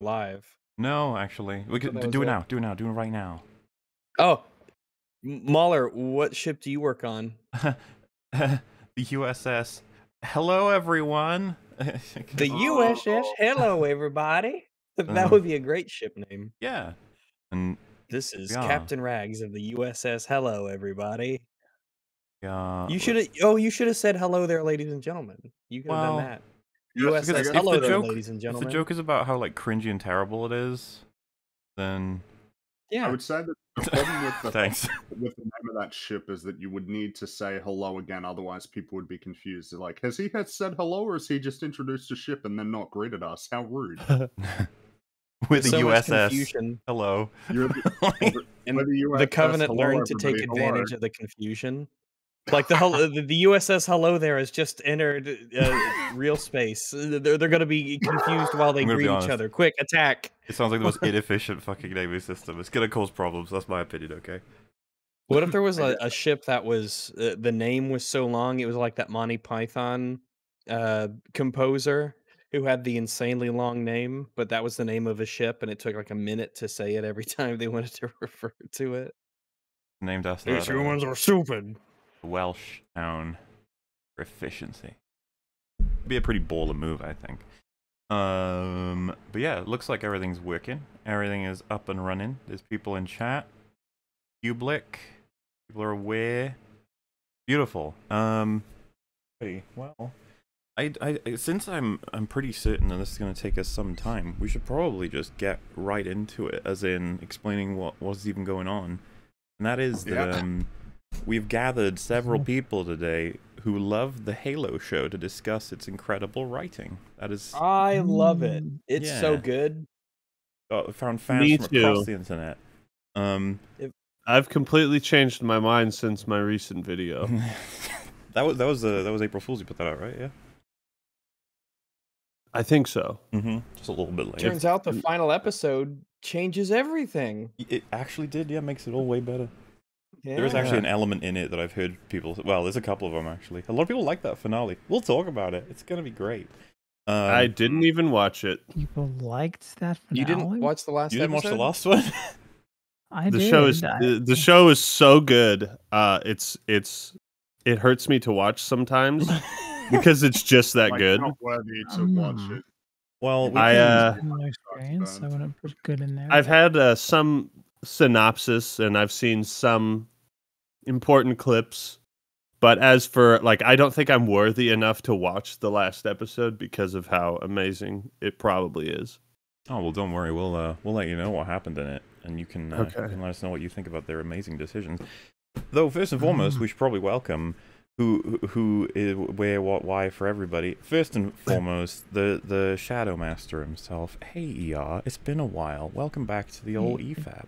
live. No, actually, we could do it it. now. Do it now. Do it right now. Oh, MauLer, what ship do you work on? the USS. Hello, everyone. The USS. Hello, everybody. That would be a great ship name. yeah, and This is yeah. Captain Rags of the USS. Hello, everybody. uh, You should have. Oh, you should have said hello there, ladies and gentlemen. You could have Well, done that. Yes, USS. because if Hello the there, joke- ladies and If the joke is about how like cringy and terrible it is, then yeah. I would say that the problem with the thanks. with the name of that ship is that you would need to say hello again, otherwise people would be confused. They're like, has he had said hello, or has he just introduced a ship and then not greeted us? How rude! With the so USS. Hello. You're the, Like, And whether you the Covenant hello, learned to take everybody, hello. advantage of the confusion. Like the hel- the, the USS Hello there has just entered uh, real space. Uh, They're, they're going to be confused while they I'm gonna be greet each other. Quick, attack! it sounds like the most inefficient fucking naming system. It's gonna cause problems. That's my opinion. Okay. What if there was a, a ship that was uh, the name was so long it was like that Monty Python uh, composer who had the insanely long name, but that was the name of a ship, and it took like a minute to say it every time they wanted to refer to it. Named after These uh, humans are stupid. Welsh town for efficiency. Be a pretty baller move, I think. Um, but yeah, it looks like everything's working. Everything is up and running. There's people in chat. Public. People are aware. Beautiful. Um, hey, well, I, I, since I'm, I'm pretty certain that this is going to take us some time. We should probably just get right into it, as in explaining what what's even going on. And that is that Yeah. um, we've gathered several people today who love the Halo show to discuss its incredible writing. That is I love it. Mm, It's so Yeah. good. uh, found fans Me from across the internet. Um, I've completely changed my mind since my recent video. that was that was uh, that was April Fool's. You put that out, right? Yeah. I think so. Mm-hmm. Just a little bit late. Turns out the final episode changes everything. It actually did. Yeah, makes it all way better. Yeah. There is actually an element in it that I've heard people. Well, there's a couple of them actually. A lot of people like that finale. We'll talk about it. It's gonna be great. Um, I didn't even watch it. People liked that finale. you didn't watch the last You didn't watch the last one? I the did. show is I- the, the show is so good. Uh, it's it's it hurts me to watch sometimes because it's just that Like, good. Not worthy to watch Mm. it. well, we I, uh, Similar experience. I wouldn't put good in there. I've had uh, some synopsis and I've seen some important clips, but as for like, I don't think I'm worthy enough to watch the last episode because of how amazing it probably is. Oh well, don't worry. We'll uh, we'll let you know what happened in it, and you can uh, you Okay. can let us know what you think about their amazing decisions. Though first and foremost, we should probably welcome who who is where what why for everybody. First and foremost, the the Shadow Master himself. Hey Er, it's been a while. Welcome back to the old E EFAP.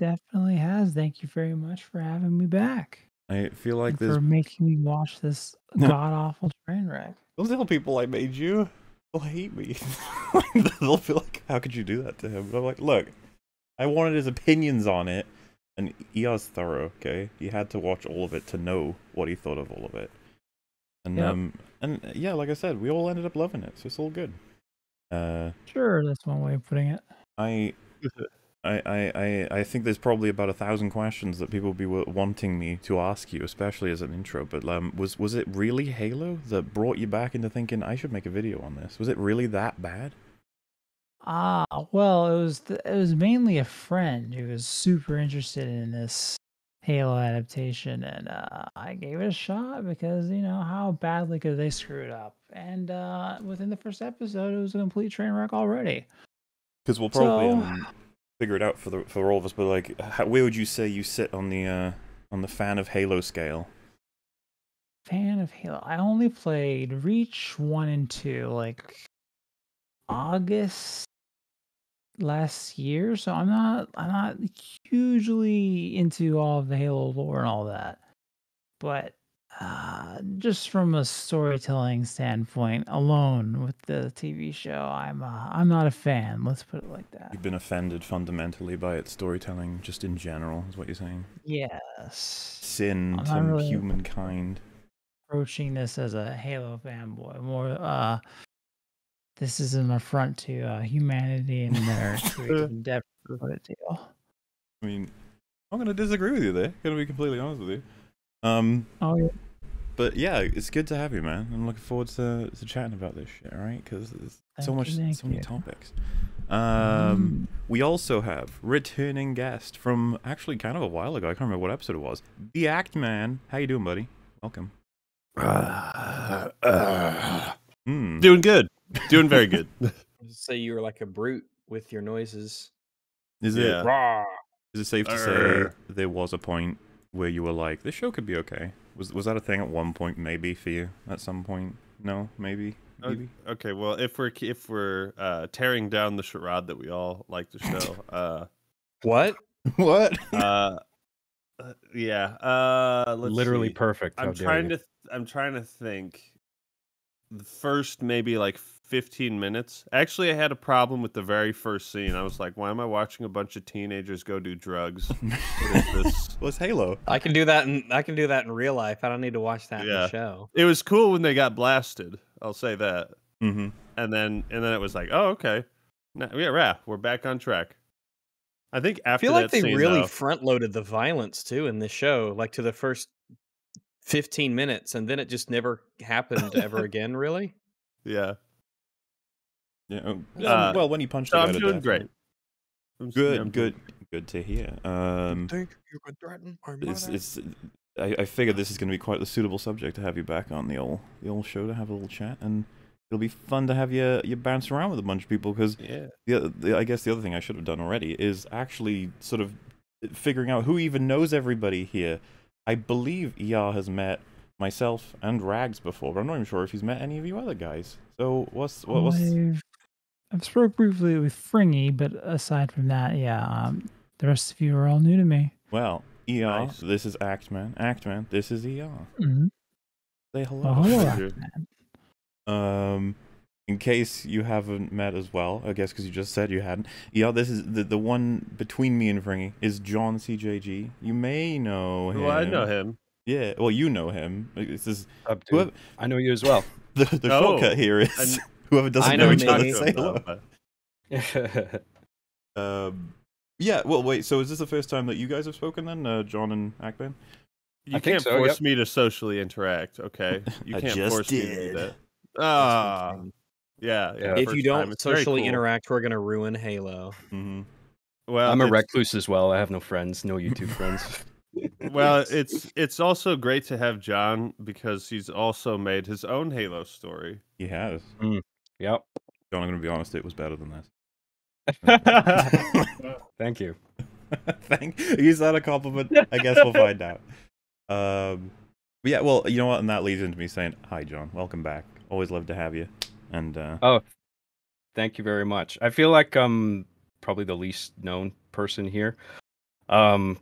Definitely has. Thank you very much for having me back. I feel like and there's for making me watch this god awful train wreck. Don't tell people I made you. They'll hate me. They'll feel like, how could you do that to him? But I'm like, look, I wanted his opinions on it, and ER's thorough. Okay, he had to watch all of it to know what he thought of all of it. And Yep. um, and uh, yeah, like I said, we all ended up loving it, so it's all good. Uh, Sure, that's one way of putting it. I. I, I, I, I think there's probably about a thousand questions that people will be wanting me to ask you, especially as an intro. But um, was was it really Halo that brought you back into thinking I should make a video on this? Was it really that bad? Ah, well, it was it was mainly a friend who was super interested in this Halo adaptation, and uh, I gave it a shot because you know how badly could they screw it up? And uh, within the first episode, it was a complete train wreck already. Because we'll probably So- um, figure it out for the for all of us. But like, how, where would you say you sit on the uh, on the fan of Halo scale? Fan of Halo. I only played Reach one and two like August last year, so I'm not I'm not hugely into all of the Halo lore and all that. But uh, just from a storytelling standpoint alone with the TV show, I'm uh, I'm not a fan. Let's put it like that. You've been offended fundamentally by its storytelling, just in general, is what you're saying. Yes. Sin I'm to really- humankind. approaching this as a Halo fanboy. More, uh, this is an affront to uh, humanity and their creative endeavor. What a deal. I mean, I'm gonna disagree with you there. Gonna be completely honest with you. Um, Oh yeah. but yeah, it's good to have you, man. I'm looking forward to, to chatting about this shit. All right, because there's so much, you, so many you. topics. Um, we also have returning guest from actually kind of a while ago. I can't remember what episode it was. The Act Man. How you doing, buddy? Welcome. Hmm. Doing good. Doing very good. Say you were like a brute with your noises. Is it Yeah. Is it safe to say there was a point where you were like, this show could be okay? Was was that a thing at one point? Maybe for you at some point? No, maybe. Uh, Okay, well, if we're if we're uh, tearing down the charade that we all like to show, uh, What? what? uh, uh, yeah, uh, let's Literally see. perfect. How I'm trying you. to. Th- I'm trying to think. The first maybe like 15 minutes. Actually, I had a problem with the very first scene. I was like, "Why am I watching a bunch of teenagers go do drugs? What is this?" Well, it's Halo. I can do that in I can do that in real life. I don't need to watch that in Yeah. the show. It was cool when they got blasted. I'll say that. Mm-hmm. And then and then it was like, "Oh, okay, now, yeah, yeah, we're back on track." I think I after feel like they scene, really though- front loaded the violence too in this show, like to the first 15 minutes, and then it just never happened ever again, really. yeah. Yeah. oh, Uh, well, when you punched So the guy I'm doing death, great. I'm Good, I'm good, doing- good to hear. Um, think you could threaten my it's, it's, I, I figured this is going to be quite the suitable subject to have you back on the old, the old show to have a little chat, and it'll be fun to have you, you bounce around with a bunch of people because Yeah. the, the I guess the other thing I should have done already is actually sort of figuring out who even knows everybody here. I believe ER has met myself and Rags before, but I'm not even sure if he's met any of you other guys. So what's what, what's I've, I've spoke briefly with Fringy, but aside from that, yeah, um, the rest of you are all new to me. well ER? Nice. This is Actman. Actman. This is ER. Mm-hmm. Say hello. Oh, hello, Actman. Um, in case you haven't met as well, I guess because you just said you hadn't. Yeah, this is the the one between me and Fringy is Jon CJG. You may know him. Well, I know him. Yeah, well, you know him. This is Up to- whoever, I know you as well. the the Oh, shortcut here is and- whoever doesn't I know, know each other say hello. but- Um, yeah. Well, wait. So is this the first time that you guys have spoken then, uh, Jon and Actman? You I think can't so, force yep. me to socially interact, okay? You I can't just force me to did. do that. Ah, yeah, yeah. if you don't It's socially cool. interact, we're gonna ruin Halo. Mm-hmm. well, I'm a it's- recluse as well. I have no friends, no YouTube friends. Well, it's it's also great to have Jon because he's also made his own Halo story. He has. Yep. Jon, I'm gonna be honest. It was better than this. Thank you. Thank. Is that a compliment? I guess we'll find out. Um, but yeah. Well, you know what, and that leads into me saying, "Hi, Jon. Welcome back. Always love to have you." And uh, Oh, thank you very much. I feel like I'm probably the least known person here. Um,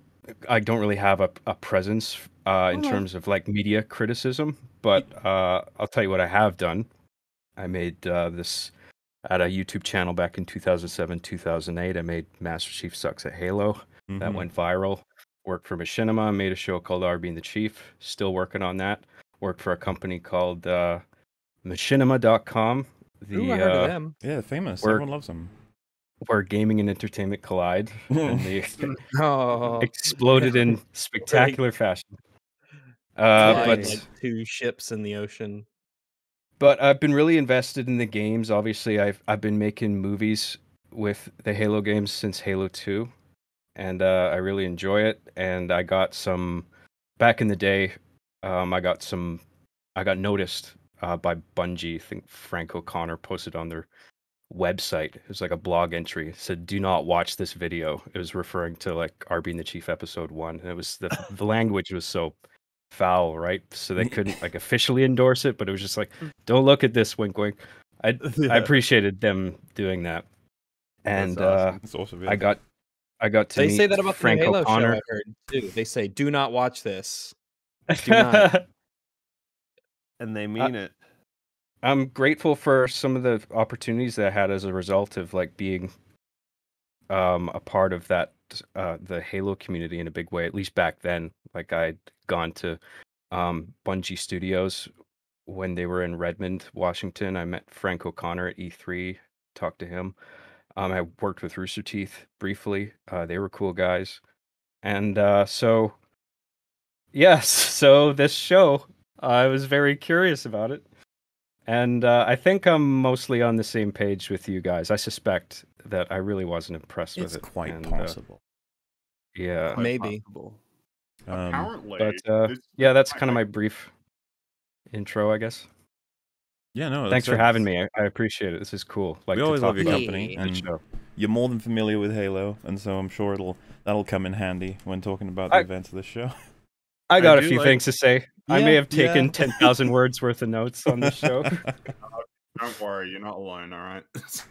I don't really have a, a presence uh, in Oh, terms of like media criticism, but uh, I'll tell you what I have done. I made uh, this at a YouTube channel back in 2007, 2008. I made Master Chief Sucks at Halo. That mhm. went viral. Worked for Machinima, made a show called Arby 'n' the Chief. Still working on that. Worked for a company called uh, Machinima.com. The Ooh, I heard uh, of them. Yeah, famous. We're- Everyone loves him. where gaming and entertainment collide, and they Oh, exploded in spectacular fashion. Uh, but like two ships in the ocean. But I've been really invested in the games. Obviously, I've I've been making movies with the Halo games since Halo Two, and uh, I really enjoy it. And I got some back in the day. Um, I got some. I got noticed uh, by Bungie. I think Frank O'Connor posted on their website. It was like a blog entry. It said, "Do not watch this video." It was referring to like Arby 'n' the Chief episode one. And it was the the language was so foul, right? So they couldn't like officially endorse it, but it was just like, "Don't look at this." Wink, wink. I Yeah. I appreciated them doing that, and That's uh, awesome. That's awesome. I got I got to They meet say that about Frank the Halo O'Connor. show. I heard too. They say, "Do not watch this." do not. And they Uh, mean it. I'm grateful for some of the opportunities that I had as a result of like being um a part of that uh the Halo community in a big way, at least back then. Like I'd gone to um Bungie Studios when they were in Redmond, Washington. I met Frank O'Connor at E3, talked to him. Um, I worked with Rooster Teeth briefly. Uh, they were cool guys, and uh, so yes, so this show, I was very curious about it, and uh, I think I'm mostly on the same page with you guys. I suspect that I really wasn't impressed It's with it. It's quite and, uh, possible. yeah, Quite Maybe. Possible. Um, Apparently, but uh, this- yeah, that's I- kind of my brief intro, I guess. yeah, no. Thanks for that's- having me. I, I appreciate it. This is cool. Like we always love your company, Yeah. the and show. you're more than familiar with Halo, and so I'm sure it'll that'll come in handy when talking about the I- events of the show. I got a few like- things to say. I may have taken yeah. ten thousand words worth of notes on the show. Don't worry, you're not alone. All right.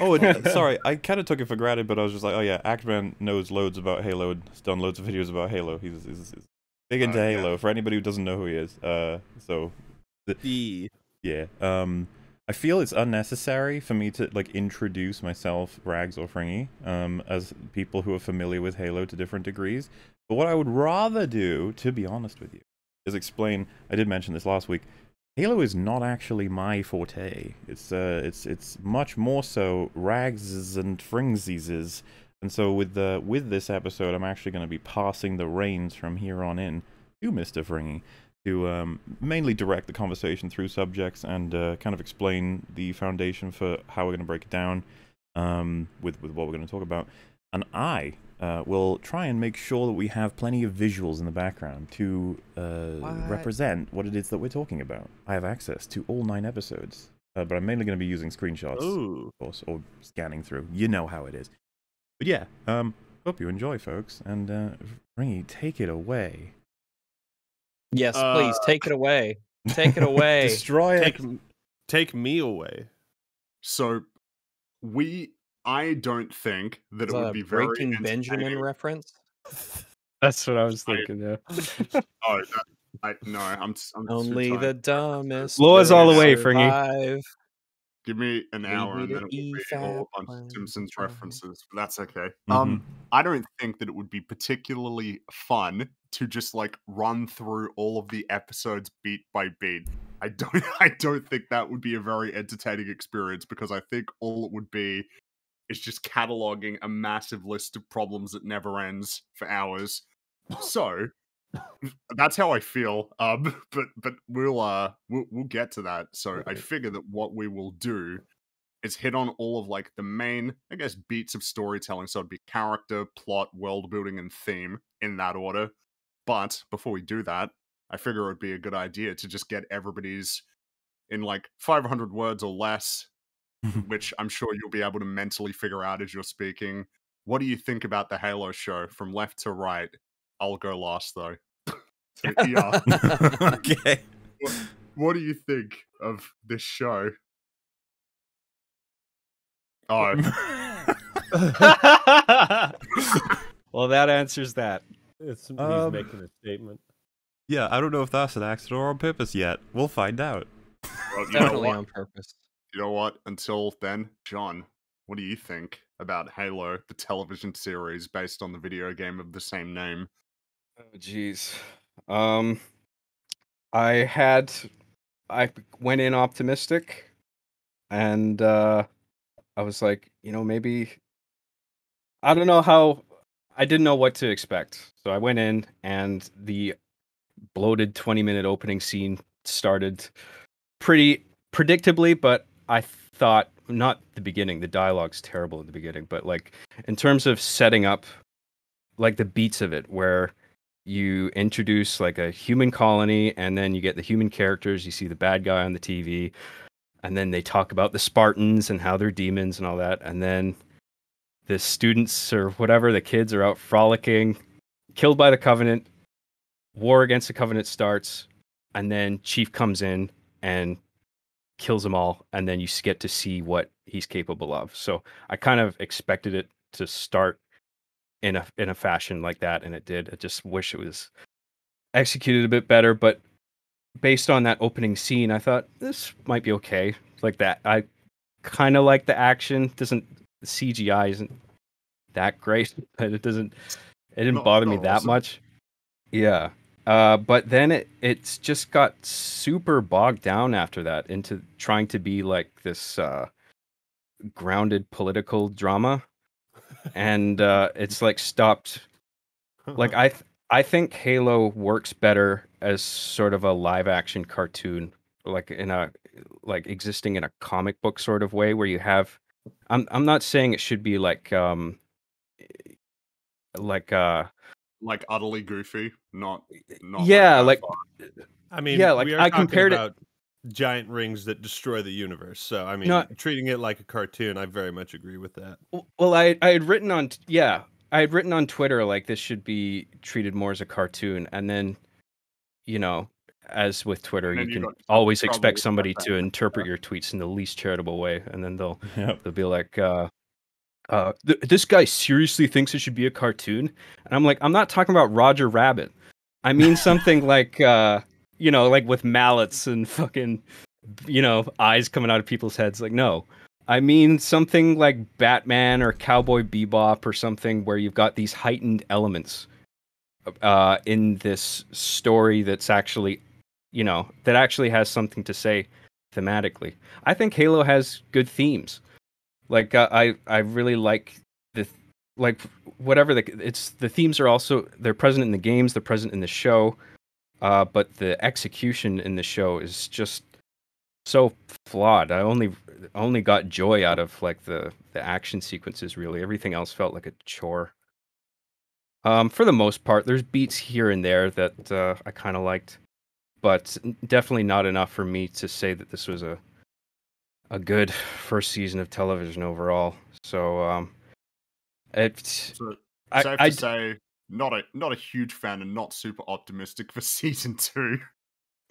oh, and, sorry, I kind of took it for granted, but I was just like, oh yeah, Actman knows loads about Halo. and Has done loads of videos about Halo. He's, he's, he's big into Uh, yeah. Halo. For anybody who doesn't know who he is, uh, so The Yeah. Um, I feel it's unnecessary for me to like introduce myself, Rags or Fringy, um, as people who are familiar with Halo to different degrees. But what I would rather do, to be honest with you, is explain. I did mention this last week. Halo is not actually my forte. It's uh, it's it's much more so Rags's and Fringy's. And so with the with this episode, I'm actually going to be passing the reins from here on in to Mr. Fringy to um, mainly direct the conversation through subjects and uh, kind of explain the foundation for how we're going to break it down um, with, with what we're going to talk about. And I uh, will try and make sure that we have plenty of visuals in the background to uh, What? represent what it is that we're talking about. I have access to all nine episodes, uh, but I'm mainly going to be using screenshots, ooh, of course, or scanning through. You know how it is. But yeah, um, hope you enjoy, folks. And uh, Fringy, take it away. Yes, Uh, please take it away. Take it away. Destroy it. take take me away. So, we. I don't think that Is it that would a be very Breaking Benjamin reference? That's what I was I- thinking. Yeah. Oh, that, I no, I'm. s- I'm Only the dumbest. Laws will all the way, Fringy. survive. Give me an hour and then it will be eat all a that bunch of Simpsons try. references. But that's okay. Mhm. Um, I don't think that it would be particularly fun to just like run through all of the episodes beat by beat. I don't. I don't think that would be a very entertaining experience because I think all it would be is just cataloging a massive list of problems that never ends for hours. So that's how I feel. Um, but but we'll uh we'll, we'll get to that. So I figure that what we will do is hit on all of like the main, I guess, beats of storytelling. So it'd be character, plot, world building, and theme in that order. But before we do that, I figure it would be a good idea to just get everybody's in like 500 words or less, which I'm sure you'll be able to mentally figure out as you're speaking. What do you think about the Halo show from left to right? I'll go last though. Yeah. okay. What do you think of this show? Oh, well, that answers that. It's he's Um, making a statement. yeah, I don't know if that's an accident or on purpose yet. We'll find out. well, Definitely on purpose. You know what? Until then, Jon, what do you think about Halo, the television series based on the video game of the same name? Oh, jeez. Um, I had, I went in optimistic, and uh, I was like, you know, maybe, I don't know how, I didn't know what to expect. So I went in, and the bloated 20 minute opening scene started pretty predictably, but I thought, not the beginning, the dialogue's terrible at the beginning, but like in terms of setting up like the beats of it, where you introduce like a human colony and then you get the human characters you see the bad guy on the tv and then they talk about the spartans and how they're demons and all that and then the students or whatever the kids are out frolicking killed by the covenant war against the covenant starts and then chief comes in and kills them all and then you get to see what he's capable of. So i kind of expected it to start in a in a fashion like that and it did. I just wish it was executed a bit better but based on that opening scene i thought this might be okay. Like that i kind of like the action. Doesn't the cgi isn't that great but it doesn't it didn't Not- bother me that much. Yeah Uh, but then it it's just got super bogged down after that into trying to be like this uh, grounded political drama, and uh, it's like stopped. Like I th- I think Halo works better as sort of a live action cartoon, like in a like existing in a comic book sort of way where you have. I'm I'm not saying it should be like um like uh like utterly goofy, not not yeah that like. I mean, Yeah, like, we are I talking compared it- giant rings that destroy the universe. So I mean, No, treating it like a cartoon, I very much agree with that. Well, I I had written on yeah, I had written on Twitter like this should be treated more as a cartoon, and then, you know, as with Twitter, you you can always expect somebody to interpret your tweets in the least charitable way, and then they'll Yep. they'll be like, uh, uh, th- "This guy seriously thinks it should be a cartoon," and I'm like, "I'm not talking about Roger Rabbit. I mean something like, uh, you know, like with mallets and fucking, you know, eyes coming out of people's heads. Like, no." I mean something like Batman or Cowboy Bebop or something where you've got these heightened elements uh, in this story that's actually, you know, that actually has something to say thematically. I think Halo has good themes. Like uh, I, I really like the like whatever the it's the themes are also they're present in the games, they're present in the show, uh, but the execution in the show is just so flawed. I only only got joy out of like the the action sequences. Really, everything else felt like a chore. Um, for the most part, there's beats here and there that uh, I kind of liked, but definitely not enough for me to say that this was a a good first season of television overall. So um, it's So I, safe I to say, not a not a huge fan and not super optimistic for season two.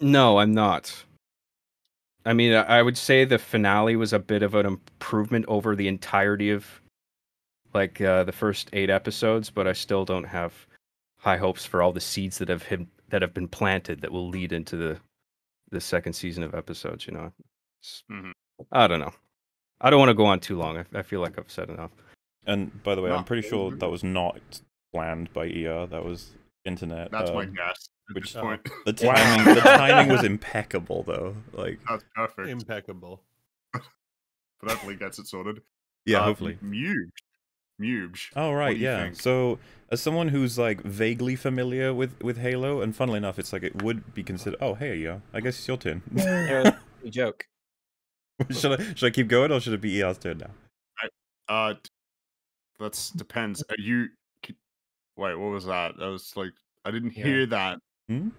No, I'm not. I mean, I would say the finale was a bit of an improvement over the entirety of like uh, the first eight episodes, but I still don't have high hopes for all the seeds that have him, that have been planted that will lead into the the second season of episodes. You know, Mhm. I don't know. I don't want to go on too long. I, I feel like I've said enough. And by the way, No, I'm pretty sure that was not planned by ER. That was internet. That's my um, guess which- this point. The Wow. timing, the timing was impeccable, though. Like, That's perfect. Impeccable. But hopefully gets it sorted. yeah, Uh, hopefully. Muge. Muge. Oh right, yeah. think? So, as someone who's like vaguely familiar with with Halo, and funnily enough, it's like it would be considered. Oh, hey, yeah. I guess it's your turn. Yeah, you joke. should I should I keep going, or should it be ER's turn now? Uh, that's depends. Are you? Wait, what was that? That was like I didn't Yeah. hear that. Hmm?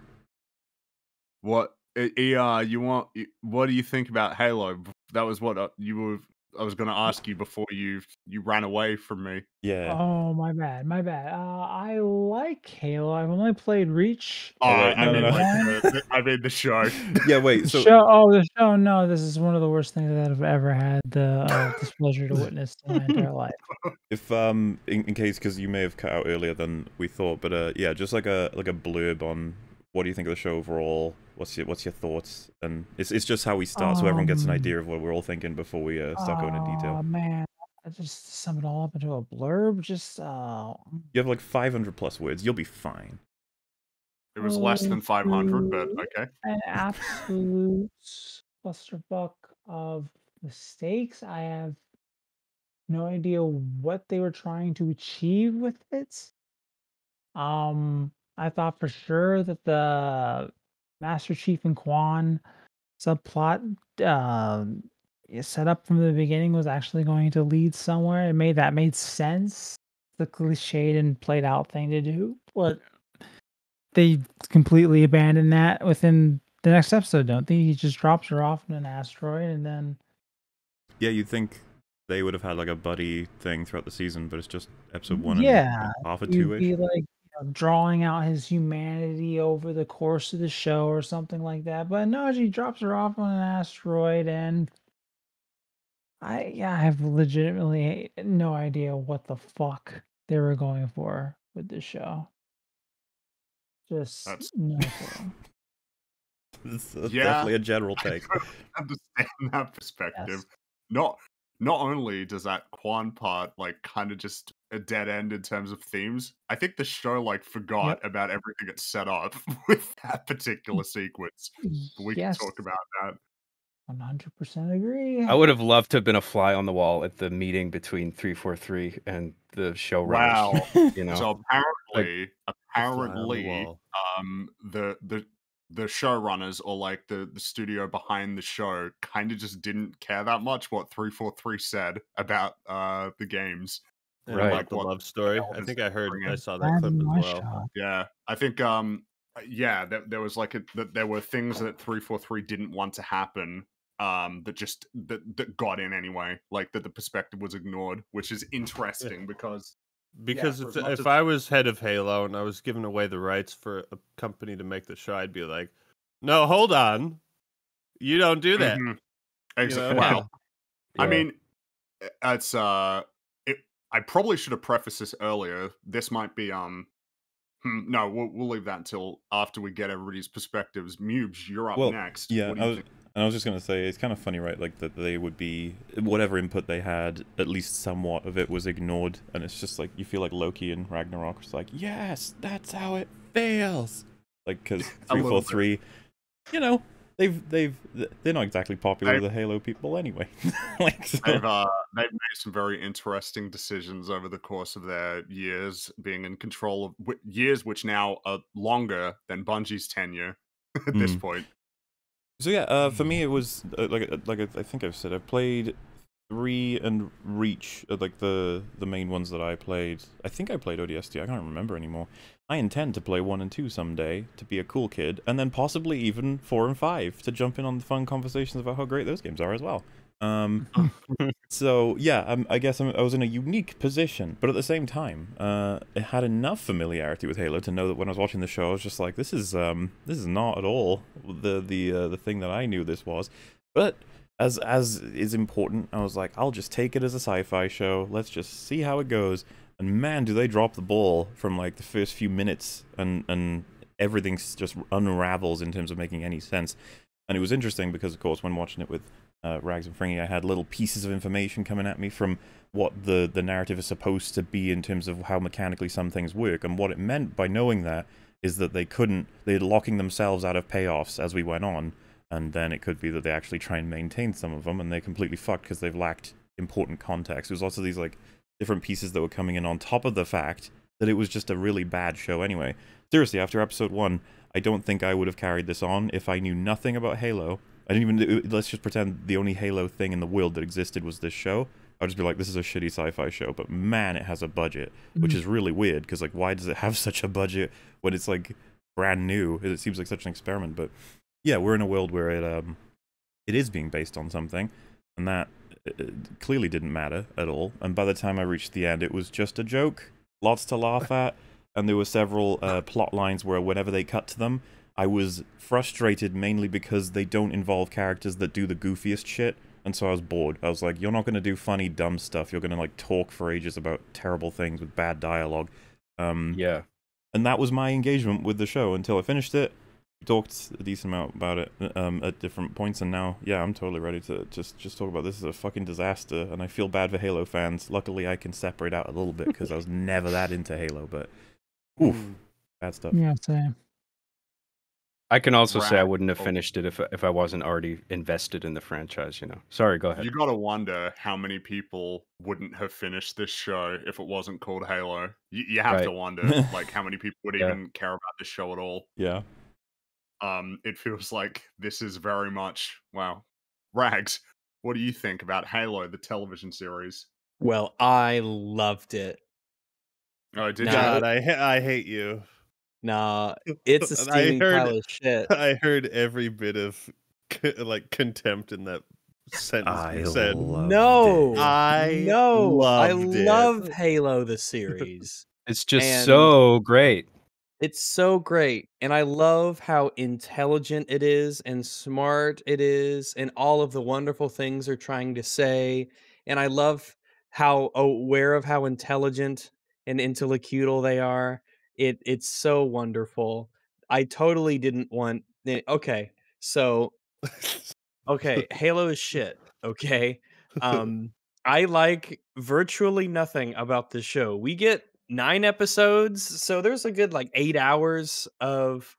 What? ER, you want? What do you think about Halo? That was what uh, you were. I was going to ask you before you you ran away from me. Yeah. Oh, my bad, my bad. Uh, I like Halo. I've only played Reach. Oh, wait, I, no, mean, no, no. like, the, I mean the show. yeah. Wait. So show, oh, the show. No, this is one of the worst things that I've ever had the uh, displeasure to witness in my entire life. if um in, in case because you may have cut out earlier than we thought, but uh yeah, just like a like a blurb on what do you think of the show overall? What's your what's your thoughts? And it's it's just how we start, so everyone gets an Um, idea of what we're all thinking before we uh, start going into detail. Oh man, I just sum it all up into a blurb. Just uh, You have like 500 plus words. You'll be fine. It was less than 500, but okay. an absolute clusterfuck of mistakes. I have no idea what they were trying to achieve with it. Um, I thought for sure that the Master Chief and Kwan subplot um, is set up from the beginning was actually going to lead somewhere. It made that made sense. The cliched and played out thing to do, but they completely abandon that within the next episode, don't they? He just drops her off in an asteroid and then Yeah, you'd think they would have had like a buddy thing throughout the season, but it's just episode one Yeah, and half a two ish. be like know, drawing out his humanity over the course of the show or something like that. But no, she drops her off on an asteroid and I yeah, I have legitimately no idea what the fuck they were going for with this show. Just That's- no clue. It's uh, Yeah. definitely a general take. don't understand that perspective. Yes. Not not only does that Quan part like kind of just a dead end in terms of themes, I think the show like forgot about everything it set up with that particular sequence. But we yes, can talk about that. 100% agree. I would have loved to have been a fly on the wall at the meeting between 343 and the showrunners. Wow. You know, So apparently, fly on the apparently, wall. um, the the the showrunners or like the the studio behind the show kind of just didn't care that much what 343 said about uh the games. And Right. about the What love story. I think I heard. bringing? I saw that clip as well. shot. Yeah, I think um uh, yeah, there, there was like a, that there were things that 343 didn't want to happen um that just that that got in anyway, like that the perspective was ignored, which is interesting because Because for if, if as- I was head of Halo and I was giving away the rights for a company to make the show, I'd be like, "No, hold on, you don't do that." Mhm. Ex- know? well, I mean, it's uh, it. I probably should have prefaced this earlier. This might be um, hmm, no, we'll we'll leave that until after we get everybody's perspectives. Mubes, you're up Well, next. Yeah, What do I was, I was just gonna say it's kind of funny, right? Like that they would be whatever input they had, at least somewhat of it was ignored, and it's just like you feel like Loki and Ragnarok was like, yes, that's how it fails. Like because three little three, you know, they've they've they're not exactly popular with the Halo people anyway. like so, They've uh, they've made some very interesting decisions over the course of their years being in control of years, which now are longer than Bungie's tenure at this Mm. point. So yeah, uh, for me it was uh, like uh, like I I think I've said I've played three and Reach, uh, like the the main ones that I played. I think I played ODST. I can't remember anymore. I intend to play one and two someday to be a cool kid, and then possibly even four and five to jump in on the fun conversations about how great those games are as well. Um, so yeah, I'm, I guess I'm, I was in a unique position, but at the same time, uh, it had enough familiarity with Halo to know that when I was watching the show, I was just like, this is um, this is not at all the the uh, the thing that I knew this was. But as as is important, I was like, I'll just take it as a sci-fi show. Let's just see how it goes. And man, do they drop the ball from like the first few minutes, and and everything just unravels in terms of making any sense. And it was interesting because, of course, when watching it with uh, Rags and Fringy, I had little pieces of information coming at me from what the the narrative is supposed to be in terms of how mechanically some things work, and what it meant by knowing that is that they couldn't they're locking themselves out of payoffs as we went on, and then it could be that they actually try and maintain some of them, and they're completely fucked because they've lacked important context. There's lots of these like different pieces that were coming in on top of the fact that it was just a really bad show anyway. Seriously, after episode one, I don't think I would have carried this on if I knew nothing about Halo. I didn't even uh, let's just pretend the only Halo thing in the world that existed was this show. I'd just be like, this is a shitty sci-fi show, but man, it has a budget, which mm-hmm. is really weird because like, why does it have such a budget when it's like brand new? It seems like such an experiment, but yeah, we're in a world where it um it is being based on something, and that uh, clearly didn't matter at all. And by the time I reached the end, it was just a joke, lots to laugh at, and there were several uh, plot lines where whenever they cut to them, I was frustrated mainly because they don't involve characters that do the goofiest shit. And so I was bored. I was like, you're not going to do funny, dumb stuff. You're going to like talk for ages about terrible things with bad dialogue. Um, yeah. and that was my engagement with the show until I finished it. We talked a decent amount about it um, at different points, and now, yeah, I'm totally ready to just just talk about this is a fucking disaster. And I feel bad for Halo fans. Luckily, I can separate out a little bit because I was never that into Halo, but oof, bad stuff. Yeah, same. I can also say I wouldn't have Oh. finished it if if I wasn't already invested in the franchise. You know. Sorry, go ahead. You got to wonder how many people wouldn't have finished this show if it wasn't called Halo. You, you have to wonder, like, how many people would Yeah. even care about this show at all. Yeah. Um, it feels like this is very much wow. Rags, what do you think about Halo, the television series? Well, I loved it. Oh, did Nah, you? God, I ha- I hate you. Nah, it's a I steaming heard- pile of shit. I heard every bit of like contempt in that sentence I you said. loved No, it. I no, I loved it. love Halo the series. It's just And- so great. It's so great. And I love how intelligent it is and smart it is and all of the wonderful things they're trying to say. And I love how aware of how intelligent and intellectual they are. It it's so wonderful. I totally didn't want okay. So okay, Halo is shit, okay? Um I like virtually nothing about this show. We get nine episodes, so there's a good like eight hours of,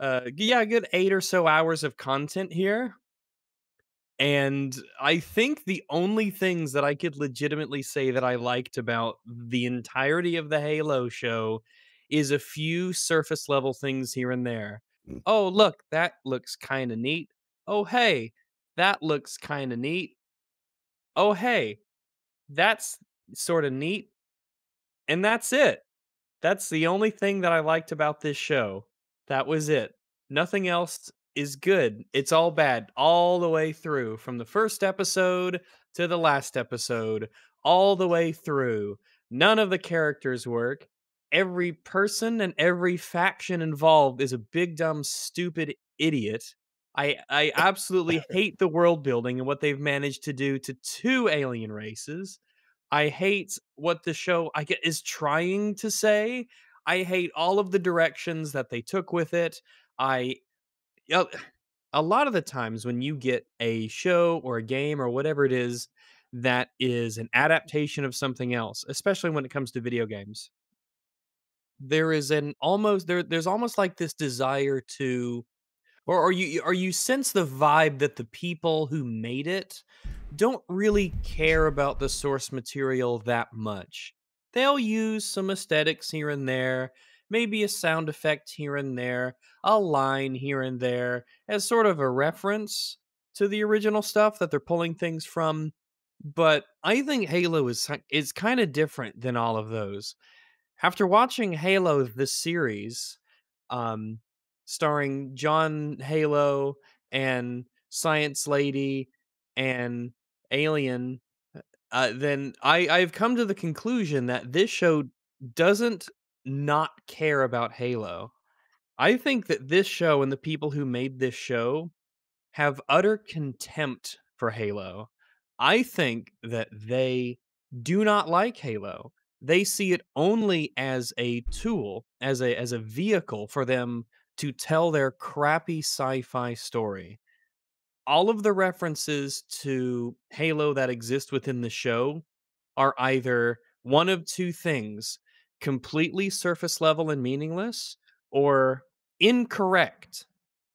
uh, yeah, a good eight or so hours of content here. And I think the only things that I could legitimately say that I liked about the entirety of the Halo show is a few surface level things here and there. Mm. Oh, look, that looks kind of neat. Oh, hey, that looks kind of neat. Oh, hey, that's sort of neat. And that's it. That's the only thing that I liked about this show. That was it. Nothing else is good. It's all bad all the way through from the first episode to the last episode, all the way through. None of the characters work. Every person and every faction involved is a big dumb stupid idiot. I I absolutely hate the world building and what they've managed to do to two alien races. I hate what the show I get is trying to say. I hate all of the directions that they took with it. I a lot of the times when you get a show or a game or whatever it is that is an adaptation of something else, especially when it comes to video games, there is an almost there there's almost like this desire to or or you are you sense the vibe that the people who made it don't really care about the source material that much. They'll use some aesthetics here and there, maybe a sound effect here and there, a line here and there as sort of a reference to the original stuff that they're pulling things from. But I think Halo is is kind of different than all of those. After watching Halo the series, um, starring John Halo and Science Lady and Alien, uh, then I I've come to the conclusion that this show doesn't not care about Halo. I think that this show and the people who made this show have utter contempt for Halo. I think that they do not like Halo. They see it only as a tool, as a as a vehicle for them to tell their crappy sci-fi story. All of the references to Halo that exist within the show are either one of two things completely surface level and meaningless or incorrect,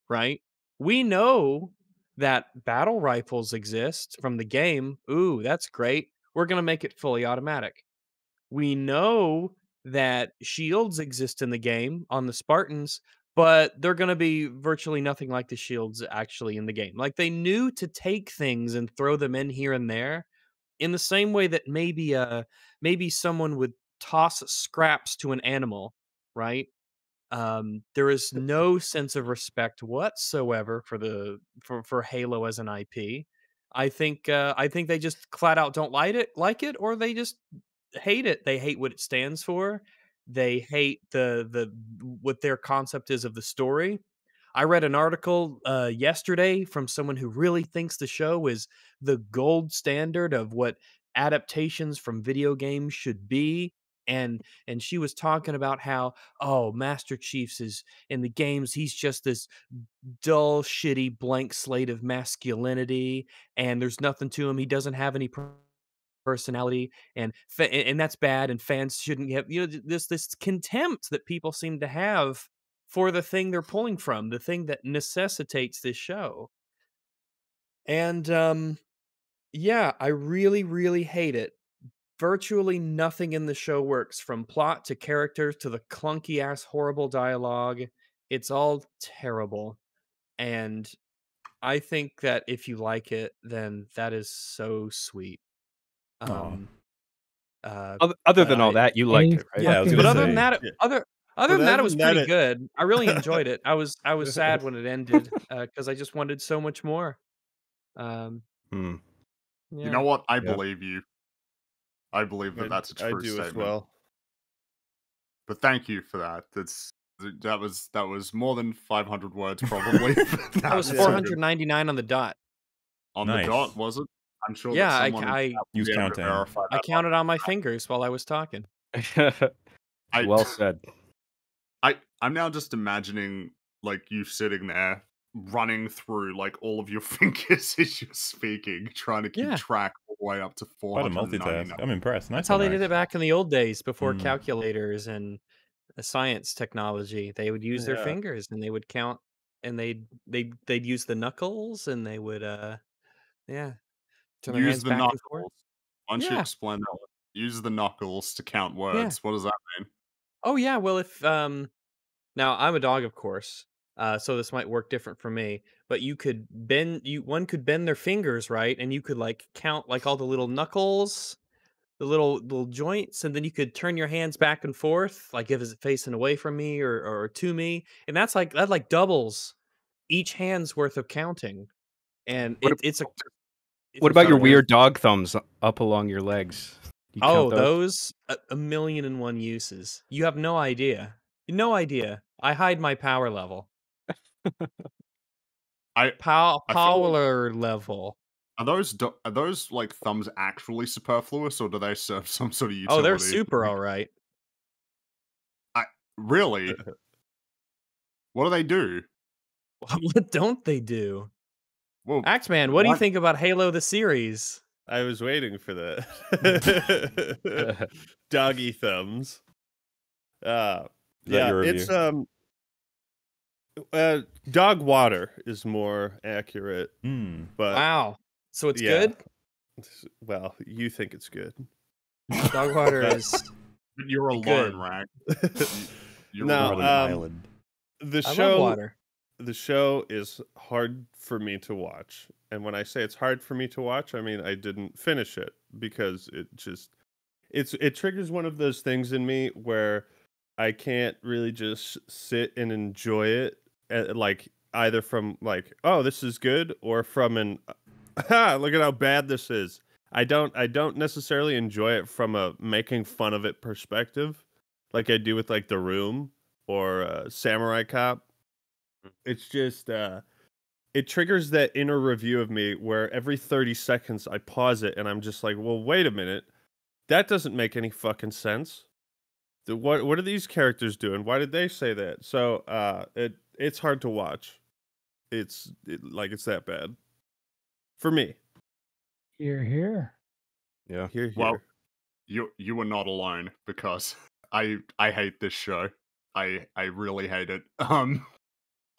right? We know that battle rifles exist from the game. Ooh, that's great. We're going to make it fully automatic. We know that shields exist in the game on the Spartans, but they're going to be virtually nothing like the shields actually in the game. Like they knew to take things and throw them in here and there in the same way that maybe uh maybe someone would toss scraps to an animal, right? Um, there is no sense of respect whatsoever for the for for Halo as an IP. I think uh, I think they just flat out don't like it, like it, or they just hate it. They hate what it stands for. They hate the the what their concept is of the story. I read an article uh, yesterday from someone who really thinks the show is the gold standard of what adaptations from video games should be and and she was talking about how oh master chiefs is in the games he's just this dull shitty blank slate of masculinity and there's nothing to him he doesn't have any personality and fa- and that's bad and fans shouldn't have you know this this contempt that people seem to have for the thing they're pulling from the thing that necessitates this show. And um yeah i really really hate it. Virtually nothing in the show works from plot to characters to the clunky ass horrible dialogue it's all terrible. And i think that if you like it then that is so sweet. Um uh Other, other but than all I- that, you liked it, right? Yeah, I was fucking- but gonna other say, than that yeah. other other But than that it was that, pretty it- good i really enjoyed it i was i was sad when it ended because i just wanted so much more um Hmm. yeah. You know what? I Yeah. believe you. I believe that I- that's a true I do statement. as well. But thank you for that. That's that was that was more than 500 words probably. that was 499 on the dot on Nice. the dot, was it? I'm sure. Yeah, that I someone ca- I- will be Use able to i counted on my fingers while i was talking I, well said. I I'm now just imagining like you sitting there running through like all of your fingers as you're speaking, trying to keep Yeah. track all the way up to four. Quite a multitask. I'm impressed. Nice That's how one, they did it back in the old days before Mm. calculators and uh, science technology. They would use their fingers and they would count and they'd they'd they'd use the knuckles and they would uh yeah. Turn their Use hands the back and knuckles. forth. Why don't you Yeah. explain that? one? Use the knuckles to count words. What does that mean? Oh yeah, well if um now I'm a dog of course. Uh so this might work different for me, but you could bend you one could bend their fingers, right? And you could like count like all the little knuckles, the little little joints and then you could turn your hands back and forth like if it's facing away from me or or to me. And that's like that like doubles each hand's worth of counting. And What it, it's a What about your weird dog thumbs up along your legs? You Oh, those a, a million and one uses. You have no idea. No idea. I hide my power level. I Pow- I feel like- power level. are those do- are those like thumbs actually superfluous, or do they serve some sort of utility? Oh, they're super all right. I Really? what do they do? what don't they do? Well, Actman, what do you think about Halo the series? I was waiting for that. Doggy thumbs. Uh yeah, it's um uh dog water is more accurate, Hmm. but Wow. So it's yeah. good? well, you think it's good. Dog water is you're good. alone, Rag. You're No, alone. Northern um, Island. the I show love water. The show is hard for me to watch. And when I say it's hard for me to watch, I mean I didn't finish it because it just it's it triggers one of those things in me where I can't really just sit and enjoy it uh, like either from like oh this is good or from an look at how bad this is. I don't I don't necessarily enjoy it from a making fun of it perspective like I do with like The Room or uh, Samurai Cop it's just uh it triggers that inner review of me where every 30 seconds I pause it and I'm just like, well, wait a minute. That doesn't make any fucking sense. The, what what are these characters doing? Why did they say that? So uh it it's hard to watch. It's it, like it's that bad. For me. Here, here. Yeah. Here, here. Well, you you were not alone because I I hate this show. I I really hate it. Um,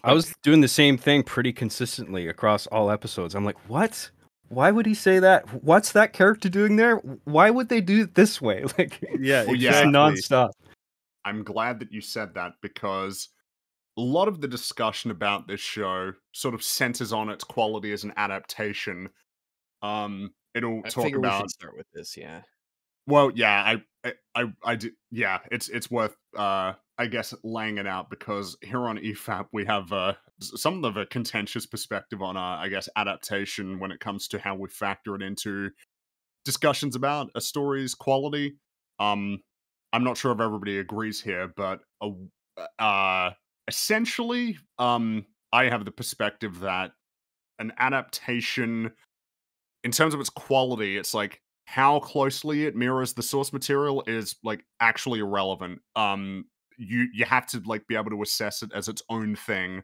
I was doing the same thing pretty consistently across all episodes. I'm like, what? Why would he say that? What's that character doing there? Why would they do it this way? Like, yeah, Well, it's yeah. just nonstop. I'm glad that you said that because a lot of the discussion about this show sort of centers on its quality as an adaptation. Um, it'll I talk figure we about should start with this, yeah. Well, yeah, I, I, I, I yeah, it's it's worth, uh, I guess, laying it out because here on EFAP we have uh, s- something of a contentious perspective on, uh, I guess, adaptation when it comes to how we factor it into discussions about a story's quality. Um, I'm not sure if everybody agrees here, but uh, uh, essentially, um, I have the perspective that an adaptation, in terms of its quality, it's like how closely it mirrors the source material is like actually irrelevant. Um, you you have to like be able to assess it as its own thing,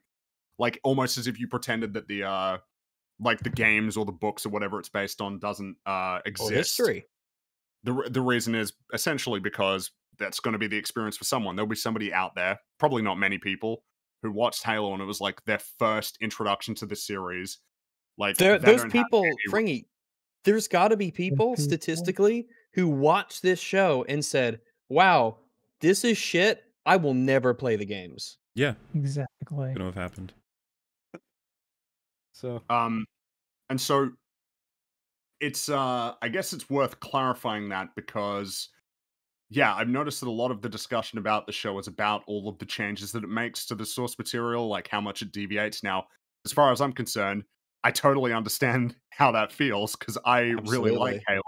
like almost as if you pretended that the uh like the games or the books or whatever it's based on doesn't uh Or exist. history. The the reason is essentially because that's going to be the experience for someone. There'll be somebody out there, probably not many people, who watched Halo and it was like their first introduction to the series. Like those people, Fringy, there's got to be people people. statistically who watched this show and said, "Wow, this is shit. I will never play the games." Yeah, Exactly. gonna have happened. So, Um, and so it's uh, I guess it's worth clarifying that because yeah, I've noticed that a lot of the discussion about the show is about all of the changes that it makes to the source material, like how much it deviates. Now, as far as I'm concerned, I totally understand how that feels because I really like Halo.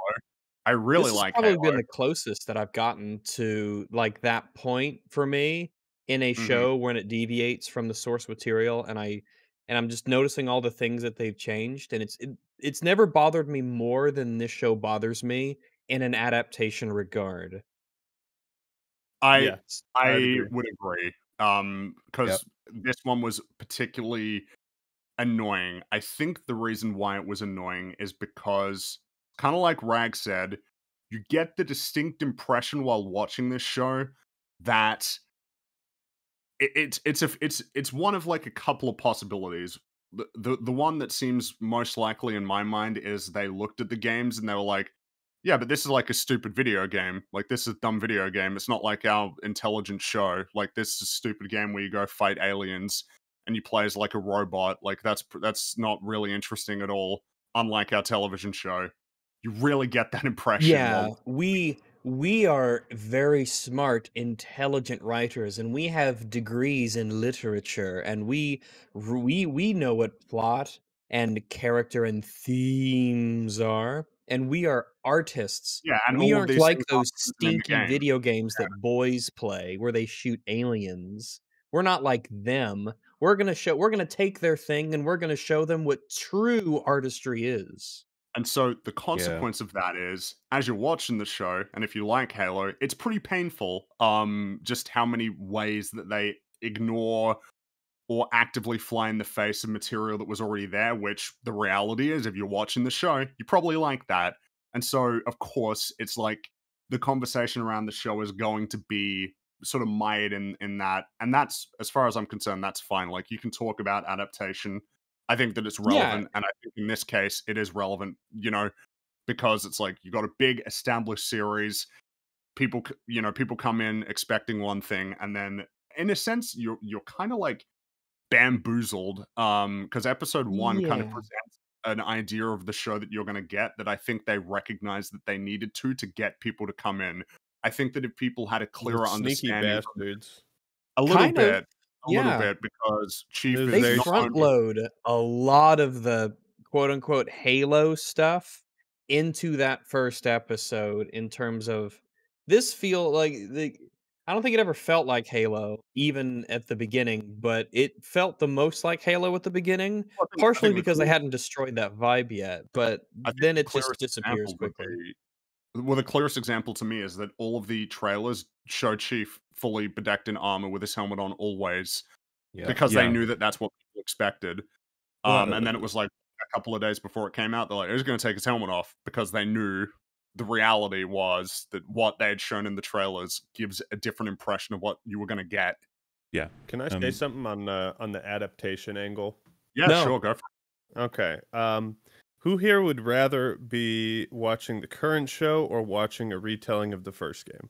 I really this like probably Halo. been the closest that I've gotten to like that point for me in a Mhm. show when it deviates from the source material, and I and I'm just noticing all the things that they've changed, and it's it, it's never bothered me more than this show bothers me in an adaptation regard. I yeah. I I'd agree. would agree. Um, because this one was particularly annoying. I think the reason why it was annoying is because, kind of like Rag said, you get the distinct impression while watching this show that it, it's it's a it's it's one of like a couple of possibilities. The, the the one that seems most likely in my mind is they looked at the games and they were like, yeah, but this is like a stupid video game. Like this is a dumb video game. It's not like our intelligent show. Like this is a stupid game where you go fight aliens and you play as like a robot. Like that's that's not really interesting at all. Unlike our television show, you really get that impression. Yeah, while- we we are very smart, intelligent writers, and we have degrees in literature, and we we we know what plot and character and themes are, and we are artists. yeah, and we aren't like those written in the stinky game. video games that boys play where they shoot aliens. We're not like them. We're gonna show. We're gonna take their thing, and we're gonna show them what true artistry is. And so the consequence of that is, as you're watching the show, and if you like Halo, it's pretty painful. Um, just how many ways that they ignore or actively fly in the face of material that was already there. Which the reality is, if you're watching the show, you probably like that. And so, of course, it's like the conversation around the show is going to be sort of mired in in that, and that's as far as I'm concerned, that's fine. Like you can talk about adaptation. I think that it's Yeah. relevant, and I think in this case, it is relevant. You know, because it's like you got a big established series. People, you know, people come in expecting one thing, and then in a sense, you're you're kind of like bamboozled. Um, because episode one kind of presents an idea of the show that you're going to get that I think they recognized that they needed to to get people to come in. I think that if people had a clearer sneaky understanding, of- bastards. a little Kind of, bit, a yeah. little bit, because Chief They- is they There's not front only- load a lot of the quote unquote Halo stuff into that first episode in terms of this feel like the I don't think it ever felt like Halo even at the beginning, but it felt the most like Halo at the beginning, I think- partially think the because they hadn't destroyed that vibe yet, but I think then the it just disappears example would quickly. Be- well, the clearest example to me is that all of the trailers show Chief fully bedecked in armor with his helmet on always Yeah. because Yeah. they knew that that's what people expected. Well, Um, and then it was like a couple of days before it came out, they're like, "He's going to take his helmet off," because they knew the reality was that what they had shown in the trailers gives a different impression of what you were going to get. Yeah. Can I say Um, something on uh, on the adaptation angle? Yeah, No. sure, go for it. Okay. Um, who here would rather be watching the current show or watching a retelling of the first game?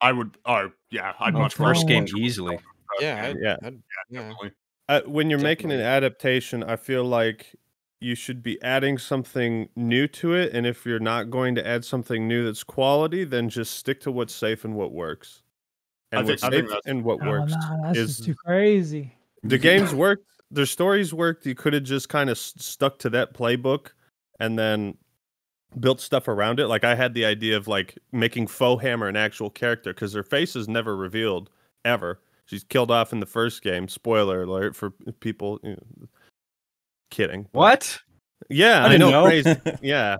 I would. Oh, yeah, I'd Oh, much First game easily. Yeah, I'd- Yeah. I'd- yeah. definitely. Uh, when you're making an adaptation, I feel like you should be adding something new to it. And if you're not going to add something new that's quality, then just stick to what's safe and what works. I And think- what's I think safe and what Oh, works no, that's is just too crazy. the games worked, their stories worked. You could have just kind of stuck to that playbook and then built stuff around it. Like I had the idea of like making Foehammer an actual character because her face is never revealed ever. She's killed off in the first game. Spoiler alert for people. You know, kidding. What? Yeah, I I, know. know. Crazy. yeah.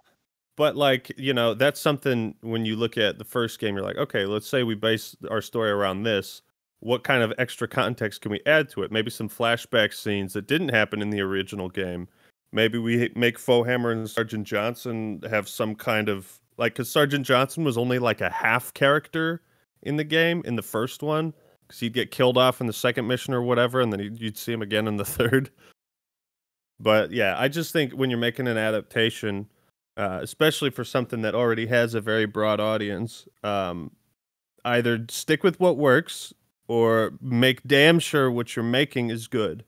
But like, you know, that's something when you look at the first game, you're like, okay, let's say we base our story around this. What kind of extra context can we add to it? Maybe some flashback scenes that didn't happen in the original game. Maybe we make Foehammer and Sergeant Johnson have some kind of like, because Sergeant Johnson was only like a half character in the game in the first one, because he'd get killed off in the second mission or whatever, and then you'd, see him again in the third. But yeah, I just think when you're making an adaptation, uh, especially for something that already has a very broad audience, um, either stick with what works or make damn sure what you're making is good.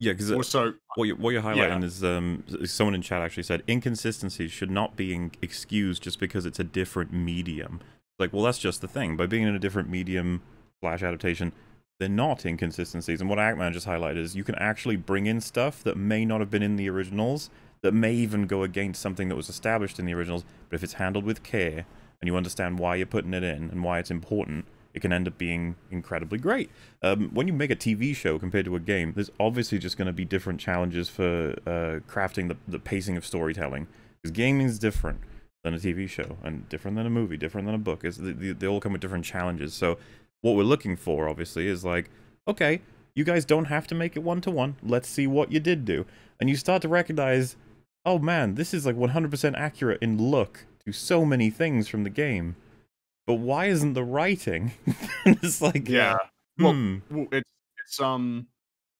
Yeah, because Also, what you're, what you're highlighting Yeah. is um, someone in chat actually said inconsistencies should not be in- excused just because it's a different medium. Like, well, that's just the thing. By being in a different medium slash adaptation, they're not inconsistencies. And what Actman just highlighted is you can actually bring in stuff that may not have been in the originals, that may even go against something that was established in the originals. But if it's handled with care and you understand why you're putting it in and why it's important, it can end up being incredibly great. Um, when you make a TV show compared to a game, there's obviously just going to be different challenges for uh, crafting the, the pacing of storytelling. Because gaming is different than a TV show, and different than a movie, different than a book. Is they, they they all come with different challenges. So what we're looking for, obviously, is like, okay, You guys don't have to make it one to one. Let's see what you did do. And you start to recognize, oh man, this is like 100% accurate in look to so many things from the game. But why isn't the writing? it's like, Yeah. Well, hmm. well, it's it's um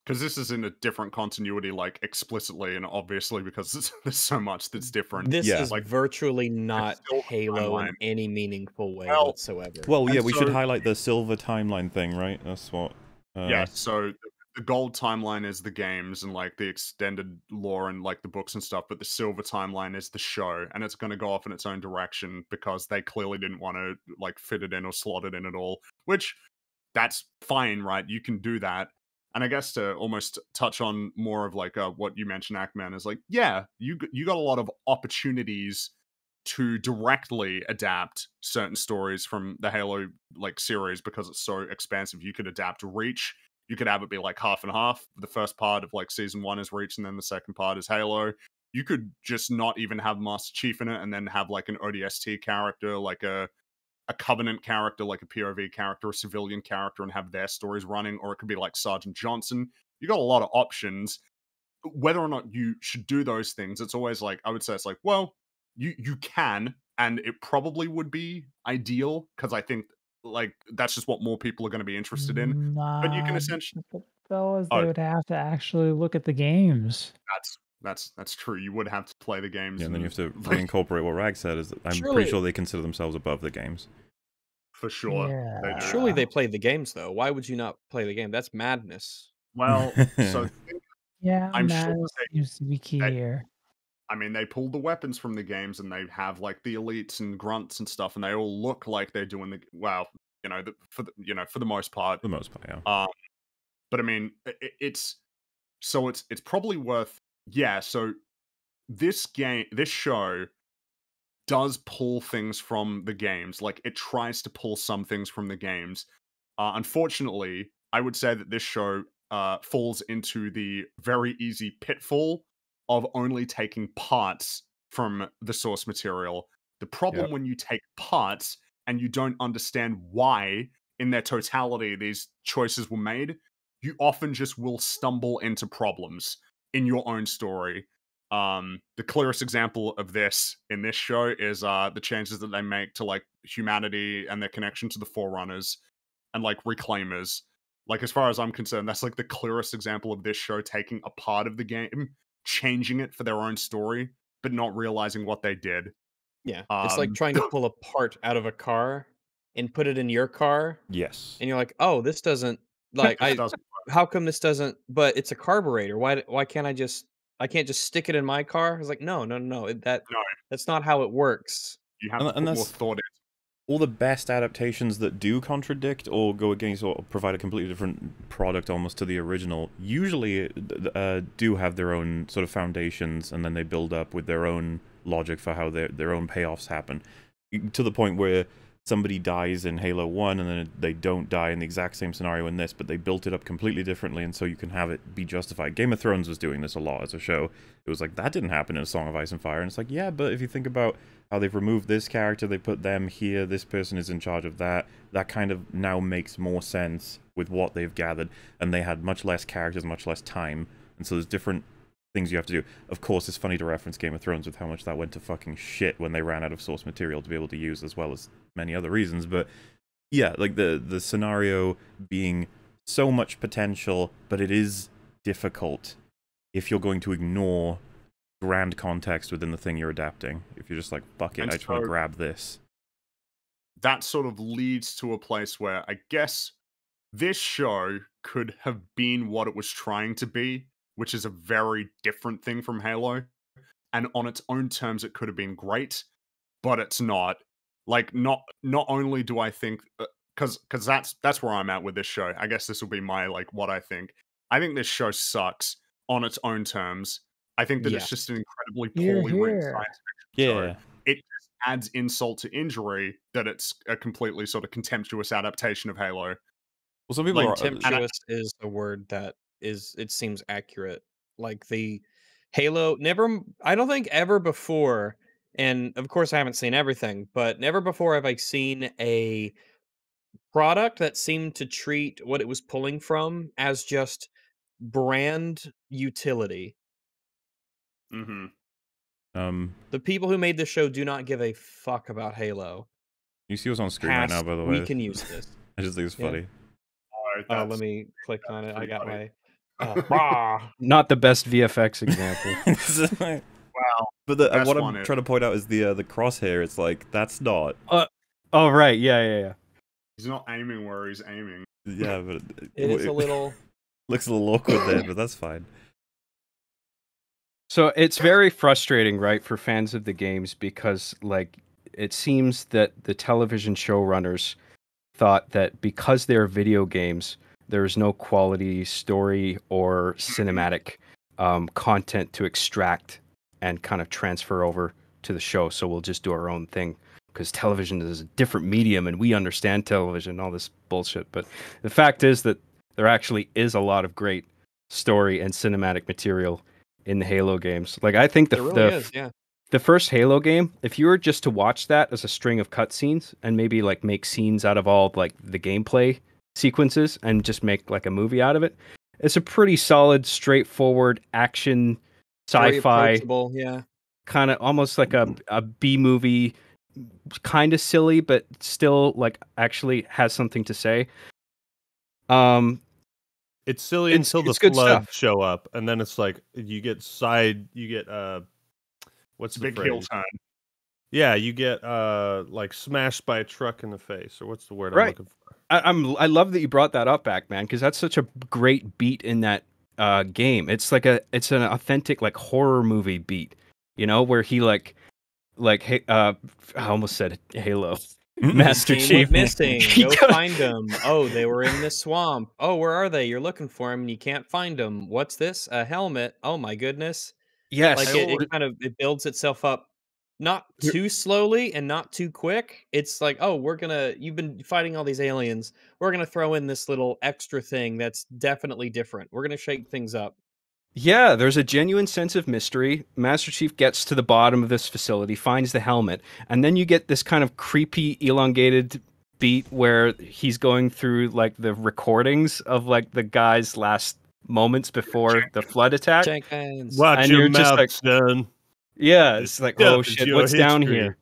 because this is in a different continuity, like explicitly and obviously because there's, there's so much that's different. This Yeah. is Like, virtually not still Halo in any meaningful way Well- whatsoever. Well, yeah, And we should highlight the silver timeline thing, right? That's what. Uh, yeah, so the, gold timeline is the games and like the extended lore and like the books and stuff, but the silver timeline is the show, and it's going to go off in its own direction because they clearly didn't want to like fit it in or slot it in at all. Which that's fine, right? You can do that. And I guess to almost touch on more of like uh, what you mentioned, Actman is like, yeah, you you got a lot of opportunities to directly adapt certain stories from the Halo like series because it's so expansive. You could adapt Reach. You could have it be like half and half. The first part of like season one is Reach, and then the second part is Halo. You could just not even have Master Chief in it, and then have like an ODST character, like a a Covenant character, like a POV character, a civilian character, and have their stories running. Or it could be like Sergeant Johnson. You got a lot of options. Whether or not you should do those things, it's always like I would say it's like, well, you you can, and it probably would be ideal because I think like that's just what more people are going to be interested in. But you can essentially but fellas, Oh. they would have to actually look at the games. that's that's that's true. You would have to play the games. Yeah, and then you have to like, reincorporate what Rag said. Is that I'm Surely- pretty sure they consider themselves above the games. for sure. Yeah. do. Surely they play the games though. Why would you not play the game? That's madness. Well, so Yeah, I'm sure madness they- seems to be key they- here. I mean, they pulled the weapons from the games, and they have like the elites and grunts and stuff, and they all look like they're doing the well, you know, the, for the, you know for the most part. For the most part, yeah. Um, but I mean, i i- it's so it's it's probably worth yeah. So this game, this show does pull things from the games. Like it tries to pull some things from the games. Uh, unfortunately, I would say that this show uh, falls into the very easy pitfall of only taking parts from the source material. The problem Yep. when you take parts and you don't understand why in their totality these choices were made, you often just will stumble into problems in your own story. Um, the clearest example of this in this show is uh the changes that they make to like humanity and their connection to the forerunners and like reclaimers. Like as far as I'm concerned, that's like the clearest example of this show taking a part of the game, changing it for their own story, but not realizing what they did. Yeah. it's like Um, trying to pull a part out of a car and put it in your car, Yes. and you're like, oh, this doesn't like This I. doesn't How come this doesn't? But it's a carburetor. Why? Why can't I just? I can't just stick it in my car. I was like, no, no, no. it- That No. that's not how it works. You have And- to and put more that's- thought in. All the best adaptations that do contradict or go against or provide a completely different product almost to the original usually uh, do have their own sort of foundations and then they build up with their own logic for how their their own payoffs happen to the point where somebody dies in Halo 1 and then they don't die in the exact same scenario in this but they built it up completely differently and so you can have it be justified. Game of Thrones was doing this a lot as a show. It was like that didn't happen in A Song of Ice and Fire and it's like yeah but if you think about how they've removed this character, they put them here, this person is in charge of that. That kind of now makes more sense with what they've gathered, and they had much less characters, much less time, and so there's different things you have to do. Of course, it's funny to reference Game of Thrones with how much that went to fucking shit when they ran out of source material to be able to use, as well as many other reasons. But yeah, like the the scenario being so much potential, but it is difficult if you're going to ignore grand context within the thing you're adapting. If you're just like, fuck it, And I just want to grab this. that sort of leads to a place where I guess this show could have been what it was trying to be, which is a very different thing from Halo. And on its own terms, it could have been great, but it's not. Like, not not only do I think, uh, because because that's that's where I'm at with this show. I guess this will be my like what I think. I think this show sucks on its own terms. I think that Yeah. it's just an incredibly Hear, poorly written hear. science fiction show Yeah. it just adds insult to injury that it's a completely sort of contemptuous adaptation of Halo. Well, some people Like, are. Contemptuous is a word that is it seems accurate. Like the Halo never I don't think ever before and of course I haven't seen everything, but never before have I seen a product that seemed to treat what it was pulling from as just brand utility. Mm-hmm. Um, The people who made this show do not give a fuck about Halo. you see what's on screen right now, by the way. we can use this. I just think it's Yeah. funny. Oh, let me click on it. I got funny. my. Uh. Not the best VFX example. Wow. but the, uh, what I'm one is- trying to point out is the uh, the crosshair. It's like that's not. oh right, yeah, yeah, yeah. He's not aiming where he's aiming. Yeah, but It is a little. looks a little awkward there, but that's fine. So it's very frustrating, right, for fans of the games because like it seems that the television showrunners thought that because they're video games, there is no quality story or cinematic um, content to extract and kind of transfer over to the show. So we'll just do our own thing because television is a different medium and we understand television, all this bullshit. But the fact is that there actually is a lot of great story and cinematic material in the Halo games. Like I think the really the, is, yeah. the first Halo game, if you were just to watch that as a string of cutscenes and maybe like make scenes out of all like the gameplay sequences and just make like a movie out of it, it's a pretty solid, straightforward action sci-fi Yeah. kind of almost like a a B movie, kind of silly, but still like actually has something to say. Um, It's silly It's- until the it's good flood show up, and then it's like you get side, you get uh, what's It's the big phrase? heel turn. Yeah, you get uh, like smashed by a truck in the face, or what's the word I'm Right. looking for? I, I'm I love that you brought that up back, man, because that's such a great beat in that uh, game. It's like a it's an authentic like horror movie beat, you know, where he like like hey, uh, I almost said Halo. Master Team Chief went missing. Go find them. Oh, they were in the swamp. Oh, where are they? You're looking for them and you can't find them. What's this? A helmet. Oh my goodness. Yes, Like it, it kind of it builds itself up not too slowly and not too quick. It's like, oh, we're gonna you've been fighting all these aliens. We're gonna throw in this little extra thing that's definitely different. We're gonna shake things up. Yeah, there's a genuine sense of mystery. Master Chief gets to the bottom of this facility, finds the helmet, and then you get this kind of creepy, elongated beat where he's going through like the recordings of like the guy's last moments before the flood attack. Jenkins. Watch And your you're just mouth, like- son. Yeah, it's like, Step oh shit, your what's down here?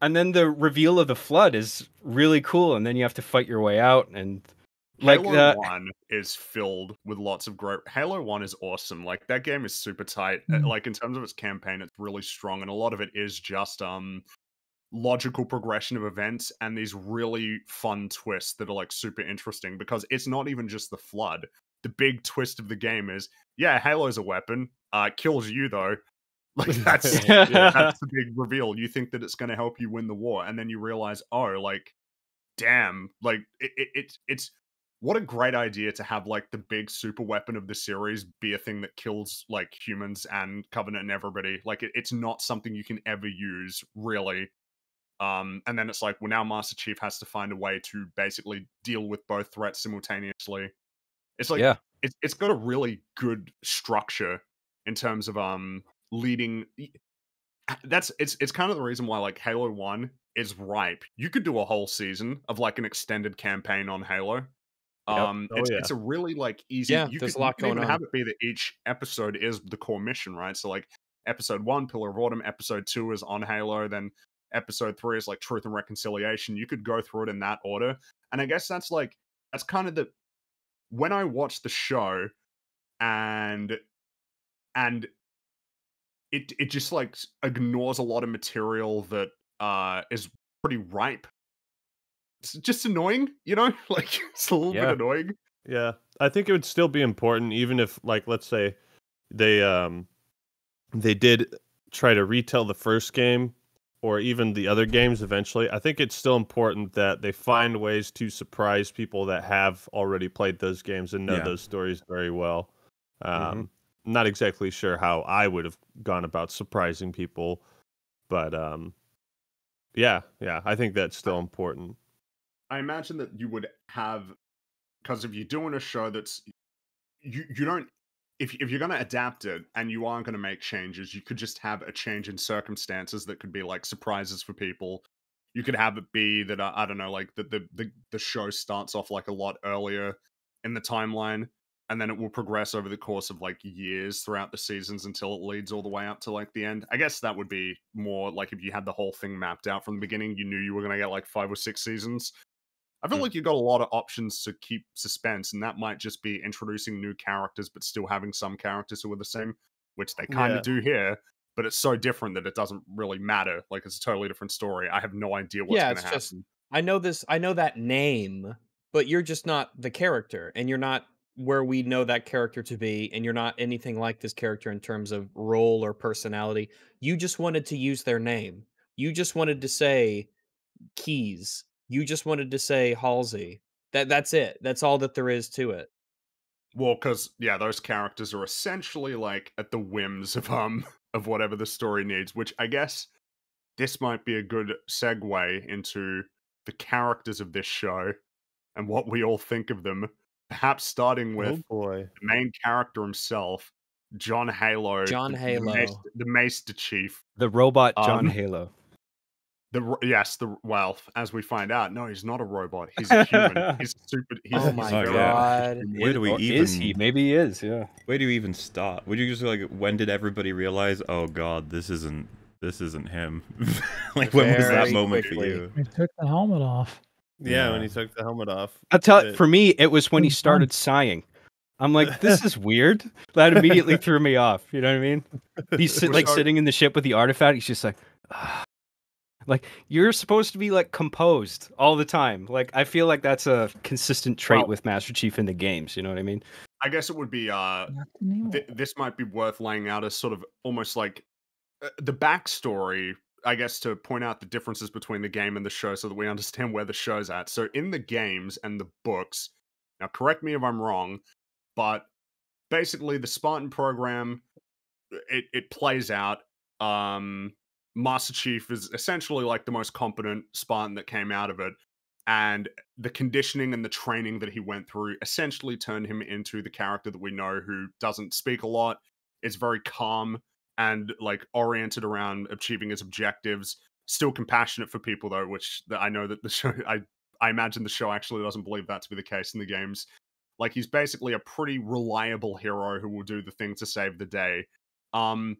And then the reveal of the flood is really cool, and then you have to fight your way out, and like Halo One is filled with lots of great. Halo One is awesome. Like that game is super tight. Uh, Mm. Like in terms of its campaign, it's really strong, and a lot of it is just um logical progression of events and these really fun twists that are like super interesting because it's not even just the flood. The big twist of the game is, yeah, Halo's a weapon. Uh, kills you though. Like that's Yeah. that's the big reveal. You think that it's going to help you win the war, and then you realize, oh, like, damn, like it, it, it's it's what a great idea to have like the big super weapon of the series be a thing that kills like humans and Covenant and everybody. Like it, it's not something you can ever use really. Um, and then it's like, well, now Master Chief has to find a way to basically deal with both threats simultaneously. It's like Yeah. it's it's got a really good structure in terms of um leading that's it's it's kind of the reason why like Halo 1 is ripe. You could do a whole season of like an extended campaign on Halo. Um Oh, it's yeah. it's a really like easy Yeah, you there's could, a lot can going on. have it be that each episode is the core mission, right? So like episode 1 Pillar of Autumn, episode 2 is on Halo, then episode 3 is like Truth and Reconciliation. You could go through it in that order. And I guess that's like that's kind of the when I watch the show and and it it just like ignores a lot of material that uh is pretty ripe. It's just annoying, you know? Like it's a little Yeah. bit annoying. Yeah, I think it would still be important, even if, like, let's say they um they did try to retell the first game or even the other games eventually. I think it's still important that they find ways to surprise people that have already played those games and know Yeah. those stories very well. Um, Mhm. Not exactly sure how I would have gone about surprising people, but um, yeah, yeah, I think that's still important. I imagine that you would have because if you're doing a show that's you you don't if if you're going to adapt it and you aren't going to make changes, you could just have a change in circumstances that could be like surprises for people. you could have it be that uh, I don't know, like the, the the the show starts off like a lot earlier in the timeline, and then it will progress over the course of like years throughout the seasons until it leads all the way up to like the end. I guess that would be more like if you had the whole thing mapped out from the beginning, you knew you were gonna get like five or six seasons. I feel Mm. like you've got a lot of options to keep suspense, and that might just be introducing new characters, but still having some characters who are the same, which they kind of Yeah. do here. But it's so different that it doesn't really matter. Like it's a totally different story. I have no idea what's Yeah, going to happen. just- I know this. I know that name, but you're just not the character, and you're not where we know that character to be, and you're not anything like this character in terms of role or personality. You just wanted to use their name. You just wanted to say Keyes. You just wanted to say Halsey. That that's it. That's all that there is to it. Well, because yeah, those characters are essentially like at the whims of um of whatever the story needs. Which I guess this might be a good segue into the characters of this show and what we all think of them. Perhaps starting with oh boy. the main character himself, John Halo. John the, Halo. the, Maester, the Maester Chief. The robot John Um, Halo. The yes, the well, as we find out, no, he's not a robot. He's a human. he's super. He's, Oh he's my very- god. Where do we even? is he? Maybe he is. Yeah. Where do you even start? Would you just like when did everybody realize? Oh God, this isn't this isn't him. like when was that moment quickly. for you? He took the helmet off. Yeah, when he took the helmet off. I'll tell it- for me, it was when he started sighing. I'm like, this is weird. That immediately threw me off. You know what I mean? He's sit, like sitting in the ship with the artifact. He's just like, "Ah." Like you're supposed to be like composed all the time. Like I feel like that's a consistent trait Well- with Master Chief in the games. You know what I mean? I guess it would be uh th- this might be worth laying out as sort of almost like uh, the backstory i guess to point out the differences between the game and the show so that we understand where the show's at so in the games and the books now correct me if i'm wrong but basically the spartan program uh, it, it plays out um master chief is essentially like the most competent spartan that came out of it and the conditioning and the training that he went through essentially turned him into the character that we know who doesn't speak a lot is very calm and like oriented around achieving his objectives. Still compassionate for people though which i know that the show i i imagine the show actually doesn't believe that to be the case in the games. Like he's basically a pretty reliable hero who will do the thing to save the day. Um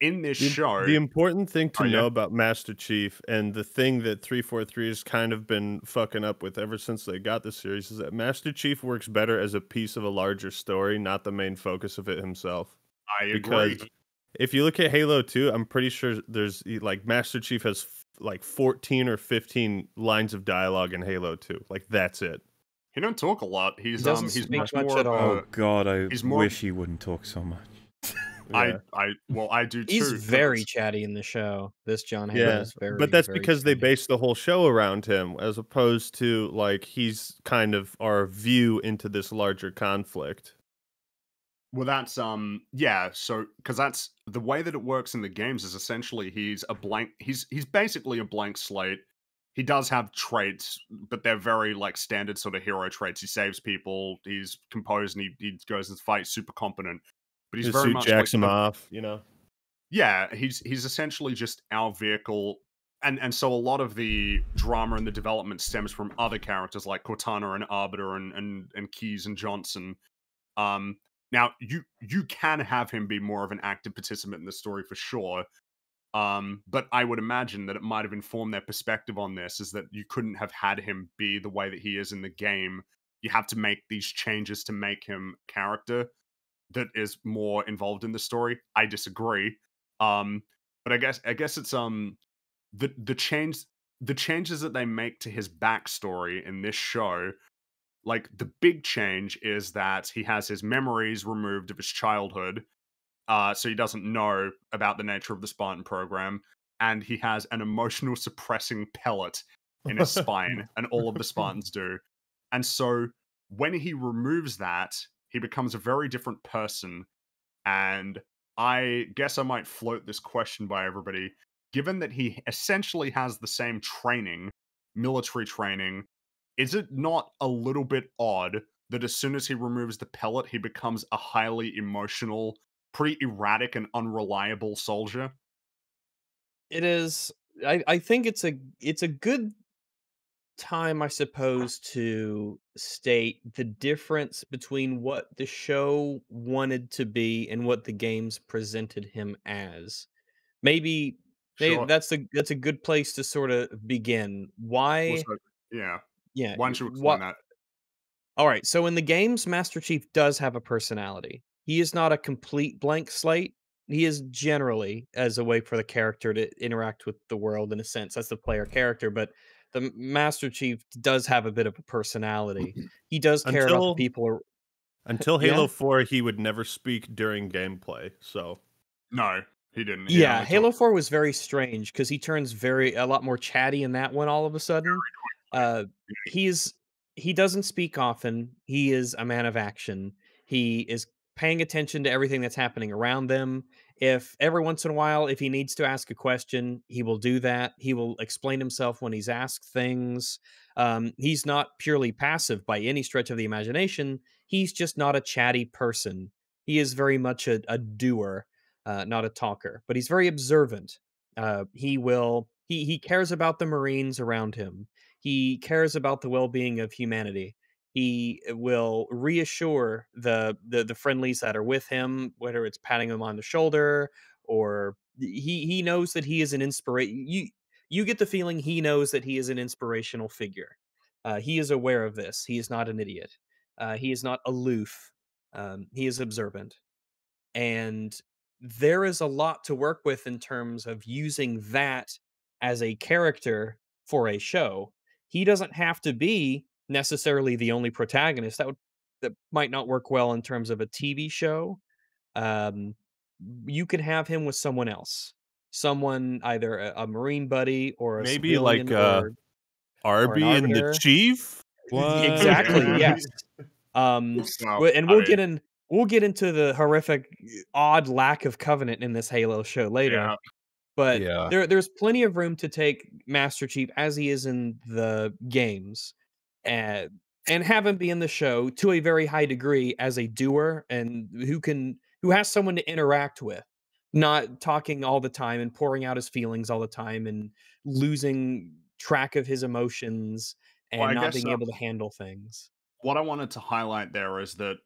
in this The, show the important thing to Oh, yeah? know about Master Chief and the thing that 343 has kind of been fucking up with ever since they got the series is that Master Chief works better as a piece of a larger story, not the main focus of it himself. i because agree if you look at Halo 2, I'm pretty sure there's like Master Chief has f- like 14 or 15 lines of dialogue in Halo 2. Like that's it. he don't talk a lot he's doesn't um he's speak much, much more at of all. a- Oh God, I he's more- wish he wouldn't talk so much. I, Yeah. I, well, I do too. He's very chatty in the show. This John Halo Yeah, is very. but that's very because they base the whole show around him as opposed to like he's kind of our view into this larger conflict. Well, that's um, yeah. So, because that's the way that it works in the games is essentially he's a blank. He's he's basically a blank slate. He does have traits, but they're very like standard sort of hero traits. He saves people. He's composed and he, he goes and fights. Super competent, but he's His very suit much jacks like him off, you know. yeah he's he's essentially just our vehicle and and so a lot of the drama and the development stems from other characters like cortana and arbiter and and, and keyes and johnson. Um now you you can have him be more of an active participant in the story for sure um but i would imagine that it might have informed their perspective on this is that you couldn't have had him be the way that he is in the game. You have to make these changes to make him character that is more involved in the story i disagree um but i guess i guess it's um the the change the changes that they make to his backstory in this show like the big change is that he has his memories removed of his childhood uh so he doesn't know about the nature of the spartan program and he has an emotional suppressing pellet in his spine and all of the spartans do and so when he removes that he becomes a very different person and I guess I might float this question by everybody. Given that he essentially has the same training, military training, is it not a little bit odd that as soon as he removes the pellet, he becomes a highly emotional, pretty erratic, and unreliable soldier? It is I, I think it's a it's a good time, I suppose, to state the difference between what the show wanted to be and what the games presented him as. Maybe, maybe Sure. that's a that's a good place to sort of begin. Why? Yeah. yeah. Why don't you explain that? All right. So in the games, Master Chief does have a personality. He is not a complete blank slate. He is generally as a way for the character to interact with the world in a sense as the player character, but the Master Chief does have a bit of a personality. He does care about the Until- people. ar- Until Yeah. Halo 4, he would never speak during gameplay. So No, he didn't. He Yeah, Halo talked- 4 was very strange because he turns very a lot more chatty in that one all of a sudden. Uh he's he doesn't speak often. He is a man of action. He is paying attention to everything that's happening around them. If every once in a while if he needs to ask a question, he will do that. He will explain himself when he's asked things. Um he's not purely passive by any stretch of the imagination. He's just not a chatty person. He is very much a, a doer uh, not a talker, but he's very observant. Uh, he will he he cares about the Marines around him. He cares about the well-being of humanity. He uh, will reassure the the the friendlies that are with him, whether it's patting them on the shoulder or he he knows that he is an inspiration. You you get the feeling he knows that he is an inspirational figure. Uh, he is aware of this. He is not an idiot. Uh, he is not aloof. Um, he is observant and there is a lot to work with in terms of using that as a character for a show. He doesn't have to be necessarily the only protagonist. That would that might not work well in terms of a TV show. Um, you could have him with someone else, someone either a, a marine buddy or a Maybe like, uh, or- Arby and the Chief? exactly yes. Um, So, Well, and we'll mean, get in. We'll get into the horrific, odd lack of covenant in this Halo show later. Yeah. But Yeah. there, there's plenty of room to take Master Chief as he is in the games, and and have him be in the show to a very high degree as a doer and who can who has someone to interact with, not talking all the time and pouring out his feelings all the time and losing track of his emotions and Well, not being uh, able to handle things. what I wanted to highlight there is that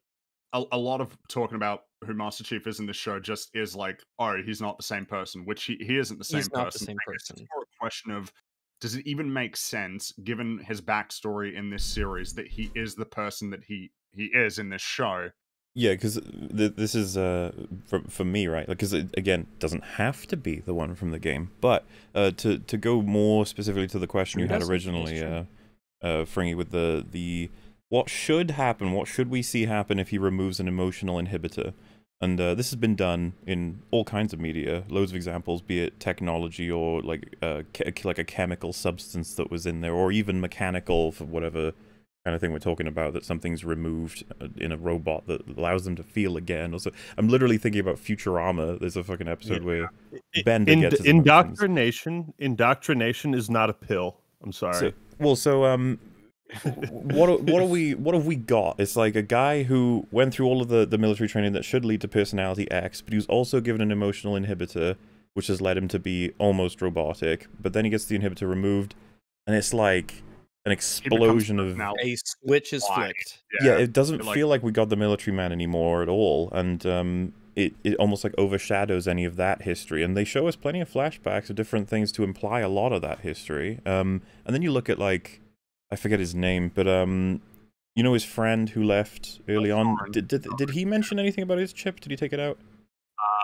a, a lot of talking about who Master Chief is in this show just is like, oh, he's not the same person, which he, he isn't the same He's not the person. same guess it's more a question of does it even make sense, given his backstory in this series, that he is the person that he he is in this show? Yeah, because th- this is uh, for, for me, right? Because it again doesn't have to be the one from the game, but uh, to to go more specifically to the question you had originally, uh, uh, Fringy, with the the what should happen, what should we see happen if he removes an emotional inhibitor? And uh, this has been done in all kinds of media, loads of examples, be it technology or like uh, like a chemical substance that was in there, or even mechanical for whatever kind of thing we're talking about that something's removed uh, in a robot that allows them to feel again. Also, I'm literally thinking about Futurama. There's a fucking episode where Bender Ind- gets indoctrination. Indoctrination is not a pill. I'm sorry. So, well, so um, what what are we what have we got? It's like a guy who went through all of the the military training that should lead to personality X, but he was also given an emotional inhibitor, which has led him to be almost robotic. But then he gets the inhibitor removed, and it's like an explosion of personality. A switch is Why? flipped. yeah, it doesn't like- feel like we got the military man anymore at all and um it, it almost like overshadows any of that history and they show us plenty of flashbacks of different things to imply a lot of that history um and then you look at like i forget his name but um you know his friend who left early on did, did, did he mention anything about his chip did he take it out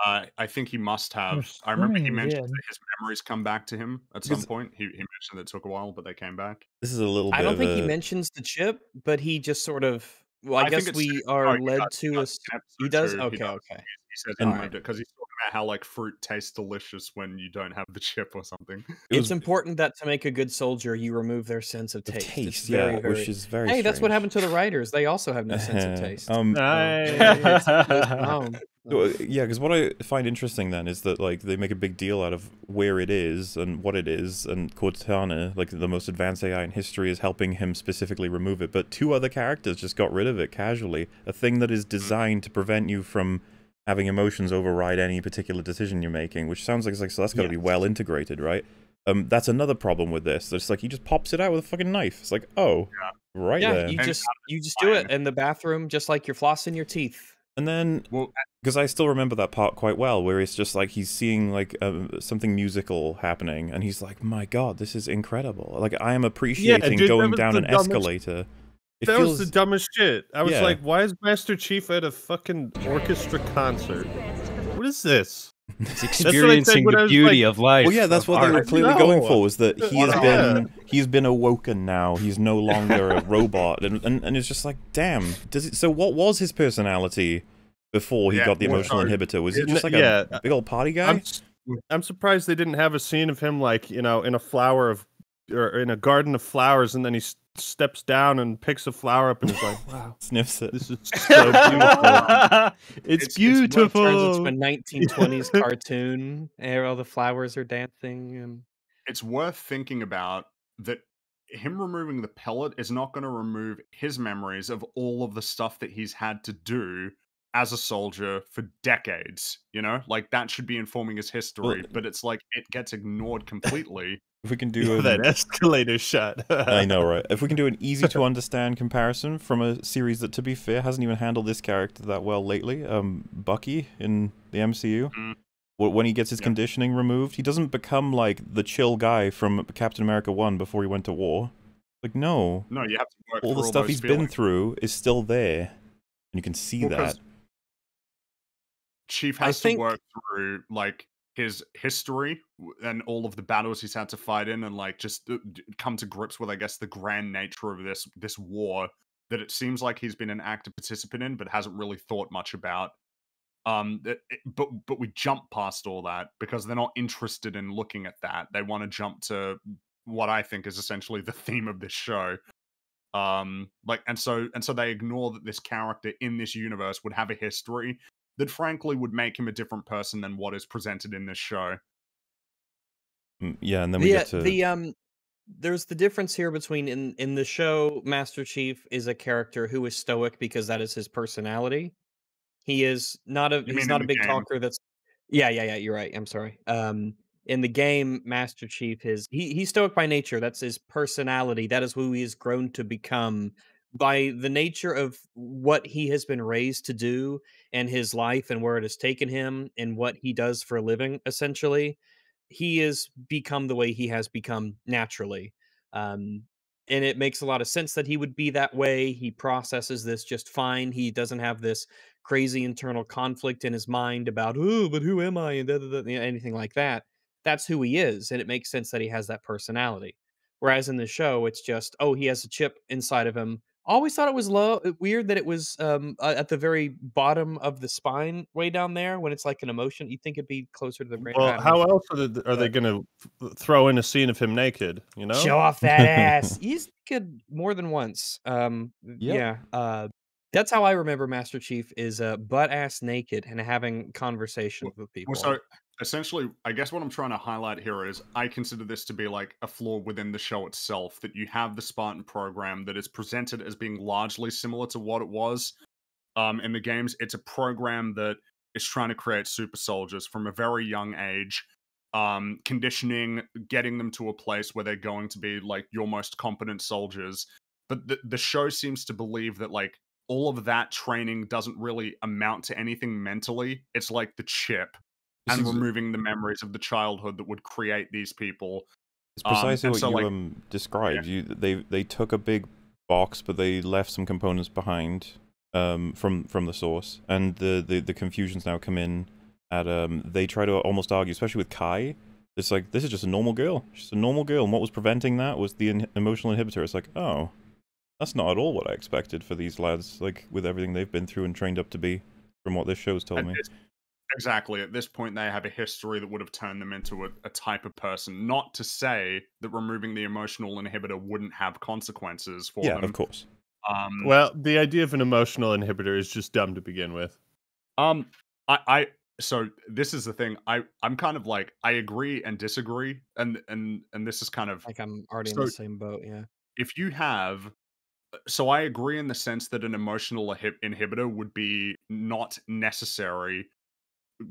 Uh, I think he must have. Yes, I remember he he mentioned did. that his memories come back to him at some point. He, he mentioned that it took a while, but they came back. this is a little bit I don't of think he mentions the chip, but he just sort of. Well, I, I guess we are he led does, to does. us. He does. two, Okay, does. okay. He says And- he it because he's talking about how like fruit tastes delicious when you don't have the chip or something. it It's was important that to make a good soldier, you remove their sense of taste. taste, It's yeah very, very... which is very Hey, that's what happened to the writers. They also have no sense of taste. um Nice. Um, So, uh, yeah, because what I find interesting then is that like they make a big deal out of where it is and what it is, and Cortana, like the most advanced AI in history, is helping him specifically remove it. But two other characters just got rid of it casually. A thing that is designed to prevent you from having emotions override any particular decision you're making, which sounds like, it's like so that's got to be well integrated, right? Um, that's another problem with this. It's like he just pops it out with a fucking knife. It's like, oh, right yeah, there. you just you just do it in the bathroom, just like you're flossing your teeth. And then, Well, because I still remember that part quite well, where it's just like he's seeing like um, something musical happening, and he's like, "My God, this is incredible! Like I am appreciating dude, going down an dumbest- escalator." It that feels was the dumbest shit. I was Yeah. like, why is Master Chief at a fucking orchestra concert? What is this? He's what I said experiencing the beauty like- of life. Well, yeah, that's of what they were clearly No. going for. Was that he has Yeah. been he's been awoken now. He's no longer a robot, and, and and it's just like, damn. Does it? So what was his personality before he Yeah, got the emotional sorry. inhibitor? Was he N- just like yeah. a big old party guy? I'm, s- I'm surprised they didn't have a scene of him like you know in a flower of or in a garden of flowers, and then he s- steps down and picks a flower up and is like, "Wow, Sniffs it. this is so beautiful." It's- it's, it's what turns into a 1920s cartoon, and all the flowers are dancing, and it's worth thinking about that him removing the pellet is not going to remove his memories of all of the stuff that he's had to do as a soldier for decades you know like that should be informing his history but it's like it gets ignored completely If we can do that an, escalator shot. I know, right? If we can do an easy to understand comparison from a series that, to be fair, hasn't even handled this character that well lately, um, Bucky in the MCU. Mm. When he gets his Yeah. conditioning removed, he doesn't become like the chill guy from Captain America One before he went to war. Like, no, no you have to work all the through stuff those he's been through is still there, and you can see Well, that. 'cause Chief I has think- to work through like his history and all of the battles he's had to fight in, and like just come to grips with, I guess, the grand nature of this this war that it seems like he's been an active participant in, but hasn't really thought much about. Um, it- but but we jump past all that because they're not interested in looking at that. They want to jump to what I think is essentially the theme of this show. Um, like, and so and so they ignore that this character in this universe would have a history that frankly would make him a different person than what is presented in this show. Mm, yeah, and then we the, get to the um there's the difference here between in in the show master chief is a character who is stoic because that is his personality he is not a mean he's not a big game? talker that's yeah yeah yeah you're right i'm sorry um in the game master chief is he, he's stoic by nature that's his personality that is who he has grown to become by the nature of what he has been raised to do and his life and where it has taken him and what he does for a living essentially he has become the way he has become naturally. Um, and it makes a lot of sense that he would be that way. He processes this just fine. He doesn't have this crazy internal conflict in his mind about, oh, but who am I? And da, da, da," anything like that. That's who he is. And it makes sense that he has that personality. Whereas in the show, it's just, oh, he has a chip inside of him. Always thought it was low, weird that it was um, uh, at the very bottom of the spine, way down there, when it's like an emotion. You think it'd be closer to the brain. Well, how else are they, are they going to throw in a scene of him naked? You know, Show off that ass. He's good more than once. Um, Yep. yeah. Uh, that's how I remember Master Chief is uh, butt ass naked and having conversations with people. Well, so essentially, I guess what I'm trying to highlight here is I consider this to be like a flaw within the show itself that you have the Spartan program that is presented as being largely similar to what it was um, in the games. It's a program that is trying to create super soldiers from a very young age, um, conditioning, getting them to a place where they're going to be like your most competent soldiers. But the, the show seems to believe that like all of that training doesn't really amount to anything mentally. It's like the chip and removing the memories of the childhood that would create these people. It's Um, precisely and what so, you like- um, described. You they they took a big box, but they left some components behind um, from from the source, and the, the the confusions now come in. At um, they try to almost argue, especially with Kai. It's like this is just a normal girl. She's a normal girl, and what was preventing that was the in- emotional inhibitor. It's like, oh, that's not at all what I expected for these lads. Like with everything they've been through and trained up to be, from what this show's told me. This- exactly. At this point, they have a history that would have turned them into a, a type of person. Not to say that removing the emotional inhibitor wouldn't have consequences for Yeah, them. of course. Um, Well, the idea of an emotional inhibitor is just dumb to begin with. Um, I, I, so this is the thing. I, I'm kind of like I agree and disagree, and and and this is kind of like I'm already in the same boat. Yeah. if you have. So I agree in the sense that an emotional inhibitor would be not necessary,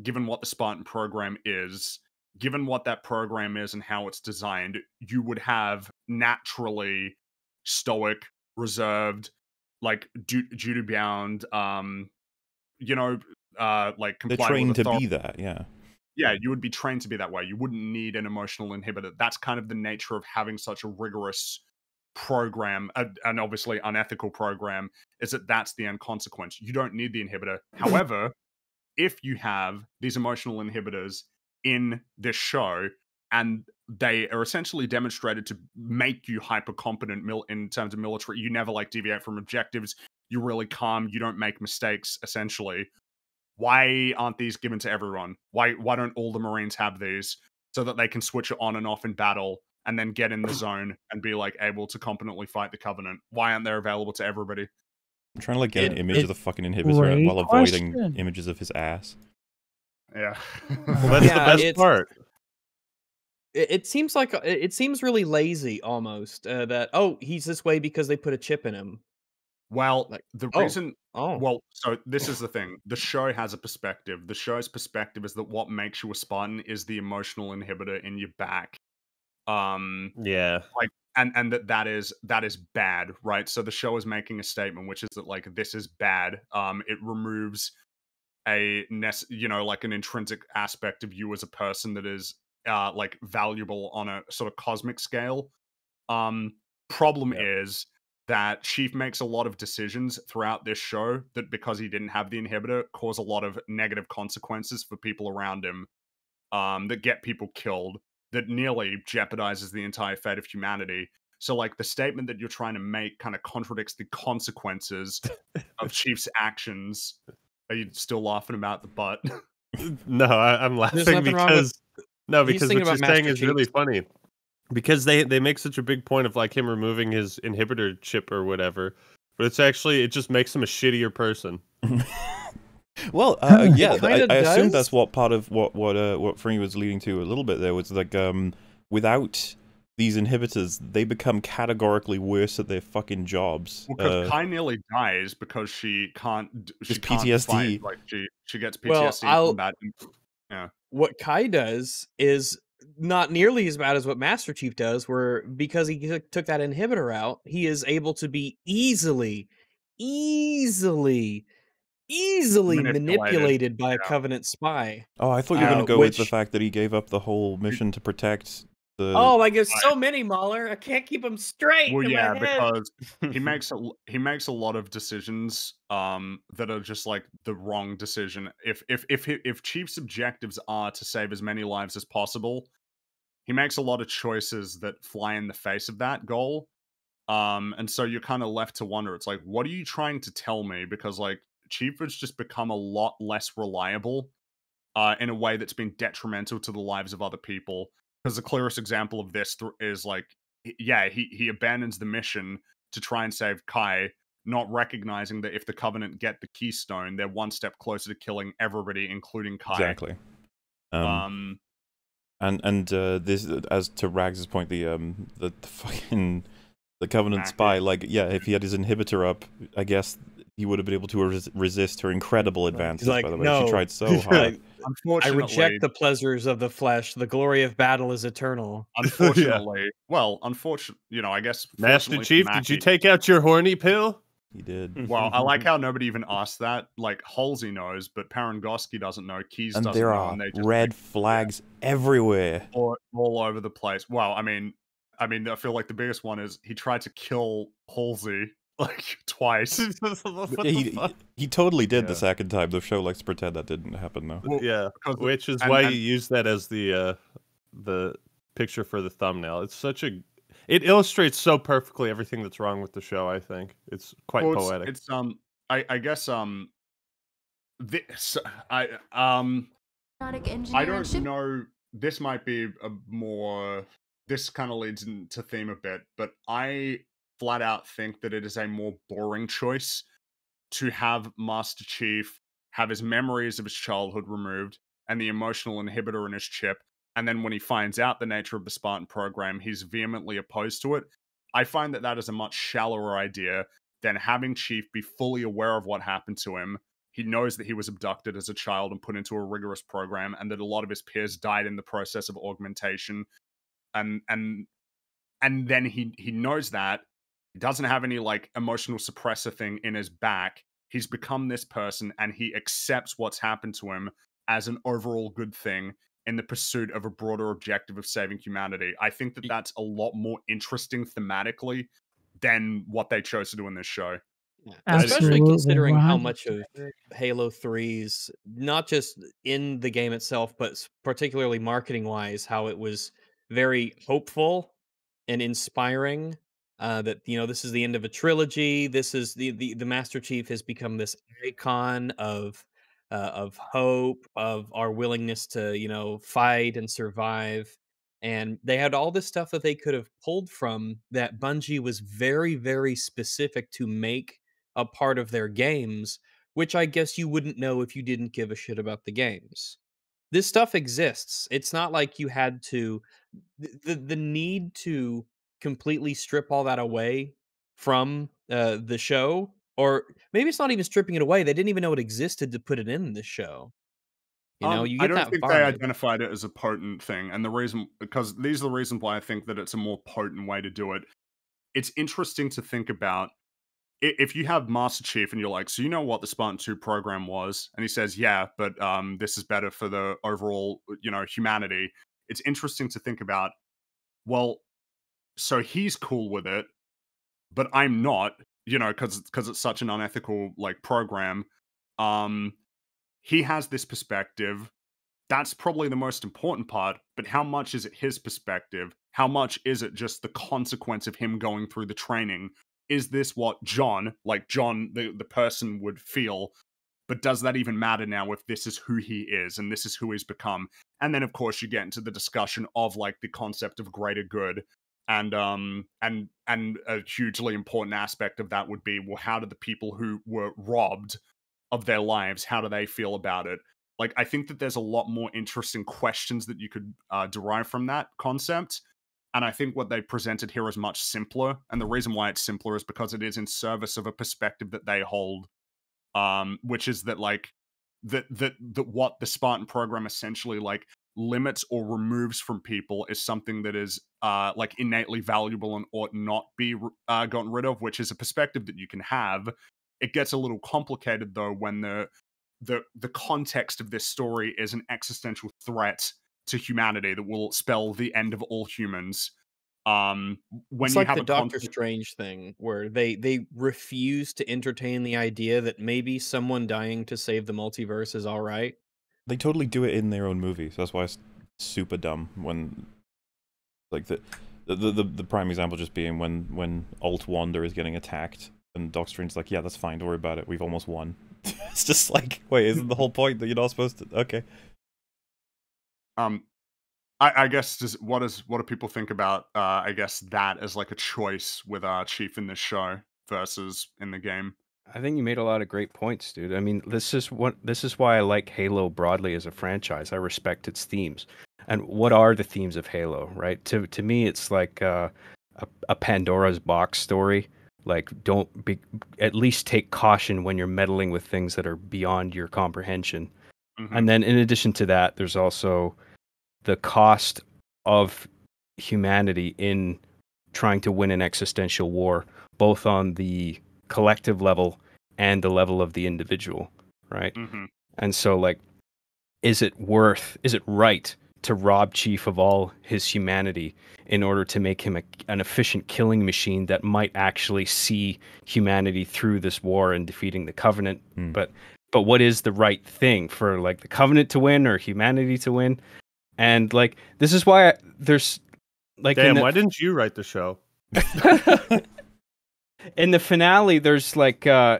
given what the Spartan program is. given what that program is and how it's designed, you would have naturally stoic, reserved, like du- duty bound, um, you know, uh, like They're trained to be that, yeah. Yeah, you would be trained to be that way. You wouldn't need an emotional inhibitor. That's kind of the nature of having such a rigorous program, uh, an obviously unethical program, is that that's the end consequence. You don't need the inhibitor. However, if you have these emotional inhibitors in this show and they are essentially demonstrated to make you hyper competent in terms of military, you never like deviate from objectives. You're really calm. You don't make mistakes. Essentially, why aren't these given to everyone? Why why don't all the Marines have these so that they can switch it on and off in battle and then get in the zone and be like able to competently fight the Covenant? Why aren't they available to everybody? I'm trying to like get an It- image of the fucking inhibitor while avoiding question. images of his ass. Yeah. Well, that's Yeah, the best part. It, it seems like uh, it it seems really lazy almost. Uh, that oh he's this way because they put a chip in him. well, Like, the oh. reason Oh, Well, so this is the thing. The show has a perspective. The show's perspective is that what makes you a Spartan is the emotional inhibitor in your back. Um Yeah. like and and that that is that is bad, right? So the show is making a statement which is that like this is bad. Um it removes a nece- you know like an intrinsic aspect of you as a person that is uh like valuable on a sort of cosmic scale. Um problem Yeah. is that Chief makes a lot of decisions throughout this show that because he didn't have the inhibitor cause a lot of negative consequences for people around him um that get people killed that nearly jeopardizes the entire fate of humanity. So like the statement that you're trying to make kind of contradicts the consequences of Chief's actions. Are you still laughing about the butt? No, I, I'm laughing nothing wrong with- because no, because thinking what you're about saying Master is really funny. Because they they make such a big point of like him removing his inhibitor chip or whatever, but it's actually it just makes him a shittier person. Well, uh, yeah, I, kinda I assume that's what part of what what uh, what Free was leading to a little bit there was like um without these inhibitors, they become categorically worse at their fucking jobs. Well, because Uh, Kai nearly dies because she can't. d- She can't PTSD. Fight. Like she she gets PTSD Well, I'll- from that. and- what Kai does is not nearly as bad as what Master Chief does, where because he took- took that inhibitor out, he is able to be easily, easily, easily Manipulated, manipulated, by a. Covenant spy. oh, I thought you were going uh, to go with the fact that he gave up the whole mission to protect the. oh, like there's so many MauLer, I can't keep them straight. Well, in my yeah, head. because he makes a l- he makes a lot of decisions um that are just like the wrong decision. If if if if Chief's objectives are to save as many lives as possible, he makes a lot of choices that fly in the face of that goal. Um, and so you're kind of left to wonder. It's like, what are you trying to tell me? Because like Chief has just become a lot less reliable, uh, in a way that's been detrimental to the lives of other people. Because the clearest example of this th- is like yeah, he he abandons the mission to try and save Kai, not recognizing that if the Covenant get the Keystone, they're one step closer to killing everybody, including Kai. exactly. Um, Um, and and uh, this as to Rags' point, the um the, the fucking the Covenant spy, like yeah, if he had his inhibitor up, I guess he would have been able to res- resist her incredible advances. like, by the way, "No." she tried so I, hard. I reject the pleasures of the flesh. The glory of battle is eternal. unfortunately, well, unfortunately, you know, I guess Master fortunately for Chief, did you take out your horny pill? he did. Hmm. Well, I like how nobody even asked that. Like Halsey knows, but Parangosky doesn't know. Keyes and doesn't there know, are and they just red flags everywhere. all, all over the place. Well, I mean, I mean, I feel like the biggest one is he tried to kill Halsey like twice. What Yeah, he, he totally did the second time. The show likes to pretend that didn't happen though. Well, yeah, because which is and- why and- you use that as the uh, the picture for the thumbnail. It's such a it illustrates so perfectly everything that's wrong with the show. I think it's quite well, it's- poetic. It's, um, I, I guess um, this I um I don't know. This might be a more. This kind of leads into theme a bit, but I flat out think that it is a more boring choice to have Master Chief have his memories of his childhood removed and the emotional inhibitor in his chip. And then when he finds out the nature of the Spartan program, he's vehemently opposed to it. I find that that is a much shallower idea than having Chief be fully aware of what happened to him. He knows that he was abducted as a child and put into a rigorous program, and that a lot of his peers died in the process of augmentation. And and and then he he knows that he doesn't have any like emotional suppressor thing in his back. He's become this person, and he accepts what's happened to him as an overall good thing in the pursuit of a broader objective of saving humanity. I think that that's a lot more interesting thematically than what they chose to do in this show. Especially Absolutely, considering how much of Halo 3's, not just in the game itself, but particularly marketing wise, how it was very hopeful and inspiring. Uh, that you know, this is the end of a trilogy. This is the the, the Master Chief has become this icon of uh, of hope, of our willingness to you know fight and survive. And they had all this stuff that they could have pulled from that Bungie was very, very specific to make a part of their games, which I guess you wouldn't know if you didn't give a shit about the games. This stuff exists. It's not like you had to the the, the need to completely strip all that away from uh, the show or maybe it's not even stripping it away. They didn't even know it existed to put it in the show. You know, Um, you I don't think they identified it as a potent thing, and the reason because these are the reasons why I think that it's a more potent way to do it. It's interesting to think about if you have Master Chief and you're like, so you know what the Spartan Two program was, and he says, yeah, but um, this is better for the overall, you know, humanity. It's interesting to think about. Well, so he's cool with it, but I'm not, you know, because because it's such an unethical like program. Um, he has this perspective. That's probably the most important part. But how much is it his perspective? How much is it just the consequence of him going through the training? Is this what John, like John, the, the person, would feel? But does that even matter now if this is who he is and this is who he's become? And then, of course, you get into the discussion of like the concept of greater good and um and and a hugely important aspect of that would be well how do the people who were robbed of their lives how do they feel about it? Like i think that there's a lot more interesting questions that you could uh, derive from that concept and i think what they presented here is much simpler and the reason why it's simpler is because it is in service of a perspective that they hold um which is that like that that that what the spartan program essentially like limits or removes from people is something that is uh like innately valuable and ought not be uh, gotten rid of which is a perspective that you can have it gets a little complicated though when the the the context of this story is an existential threat to humanity that will spell the end of all humans um when it's you like have the a Doctor Strange thing, where they they refuse to entertain the idea that maybe someone dying to save the multiverse is all right. They totally do it in their own movie, so that's why it's super dumb when, like the, the the the prime example just being when when Alt Wanda is getting attacked and Doctor Strange's like, yeah, that's fine, don't worry about it, we've almost won. it's just like, wait, isn't the whole point that you're not supposed to? Okay. um I, I guess does what is what do people think about uh I guess that as like a choice with our Chief in this show versus in the game. I think you made a lot of great points, dude. I mean, this is what this is why I like Halo broadly as a franchise. I respect its themes. And what are the themes of Halo, right? To to me it's like uh, a, a Pandora's box story. Like don't be at least take caution when you're meddling with things that are beyond your comprehension. Mhm. And then in addition to that, there's also the cost of humanity in trying to win an existential war, both on the collective level and the level of the individual, right? Mhm. And so, like, is it worth, is it right to rob Chief of all his humanity in order to make him a, an efficient killing machine that might actually see humanity through this war and defeating the Covenant? Hmm. But but what is the right thing for like the Covenant to win or humanity to win? And like this is why I, there's like in Damn, the- why didn't you write the show? in the finale there's like uh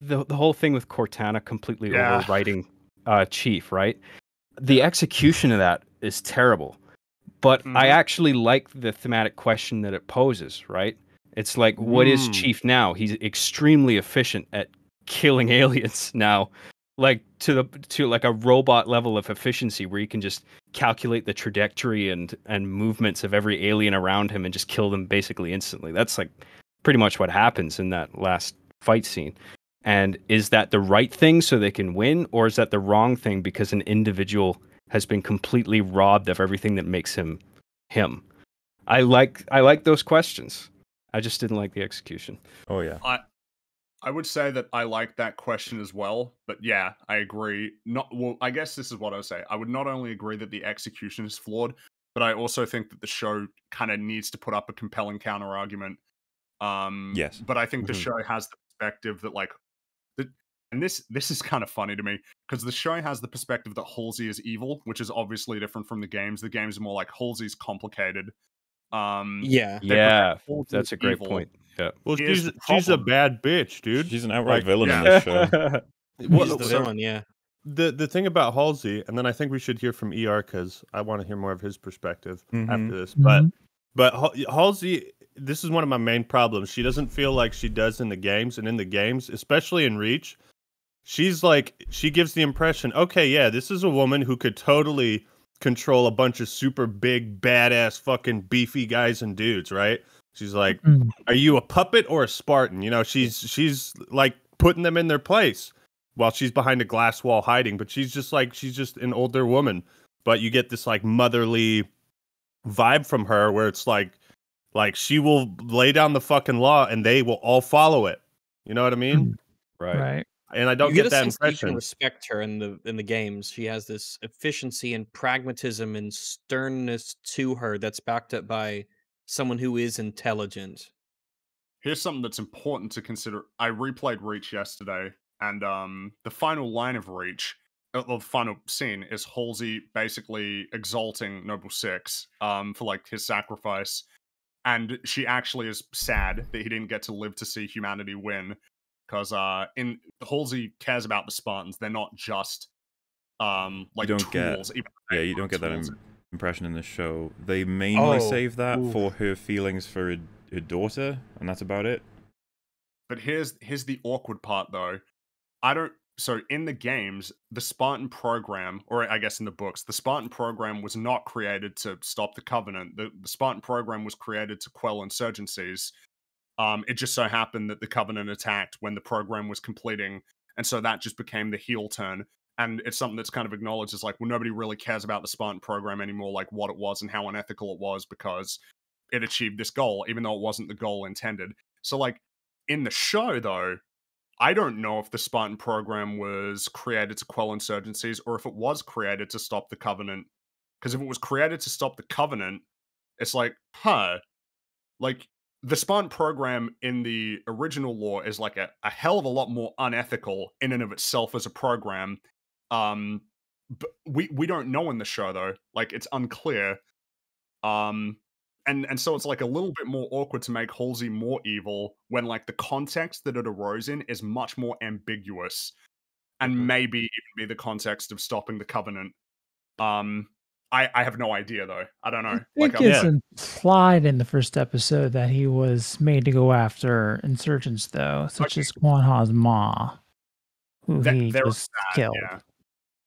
the the whole thing with Cortana completely Yeah. overwriting uh Chief, right? The execution of that is terrible. But I Mhm. actually like the thematic question that it poses, right? It's like what is Mm. Chief now? He's extremely efficient at killing aliens now. Like to the to like a robot level of efficiency where you can just calculate the trajectory and and movements of every alien around him and just kill them basically instantly. That's like pretty much what happens in that last fight scene. And is that the right thing so they can win, or is that the wrong thing because an individual has been completely robbed of everything that makes him him? I like I like those questions. I just didn't like the execution. Oh yeah. I I would say that I like that question as well, but yeah, I agree. Not well, I guess this is what I would say. I would not only agree that the execution is flawed, but I also think that the show kind of needs to put up a compelling counter argument. Um Yes. but I think the Mhm. show has the perspective that like the and this this is kind of funny to me because the show has the perspective that Halsey is evil, which is obviously different from the games. The games are more like Halsey's complicated. Um Yeah. Yeah, Halsey that's a great evil. point. Yeah. Well, Here's she's she's a bad bitch, dude. She's an outright Like, villain in yeah. this show. Well, the so- villain, yeah. the the thing about Halsey, and then I think we should hear from ER because I want to hear more of his perspective Mhm. after this. But Mhm. but Hal- Halsey, this is one of my main problems. She doesn't feel like she does in the games, and in the games, especially in Reach, she's like she gives the impression, okay, yeah, this is a woman who could totally control a bunch of super big, badass, fucking beefy guys and dudes, right? She's like, Mm. are you a puppet or a Spartan? You know, she's she's like putting them in their place while she's behind a glass wall hiding, but she's just like she's just an older woman. But you get this like motherly vibe from her where it's like like she will lay down the fucking law and they will all follow it. You know what I mean? Right. Right. And I don't you get, get, a that sense that you can impression. respect her in the in the games. She has this efficiency and pragmatism and sternness to her that's backed up by someone who is intelligent. here's something that's important to consider. I replayed Reach yesterday, and um, the final line of Reach, uh, the final scene, is Halsey basically exalting Noble Six um, for like his sacrifice, and she actually is sad that he didn't get to live to see humanity win, because uh, in Halsey cares about the Spartans. They're not just um like you don't get- tools. even Yeah, you don't get that im- impression in the show. They mainly Oh, save that oof. for her feelings for her, her daughter, and that's about it. But here's here's the awkward part though. I don't so in the games, the Spartan program, or I guess in the books, the Spartan program was not created to stop the Covenant. The, the Spartan program was created to quell insurgencies. Um, it just so happened that the Covenant attacked when the program was completing, and so that just became the heel turn. And it's something that's kind of acknowledged as like, well, nobody really cares about the Spartan program anymore, like what it was and how unethical it was because it achieved this goal, even though it wasn't the goal intended. So, like, in the show, though, I don't know if the Spartan program was created to quell insurgencies or if it was created to stop the Covenant. Because if it was created to stop the Covenant, it's like, huh, like the Spartan program in the original law is like a, a hell of a lot more unethical in and of itself as a program. Um, but we we don't know in the show though, like it's unclear. Um, and and so it's like a little bit more awkward to make Halsey more evil when like the context that it arose in is much more ambiguous, and Mhm. maybe even be the context of stopping the Covenant. Um, I I have no idea though. I don't know. I Like, think I'm- it's implied in the first episode that he was made to go after insurgents, though, such Okay. as Kwan Ha's ma, who That- he there is just that, killed. yeah,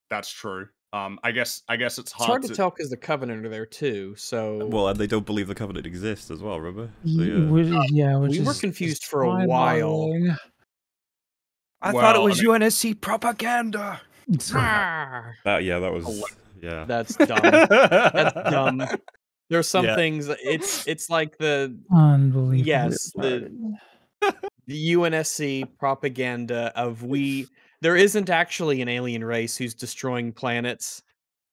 that's true. Um, I guess I guess it's It's hard, hard to tell because the Covenant are there too. So Well, and they don't believe the covenant exists as well, remember? So, Ye- yeah. which- yeah, which we were confused for a while. boggling. I thought Well, it I was mean- UNSC propaganda. Ah, That yeah, that was yeah. That's dumb. That's dumb. There's some Yeah. things. It's it's like the Unbelievable. Yes, the- the UNSC propaganda of we. There isn't actually an alien race who's destroying planets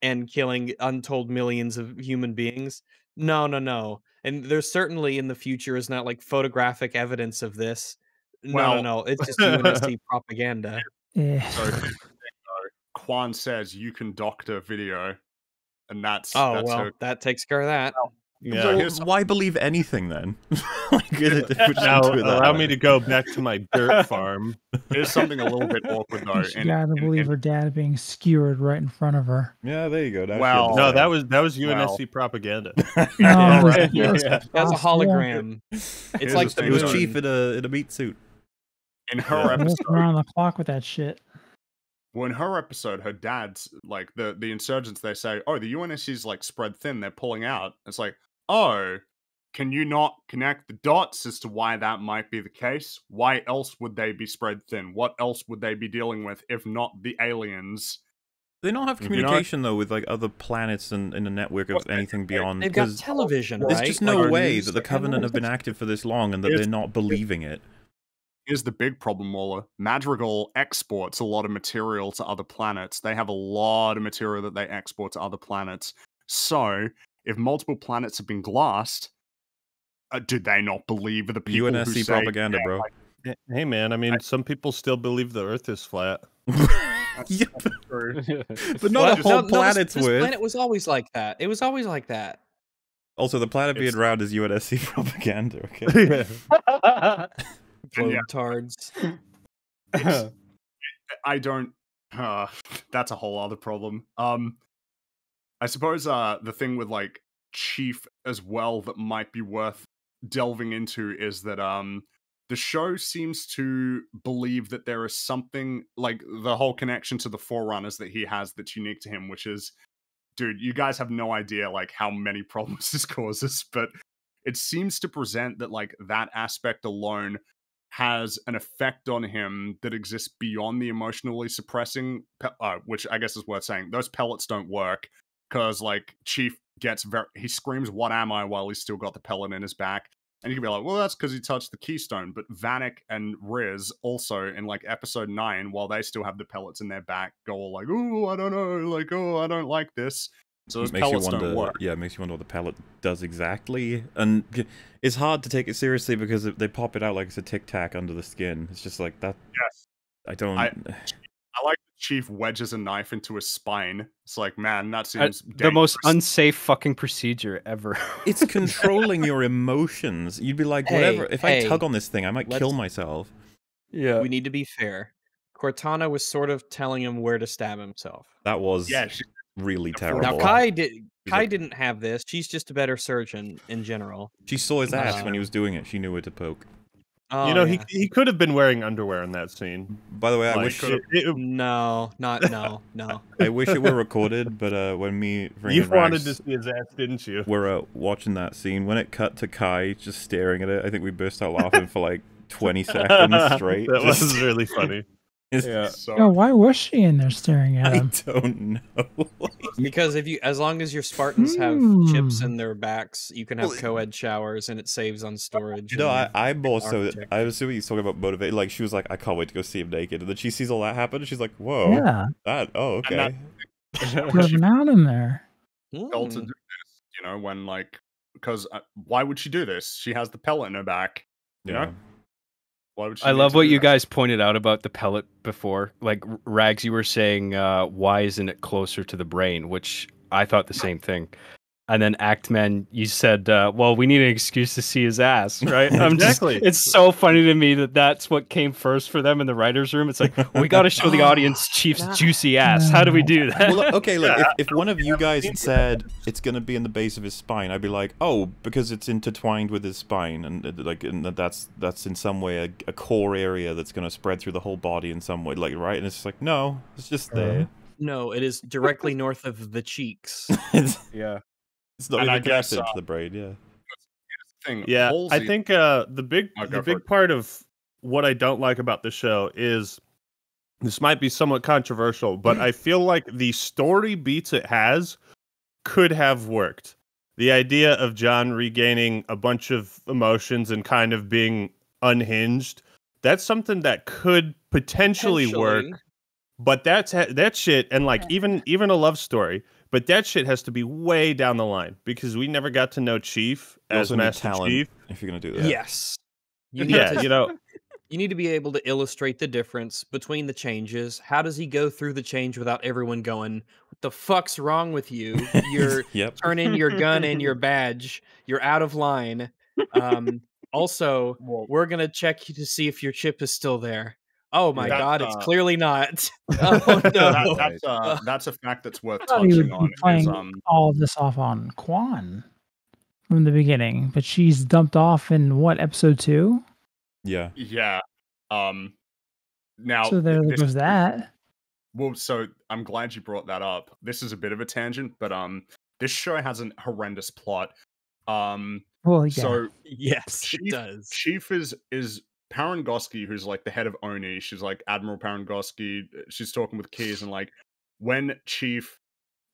and killing untold millions of human beings. No, no, no. And there's certainly in the future is not like photographic evidence of this. No, Well- no, no. It's just UNSC propaganda. Yeah. So Kwan says you can doctor video, and that's Oh that's well, her- that takes care of that. Yeah. Well, here's- why believe anything then? like, it- it- Now, into it uh, that allow me to go back to my dirt farm. Here's something a little bit awkward though. she and- gotta and- believe and- her dad being skewered right in front of her. Yeah, there you go. now she Well- No, that was that was Well. UNSC propaganda. No, Yeah, was- right, it was yeah. As a possible. hologram. It's Here's like the the it was chief in a in a meat suit. in her Yeah. Episode, around the clock with that shit. well, in her episode, her dad's like the the insurgents. They say, "Oh, the UNSC's like spread thin. They're pulling out." It's like, "Oh, can you not connect the dots as to why that might be the case? Why else would they be spread thin? What else would they be dealing with if not the aliens? They don't have You know, communication though with like other planets and in a network of Well, anything they- beyond. They've got television, there's right? just no Like, way that the Covenant have been active for this long and that they're not believing it. Here's the big problem, MauLer. Madrigal exports a lot of material to other planets. They have a lot of material that they export to other planets. So, if multiple planets have been glassed, uh, do they not believe the people who UNSC say, propaganda, "Yeah, bro. Eh, Hey man, I mean, some people still believe the Earth is flat. yeah, but, true." but not a No, whole no, this- planet's this, worth. planet was always like that. It was always like that. Also, the planet being It's- round is UNSC propaganda. Okay. And yeah, Tards. it's- I don't. Uh, that's a whole other problem. Um, I suppose uh, the thing with like Chief as well that might be worth delving into is that um, the show seems to believe that there is something like the whole connection to the Forerunners that he has that's unique to him, which is, dude, you guys have no idea like how many problems this causes, but it seems to present that like that aspect alone has an effect on him that exists beyond the emotionally suppressing uh, which i guess is worth saying those pellets don't work because like chief gets very he screams what am i while he's still got the pellet in his back and you can be like well that's because he touched the keystone but Vannak and riz also in like episode 9 while they still have the pellets in their back go all like oh i don't know like oh i don't like this so those It makes you wonder. don't work Yeah, it makes you wonder what the pellet does exactly, and it's hard to take it seriously because they pop it out like it's a tic tac under the skin. It's just like that. yes I don't. I- I like the chief wedges a knife into his spine. It's like, man, that Uh, seems the most unsafe fucking procedure ever. it's controlling your emotions. You'd be like, Hey, whatever. If I tug on this thing, I might kill myself. yeah. We need to be fair. Cortana was sort of telling him where to stab himself. That was yeah, she- really terrible. Now Kai did Kai like, didn't have this. She's just a better surgeon in general. she saw his ass when he Uh, was doing it. She knew where to poke. Oh, you know, yeah. he he could have been wearing underwear in that scene. By the way, I Like, wish it- it- No, not no, no. I wish it were recorded, but uh, when me, Ring you and wanted Rags to see his ass, didn't you? We're uh, watching that scene, when it cut to Kai just staring at it, I think we burst out laughing for like 20 seconds straight. that Just- was really funny. It's- Yeah. so Yeah, why was she in there staring at him? I don't know. Because if you, as long as your Spartans have chips Hmm. in their backs, you can have Well, co-ed showers, and it saves on storage. No, I, I'm also. architect. I was assuming he's talking about motivate. Like she was like, I can't wait to go see him naked, and then she sees all that happen, and she's like, Whoa, Yeah, that. Oh, okay. that- there's an out in there. told to Hmm. do this, you know, when like, because uh, why would she do this? She has the pellet in her back. You yeah. know? Why would? I love what you guys pointed out about the pellet before. Like Rags, you were saying, uh, why isn't it closer to the brain? Which I thought the same thing. And then Actman, you said, uh, well, we need an excuse to see his ass, right? I'm just, Exactly. it's so funny to me that that's what came first for them in the writer's room. It's like, we got to show the audience Chief's juicy ass. How do we do that? well, okay, look, if, if one of you guys had said it's gonna be in the base of his spine, I'd be like, oh, because it's intertwined with his spine, and uh, like, and that's that's in some way a, a core area that's gonna spread through the whole body in some way, like, right? And it's just like, no, it's just there. No, it is directly north of the cheeks. yeah. It's not And I even guess, connected uh, to the brain, yeah. Thing. Yeah, I think uh, the big the for big it. part of what I don't like about the show is this might be somewhat controversial, but I feel like the story beats it has could have worked. The idea of John regaining a bunch of emotions and kind of being unhinged, that's something that could potentially, work. But that's ha- that shit, and like even even a love story. But that shit has to be way down the line because we never got to know Chief You as also need Master talent Chief. if you're gonna do that. Yes. You need Yeah, to, you know, you need to be able to illustrate the difference between the changes. How does he go through the change without everyone going, "What the fuck's wrong with you? You're yep. turn in your gun and your badge. You're out of line." Um, also, Well, we're gonna check you to see if your chip is still there. Oh my That's, god, it's uh, clearly not. oh no. that, that's uh, that's a fact that's worth I thought he would touching be on. Is, um, all of this off on Kwan from the beginning, but she's dumped off in what episode two? Yeah. yeah. Um. Now, so there this- goes that. Well, so I'm glad you brought that up. This is a bit of a tangent, but um, this show has an horrendous plot. Um, Well, yeah. So Yes, Chief- it does. Chief is is Parangosky, who's like the head of Oni. She's like Admiral Parangosky. She's talking with Keyes, and like when Chief,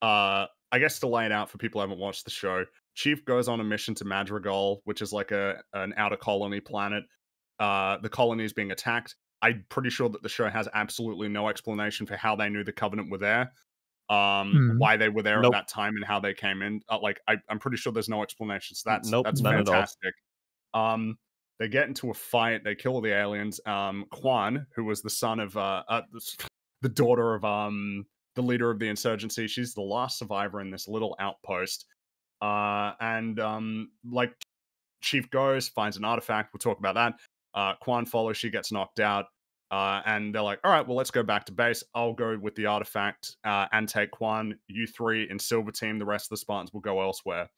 uh, I guess to lay it out for people who haven't watched the show, Chief goes on a mission to Madrigal, which is like a an outer colony planet. Uh, the colony is being attacked. I'm pretty sure that the show has absolutely no explanation for how they knew the Covenant were there, um, Hmm. why they were there Nope. at that time, and how they came in. Uh, like I, I'm pretty sure there's no explanation. So that's Nope, that's none at all. fantastic. Um, they get into a fight. They kill all the aliens. Um, Kwan, who was the son of uh, uh the daughter of um the leader of the insurgency, she's the last survivor in this little outpost. Uh, and um, like Chief goes, finds an artifact. We'll talk about that. Uh, Kwan follows. She gets knocked out. Uh, and they're like, all right, well, let's go back to base. I'll go with the artifact uh, and take Kwan. You three in Silver Team. The rest of the Spartans will go elsewhere.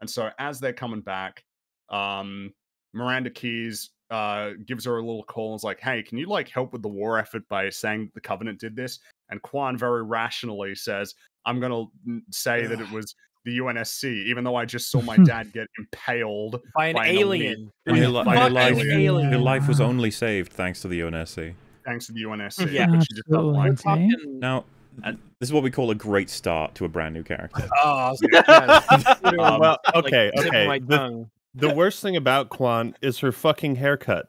And so as they're coming back, um, Miranda Keyes uh, gives her a little call and is like, hey, can you like help with the war effort by saying that the Covenant did this? And Kwan very rationally says, I'm going to say that it was the UNSC, even though I just saw my dad get impaled By an by an alien. And your, li- your life, alien. your life was only saved thanks to the UNSC. thanks to the UNSC. Yeah. but she just doesn't like We're it. Insane. talking. Now, And- this is what we call a great start to a brand new character. Oh, I yeah, Um, well, okay, tip okay. my The, tongue. The worst thing about Kwan is her fucking haircut.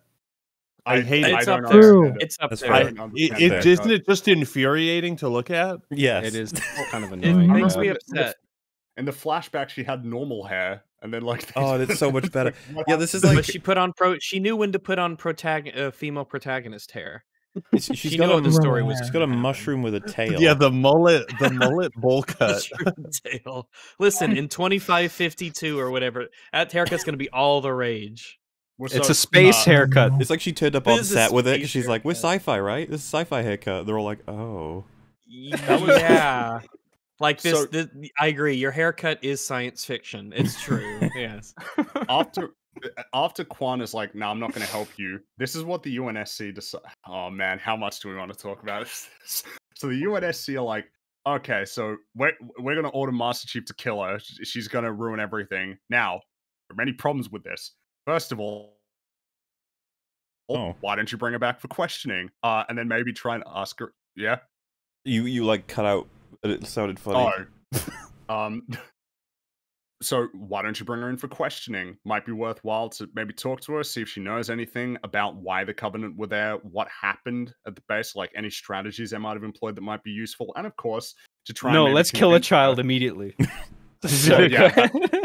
I hate it. I It's don't up there. understand it. It's up That's there. I I, don't it, understand it that. isn't it just infuriating to look at? yes. It is kind of annoying. It makes me upset. And the flashback, she had normal hair, and then like. Oh, just- that's so much better. Yeah, this is like but she put on pro. She knew when to put on protag- uh, female protagonist hair. she's She got knew a the story was. she's got a mushroom with a tail. Yeah, the mullet, the mullet bowl cut. Mushroom tail. Listen, in twenty five fifty two or whatever, that haircut's gonna be all the rage. Well, It's so, a space uh, haircut. It's like she turned up on This is set with it. 'cause space She's like, "We're sci-fi, right? This is sci-fi haircut." They're all like, "Oh." yeah. Like this, So- this, I agree. Your haircut is science fiction. It's true. yes. after after Kwan is like, "No, I'm not going to help you." This is what the UNSC decide. Oh man, how much do we want to talk about this? So the UNSC are like, "Okay, so we're we're going to order Master Chief to kill her. She's going to ruin everything." Now, there are many problems with this. First of all. Oh. Why don't you bring her back for questioning? Uh, and then maybe try and ask her. Yeah. You you like cut out. It sounded funny. Oh. um. So why don't you bring her in for questioning? Might be worthwhile to maybe talk to her, see if she knows anything about why the Covenant were there, what happened at the base, like any strategies they might have employed that might be useful, and of course to try. and no, let's kill a convince her- child immediately. So, yeah,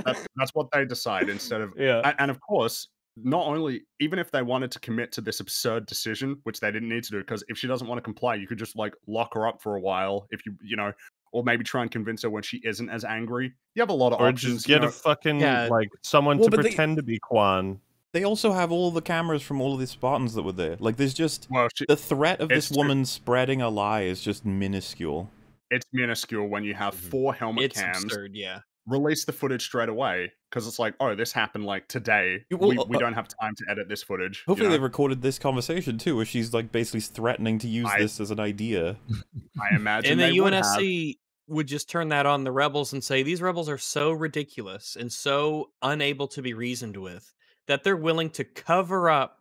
That's, that's what they decide instead of yeah. and of course, not only even if they wanted to commit to this absurd decision, which they didn't need to do, because if she doesn't want to comply, you could just like lock her up for a while. If you you know, or maybe try and convince her when she isn't as angry. You have a lot of Or options. just you get know. a fucking Yeah. like someone Well, to but they- pretend to be Kwan. They also have all the cameras from all of the Spartans that were there. Like, there's just well, she, the threat of this true. woman spreading a lie is just minuscule. it's minuscule when you have Mhm. four helmet It's cams. absurd. Yeah. Release the footage straight away because it's like, oh, this happened like today. Well, we, we uh, don't have time to edit this footage. you Hopefully, know? they recorded this conversation too, where she's like basically threatening to use I- this as an idea. I imagine and the. UNSC would just turn that on the rebels and say these rebels are so ridiculous and so unable to be reasoned with that they're willing to cover up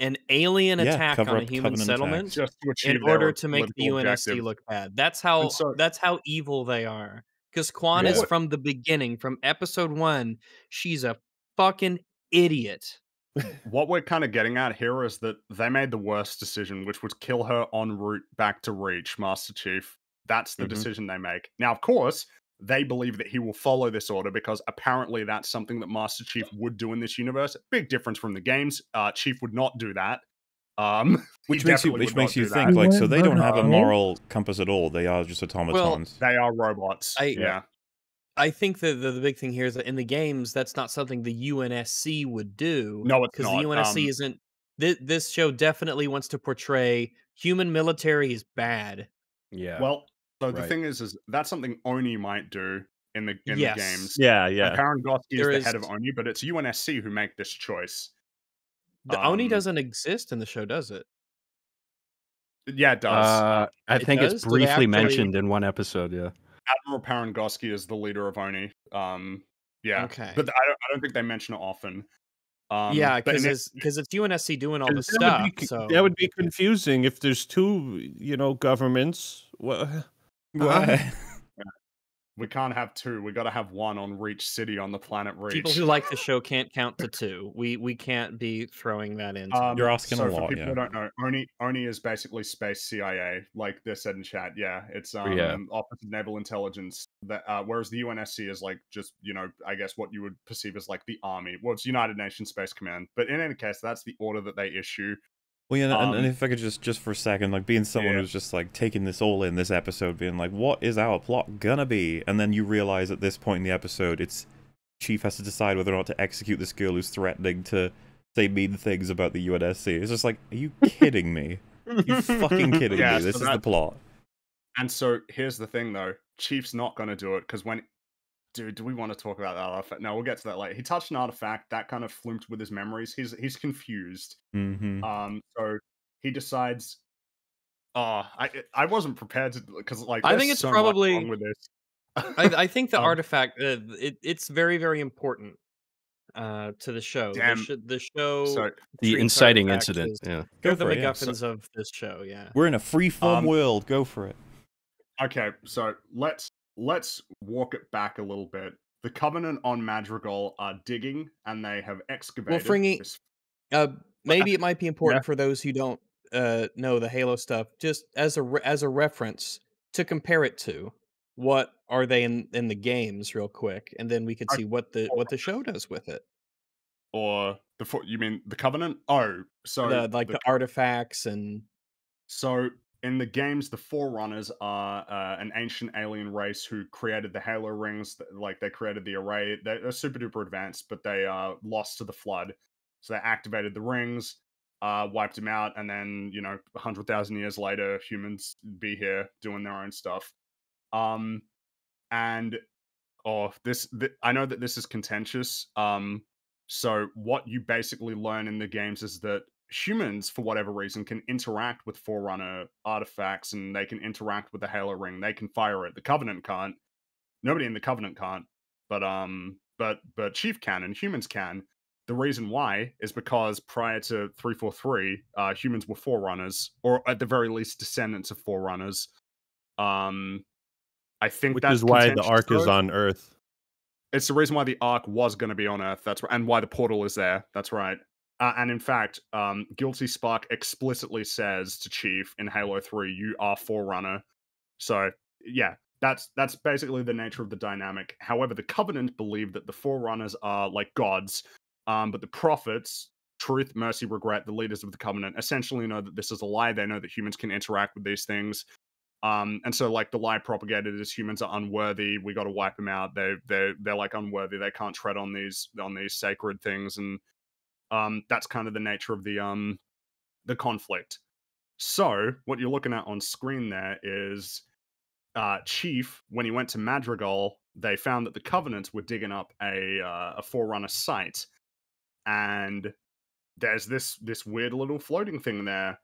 an alien Yeah, attack on a human Covenant settlement just to in order to make the UNSC objective. look bad. That's how so- that's how evil they are. Because Kwan Yeah. is from the beginning, from episode one. She's a fucking idiot. what we're kind of getting at here is that they made the worst decision, which was kill her en route back to Reach, Master Chief. That's the Mhm. decision they make. Now, of course, they believe that he will follow this order because apparently that's something that Master Chief would do in this universe. Big difference from the games. Uh, Chief would not do that. Um, Which makes you, which makes you do that. think like so they don't have a moral compass at all. They are just automatons. They are robots. I- yeah. I think that the, the big thing here is that in the games, that's not something the UNSC would do. No, it's because the UNSC um, isn't. This, this show definitely wants to portray human military is bad. Yeah. Well, so the thing is, is that's something Oni might do in the in Yes. the games. Yeah, And yeah. Parangosky is There the head of Oni, but it's UNSC who make this choice. The Oni Um, doesn't exist in the show, does it? Yeah, it does. uh, I It think does? it's briefly actually- mentioned in one episode. Yeah. Admiral Parangosky is the leader of Oni. Um, Yeah. Okay. But I don't, I don't think they mention it often. Um, yeah, because it's because it's UNSC doing all the That would stuff. be So that would be confusing if there's two, you know, governments. What? What? we can't have two. We got to have one on Reach City on the planet Reach. people who like the show can't count to two. We we can't be throwing that in. Um, You're asking a lot, For people yeah. who don't know, Oni Oni is basically space CIA, like they said in chat. Yeah, it's um Yeah. Office of Naval Intelligence. That uh, whereas the UNSC is like just you know I guess what you would perceive as like the army. Well, it's United Nations Space Command, but in any case, that's the order that they issue. Well, yeah, and, and Um, if I could just, just for a second, like being someone Yeah. who's just like taking this all in, this episode, being like, what is our plot gonna be? And then you realize at this point in the episode, it's Chief has to decide whether or not to execute this girl who's threatening to say mean things about the UNSC. It's just like, are you kidding me? you fucking kidding Yeah, me? so This is the plot. And so here's the thing, though. Chief's not going to do it because when, dude, do we want to talk about that artifact? No, we'll get to that later. He touched an artifact that kind of flunked with his memories. He's he's confused. Mm-hmm. Um, so he decides. Oh, I I wasn't prepared to because like I think it's so probably- wrong with this. I, I think the Um, artifact uh, it, it's very very important uh, to the show. Damn. The, sh- the show, so The inciting incident. as- Yeah. They're Go the for it, yeah. So- MacGuffins of this show. Yeah. We're in a free-form Um, world. Go for it. okay, so let's let's walk it back a little bit. The Covenant on Madrigal are digging and they have excavated. Well, Fringy- this- Uh, maybe it might be important for those who don't uh, know the Halo stuff, just as a re- as a reference to compare it to. What are they in in the games, real quick, and then we could see what the what the show does with it. or the you mean the Covenant? Oh, so the, like the the artifacts and So in the games, the Forerunners are uh, an ancient alien race who created the Halo rings. Like they created the array. They're, super duper advanced, but they uh, lost to the flood. So they activated the rings, uh, wiped them out, and then you know, hundred thousand years later, humans be here doing their own stuff. Um, and oh, this th- I know that this is contentious. Um, so what you basically learn in the games is that humans, for whatever reason, can interact with Forerunner artifacts and they can interact with the Halo ring. They can fire it. The Covenant can't. Nobody in the Covenant can't. But um, but but Chief can and humans can. The reason why is because prior to 343, uh, humans were Forerunners, or at the very least, descendants of Forerunners. Um, I think Which that's is why the arc is on Earth. It's the reason why the Ark was going to be on Earth. That's right, and why the portal is there. That's right. Uh, and in fact, um, Guilty Spark explicitly says to Chief in Halo Three, "You are Forerunner." So yeah, that's that's basically the nature of the dynamic. However, the Covenant believe that the Forerunners are like gods, um, but the Prophets, Truth, Mercy, Regret, the leaders of the Covenant, essentially know that this is a lie. They know that humans can interact with these things. Um, and so like the lie propagated is humans are unworthy. We got to wipe them out. They they they're like unworthy. They can't tread on these on these sacred things, and um, that's kind of the nature of the um the conflict. So what you're looking at on screen there is uh, Chief when he went to Madrigal. They found that the Covenants were digging up a uh, a Forerunner site, and there's this this weird little floating thing there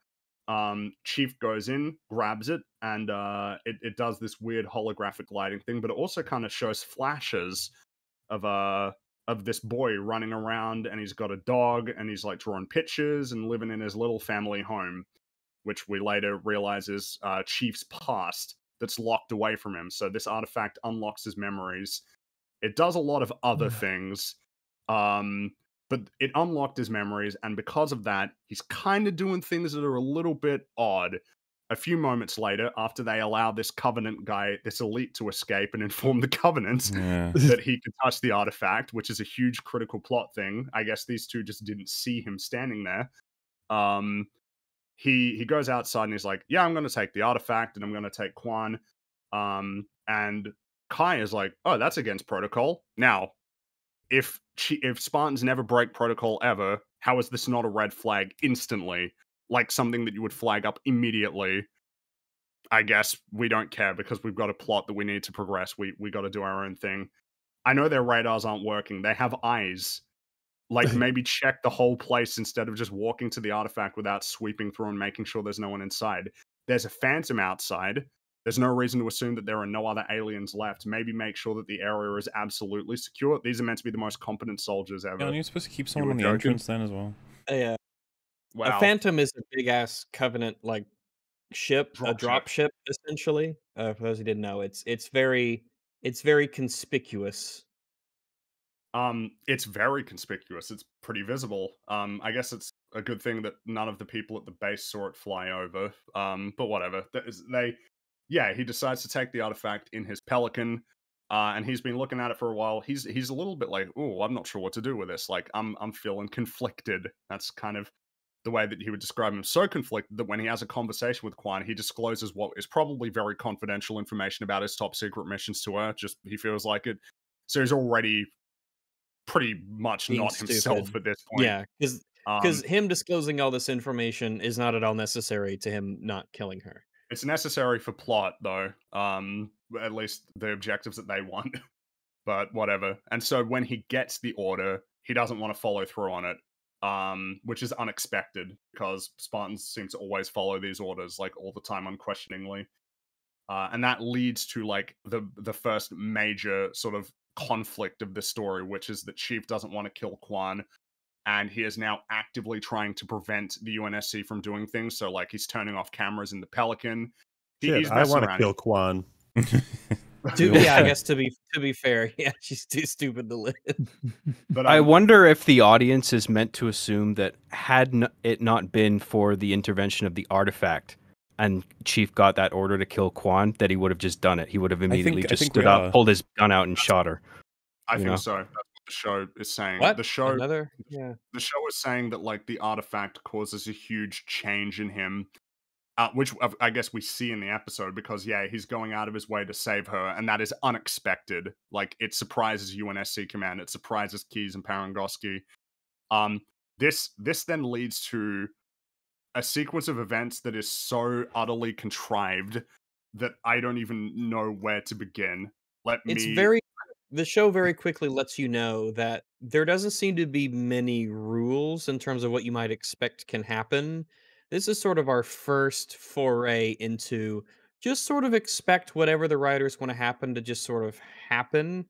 um chief goes in grabs it and uh it, it does this weird holographic lighting thing but it also kind of shows flashes of uh of this boy running around and he's got a dog and he's like drawing pictures and living in his little family home which we later realize is uh chief's past that's locked away from him. So this artifact unlocks his memories. It does a lot of other things um but it unlocked his memories and because of that he's kind of doing things that are a little bit odd a few moments later after they allow this covenant guy this elite to escape and inform the covenant Yeah. that he could touch the artifact which is a huge critical plot thing i guess these two just didn't see him standing there um he he goes outside and he's like yeah i'm going to take the artifact and i'm going to take kwan um and kai is like oh that's against protocol now if chi- if Spartans never break protocol ever, how is this not a red flag instantly? Like something that you would flag up immediately. I guess we don't care because we've got a plot that we need to progress. We we got to do our own thing. I know their radars aren't working. They have eyes. Like maybe check the whole place instead of just walking to the artifact without sweeping through and making sure there's no one inside. There's a phantom outside. There's no reason to assume that there are no other aliens left. Maybe make sure that the area is absolutely secure. These are meant to be the most competent soldiers ever. Yeah, and you're supposed to keep someone were on the joking? entrance then as well. Yeah, wow. a Phantom is a big ass Covenant like ship, Drop a drop ship, essentially. Uh, for those who didn't know, it's it's very it's very conspicuous. Um, it's very conspicuous. It's pretty visible. Um, I guess it's a good thing that none of the people at the base saw it fly over. Um, but whatever. That is- They, yeah, he decides to take the artifact in his Pelican, uh, and he's been looking at it for a while. He's he's a little bit like, oh, I'm not sure what to do with this. Like, I'm I'm feeling conflicted. That's kind of the way that he would describe him. So conflicted that when he has a conversation with Kwan, he discloses what is probably very confidential information about his top secret missions to her. Just he feels like it. So he's already pretty much Being not himself at this point. Yeah, because Um, because him disclosing all this information is not at all necessary to him not killing her. it's necessary for plot, though. Um, at least the objectives that they want. but whatever. And so when he gets the order, he doesn't want to follow through on it. Um, which is unexpected because Spartans seem to always follow these orders like all the time, unquestioningly. Uh, and that leads to like the the first major sort of conflict of the story, which is that Chief doesn't want to kill Kwan, and he is now actively trying to prevent the UNSC from doing things. So like he's turning off cameras in the Pelican. He- Shit, he's I want to kill Kwan. To, yeah, I guess to be to be fair, yeah, she's too stupid to live. But I um, wonder if the audience is meant to assume that had n- it not been for the intervention of the artifact and Chief got that order to kill Kwan, that he would have just done it. He would have immediately I just stood up, are. pulled his gun out, and shot her. I think know? so. That's what the show is saying. What The show Another? Yeah. the show is saying that like the artifact causes a huge change in him uh, which i guess we see in the episode because yeah he's going out of his way to save her and that is unexpected. Like it surprises unsc command it surprises Keyes and Parangosky. Um this this then leads to a sequence of events that is so utterly contrived that i don't even know where to begin. Let It's me very the show very quickly lets you know that there doesn't seem to be many rules in terms of what you might expect can happen. This is sort of our first foray into just sort of expect whatever the writers want to happen to just sort of happen.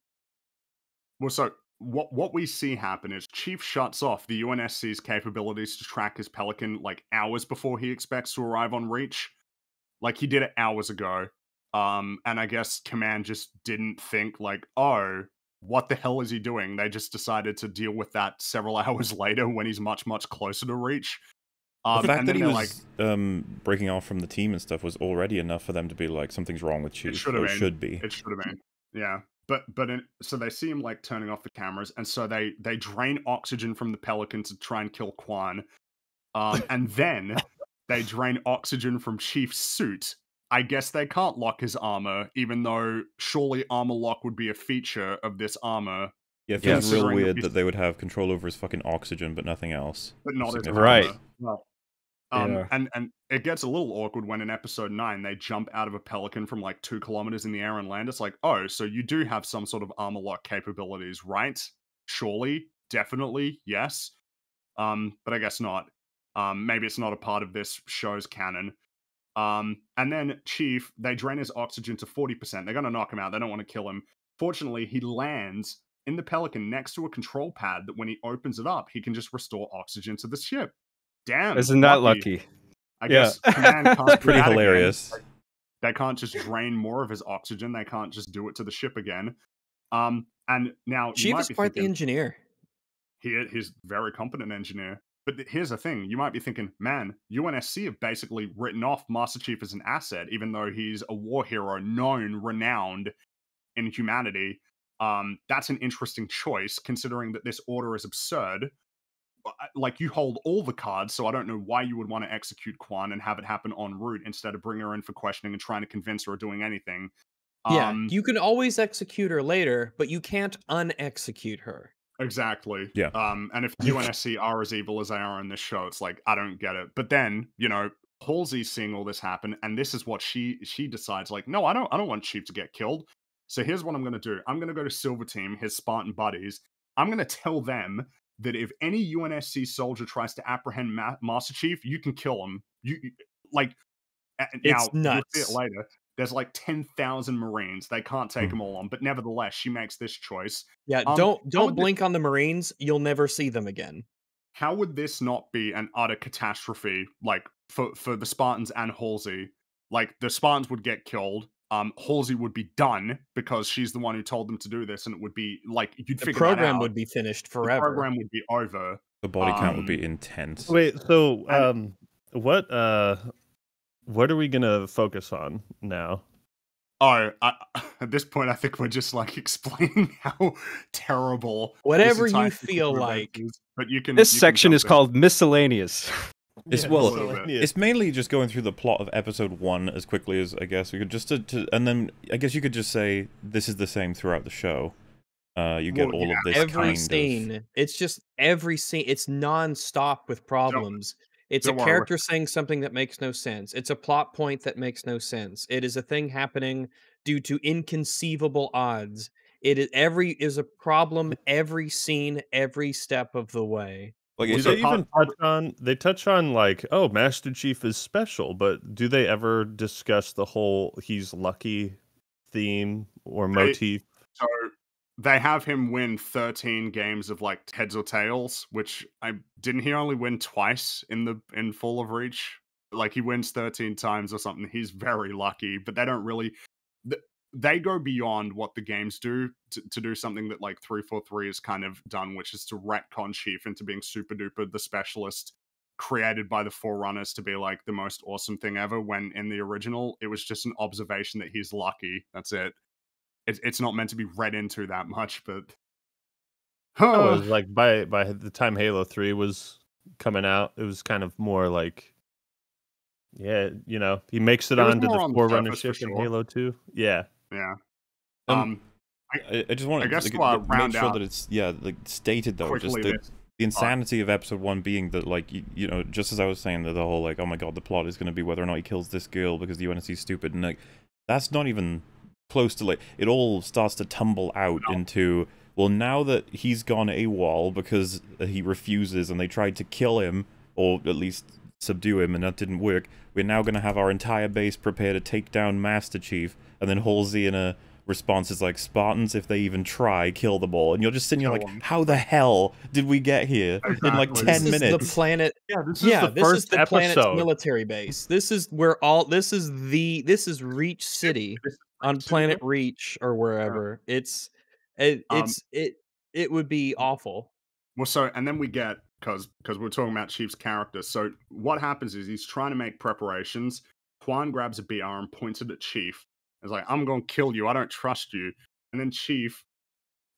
Well, so what what we see happen is Chief shuts off the UNSC's capabilities to track his Pelican like hours before he expects to arrive on Reach. Like he did it hours ago. Um, and I guess Command just didn't think like, oh, what the hell is he doing? They just decided to deal with that several hours later when he's much much closer to Reach. Um, the fact that he they're was um, breaking off from the team and stuff was already enough for them to be like something's wrong with Chief. should have been. should be. It should have been. Yeah. But but in, so they see him like turning off the cameras, and so they they drain oxygen from the pelican to try and kill Kwan, um, and then they drain oxygen from Chief's suit. I guess they can't lock his armor, even though surely armor lock would be a feature of this armor, Yeah, it Yeah, feels real weird that they would have control over his fucking oxygen, but nothing else. but not his Significant. Right. Well, um, Yeah. and and it gets a little awkward when in episode nine they jump out of a pelican from like two kilometers in the air and land. It's like, oh, so you do have some sort of armor lock capabilities, right? Surely, definitely, yes. Um, but I guess not. Um, maybe it's not a part of this show's canon. Um, and then Chief, they drain his oxygen to forty percent. They're gonna knock him out. They don't want to kill him. Fortunately, he lands in the Pelican next to a control pad that when he opens it up, he can just restore oxygen to the ship. Damn. Isn't that lucky? I Yeah. guess command can't Pretty that again. hilarious. They can't just drain more of his oxygen. They can't just do it to the ship again. Um, and now Chief is be quite the engineer. he he's very competent engineer. But here's the thing: you might be thinking, man, UNSC have basically written off Master Chief as an asset, even though he's a war hero, known, renowned in humanity. Um, that's an interesting choice, considering that this order is absurd. Uh, Like you hold all the cards, so I don't know why you would want to execute Kwan and have it happen en route instead of bring her in for questioning and trying to convince her of doing anything. yeah, Um, you can always execute her later, but you can't unexecute her. Exactly. Yeah. Um, and if UNSC are as evil as they are in this show, it's like I don't get it. But then, you know, Halsey's seeing all this happen, and this is what she she decides. Like, no, I don't, I don't want Chief to get killed. So here's what I'm gonna do. I'm gonna go to Silver Team, his Spartan buddies. I'm gonna tell them that if any UNSC soldier tries to apprehend Ma- Master Chief, you can kill him. You you- like. Now It's you'll see nuts. it later. There's like ten thousand Marines. They can't take Mm. them all on, but nevertheless, she makes this choice. Yeah, Um, don't don't blink on the Marines. You'll never see them again. How would this not be an utter catastrophe? Like for for the Spartans and Halsey, like the Spartans would get killed. Um, Halsey would be done because she's the one who told them to do this, and it would be like you'd The figure program that out. would be finished the forever. program would be over. The body count would be Um, intense. Wait, so And- um, what uh, what are we gonna focus on now? Oh, I, at this point, I think we're just like explaining how terrible Whatever entire you feel like. is, But you can. This you section jump is in. called miscellaneous. It's Yeah, well, a yeah. It's mainly just going through the plot of episode one as quickly as I guess we could just to, to and then I guess you could just say this is the same throughout the show. Uh, you get Well, all yeah, of this every kind scene. of It's just every scene. It's non-stop with problems. It's a don't worry, we're- character saying something that makes no sense. It's a plot point that makes no sense. It is a thing happening due to inconceivable odds. It is every is a problem every scene, every step of the way. Like Do so they even touch on? They touch on like, oh, Master Chief is special, but do they ever discuss the whole he's lucky theme or They- motif? So they have him win 13 games of like heads or tails, which I didn't he only win twice in the in Fall of Reach? Like he wins 13 times or something. He's very lucky, but they don't really they go beyond what the games do to, to do something that like 343 has kind of done, which is to retcon Chief into being super duper the specialist created by the Forerunners to be like the most awesome thing ever. When in the original, it was just an observation that he's lucky. That's it. It's it's not meant to be read into that much, but Oh, was like by by the time Halo Three was coming out, it was kind of more like, yeah, you know, he makes it, It onto the Forerunner ship in sure. Halo Two. Yeah, yeah. Um, Um, I, I just want I to guess like, uh, make sure that it's yeah like stated though just the, the insanity of episode one being that like you, you know just as I was saying that the whole like oh my god the plot is going to be whether or not he kills this girl because the UNSC is stupid and like that's not even close to like it all starts to tumble out No. into well now that he's gone AWOL because he refuses and they tried to kill him or at least subdue him and that didn't work we're now going to have our entire base prepare to take down Master Chief and then Halsey in a response is like Spartans if they even try kill them all and you're just sitting here Kill like 'em. how the hell did we get here in like Exactly. 10 this is minutes the planet yeah. This yeah, is the this first is the planet's military base. This is where all this is the this is Reach City on planet. Reach or wherever. It's it, Um, it's it it would be awful. Well, so and then we get because because we're talking about Chief's character. So what happens is he's trying to make preparations. Kwan grabs a BR and points it at Chief. He's like, "I'm gonna kill you. I don't trust you." And then Chief,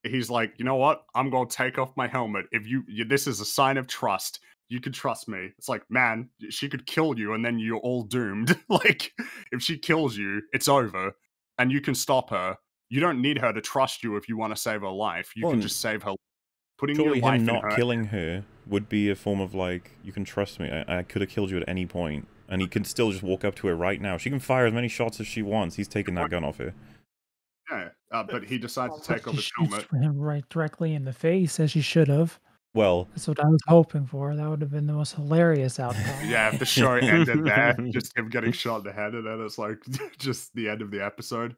he's like, "You know what? I'm gonna take off my helmet. If you, you this is a sign of trust. You can trust me." It's like, man, she could kill you, and then you're all doomed. like, if she kills you, it's over, and you can stop her. You don't need her to trust you if you want to save her life. You Well, can just save her. Putting surely your life him in not her killing her would be a form of like you can trust me I, I could have killed you at any point and he can still just walk up to her right now she can fire as many shots as she wants he's taking that gun off her Yeah, uh, but he decides to take off She his shoots helmet. for him right directly in the face, as she should have. well That's what I was hoping for. That would have been the most hilarious outcome. Yeah, if the show ended there, just him getting shot in the head, and then it's like just the end of the episode.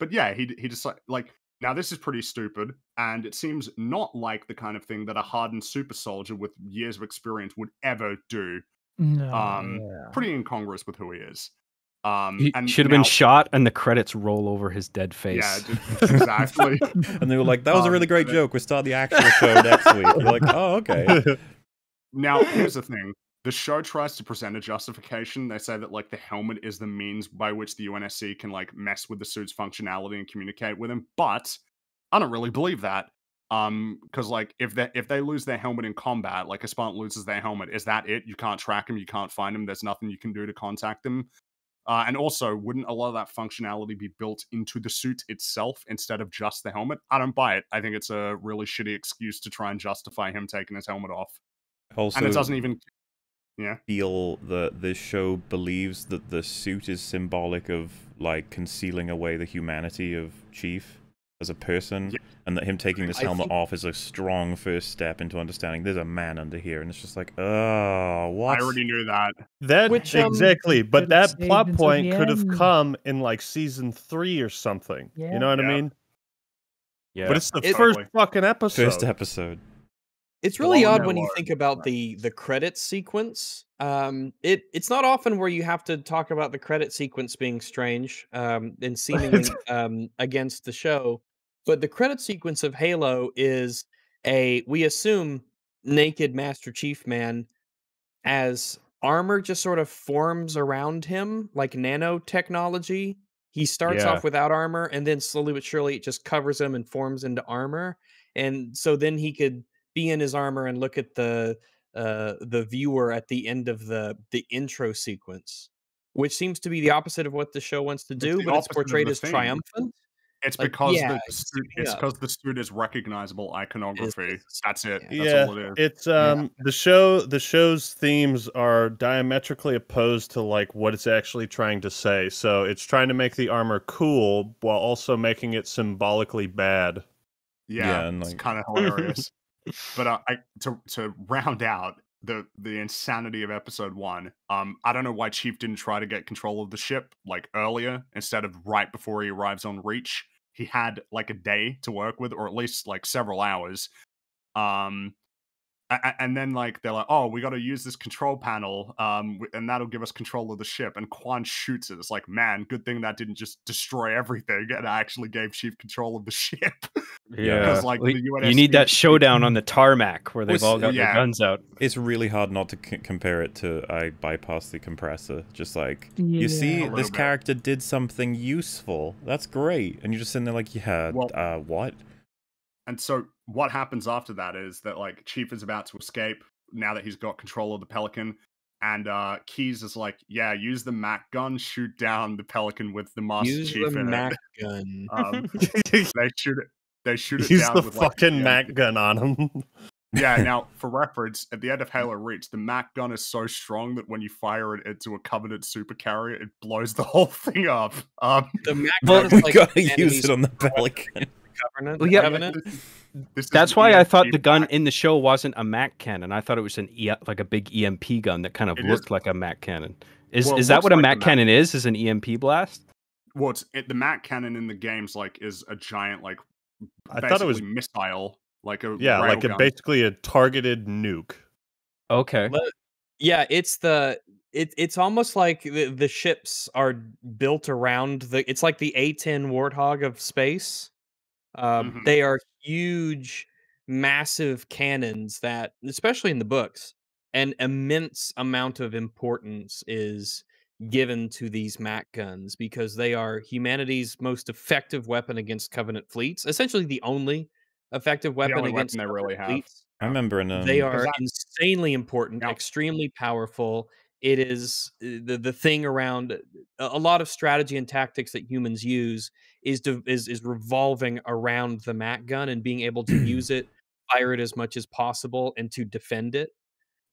But yeah, he he just like like now this is pretty stupid, and it seems not like the kind of thing that a hardened super soldier with years of experience would ever do. No. Um, yeah. Pretty incongruous with who he is. Um, He and should have been shot, and the credits roll over his dead face. Yeah, exactly. and they were like that was a Um, really great joke we'll start the actual show next week you're like oh okay Now, here's the thing. The show tries to present a justification. They say that like the helmet is the means by which the UNSC can like mess with the suit's functionality and communicate with him. But I don't really believe that. Um, because like if they if they lose their helmet in combat, like a Spartan loses their helmet, is that it? You can't track him, you can't find him. There's nothing you can do to contact him. Uh, and also, wouldn't a lot of that functionality be built into the suit itself instead of just the helmet? I don't buy it. I think it's a really shitty excuse to try and justify him taking his helmet off. also and it doesn't even yeah feel that this show believes that the suit is symbolic of like concealing away the humanity of Chief as a person, Yeah. and that him taking this I helmet think- off is a strong first step into understanding there's a man under here, and it's just like, oh, what? I already knew that. That Which, um, exactly, but that plot point could have come in like season three or something. You know what Yeah. I mean? Yeah. But it's the It- first Totally. fucking episode. First episode. It's really odd when you think about the the credit sequence. Um, it it's not often where you have to talk about the credit sequence being strange um, and seemingly um, against the show. But the credit sequence of Halo is a we assume naked Master Chief man as armor just sort of forms around him like nanotechnology. He starts Yeah. off without armor and then slowly but surely it just covers him and forms into armor. And so then he could be in his armor and look at the uh the viewer at the end of the the intro sequence, which seems to be the opposite of what the show wants to do, the but it's portrayed as theme. triumphant. It's Like, because yeah, the it's suit, it's up. because the suit is recognizable iconography. it's- That's it. That's yeah, all it is. it's um the show. The show's themes are diametrically opposed to like what it's actually trying to say. So it's trying to make the armor cool while also making it symbolically bad. Yeah, Yeah, and, it's like- kind of hilarious. But uh, I to to round out the the insanity of episode one. Um, I don't know why Chief didn't try to get control of the ship like earlier instead of right before he arrives on Reach. He had like a day to work with, or at least like several hours. Um, and then like they're like, oh, we got to use this control panel, um, and that'll give us control of the ship. And Quan shoots it. It's like, man, good thing that didn't just destroy everything and actually gave Chief control of the ship. yeah. because, like, Well, the you need that showdown on the tarmac where they've Well, all got yeah. their guns out. It's really hard not to c- compare it to I bypass the compressor. Just like you see, this bit. character did something useful. That's great, and you're just sitting there like, yeah, Well- uh, what? And so what happens after that is that like Chief is about to escape now that he's got control of the Pelican. And uh Keyes is like, yeah, use the Mac gun, shoot down the Pelican with the Master Use Chief the in Mac it. gun. Um, they shoot it. They shoot it Use down the with like, fucking yeah, Mac gun on him. Yeah. Now, for reference, at the end of Halo Reach, the Mac gun is so strong that when you fire it into a Covenant supercarrier, it blows the whole thing up. Um, The Mac gun is we like gotta use it on the Pelican. Covenant. Well, yeah, Covenant. this is- this is That's the why I thought the gun Mac- in the show wasn't a Mac cannon. I thought it was an e- like a big EMP gun that kind of It is- looked like a Mac cannon. Is Well, it is that what a like a Mac Mac- cannon is? Is an EMP blast? well, it's it, the Mac cannon in the games like is a giant like I thought it was missile, like a yeah, like a basically a targeted nuke. Okay. Let- Yeah, it's the it, it's almost like the, the ships are built around the it's like the A10 Warthog of space. Um, Mhm. They are huge, massive cannons that, especially in the books, an immense amount of importance is given to these Mac guns because they are humanity's most effective weapon against Covenant fleets. Essentially, the only effective weapon only against weapon they really Covenant have. fleets I remember in um, they are that- insanely important, Yeah. extremely powerful. It is uh, the the thing around a, a lot of strategy and tactics that humans use is to, is is revolving around the Mac gun and being able to use it, fire it as much as possible, and to defend it.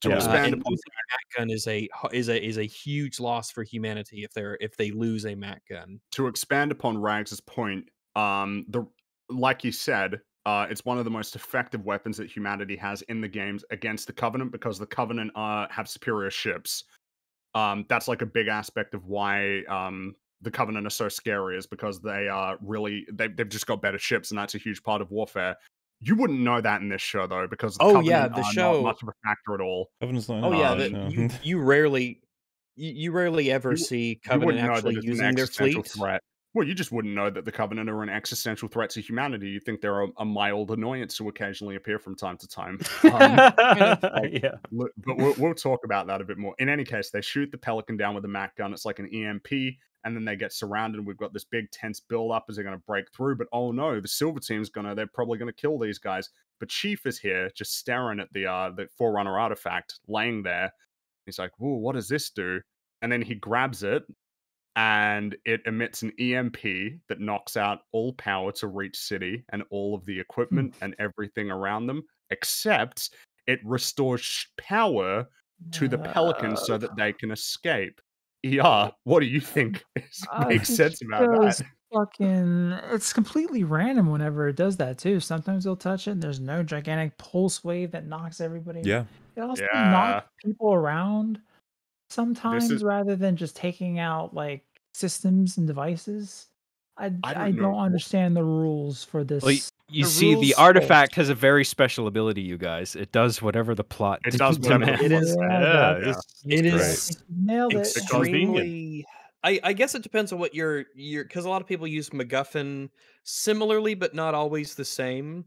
To Yeah. Uh, expand and upon losing a Mac gun is a is a is a huge loss for humanity if they're if they lose a Mac gun. to expand upon Rags's point, um, the like you said, uh, it's one of the most effective weapons that humanity has in the games against the Covenant because the Covenant uh, have superior ships. Um, that's like a big aspect of why um, the Covenant are so scary is because they are really they they've just got better ships and that's a huge part of warfare. You wouldn't know that in this show though because the Oh, yeah, the are show- not much of a factor at all. Covenant's not Oh yeah, the, no. you you rarely you, you rarely ever You- see Covenant actually that it's an using their fleet. threat. Well, you just wouldn't know that the Covenant are an existential threat to humanity. You think they're a, a mild annoyance who occasionally appear from time to time. Um, yeah. Look, but we'll, we'll talk about that a bit more. In any case, they shoot the Pelican down with a Mac gun. It's like an EMP, and then they get surrounded. We've got this big tense build up as they're going to break through. But oh no, the Silver Team's gonna. They're probably going to kill these guys. But Chief is here, just staring at the uh the Forerunner artifact laying there. He's like, "Whoa, what does this do?" And then he grabs it, and it emits an EMP that knocks out all power to Reach City and all of the hmm. equipment and everything around them, except it restores power to the pelicans so that they can escape. Yeah, what do you think makes sense about that? fucking it's completely random whenever it does that too. Sometimes they'll touch it and there's no gigantic pulse wave that knocks everybody. Yeah. It also Yeah. knocks people around sometimes is- rather than just taking out like systems and devices. I, I I don't don't, understand the rules for this. Well, y- you The see, the artifact has a very special ability, you guys. It does whatever the plot It does demands. whatever It is- Yeah, Yeah, that- it's, it's nailed it. It's extremely I, I guess it depends on what you're you're because a lot of people use MacGuffin similarly, but not always the same.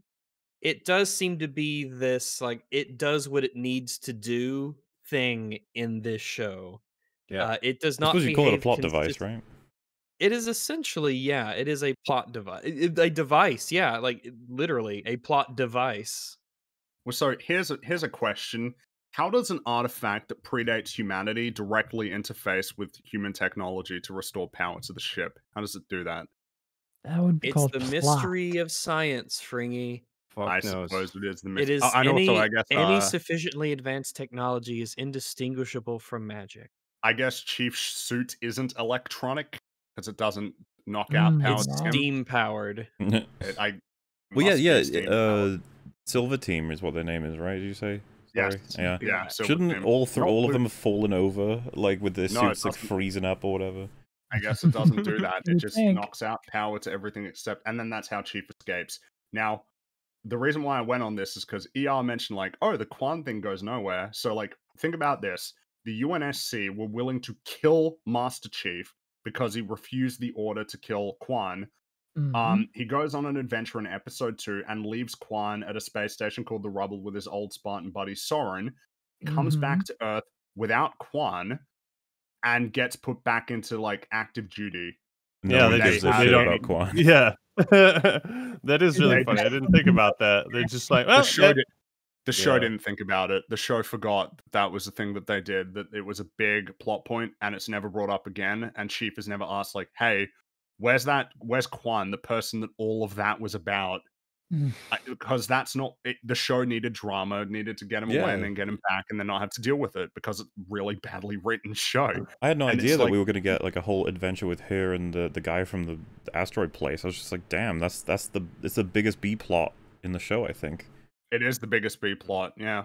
It does seem to be this like it does what it needs to do thing in this show. Yeah. Uh, it does not. suppose you call it a behave plot device, right? It is essentially, yeah, it is a plot device. A device, yeah, like literally a plot device. Well, so here's a here's a question: How does an artifact that predates humanity directly interface with human technology to restore power to the ship? How does it do that? That would be It's called the plot. mystery of science, Fringy. Fuck I knows. suppose it is the It mystery. is Oh, and any, also, I guess, any uh, sufficiently advanced technology is indistinguishable from magic. I guess Chief's suit isn't electronic because it doesn't knock out Mm, power. It's to wow. him. steam powered. It- I well, yeah, yeah. Uh. Silver Team is what their name is, right? Did you say? Yes. Yeah. yeah. Silver Shouldn't Team. all th- all of them have fallen over, like with their No, suits like freezing up or whatever? I guess it doesn't do that. It just think. knocks out power to everything except, and then that's how Chief escapes. Now, the reason why I went on this is because ER mentioned like, oh, the Kwan thing goes nowhere. So like, think about this: the UNSC were willing to kill Master Chief because he refused the order to kill Kwan. Mhm. Um, he goes on an adventure in episode two and leaves Kwan at a space station called the Rubble with his old Spartan buddy Soren. Comes back to Earth without Kwan and gets put back into like active duty. No Yeah, they gives just- a they don't- about Kwan. Yeah. that is really funny. I didn't think about that. They're just like, well, the show, yeah, did, the show Yeah. didn't think about it. The show forgot that, that was the thing that they did. That it was a big plot point, and it's never brought up again. And Chief has never asked, like, "Hey, where's that? Where's Kwan, the person that all of that was about?" Mm. Because that's not it, the show needed drama, needed to get him away and then get him back, and then not have to deal with it because it's a really badly written show. I had no And idea that like- we were gonna get like a whole adventure with her and the, the guy from the, the asteroid place. I was just like, damn, that's that's the it's the biggest B plot in the show, I think. It is the biggest B plot, yeah.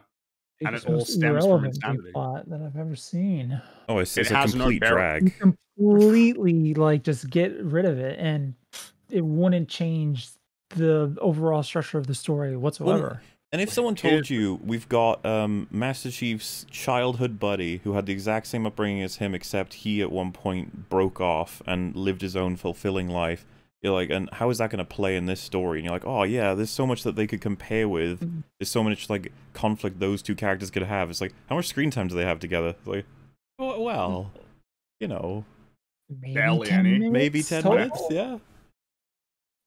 and it all stems from irrelevant insanity. plot that I've ever seen. Oh, it's, It it's a has no complete bearing. You drag. completely like just get rid of it, and it wouldn't change the overall structure of the story whatsoever. And if someone told you we've got um, Master Chief's childhood buddy who had the exact same upbringing as him, except he at one point broke off and lived his own fulfilling life, you're like, and how is that going to play in this story? And you're like, oh yeah, there's so much that they could compare with. Mhm. There's so much like conflict those two characters could have. It's like, how much screen time do they have together? It's like, well, you know, maybe barely 10 any. minutes maybe ten total? minutes. Yeah.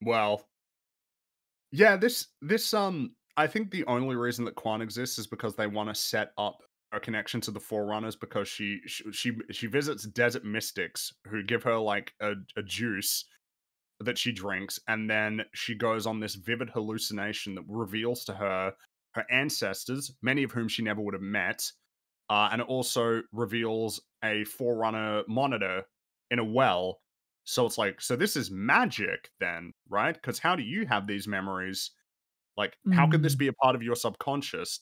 Well, yeah, this this um I think the only reason that Kwan exists is because they want to set up a connection to the Forerunners because she she she, she visits desert mystics who give her like a, a juice that she drinks and then she goes on this vivid hallucination that reveals to her her ancestors, many of whom she never would have met. Uh, and it also reveals a Forerunner monitor in a well so it's like, so this is magic then, right? Because how do you have these memories? Like, how could this Mm. be a part of your subconscious?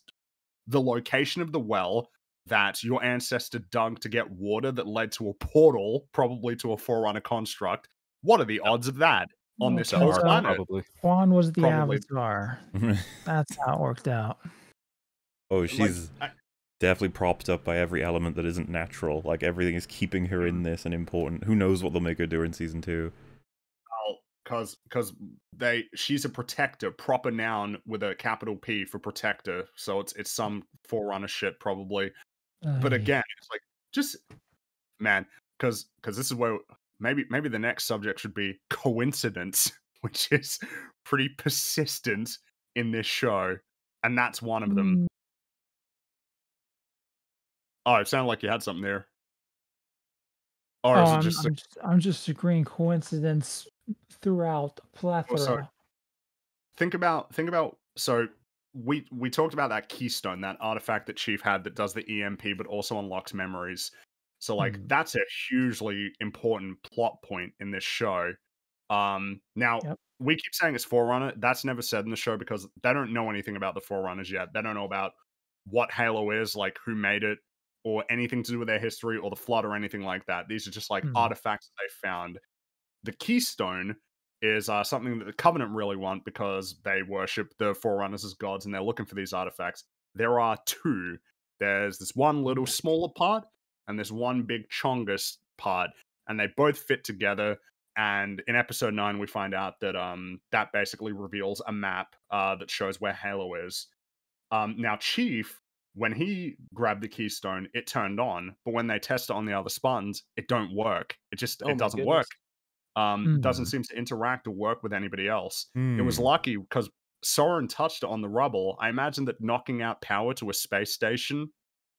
The location of the well that your ancestor dug to get water that led to a portal, probably to a Forerunner construct. What are the odds of that on this Okay, whole so- planet? Probably. Kwan was the Probably- avatar. That's how it worked out. oh, Like, she's I- definitely propped up by every element that isn't natural. Like everything is keeping her Mm. in this and important. Who knows what they'll make her do in season two? because because they she's a protector, proper noun with a capital P for protector. So it's it's some Forerunner shit probably. but again it's like just man because because this is where maybe maybe the next subject should be coincidence which is pretty persistent in this show and that's one of them Mm, oh it sounded like you had something there or oh, is it I'm, just a- I'm just I'm just agreeing coincidence throughout plethora. sorry. think about think about so we we talked about that keystone that artifact that chief had that does the emp but also unlocks memories so like Mhm. that's a hugely important plot point in this show Um, now Yep. we keep saying it's Forerunner. That's never said in the show because they don't know anything about the Forerunners yet. They don't know about what Halo is, like who made it, or anything to do with their history or the flood or anything like that. These are just like Mhm. artifacts that they found. The Keystone is uh, something that the Covenant really want because they worship the Forerunners as gods and they're looking for these artifacts. There are two. There's this one little smaller part and this one big chongus part, and they both fit together. And in episode nine, we find out that um that basically reveals a map uh that shows where Halo is. Um now Chief, when he grabbed the keystone, it turned on, but when they test it on the other Spartans, it don't work. It just Oh it doesn't goodness. work. Um doesn't Hmm. seem to interact or work with anybody else. It was Hmm. lucky because Soren touched it on the rubble. I imagine that knocking out power to a space station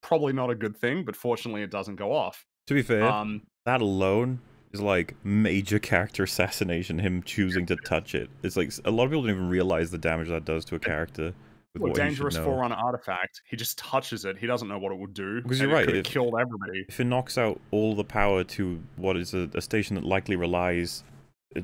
probably not a good thing, but fortunately it doesn't go off. To be fair, Um that alone is like major character assassination. Him choosing to touch it. It's like a lot of people don't even realize the damage that does to a character. With a what dangerous forerunner artifact. He just touches it. He doesn't know what it would do. Because you're it right, It if- killed everybody. If it knocks out all the power to what is a, a station that likely relies uh,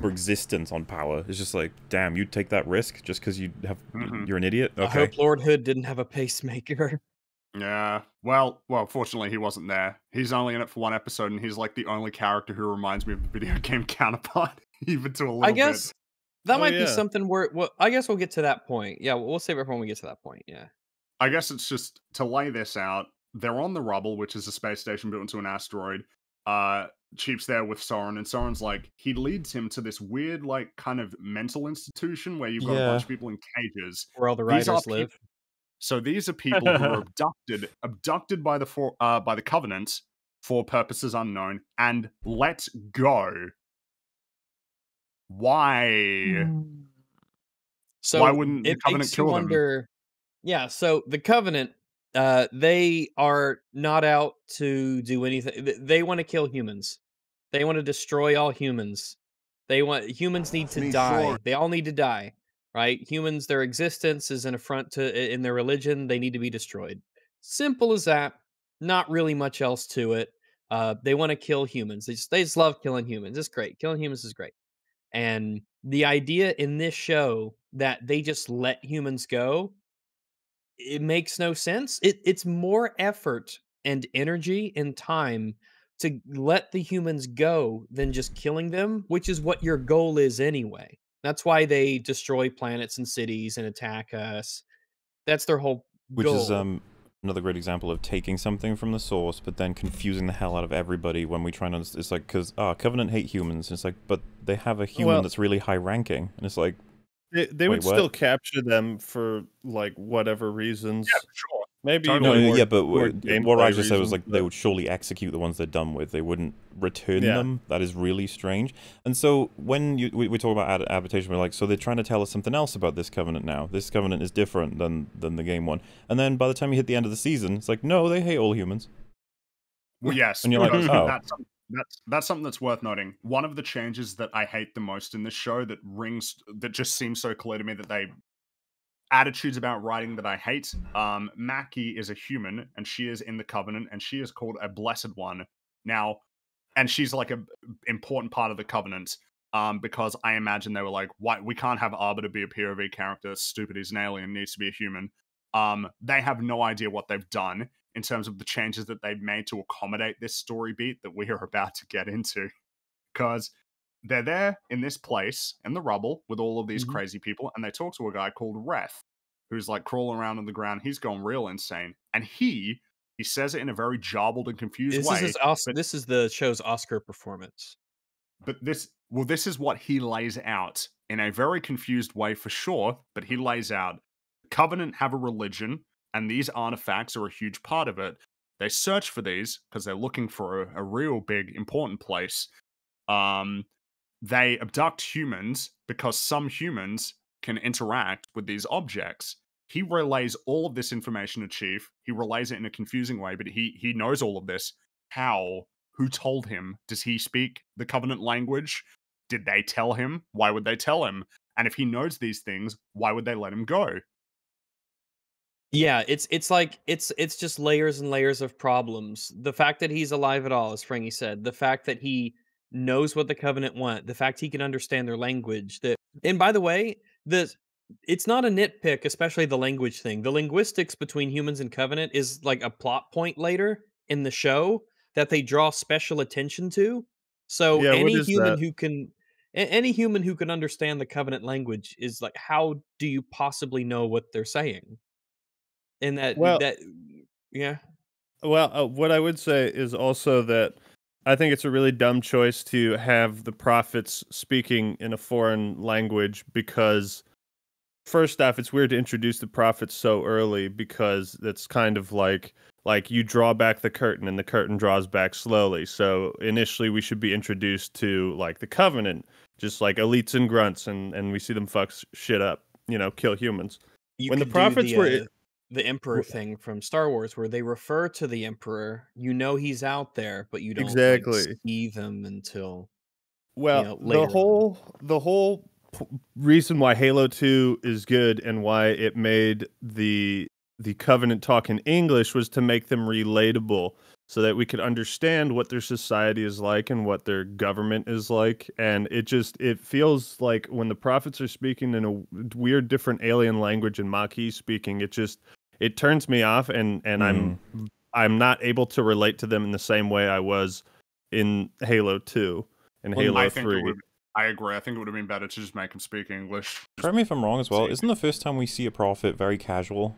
for existence on power, it's just like, damn, you'd take that risk just because you have Mhm. you're an idiot. I hope Lord Hood didn't have a pacemaker. Yeah. Well, well, fortunately he wasn't there. He's only in it for one episode, and he's like the only character who reminds me of the video game counterpart, even to a little I guess bit. That Oh, might be something where. Well, I guess we'll get to that point. Yeah, we'll save it for when we get to that point. Yeah. I guess it's just to lay this out. They're on the rubble, which is a space station built into an asteroid. Uh, Chief's there with Soren, and Soren's like he leads him to this weird, like, kind of mental institution where you've got a bunch of people in cages. Where all the are writers live. So these are people who were abducted, abducted by the for, uh, by the Covenant for purposes unknown, and let go. Why? Mm. So wouldn't the Covenant makes you kill them? Yeah, so the Covenant, uh, they are not out to do anything. They want to kill humans. They want to destroy all humans. They want humans need to Me die. sure. They all need to die, right? Humans, their existence is an affront to in their religion. They need to be destroyed. Simple as that. Not really much else to it. Uh, they want to kill humans. They just they just love killing humans. It's great. Killing humans is great. And the idea in this show that they just let humans go, it makes no sense. It it's more effort and energy and time to let the humans go than just killing them, which is what your goal is anyway. That's why they destroy planets and cities and attack us. That's their whole Which goal. is um another great example of taking something from the source, but then confusing the hell out of everybody when we try and it's like because ah, Covenant hate humans. It's like, but they have a human Well- that's really high ranking, and it's like, They, they would what? still capture them for like whatever reasons. Yeah, sure. Maybe no, more- yeah, but what just said was like they would surely execute the ones they're done with. They wouldn't return Yeah. them. That is really strange. And so when you we, we talk about ad- adaptation, we're like, so they're trying to tell us something else about this covenant now. This covenant is different than than the game one. And then by the time you hit the end of the season, it's like, no, they hate all humans. Well, yes, And you're like, oh. that's, that's that's something that's worth noting. One of the changes that I hate the most in this show that rings that just seems so clear to me that they attitudes about writing that I hate. Um, Makee is a human and she is in the Covenant and she is called a Blessed One now, and she's like a important part of the Covenant. Um, because I imagine they were like, "Why we can't have Arbiter be a POV character? Stupid, he's an alien, needs to be a human." Um, they have no idea what they've done in terms of the changes that they've made to accommodate this story beat that we are about to get into. Because they're there in this place in the rubble with all of these Mhm. crazy people, and they talk to a guy called Reth, who's like crawling around on the ground. He's gone real insane, and he he says it in a very jarbled and confused this way. is his Os- but- this is the show's Oscar performance. but this well this is what he lays out in a very confused way for sure but he lays out covenant have a religion and these artifacts are a huge part of it they search for these because they're looking for a, a real big important place um they abduct humans because some humans can interact with these objects he relays all of this information to chief he relays it in a confusing way but he he knows all of this how who told him? Does he speak the covenant language? Did they tell him? Why would they tell him? And if he knows these things, why would they let him go? Yeah, it's it's like it's it's just layers and layers of problems. The fact that he's alive at all, as Frankie said, the fact that he knows what the covenant want, the fact he can understand their language. That and by the way, the it's not a nitpick, especially the language thing. The linguistics between humans and covenant is like a plot point later in the show that they draw special attention to. So Yeah, any human that? who can any human who can understand the covenant language is like how do you possibly know what they're saying? And that Well- that yeah. Well, uh, what I would say is also that I think it's a really dumb choice to have the prophets speaking in a foreign language because, first off, it's weird to introduce the prophets so early because it's kind of like like you draw back the curtain and the curtain draws back slowly. So initially, we should be introduced to like the covenant, just like elites and grunts, and and we see them fuck shit up, you know, kill humans. You When the prophets the, were uh, the emperor thing from Star Wars, where they refer to the emperor, you know he's out there, but you don't like, Exactly. see them until Well, know, later the on. whole the whole p- reason why Halo 2 is good and why it made the the Covenant talk in English was to make them relatable so that we could understand what their society is like and what their government is like and it just it feels like when the prophets are speaking in a weird different alien language and Makee speaking it just it turns me off and and I'm I'm not able to relate to them in the same way I was in Halo 2 and Well, Halo I 3. would. I agree. I think it would have been better to just make him speak English. Correct me if I'm wrong as well. Isn't the first time we see a prophet very casual?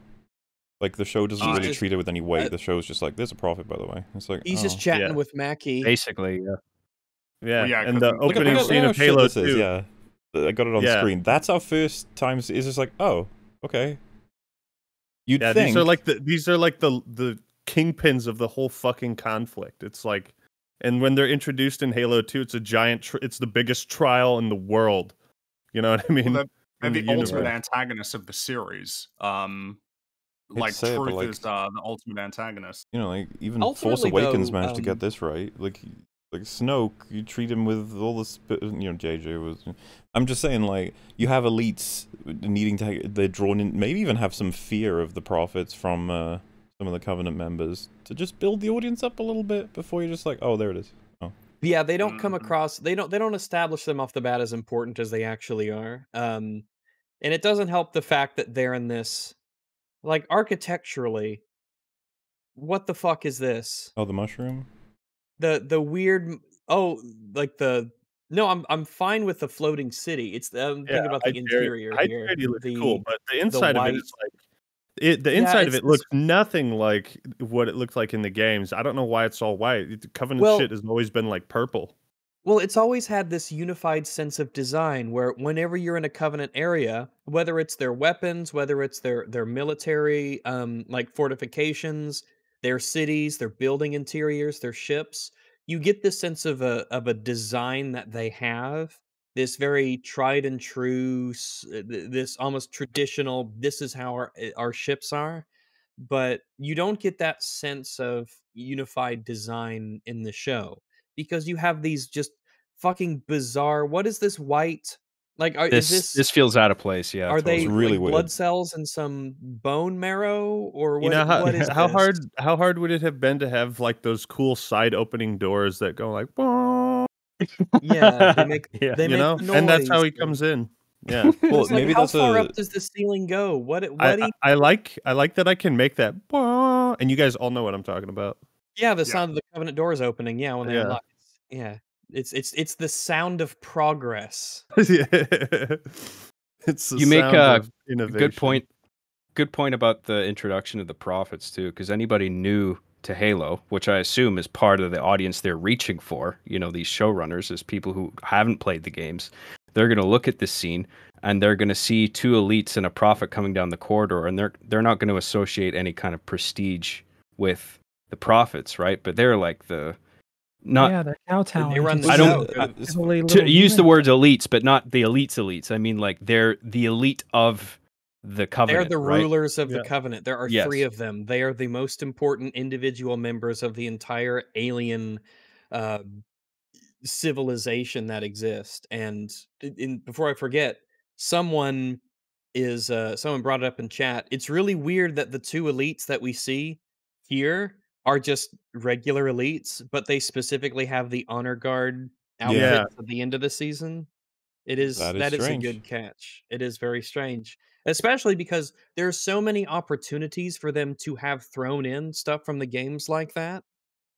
Like the show doesn't He's really just- treat it with any weight. uh, the show's just like, "There's a prophet, by the way." It's like he's oh. just chatting yeah. with Makee. Basically, yeah. Yeah, yeah, and 'cause the look at- Look at- opening look at scene how of Halo this 2. is, Yeah, I got it on Yeah. screen. That's our first time. It's just like, oh, okay. You'd Yeah, think these are like the these are like the the kingpins of the whole fucking conflict. It's like, and when they're introduced in Halo Two, it's a giant. Tr- it's the biggest trial in the world. You know what I mean? Well, they're, in they're the the, ultimate universe. antagonists of the series. Um, like say it, truth like- is uh, the ultimate antagonist. you know, like even Force Ultimately, Awakens though, managed to um, get this right. Like, like Snoke, you treat him with all the, sp- you know, JJ was. I'm just saying, like, you have elites needing to. They're drawn in. Maybe even have some fear of the prophets from uh, some of the Covenant members to just build the audience up a little bit before you're just like, oh, there it is. Oh. Yeah, they don't come Mhm. across they don't they don't establish them off the bat as important as they actually are. Um and it doesn't help the fact that they're in this like architecturally what the fuck is this? Oh, the mushroom. The the weird oh like the no, I'm I'm fine with the floating city. It's the I'm thinking about the High interior High here. Charity looks the, cool, but the inside of it is like it. The Yeah, inside of it looks nothing like what it looked like in the games. I don't know why it's all white. The Covenant Well- shit has always been like purple. Well, it's always had this unified sense of design where whenever you're in a covenant area, whether it's their weapons, whether it's their their military um like fortifications, their cities, their building interiors, their ships, you get this sense of a of a design that they have, this very tried and true uh, th- this almost traditional this is how our uh, our ships are, but you don't get that sense of unified design in the show because you have these just fucking bizarre. What is this white? Like, are, This is this? this feels out of place. Yeah. are they really like blood cells and some bone marrow, or what? you know how what is how this? hard how hard would it have been to have like those cool side opening doors that go like, "Wah," Yeah, they make Yeah. they you make know, the and that's how he comes in. Yeah. Well, like, maybe how that's far a. up does the ceiling go? What? It what? I like I like that I can make that "Wah," and you guys all know what I'm talking about. yeah, the yeah. sound of the covenant doors opening. Yeah, when they Yeah. unlock. Yeah, it's it's it's the sound of progress. Yeah. it's the You make a of innovation. Good point. Good point about the introduction of the prophets too, because anybody new to Halo, which I assume is part of the audience they're reaching for, you know, these showrunners, is people who haven't played the games. They're going to look at this scene and they're going to see two elites and a prophet coming down the corridor, and they're they're not going to associate any kind of prestige with the prophets, right? But they're like the not yeah, they're Cowtown. they run the I don't- show. it's- Heavily to little use the words elites, but not the elites elites. I mean like they're the elite of the covenant. They're the right? rulers of Yeah. the covenant. There are Yes. three of them. They are the most important individual members of the entire alien uh, civilization that exists. And in, in- before I forget, someone is uh, someone brought it up in chat. It's really weird that the two elites that we see here are just regular elites, but they specifically have the honor guard outfits Yeah. at the end of the season. It is That is that is a good catch. It is very strange, especially because there are so many opportunities for them to have thrown in stuff from the games like that,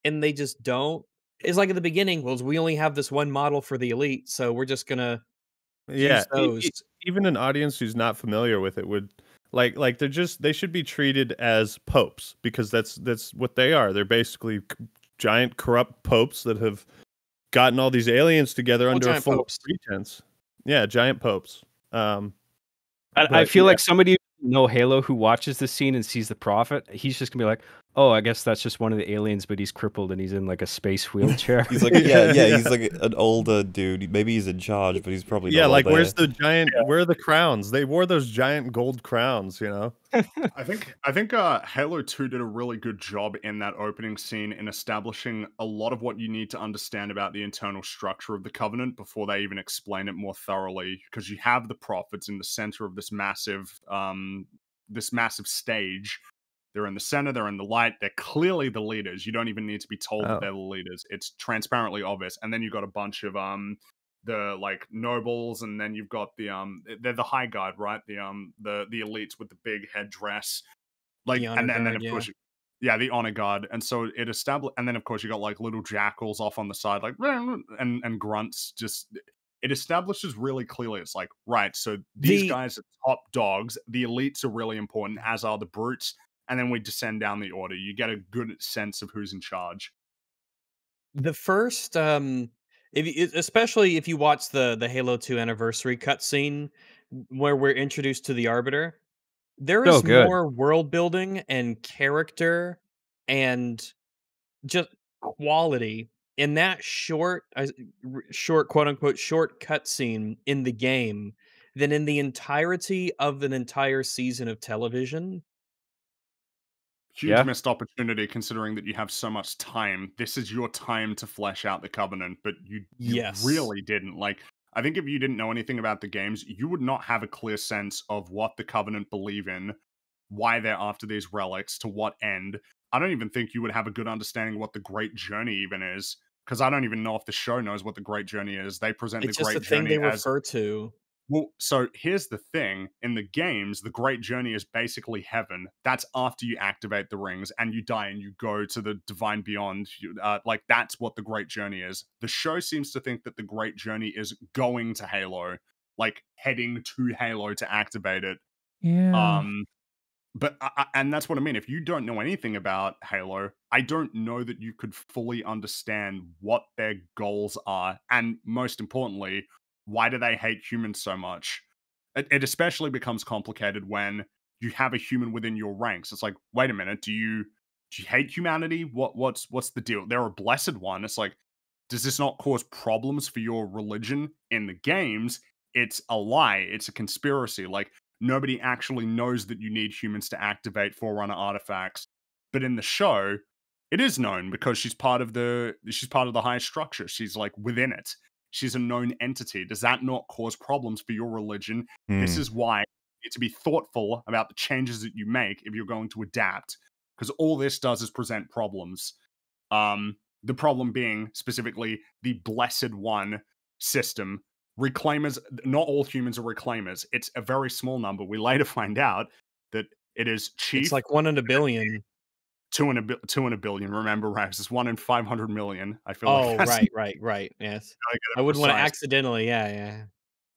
and they just don't. It's like at the beginning, well, we only have this one model for the elite, so we're just gonna yeah, use those. even an audience who's not familiar with it would like like they're just they should be treated as popes because that's that's what they are. They're basically c- giant corrupt popes that have gotten all these aliens together Well, under a full popes. pretense. Yeah, giant popes. Um, I, I feel yeah. like somebody who know Halo who watches this scene and sees the prophet, he's just gonna be like, "Oh, I guess that's just one of the aliens, but he's crippled and he's in like a space wheelchair." He's like, yeah, yeah, he's like an older dude. Maybe he's in charge, but he's probably yeah, not all like where's the giant? Where are the crowns? They wore those giant gold crowns, you know. I think I think uh, Halo 2 did a really good job in that opening scene in establishing a lot of what you need to understand about the internal structure of the Covenant before they even explain it more thoroughly. Because you have the prophets in the center of this massive um, this massive stage. They're in the center, they're in the light, they're clearly the leaders. You don't even need to be told Oh. that they're the leaders. It's transparently obvious. And then you've got a bunch of um the like nobles and then you've got the um they're the high guard right the um the the elites with the big headdress like The and then, and then of yeah. course you- yeah the honor guard and so it established and then of course you got like little jackals off on the side like and and grunts just it establishes really clearly it's like right so these The- guys are top dogs the elites are really important as are the brutes and then we descend down the order. You get a good sense of who's in charge. The first um if you, especially if you watch the the Halo 2 anniversary cutscene where we're introduced to the Arbiter, there is So more world building and character and just quality in that short uh, short quote unquote short cutscene in the game than in the entirety of an entire season of television. Huge Yeah. missed opportunity considering that you have so much time this is your time to flesh out the covenant but you, you Yes. really didn't like i think if you didn't know anything about the games you would not have a clear sense of what the covenant believe in why they're after these relics to what end i don't even think you would have a good understanding of what the great journey even is because i don't even know if the show knows what the great journey is they present It's the just great the thing journey they as refer to. Well, so here's the thing in the games, the Great Journey is basically heaven. That's after you activate the rings and you die and you go to the divine beyond. Uh, like, that's what the Great Journey is. The show seems to think that the Great Journey is going to Halo, like heading to Halo to activate it. Yeah. Um, but I, I- and that's what I mean. If you don't know anything about Halo, I don't know that you could fully understand what their goals are, and most importantly, why do they hate humans so much? It, it especially becomes complicated when you have a human within your ranks. It's like, wait a minute, do you do you hate humanity? What what's what's the deal? They're a blessed one. It's like, does this not cause problems for your religion in the games? It's a lie. It's a conspiracy. Like nobody actually knows that you need humans to activate Forerunner artifacts. But in the show, it is known because she's part of the she's part of the high structure. She's like within it. She's a known entity. Does that not cause problems for your religion? This Hmm. is why you need to be thoughtful about the changes that you make if you're going to adapt. Because all this does is present problems. Um, the problem being specifically the blessed one system. Reclaimers, not all humans are reclaimers. It's a very small number. We later find out that it is chief It's like one in a billion. Two in a two in a billion. Remember, Rags? It's one in five hundred million. I feel Oh, like right, right, right. Yes. I, I wouldn't want to accidentally. Yeah, yeah.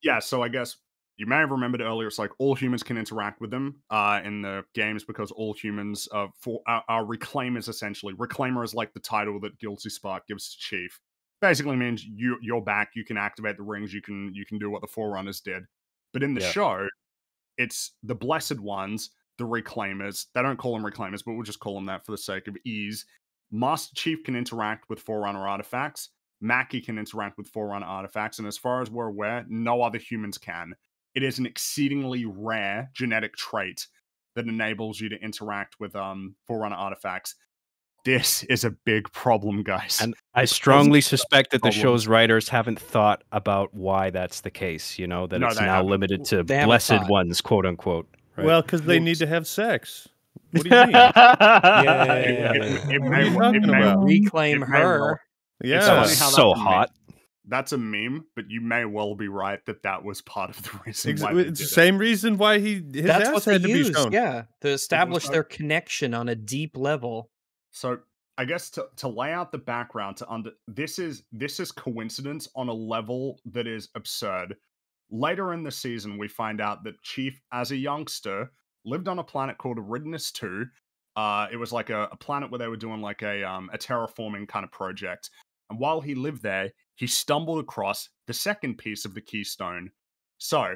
yeah, so I guess you may have remembered earlier. It's like all humans can interact with them uh, in the games because all humans uh, for are, are reclaimers essentially. Reclaimer is like the title that Guilty Spark gives to Chief. Basically means you you're back. You can activate the rings. You can you can do what the Forerunners did. But in the Yeah. show, it's the Blessed Ones, the Reclaimers. They don't call them Reclaimers, but we'll just call them that for the sake of ease. Master Chief can interact with Forerunner artifacts. Makee can interact with Forerunner artifacts, and as far as we're aware, no other humans can. It is an exceedingly rare genetic trait that enables you to interact with um Forerunner artifacts. This is a big problem, guys. And I strongly suspect that the problems. show's writers haven't thought about why that's the case. You know that No, it's now haven't. limited to blessed thought. ones, quote unquote. Right? Well, because they need to have sex. What do you mean? Yeah. It- it- it may it may? Reclaim it may well- her. yeah. It's so, funny how that so can be. hot. that's a meme, but you may well be right that that was part of the reason Ex- why it's did the it. same reason why he his That's ass what they had to be used, shown. yeah, to establish so- their connection on a deep level. So I guess to, to lay out the background to under this is this is coincidence on a level that is absurd. Later in the season, we find out that Chief, as a youngster, lived on a planet called Eridanus 2. Uh, it was like a, a planet where they were doing like a um, a terraforming kind of project. And while he lived there, he stumbled across the second piece of the keystone. So,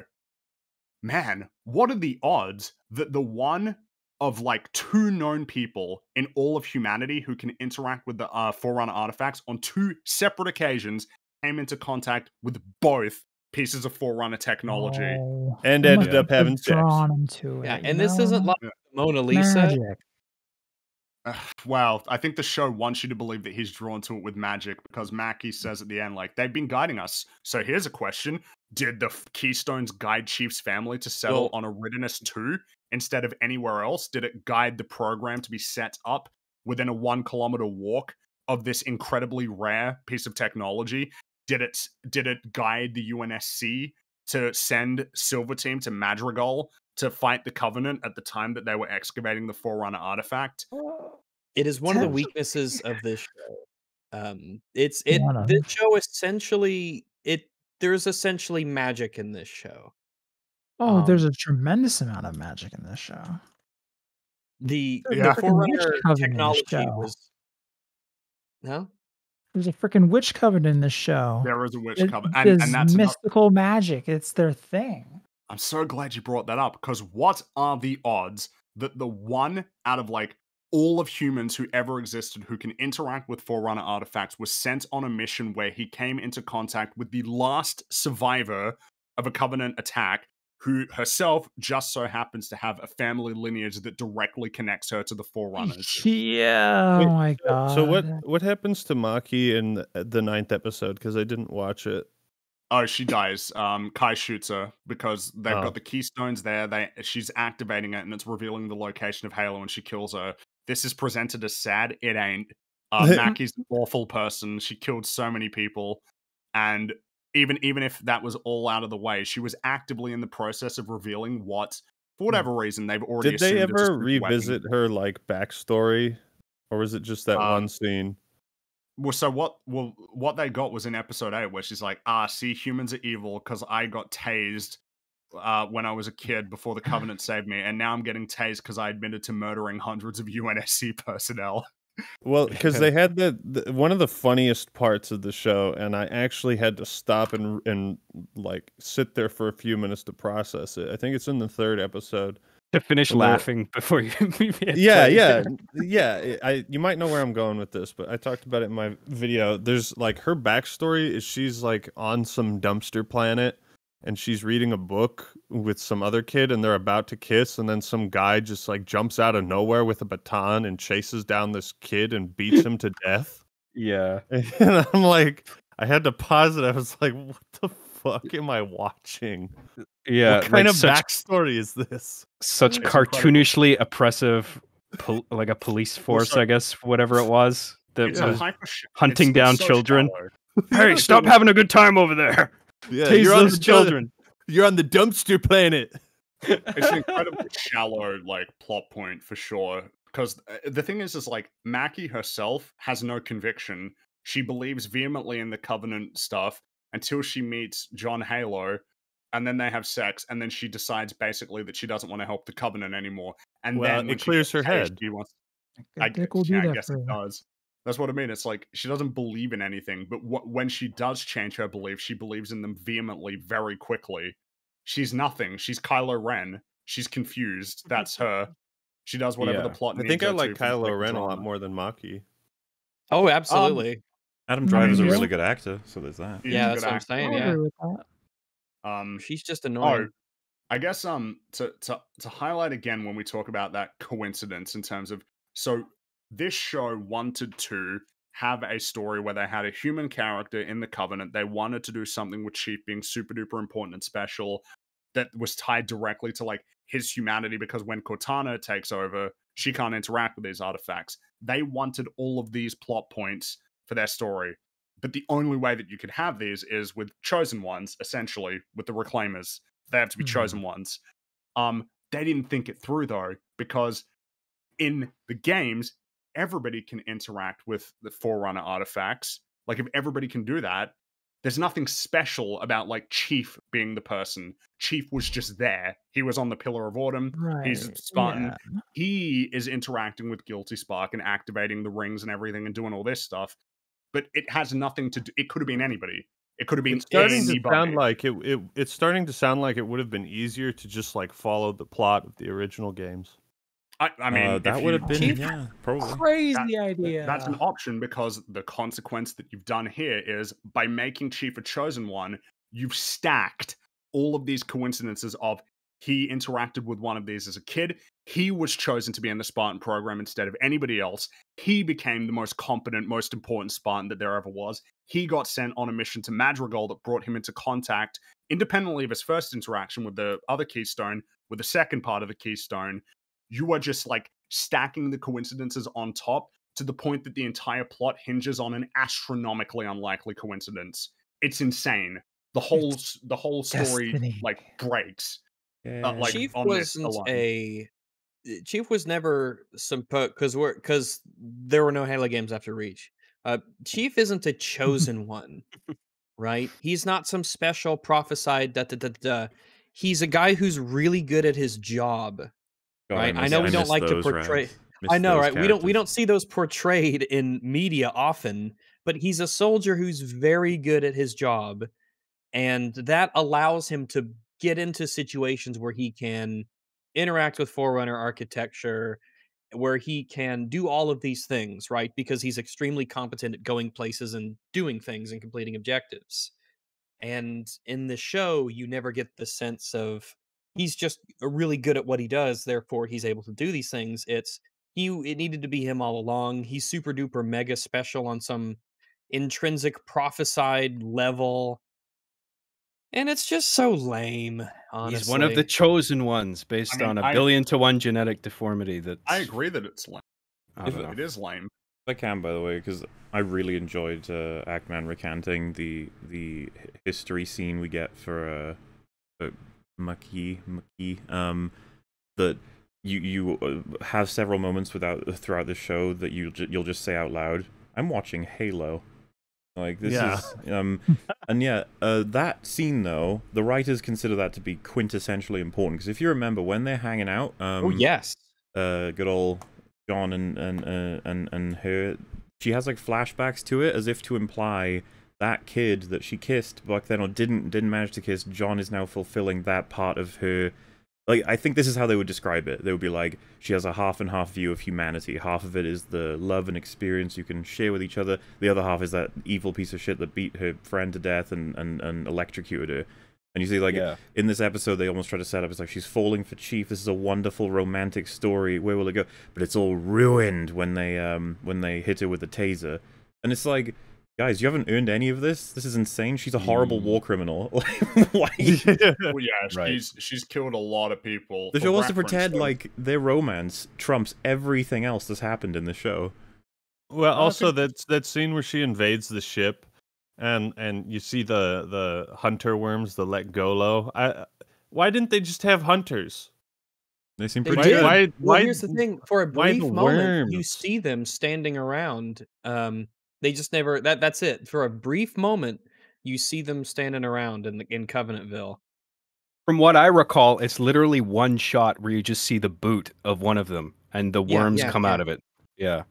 man, what are the odds that the one of like two known people in all of humanity who can interact with the uh, Forerunner artifacts on two separate occasions came into contact with both pieces of Forerunner technology. Oh, And ended up have having sex. drawn him to it. Yeah, and this know? isn't like Yeah. Mona Lisa. Magic. Ugh, Wow, I think the show wants you to believe that he's drawn to it with magic because Makee says at the end, like, they've been guiding us. So here's a question Did the Keystones guide Chief's family to settle Well- on Eridanus 2 instead of anywhere else? Did it guide the program to be set up within a one kilometer walk of this incredibly rare piece of technology? Did it did it guide the UNSC to send Silver Team to Madrigal to fight the Covenant at the time that they were excavating the Forerunner artifact? It is one of the weaknesses of this show. Um, it's it. One. This show essentially it. There's essentially magic in this show. Oh, there's um, a tremendous amount of magic in this show. The, There's a the Forerunner coven in this technology was. No, There's a freaking witch coven in this show. There is a witch It- coven, and, and that's another- mystical magic. It's their thing. I'm so glad you brought that up because what are the odds that the one out of like all of humans who ever existed who can interact with Forerunner artifacts was sent on a mission where he came into contact with the last survivor of a Covenant attack, who herself just so happens to have a family lineage that directly connects her to the Forerunners. Yeah. Wait, oh my god. So what what happens to Makee in the, the ninth episode? Because I didn't watch it. Oh, she dies. Um, Kai shoots her because they've Oh. got the keystones there. They she's activating it and it's revealing the location of Halo, and she kills her. This is presented as sad. It ain't. Uh, Makee's an awful person. She killed so many people, and even even if that was all out of the way, she was actively in the process of revealing what, for whatever reason, they've already. Did they assumed it's a ever secret weapon. revisit her like backstory, or was it just that Um, one scene? Well, so what? Well, what they got was in episode eight, where she's like, "Ah, see, humans are evil because I got tased uh, when I was a kid before the Covenant saved me, and now I'm getting tased because I admitted to murdering hundreds of UNSC personnel." Well, because they had the, the one of the funniest parts of the show, and I actually had to stop and and like sit there for a few minutes to process it. I think it's in the third episode. To finish laughing before you. yeah, yeah, yeah. I- you might know where I'm going with this, but I talked about it in my video. There's like her backstory is she's like on some dumpster planet, and she's reading a book with some other kid, and they're about to kiss, and then some guy just like jumps out of nowhere with a baton and chases down this kid and beats him to death. Yeah. And I'm like, I had to pause it. I was like, what the fuck am I watching? Yeah. what kind like of such, backstory is this? such It's incredible. cartoonishly oppressive, pol- like a police force, I guess, whatever it was. That It's a was hunting it's- down so children. Hey, stop having a good time over there. Yeah, Tase you're on the children. You're on the dumpster planet. it's an incredibly shallow like plot point for sure because uh, the thing is is like Makee herself has no conviction she believes vehemently in the covenant stuff until she meets john halo and then they have sex and then she decides basically that she doesn't want to help the covenant anymore and Well, then it clears her tased, head. she wants Good I, dick will do yeah, I guess for it you. does. That's what I mean. It's like she doesn't believe in anything, but wh- when she does change her beliefs, she believes in them vehemently, very quickly. She's nothing. She's Kylo Ren. She's confused. That's her. She does whatever the plot. I needs think I like to for the sake Kylo of Ren a lot more than Makee. Oh, absolutely. Adam Mm, Driver's a really good actor, so there's that. He's yeah, that's what I'm saying. Yeah, agree with that. Um, she's just Oh, annoying. I guess um to to to highlight again when we talk about that coincidence in terms of so this show wanted to have a story where they had a human character in the covenant. They wanted to do something with Chief being super duper important and special that was tied directly to like his humanity because when Cortana takes over, she can't interact with these artifacts. They wanted all of these plot points for their story. but the only way that you could have these is with chosen ones, essentially, with the reclaimers. They have to be Mhm. chosen ones. Um, they didn't think it through though, because in the games, everybody can interact with the Forerunner artifacts. Like if everybody can do that, there's nothing special about like Chief being the person. Chief was just there. He was on the Pillar of Autumn. Right. He's Spartan. yeah. He is interacting with Guilty Spark and activating the rings and everything and doing all this stuff. But it has nothing to do. It could have been anybody. It could have been It's starting to sound like it, it. It's starting to sound like it would have been easier to just like follow the plot of the original games. I, I mean, Uh, that would have been yeah, probably. Crazy That- idea. That's an option because the consequence that you've done here is by making Chief a chosen one, you've stacked all of these coincidences of he interacted with one of these as a kid. He was chosen to be in the Spartan program instead of anybody else. He became the most competent, most important Spartan that there ever was. He got sent on a mission to Madrigal that brought him into contact, independently of his first interaction with the other Keystone, with the second part of the Keystone. You are just like stacking the coincidences on top to the point that the entire plot hinges on an astronomically unlikely coincidence. It's insane. The whole s- the whole story destiny. like breaks. Yeah. like, Chief on wasn't alone. a uh, Chief was never some because we're because there were no Halo games after Reach. Uh, Chief isn't a chosen one, right? He's not some special prophesied. Da, da, da, da. He's a guy who's really good at his job. God, right, I miss- know we don't miss like to portray-. I know, right? We don't we don't see those portrayed in media often, but he's a soldier who's very good at his job, and that allows him to get into situations where he can interact with Forerunner architecture, where he can do all of these things, right? Because he's extremely competent at going places and doing things and completing objectives. And in the show, you never get the sense of he's just really good at what he does, therefore he's able to do these things. It's he it needed to be him all along. He's super duper mega special on some intrinsic prophesied level. And it's just so lame, honestly. He's one of the chosen ones based mean, on a I- billion to one genetic deformity. That I agree that it's lame. I. It is lame. I can, by the way, because I really enjoyed uh, Actman recanting the the history scene we get for uh, Makee Makee. Um, that you you uh, have several moments without throughout the show that you you'll just say out loud. I'm watching Halo. Like this Yeah. is um, and yeah, uh, that scene though, the writers consider that to be quintessentially important because if you remember when they're hanging out, um, Oh yes. uh good old John and and uh, and and her she has like flashbacks to it as if to imply that kid that she kissed back then or didn't didn't manage to kiss John is now fulfilling that part of her like I think this is how they would describe it. They would be like she has a half and half view of humanity. Half of it is the love and experience you can share with each other. The other half is that evil piece of shit that beat her friend to death and and, and electrocuted her. And you see like yeah. in this episode they almost try to set up it's like she's falling for chief this is a wonderful romantic story where will it go but it's all ruined when they um when they hit her with the taser and it's like guys you haven't earned any of this this is insane she's a horrible war criminal Like, why Well, yeah, Right. she's she's killed a lot of people. the show wants to pretend though, like their romance trumps everything else that's happened in the show Well, also think- that's that scene where she invades the ship, and and you see the the hunter worms, the let go low. I why didn't they just have hunters? they seem pretty did. good Why? Well, why? here's the thing: for a brief moment, you see them standing around. Um, they just never. That that's it. For a brief moment, you see them standing around in the, in Covenantville. From what I recall, it's literally one shot where you just see the boot of one of them and the Yeah, worms yeah, come yeah. out of it. Yeah.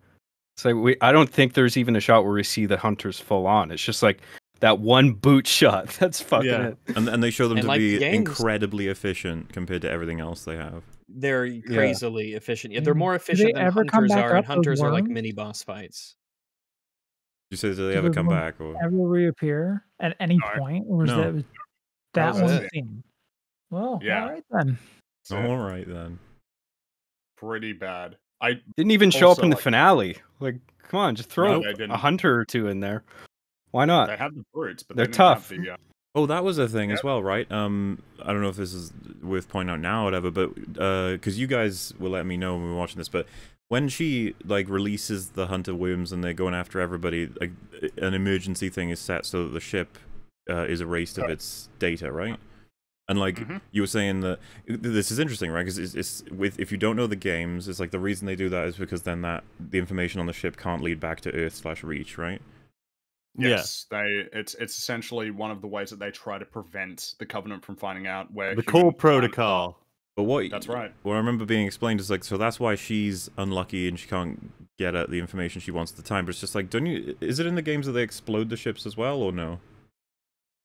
So we I don't think there's even a shot where we see the hunters full on. It's just like that one boot shot. That's fucking Yeah. it. and, and they show them And to like the be games- incredibly efficient compared to everything else they have They're crazily efficient. Yeah, they're Mm. more Do efficient they than ever come hunters back are, and up, those hunters are like worms? mini boss fights. You say do they Do ever come back or Ever reappear at any No. point, or was No. that was that was one it. scene? Well, Yeah. all right then. so all right then pretty bad. I Didn't even show up in the like- finale. Like, come on, just throw No, a hunter or two in there. Why not? they had the brutes, but They're they didn't have tough. the, uh, Oh, that was a thing as well, right? Um, I don't know if this is worth pointing out now or whatever, but uh because you guys will let me know when we're watching this, but when she like releases the hunter worms and they're going after everybody, like an emergency thing is set so that the ship uh, is erased of its data, right? And like Mhm. you were saying that this is interesting, right? Because it's, it's with if you don't know the games, it's like the reason they do that is because then that the information on the ship can't lead back to Earth slash Reach, right? Yes, they. It's it's essentially one of the ways that they try to prevent the Covenant from finding out where The core Cole are. Protocol. But what That's right. What I remember being explained is like, so that's why she's unlucky and she can't get at the information she wants at the time. But it's just like, don't you? Is it in the games that they explode the ships as well, or no?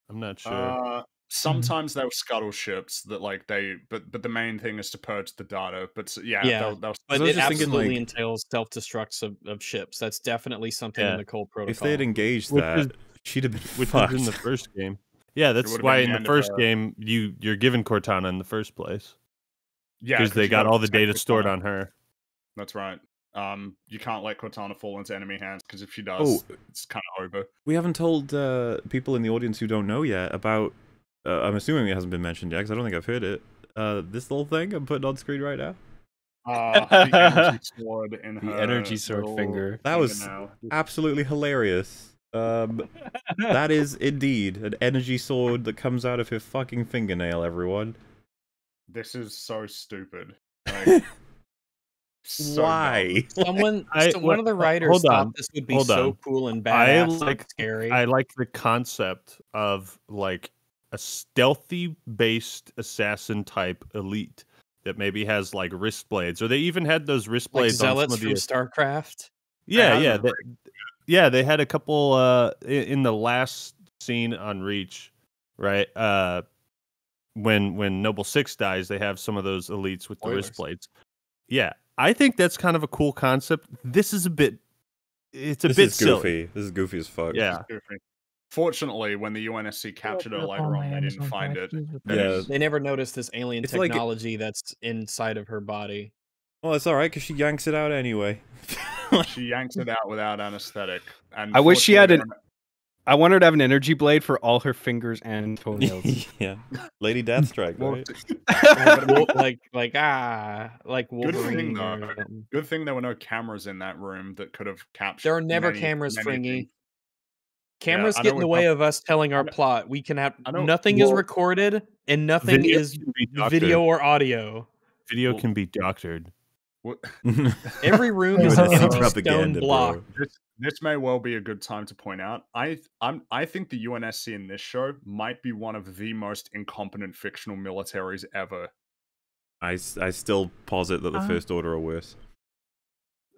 I'm not sure. Uh, sometimes they'll scuttle ships that like they, but but the main thing is to purge the data. But yeah, Yeah, they'll, they'll But it just thinking, absolutely like- entails self destructs of, of ships. That's definitely something Yeah. in the Cole Protocol. If they had engaged Which that, is- she'd have been which fucked. was in the first game. Yeah, that's why in the the end of first game you you're given Cortana in the first place yeah, because they got all the protect data stored on her. That's right. Um, you can't let Cortana fall into enemy hands because if she does, Oh. it's kind of over. we haven't told uh, people in the audience who don't know yet about. Uh, I'm assuming it hasn't been mentioned yet because I don't think I've heard it. Uh, this little thing I'm putting on screen right now. Uh, the energy sword in The her energy sword finger. That was- fingernail. Absolutely hilarious. Um, that is indeed an energy sword that comes out of her fucking fingernail. Everyone. This is so stupid. Like, so dumb. Why? Someone, I- so one of the writers hold thought on, this would be hold so on. cool and I badass, and like- scary. I like the concept of like a stealthy based assassin type elite that maybe has like wrist blades, or they even had those wrist like blades on some zealots of from the StarCraft. Yeah, yeah, they, yeah. They had a couple uh in the last scene on Reach, right? Uh, when when Noble Six dies, they have some of those elites with the wrist blades. Yeah, I think that's kind of a cool concept. This is a bit, it's a this bit is silly. goofy. This is goofy as fuck. Yeah, Goofy. Fortunately, when the UNSC captured her later on, they didn't find it. Yeah. They never noticed this alien It's like- technology that's inside of her body. Well, it's all right because she yanks it out anyway. She yanks it out without anesthetic. And I wish she had fortunately, I want her to have an energy blade for all her fingers and toenails. yeah, Lady Deathstrike, right? Like, like, like ah, like Good thing, though. Good thing there were no cameras in that room that could have captured. There are never many- cameras, many Fringy. Cameras I get in the way of us telling our plot. We can have I know- nothing is recorded and nothing is can be doctored. video or audio. Video Well- can be doctored. What- Every room is You're a stone block. bro. This this may well be a good time to point out. I I'm I think the UNSC in this show might be one of the most incompetent fictional militaries ever. I, I still posit that the Uh, First Order are worse.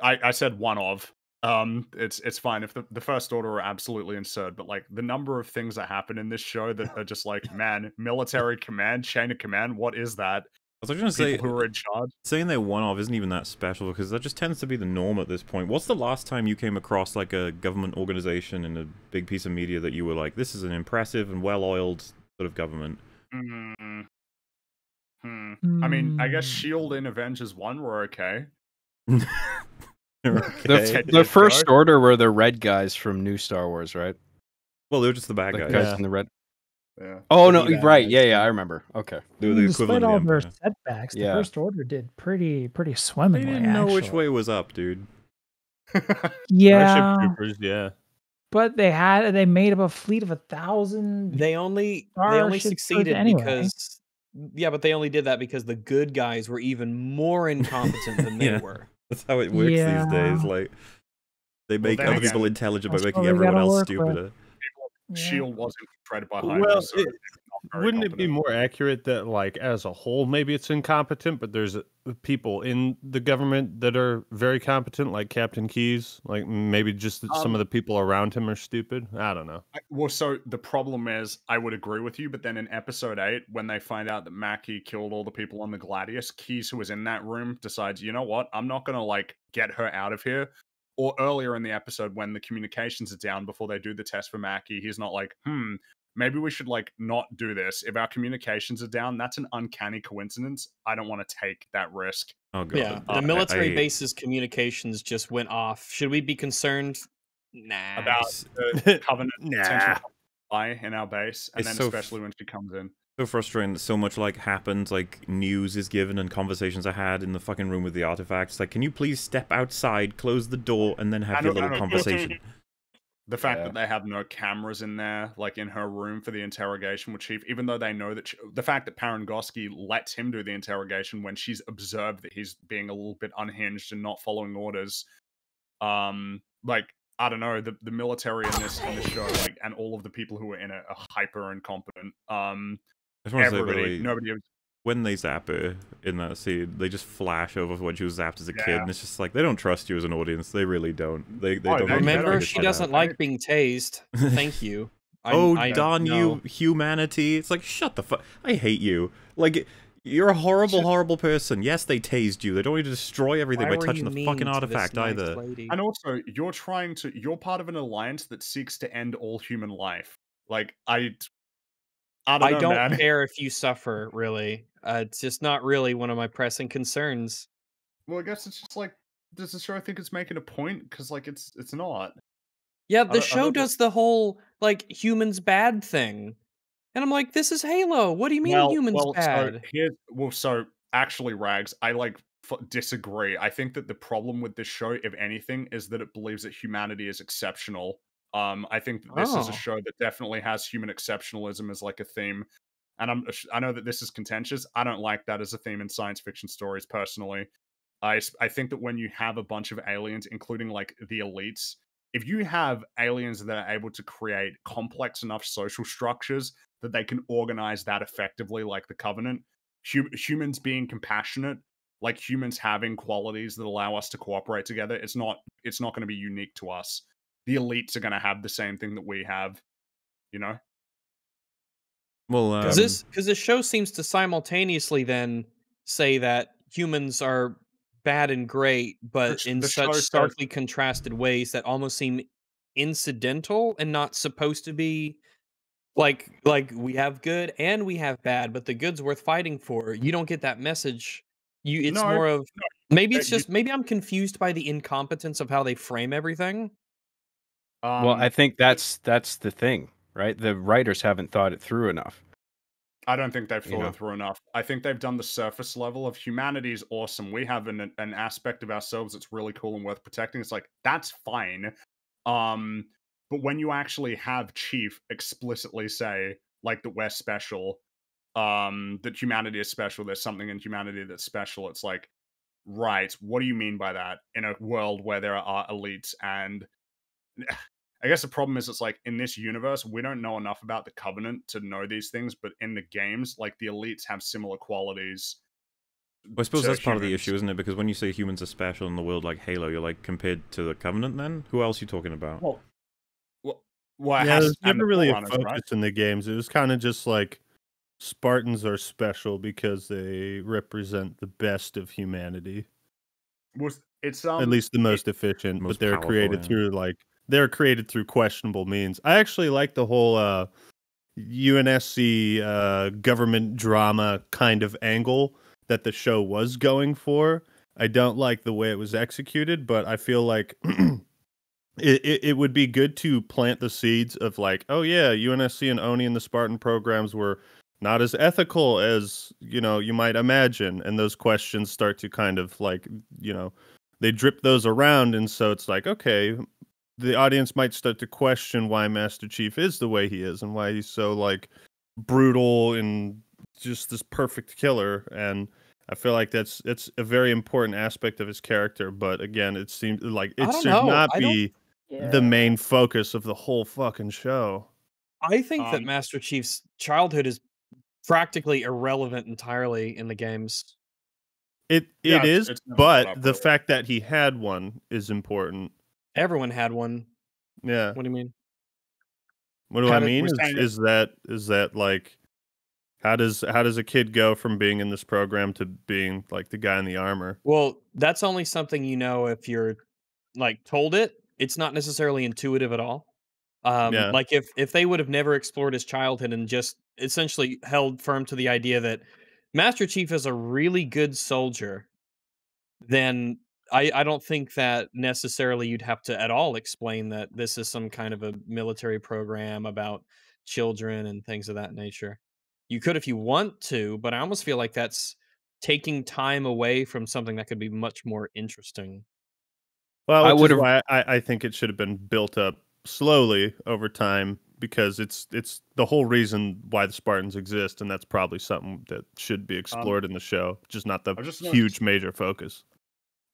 I, I said one of. Um, it's it's fine if the, the first order are absolutely absurd, but like the number of things that happen in this show that are just like, man, military command, chain of command, what is that? I was going to say, People who are in charge. saying they're one off isn't even that special because that just tends to be the norm at this point. What's the last time you came across like a government organization and a big piece of media that you were like, this is an impressive and well-oiled sort of government? Hmm. Hmm. I mean, I guess Hmm. Shield in Avengers One were okay. The, Okay. Ten the first order were the red guys from New Star Wars, right? well, they were just the bad The guys. guys Yeah. in the red. Yeah. Oh The no, bad right? guys. Yeah, yeah, I remember. Okay. They were the Despite all of the their Empire. setbacks, the Yeah. First Order did pretty pretty swimmingly. They swimmingly. didn't know which way was up, dude. Yeah, Troopers, yeah. but they had they made up a fleet of a thousand. They only they only succeeded anyway. because yeah, but they only did that because the good guys were even more incompetent than they Yeah. were. That's how it works these days. Like they make then other people intelligent by making everyone else work with. stupider. Yeah. Shield wasn't infiltrated by Hydra. Well, so it- it's not very Wouldn't it be more accurate that, like, as a whole, maybe it's incompetent, but there's people in the government that are very competent, like Captain Keyes? Like, maybe just that some Um, of the people around him are stupid? I don't know. I- Well, so the problem is, I would agree with you, but then in episode eight, when they find out that Makee killed all the people on the Gladius, Keyes, who was in that room, decides, you know what, I'm not gonna like get her out of here. Or earlier in the episode, when the communications are down before they do the test for Makee, he's not like, hmm, maybe we should like not do this. If our communications are down, that's an uncanny coincidence. I don't want to take that risk. Oh god. Yeah, I- the military I- base's communications just went off. Should we be concerned? Nah. About s- the Covenant Nah. potential eye in our base, and It's then so f- especially when she comes in. So frustrating that so much like happens, like news is given and conversations are had in the fucking room with the artifacts. Like, can you please step outside, close the door, and then have your little conversation? The fact Yeah. that they have no cameras in there, like in her room for the interrogation with Chief, even though they know that she, the fact that Parangosky lets him do the interrogation when she's observed that he's being a little bit unhinged and not following orders, um, like I don't know, the, the military in this in this show, like, and all of the people who are in it are hyper incompetent. Um, I just want to say, by the everybody, way, nobody. when they zap her in that scene, they just flash over when she was zapped as a kid, and it's just like they don't trust you as an audience. They really don't. They they Oh, don't. they- even they Remember, she doesn't like being tased. Thank you. I'm- oh, I darn know. you, humanity! It's like shut the fuck. I hate you. Like you're a horrible, Shit. horrible person. Yes, they tased you. They don't want you to destroy everything Why by touching the fucking artifact nice either. lady? And also, you're trying to. You're part of an alliance that seeks to end all human life. Like I, I don't I don't man. care if you suffer. Really, uh, it's just not really one of my pressing concerns. Well, I guess it's just like, does the show think it's making a point? Because like, it's it's not. Yeah, the show does the whole like humans bad thing, and I'm like, this is Halo. What do you mean well, humans well, bad? So here's well, so actually, Rags, I like f- disagree. I think that the problem with this show, if anything, is that it believes that humanity is exceptional. Um, I think that this is Oh. a show that definitely has human exceptionalism as like a theme. And I'm I know that this is contentious. I don't like that as a theme in science fiction stories personally. I I think that when you have a bunch of aliens, including like the elites, if you have aliens that are able to create complex enough social structures that they can organize that effectively, like the Covenant, hu- humans being compassionate, like humans having qualities that allow us to cooperate together, it's not it's not going to be unique to us. The elites are going to have the same thing that we have, you know. Well, um, Because this because the show seems to simultaneously then say that humans are bad and great, but sh- in the such says- starkly contrasted ways that almost seem incidental and not supposed to be like like we have good and we have bad, but the good's worth fighting for. You don't get that message. You it's No, more of maybe uh, it's just maybe I'm confused by the incompetence of how they frame everything. Um, well, I think that's that's the thing, right? The writers haven't thought it through enough. I don't think they've you thought know. it through enough. I think they've done the surface level of humanity is awesome. We have an an aspect of ourselves that's really cool and worth protecting. It's like that's fine. Um, but when you actually have Chief explicitly say like that we're special, um, that humanity is special, there's something in humanity that's special. It's like, right, what do you mean by that? In a world where there are elites and I guess the problem is it's like in this universe, we don't know enough about the Covenant to know these things, but in the games, like the elites have similar qualities. I suppose to that's part of the issue, isn't it? Because when you say humans are special in the world like Halo, you're like compared to the Covenant. Then who else are you talking about? Well, well, well it yeah, has- there's never really a focus right? in the games. It was kind of just like Spartans are special because they represent the best of humanity, Was it's um at least the most efficient. most but they're powerful, created yeah. through like they're created through questionable means. I actually like the whole uh, UNSC uh, government drama kind of angle that the show was going for. I don't like the way it was executed, but I feel like it, it, it would be good to plant the seeds of like, oh yeah, UNSC and ONI and the Spartan programs were not as ethical as you know you might imagine, and those questions start to kind of like you know they drip those around, and so it's like okay, the audience might start to question why Master Chief is the way he is and why he's so like brutal and just this perfect killer and I feel like that's it's a very important aspect of his character, but again, it seems like it should know. not I don't- be the main focus of the whole fucking show. I think that Um, Master Chief's childhood is practically irrelevant entirely in the games. It it it's- is, it's never but the fact that he had one is important. Everyone had one. Yeah. What do you mean? What do How I mean? Is, that- is that is that like how does how does a kid go from being in this program to being like the guy in the armor? Well, that's only something you know if you're like told it. It's not necessarily intuitive at all. Um, Yeah. Like if if they would have never explored his childhood and just essentially held firm to the idea that Master Chief is a really good soldier, then I, I don't think that necessarily you'd have to at all explain that this is some kind of a military program about children and things of that nature. You could if you want to, but I almost feel like that's taking time away from something that could be much more interesting. Well, I would've- I, I think it should have been built up slowly over time because it's it's the whole reason why the Spartans exist, and that's probably something that should be um explored in the show, just not the just huge major focus.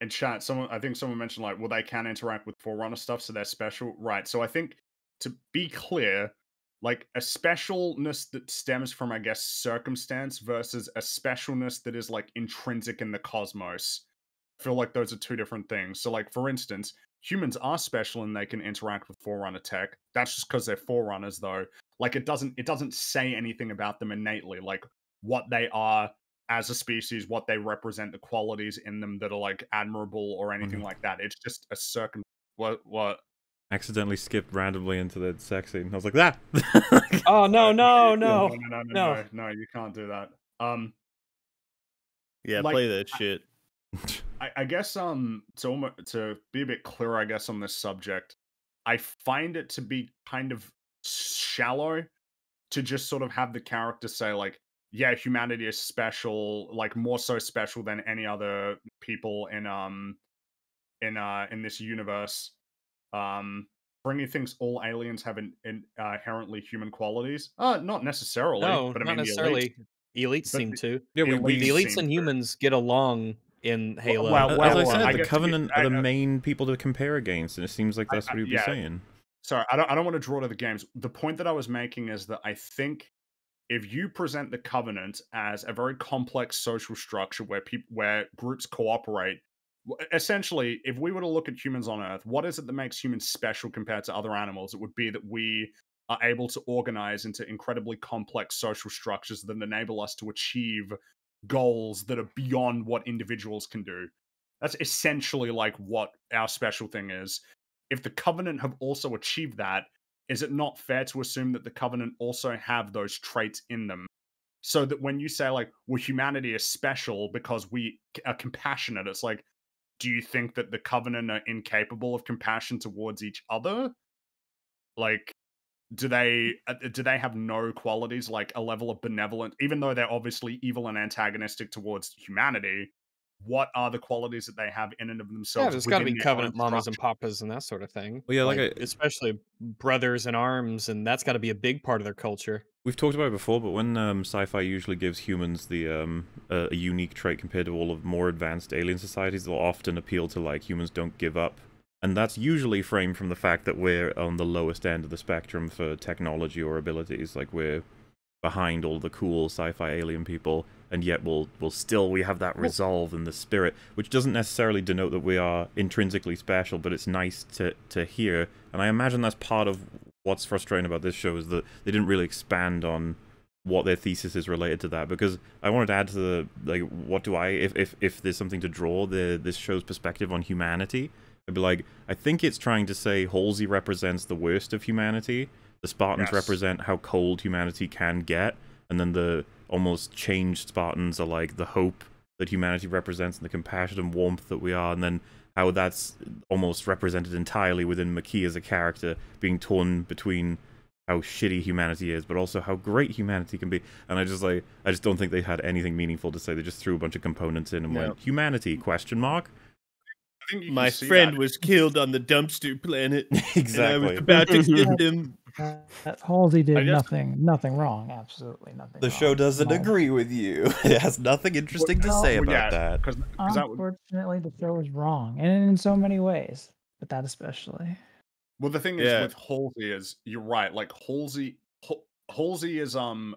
In chat, someone I think someone mentioned like, well, they can interact with Forerunner stuff, so they're special, right? So I think to be clear, like a specialness that stems from, I guess, circumstance versus a specialness that is like intrinsic in the cosmos. I feel like those are two different things. So, like for instance, humans are special and they can interact with Forerunner tech. That's just because they're Forerunners, though. Like it doesn't it doesn't say anything about them innately, like what they are as a species, what they represent, the qualities in them that are like admirable or anything Mhm. like that. It's just a circum. What? What? Accidentally skipped randomly into the sex scene. I was like, that. Oh no, no, no, no. no, no, no, no. no, no, You can't do that. Um, Yeah, Like, play that shit. I, I guess um to almo- to be a bit clearer, I guess on this subject, I find it to be kind of shallow to just sort of have the character say like, yeah, humanity is special, like more so special than any other people in um in uh in this universe. Um, bringing things all aliens have in, in, uh, inherently human qualities. Uh, not necessarily. No, but I not mean, the necessarily. elites- Elites but seem the- to. yeah, the we, we, elites The elites seem and to. humans get along in Halo. well, as well, I said, I the guess- Covenant I- are the I- main people to compare against, and it seems like that's I- what you'd be saying. sorry, I don't I don't want to draw to the games. The point that I was making is that I think if you present the covenant as a very complex social structure where people where groups cooperate, essentially, if we were to look at humans on Earth, what is it that makes humans special compared to other animals? It would be that we are able to organize into incredibly complex social structures that enable us to achieve goals that are beyond what individuals can do. That's essentially like what our special thing is if the covenant have also achieved that is it not fair to assume that the covenant also have those traits in them? So that when you say like well humanity is special because we are compassionate it's like do you think that the covenant are incapable of compassion towards each other? Like do they uh, do they have no qualities like a level of benevolent even though they're obviously evil and antagonistic towards humanity what are the qualities that they have in and of themselves yeah, there's got to be covenant mamas and papas and that sort of thing. Well, yeah, like I- especially brothers in arms, and that's got to be a big part of their culture. We've talked about it before, but when um, sci-fi usually gives humans the um, a, a unique trait compared to all of more advanced alien societies, they'll often appeal to like humans don't give up, and that's usually framed from the fact that we're on the lowest end of the spectrum for technology or abilities. Like we're behind all the cool sci-fi alien people, and yet we'll we'll still we have that resolve and the spirit, which doesn't necessarily denote that we are intrinsically special, but it's nice to to hear. And I imagine that's part of what's frustrating about this show is that they didn't really expand on what their thesis is related to that because I wanted to add to the like what do I if if, if there's something to draw the this show's perspective on humanity I'd be like I think it's trying to say Halsey represents the worst of humanity the Spartans Yes. represent how cold humanity can get and then the almost changed Spartans are like the hope that humanity represents and the compassion and warmth that we are and then how that's almost represented entirely within Makee as a character being torn between how shitty humanity is, but also how great humanity can be. And I just like I just don't think they had anything meaningful to say. They just threw a bunch of components in and Yeah. went humanity question mark. I think you can My friend that. was killed on the dumpster planet. And I was exactly. about to get him. That Halsey did guess- nothing, nothing wrong. Absolutely nothing. The wrong. show doesn't No. agree with you. It has nothing interesting to say Well, about yeah, that. because that would Unfortunately, the show is wrong, and in so many ways, but that especially. Well, the thing is Yeah. with Halsey is you're right. Like Halsey, Halsey is um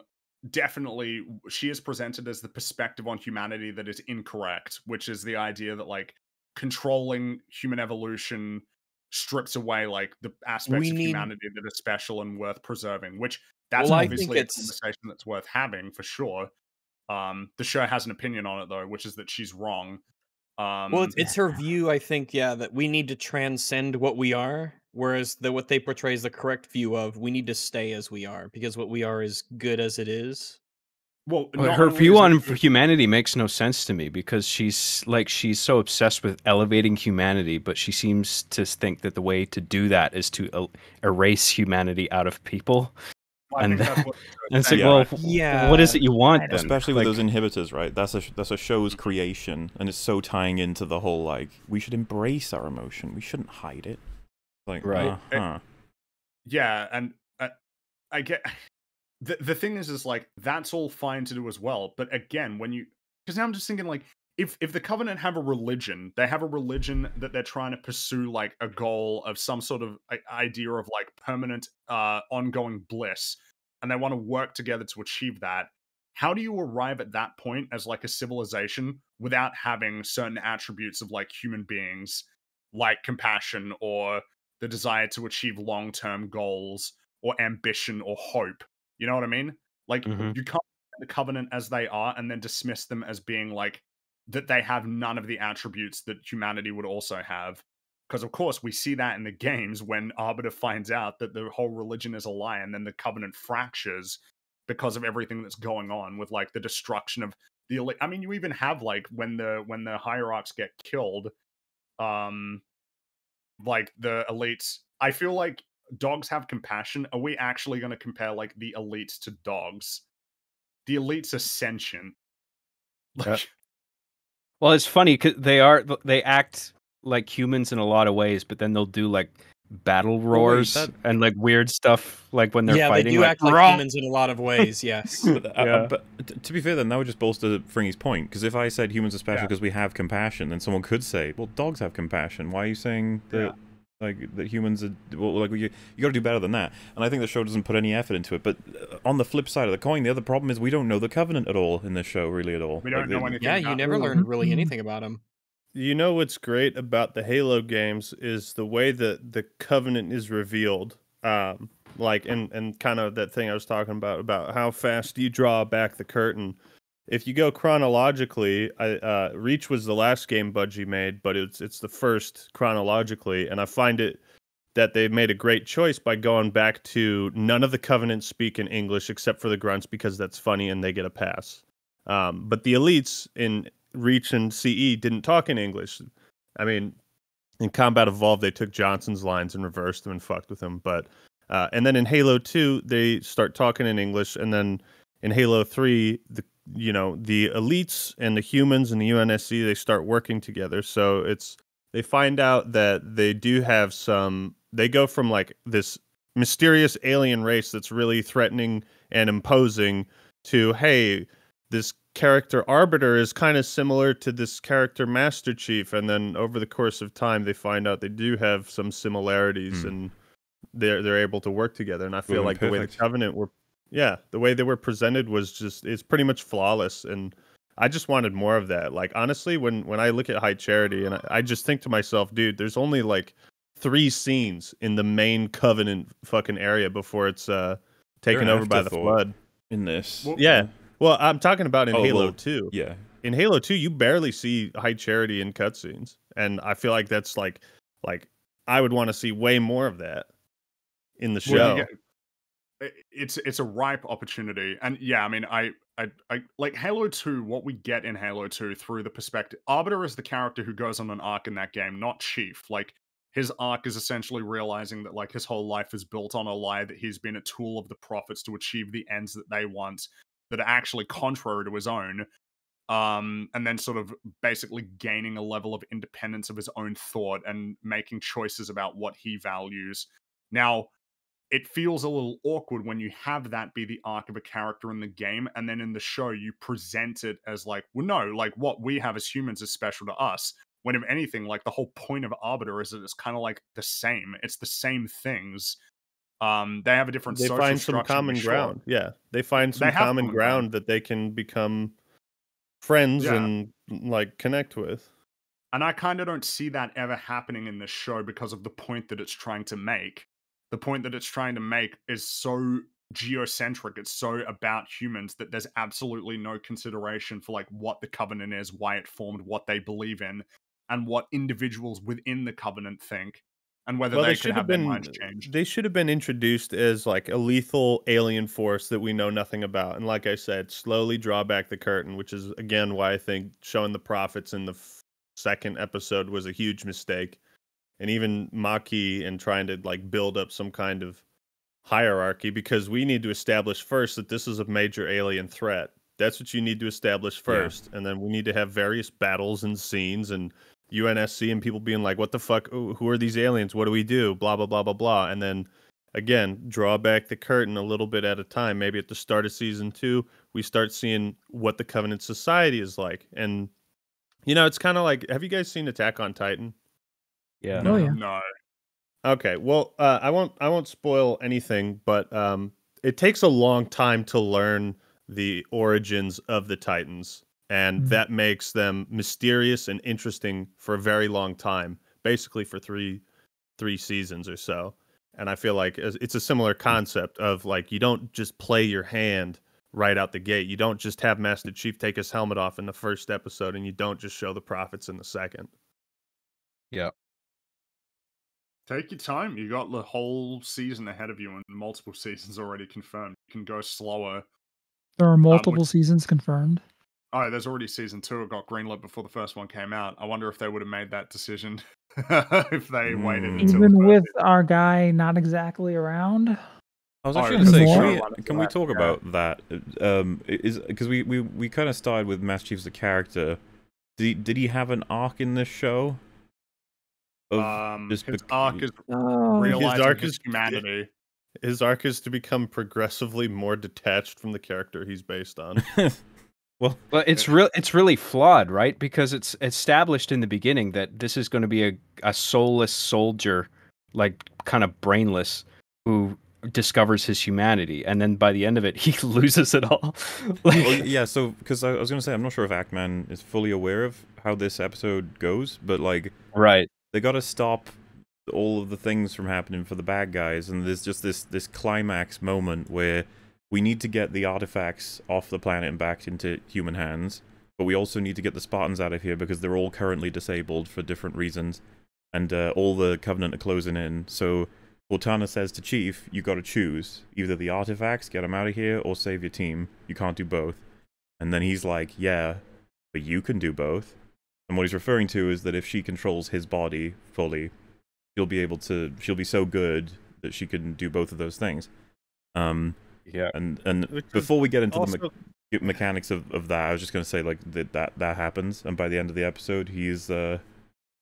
definitely she is presented as the perspective on humanity that is incorrect, which is the idea that like controlling human evolution strips away like the aspects We of need- humanity that are special and worth preserving. Which that's Well, obviously a conversation that's worth having for sure. Um, the show has an opinion on it though, which is that she's wrong. Um, Well, it's, it's her view, I think, yeah, that we need to transcend what we are, whereas the what they portray is the correct view of we need to stay as we are because what we are is good as it is. Well, Well, not her view is it on humanity makes no sense to me because she's like she's so obsessed with elevating humanity, but she seems to think that the way to do that is to el- erase humanity out of people. I And think that's what And it's like, Yeah. well, Yeah. what is it you want then? Especially with Like, those inhibitors, right? That's a that's a show's creation, and it's so tying into the whole like we should embrace our emotion. We shouldn't hide it. Like Right. uh-huh. yeah and uh, i get the, the thing is is like that's all fine to do as well but again when you because now i'm just thinking like if if the covenant have a religion they have a religion that they're trying to pursue like a goal of some sort of idea of like permanent uh ongoing bliss and they want to work together to achieve that how do you arrive at that point as like a civilization without having certain attributes of like human beings like compassion or the desire to achieve long-term goals or ambition or hope. You know what I mean? Like Mhm. you can't the covenant as they are and then dismiss them as being like that they have none of the attributes that humanity would also have. Because of course we see that in the games when Arbiter finds out that the whole religion is a lie and then the covenant fractures because of everything that's going on with like the destruction of the elite. I mean, you even have like when the when the hierarchs get killed, um like the elites i feel like dogs have compassion are we actually going to compare like the elites to dogs the elites are sentient like Yeah. well, it's funny because they are they act like humans in a lot of ways, but then they'll do like battle wait, roars that- and like weird stuff, like when they're yeah, fighting. they do like, act like "Rah!" humans in a lot of ways. Yes. But, uh, Yeah. but to be fair, then that would just bolster Fringy's point. Because if I said humans are special Yeah. because we have compassion, then someone could say, "Well, dogs have compassion. Why are you saying that?" Yeah. Like that humans are well, like you, you got to do better than that, and I think the show doesn't put any effort into it. But uh, on the flip side of the coin, the other problem is we don't know the Covenant at all in this show, really at all. we don't Like, know they- anything yeah, you never them. learned really Mhm. anything about him. You know what's great about the Halo games is the way that the Covenant is revealed. Um, like and and kind of that thing I was talking about about how fast you draw back the curtain. If you go chronologically, I, uh, Reach was the last game Bungie made, but it's it's the first chronologically, and I find it that they made a great choice by going back to none of the Covenant speak in English except for the grunts because that's funny and they get a pass. Um, but the elites in Reach and CE didn't talk in English. I mean, in Combat Evolved, they took Johnson's lines and reversed them and fucked with them. But uh, and then in Halo Two, they start talking in English, and then in Halo Three, the you know the elites and the humans and the UNSC they start working together. So it's they find out that they do have some. They go from like this mysterious alien race that's really threatening and imposing to hey this character arbiter is kind of similar to this character master chief and then over the course of time they find out they do have some similarities Hmm. and they're they're able to work together and i feel Well, like the way the covenant were yeah the way they were presented was just it's pretty much flawless and i just wanted more of that like honestly when when i look at high charity and i, I just think to myself dude there's only like three scenes in the main covenant fucking area before it's uh taken over by the flood in this. Well- yeah well i'm talking about in Oh, halo well, 2 yeah. in Halo 2, you barely see high charity in cutscenes. And I feel like that's like like I would want to see way more of that in the show. Well, you get- i- it's it's a ripe opportunity and yeah i mean I, I i like halo 2 what we get in halo 2 through the perspective arbiter is the character who goes on an arc in that game not chief like his arc is essentially realizing that like his whole life is built on a lie that he's been a tool of the prophets to achieve the ends that they want that are actually contrary to his own um and then sort of basically gaining a level of independence of his own thought and making choices about what he values. Now it feels a little awkward when you have that be the arc of a character in the game and then in the show you present it as like well no like what we have as humans is special to us when if anything like the whole point of arbiter is that it's kind of like the same it's the same things um they have a different they find some common ground. Yeah. They find some have common ground ground. that they can become friends Yeah. and like connect with. And I kind of don't see that ever happening in this show because of the point that it's trying to make. The point that it's trying to make is so geocentric, it's so about humans that there's absolutely no consideration for like what the covenant is, why it formed, what they believe in, and what individuals within the covenant think, and whether well, they, they should have been minds changed. they should have been introduced as like a lethal alien force that we know nothing about. And like I said, slowly draw back the curtain, which is again why I think showing the prophets in the f- second episode was a huge mistake. And even Makee and trying to like build up some kind of hierarchy because we need to establish first that this is a major alien threat. That's what you need to establish first, and then we need to have various battles and scenes and UNSC and people being like, "What the fuck? Who are these aliens? What do we do?" Blah blah blah blah blah, and then again draw back the curtain a little bit at a time. Maybe at the start of season two, we start seeing what the Covenant society is like, and you know, it's kind of like, have you guys seen Attack on Titan? Yeah. Oh, yeah. No. Okay, well, uh, I won't I won't spoil anything, but um, it takes a long time to learn the origins of the Titans, and Mhm. that makes them mysterious and interesting for a very long time, basically for three three seasons or so. And I feel like it's it's a similar concept of like you don't just play your hand right out the gate. You don't just have Master Chief take his helmet off in the first episode, and you don't just show the prophets in the second. Yeah. Take your time. You got the whole season ahead of you and multiple seasons already confirmed. You can go slower. There are multiple which- seasons confirmed. Oh, there's already season two. It got greenlit before the first one came out. I wonder if they would have made that decision if they waited Mm. until Even the with first our guy not exactly around. I was Oh, actually it going to say, can we, can we talk yeah. about that? Um, is because we, we, we kind of started with Master Chief as a character. Did he, did he have an arc in this show? Of Um, his bec- arc is Oh, realizing arc his is- humanity. His arc is to become progressively more detached from the character he's based on. Well, it's real. It's really flawed, right? Because it's established in the beginning that this is going to be a, a soulless soldier, like kind of brainless, who discovers his humanity, and then by the end of it, he loses it all. like, well, yeah, so because I, I was going to say, I'm not sure if Actman is fully aware of how this episode goes, but like right. They got to stop all of the things from happening for the bad guys, and there's just this this climax moment where we need to get the artifacts off the planet and back into human hands, but we also need to get the Spartans out of here because they're all currently disabled for different reasons, and uh, all the Covenant are closing in. So Cortana says to Chief, "You got to choose either the artifacts, get them out of here, or save your team. You can't do both." And then he's like, "Yeah, but you can do both." And what he's referring to is that if she controls his body fully, she'll be able to. She'll be so good that she can do both of those things. Um, Yeah. and and Which before we get into the me- mechanics of, of that, I was just gonna say like that that that happens, and by the end of the episode, he's uh,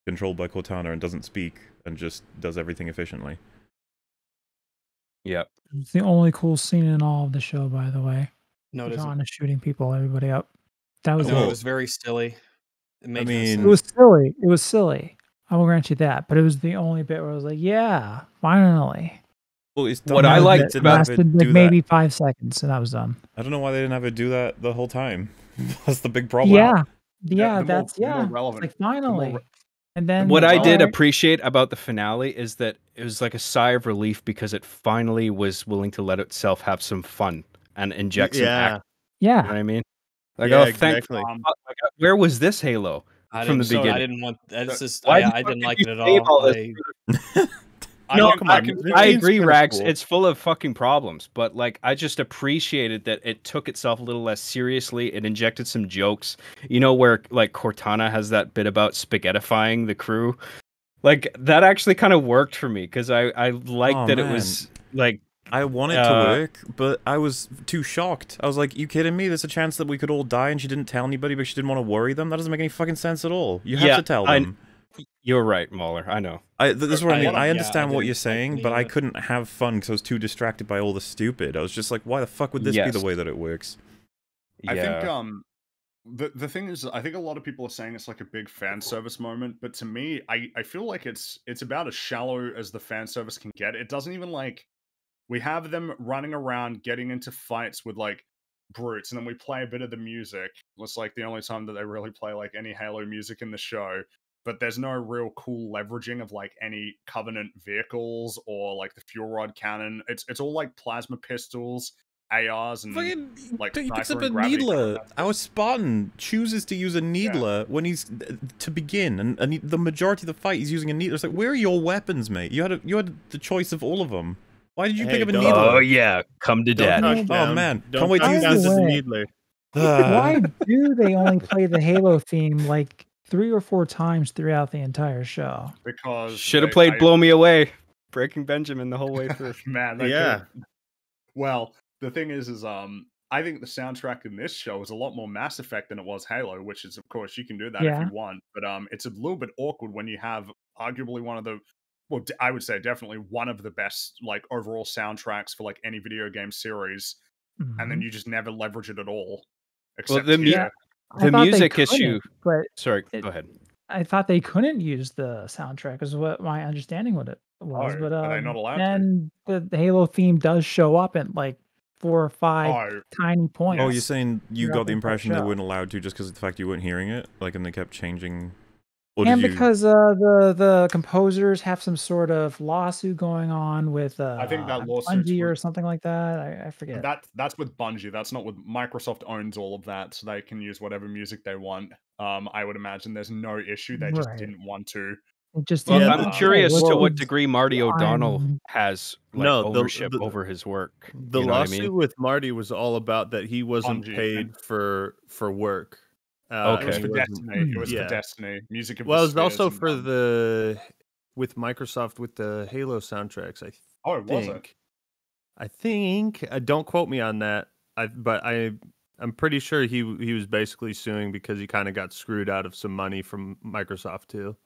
controlled by Cortana and doesn't speak and just does everything efficiently. Yep. It's the only cool scene in all of the show, by the way. No. John is shooting people, everybody up. That was No, it. it was very silly. It made no mean- It was silly. It was silly. I will grant you that. But it was the only bit where I was like, yeah, finally. Well, it's What I liked it didn't it lasted like maybe that. five seconds, and I was done. I don't know why they didn't have it do that the whole time. That's the big problem. Yeah, Yeah, yeah, the more- that's more yeah. relevant- Like finally, re- and then what I did appreciate about the finale is that it was like a sigh of relief because it finally was willing to let itself have some fun and inject some yeah, act. You know yeah, what I mean? Like, Yeah, oh, thank exactly. Like, uh, where was this Halo? I from the so I didn't want. That's just. Why I, I didn't like it at all. all I, this I no, can- I, I can- I agree, kinda cool. It's full of fucking problems, but like I just appreciated that it took itself a little less seriously. It injected some jokes. You know where like Cortana has that bit about spaghettifying the crew. Like that actually kind of worked for me because I I liked Oh, that it was like I wanted Uh, to work, but I was too shocked. I was like, "You kidding me? There's a chance that we could all die," and she didn't tell anybody because she didn't want to worry them. That doesn't make any fucking sense at all. You have Yeah, to tell I- them. you're right, MauLer. I know. I, this is what I I- mean. I I understand what didn't you're saying, but I couldn't have fun because I was too distracted by all the stupid. I was just like, "Why the fuck would this be the way that it works?" I think um the the thing is I think a lot of people are saying it's like a big fan service moment, but to me I I feel like it's it's about as shallow as the fan service can get. It doesn't even like we have them running around getting into fights with like brutes and then we play a bit of the music. It's like the only time that they really play like any Halo music in the show. But there's no real cool leveraging of like any Covenant vehicles or like the fuel rod cannon. It's it's all like plasma pistols, ARs, and Fucking like, he picks up a needler. Our Spartan chooses to use a needler when he's uh, to begin, and, and the majority of the fight he's using a needler. It's like, where are your weapons, mate? You had a, you had the choice of all of them. Why did you Hey, pick up a don't- needler? Oh yeah, come to Don't daddy. knock Oh, down- man, don't can't wait to down use the this. needler. Why do they only play the Halo theme like three or four times throughout the entire show? because Should have they- played I- "Blow Me Away." breaking Benjamin the whole way through. Man, that Yeah. could've- Well, the thing is, is um, I think the soundtrack in this show is a lot more Mass Effect than it was Halo, which is, of course, you can do that if you want. But um, it's a little bit awkward when you have arguably one of the, well, I would say definitely one of the best like overall soundtracks for like any video game series, and then Mhm. you just never leverage it at all. Well, Except the mu- here. I the music issue- but Sorry, It- go ahead. I thought they couldn't use the soundtrack, is what my understanding what it was. Oh, but are they um, not allowed to? then the, the Halo theme does show up in like four or five Oh, tiny points. Oh, you're saying you Throughout got the the impression they show. weren't allowed to just because of the fact you weren't hearing it, like, and they kept changing. Or and did you? because uh, the the composers have some sort of lawsuit going on with uh, I think that lawsuit's Bungie or something like that. I, I forget. That that's with Bungie. That's not with Microsoft owns all of that, so they can use whatever music they want. Um, I would imagine there's no issue. They just Right. didn't want to. It just Well, Yeah, I'm the- say curious to what degree Marty O'Donnell on- has like No, the- ownership the- over his work. The you know what I lawsuit mean? with Marty was all about that he wasn't Bungie, paid for for work. Uh, Okay. It was for Destiny. It was yeah. for Destiny. Music of Well, it was also for um, the with Microsoft with the Halo soundtracks. I Oh, was think. it? I think. Uh, don't quote me on that. I but I I'm pretty sure he he was basically suing because he kind of got screwed out of some money from Microsoft too.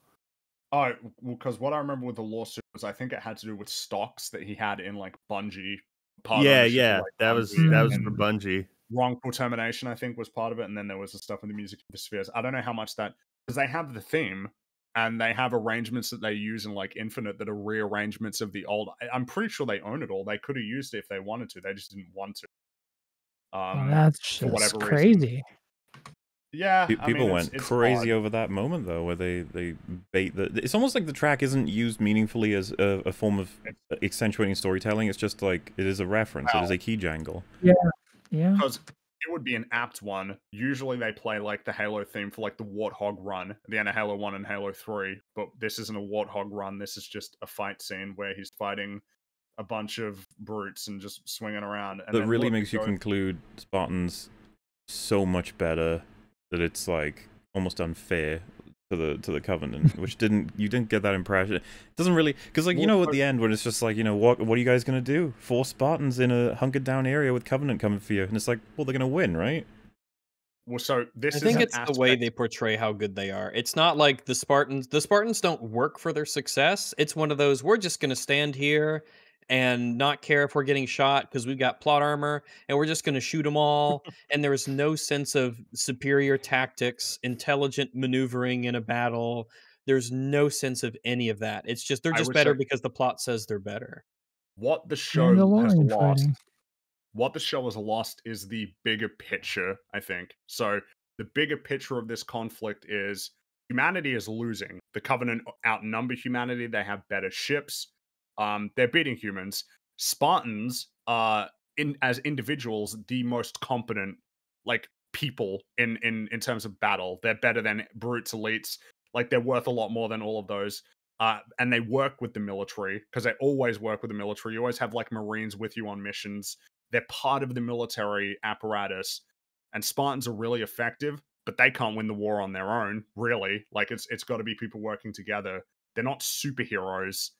Oh, because what I remember with the lawsuit was I think it had to do with stocks that he had in like Bungie. yeah, yeah, like, that was that was for Bungie. Wrongful termination. I think was part of it, and then there was the stuff in the music of the spheres. I don't know how much that because they have the theme and they have arrangements that they use in like Infinite that are rearrangements of the old. I- I'm pretty sure they own it all. They could have used it if they wanted to. They just didn't want to. Well, Um, that's for just whatever reason. crazy. yeah, Pe- I People mean, went it's crazy odd. over that moment though, where they they bait the. It's almost like the track isn't used meaningfully as a, a form of accentuating storytelling. It's just like it is a reference. It is a key jangle. Yeah. Because it would be an apt one. Usually they play like the Halo theme for like the Warthog run the end of Halo 1 and Halo 3, but this isn't a Warthog run. This is just a fight scene where he's fighting a bunch of brutes and just swinging around. And that really makes you go- conclude Spartans so much better that it's like almost unfair to the to the Covenant, which didn't you didn't get that impression. It doesn't really because like you know at the end when it's just like you know what what are you guys gonna do? Four Spartans in a hunkered down area with Covenant coming for you, and it's like well they're gonna win, right? Well, so this I is think an it's the way they portray how good they are. It's not like the Spartans. The Spartans don't work for their success. It's one of those we're just going to stand here and not care if we're getting shot because we've got plot armor and we're just going to shoot them all. and there is no sense of superior tactics, intelligent maneuvering in a battle. There's no sense of any of that. It's just they're just better say- because the plot says they're better. what the show has lost. fighting. What the show has lost is the bigger picture, I think. So the bigger picture of this conflict is humanity is losing. The Covenant outnumber humanity. They have better ships. Um, they're beating humans. Spartans are in as individuals the most competent like people in in in terms of battle. They're better than brutes, elites. Like they're worth a lot more than all of those. Uh, and they work with the military because they always work with the military. You always have like Marines with you on missions. They're part of the military apparatus, and Spartans are really effective, but they can't win the war on their own. Really, like it's it's got to be people working together. They're not superheroes,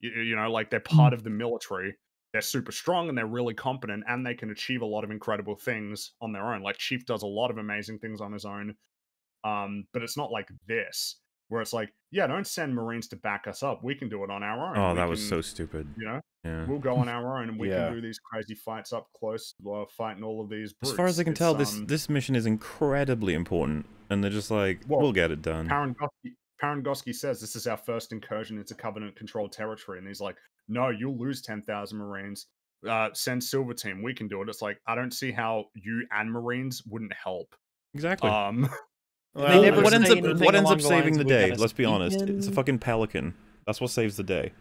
you, you know, like they're part of the military. They're super strong and they're really competent, and they can achieve a lot of incredible things on their own. Like Chief does a lot of amazing things on his own, um, but it's not like this where it's like, yeah, don't send Marines to back us up. We can do it on our own. Oh, We that was so stupid. You know, Yeah. we'll go on our own and we Yeah. can do these crazy fights up close while fighting all of these. As far as I can brutes. tell, It's, this um, this mission is incredibly important, and they're just like, Well, we'll get it done. Parangosky, Parangosky says this is our first incursion into Covenant controlled territory, and he's like, "No, you'll lose ten thousand Marines. Uh, send Silver Team. We can do it." It's like I don't see how you and Marines wouldn't help. Exactly. Um, Well, never what ends up what ends up the saving lines, the day? Let's be sneak honest. It's a fucking pelican. That's what saves the day.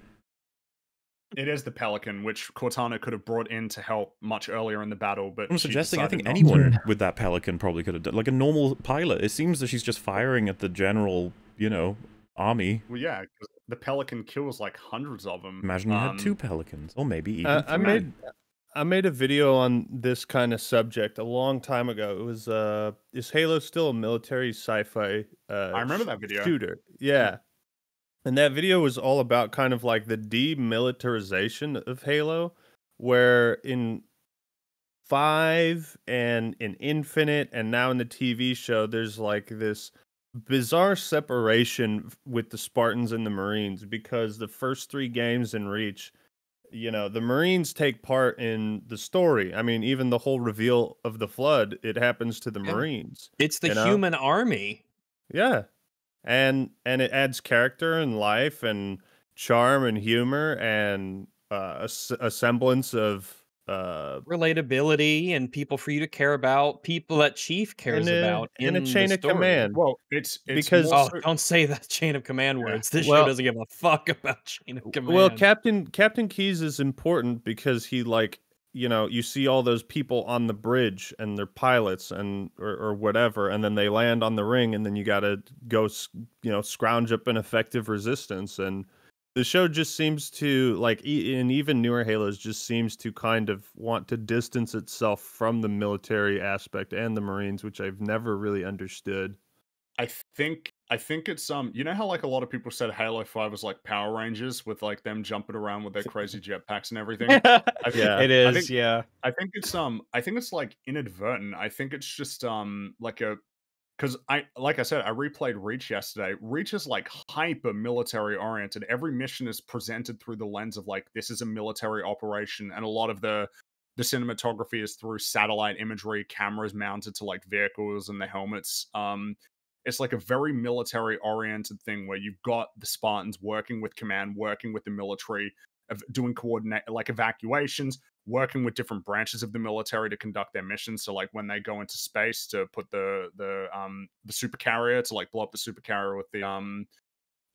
it is the Pelican, which Cortana could have brought in to help much earlier in the battle, but I'm suggesting I think not to. anyone with that pelican probably could have done like a normal pilot. It seems that she's just firing at the general, you know, army. Well, yeah, 'cause the Pelican kills like hundreds of them. Imagine you had Um, two pelicans, or maybe even Uh, I made I made a video on this kind of subject a long time ago. It was uh is Halo still a military sci-fi uh I remember that video. shooter? Yeah. And that video was all about kind of like the demilitarization of Halo, where in five and in Infinite and now in the TV show, there's like this bizarre separation with the Spartans and the Marines because the first three games in Reach, you know, the Marines take part in the story. I mean, even the whole reveal of the flood, it happens to the Yeah. Marines. It's the You know? human army. Yeah. And and it adds character and life and charm and humor and uh, a, a semblance of uh relatability and people for you to care about, people that Chief cares and a, about in and a the chain of command. Well, it's, it's Because- more Oh, don't say that chain of command Yeah. words. This Well- show doesn't give a fuck about chain of command. Well, Captain Captain Keyes is important because he like you know you see all those people on the bridge and they're pilots and or, or whatever, and then they land on the ring, and then you got to go you know scrounge up an effective resistance, and the show just seems to like in even newer Halos just seems to kind of want to distance itself from the military aspect and the Marines, which I've never really understood. I think I think it's um you know how like a lot of people said Halo 5 was like Power Rangers with like them jumping around with their crazy jetpacks and everything. Yeah. it I think- yeah. I think it's um I think it's like inadvertent. I think it's just um like a because I like I said, I replayed Reach yesterday. Reach is like hyper military oriented. Every mission is presented through the lens of like this is a military operation, and a lot of the the cinematography is through satellite imagery, cameras mounted to like vehicles and the helmets. Um, it's like a very military oriented thing where you've got the Spartans working with command, working with the military, of doing coordinate like evacuations, working with different branches of the military to conduct their missions. So like when they go into space to put the the um the super carrier to like blow up the super carrier with the um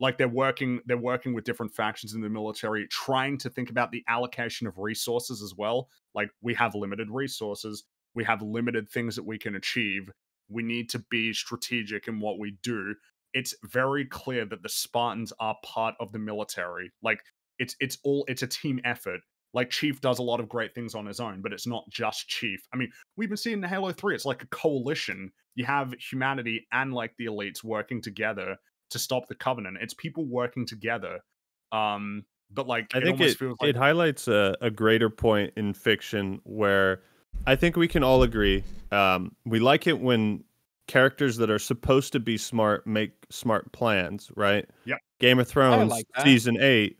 like they're working they're working with different factions in the military trying to think about the allocation of resources as well. Like we have limited resources. We have limited things that we can achieve. We need to be strategic in what we do. It's very clear that the spartans are part of the military. Like it's it's all it's a team effort like chief does a lot of great things on his own but it's not just chief i mean we've been seeing in halo 3 it's like a coalition you have humanity and like the elites working together to stop the covenant it's people working together um but like I it think almost it, feels like it highlights a, a greater point in fiction where I think we can all agree. Um, we like it when characters that are supposed to be smart make smart plans, right? Yep. Game of Thrones like season eight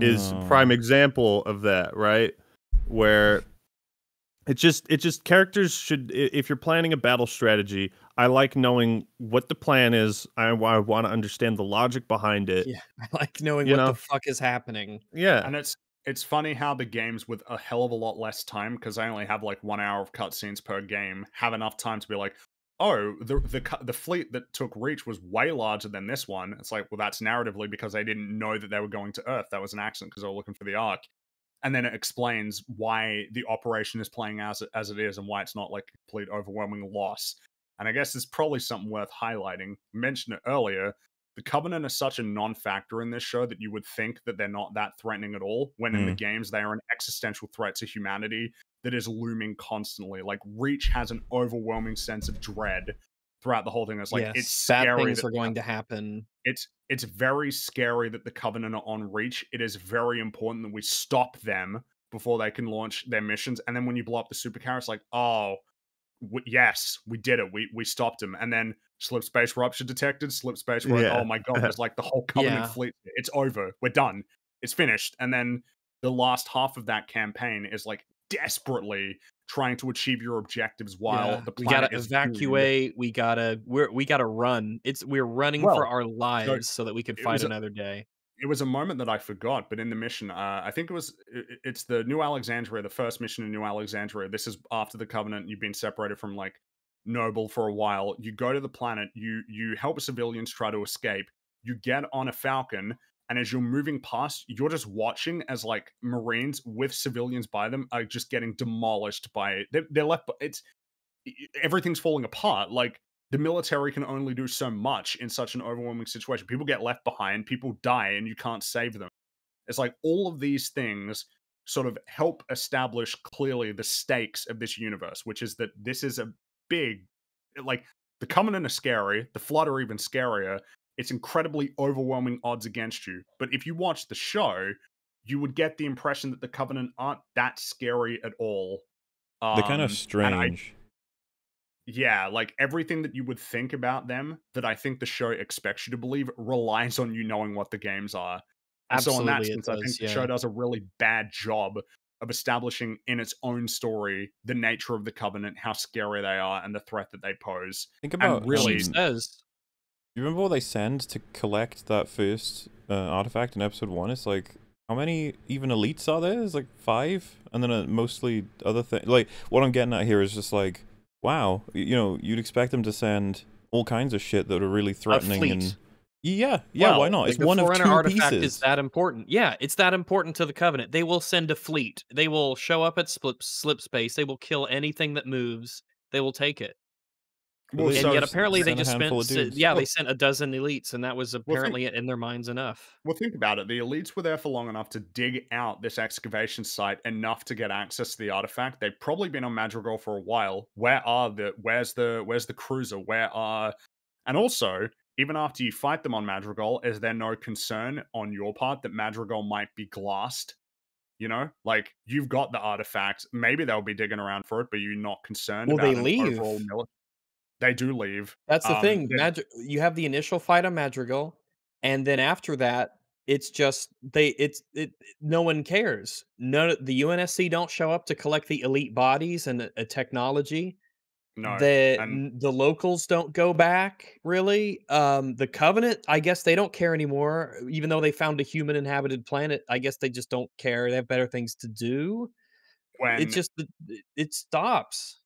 is prime Oh. example of that, right? Where it just it just characters should if you're planning a battle strategy, I like knowing what the plan is. I, I want to understand the logic behind it. Yeah. I like knowing You what know? the fuck is happening. Yeah. and it's it's funny how the games with a hell of a lot less time because I only have like one hour of cutscenes per game have enough time to be like, oh, the the the fleet that took Reach was way larger than this one. It's like, well, that's narratively because they didn't know that they were going to Earth. That was an accident because they were looking for the Ark. And then it explains why the operation is playing as it, as it is and why it's not like a complete overwhelming loss. And I guess it's probably something worth highlighting. Mentioned it earlier. The Covenant is such a non-factor in this show that you would think that they're not that threatening at all. When in the mm. games they are an existential threat to humanity that is looming constantly. Like Reach has an overwhelming sense of dread throughout the whole thing. It's like yes, it's bad scary things that are going to happen. it's it's very scary that the Covenant are on Reach. It is very important that we stop them before they can launch their missions. And then when you blow up the supercar, it's like, oh, w- yes, we did it. We we stopped them. And then slip space rupture detected. Slip space. We're Yeah. oh my god, It's like the whole Covenant Yeah. fleet. It's over. We're done. It's finished. And then the last half of that campaign is like desperately trying to achieve your objectives while Yeah, the we planet gotta evacuate. We gotta we're we gotta run. It's we're running Well, for our lives so that we could it fight was a- another day. it was a moment that I forgot, but in the mission, uh, I think it was i- i- it's the New Alexandria, the first mission in New Alexandria. This is after the Covenant. You've been separated from like Noble for a while. You go to the planet. You you help civilians try to escape. You get on a Falcon, and as you're moving past, you're just watching as like Marines with civilians by them are just getting demolished by they're, they're left. It's everything's falling apart. Like the military can only do so much in such an overwhelming situation. People get left behind, people die, and you can't save them. It's like all of these things sort of help establish clearly the stakes of this universe, which is that this is a big, like, the Covenant are scary, the Flood are even scarier, it's incredibly overwhelming odds against you. But if you watch the show, you would get the impression that the Covenant aren't that scary at all. They're kind Um, of and I- strange. yeah, like everything that you would think about them that I think the show expects you to believe relies on you knowing what the games are. And so in that Absolutely, it sense, I think does, the show does a really bad job of establishing in its own story the nature of the Covenant, how scary they are, and the threat that they pose. Think and about really- She um, says You remember what they send to collect that first uh, artifact in episode one? It's like how many even elites are there? It's like five, and then uh, mostly other things. Like what I'm getting at here is just like, wow, you know, you'd expect them to send all kinds of shit that are really threatening and yeah, yeah, why not? It's one of two artifact pieces. is that important. Yeah, it's that important to the Covenant. They will send a fleet. They will show up at slip, slip space. They will kill anything that moves. They will take it. Well, and so yet apparently they just spent handful of s- dudes. yeah Well- they sent a dozen elites and that was think- apparently in their minds enough Well, think about it. The elites were there for long enough to dig out this excavation site enough to get access to the artifact. They've probably been on Madrigal for a while. Where are the? Where's the? Where's the cruiser? Where are? And also, even after you fight them on Madrigal, is there no concern on your part that Madrigal might be glassed? You know, like you've got the artifact. Maybe they'll be digging around for it, but you're not concerned Well, about they leave. They do leave. that's the Um, thing Madri- you have the initial fight on madrigal and then after that it's just they it's it no one cares. No, the unsc don't show up to collect the elite bodies and a, technology. No, the the locals don't go back really. Um the covenant i guess they don't care anymore even though they found a human inhabited planet i guess they just don't care. They have better things to do. When it just it stops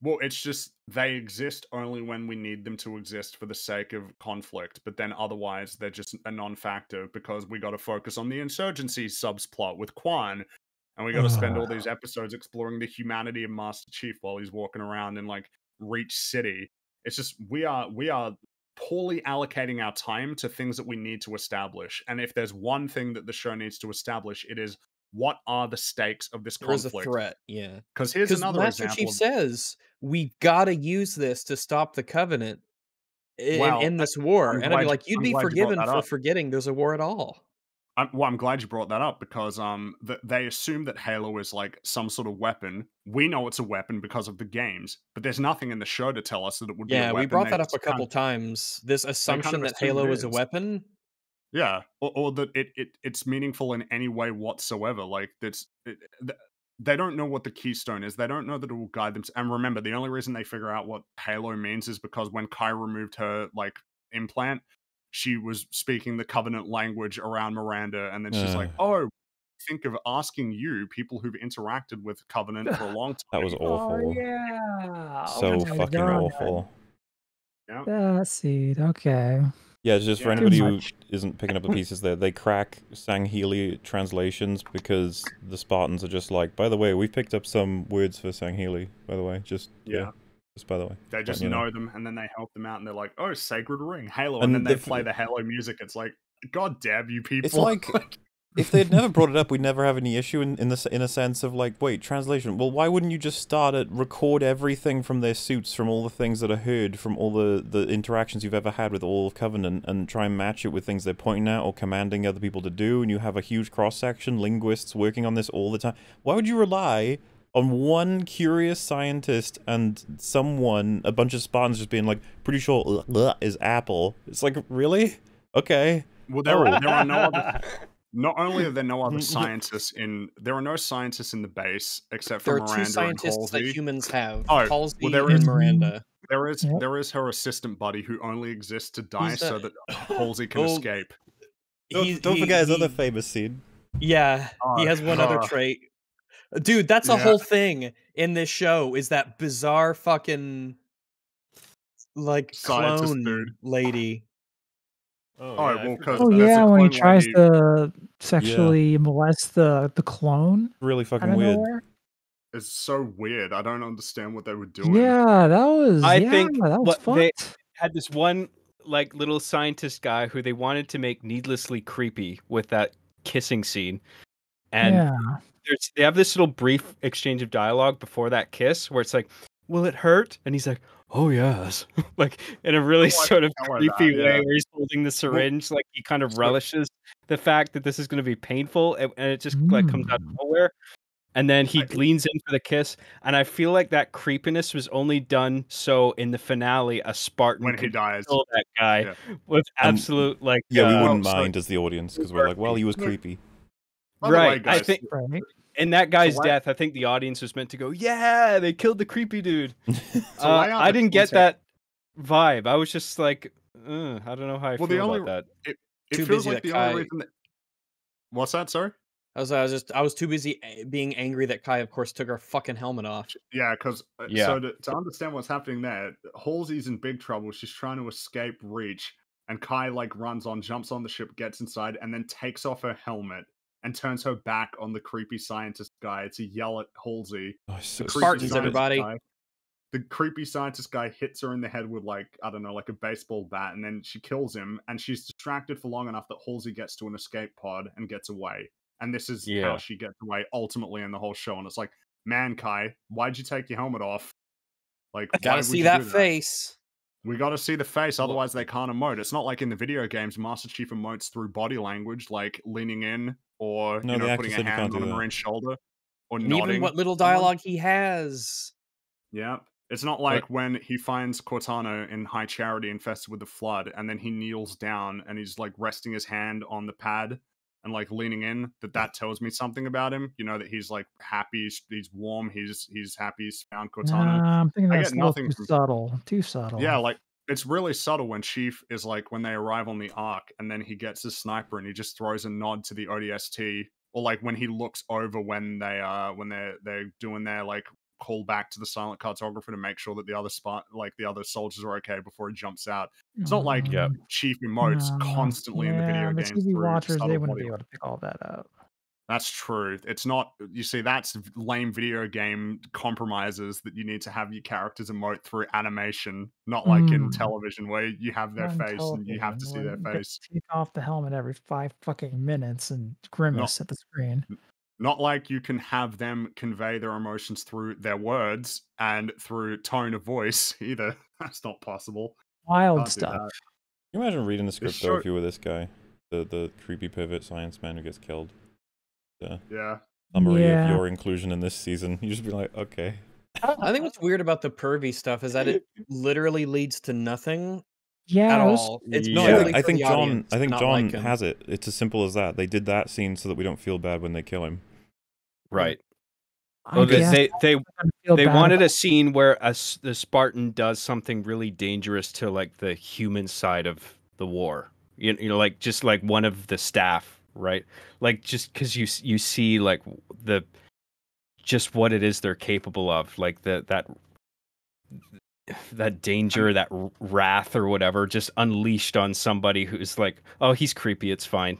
Well, it's just they exist only when we need them to exist for the sake of conflict, but then otherwise they're just a non-factor because we got to focus on the insurgency subplot with Kwan, and we got to spend all these episodes exploring the humanity of Master Chief while he's walking around in like Reach City. It's just we are we are poorly allocating our time to things that we need to establish, and if there's one thing that the show needs to establish, it is what are the stakes of this conflict? there is a threat yeah Because here's another master example. chief says we gotta use this to stop the covenant in, Well, this war I'm and i'd be like you'd I'm be glad you forgiven for up. forgetting there's a war at all I'm, well, I'm glad you brought that up because um, th- they assume that Halo is like some sort of weapon. We know it's a weapon because of the games, but there's nothing in the show to tell us that it would be. yeah we brought that up a couple times this assumption that halo is a weapon Yeah, or, or that it, it it's meaningful in any way whatsoever. Like that's it, th- they don't know what the keystone is. They don't know that it will guide them. To, and remember, the only reason they figure out what Halo means is because when Kai removed her like implant, she was speaking the Covenant language around Miranda, and then she's like, Uh. "Oh." Think of asking you, people who've interacted with Covenant for a long time. That was awful. Oh yeah. So Oh fucking God. awful. Yeah. That seed. Okay. Yeah, it's just for Yeah. Too anybody who isn't picking up the pieces there. They crack Sangheili translations because the Spartans are just like, by the way, we've picked up some words for Sangheili, by the way. Just yeah. Yeah. just by the way. They just know. know them, and then they help them out, and they're like, "Oh, Sacred Ring, Halo," And and, then they the- play the Halo music. It's like, God damn you people! It's like if they'd never brought it up, we'd never have any issue in in the in a sense of like, wait, translation. Well, why wouldn't you just start at record everything from their suits, from all the things that are heard, from all the the interactions you've ever had with all of Covenant, and try and match it with things they're pointing at or commanding other people to do, and you have a huge cross section, linguists working on this all the time. Why would you rely? On one curious scientist and someone, a bunch of Spartans just being like, pretty sure "Ugh, ugh," is apple. It's like, really? Okay. well, there, are, there are no other. Not only are there no other mm-hmm. scientists in, there are no scientists in the base except for there are Miranda two scientists and that humans have Oh, well, halsey there and is- miranda There is Yep. there is her assistant buddy who only exists to die Who's so that? that Halsey can Oh, escape. Don't, don't he- forget his he- other famous scene. Yeah, he Oh, has one other trait. Dude, that's a Yeah. whole thing in this show is that bizarre fucking like Scientist clone dude. lady. Oh, well, because Oh yeah, when he tries lady. to sexually molest the the clone really fucking weird. nowhere. It's so weird. I don't understand what they were doing. Yeah, that was. I yeah, think that was what they- had this one like little scientist guy who they wanted to make needlessly creepy with that kissing scene. And yeah. there's they have this little brief exchange of dialogue before that kiss where it's like will it hurt?" And he's like, "Oh yes," like in a really Oh, sort of can tell her creepy that, way, yeah. where he's holding the syringe, like he kind of So- relishes the fact that this is going to be painful, and, and it just like comes out of Mm. nowhere. And then he I- leans in for the kiss, and I feel like that creepiness was only done so in the finale a Spartan when he dies. kill that guy Yeah. with And- absolute like Yeah, we uh, wouldn't so- mind as the audience because we're like, well, he was creepy. By the way, right. I think Right. In that guy's why- death, I think the audience was meant to go, "Yeah, they killed the creepy dude." So Uh, I didn't get context. that vibe. I was just like, uh, I don't know how I Well, the only- about that. It Too feels busy like that the only reason that. What's that? Sorry. I was, I was just I was too busy being angry that Kai, of course, took her fucking helmet off. Yeah, because Yeah. so to, to understand what's happening there, Halsey's in big trouble. She's trying to escape Reach, and Kai like runs on, jumps on the ship, gets inside, and then takes off her helmet and turns her back on the creepy scientist guy to yell at Halsey. Oh, so The creepy Spartans, scientist everybody. guy- the creepy scientist guy hits her in the head with like I don't know, like a baseball bat, and then she kills him. And she's distracted for long enough that Halsey gets to an escape pod and gets away. And this is Yeah. how she gets away ultimately in the whole show. And it's like, man, Kai, why'd you take your helmet off? Like, Gotta see you that do face. We got to see the face, otherwise they can't emote. It's not like in the video games, Master Chief emotes through body language, like leaning in or No, you the know putting a hand on do a that. marine's shoulder or And nodding. even what little dialogue he has. Yeah. It's not like when he finds Cortana in High Charity infested with the flood and then he kneels down and he's like resting his hand on the pad and like leaning in that that tells me something about him you know that he's like happy he's, warm he's he's happy he's found Cortana Nah, I'm thinking I get nothing too subtle. Too subtle. yeah like it's really subtle when Chief is like when they arrive on the ark and then he gets his sniper and he just throws a nod to the ODST or like when he looks over when they uh when they're they're doing their like call back to the silent cartographer to make sure that the other spot like the other soldiers are okay before he jumps out. It's not like Yep. Mm, Chief emotes no. constantly in the video Yeah, games. The TV watchers, they wouldn't body be able to pick all that up. That's true. It's not. You see, that's lame video game compromises that you need to have your characters emote through animation, not like in Mm. television where you have their On face and you have to see their face. Take off the helmet every five fucking minutes and grimace at the screen. Not like you can have them convey their emotions through their words and through tone of voice either. That's not possible. Wild Can't stuff. that. Can you imagine reading the script though show- if you were this guy, the the creepy pivot science man who gets killed? The Yeah. summary Yeah. of your inclusion in this season. You just be like, okay. I think what's weird about the pervy stuff is that it literally leads to nothing Yeah, at was- all. It's No, Yeah. purely I think Jon. audience I think Jon like has it. It's as simple as that. They did that scene so that we don't feel bad when they kill him. Right. Well, they they they, I'm gonna feel they wanted a scene where a s the Spartan does something really dangerous to like the human side of the war. You, you know, like just like one of the staff, right? Like just because you you see like the just what it is they're capable of, like the that that danger, that wrath or whatever, just unleashed on somebody who's like, oh, he's creepy, it's fine,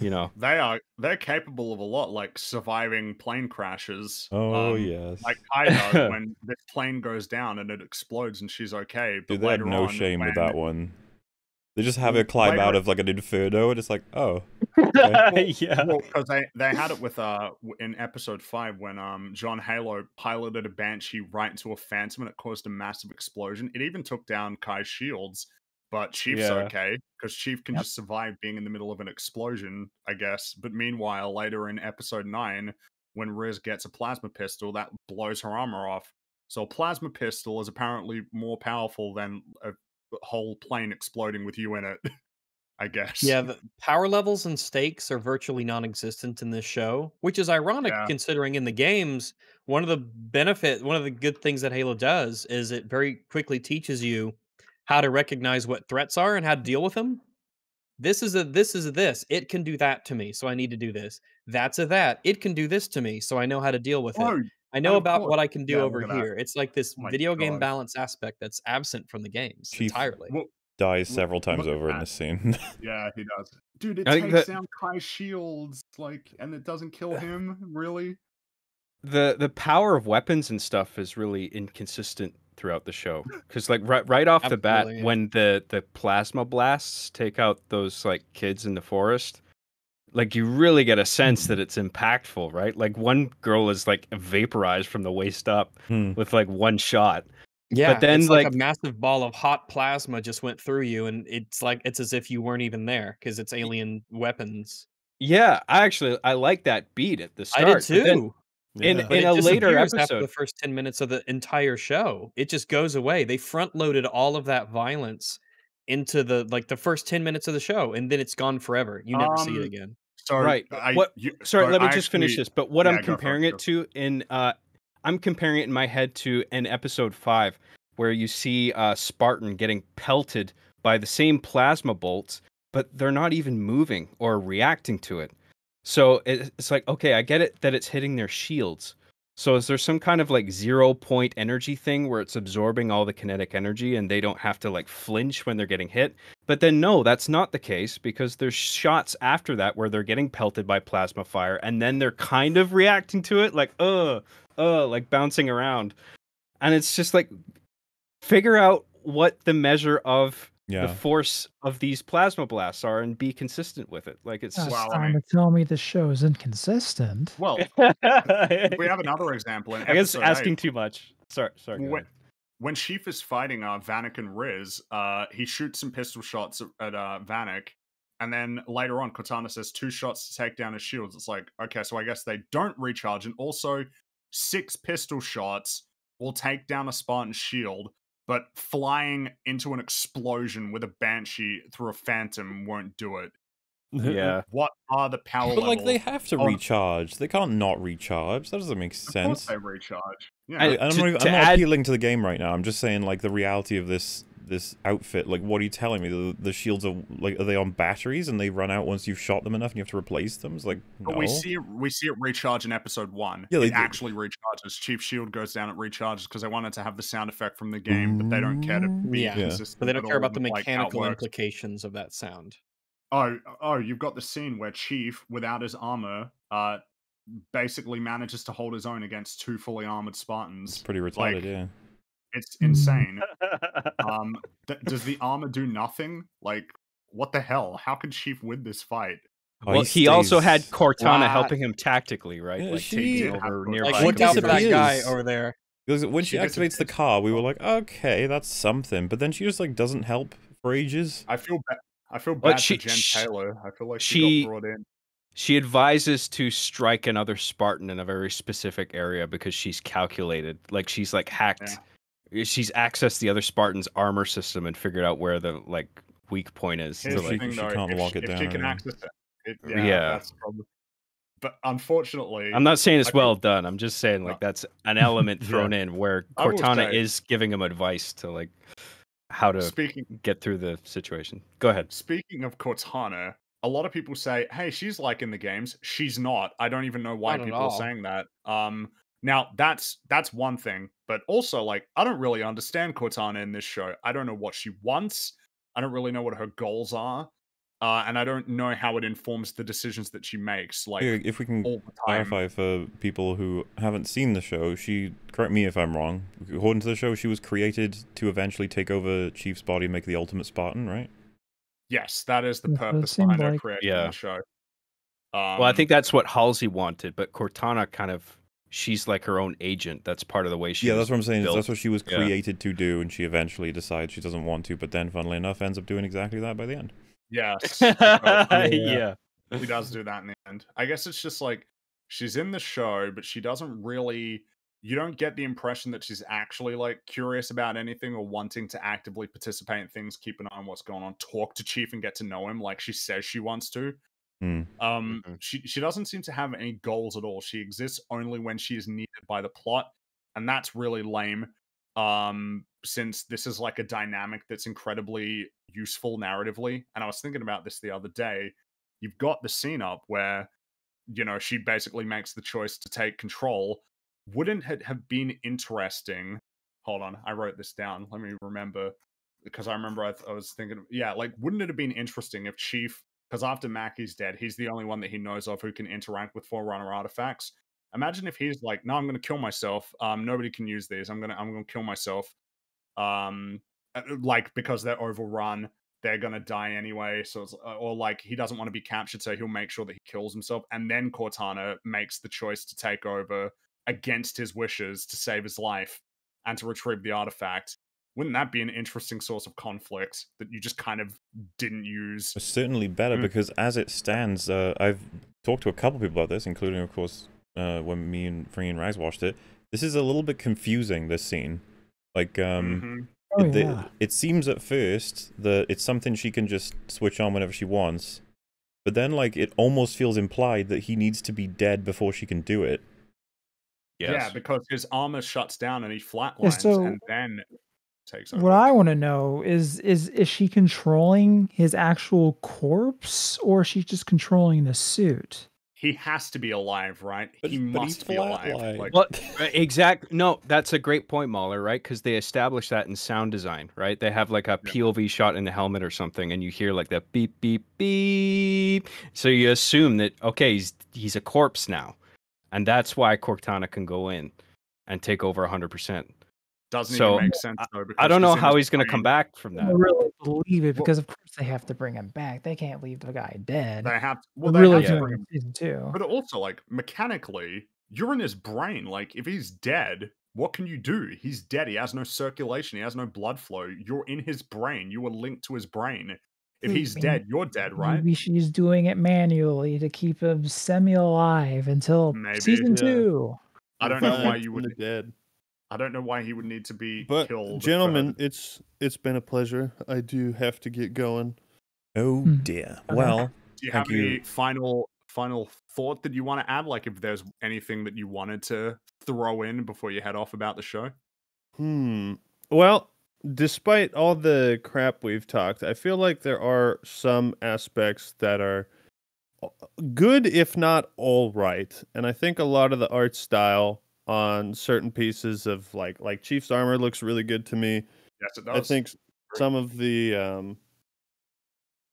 you know. They are. They're capable of a lot, like surviving plane crashes. Oh um, yes. like I does when this plane goes down and it explodes and she's okay. But Dude, they had no on, shame with that one. They just have her climb out of like an inferno, and it's like, oh, yeah. Well, because they, they had it with uh in episode five when um John Halo piloted a banshee right into a phantom and it caused a massive explosion. It even took down Kai's shields, but Chief's Yeah. okay because Chief can Yep. just survive being in the middle of an explosion, I guess. But meanwhile, later in episode nine, when Riz gets a plasma pistol, that blows her armor off. So a plasma pistol is apparently more powerful than a whole plane exploding with you in it. I guess. Yeah, the power levels and stakes are virtually non-existent in this show, which is ironic Yeah. considering in the games, one of the benefit, one of the good things that Halo does is it very quickly teaches you how to recognize what threats are and how to deal with them. This is a this is a this. It can do that to me, so I need to do this. That's a that. It can do this to me, so I know how to deal with it. Oh, I know about course. what I can do Yeah, over at that. here. It's like this Oh my video game balance aspect that's absent from the games Chief- entirely. well, dies Look- several times look at over in that. this scene. Yeah, he does. Dude, it I takes that- down Kai Shields, like, and it doesn't kill him. Really? the the power of weapons and stuff is really inconsistent throughout the show because like right right off the bat yeah. when the the plasma blasts take out those like kids in the forest Like you really get a sense that it's impactful, right? Like one girl is like vaporized from the waist up Hmm. with like one shot. Yeah, but then, it's like, like- a massive ball of hot plasma just went through you, and it's like it's as if you weren't even there because it's alien weapons. Yeah, I actually I like that beat at the start. I start. did but then too. in But in it a later disappears after episode, the first 10 minutes of the entire show. It just goes away. They front loaded all of that violence into the like the first 10 minutes of the show and then it's gone forever. You never see it Um, again. So Right, I, what- you, sorry, so let me I just finish this. But what yeah, I'm for it, comparing it to in uh I'm comparing it in my head to an episode five, where you see uh Spartan getting pelted by the same plasma bolts, but they're not even moving or reacting to it. So it's like, okay, I get it that it's hitting their shields. So is there some kind of like zero point energy thing where it's absorbing all the kinetic energy and they don't have to like flinch when they're getting hit? But then no, that's not the case because there's shots after that where they're getting pelted by plasma fire and then they're kind of reacting to it like uh uh like bouncing around. And it's just like figure out what the measure of Yeah. the force of these plasma blasts are and be consistent with it. Like it's Now just Wow, it's I trying mean- to tell me the show is inconsistent. Well, we have another example. In guess asking eight, too much. Sorry, sorry. when, ahead. when Chief is fighting uh, Vannak and Riz, uh, he shoots some pistol shots at, at uh, Vannak, and then later on, Cortana says two shots to take down his shields. It's like, okay, so I guess they don't recharge, and also six pistol shots will take down a Spartan shield, but flying into an explosion with a Banshee through a Phantom won't do it. Yeah. What are the power But like they have to on- recharge. They can't not recharge. That doesn't make sense. Of course sense. they recharge. Yeah. And- I'm to- not, even, I'm not add- appealing to the game right now. I'm just saying like the reality of this this outfit. Like, what are you telling me? The, the shields are like are they on batteries and they run out once you've shot them enough and you have to replace them? It's like no. we see it. We see it recharge in episode one. Yeah, it they do. actually recharges. Chief Shield goes down. It recharges because they wanted to have the sound effect from the game, but they don't care to be Yeah. Yeah. consistent. But they don't care about the of, like, mechanical implications of that sound. Oh, oh, you've got the scene where Chief, without his armor, uh, basically manages to hold his own against two fully armored Spartans. it's pretty retarded. like- yeah. It's insane. um, th- does the armor do nothing? Like, what the hell? How could Chief win this fight? Oh, well, he, also had Cortana Wow. helping him tactically, right? Yeah, like she- taking did over nearby. Like, She look out for that guy over there. Because when she, She activates the car, we were like, okay, that's something. But then she just like doesn't help for ages. I feel bad. I feel bad she- for Jen sh- Taylor. I feel like she, she- got brought in. She advises to strike another Spartan in a very specific area because she's calculated. Like she's like hacked. She's accessed the other Spartan's armor system and figured out where the like weak point is. Here's to, like, she- thing, she though, can't if lock she, it if she can access it, it yeah, Yeah. that's probably. But unfortunately, I'm not saying it's I well think- done. I'm just saying like that's an element Yeah. thrown in where Cortana say- is giving him advice to like how to speaking get through the situation. Go ahead. speaking of Cortana, a lot of people say, "Hey, she's like in the games." She's not. I don't even know why Not people are saying that. Um, now that's that's one thing, but also like I don't really understand Cortana in this show. I don't know what she wants. I don't really know what her goals are, uh, and I don't know how it informs the decisions that she makes. Like Yeah, if we can all the time. clarify for people who haven't seen the show, she correct me if I'm wrong. According to the show, she was created to eventually take over Chief's body and make the ultimate Spartan, right? Yes, that is the it purpose seemed behind her like. creation in Yeah. the show. Um, well, I think that's what Halsey wanted, but Cortana kind of she's like her own agent. That's part of the way she yeah, that's what I'm saying. built. That's what she was Yeah. created to do, and she eventually decides she doesn't want to. But then, funnily enough, ends up doing exactly that by the end. yes, yeah. because he does do that in the end. I guess it's just like she's in the show, but she doesn't really. You don't get the impression that she's actually like curious about anything or wanting to actively participate in things, keep an eye on what's going on, talk to Chief and get to know him like she says she wants to. Hmm. Um, Mhm. she she doesn't seem to have any goals at all. She exists only when she is needed by the plot, and that's really lame. Um, since this is like a dynamic that's incredibly useful narratively, and I was thinking about this the other day. You've got the scene up where, you know, she basically makes the choice to take control. Wouldn't it have been interesting? Hold on, I wrote this down. Let me remember because I remember I, th- I was thinking, yeah, like, wouldn't it have been interesting if Chief because after Makee's dead, he's the only one that he knows of who can interact with Forerunner artifacts. Imagine if he's like, "No, I'm going to kill myself. Um, nobody can use these. I'm gonna, I'm gonna kill myself." Um, uh, like because they're overrun, they're gonna die anyway. So uh, or like he doesn't want to be captured, so he'll make sure that he kills himself. And then Cortana makes the choice to take over against his wishes to save his life and to retrieve the artifact. Wouldn't that be an interesting source of conflict that you just kind of didn't use? It's certainly better Mm. because as it stands, uh, I've talked to a couple people about this, including, of course, uh, when me and Free and Rise watched it. This is a little bit confusing. This scene, like, um, Mhm. Oh, it, the- yeah. it seems at first that it's something she can just switch on whenever she wants, but then, like, it almost feels implied that he needs to be dead before she can do it. Yeah, because his armor shuts down and he flatlines, so- and then takes over. What I want to know is is is she controlling his actual corpse or is she just controlling the suit? he has to be alive, right? But- he but must be alive. flatlined. Like, Well, uh, exact. No, that's a great point, MauLer. Right? Because they established that in sound design. Right? They have like a Yeah. POV shot in the helmet or something, and you hear like that beep beep beep. So you assume that okay, he's he's a corpse now, and that's why Cortana can go in and take over hundred percent. Doesn't so, even make sense though. I don't know how he's going to come back from that. I that. really believe it because of course they have to bring him back. They can't leave the guy dead. They have They're well, they really have to bring him season two. But also, like mechanically, you're in his brain. Like, if he's dead, what can you do? He's dead. He has no circulation. He has no blood flow. You're in his brain. You are linked to his brain. If he's I mean, dead, you're dead, right? Maybe she's doing it manually to keep him semi alive until Maybe. season Yeah. two. I don't know why you from would. have dead. I don't know why he would need to be But killed. for- gentlemen, it's it's been a pleasure. I do have to get going. Oh Hmm. dear. Okay. Well, do you have any you. final final thought that you want to add? Like, if there's anything that you wanted to throw in before you head off about the show? Hmm. Well, despite all the crap we've talked, I feel like there are some aspects that are uh, good, if not all right. And I think a lot of the art style on certain pieces of like like Chief's armor looks really good to me. Yes, it does. I think some of the um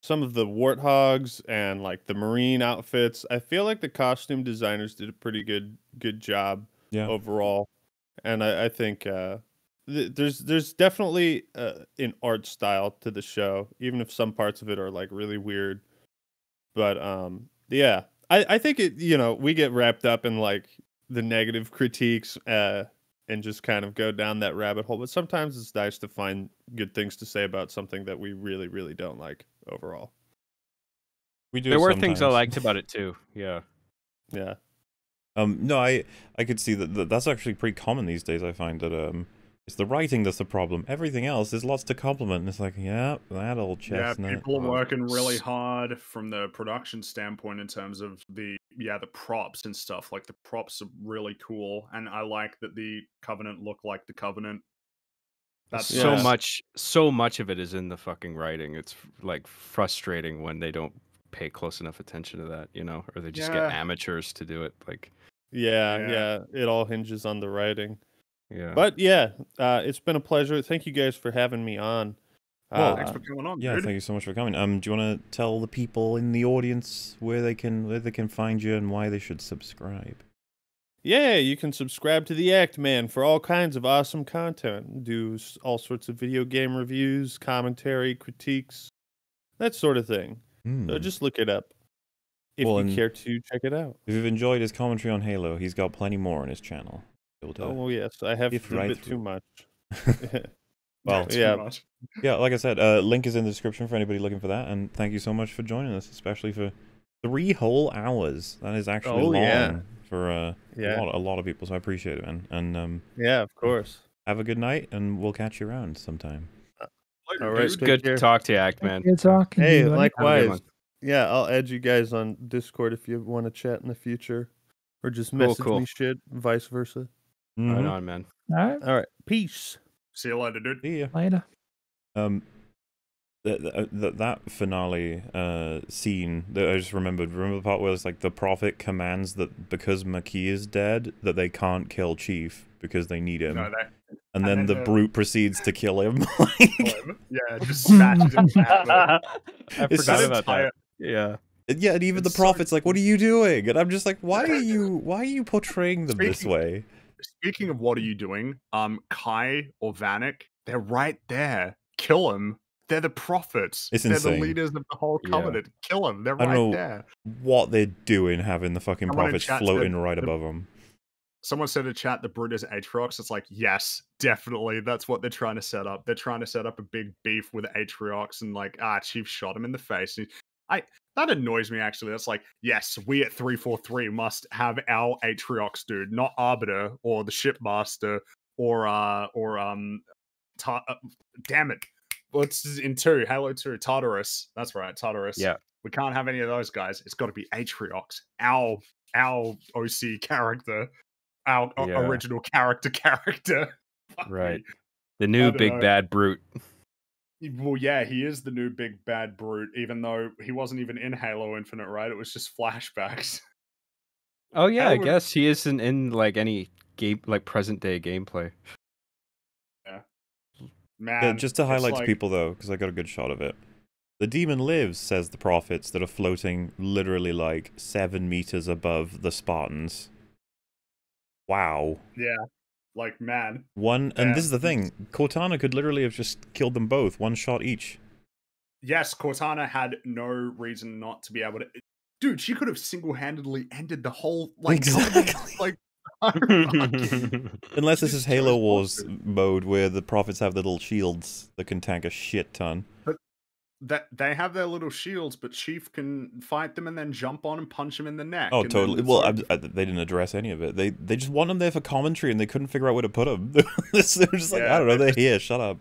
some of the warthogs and like the marine outfits, I feel like the costume designers did a pretty good good job yeah. overall. And I, I think uh th- there's there's definitely uh, an art style to the show, even if some parts of it are like really weird. But um yeah, I, I think it you know, we get wrapped up in like the negative critiques uh and just kind of go down that rabbit hole. But sometimes it's nice to find good things to say about something that we really, really don't like overall. We do There it were things I liked about it too. Yeah. Yeah. Um, no, I I could see that, that that's actually pretty common these days. I find that um, it's the writing that's the problem. Everything else, there's lots to compliment. And it's like, yeah, that old chestnut. Yeah, people are Oh, working really hard from the production standpoint in terms of the yeah the props and stuff. Like the props are really cool, and I like that the Covenant look like the Covenant. That's so Yeah. much so much of it is in the fucking writing it's like frustrating when they don't pay close enough attention to that you know or they just get amateurs to do it like Yeah, Yeah. yeah. It all hinges on the writing. Yeah But yeah, uh, it's been a pleasure. Thank you guys for having me on. Well, Uh, Thanks for coming on, Yeah, dude. thank you so much for coming. Um, do you want to tell the people in the audience where they can where they can find you and why they should subscribe? yeah, you can subscribe to the Act Man for all kinds of awesome content. Do all sorts of video game reviews, commentary, critiques, that sort of thing. Hmm. So just look it up if Well, you care to check it out. If you've enjoyed his commentary on Halo, he's got plenty more on his channel. Able Oh yes, I have if a right bit through. too much. well, Too yeah. much. yeah, like I said, uh, link is in the description for anybody looking for that. And thank you so much for joining us, especially for three whole hours. That is actually Oh, long yeah. for uh, Yeah. a, lot, a lot of people. So I appreciate it, man. And um, yeah, of course. have a good night, and we'll catch you around sometime. Later, All right, it's dude. Take good care. to talk to you act man Good talking. to Hey, you, likewise. Yeah, I'll add you guys on Discord if you want to chat in the future, or just Cool, message cool. me shit, vice versa. Right Mhm. on man All right, All right, peace. See you later, dude. See ya. later. Um, that that that, that finale uh scene that I just remembered. Remember the part where it's like the prophet commands that because Makee is dead, that they can't kill Chief because they need him, No, that. and and then then the the- brute proceeds to kill him. like, Yeah, just smashes him. i It's forgot about entire- that yeah yeah, and even the It's so- prophet's like, "What are you doing?" And I'm just like, "Why are you why are you portraying them this way?" Speaking of what are you doing? Um, Kai or Vannak, they're right there. Kill him. They're the prophets. It's They're insane. the leaders of the whole Yeah. covenant. Kill them. They're I don't right know there. What they're doing having the fucking Someone prophets floating right the- above them. Someone said in chat the Brutus is Atriox. It's like, yes, definitely. That's what they're trying to set up. They're trying to set up a big beef with Atriox and like, ah, Chief shot him in the face. I that annoys me actually. That's like, yes, we at 343 must have our Atriox dude, not Arbiter or the shipmaster or uh or um Ta- uh, damn it. What's in two? Halo 2, Tartarus. That's right, Tartarus. Yeah. We can't have any of those guys. It's got to be Atriox, our our OC character, our o- Yeah. original character character. Right. The new big know. bad brute. Well, yeah, he is the new big bad brute, even though he wasn't even in Halo Infinite, right? It was just flashbacks. Oh yeah, How I guess he isn't in like any game like present day gameplay. Man, Yeah, just to it's highlight to people though, because I got a good shot of it. The demon lives, says the prophets, that are floating literally like seven meters above the Spartans. Wow. Yeah, like man, One, and Yeah. this is the thing Cortana could literally have just killed them both, one shot each. yes, Cortana had no reason not to be able to. Dude, she could have single-handedly ended the whole like Exactly. like. Unless this is Halo Wars mode where the prophets have the little shields that can tank a shit ton. That they have their little shields, but Chief can fight them and then jump on and punch him in the neck. Oh, totally. Well, like- I, I, they didn't address any of it. They they just want them there for commentary, and they couldn't figure out where to put them. They're just like, Yeah, I don't know. they're here. Shut up.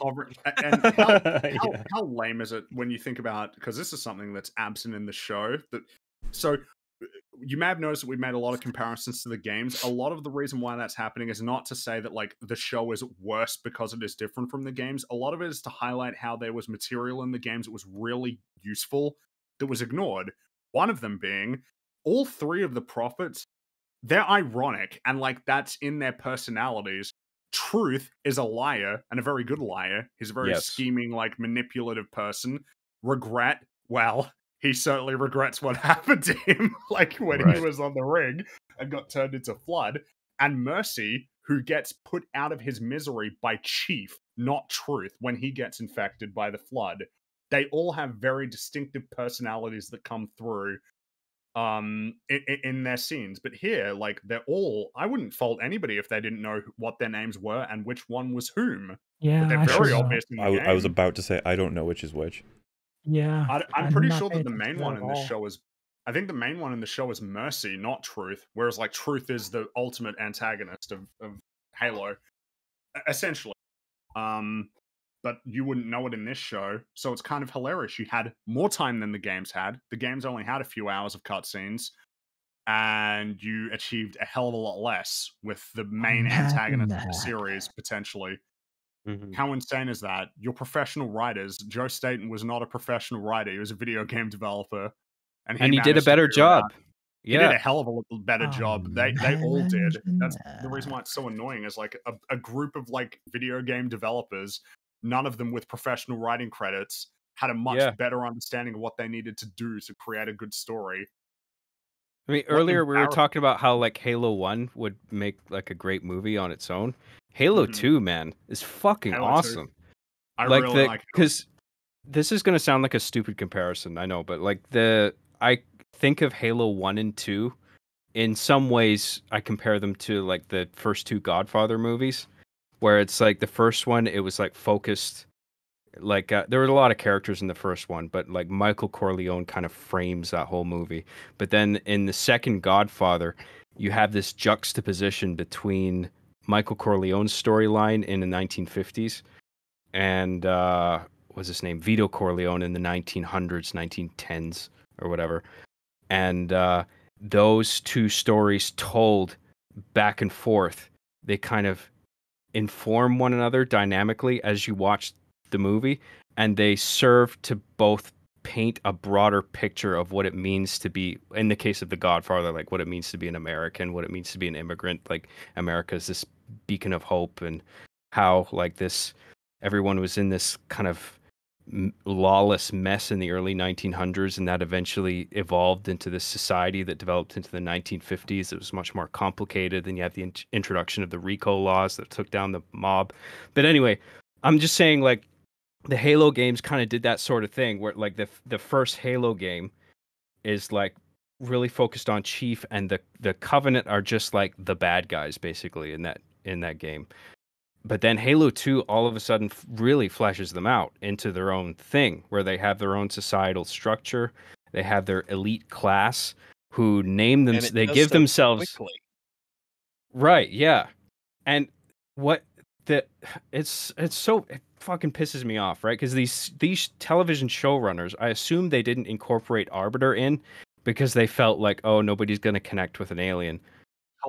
and how, how, Yeah. how lame is it when you think about because this is something that's absent in the show that so you may have noticed that we've made a lot of comparisons to the games. A lot of the reason why that's happening is not to say that like the show is worse because it is different from the games. A lot of it is to highlight how there was material in the games that was really useful that was ignored. One of them being all three of the prophets they're ironic and like that's in their personalities. Truth is a liar and a very good liar. He's a very Yes. scheming like manipulative person. Regret well he certainly regrets what happened to him like when he was on the ring and got turned into flood. And mercy who gets put out of his misery by chief not truth when he gets infected by the flood they all have very distinctive personalities that come through um in, in their scenes. But here like they're all i wouldn't fault anybody if they didn't know what their names were and which one was whom. Yeah, but they're I very obvious in the I, w- I was about to say I don't know which is which. Yeah, I, I'm I'm pretty sure that the main one in the show is I think the main one in the show is Mercy, not Truth. Whereas like Truth is the ultimate antagonist of, of Halo. Essentially. Um but you wouldn't know it in this show. So it's kind of hilarious. You had more time than the games had. The games only had a few hours of cutscenes. And you achieved a hell of a lot less with the main antagonist of the series, potentially. Mhm. How insane is that? You're professional writers. Joe Staten was not a professional writer; he was a video game developer, and he, And he did a better figure it out. job. He did a hell of a little better job. They they all did. That's the reason why it's so annoying. Is like a, a group of like video game developers, none of them with professional writing credits, had a much Yeah. better understanding of what they needed to do to create a good story. I mean, earlier we were talking about how like Halo One would make like a great movie on its own. Halo Mhm. Two, man, is fucking Halo 2. awesome. I like really the like. because this is gonna sound like a stupid comparison, I know, but like the I think of Halo One and Two. In some ways, I compare them to like the first two Godfather movies, where it's like the first one, it was like focused, like uh, there were a lot of characters in the first one, but like Michael Corleone kind of frames that whole movie. But then in the second Godfather, you have this juxtaposition between Michael Corleone's storyline in the 1950s and uh, what's his name, Vito Corleone in the 1900s, 1910s, or whatever. And uh, those two stories told back and forth, they kind of inform one another dynamically as you watch the movie, and they serve to both paint a broader picture of what it means to be in the case of the godfather like what it means to be an american what it means to be an immigrant like america is this beacon of hope and how like this everyone was in this kind of lawless mess in the early 1900s and that eventually evolved into this society that developed into the 1950s it was much more complicated then you have the int- introduction of the rico laws that took down the mob. But anyway i'm just saying like the Halo games kind of did that sort of thing where like the the first Halo game is like really focused on Chief and the the Covenant are just like the bad guys basically in that in that game. But then Halo 2 all of a sudden really fleshes them out into their own thing where they have their own societal structure, they have their elite class who name them they give so themselves quickly. Right, yeah. And what the it's it's so fucking pisses me off, right? Because these these television showrunners, I assume they didn't incorporate Arbiter in because they felt like, oh, nobody's gonna connect with an alien.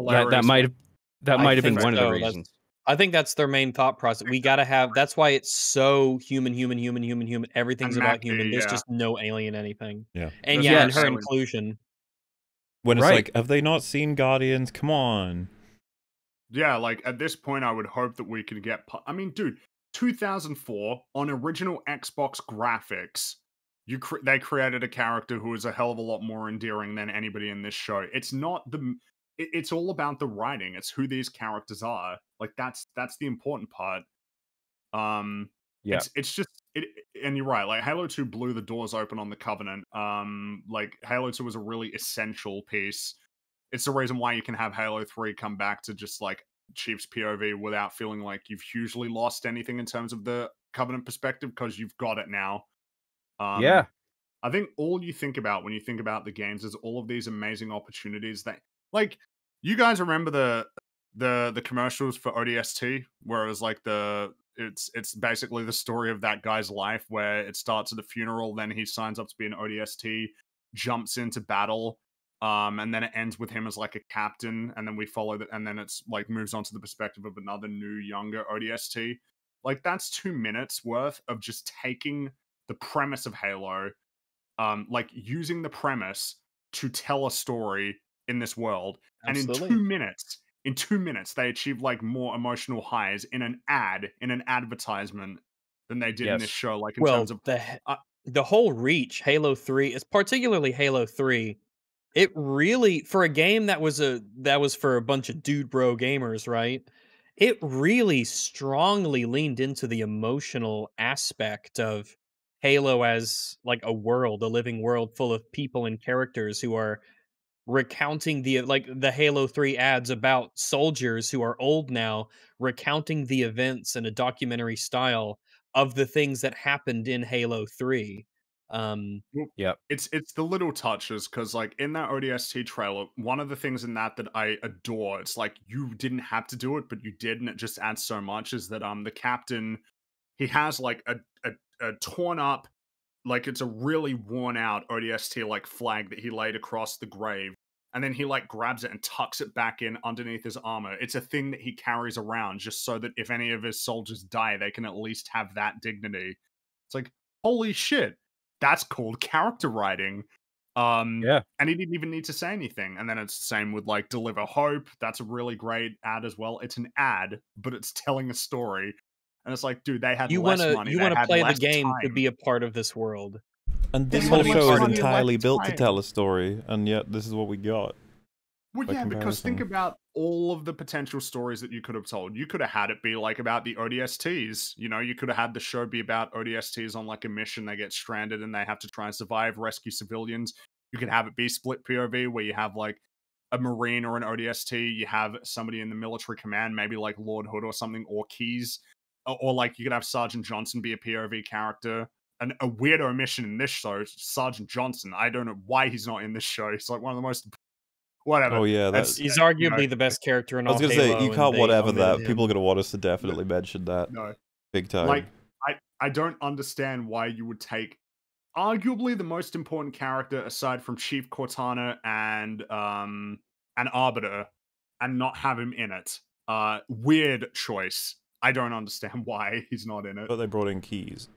That that might have that might have been think one of so, the that's- reasons. I think that's their main thought process. We got to have. That's why it's so human, human, human, human, human. Everything's And about Makee, human. There's yeah. just no alien anything. Yeah. And There's yeah, no and her alien. inclusion. When it's Right. like, have they not seen Guardians? Come on. Yeah, like at this point, I would hope that we could get. I mean, dude, 2004 on original Xbox graphics, you cre- they created a character who is a hell of a lot more endearing than anybody in this show. It's not the. it- It's all about the writing. It's who these characters are. Like that's that's the important part. Um, Yeah. it's it's just it, and you're right. Like Halo Two blew the doors open on the Covenant. Um, like Halo Two was a really essential piece. It's the reason why you can have Halo Three come back to just like Chief's POV without feeling like you've hugely lost anything in terms of the Covenant perspective because you've got it now. Um, yeah. I think all you think about when you think about the games is all of these amazing opportunities that like you guys remember the the the commercials for ODST where it was like the it's it's basically the story of that guy's life where it starts at a funeral then he signs up to be an ODST jumps into battle um and then it ends with him as like a captain and then we follow that and then it's like moves on to the perspective of another new younger ODST like that's 2 minutes worth of just taking the premise of Halo um like using the premise to tell a story in this world and in two minutes in two minutes they achieve like more emotional highs in an ad in an advertisement than they did in this show like in well, terms of the uh, the whole reach Halo Three is particularly Halo Three. It really for a game that was a that was for a bunch of dude bro gamers, right? It really strongly leaned into the emotional aspect of Halo as like a world, a living world full of people and characters who are recounting the like the Halo 3 ads about soldiers who are old now recounting the events in a documentary style of the things that happened in Halo 3. Um yeah, it's it's the little touches because like in that ODST trailer, one of the things in that that I adore, it's like you didn't have to do it, but you did, and it just adds so much. Is that um the captain, he has like a a, a torn up, like it's a really worn out ODST like flag that he laid across the grave, and then he like grabs it and tucks it back in underneath his armor. It's a thing that he carries around just so that if any of his soldiers die, they can at least have that dignity. It's like holy shit that's called character writing. Um, Yeah. and he didn't even need to say anything. And then it's the same with like Deliver Hope. That's a really great ad as well. It's an ad, but it's telling a story. And it's like, dude, they had you less want to money. you want to play the less game to be a part of this world. And this whole show is entirely less built to tell a story, and yet this is what we got. Well, yeah, because think about all of the potential stories that you could have told. You could have had it be like about the ODSTs. You know, you could have had the show be about ODSTs on like a mission. They get stranded and they have to try and survive, rescue civilians. You could have it be split POV where you have like a Marine or an ODST. You have somebody in the military command, maybe like Lord Hood or something, or Keyes. Or, or like you could have Sergeant Johnson be a POV character. And a weirdo mission in this show, Sergeant Johnson. I don't know why he's not in this show. He's like one of the most whatever. Oh yeah, That's- that's. He's you know, arguably the best character in all. I was gonna say you and can't whatever omitted that. him. People are gonna want us to definitely mention that No, big time. like I, I don't understand why you would take arguably the most important character aside from Chief Cortana and um an Arbiter and not have him in it. Uh weird choice. I don't understand why he's not in it. but they brought in keyes.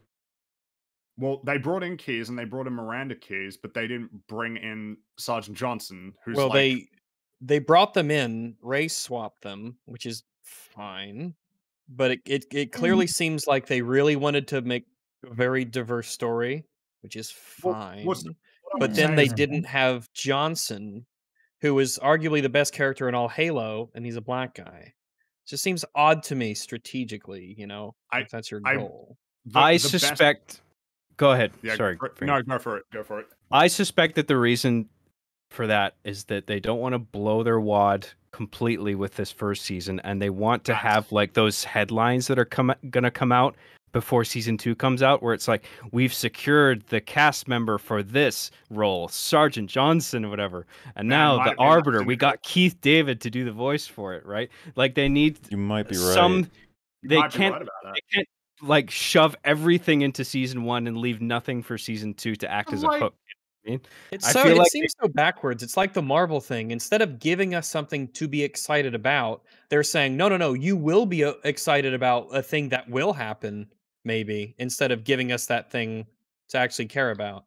Well, they brought in Keyes and they brought in Miranda Keyes, but they didn't bring in Sergeant Johnson, who's well like they they brought them in race swapped them which is fine but it, it, it clearly mm-hmm. seems like they really wanted to make a very diverse story which is Well, fine what's- what but then they didn't have johnson who is arguably the best character in all halo and he's a black guy it just seems odd to me strategically you know I- if that's your I- goal the- I the best- suspect. Go ahead. Yeah, Sorry. go for- Frank. no, go for it. Go for it. I suspect that the reason for that is that they don't want to blow their wad completely with this first season, and they want to have like those headlines that are come gonna come out before season two comes out, where it's like we've secured the cast member for this role, Sergeant Johnson or whatever, and Man, now the Arbiter. We got Keith David to do the voice for it, right? Like they need You might be right. some. You They might can't. right about that. They can't like shove everything into season one and leave nothing for season two to act as a hook. You know what I mean? It's I so feel it like seems so backwards. It's like the Marvel thing. Instead of giving us something to be excited about, they're saying, "No, no, no, you will be uh, excited about a thing that will happen maybe." Instead of giving us that thing to actually care about.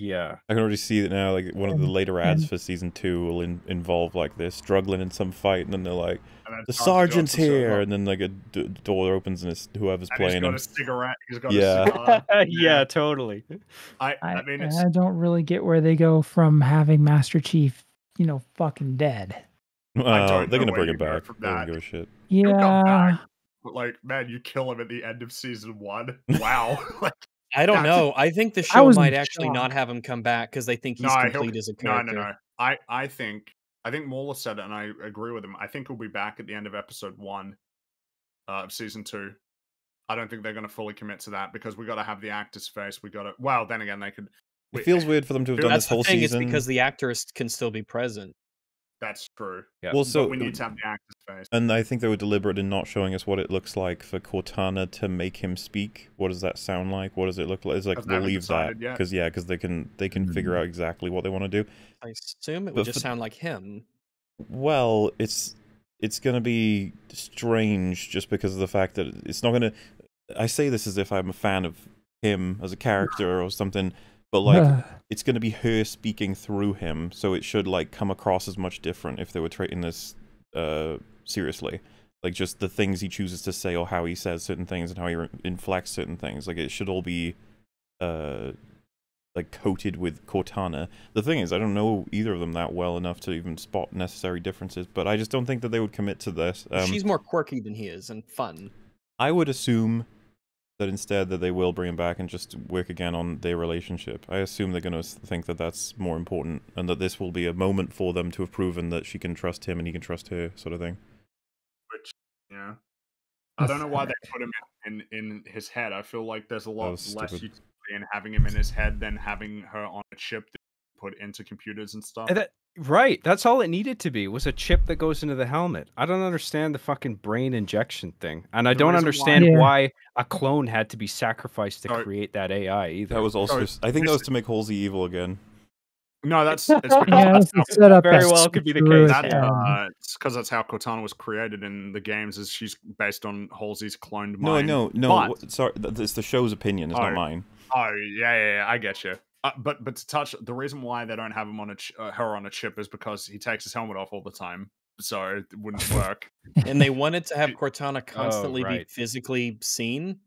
Yeah. I can already see that now. Like one of the later ads for season two will in, involve like they're struggling in some fight, and then they're like, then "The sergeant's here," and then like a d- door opens and it's whoever's and he's playing got him. a cigarette. He's got Yeah. a cigar. yeah, totally. I, I, I mean, it's I don't really get where they go from having Master Chief, you know, fucking dead. Uh, they're gonna bring you him back. from They don't that. give a shit. Yeah. back. but like, man, you kill him at the end of season one. Wow. like, I don't know. I think the show might in actually not have him come back because they think he's No, complete as a no, character. no, no. I, I think, I think MauLer said it, and I agree with him. I think he'll be back at the end of episode one uh, of season two. I don't think they're going to fully commit to that because we got to have the actor's face. We got to. Well, then again, they could. It we- feels weird for them to have done this the whole thing. season. It's because the actors can still be present. That's true. Yeah. well, So so but we need to have the actor's face. And I think they were deliberate in not showing us what it looks like for Cortana to make him speak. What does that sound like? What does it look like? It's like they we'll leave that decided because yeah, because they can they can figure Mhm. out exactly what they want to do. I assume it But would just for- sound like him. Well, it's it's gonna be strange just because of the fact that it's not gonna. I say this as if I'm a fan of him as a character or something, but like it's going to be her speaking through him, so it should like come across as much different if they were treating this uh seriously. Like just the things he chooses to say or how he says certain things and how he re- inflects certain things. Like it should all be uh like coated with Cortana. The thing is, I don't know either of them that well enough to even spot necessary differences, but I just don't think that they would commit to this. Um, She's more quirky than he is and fun. I would assume that instead that they will bring him back and just work again on their relationship. I assume they're going to think that that's more important and that this will be a moment for them to have proven that she can trust him and he can trust her, sort of thing. Which, yeah. I don't know why they put him in, in, in his head. I feel like there's a lot less stupid. utility in having him in his head than having her on a chip that put into computers and stuff. And that, right. That's all it needed to be was a chip that goes into the helmet. I don't understand the fucking brain injection thing. And I The don't reason why- understand Yeah. why a clone had to be sacrificed to Sorry. create that AI either. That was also, So, s- I think that was to make Halsey evil again. No, that's it's because yeah, that's it's how, a setup very well could be the case, it that, uh, it's because that's how Cortana was created in the games. Is she's based on Halsey's cloned mind? No, no, no. But- sorry, th- it's the show's opinion, it's Oh. not mine. Oh yeah, yeah, yeah I get you. Uh, but but to touch the reason why they don't have him on a ch- uh, her on a chip is because he takes his helmet off all the time, so it wouldn't work. And they wanted to have Cortana constantly be right. physically seen.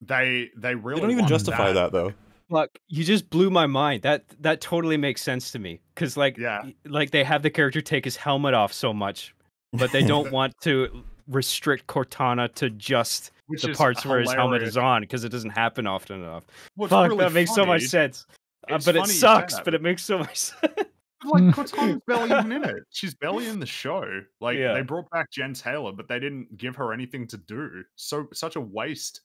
they they really They don't even justify that, though. Look, you just blew my mind. That that totally makes sense to me. Cause like Yeah. like they have the character take his helmet off so much, but they don't want to restrict Cortana to just Which the parts where his helmet is on because it doesn't happen often enough. What's Fuck, really that makes so much sense. Uh, but it funny sucks, but it makes so much sense. Like Cortana's barely even in it. She's barely in the show. Like Yeah. they brought back Jen Taylor, but they didn't give her anything to do. So such a waste.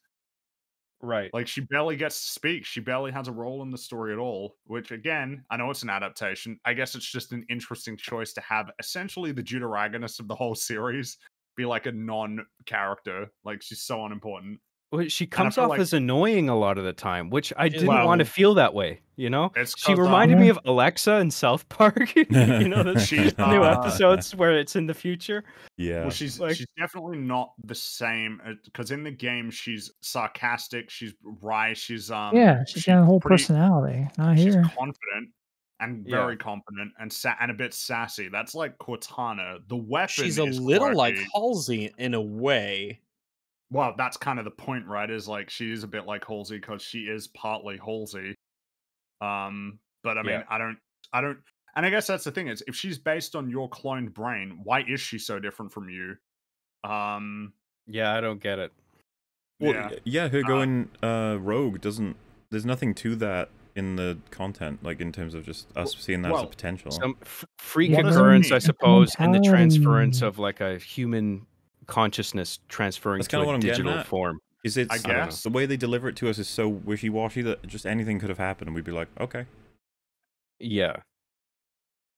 right. Like she barely gets to speak. She barely has a role in the story at all. Which again, I know it's an adaptation. I guess it's just an interesting choice to have essentially the deuteragonist of the whole series be like a non-character. Like she's so unimportant. Well, she comes off like- as annoying a lot of the time, which I didn't want to feel that way. You know, It's she 'cause, reminded um, me of Alexa in South Park. you know, the She's, new uh, episodes where it's in the future. Yeah. Well, she's like- she's definitely not the same because in the game she's sarcastic, she's wry, she's um yeah, she's got a whole pretty- personality. Not she's here. confident and Yeah. very competent and sa- and a bit sassy. That's like Cortana. The weapon She's a little like. Halsey in a way. well, that's kind of the point, right? Is like she is a bit like Halsey because she is partly Halsey. Um, but I mean, Yeah. I don't, I don't, and I guess that's the thing is if she's based on your cloned brain, why is she so different from you? Um, Yeah, I don't get it. Well, Yeah. yeah, yeah her Uh, going uh, rogue doesn't. There's nothing to that in the content, like in terms of just us seeing that as a potential. Some f- freak What does it occurrence, I suppose, and the transference um, of like a human consciousness transferring That's to kinda what a I'm digital at. form. Is it? I don't guess. the way they deliver it to us is so wishy-washy that just anything could have happened, and we'd be like, okay. Yeah,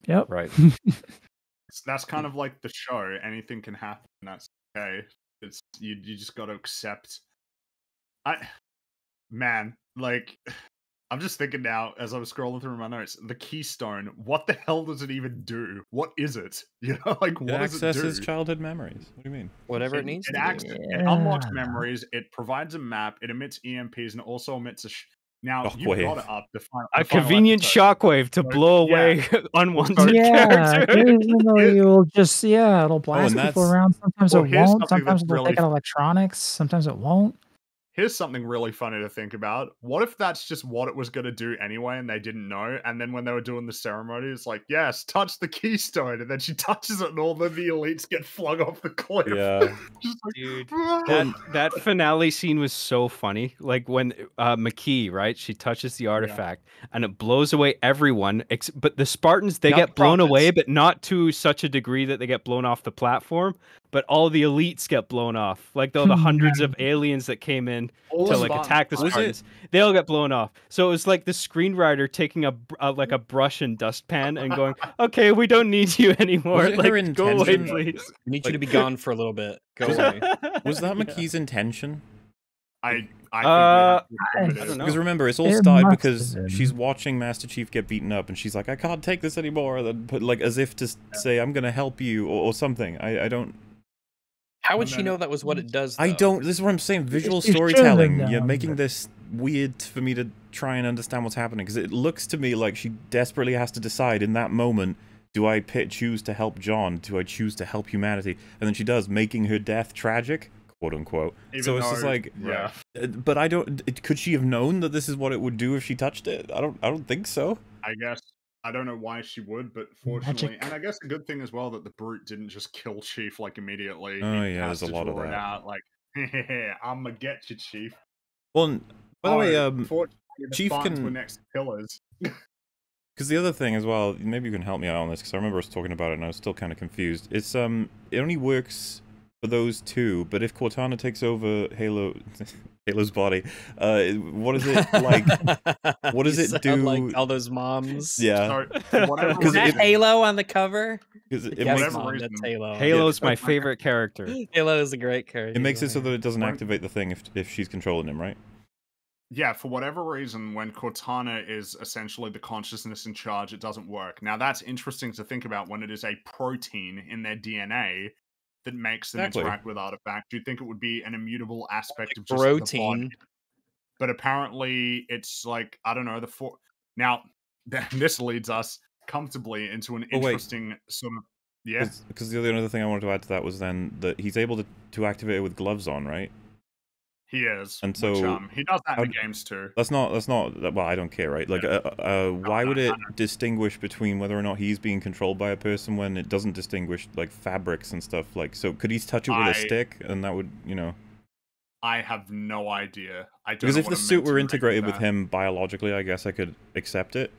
Yep. right. That's kind of like the show. Anything can happen. That's okay. It's you. You just got to accept. I, man, like, I'm just thinking now as I was scrolling through my notes. The keystone. What the hell does it even do? What is it? You know, like It what does it do? accesses childhood memories. What do you mean? Whatever it needs It, to acts, do. it unlocks Yeah. memories. It provides a map. It emits EMPs and also emits a. Sh- now you Shockwave. got it up. The final, A the final convenient episode. shockwave to So, blow yeah. away unwanted Yeah, characters. occasionally you'll just yeah, it'll oh, blast and people that's- around. Sometimes Well, it won't. Sometimes it'll really take out electronics. Sometimes it won't. Here's something really funny to think about. What if that's just what it was going to do anyway and they didn't know? And then when they were doing the ceremony, it's like, yes, touch the keystone. And then she touches it and all the, the elites get flung off the cliff. Yeah. like, Dude, "Ah." that that finale scene was so funny. Like when uh, Makee, right? She touches the artifact and it blows away everyone. Ex- but the Spartans, they Not get blown away, but not to such a degree that they get blown off the platform. But all the elites get blown off, like the, the hundreds of aliens that came in All to like Spartans- attack the Was Spartans. They all get blown off. So it was like the screenwriter taking a, br- uh, like a brush and dustpan and going, "Okay, we don't need you anymore. it Like, her go away, please." We need you to be gone for a little bit. Go Was away. Was that Yeah. Makee's intention? I, I think Uh, we have to admit I don't know. Because remember, it's all There started because she's watching Master Chief get beaten up, and she's like, "I can't take this anymore." And then put like as if to say, "I'm gonna help you" or, or something. I, I don't. How would she know that was what it does? I don't. This is what I'm saying. Visual she should've storytelling. You're making this weird for me to try and understand what's happening because it looks to me like she desperately has to decide in that moment. Do I pi choose to help John? Do I choose to help humanity? And then she does, making her death tragic, quote unquote. Even so it's just like, yeah. uh, but I don't. Could she have known that this is what it would do if she touched it? I don't. I don't think so. I guess I don't know why she would, but fortunately, Magic. and I guess a good thing as well that the brute didn't just kill Chief like immediately. Oh, He yeah, there's a lot of that. Out, like, I'm gonna get you, Chief. Well, and- by the way, um, fortunately, the Chief Spartans were next pillars. Because the other thing as well, maybe you can help me out on this, because I remember us talking about it and I was still kind of confused. It's um, it only works for those two, but if Cortana takes over Halo, Halo's body, uh, what is it like? what does You it sound do- Like all those moms. yeah, So, Because Is that it- Halo on the cover? because it, Yes, makes whatever Mom, reason. that's Halo. Halo's my my- favorite character. Halo is a great character. it makes it so that it doesn't activate the thing if if she's controlling him, right? yeah, for whatever reason, when Cortana is essentially the consciousness in charge, it doesn't work. Now, that's interesting to think about when it is a protein in their DNA that makes them Exactly. interact with artifacts. You'd think it would be an immutable aspect of just protein. But apparently, it's like, I don't know, the four. Now, th- this leads us comfortably into an Oh, interesting sort of. Yeah. Because the other another thing I wanted to add to that was then that he's able to to activate it with gloves on, right? He is. And which, so, um, he does that in the games too. That's not. That's not. Well, I don't care, right? Like, uh, uh, why no, would no, it distinguish between whether or not he's being controlled by a person when it doesn't distinguish like fabrics and stuff? Like, so could he touch it with I- a stick and that would, you know? I have no idea. I don't Because know if what the suit were integrated with him biologically, I guess I could accept it.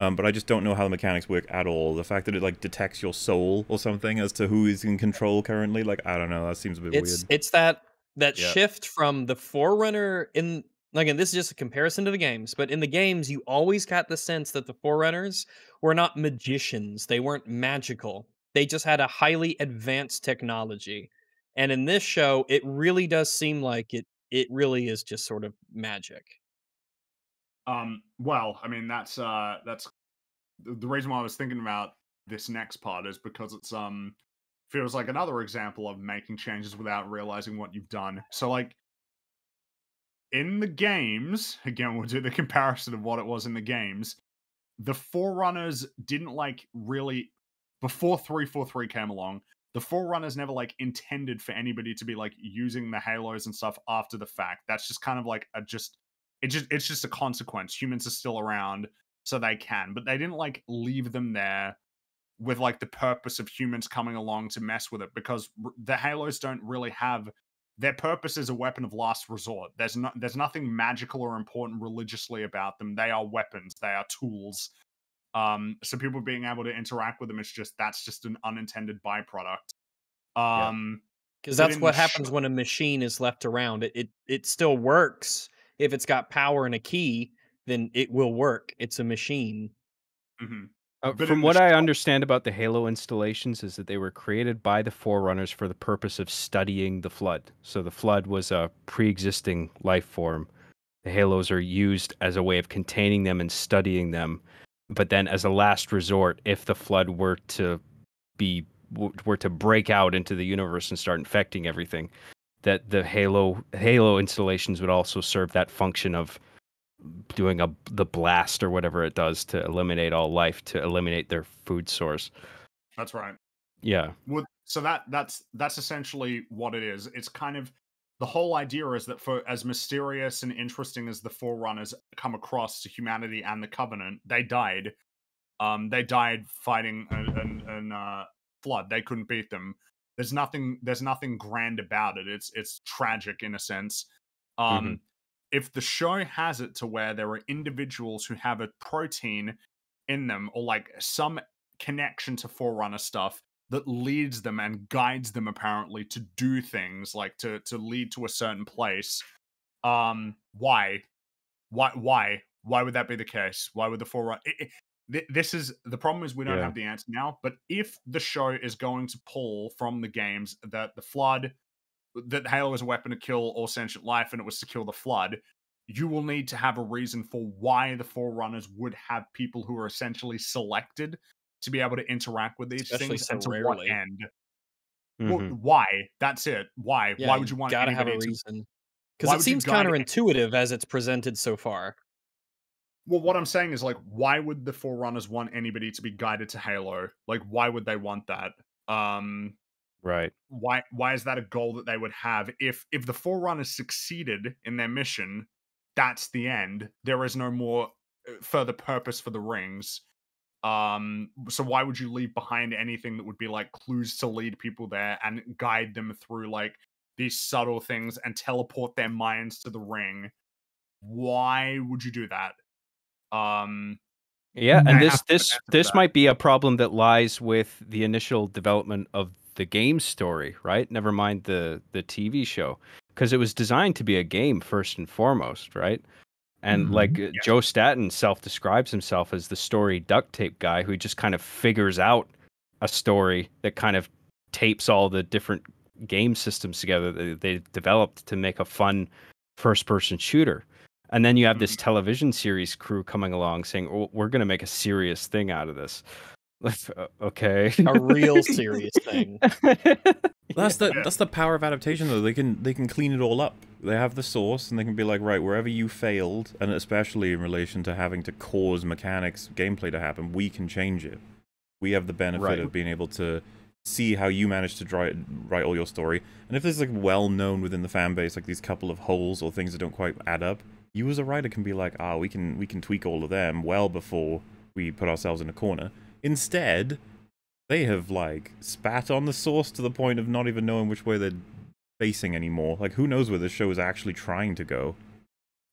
Um, but I just don't know how the mechanics work at all. The fact that it like detects your soul or something as to who is in control currently, like I don't know, that seems a bit It's weird. it's that that Yeah. shift from the Forerunner in again. This is just a comparison to the games, but in the games, you always got the sense that the Forerunners were not magicians. They weren't magical. They just had a highly advanced technology. And in this show, it really does seem like it. It really is just sort of magic. Um, well, I mean that's uh that's the the reason why I was thinking about this next part is because it's um feels like another example of making changes without realizing what you've done. So like in the games, again we'll do the comparison of what it was in the games. The Forerunners didn't like really before 343 came along, the Forerunners never like intended for anybody to be like using the halos and stuff after the fact. That's just kind of like a just it just it's just a consequence. Humans are still around, so they can, but they didn't like leave them there with like the purpose of humans coming along to mess with it because r- the Halos don't really have their purpose is a weapon of last resort. There's no, there's nothing magical or important religiously about them. They are weapons. They are tools. Um, so people being able to interact with them is just that's just an unintended byproduct. Um, Because But that's what happens when a machine is left around. It, it it still works if it's got power and a key. Then it will work. It's a machine. mhm. Uh, from what I understand about the Halo installations is that they were created by the Forerunners for the purpose of studying the Flood. So the Flood was a pre-existing life form. The Halos are used as a way of containing them and studying them. But then, as a last resort, if the Flood were to be were to break out into the universe and start infecting everything, that the Halo Halo installations would also serve that function of doing a the blast or whatever it does to eliminate all life to eliminate their food source. That's right. Yeah. Well, so that that's that's essentially what it is. It's kind of the whole idea is that for as mysterious and interesting as the Forerunners come across to humanity and the Covenant, they died. Um, they died fighting an, an, an uh, flood. They couldn't beat them. There's nothing. There's nothing grand about it. It's it's tragic in a sense. Um, if the show has it to where there are individuals who have a protein in them or like some connection to Forerunner stuff that leads them and guides them apparently to do things like to to lead to a certain place um why? Why why? Why would that be the case? Why would the forerunner it, it- this is the problem is we don't Yeah. have the answer now but if the show is going to pull from the games that the flood that halo is a weapon to kill all sentient life and it was to kill the flood you will need to have a reason for why the forerunners would have people who are essentially selected to be able to interact with these Especially things so and to what end well, Mhm. why that's it why Yeah, why would you want gotta have a reason? Because it seems guide it? counterintuitive as it's presented so far. Well, what I'm saying is like, why would the Forerunners want anybody to be guided to Halo? Like, why would they want that? Um, Right. why why is that a goal that they would have? If if the Forerunners succeeded in their mission, that's the end. There is no more uh, further purpose for the rings. Um, so why would you leave behind anything that would be like clues to lead people there and guide them through like these subtle things and teleport their minds to the ring? Why would you do that? Um, Yeah, and this this this that. might be a problem that lies with the initial development of the game story, right? Never mind the the TV show, because it was designed to be a game first and foremost, right? And Mhm. like uh, Joe Staten self describes himself as the story duct tape guy who just kind of figures out a story that kind of tapes all the different game systems together that they developed to make a fun first person shooter. And then you have this television series crew coming along saying, oh, "We're going to make a serious thing out of this." Like, uh, okay, A real serious thing. That's the that's the power of adaptation though. They can they can clean it all up. They have the source and they can be like, right, wherever you failed, and especially in relation to having to cause mechanics gameplay to happen, we can change it. We have the benefit Right. of being able to see how you managed to write write all your story. And if there's like well known within the fan base, like these couple of holes or things that don't quite add up, you as a writer can be like, ah, we can we can tweak all of them well before we put ourselves in a corner. Instead, they have like spat on the source to the point of not even knowing which way they're facing anymore. Like, who knows where the show is actually trying to go?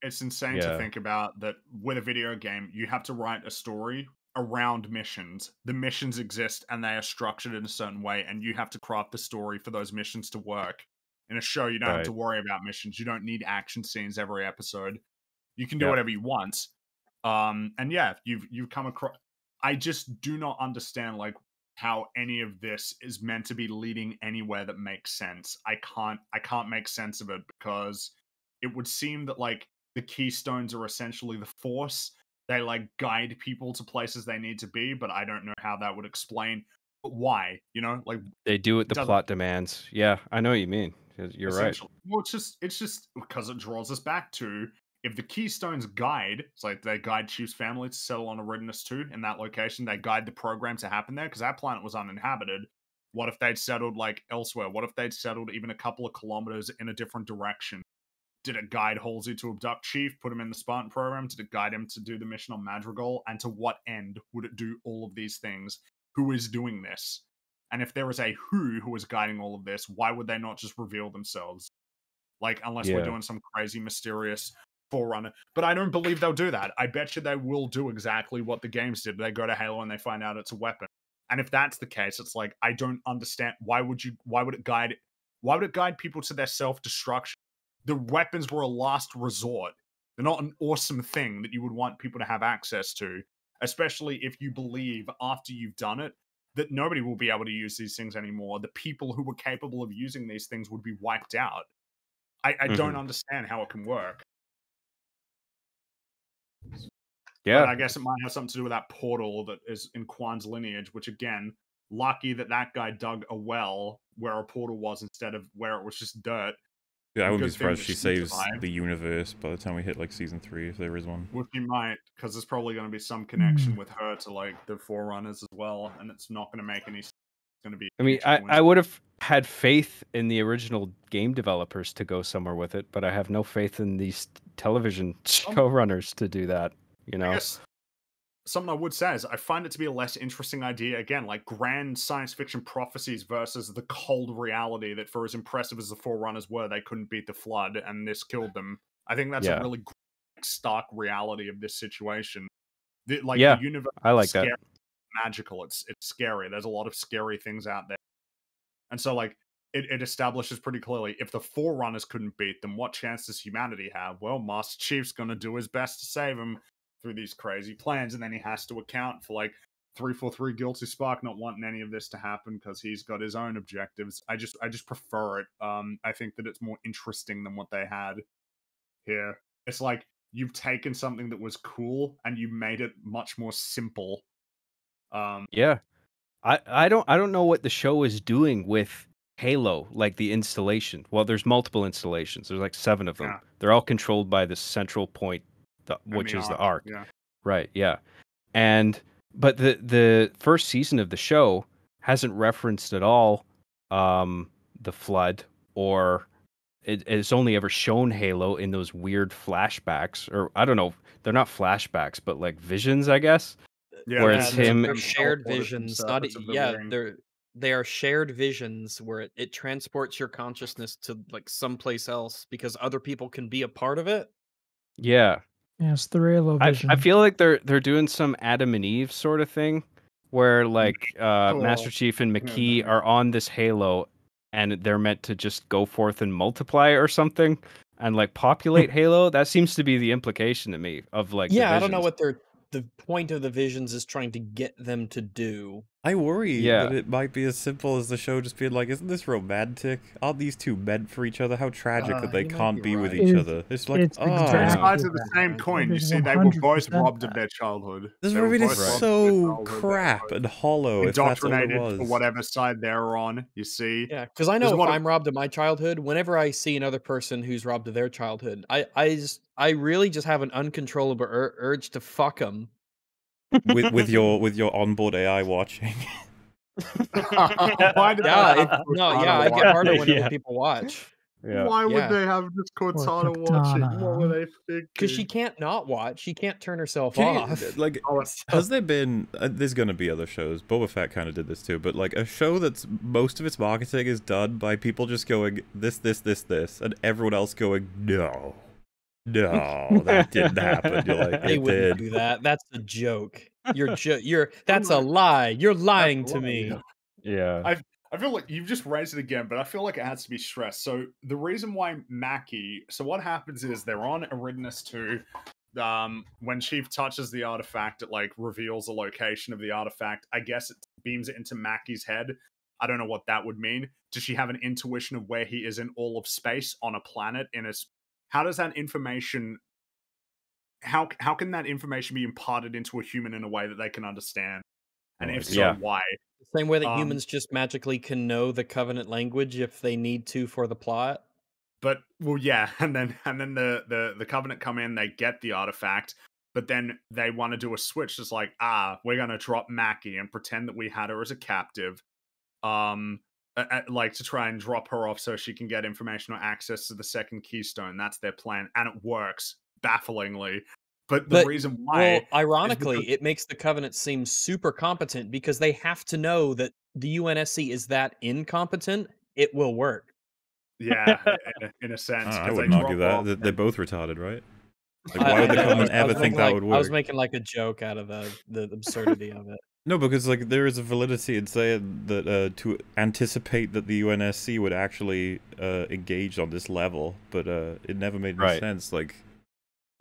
it's insane Yeah. to think about that with a video game you have to write a story around missions the missions exist and they are structured in a certain way and you have to craft the story for those missions to work in a show you don't have to worry about missions you don't need action scenes every episode you can do Yep. whatever you want um and yeah you've you've come across i just do not understand like how any of this is meant to be leading anywhere that makes sense i can't i can't make sense of it because it would seem that like the keystones are essentially the force they like guide people to places they need to be but i don't know how that would explain why you know like they do what the plot demands. Yeah, I know what you mean. You're- You're right. well it's just it's just because it draws us back to if the keystones guide it's like they guide chief's family to settle on Eridanus 2 in that location they guide the program to happen there because that planet was uninhabited what if they'd settled like elsewhere what if they'd settled even a couple of kilometers in a different direction did it guide Halsey to abduct Chief, put him in the Spartan program? Did it guide him to do the mission on Madrigal? And to what end would it do all of these things? Who is doing this? And if there is a who who is guiding all of this, why would they not just reveal themselves? Like unless we're doing some crazy mysterious forerunner. But I don't believe they'll do that. I bet you they will do exactly what the games did. They go to Halo and they find out it's a weapon. And if that's the case, it's like I don't understand why would you why would it guide why would it guide people to their self-destruction? The weapons were a last resort. They're not an awesome thing that you would want people to have access to, especially if you believe after you've done it that nobody will be able to use these things anymore. The people who were capable of using these things would be wiped out. I, I don't Mhm. understand how it can work. Yeah. But I guess it might have something to do with that portal that is in Kwan's lineage, which again, lucky that that guy dug a well where a portal was instead of where it was just dirt, Yeah, I wouldn't be surprised that she she saves survived. the universe by the time we hit like season three, if there is one. which he might, because there's probably going to be some connection Hmm. with her to like the Forerunners as well, and it's not going to make any sense. It's going to be. I mean, huge I, I would have had faith in the original game developers to go somewhere with it, but I have no faith in these television showrunners to do that. You know? something I would say is I find it to be a less interesting idea. Again, like grand science fiction prophecies versus the cold reality that, for as impressive as the Forerunners were, they couldn't beat the Flood, and this killed them. I think that's Yeah. a really stark reality of this situation. The, like Yeah, the universe, I like that. magical. It's it's scary. There's a lot of scary things out there, and so like. It, it establishes pretty clearly if the Forerunners couldn't beat them, what chance does humanity have? Well, Master Chief's gonna do his best to save them through these crazy plans, and then he has to account for like three four three guilty spark not wanting any of this to happen because he's got his own objectives. I just I just prefer it. Um, I think that it's more interesting than what they had here. It's like you've taken something that was cool and you made it much more simple. Um, Yeah. I, I don't I don't know what the show is doing with Halo, like the installation. Well, there's multiple installations. There's like seven of them. Yeah. They're all controlled by the central point, the, which the is the Ark. Yeah, Right, yeah. And but the the first season of the show hasn't referenced at all um the flood or it, it's only ever shown Halo in those weird flashbacks or I don't know, they're not flashbacks but like visions, I guess. yeah. Where that's it's him- shared visions. Not surface of yeah, they're they are shared visions where it, it transports your consciousness to like someplace else because other people can be a part of it. Yeah. Yeah, it's the Halo I, vision. I feel like they're they're doing some Adam and Eve sort of thing where like uh Master Chief and Yeah, Makee that are on this Halo and they're meant to just go forth and multiply or something and like populate Halo. That seems to be the implication to me of like the yeah, I don't know visions. what their the point of the visions is trying to get them to do. I worry Yeah. that it might be as simple as the show just being like, isn't this romantic? Aren't these two meant for each other? How tragic Uh, that they can't be be with each It's- other. It's like, it's oh, Two exactly sides of the same coin. You see, they were both 100% robbed of their childhood. this They movie is both robbed of their so childhood. They were crap and hollow. If that's all it indoctrinated was. for whatever side they're on. You see, Yeah, because I know There's if I'm robbed of my childhood, whenever I see another person who's robbed of their childhood, I I just I really just have an uncontrollable ur- urge to fuck them. With with your with your onboard AI watching. Why did Yeah, it, no, yeah, I get harder whenever Yeah. people watch Yeah. Why would Yeah. they have just Cortana Cortana, watching? What were they thinking? because she can't not watch. She can't turn herself Can you- off. like, Oh, has there been? Uh, there's gonna be other shows. Boba Fett kind of did this too, but like a show that's most of its marketing is done by people just going this, this, this, this, and everyone else going no, no, that didn't happen. You're like, They wouldn't did. do that. That's a joke. You're ju- you're that's a lie. You're lying to me. yeah. Yeah. I- I feel like you've just raised it again, but I feel like it has to be stressed. So the reason why Makee, so what happens is they're on Eridanus 2. Um, when Chief touches the artifact, it like reveals the location of the artifact. I guess it beams it into Makee's head. I don't know what that would mean. Does she have an intuition of where he is in all of space on a planet? In a, s- how does that information? How how can that information be imparted into a human in a way that they can understand? And if so. Yeah. why? The same way that Um, humans just magically can know the covenant language if they need to for the plot. but well yeah and then and then the the the covenant come in they get the artifact but then they want to do a switch it's like ah we're gonna drop Makee and pretend that we had her as a captive um a- a- like to try and drop her off so she can get information or access to the second keystone that's their plan and it works bafflingly but the But, reason why Well, ironically, because- it makes the covenant seem super competent because they have to know that the UNSC is that incompetent. It will work. Yeah, in a, in a sense. I, don't know, I 'cause they wouldn't argue that. off They're, they're both retarded, right? Like, why would the I know, I government was- I was ever think making, that like- would work? I was making like a joke out of the the absurdity of it. No, because like there is a validity in saying that uh, to anticipate that the UNSC would actually uh, engage on this level, but uh, it never made any Right. sense. Like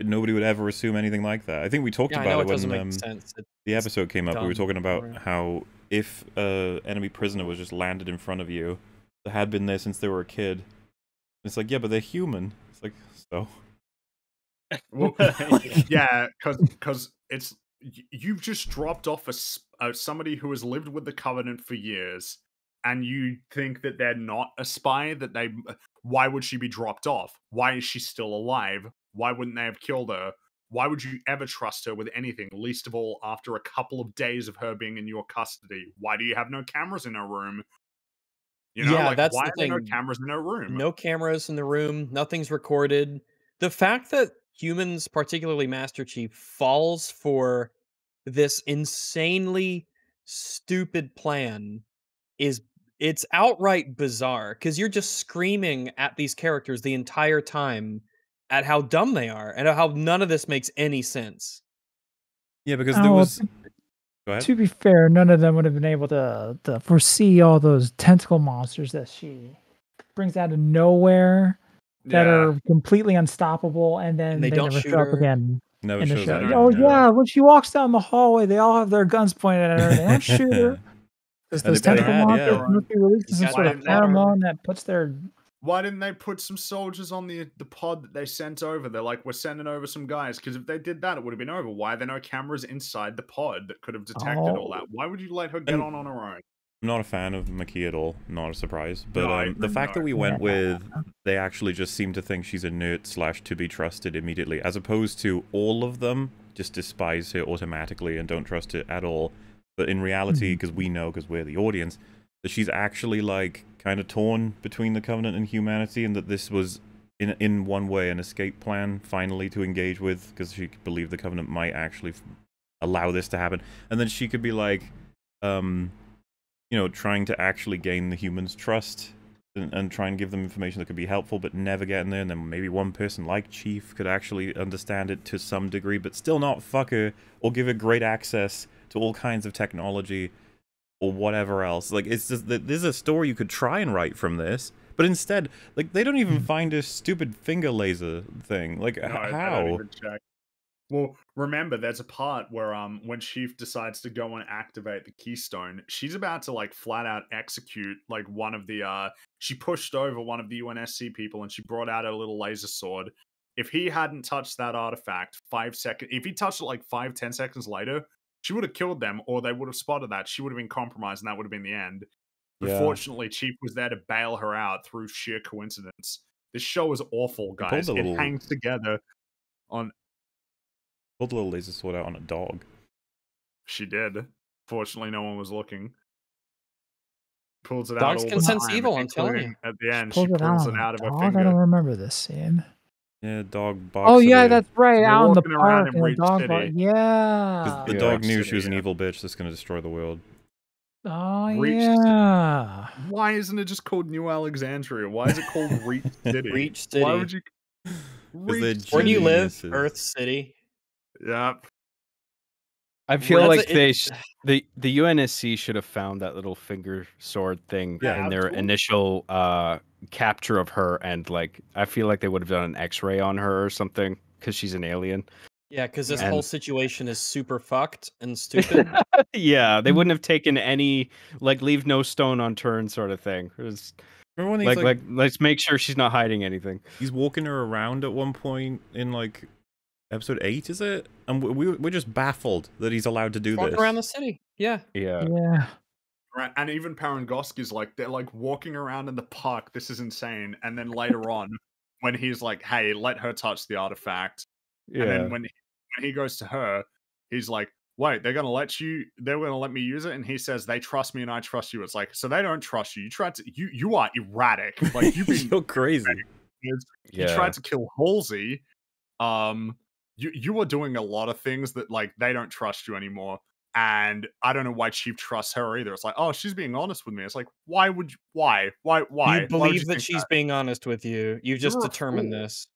nobody would ever assume anything like that. I think we talked Yeah, about it it when um, sense. It- the episode came up. We were talking about right. how if a enemy prisoner was just landed in front of you, that had been there since they were a kid. It's like, yeah, but they're human. It's like so. Well, yeah, because because it's y- you've just dropped off a, uh, somebody who has lived with the Covenant for years, and you think that they're not a spy. That they, why would she be dropped off? Why is she still alive? Why wouldn't they have killed her? Why would you ever trust her with anything? Least of all, after a couple of days of her being in your custody. Why do you have no cameras in her room? You know, Yeah, like, that's why the are there no cameras in her room? No cameras in the room. Nothing's recorded. The fact that humans, particularly Master Chief, falls for this insanely stupid plan is it's outright bizarre because you're just screaming at these characters the entire time at how dumb they are and how none of this makes any sense. Yeah, because Oh, there well, was. Go ahead. To be fair, none of them would have been able to, to foresee all those tentacle monsters that she brings out of nowhere that Yeah. are completely unstoppable, and then they they, don't never shoot show up her. again Never in the show. Oh in, uh, yeah, when she walks down the hallway, they all have their guns pointed at her. They don't shoot her. Because those they tentacle had, monsters yeah. must be released You some sort of water. that puts their Why didn't they put some soldiers on the the pod that they sent over? They're like, we're sending over some guys because if they did that, it would have been over. Why are there no cameras inside the pod that could have detected all Oh. that? Why would you let her get And- on on her own? I'm not a fan of Makee at all. Not a surprise. But No, um, the fact that we went with they actually just seem to think she's a nerd slash to be trusted immediately, as opposed to all of them just despise her automatically and don't trust her at all. But in reality, because we know, because we're the audience, that she's actually like kind of torn between the Covenant and humanity, and that this was in in one way an escape plan finally to engage with, because she believed the Covenant might actually allow this to happen, and then she could be like, um, you know, trying to actually gain the humans' trust and, and try and give them information that could be helpful, but never getting there. And then maybe one person like Chief could actually understand it to some degree, but still not fuck her or give her great access to all kinds of technology or whatever else. Like, it's just that there's a story you could try and write from this. But instead, like they don't even hmm. find a stupid finger laser thing. Like No, I- I don't how? Well, remember, there's a part where um when Chief decides to go and activate the keystone, she's about to like flat out execute like one of the uh she pushed over one of the UNSC people and she brought out her little laser sword. If he hadn't touched that artifact five seconds if he touched it like five, ten seconds later, she would have killed them or they would have spotted that. She would have been compromised and that would have been the end. But Yeah. fortunately, Chief was there to bail her out through sheer coincidence. This show is awful, guys. It little- hangs together on Pulled a little laser sword out on a dog. She did. Fortunately, no one was looking. Pulls it Dogs out. all can sense time, evil, I'm telling including At the end, pulls she it out it out of her dog. I don't remember this scene. Yeah, dog barks. Oh yeah, that's right. We're Out in the around park, in and the dog. City. bark- Yeah. the Yeah, dog knew City, she was an yeah. evil bitch that's going to destroy the world. Oh Reach- yeah. Why isn't it just called New Alexandria? Why is it called Reach City? Reach Why City. would you? Reach Where do you live? Earth City. Yep. I feel Well, like a- they it- sh- the the UNSC should have found that little finger sword thing Yeah, in their absolutely. initial uh, capture of her, and like I feel like they would have done an X-ray on her or something because she's an alien. Yeah, because this And- whole situation is super fucked and stupid. yeah, they wouldn't have taken any like leave no stone unturned sort of thing. It was Remember when he's like, like, like let's make sure she's not hiding anything. he's walking her around at one point in like episode eight, is it? And we, we we're just baffled that he's allowed to do Walking this. around the city. Yeah. Yeah, Yeah. Right, and even Parangosky Parangosky's like they're like walking around in the park. This is insane. And then later on, when he's like, "Hey, let her touch the artifact," yeah. and then when he, when he goes to her, he's like, "Wait, they're gonna let you? They're gonna let me use it?" And he says, "They trust me, and I trust you." It's like, so they don't trust you. You tried to, you you are erratic. Like you've been, You're crazy. you yeah. tried to kill Halsey. Um, you you are doing a lot of things that like they don't trust you anymore. And I don't know why Chief trusts her either. It's like, oh, she's being honest with me. It's like, why would you, why? Why why? You Why would believe that think she's being honest with you. You just You're determined this.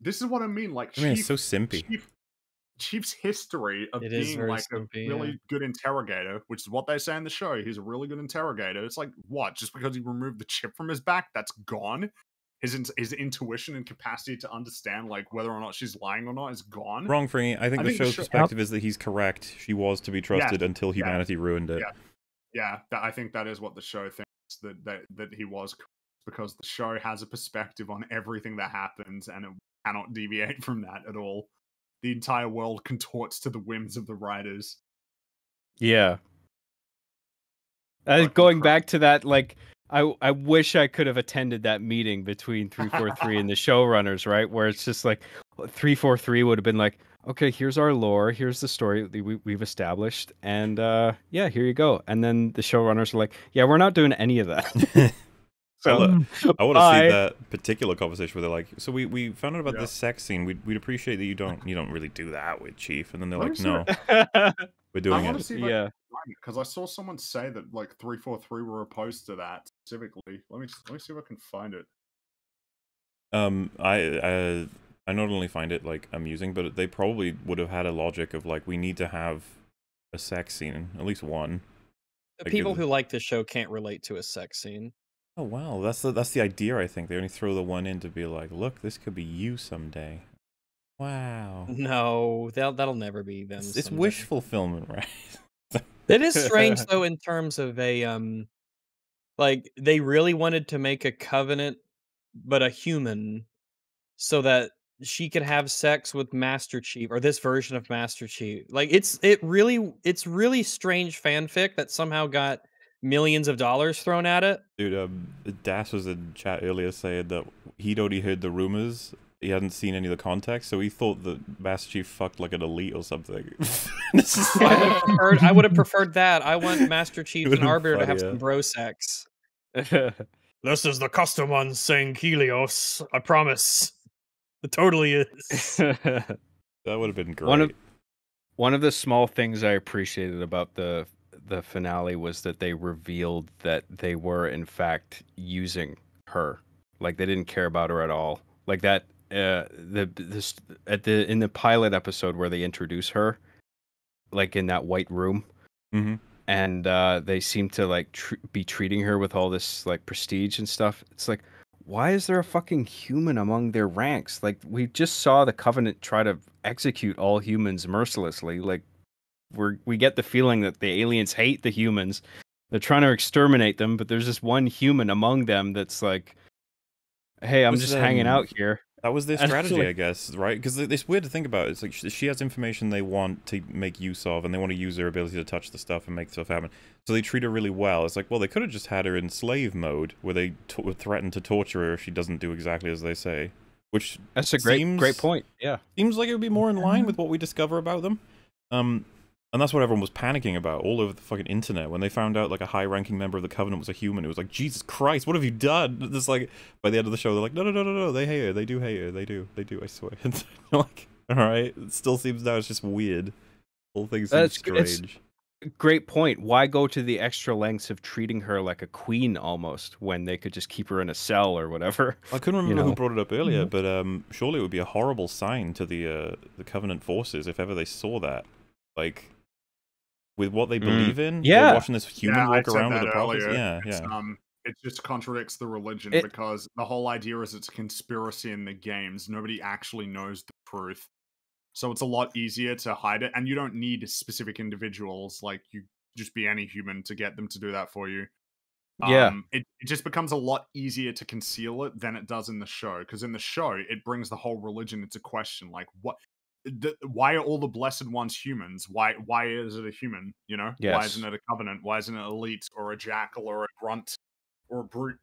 This is what I mean. Like I mean, Chief, it's so simpy. Chief, Chief's history of It is being like simpy, a yeah. really good interrogator, which is what they say in the show. He's a really good interrogator. It's like what? Just because he removed the chip from his back, that's gone. His his intuition and capacity to understand like whether or not she's lying or not is gone. Wrong, Fringy. I think I the think the show's show- perspective is that he's correct. She was to be trusted until yeah, humanity ruined it. yeah. Yeah, that, I think that is what the show thinks that that that he was correct, because the show has a perspective on everything that happens and it cannot deviate from that at all. The entire world contorts to the whims of the writers. Yeah. Uh, going back to that, like, I I wish I could have attended that meeting between three four three and the showrunners, right? Where it's just like three four three would have been like, okay, here's our lore, here's the story that we, we've established, and uh, yeah, here you go. And then the showrunners are like, yeah, we're not doing any of that. I, so lo- I want to see that particular conversation where they're like, "So we, we found out about Yeah. this sex scene. We'd, we'd appreciate that you don't you don't really do that with Chief." And then they're like, "No, we're doing I it." to see if yeah. Because I saw someone say that like three four three were opposed to that specifically. Let me let me see if I can find it. Um, I I I not only find it like amusing, but they probably would have had a logic of like, we need to have a sex scene, at least one. The Like, people who like the show can't relate to a sex scene. Oh wow, that's the that's the idea. I think they only throw the one in to be like, look, this could be you someday. Wow, No, that'll that'll never be them. it's, it's wish fulfillment, right? It is strange though in terms of a um like they really wanted to make a covenant but a human so that she could have sex with Master Chief or this version of Master Chief. Like it's it really it's really strange fanfic that somehow got millions of dollars thrown at it. Dude, um, Das was in chat earlier saying that he'd only heard the rumors. He hadn't seen any of the context, so he thought that Master Chief fucked like an elite or something. I would have preferred I would have preferred that. I want Master Chief and would've Arbiter to have funnier. some bro sex. This is the custom on Sanghelios. I promise. It totally is. that would have been great. One of one of the small things I appreciated about the the finale was that they revealed that they were in fact using her. Like they didn't care about her at all. Like that uh the this at the in the pilot episode where they introduce her like in that white room Mhm. and uh they seem to like tr- be treating her with all this like prestige and stuff. It's like why is there a fucking human among their ranks? Like we just saw the covenant try to execute all humans mercilessly. Like we're we get the feeling that the aliens hate the humans. They're trying to exterminate them, but there's this one human among them that's like, "Hey, I'm Was, just hanging out here." That was their strategy, like- I guess, right? Because it's weird to think about. It's like she has information they want to make use of, and they want to use their ability to touch the stuff and make stuff happen. So they treat her really well. It's like, well, they could have just had her in slave mode, where they t- would threaten to torture her if she doesn't do exactly as they say. Which That's a great great point. Yeah. seems like it would be more in line with what we discover about them. Um, and that's what everyone was panicking about all over the fucking internet when they found out like a high-ranking member of the Covenant was a human. It was like, Jesus Christ, what have you done? This like by the end of the show, they're like, no, no, no, no, no, they hate her, they do hate her, they do, they do, I swear. Like, all right, it still seems now it's just weird. Whole thing seems That's- strange. Great point. Why go to the extra lengths of treating her like a queen almost when they could just keep her in a cell or whatever? I couldn't remember you who brought it up earlier, but um, surely it would be a horrible sign to the uh, the Covenant forces if ever they saw that, like with what they Mm. believe in. they're Yeah. watching this human yeah, walk said around with that a prophecy. earlier. Yeah, It's, yeah. Um, it just contradicts the religion It- because the whole idea is it's a conspiracy in the games. Nobody actually knows the truth. So it's a lot easier to hide it, and you don't need specific individuals. Like you just be any human to get them to do that for you. Yeah. Um, it, it just becomes a lot easier to conceal it than it does in the show. Because in the show, it brings the whole religion into question. Like, what? The, why are all the blessed ones humans? Why? Why is it a human? You know? Why isn't it a covenant? Why isn't it elite or a jackal or a grunt or a brute?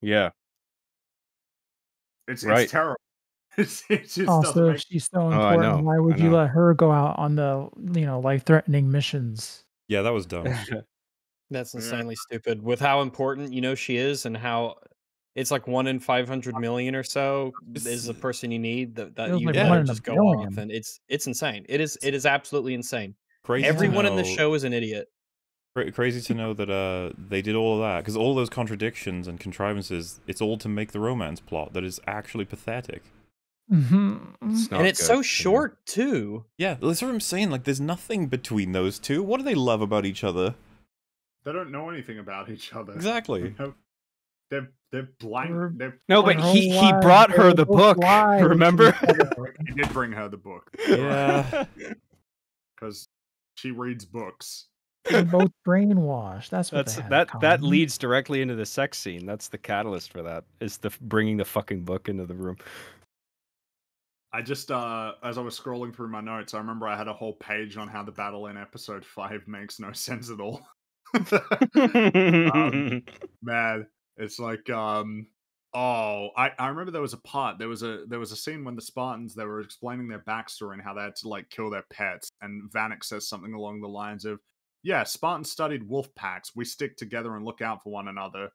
Yeah. It's Right. it's terrible. It's, it just Also, make she's so Oh, important, know, why would you let her go out on the you know life threatening missions? Yeah, that was dumb. That's Yeah. insanely stupid. With how important you know she is, and how it's like one in five hundred million or so is the person you need that, that you like let one her in a just go off, and it's it's insane. It is it is absolutely insane. Crazy to Everyone in the show is an idiot. Crazy to know that uh, they did all of that because all those contradictions and contrivances, it's all to make the romance plot that is actually pathetic. Mhm. It's and it's good, so you know. short too. Yeah, that's what I'm saying. Like, there's nothing between those two. What do they love about each other? They don't know anything about each other. Exactly. No, They're they're blank. Or- They're, No, but he he brought her the book. lied Remember? each he did bring her the book Yeah. because she reads books. They're both brainwashed. That's what That's they had in that that leads directly into the sex scene. That's the catalyst for that. Is the bringing the fucking book into the room. I just, uh, as I was scrolling through my notes, I remember I had a whole page on how the battle in episode five makes no sense at all. Um, Man, it's like, um, oh, I, I remember there was a part, there was a there was a scene when the Spartans they were explaining their backstory and how they had to like kill their pets, and Vannak says something along the lines of, "Yeah, Spartans studied wolf packs. We stick together and look out for one another."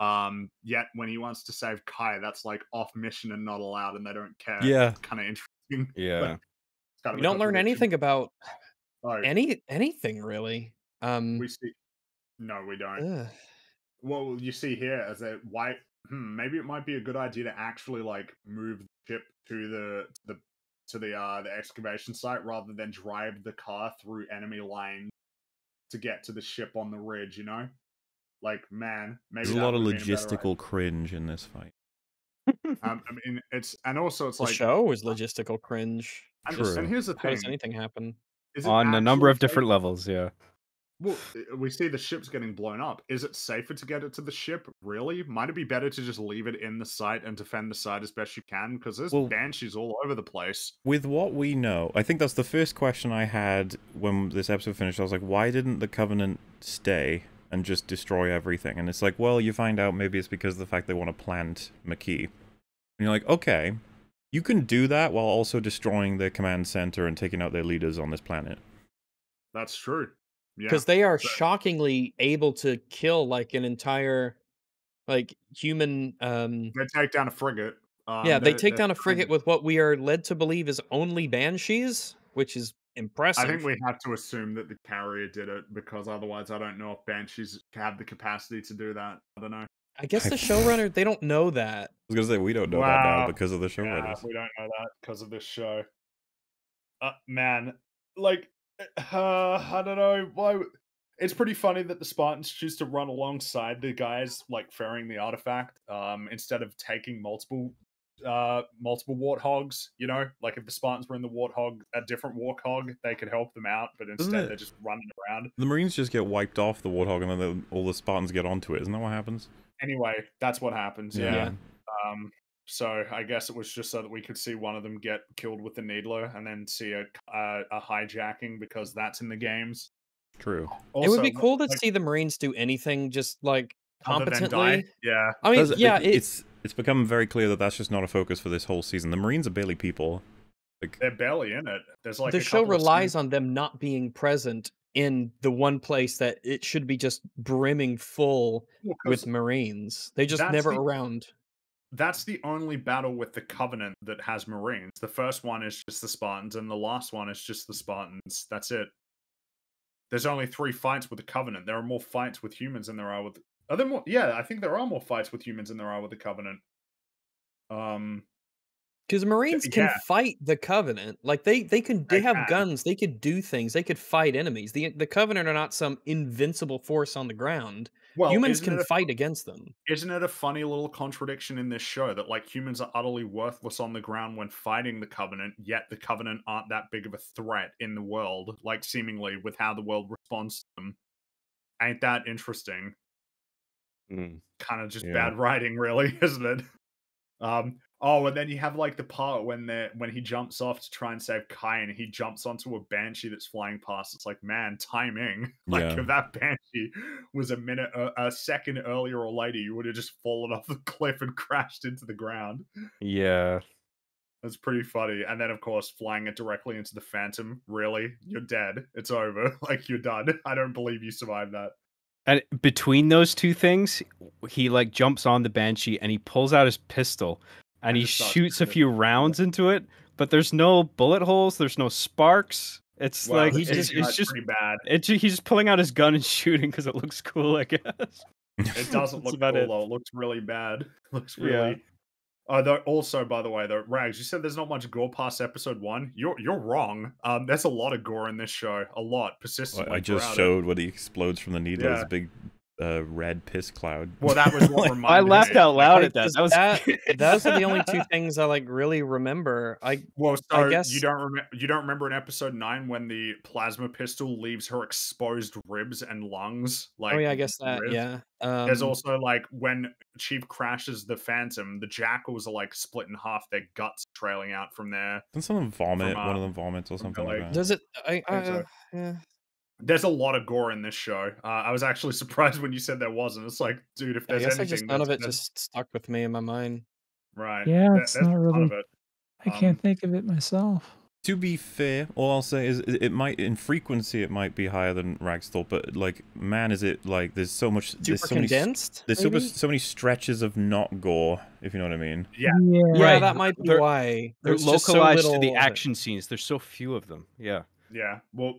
Um, yet when he wants to save Kai, that's like off mission and not allowed, and they don't care. Yeah. kind of interesting. yeah. Kind of a don't learn anything about Oh, any anything really. Um, we see. No, we don't. ugh. Well, you see here as a why. Hmm, maybe it might be a good idea to actually like move the ship to the to the to the uh the excavation site rather than drive the car through enemy lines to get to the ship on the ridge. You know, like man, maybe There's a lot of would've been a better logistical cringe in this fight. Um, I mean, it's and also it's the like show is logistical cringe. I'm just, and True. here's the How does anything happen? is it On a number of actually different safe- levels, yeah. Well, uh, we see the ship's getting blown up. Is it safer to get it to the ship? Really? Might it be better to just leave it in the site and defend the site as best you can? Because there's Well- banshees all over the place. With what we know, I think that's the first question I had when this episode finished. I was like, why didn't the Covenant stay and just destroy everything? And it's like, well, you find out maybe it's because of the fact they want to plant Makee. And you're like, okay, you can do that while also destroying their command center and taking out their leaders on this planet. That's true. Yeah. because they are but- shockingly able to kill like an entire like human um they take down a frigate. Um, yeah they they're- take they're down a frigate with what we are led to believe is only banshees which is impressive I think we have to assume that the carrier did it because otherwise, I don't know if banshees have the capacity to do that. I don't know. i guess the showrunner they don't know that I was gonna say we don't know that now because of the Yeah, we don't know that because of this show. Uh, man, like, uh, I don't know why. It's pretty funny that the Spartans choose to run alongside the guys like ferrying the artifact, um, instead of taking multiple, uh, multiple warthogs. You know, like if the Spartans were in the warthog, a different warthog, they could help them out, but instead they're just running around. The Marines just get wiped off the Warthog and then all the Spartans get onto it. Isn't that what happens? Anyway, that's what happens. Yeah. Yeah. Um, so I guess it was just so that we could see one of them get killed with the needler, and then see a a, a hijacking because that's in the games. True. it would be cool to like, see the marines do anything just like other than die. competently Yeah, i mean Does- yeah it- it, it's it's become very clear that that's just not a focus for this whole season. The Marines are barely people. Like, they're barely in it. There's like the a show relies on them not being present in the one place that it should be just brimming full Well, with 'cause marines they just never the- around That's the only battle with the Covenant that has Marines. The first one is just the Spartans, and the last one is just the Spartans. That's it. There's only three fights with the Covenant. There are more fights with humans than there are with. Are there more? Yeah, I think there are more fights with humans than there are with the Covenant. Um, Because Marines can yeah. fight the Covenant. Like they they can they They have can. guns, they could do things, they could fight enemies. The the Covenant are not some invincible force on the ground. well, Humans can a- fight against them. Isn't it a funny little contradiction in this show that like humans are utterly worthless on the ground when fighting the Covenant, yet the Covenant aren't that big of a threat in the world, like seemingly with how the world responds to them? Ain't that interesting? Mm. Kind of just Yeah. bad writing, really, isn't it? Um. Oh, and then you have like the part when they when he jumps off to try and save Kai, and he jumps onto a banshee that's flying past. It's like, man, timing. Like Yeah. if that banshee was a minute, a, a second earlier or later, you would have just fallen off the cliff and crashed into the ground. Yeah. That's pretty funny. And then, of course, flying it directly into the Phantom. Really, you're dead. It's over. Like you're done. I don't believe you survived that. And between those two things, he like jumps on the banshee and he pulls out his pistol and And he shoots a few rounds into it, but there's no bullet holes, there's no sparks. It's Wow, like the he just it's just pretty bad. it, ju- he's just pulling out his gun and shooting because it looks cool, I guess. It doesn't look about cool it. though. It looks really bad. looks Yeah. really. Uh, though, also, by the way, though, Rags, you said there's not much gore past episode one. You're you're wrong. Um, there's a lot of gore in this show. A lot, persistently. I just throughout it. showed when he explodes from the needle as Yeah. a big uh, red piss cloud. Well, that was what reminded me. I laughed out loud at that. That was that- those are the only two things I like really remember. I Well, so I guess- you don't remember you don't remember in episode nine when the plasma pistol leaves her exposed ribs and lungs. Like, oh yeah, I guess that ribs? yeah. Um, There's also like when Chief crashes the Phantom, the jackals are like split in half, their guts trailing out from there. Doesn't someone vomit? From, One uh, of them vomits or something like that. does it? I, think I so. uh, yeah. There's a lot of gore in this show. Uh, I was actually surprised when you said there wasn't. It's like, dude, if I there's guess I anything, just none of it that's- just stuck with me in my mind. right. Yeah, there- it's not a of really- it. I can't Um, think of it myself. To be fair, all I'll say is it it might in frequency it might be higher than Ragstoll, but like man, is it like there's so much there's Super so many, condensed. there's so, maybe? much, so many stretches of not gore, if you know what I mean. Yeah. Yeah. Yeah, Right. that might be They're- why. they're There's just so localized to the action scenes. There's so few of them. Yeah. Yeah, well,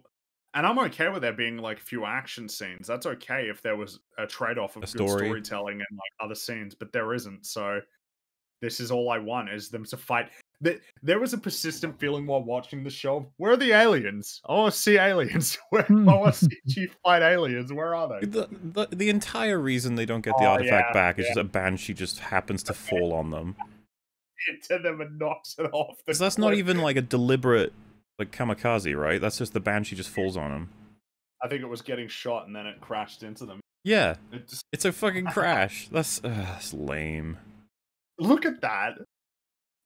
and I'm okay with there being like a few action scenes. That's okay if there was a trade off of A good story. storytelling and like other scenes, but there isn't. So this is all I want is them to fight. There was a persistent feeling while watching the show. Where are the aliens? I want to see aliens. Where I hmm. want to see Chief fight aliens. Where are they? The, the the entire reason they don't get the Oh, artifact yeah, back is yeah. just a banshee just happens to fall on them. Into them and knocks it off. the Because that's not even like a deliberate like kamikaze, right? That's just the banshee just falls on them. I think it was getting shot and then it crashed into them. Yeah, It just it's a fucking crash. That's uh, that's lame. look at that.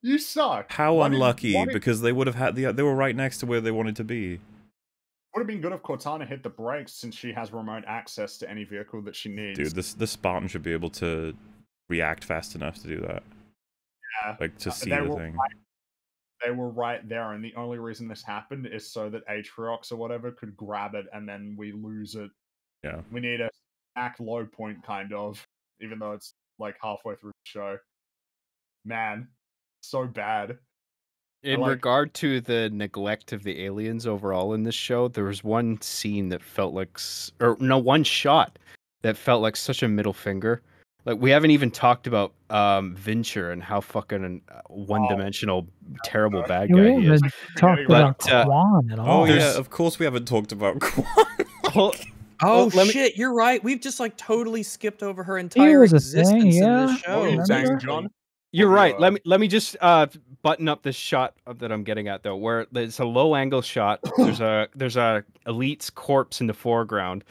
You suck. How did- unlucky did- because they would have had the they were right next to where they wanted to be. Would have been good if Cortana hit the brakes since she has remote access to any vehicle that she needs. Dude, this this Spartan should be able to react fast enough to do that. Yeah. Like to Uh, see the thing. right- they were right there, and the only reason this happened is so that Atriox or whatever could grab it, and then we lose it. Yeah. We need a act low point, kind of, even though it's like halfway through the show. Man, so bad. In like- regard to the neglect of the aliens overall in this show, there was one scene that felt like, or no, one shot that felt like such a middle finger. Like we haven't even talked about um Vinsher and how fucking uh, one-dimensional, terrible bad guy we he is. haven't talked But, about uh, Kwan at all. Oh yeah, of course we haven't talked about Kwan. Well, Oh Well, let me- shit, you're right. We've just like totally skipped over her entire was a existence thing, in yeah. this show. What were you saying. Jon? You're right. Let me let me just uh, button up this shot that I'm getting at though, where it's a low angle shot. There's a there's a elite's corpse in the foreground.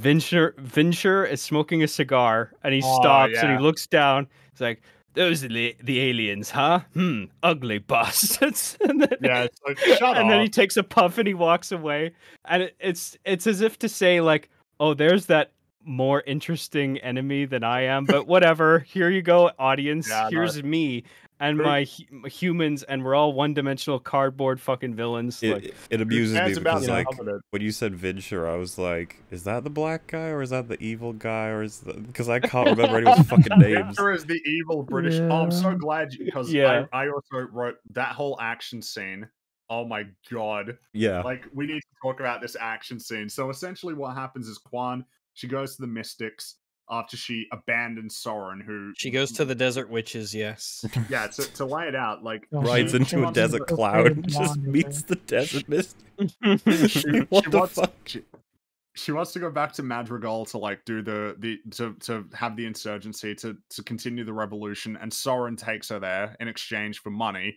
Vinsher Vinsher is smoking a cigar and he Oh, stops and he looks down. He's like, "Those are the, the aliens, huh? Hmm, ugly bastards." and then, Yeah, it's like, and then he takes a puff and he walks away. And it, it's it's as if to say like, "Oh, there's that." more interesting enemy than I am, but whatever. Here you go, audience. Yeah, no. Here's me and True. my humans, and we're all one-dimensional cardboard fucking villains. It, like, it amuses me cares about because like covenant? when you said Vinsher, I was like, is that the black guy or is that the evil guy or is because I can't remember anyone's fucking names. Victor is the evil British. Oh, I'm so Yeah. glad because Yeah. I, I also wrote that whole action scene. Oh my god. Yeah, like we need to talk about this action scene. So essentially, what happens is Kwan she goes to the Mystics after she abandons Soren, who She goes to the desert witches, yes. yeah to, to lay it out like Oh, rides she- into she a desert go- cloud and just blonde, meets the desert mist. she, what she the wants, fuck? She, she wants to go back to Madrigal to like do the the to to have the insurgency to to continue the revolution, and Soren takes her there in exchange for money.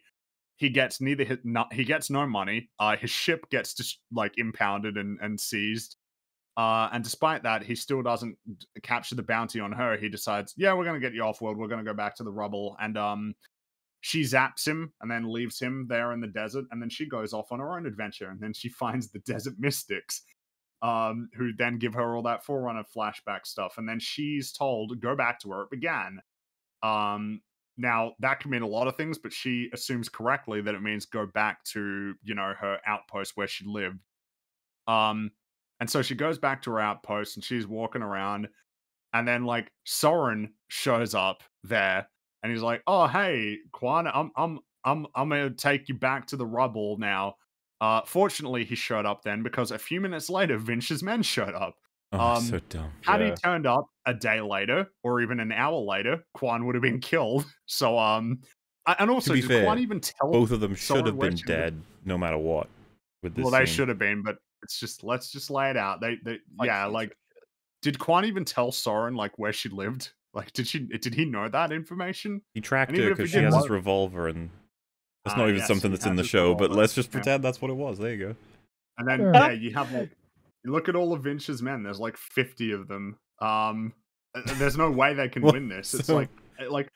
He gets neither his, not, he gets no money. Uh, his ship gets just like impounded and and seized. Uh, and despite that, he still doesn't capture the bounty on her. He decides, yeah, we're gonna get you off world. We're gonna go back to the rubble, and um, she zaps him and then leaves him there in the desert. And then she goes off on her own adventure, and then she finds the desert mystics, um, who then give her all that Forerunner flashback stuff. And then she's told, go back to where it began. Um, now that can mean a lot of things, but she assumes correctly that it means go back to you know her outpost where she lived. Um, and so she goes back to her outpost and she's walking around, and then like Soren shows up there, and he's like, "Oh hey, Kwan, I'm I'm I'm I'm gonna take you back to the rubble now. Uh, fortunately, he showed up then because a few minutes later, Vince's men showed up. Oh, Um, so dumb. Had Yeah. he turned up a day later or even an hour later, Kwan would have been killed. So, um, a- and also, be did fair, Kwan even tell? Both of them Soren should have been Wetchin would- dead, no matter what. With this well, they scene. should have been, but it's just let's just lay it out. They, they, Like yeah, like, did Kwan even tell Soren like where she lived? Like, did she? Did he know that information? He tracked her even if he because she has what- this revolver, and that's Ah, not even yes, something that's in the his show. But let's just yeah. pretend that's what it was. There you go. And then Sure. yeah, you have like you look at all of Vince's men. There's like 50 of them. Um, uh, there's no way they can Well, win this. It's so- like uh, like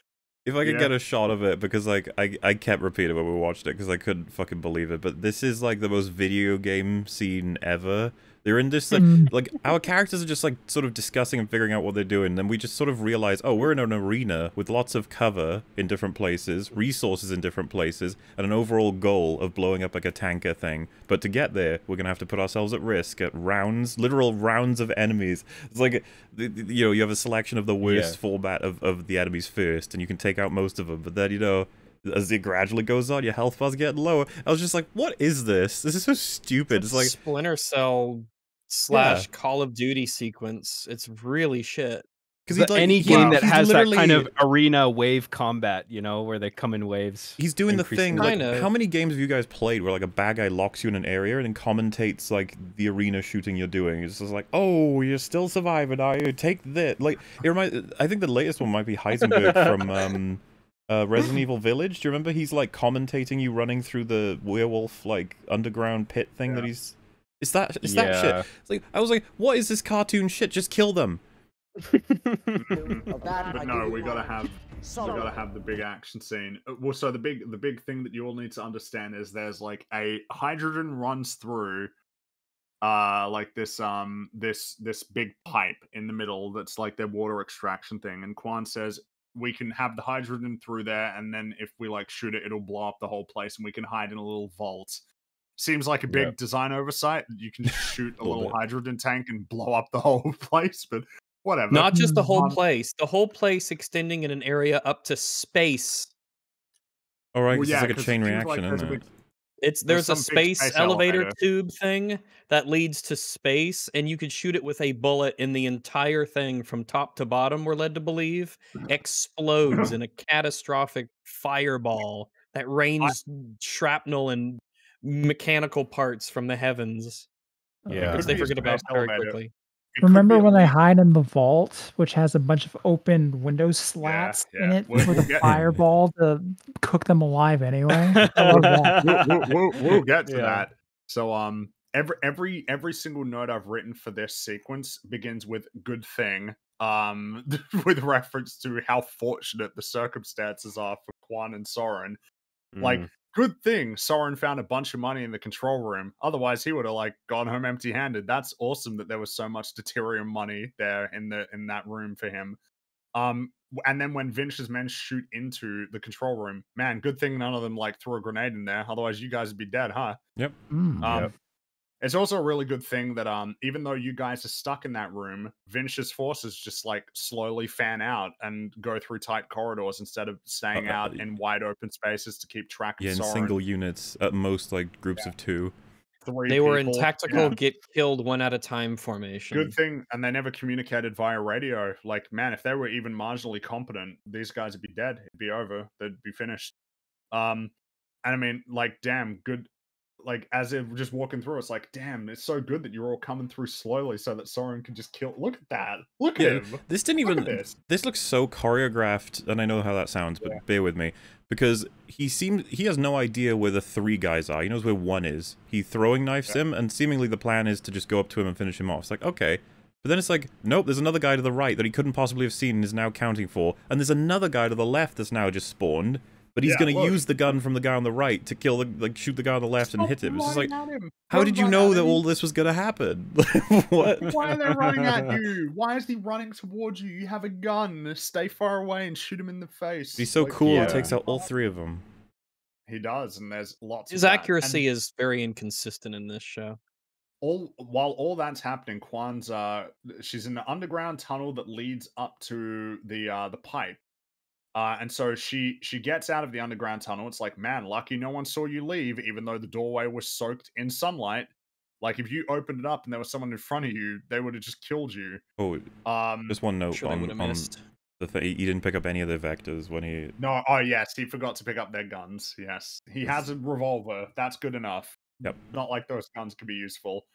If I could Yeah. get a shot of it, because like I I kept repeating when we watched it because I couldn't fucking believe it. But this is like the most video game scene ever. They're in this like Mm. like our characters are just like sort of discussing and figuring out what they're doing. Then we just sort of realize, oh, we're in an arena with lots of cover in different places, resources in different places, and an overall goal of blowing up like a tanker thing. But to get there, we're gonna have to put ourselves at risk at rounds, literal rounds of enemies. It's like th- th- you know you have a selection of the worst Yeah. format of, of the enemies first, and you can take out most of them. But then you know. As it gradually goes on, your health bar's getting lower. I was just like, "What is this? This is so stupid." It's like, Splinter Cell slash Call of Duty sequence. It's really shit. because But any game that he's has that kind of arena wave combat, you know, where they come in waves. He's doing the thing. Like, how many games have you guys played where like a bad guy locks you in an area and then commentates like the arena shooting you're doing? It's just like, oh, you're still surviving, are you? Take this. Like it reminds. I think the latest one might be Heisenberg from um, uh, Resident Evil Village. Do you remember? He's like commentating you running through the werewolf like underground pit thing that he's. Is that is that Yeah. shit? It's like I was like, what is this cartoon shit? Just kill them. but no, we gotta have we gotta have the big action scene. Uh, Well, so the big the big thing that you all need to understand is there's like a hydrogen runs through uh like this um this this big pipe in the middle that's like their water extraction thing and Kwan says we can have the hydrogen through there and then if we like shoot it it'll blow up the whole place and we can hide in a little vault seems like a big Yeah. design oversight you can shoot a Little little bit. hydrogen tank and blow up the whole place but whatever Not just the whole Um, place, the whole place extending in an area up to space. All right, Well, 'cause yeah, it's like a chain seems reaction, like there's isn't it? It's There's there's, a space, space elevator, elevator. tube thing that leads to space, and you could shoot it with a bullet, and the entire thing from top to bottom, we're led to believe, explodes in a catastrophic fireball that rains shrapnel and mechanical parts from the heavens, Yeah. which they Could be a forget about very quickly. It Remember when they hide in the vault, which has a bunch of open window slats in yeah. it We'll- with we'll a fireball to cook them alive anyway? I love that. we'll, we'll, we'll, we'll get to Yeah. that. So um every every every single note I've written for this sequence begins with good thing. Um with reference to how fortunate the circumstances are for Kwan and Soren. Like Mm. Good thing Soren found a bunch of money in the control room. Otherwise he would have like gone home empty handed. That's awesome that there was so much deuterium money there in the in that room for him. Um and then when Vince's men shoot into the control room, man, good thing none of them like threw a grenade in there. Otherwise, you guys would be dead, huh? Mm. Um, Yep. It's also a really good thing that um, even though you guys are stuck in that room, Vince's forces just like slowly fan out and go through tight corridors instead of staying Uh, uh, out in wide open spaces to keep track of Yeah, in single units at most, like groups of two. Three They were in tactical Yeah. get killed one at a time formation. Good thing, and they never communicated via radio. Like, man, if they were even marginally competent, these guys would be dead. It'd be over. They'd be finished. Um, and I mean, like, damn, good. Like, as they're just walking through, it's like, damn, it's so good that you're all coming through slowly, so that Soren can just kill. Look at that. Look Yeah, at him. This didn't Look even. this. This looks so choreographed, and I know how that sounds, but bear with me because he seems he has no idea where the three guys are. He knows where one is. He throwing knifes him, and seemingly the plan is to just go up to him and finish him off. It's like okay, but then it's like nope. There's another guy to the right that he couldn't possibly have seen and is now counting for, and there's another guy to the left that's now just spawned. But he's Yeah, gonna look. use the gun from the guy on the right to kill the like shoot the guy on the left and hit him. It's just like, him. how did you know that all this was gonna happen? what? Why are they running at you? Why is he running towards you? You have a gun. Stay far away and shoot him in the face. He's so Like, cool. Yeah. It takes out all three of them. He does, and there's lots. His of that. And- accuracy is very inconsistent in this show. all while all that's happening, Kwan's uh she's in the underground tunnel that leads up to the uh the pipe. Uh, and so she she gets out of the underground tunnel. It's like, man, lucky no one saw you leave, even though the doorway was soaked in sunlight. Like if you opened it up and there was someone in front of you, they would have just killed you. Oh, Um, just one note Sure, on, have on missed. the thing. He didn't pick up any of the vectors when he. no, oh yes, he forgot to pick up their guns. Yes, he has a revolver. That's good enough. Yep. Not like those guns could be useful.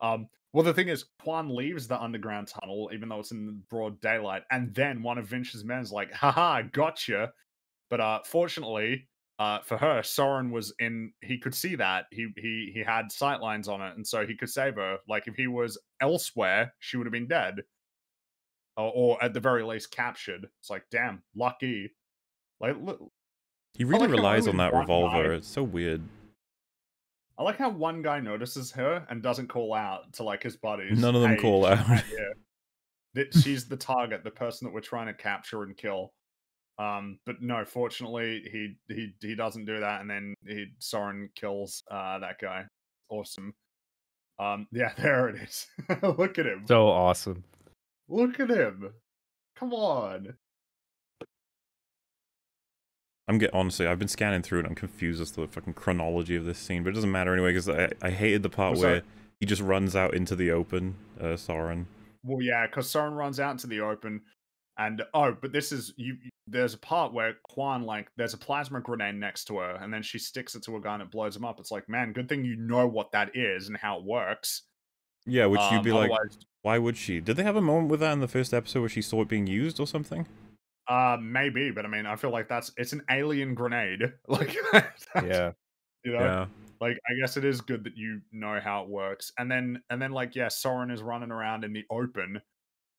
Um, well, the thing is, Kwan leaves the underground tunnel, even though it's in broad daylight, and then one of Vince's men's like, haha, gotcha. But uh fortunately, uh for her, Soren was in he could see that. He he he had sight lines on it, and so he could save her. Like if he was elsewhere, she would have been dead. Or, or at the very least captured. It's like, damn, lucky. Like look, He really like relies on that revolver. It's so weird. I like how one guy notices her and doesn't call out to like his buddies. None of them "Hey, call she's out." right here." That she's the target, the person that we're trying to capture and kill. Um, but no, fortunately, he he he doesn't do that, and then he Soren kills uh that guy. Awesome. Um, yeah, there it is. Look at him. So awesome. Look at him. Come on. I'm get honestly, I've been scanning through it. I'm confused as to the fucking chronology of this scene, but it doesn't matter anyway because I, I hated the part What's where that? he just runs out into the open. Uh, Soren. Well, yeah, because Soren runs out into the open, and oh, but this is you. There's a part where Kwan like there's a plasma grenade next to her, and then she sticks it to a gun and it blows him up. It's like, man, good thing you know what that is and how it works. Yeah, which you'd Um, be like, why would she? Did they have a moment with that in the first episode where she saw it being used or something? Uh, maybe, but I mean, I feel like that's it's an alien grenade. Like, Yeah. you know, Yeah. like I guess it is good that you know how it works. And then and then like yeah, Soren is running around in the open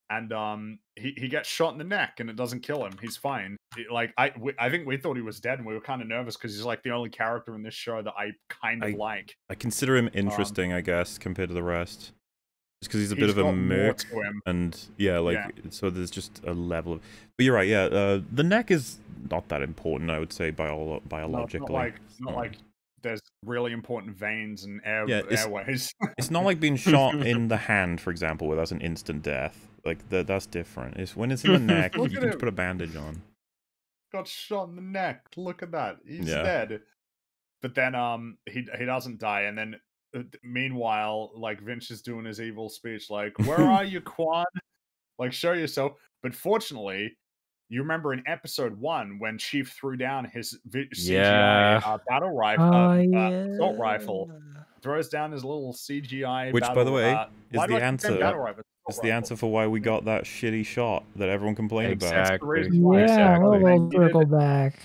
and um he, he gets shot in the neck and it doesn't kill him. He's fine. He- like I we, I think we thought he was dead and we were kind of nervous cuz he's like the only character in this show that I kind of I- like. I consider him interesting, I guess, compared to the rest. Just because he's a bit of a merc, and yeah, like Yeah. so. There's just a level of. But you're right. Yeah, uh, the neck is not that important. I would say bio- No, biologically. not like it's not like there's really important veins and air Yeah, it's- airways. It's not like being shot in the hand, for example, where that's an instant death. Like that, that's different. It's when it's in the neck, you can just put a bandage on. got shot in the neck. Look at that. He's Yeah. dead. But then um he he doesn't die and then meanwhile like Vince is doing his evil speech like where are you Kwan? Like show yourself. But fortunately, you remember in episode 1 when Chief threw down his vi- CGI Yeah. uh, battle rifle Oh, uh, uh, assault rifle throws down his little CGI Which, by the way, uh, is the I keep saying answer- battle rifle? It's Assault the answer for why we got that shitty shot that everyone complained about. Exactly. reason Yeah, exactly. we'll, we'll circle back.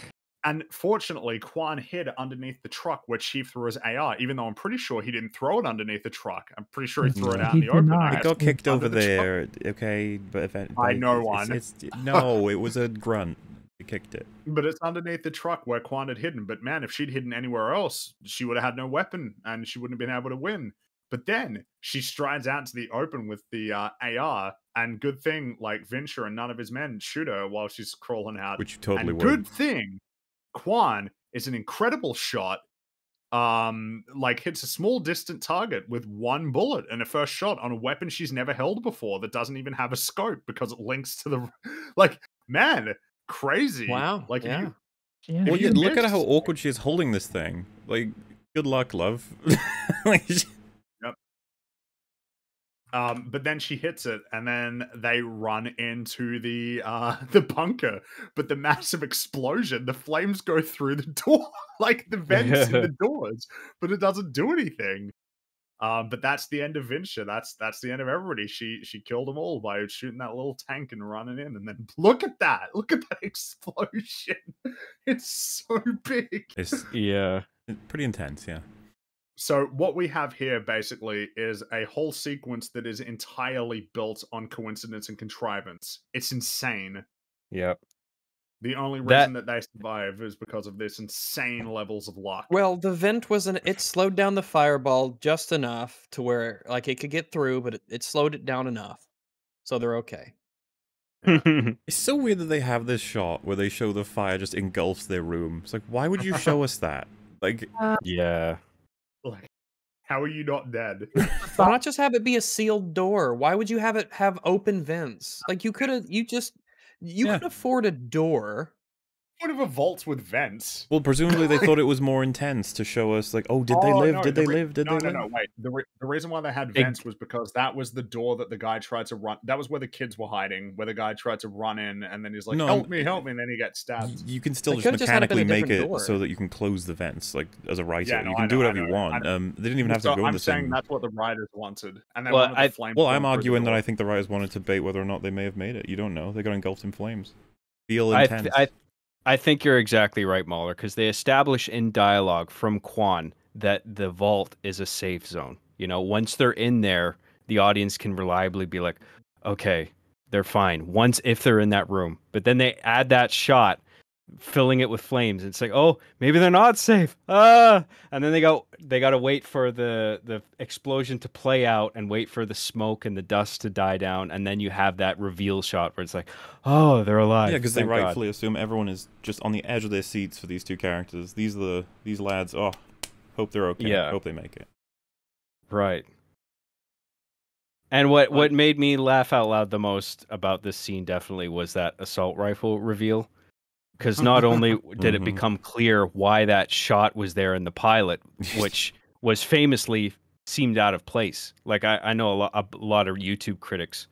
And fortunately, Kwan hid underneath the truck where Chief threw his AR, even though I'm pretty sure he didn't throw it underneath the truck. I'm pretty sure he threw it No, out in the open. not. It got kicked over the truck. there, okay, but if it, I like, know it's- one. It's, no, it was a grunt. It kicked it. But it's underneath the truck where Kwan had hidden. But man, if she'd hidden anywhere else, she would have had no weapon and she wouldn't have been able to win. But then she strides out into the open with the uh, AR, and good thing, like Vinsher and none of his men shoot her while she's crawling out. Which you totally and would. good thing, Kwan is an incredible shot. Um, like hits a small distant target with one bullet and a first shot on a weapon she's never held before that doesn't even have a scope because it links to the like man, crazy. Wow, Like yeah. you, Yeah. Well, you look at how awkward she is holding this thing. Like, good luck, love. like, she- Um, but then she hits it, and then they run into the uh the bunker. But the massive explosion, the flames go through the door, like the vents in the doors, but it doesn't do anything. Um, but that's the end of Vinsher. That's that's the end of everybody. She she killed them all by shooting that little tank and running in. And then look at that! Look at that explosion! It's so big. it's Yeah. pretty intense, yeah. So what we have here basically is a whole sequence that is entirely built on coincidence and contrivance. It's insane. Yep. The only reason that they survive is because of this insane levels of luck. Well, the vent wasn't. It slowed down the fireball just enough to where, like, it could get through, but it, it slowed it down enough, so they're okay. It's so weird that they have this shot where they show the fire just engulfs their room. It's like, why would you show us that? Like, yeah. Like, how are you not dead? Why not just have it be a sealed door? Why would you have it have open vents? Like you could have, you just You Yeah. can afford a door. What of a vault with vents? Well, presumably they thought it was more intense to show us, like, oh, did they Oh, live? no, did the they re- live? Did no, they no, live? no, wait. The, re- the reason why they had Ex- vents was because that was the door that the guy tried to run. That was where the kids were hiding, where the guy tried to run in, and then he's like, No, "Help me, help me!" and then he gets stabbed. You can still They just could've just had it been a mechanically make it so that you can close the vents, like as a writer. Yeah, no, you can do know, I whatever you know, I want. Um, they didn't even have So to go in I'm the saying same. that's what the writers wanted, and they Well, wanted the I- flames. Well, going I'm arguing that. I think the writers wanted to bait whether or not they may have made it. You don't know. They got engulfed in flames. Feel I, intense. th- I I think you're exactly right, MauLer, because they establish in dialogue from Kwan that the vault is a safe zone. You know, once they're in there, the audience can reliably be like, okay, they're fine. Once if they're in that room, but then they add that shot, filling it with flames. and It's like, oh, maybe they're not safe. Ah, and then they go, they got to wait for the the explosion to play out and wait for the smoke and the dust to die down, and then you have that reveal shot where it's like, oh, they're alive. yeah, because they Thank God. rightfully assume everyone is just on the edge of their seats for these two characters. These are the these lads. Oh, hope they're okay. Yeah. Hope they make it. Right. And what what made me laugh out loud the most about this scene definitely was that assault rifle reveal. Because not only did it Mhm. become clear why that shot was there in the pilot, which was famously seemed out of place. Like I, I know a lot, a lot of YouTube critics,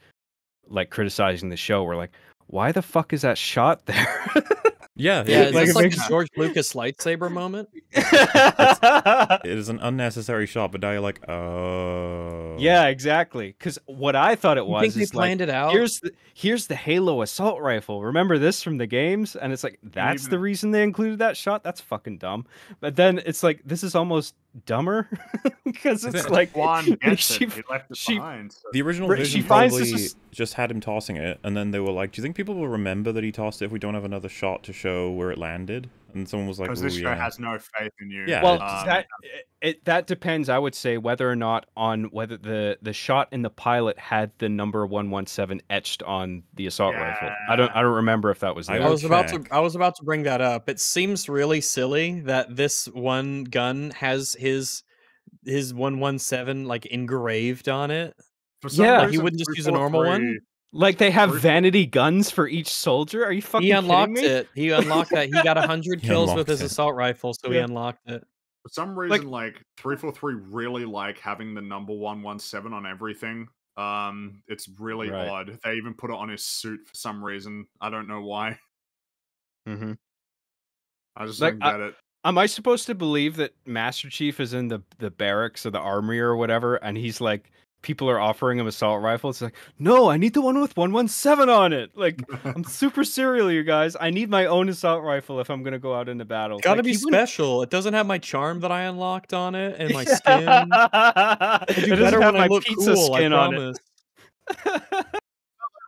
like criticizing the show, were like, "Why the fuck is that shot there?" Yeah, Yeah, it- is like, this it like a George Lucas lightsaber moment? it is an unnecessary shot, but now you're like, oh. yeah, exactly. Because what I thought it You was think they is like, planned it out? here's the here's the Halo assault rifle. Remember this from the games? And it's like that's the mm-hmm. reason they included that shot. That's fucking dumb. But then it's like this is almost dumber because it's like Kwan gets she, it. Left it she- behind. so- The original vision she finds probably is- just had him tossing it, and then they were like, "Do you think people will remember that he tossed it if we don't have another shot to show where it landed?" And someone was like, Because "Ooh, this show yeah." has no faith in you. Yeah, well Um, that it, it that depends i would say whether or not on whether the the shot in the pilot had the number 117 etched on the assault rifle i don't i don't remember if that was I there. I was about to. I was about to bring that up. It seems really silly that this one gun has his his 117 like engraved on it. for some Yeah. He wouldn't just use a normal one? 343 like they have vanity guns for each soldier are you fucking he unlocked it. He unlocked that. He got 100 kills with his it. assault rifle, so he unlocked it. For some reason, like, 343 really like having the number 117 on everything. Um, it's really Right. odd. They even put it on his suit for some reason. I don't know why. Mm-hmm. I just Like, don't I- get it. Am I supposed to believe that Master Chief is in the the barracks or the armory or whatever, and he's like, people are offering him assault rifles? It's like, no, I need the one with one one seven on it. Like, I'm super serial, you guys. I need my own assault rifle if I'm gonna go out into battle. It's gotta Like, be he wouldn't- special. It doesn't have my charm that I unlocked on it and my skin. I it do doesn't have my look pizza cool, skin on it.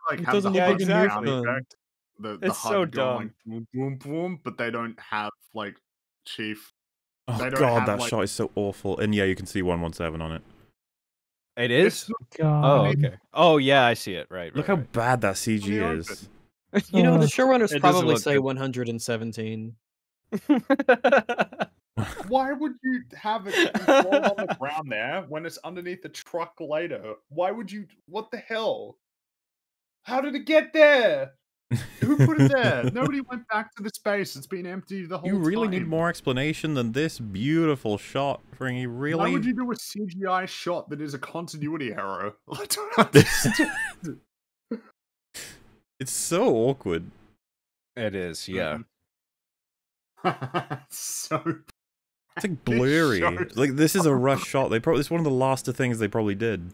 like It have doesn't the look like a sound new phone. The, the It's so HUD going like dumb. boom, boom, boom, but they don't have like Chief. Oh god, have, that like- shot is so awful. And yeah, you can see 117 on it. It It's is. Oh, okay. Oh, yeah, I see it. Right. Look right, how bad that CG the is. You know, the Uh, showrunners it probably say good. 117. Why would you have it fall on the ground there when it's underneath the truck later? Why would you? What the hell? How did it get there? Who put it there? Nobody went back to the space. It's been empty the whole time. You really time. need more explanation than this beautiful shot, Fringy. Why Really? would you do a CGI shot that is a continuity error? I don't understand. It's so awkward. It is. Um, yeah. so It's like blurry. shows- Like this is a rush shot. They probably it's one of the last things they probably did.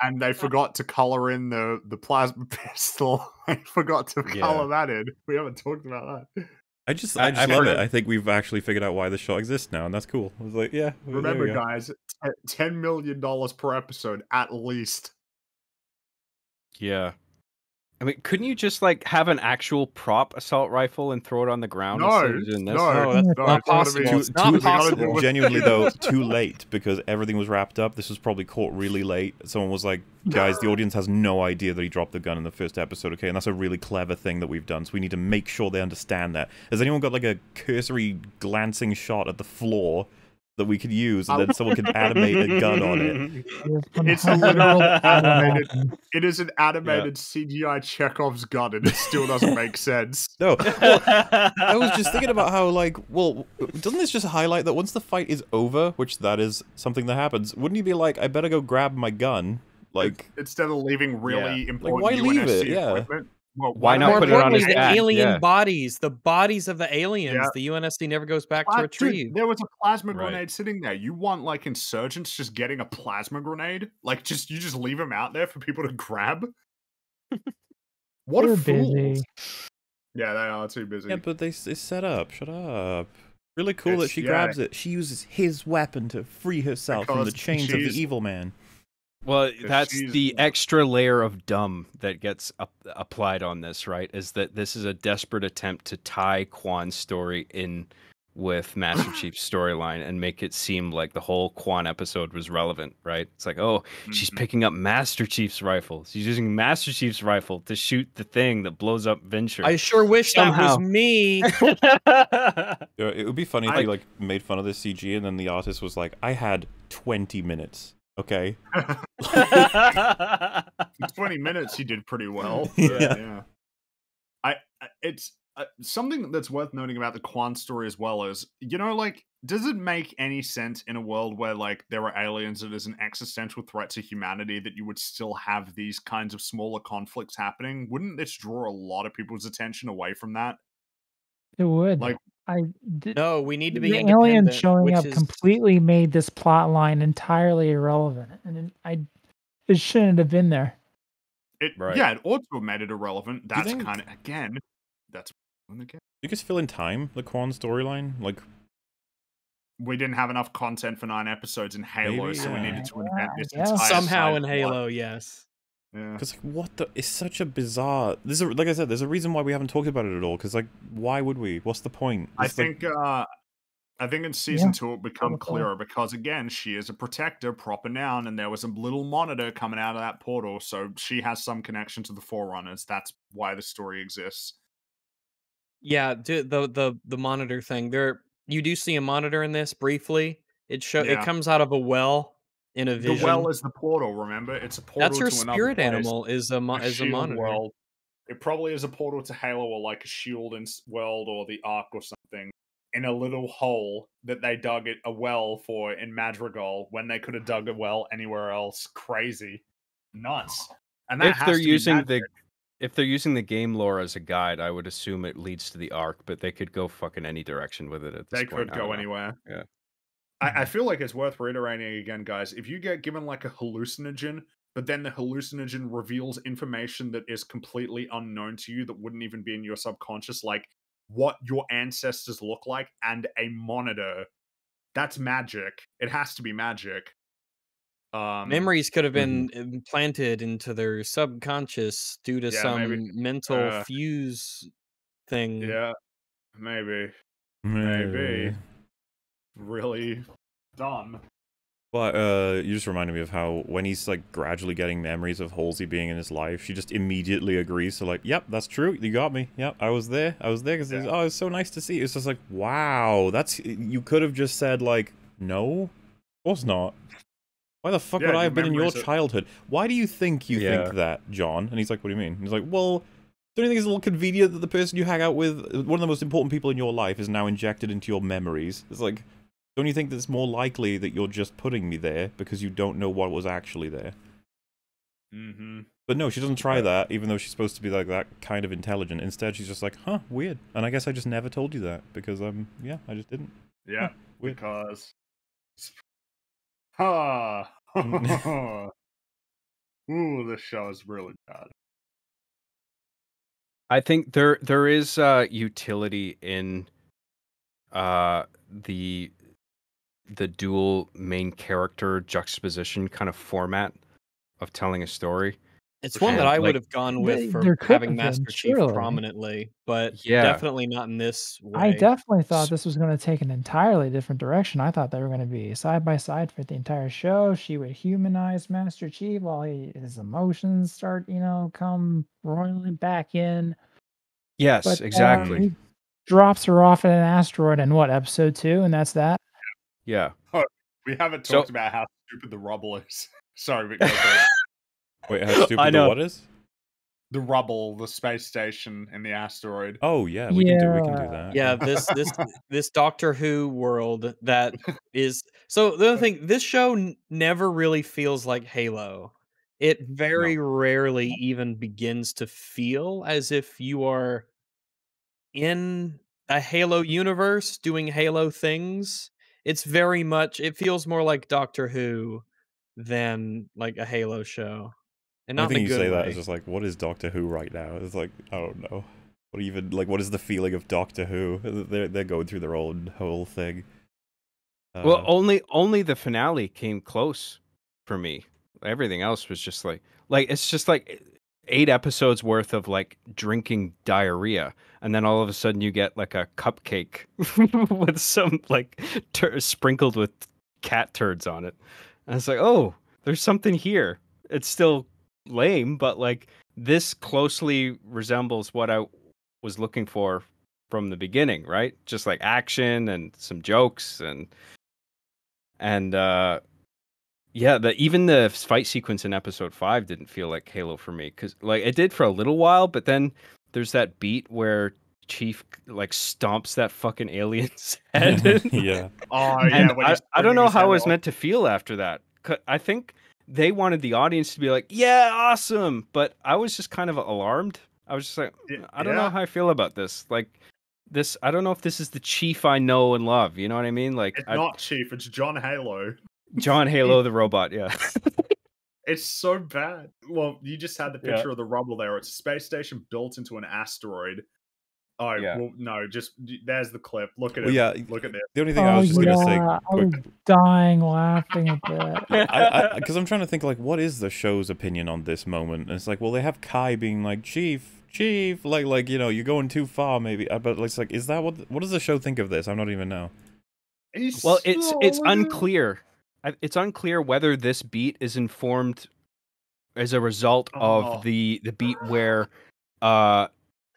And they forgot to color in the the plasma pistol. They forgot to Yeah. color that in. We haven't talked about that. I just I- I, just I've love heard it. I think we've actually figured out why the show exists now, and that's cool. I was like, yeah. Remember, guys, ten million dollars per episode at least. Yeah. I mean, couldn't you just like have an actual prop assault rifle and throw it on the ground No, instead of no, oh, No, that's no, not possible. be- Too, It's not too- possible. genuinely though, too late because everything was wrapped up. This was probably caught really late. Someone was like, "Guys, the audience has no idea that he dropped the gun in the first episode." Okay, and that's a really clever thing that we've done. So we need to make sure they understand that. Has anyone got like a cursory glancing shot at the floor that we could use, and then someone could animate a gun on it. It's a literal animated. It is an animated CGI Chekhov's gun, and it still doesn't make sense. No, well, I was just thinking about how, like, well, doesn't this just highlight that once the fight is over, which that is something that happens, wouldn't you be like, I better go grab my gun? Like, instead of leaving really important why leave UNSC it? Yeah. equipment, well, Why not More put it on importantly, his the back? alien Yeah. bodies, the bodies of the aliens, Yeah. the UNSC never goes back Pla- to dude, retrieve. there was a plasma Right. grenade sitting there. You want like insurgents just getting a plasma grenade? Like just you just leave them out there for people to grab? what They're a fools! busy. Yeah, they are too busy. yeah, but they s- it's set up. Shut up. Really cool that she yeah. grabs it. She uses his weapon to free herself from the chains of the evil man. Well, 'Cause that's she's- the extra layer of dumb that gets up, applied on this, right? Is that this is a desperate attempt to tie Kwan's story in with Master Chief's storyline and make it seem like the whole Kwan episode was relevant, right? It's like, oh, she's Mhm. picking up Master Chief's rifle. She's using Master Chief's rifle to shoot the thing that blows up Vinsher. I sure wish that was me. It would be funny if I- you like made fun of this CG and then the artist was like, I had 20 minutes. Okay. 20 minutes, he did pretty well. Yeah. but, yeah. I, I- it's uh, something that's worth noting about the Kwan story as well is, you know, like, does it make any sense in a world where, like, there are aliens that is an existential threat to humanity that you would still have these kinds of smaller conflicts happening? Wouldn't this draw a lot of people's attention away from that? It would. Like- I did, no, we need to be the independent. aliens showing up is- completely made this plot line entirely irrelevant, and it, I it shouldn't have been there. It, Right. Yeah, it ought to have made it irrelevant. That's think- kind of, again, that's again. You guys fill in time the Kwan storyline? Like, we didn't have enough content for nine episodes in Halo, Maybe, so we needed to invent I this entire somehow side in plot. Halo, yes. Yeah. because like, what the? It's such a bizarre. There's a like I said, there's a reason why we haven't talked about it at all. Because like, why would we? What's the point? I It's like- think uh I think in season Yeah, two it become Protocol. clearer because again she is a protector, proper noun, and there was a little monitor coming out of that portal, so she has some connection to the Forerunners. That's why the story exists. Yeah, do, the the the monitor thing. There, you do see a monitor in this briefly. It show Yeah. it comes out of a well in a vision. The well is the portal. Remember, it's a portal. That's her to another spirit place, animal. Is a mo- a is a shield monitor. world. It probably is a portal to Halo or like a shield in world or the Ark or something. In a little hole that they dug it a well for in Madrigal when they could have dug a well anywhere else. Crazy, nuts. And that if has they're to using magic. the if they're using the game lore as a guide, I would assume it leads to the Ark, but they could go fucking any direction with it at this they point. could go don't know. anywhere. Yeah. I, I feel like it's worth reiterating again, guys. If you get given like a hallucinogen, but then the hallucinogen reveals information that is completely unknown to you that wouldn't even be in your subconscious, like what your ancestors look like and a monitor, that's magic. It has to be magic. Um, Memories could have been implanted into their subconscious due to Yeah, some maybe, mental uh, fuse thing. Yeah, maybe. Meh. maybe. Really dumb. But uh, you just reminded me of how when he's like gradually getting memories of Halsey being in his life, she just immediately agrees So like, "Yep, that's true. You got me. Yep, I was there. I was there because Yeah. oh, it's so nice to see." you." It's just like, wow, that's you could have just said like, "No, of course not." Why the fuck Yeah, would I have been in your childhood? Why do you think you Yeah. think that, John? And he's like, "What do you mean?" He's like, "Well." Don't you think it's a little convenient that the person you hang out with, one of the most important people in your life, is now injected into your memories? It's like, don't you think that it's more likely that you're just putting me there because you don't know what was actually there? Mm-hmm. But no, she doesn't try that, even though she's supposed to be like that kind of intelligent. Instead, she's just like, huh, weird. And I guess I just never told you that because, um, yeah, I just didn't. Yeah, weird. because. Ah. Ooh, this show is really bad. I think there there is uh, utility in uh, the the dual main character juxtaposition kind of format of telling a story. It's For one that sure. I would have gone They- with for having have been, Master Chief surely. prominently, but Yeah. definitely not in this way. I definitely thought this was going to take an entirely different direction. I thought they were going to be side by side for the entire show. She would humanize Master Chief while he, his emotions start, you know, come roiling back in. Yes, But, uh, exactly. he drops her off in an asteroid in what episode two, and that's that. Yeah. Oh, we haven't So- talked about how stupid the rubble is. Sorry, but go for it. Wait, how stupid I the what is? the rubble, the space station, and the asteroid. Oh yeah, we can do we can do that. Yeah, this this this Doctor Who world that is so the other thing, this show n- never really feels like Halo. It very rarely even begins to feel as if you are in a Halo universe doing Halo things. It's very much it feels more like Doctor Who than like a Halo show. And I not in think you good say that way. is just like, what is Doctor Who right now? It's like I don't know. What even like what is the feeling of Doctor Who? They're they're going through their own whole thing. Well, Uh, only only the finale came close for me. Everything else was just like like it's just like eight episodes worth of like drinking diarrhea, and then all of a sudden you get like a cupcake with some like tur- sprinkled with cat turds on it, and it's like, oh, there's something here. It's still lame, but like this closely resembles what I was looking for from the beginning, right? Just like action and some jokes and and uh yeah the even the fight sequence in episode 5 didn't feel like halo for me cuz like it did for a little while but then there's that beat where chief like stomps that fucking alien's head yeah. Oh yeah, when I, I don't know how I was off. meant to feel after that. I think they wanted the audience to be like, "Yeah, awesome," but I was just kind of alarmed. I was just like, mm, "I don't yeah. know how I feel about this. Like this, I don't know if this is the chief I know and love. You know what I mean? Like It's I- not Chief. It's John Halo. John Halo the robot. Yeah. It's so bad. Well, you just had the Yeah. picture of the rubble there. It's a space station built into an asteroid. Oh Yeah. well, no, just there's the clip. Look at Well, it. yeah, Look at this. The only thing I was just gonna say Oh, I quick was dying laughing at that. Because I'm trying to think like what is the show's opinion on this moment? And it's like, well, they have Kai being like, "Chief, Chief," like like you know, you're going too far, maybe. Uh, But it's like, is that what what does the show think of this? I'm not even know. He's well, it's it's so- unclear. I- It's unclear whether this beat is informed as a result Oh. of the the beat where uh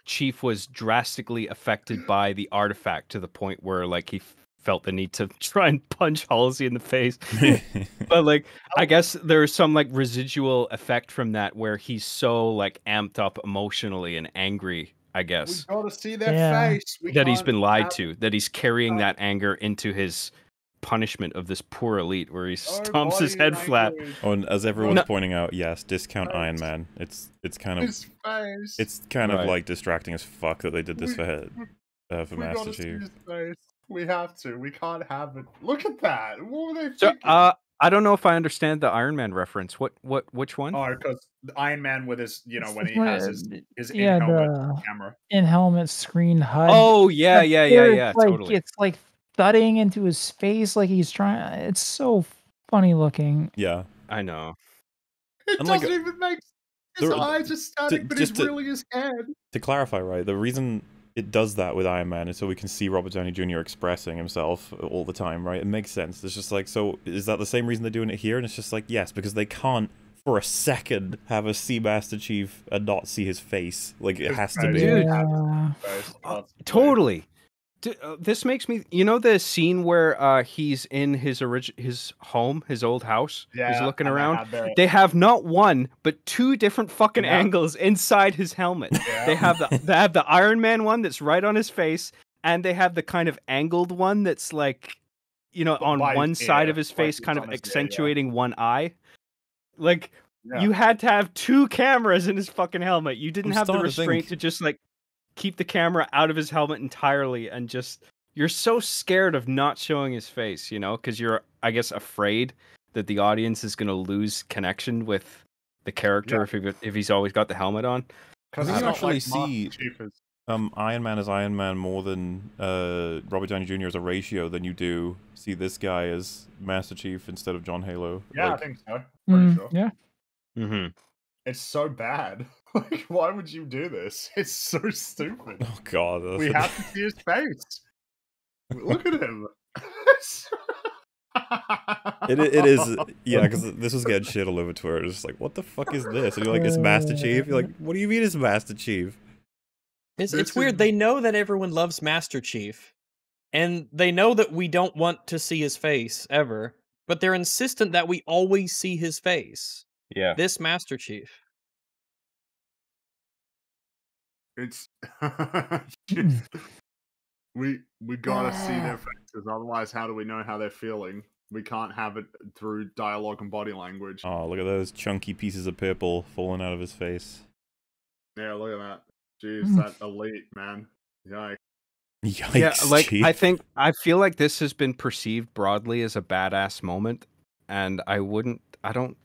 Chief was drastically affected by the artifact to the point where like he f- felt the need to try and punch Halsey in the face. but like I guess there's some like residual effect from that where he's so like amped up emotionally and angry, I guess. We guess, gotta see their Yeah. face. We that he's can't been lied have- to, that he's carrying uh, that anger into his punishment of this poor elite where he stomps his head flat. oh, and as everyone's No. pointing out, yes, discount Iron Man. It's it's kind of His face. it's kind of like distracting as fuck that they did this We- for head, uh, for we Master gotta Chief. We have to. We can't have it. Look at that. What were they So thinking? uh I don't know if I understand the Iron Man reference. What what which one? Oh, because Iron Man with his, you know, It's when he has his, his yeah, in helmet camera. in helmet screen HUD. oh yeah, yeah, yeah, yeah, like, totally. It's like thudding into his face, like he's trying. It's so funny looking. Yeah, I know. It And, doesn't even make His the- eyes are static, but just he's to- really his head. to clarify, right, the reason it does that with Iron Man is so we can see Robert Downey Jr. expressing himself all the time, right? It makes sense. It's just like, so is that the same reason they're doing it here? And it's just like, yes, because they can't for a second have a sea Master Chief and not see his face. Like it has to be. Yeah. Uh, Totally. D- uh, this makes me you know the scene where uh he's in his orig- his home, his old house. Yeah, he's looking and they around. They have not one but two different fucking Yeah. angles inside his helmet. yeah. They have the they have the Iron Man one that's right on his face, and they have the kind of angled one that's like, you know, But on by one his side ear, of his face, kind of his ear, yeah. accentuating one eye. Like Yeah. you had to have two cameras in his fucking helmet. You didn't I'm have the starting to think- restraint to just like keep the camera out of his helmet entirely and just you're so scared of not showing his face, you know, because you're I guess afraid that the audience is going to lose connection with the character Yeah. if he, if he's always got the helmet on. Because I it's think you not actually like see- Chief Um, Iron Man as Iron Man more than uh, Robert Downey Jr. as a ratio than you do see this guy as Master Chief instead of John Halo. Yeah, I think so. Pretty Mm, sure. Yeah. Mm-hmm. It's so bad. Like, why would you do this? It's so stupid. oh god, that's- we have to see his face. Look at him. It, it is, yeah, because this was getting shit all over Twitter. It's just like, what the fuck is this? And you're like, it's Master oh, Chief. You're like, what do you mean it's Master Chief? It's, This it's weird. They know that everyone loves Master Chief, and they know that we don't want to see his face ever. but they're insistent that we always see his face. Yeah. This Master Chief. It's we we gotta see their faces. Otherwise, how do we know how they're feeling? We can't have it through dialogue and body language. Oh, look at those chunky pieces of purple falling out of his face. Yeah, look at that. Jeez, Mm. that elite man. Yikes. Yikes, yeah, like Chief. I think I feel like this has been perceived broadly as a badass moment, and I wouldn't. I don't.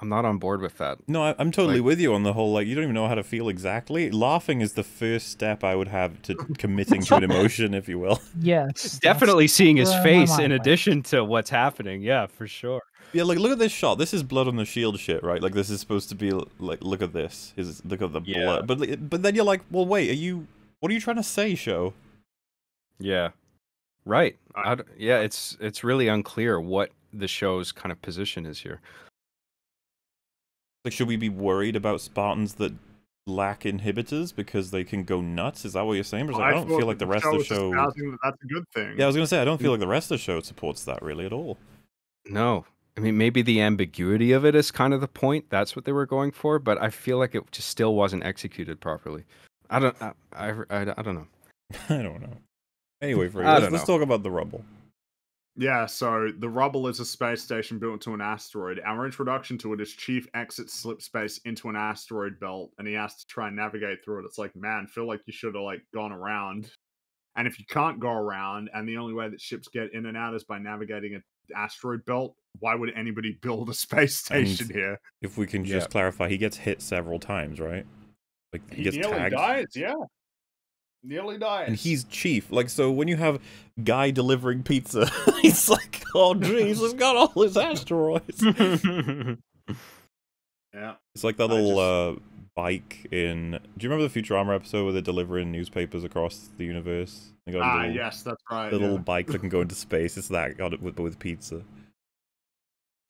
I'm not on board with that. No, I, I'm totally Like- with you on the whole. Like, you don't even know how to feel exactly. Laughing is the first step I would have to committing to an emotion, if you will. Yes, Definitely seeing his face in addition to what's happening. Yeah, for sure. Yeah, like look at this shot. This is blood on the shield shit, right? Like this is supposed to be like look at this. Is look at the Yeah. blood. But but then you're like, well, wait, are you? What are you trying to say, show? Yeah. Right. I- I d yeah, it's it's really unclear what the show's kind of position is here. Like, should we be worried about Spartans that lack inhibitors because they can go nuts? Is that what you're saying? Because oh, I don't feel like the rest of the show. that that's a good thing. Yeah, I was gonna say I don't feel mm. like the rest of the show supports that really at all. No. I mean, maybe the ambiguity of it is kind of the point. That's what they were going for, but I feel like it just still wasn't executed properly. I don't I I, I, I don't know. I don't know. Anyway, Free, I let's, let's talk about the rubble. Yeah, so the rubble is a space station built to an asteroid. Our introduction to it is Chief exits slip space into an asteroid belt, and he has to try and navigate through it. It's like, man, feel like you should have like gone around. And if you can't go around, and the only way that ships get in and out is by navigating an asteroid belt, why would anybody build a space station here? If we can just Yeah. clarify, he gets hit several times, right? Like he, gets tagged. dies, yeah. Nearly dies. And he's chief. Like, so when you have guy delivering pizza, he's like, oh, jeez, he's got all his asteroids. yeah. It's like that I little just- uh, bike in. Do you remember the Futurama episode where they're delivering newspapers across the universe? They got Ah, little, yes, that's right. the little bike that can go into space. It's that got it with, with pizza.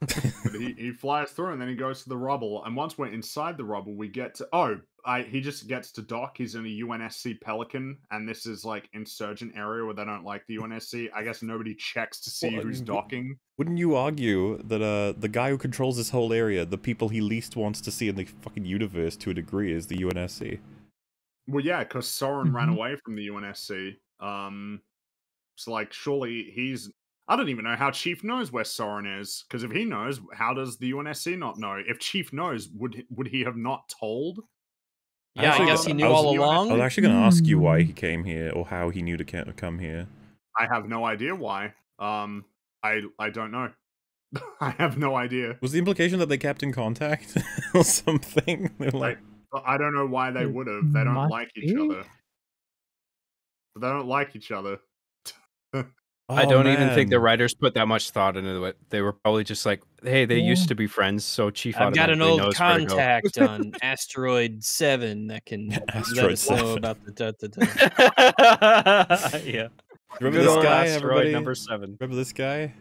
But he, he flies through and then he goes to the rubble. And once we're inside the rubble, we get to oh, I he just gets to dock. He's in a UNSC Pelican, and this is like insurgent area where they don't like the UNSC. I guess nobody checks to see Well, who's docking. Wouldn't you argue that uh, the guy who controls this whole area, the people he least wants to see in the fucking universe to a degree, is the UNSC? Well, yeah, because Soren ran Mhm. away from the UNSC. Um, so like, surely he's. I don't even know how Chief knows where Soren is. Because if he knows, how does the UNSC not know? If Chief knows, would would he have not told? Yeah, I guess he knew was- all along. I was actually going to ask you why Hmm. he came here or how he knew to come here. I have no idea why. Um, I I don't know. I have no idea. Was the implication that they kept in contact or something? They're like, But I don't know why they would have. They don't like each be. other. They don't like each other. I "Oh, don't even think the writers put that much thought into it. They were probably just like, "Hey, they Yeah. used to be friends, so Chief I've got an old knows go." contact on Asteroid Seven that can let Asteroid us know 7. about the da, da, da. yeah. Remember Good this guy, asteroid everybody? number seven. Remember this guy?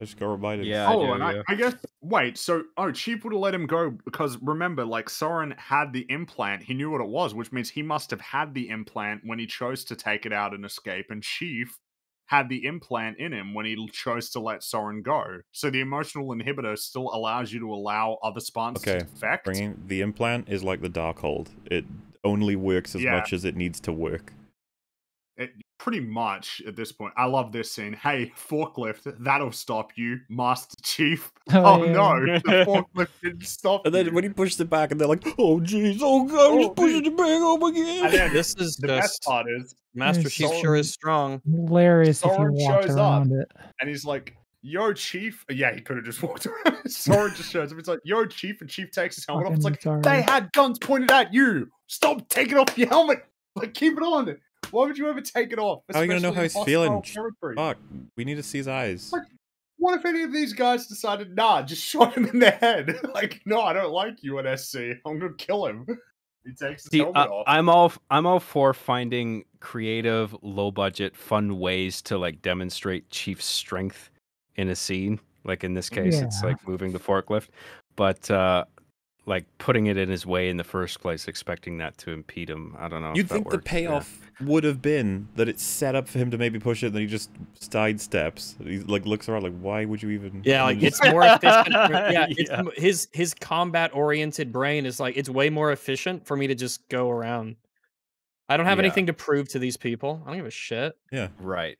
I just got reminded. Yeah. I oh, do, and I. I guess wait. So, oh, Chief would have let him go because remember, like Soren had the implant. He knew what it was, which means he must have had the implant when he chose to take it out and escape. And Chief had the implant in him when he chose to let Soren go. So the emotional inhibitor still allows you to allow other Spartans Okay, to defect. Bringing the implant is like the dark hold. It only works as Yeah. much as it needs to work. It, pretty much at this point. I love this scene. Hey, forklift, that'll stop you, Master Chief. Oh, oh, yeah. no, the forklift didn't stop And then you. when he pushed it back, and they're like, "Oh jeez, oh god, I'm Oh, just pushing it back up again." And then this is the best just part is, Master Chief so- sure is strong. Hilarious if you Soren shows up. it. and he's like, "Yo, Chief." Yeah, he could have just walked around. Soren just shows up. It's like, "Yo, Chief," and Chief takes his helmet off. It's like retarded. they had guns pointed at you. Stop taking off your helmet. Like, keep it on. Why would you ever take it off? How are you gonna know how he's feeling? territory? Fuck, we need to see his eyes. What? What if any of these guys decided, nah, just shot him in the head? like, no, I don't like you, UNSC. I'm gonna kill him. He takes his See, helmet I, off. I'm all I'm all for finding creative, low budget, fun ways to like demonstrate Chief's strength in a scene. Like in this case, it's like moving the forklift. But uh like putting it in his way in the first place, expecting that to impede him. I don't know. You'd that think the works, yeah. payoff would have been that it's set up for him to maybe push it, and then he just sidesteps. He like looks around like, why would you even? Yeah, like and it's more efficient. For, yeah, Yeah. m- his his combat oriented brain is like it's way more efficient for me to just go around. I don't have Yeah. anything to prove to these people. I don't give a shit. yeah. Right.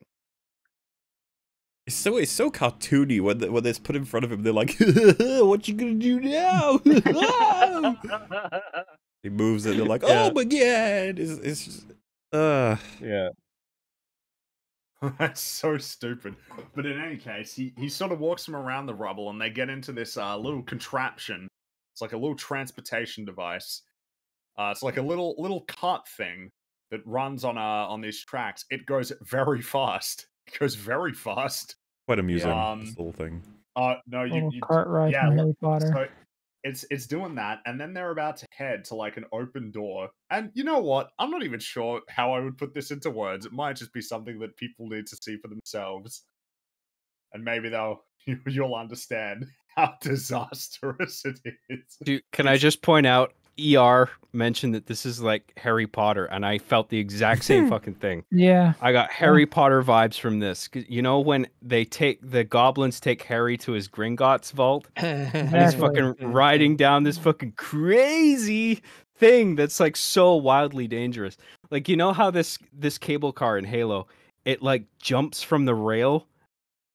It's so it's so cartoony when the, when it's put in front of him. They're like, "What you gonna do now?" he moves it. They're like, Yeah. "Oh my god!" It's, it's just, uh, Yeah. That's so stupid. But in any case, he, he sort of walks them around the rubble and they get into this uh, little contraption. It's like a little transportation device. Uh, it's like a little little cart thing that runs on uh on these tracks. It goes very fast. It goes very fast. quite amusing. Um, this little thing. Uh no, you, Little you cart ride yeah, Harry Potter. so it's it's doing that, and then they're about to head to like an open door. And you know what? I'm not even sure how I would put this into words. It might just be something that people need to see for themselves, and maybe they'll you, you'll understand how disastrous it is. Dude, can I just point out? Er mentioned that this is like Harry Potter, and I felt the exact same fucking thing. yeah. I got Harry Potter vibes from this. You know when they take the goblins take Harry to his Gringotts vault, and he's fucking riding down this fucking crazy thing that's like so wildly dangerous. Like you know how this this cable car in Halo, it like jumps from the rail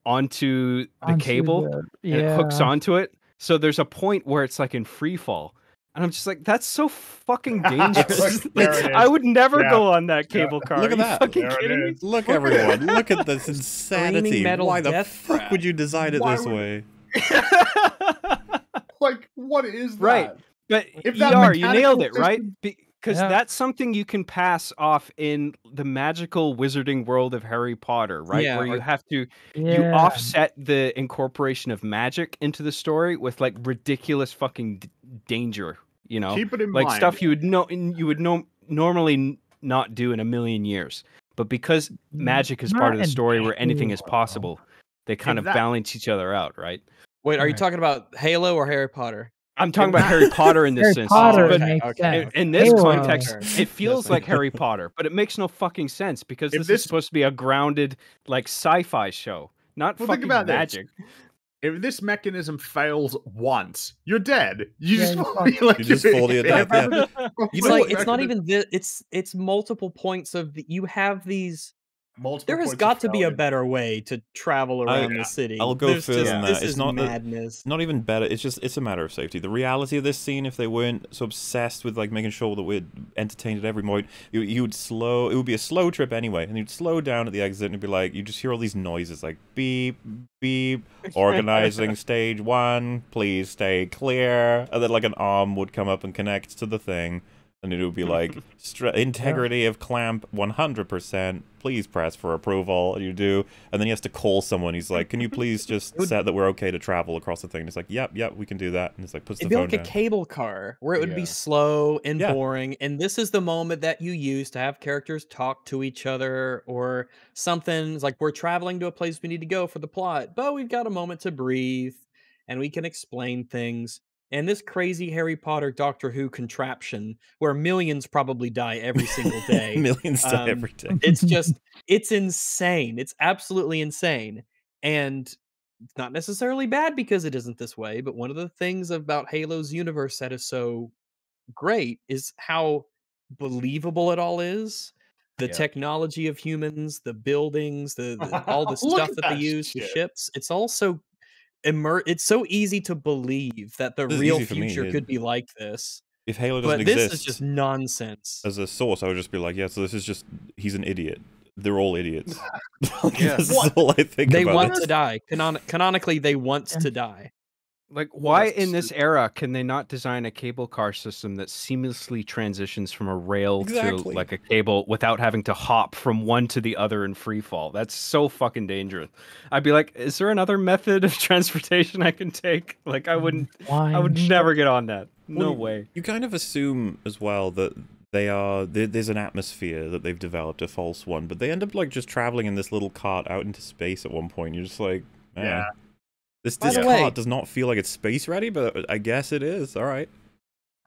onto the Onto cable the- and it hooks onto it. So there's a point where it's like in free fall. And I'm just like, that's so fucking dangerous. Like, I would never Yeah. go on that cable car. Look Are at you that. fucking There kidding me? Look, everyone! Look at this insanity. metal Why the fuck trap. would you design it Why this would- way? Like, what is that? Right. But If that ER, you nailed it, right? Because Yeah. that's something you can pass off in the magical wizarding world of Harry Potter, right? Yeah, Where you have to you offset the incorporation of magic into the story with like ridiculous fucking d- danger, you know? Keep it in like mind. stuff you would know you would know normally not do in a million years. But because mm, magic is part of the story where anything is possible, they kind of that- balance each other out, right? Wait, are you talking about Halo or Harry Potter? I'm talking about Harry Potter in this Harry sense. Potter but makes okay. sense. in, in this Halo. context, it feels like Harry Potter, but it makes no fucking sense because this, this- is supposed to be a grounded, like sci-fi show, not Well, think fucking about this. Magic. if this mechanism fails once, you're dead. You Yeah, just you're fall- fucked. like You just fall to your death, yeah. It's Well, like it's not even the, it's it's multiple points of the, you have these multiple there has got to be a better way to travel I- around the city. I'll go There's further just- than This that. It's is not madness. It's not even better. It's just it's a matter of safety. The reality of this scene, if they weren't so obsessed with like making sure that we're entertained at every point, you, you would slow. It would be a slow trip anyway, and you'd slow down at the exit, and it'd be like you just hear all these noises like beep beep, organizing stage one, please stay clear, and then like an arm would come up and connect to the thing. And it would be like stra- integrity of clamp 100%. Please press for approval. You do, and then he has to call someone. He's like, "Can you please just would- set that we're okay to travel across the thing?" And it's like, "Yep, yep, we can do that." And it's like puts It'd the be phone like a cable car where it would Yeah. be slow and Yeah. boring, and this is the moment that you use to have characters talk to each other or something. It's like we're traveling to a place we need to go for the plot, but we've got a moment to breathe and we can explain things. And this crazy Harry Potter Doctor Who contraption where millions probably die every single day. Millions die Um, every day. it's just it's insane it's absolutely insane and it's not necessarily bad because it isn't this way but one of the things about halo's universe that is so great is how believable it all is the Yeah. technology of humans the buildings the, the- all the stuff at that they that use the ships it's all so immer- it's so easy to believe that the This real easy for me, future could be like this If Halo doesn't but this exist is just nonsense as a source, I would just be like, "Yeah, so this is just he's an idiot. They're all idiots." Like, Yeah. this What? is all I think they about. want this. to die. Canon- canonically, they want Yeah. to die. Like, why that's in this era can they not design a cable car system that seamlessly transitions from a rail Exactly. to like a cable without having to hop from one to the other in free fall? That's so fucking dangerous. I'd be like, is there another method of transportation I can take? Like, I wouldn't. why? I would never get on that. No Well, way. You kind of assume as well that they are there's an atmosphere that they've developed, a false one, but they end up like just traveling in this little cart out into space at one point. You're just like, man, Yeah. This By this the cart way- does not feel like it's space ready, but I guess it is. All right.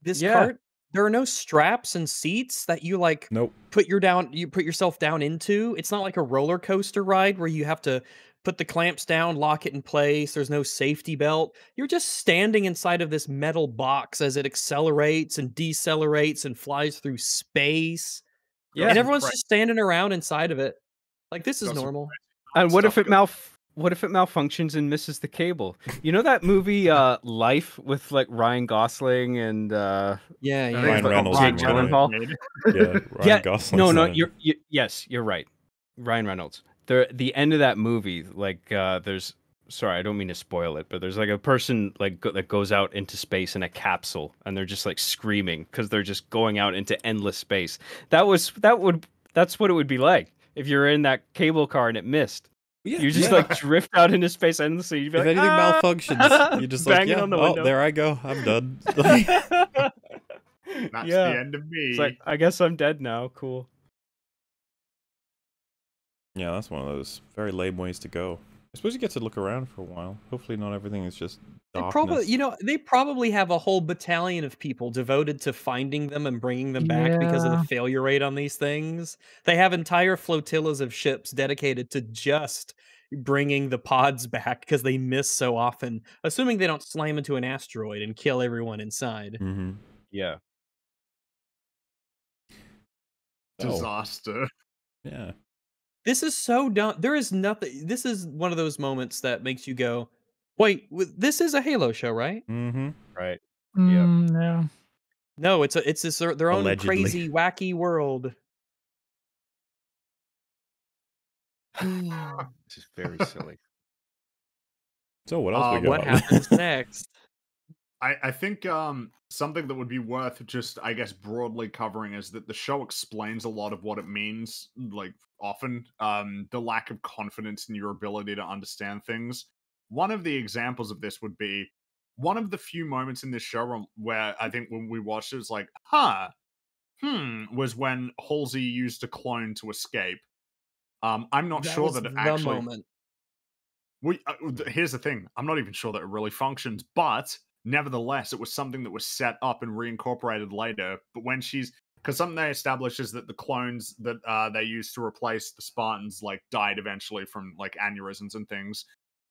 this Yeah. cart, there are no straps and seats that you like Nope. put your down you put yourself down into. It's not like a roller coaster ride where you have to put the clamps down, lock it in place. There's no safety belt. You're just standing inside of this metal box as it accelerates and decelerates and flies through space. Yeah. and everyone's Right. just standing around inside of it. Like this is Got normal. And what if it malf what if it malfunctions and misses the cable? You know that movie uh Life with like Ryan Gosling and uh Yeah, yeah. think Ryan it's like Reynolds Ryan and Gyllenhaal. Yeah, Ryan Yeah, Gosling's no, no, you're you, yes, you're right. Ryan Reynolds. The the end of that movie, like uh there's sorry, I don't mean to spoil it, but there's like a person like go, that goes out into space in a capsule and they're just like screaming because they're just going out into endless space. That was that would that's what it would be like if you're in that cable car and it missed. Yeah, You just yeah. like drift out into space endlessly. You'd be if like, anything "Ah!" malfunctions, you're just like, yeah, on the oh, window. there I go. I'm done. Like, That's yeah. the end of me. It's like I guess I'm dead now. Cool. yeah, that's one of those very lame ways to go. I suppose you get to look around for a while. Hopefully, not everything is just They darkness. probably, you know, they probably have a whole battalion of people devoted to finding them and bringing them back because of the failure rate on these things. They have entire flotillas of ships dedicated to just bringing the pods back because they miss so often, assuming they don't slam into an asteroid and kill everyone inside. Mm -hmm. Yeah. Oh, disaster. yeah. This is so dumb. There is nothing. This is one of those moments that makes you go, "Wait, this is a Halo show, right?" Mm-hmm. Right. Mm, yeah. No, it's a, it's this, their own Allegedly. crazy, wacky world. This is very silly. So what else Uh, we got? what happens next? I, I think um, something that would be worth just, I guess, broadly covering is that the show explains a lot of what it means, like often. Um, the lack of confidence in your ability to understand things. One of the examples of this would be one of the few moments in this show where- I think when we watched it, was like, huh, hmm, was when Halsey used a clone to escape. Um, I'm not That sure that it actually moment. we uh, here's the thing i'm not even sure that it really functions but nevertheless it was something that was set up and reincorporated later but when she's because something they established is that the clones that uh, they used to replace the spartans like died eventually from like aneurysms and things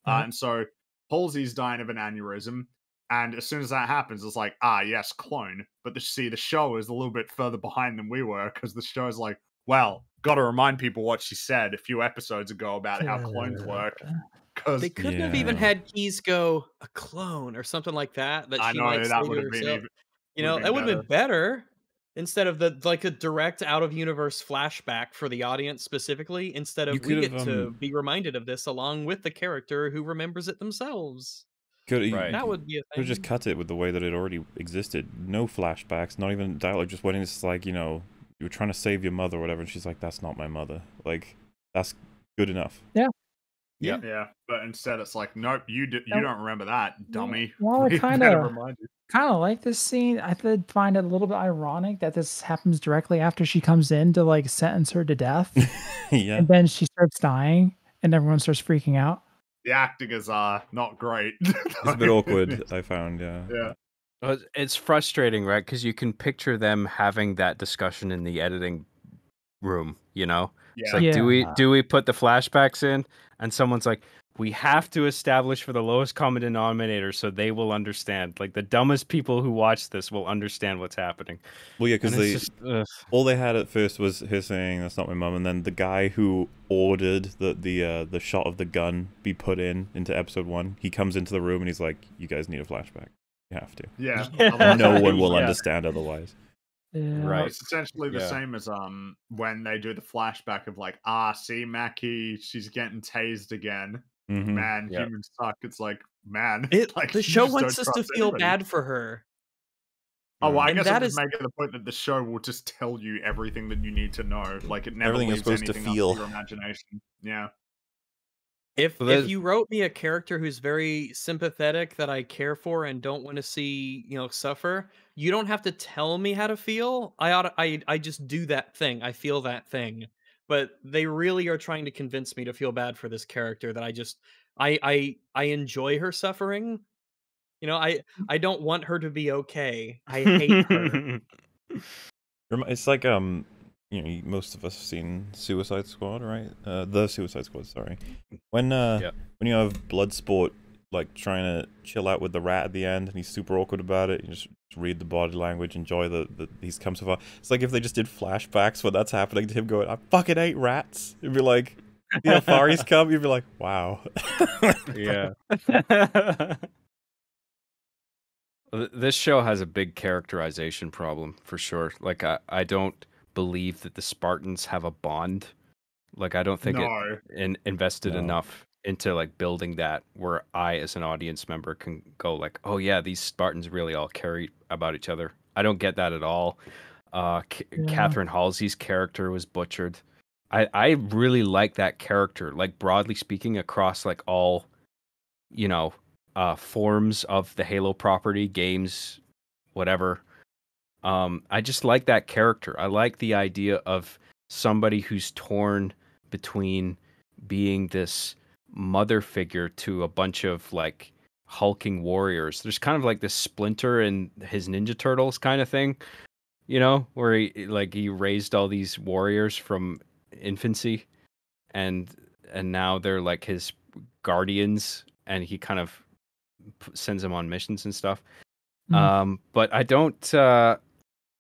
uh, Mhm. and so halsey's dying of an aneurysm and as soon as that happens it's like ah yes clone but the see the show is a little bit further behind than we were because the show is like well gotta remind people what she said a few episodes ago about how clones work because They couldn't have even had Keyes go a clone or something like that. That I she know might that would have been herself. even, You know, would've that would have been better instead of the like a direct out of universe flashback for the audience specifically. Instead of we could get have, to um, be reminded of this along with the character who remembers it themselves. Could Right. That would be a Could thing. have just cut it with the way that it already existed. No flashbacks, not even dialogue. Just when it's like, you know, you were trying to save your mother or whatever, and she's like, "That's not my mother." Like, that's good enough. Yeah. Yeah Yeah. but instead it's like nope you d- you don't remember that dummy well, We kinda- Kind of like this scene. I did find it a little bit ironic that this happens directly after she comes in to like sentence her to death, yeah. and then she starts dying, and everyone starts freaking out. the acting is uh not great It's a bit awkward, I found. Yeah. yeah it's- It's frustrating, right? Because you can picture them having that discussion in the editing room. You know, it's yeah like, do we do we put the flashbacks in? And someone's like, we have to establish for the lowest common denominator so they will understand. Like the dumbest people who watch this will understand what's happening. Well, yeah, because they just, all they had at first was her saying that's not my mum, and then the guy who ordered the the uh, the shot of the gun be put in into episode one. He comes into the room and he's like, "You guys need a flashback. You have to. yeah Yeah. No one will Yeah. understand otherwise." Yeah. Right. it's essentially the Yeah. same as um when they do the flashback of like ah see Makee she's getting tased again hmm man Yeah. humans suck it's like man It, like the show wants us to feel anybody. bad for her. Oh, well, I And guess that I'm is- just making the point that the show will just tell you everything that you need to know. Like it never Everything you're leaves supposed to anything feel. to your imagination. Yeah. If So if you wrote me a character who's very sympathetic that I care for and don't want to see, you know, suffer, you don't have to tell me how to feel. I ought to, I I just do that thing. I feel that thing. But they really are trying to convince me to feel bad for this character that I just I I I enjoy her suffering You know, I I don't want her to be okay. I hate her. It's like um, you know, most of us have seen Suicide Squad, right? Uh, the Suicide Squad, sorry. When uh, Yeah. when you have Bloodsport like trying to chill out with the rat at the end, and he's super awkward about it. You just read the body language, enjoy the, the he's come so far. It's like if they just did flashbacks when that's happening to him, going, "I fucking hate rats." It'd be like, you know, far he's come. You'd be like, "Wow." yeah. This show has a big characterization problem for sure. Like I, I don't believe that the Spartans have a bond. Like I don't think it no. in, invested No. enough into like building that where I as an audience member can go like, "Oh yeah, these Spartans really all care about each other." I don't get that at all. Uh K- Yeah. Catherine Halsey's character was butchered. I I really like that character, like broadly speaking across like all you know, uh forms of the Halo property, games, whatever. Um I just like that character. I like the idea of somebody who's torn between being this mother figure to a bunch of like hulking warriors. There's kind of like this splinter in his Ninja Turtles kind of thing, you know, where he like he raised all these warriors from infancy and and now they're like his guardians and he kind of sends them on missions and stuff. Mm. Um but I don't uh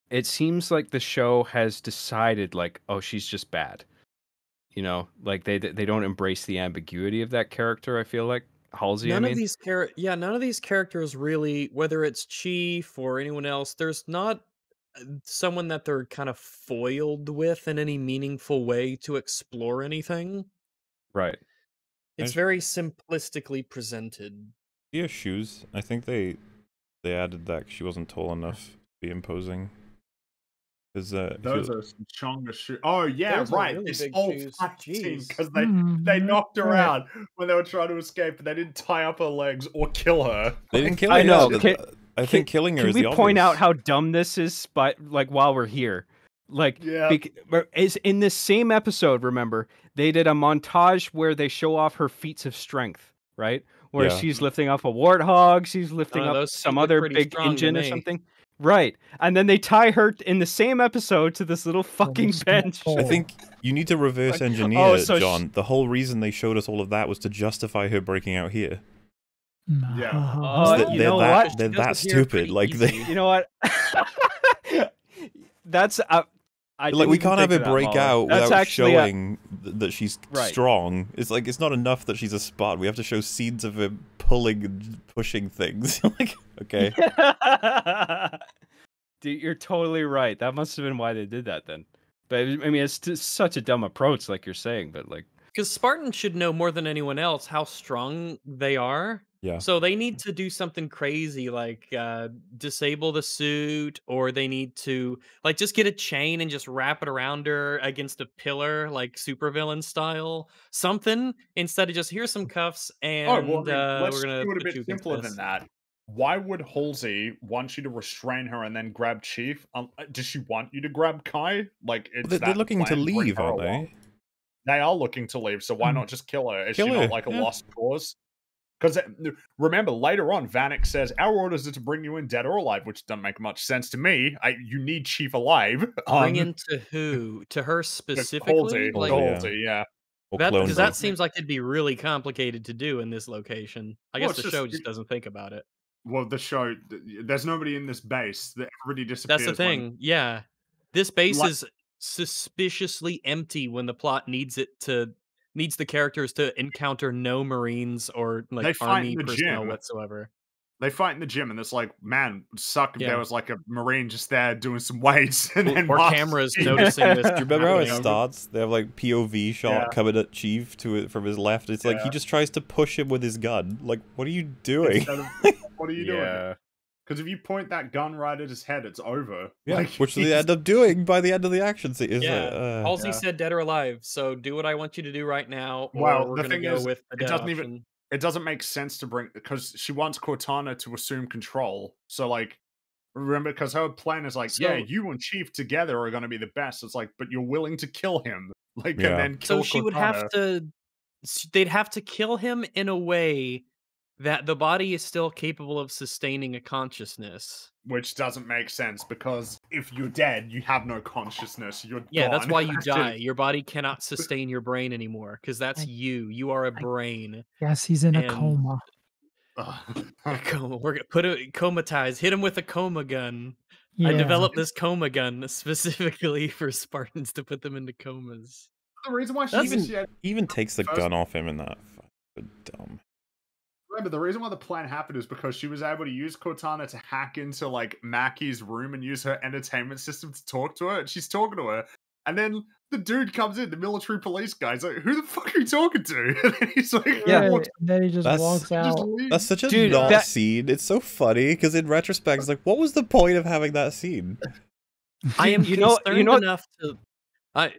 it seems like the show has decided like oh she's just bad you know like they they don't embrace the ambiguity of that character i feel like halsey none I mean. of these char- yeah, none of these characters really, whether it's Chief or anyone else, there's not uh, someone that they're kind of foiled with in any meaningful way to explore anything. right It's There's- very simplistically presented. Yeah, shoes. I think they they added that she wasn't tall enough to be imposing. Because uh, Those are some chonga shoes. Oh yeah, Those right. really this big whole shoes. fight scene Jeez. because they Mm, they knocked her right. out when they were trying to escape, but they didn't tie up her legs or kill her. they didn't kill her. I know, can- I think killing her can is we the point out how dumb this is but like while we're here like Yeah. is in this same episode remember they did a montage where they show off her feats of strength right where Yeah. she's lifting up a warthog she's lifting Uh, up some other big engine or something right and then they tie her in the same episode to this little fucking small bench. I think you need to reverse Like, engineer, oh, so sh- John. the whole reason they showed us all of that was to justify her breaking out here. Yeah. Uh, They're- you they're know that, what? They're that stupid. Like they. You know what? That's uh, I like we can't have think her break Molly. out That's without actually a- showing that she's Right. strong. It's like it's not enough that she's a spot. We have to show scenes of her pulling and pushing things. like okay, Dude, you're totally right. That must have been why they did that then. But I mean, it's just such a dumb approach, like you're saying. But like, Because Spartans should know more than anyone else how strong they are. Yeah. So they need to do something crazy like uh, disable the suit, or they need to like just get a chain and just wrap it around her against a pillar, like supervillain style. Something instead of just here's some cuffs and oh well, uh, we're gonna do it a bit simpler than that. Why would Halsey want you to restrain her and then grab Chief? Um, does she want you to grab Kai? Like, it's They're, they're looking to leave, aren't along? they? They are looking to leave, so why Hmm. not just kill her? Is Kill she her, not like a yeah. lost cause? Because remember, later on, Vannak says our orders are to bring you in dead or alive, which doesn't make much sense to me. I, you need Chief alive. Bring Um, into who? To her to specifically? Like, to yeah. Halsey, yeah. That because that seems like it'd be really complicated to do in this location. I Well, guess the just- show just doesn't think about it. Well, the show, there's nobody in this base. That everybody disappears. That's the when- thing. Yeah. This base Like- is suspiciously empty when the plot needs it to needs the characters to encounter no marines or like They army the personnel gym. whatsoever. They fight in the gym, and it's like, man, suck if Yeah. there was like a marine just there doing some weights, and Or- then or Mark's- cameras noticing this. Do you remember how it happening. starts? They have like POV shot Yeah. coming at Chief to it from his left. It's like he just tries to push him with his gun. Like, what are you doing? Of, what are you doing? Yeah, Because if you point that gun right at his head, it's over. Yeah, Like, which they end up doing by the end of the action scene. It's Yeah, like, uh, Halsey Yeah. said dead or alive. So do what I want you to do right now, or Well, we're the gonna thing go is, with the it dead doesn't even- option. it doesn't make sense to bring because she wants Cortana to assume control. So like, remember, because her plan is like, yeah, you and Chief together are going to be the best. It's like, but you're willing to kill him, like, Yeah. and then kill So she would have to. They'd have to kill him in a way that the body is still capable of sustaining a consciousness. Which doesn't make sense because if you're dead, you have no consciousness. You're Yeah, that's gone. why you die. Your body cannot sustain your brain anymore because that's I- you. You are a I- brain. Yes, he's in a coma. Ugh. A coma. We're gonna put a comatize. Hit him with a coma gun. Yeah. I developed this coma gun specifically for Spartans to put them into comas. the reason why she That's- initiated He even takes the gun off him in that. Fucking dumb. Remember, the reason why the plan happened is because she was able to use Cortana to hack into like Makee's room and use her entertainment system to talk to her. And she's talking to her, and then the dude comes in, the military police guy. He's like, "Who the fuck are you talking to?" And then he's like, Yeah, walks- and then he just That's- walks he just out. That's such a Dude, not that- scene. It's so funny because in retrospect, it's like, what was the point of having that scene? I am You know- concerned you know what- enough to. I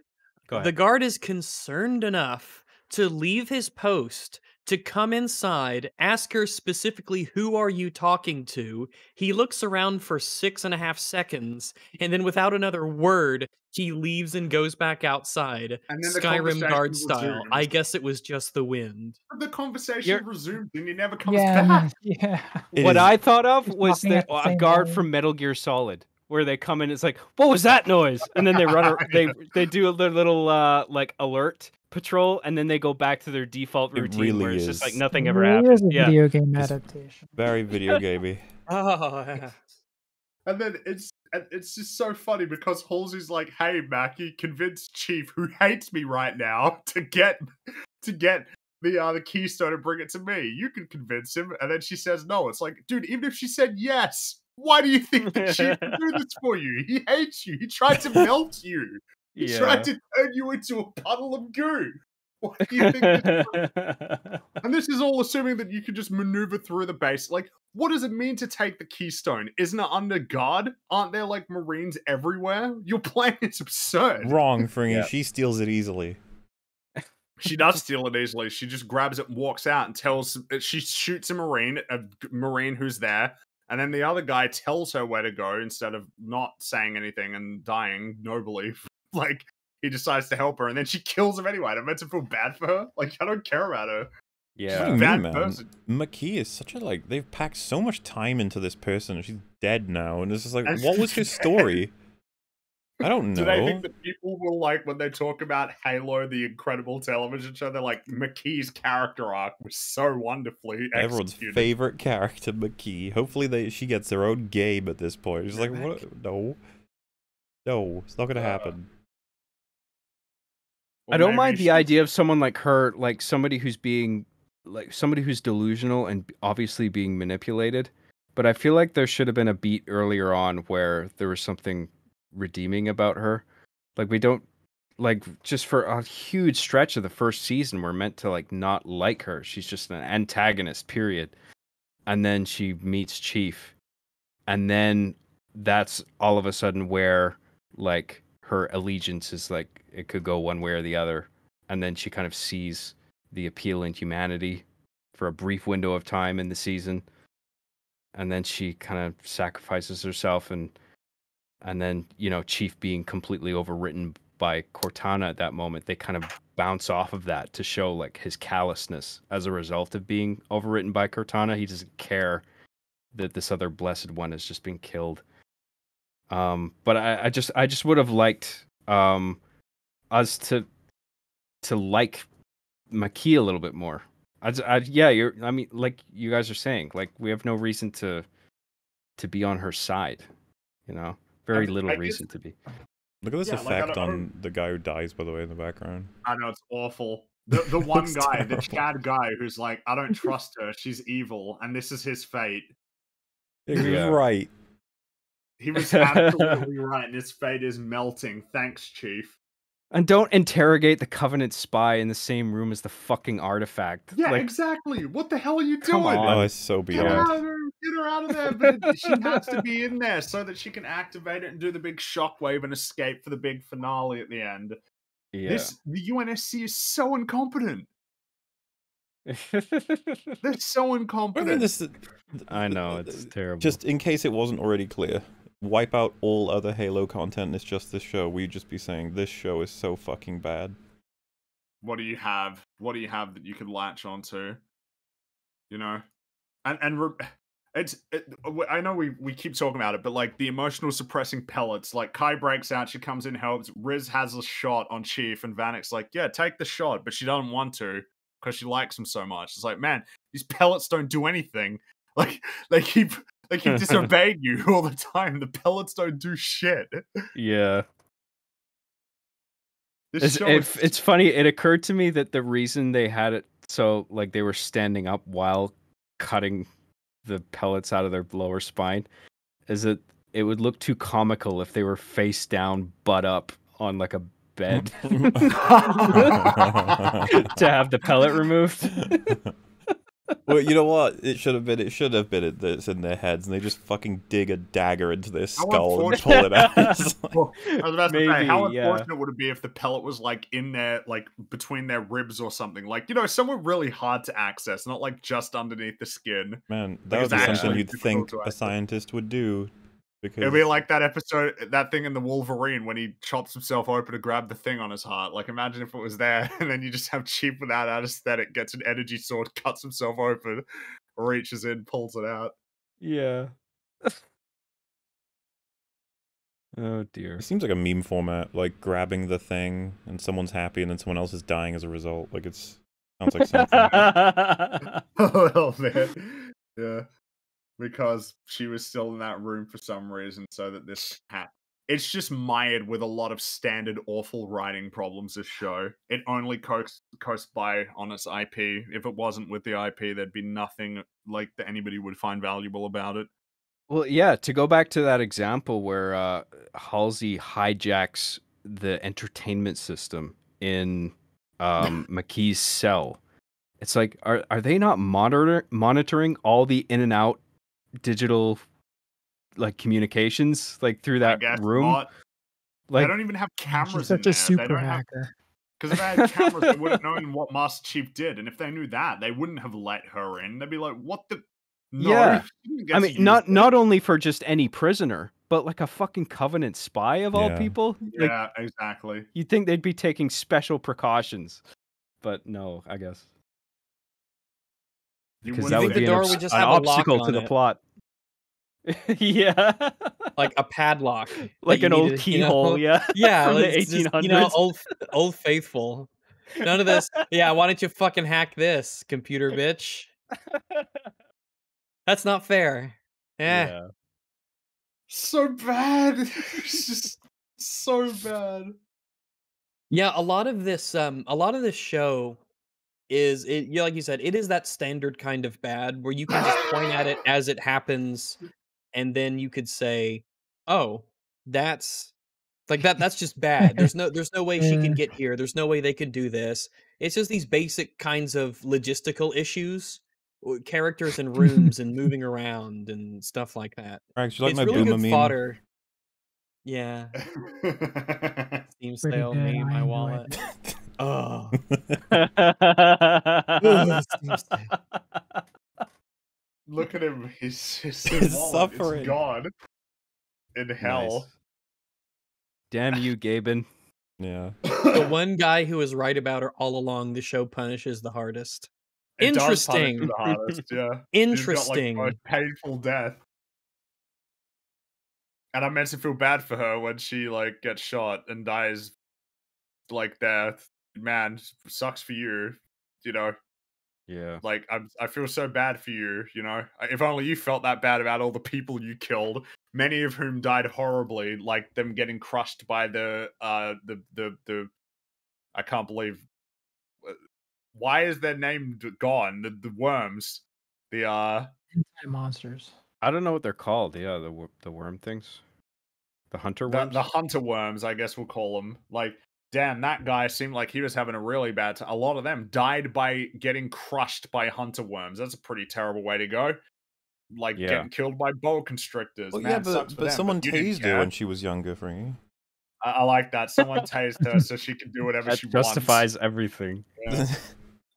Go the guard is concerned enough to leave his post to come inside, ask her specifically, "Who are you talking to?" He looks around for six and a half seconds, and then without another word, he leaves and goes back outside, And then the Skyrim conversation guard style. I guess it was just the wind. the conversation You're- resumes and he never comes Yeah, back. yeah. It what is- I thought of He's was the, the a guard time. from Metal Gear Solid, where they come in. It's like, what was that noise? And then they run. they they do a little, little uh, like alert patrol, and then they go back to their default routine It routine, really where it's just like is. nothing It ever really happened. is a Yeah. video game It's- adaptation. Very video gamey. Oh, yeah. And then it's and it's just so funny because Halsey's like, "Hey, Makee, convince Chief, who hates me right now, to get to get the uh, the keystone and bring it to me. You can convince him." And then she says, "No." It's like, dude, even if she said yes, why do you think the Chief would do this for you? He hates you. He tried to melt you. He Yeah. tried to turn you into a puddle of goo. Why do you think? This and this is all assuming that you can just maneuver through the base. Like, what does it mean to take the keystone? Isn't it under guard? Aren't there like marines everywhere? Your plan is absurd. Wrong, Fringy. Yeah. She steals it easily. She does steal it easily. She just grabs it and walks out and tells. uh, She shoots a marine, a g- marine who's there, and then the other guy tells her where to go instead of not saying anything and dying nobly. like he decides to help her, and then she kills him anyway. And I'm meant to feel bad for her. Like I don't care about her. She's yeah. a What do you bad mean, man? person. Makee is such a like. They've packed so much time into this person. and She's dead now, and it's just like, And what was her story? I don't know. Do they think that people will like when they talk about Halo, the incredible television show? They're like Makee's character arc was so wonderfully Everyone's favorite character, Makee. Hopefully, they she gets her own game at this point. She's like, what? No, no, it's not gonna Uh, happen. Or I don't mind the idea of someone like her, like somebody who's being, like somebody who's delusional and obviously being manipulated. But I feel like there should have been a beat earlier on where there was something redeeming about her. Like we don't, like just for a huge stretch of the first season, we're meant to like not like her. She's just an antagonist, period. And then she meets Chief, and then that's all of a sudden where like her allegiance is like it could go one way or the other. And then she kind of sees the appeal in humanity for a brief window of time in the season. And then she kind of sacrifices herself and and then you know chief being completely overwritten by cortana at that moment they kind of bounce off of that to show like his callousness as a result of being overwritten by cortana. He doesn't care that this other blessed one has just been killed um but i, I just i just would have liked um us to to like Makee a little bit more. I, j- I- yeah, you're. I mean, like you guys are saying, like we have no reason to to be on her side. You know, very I- little I guess- reason to be. Look at this yeah, effect don't- on the guy who dies, by the way, in the background. I know it's awful. The the one looks guy, the terrible. Chad guy, who's like, I don't trust her. She's evil, and this is his fate. He Yeah. right. He was absolutely right, and his fate is melting. Thanks, Chief. And don't interrogate the Covenant spy in the same room as the fucking artifact. Yeah, like, exactly. What the hell are you Come doing? on. Oh, it's so Get her out of there! Get her out of there! But it- she has to be in there so that she can activate it and do the big shockwave and escape for the big finale at the end. yeah. This the UNSC is so incompetent. They're so I incompetent. mean, this. I know it's uh, terrible. Just in case it wasn't already clear, wipe out all other Halo content. It's just this show. We'd just be saying this show is so fucking bad. what do you have? What do you have that you could latch onto? You know, and and re- it's it, I know we we keep talking about it, but like the emotional suppressing pellets, like Kai breaks out, she comes in, helps. Riz has a shot on Chief, and Vannak's like, "Yeah, take the shot," but she doesn't want to because she likes him so much. It's like, man, these pellets don't do anything. Like they keep they keep disobeying you all the time. The pellets don't do shit. Yeah. This It's, show it, is it's funny. It occurred to me that the reason they had it so like they were standing up while cutting the pellets out of their lower spine is that it would look too comical if they were face down, butt up on like a bed to have the pellet removed. Well, you know what? It should have been. It should have been it that's in their heads, and they just fucking dig a dagger into their skull and pull it out. Like- Well, I was about to say, how Maybe, yeah. unfortunate would it be if the pellet was like in their, like between their ribs or something? Like, you know, somewhere really hard to access, not like just underneath the skin. Man, Like, that would be something you'd think a scientist would do. Because It'll be like that episode, that thing in the Wolverine when he chops himself open to grab the thing on his heart. Like, imagine if it was there, and then you just have Chief without anesthetic gets an energy sword, cuts himself open, reaches in, pulls it out. yeah. oh dear. it seems like a meme format, like grabbing the thing and someone's happy, and then someone else is dying as a result. Like it's sounds like something. Oh, little bit. Yeah. Because she was still in that room for some reason, so that this hat. It's just mired with a lot of standard awful writing problems. This show. It only coasts coasts by on its IP. If it wasn't with the IP, there'd be nothing like that anybody would find valuable about it. Well, yeah, to go back to that example where uh, Halsey hijacks the entertainment system in um, Makee's cell, it's like, are are they not monitor monitoring all the in and out digital like communications like through that guess room? not. Like, they don't even have cameras She's in such there. a super they don't have hacker. Because if they had cameras, they would have known what Master Chief did, and if they knew that, they wouldn't have let her in. They'd be like, "What the? No, Yeah. she didn't get I mean, not this." not only for just any prisoner, but like a fucking covenant spy of all people. Like, Yeah, exactly. you'd think they'd be taking special precautions, but no, I guess. You because that would be the an, door obs- would just an have a obstacle to the it. plot. yeah, like a padlock, like an old needed, you know? keyhole. Yeah, Yeah, from the it's just, you know, old old faithful. None of this. Yeah, why don't you fucking hack this, computer bitch? That's not fair. Eh. yeah. so bad. it's just so bad. Yeah, a lot of this um a lot of this show is it yeah, like you said, it is that standard kind of bad where you can just point at it as it happens and then you could say, "Oh, that's like that that's just bad. There's no there's no way she can get here. There's no way they could do this." It's just these basic kinds of logistical issues, characters and rooms and moving around and stuff like that. You like it's my really good meme? fodder. Yeah, Steam sale me my wallet. Oh. Look at him. He's, his He's wallet suffering. Is gone in hell. Nice. Damn you, Gaben. Yeah. the one guy who was right about her all along, the show punishes the hardest. It Interesting. you the hardest, yeah. He's got, like, Interesting. most painful death. And I'm meant to feel bad for her when she like gets shot and dies like that. Man, sucks for you. You know, Yeah. like I'm, I feel so bad for you. You know, if only you felt that bad about all the people you killed, many of whom died horribly, like them getting crushed by the uh the the the. I can't believe. uh, Why is their name gone? The the worms, the uh monsters. I don't know what they're called. Yeah, the the worm things, the hunter the, worms. the hunter worms, I guess we'll call them. Like, damn, that guy seemed like he was having a really bad time. A lot of them died by getting crushed by hunter worms. That's a pretty terrible way to go. Like Yeah. getting killed by boa constrictors. Well, Man, yeah, sucks but, for but them, someone you didn't tased her when she was younger, Fringy. I, I like that. Someone tased her so she can do whatever that she justifies everything. Yeah.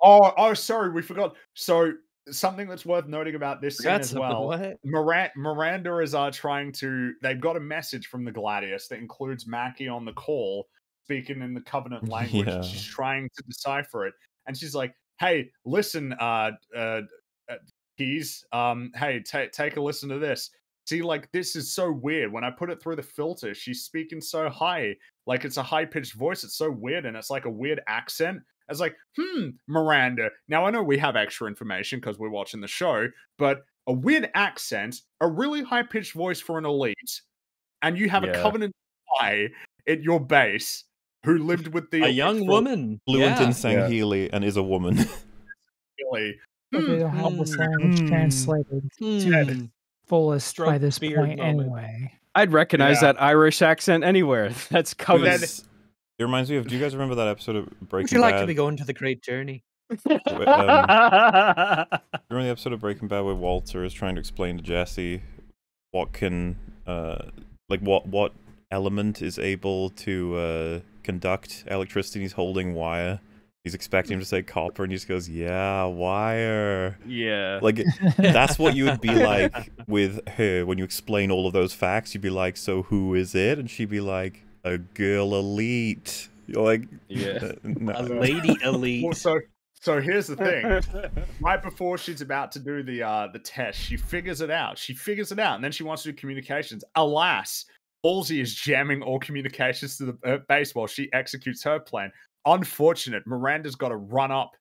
Oh, oh, sorry, we forgot. So something that's worth noting about this scene Forgot as well. What? Miranda, Miranda is uh, trying to. They've got a message from the Gladius that includes Makee on the call, speaking in the Covenant language. and She's trying to decipher it, and she's like, "Hey, listen, uh, uh, uh keyes. Um, hey, ta- take a listen to this. See, like this is so weird. When I put it through the filter, she's speaking so high, like it's a high pitched voice. It's so weird, and it's like a weird accent. It's like, hmm, Miranda. Now I know we have extra information because we're watching the show, but a weird accent, a really high pitched voice for an elite, and you have a covenant spy at your base who lived with the a young for woman. Fluent yeah. in Sangheili and is a woman. really- But they Hmm, don't have this Hmm. language translated fullest Stroke by this point moment. anyway. I'd recognize Yeah. that Irish accent anywhere. That's But coming. then- it reminds me of. Do you guys remember that episode of Breaking Bad? Would you like Bad? to be going to the great journey? Remember the episode of Breaking Bad where Walter is trying to explain to Jesse what can, uh, like what what element is able to uh, conduct electricity? He's holding wire. He's expecting him to say copper, and he just goes, "Yeah, wire." yeah. Like that's what you would be like with her when you explain all of those facts. You'd be like, "So who is it?" And she'd be like, "A girl elite." You're like, Yeah. "Uh, no." A lady Well, elite. so so here's the thing. right before she's about to do the uh the test, she figures it out. She figures it out, and then she wants to do communications. Alas, Halsey is jamming all communications to the uh, base while she executes her plan. Unfortunate. Miranda's got to run up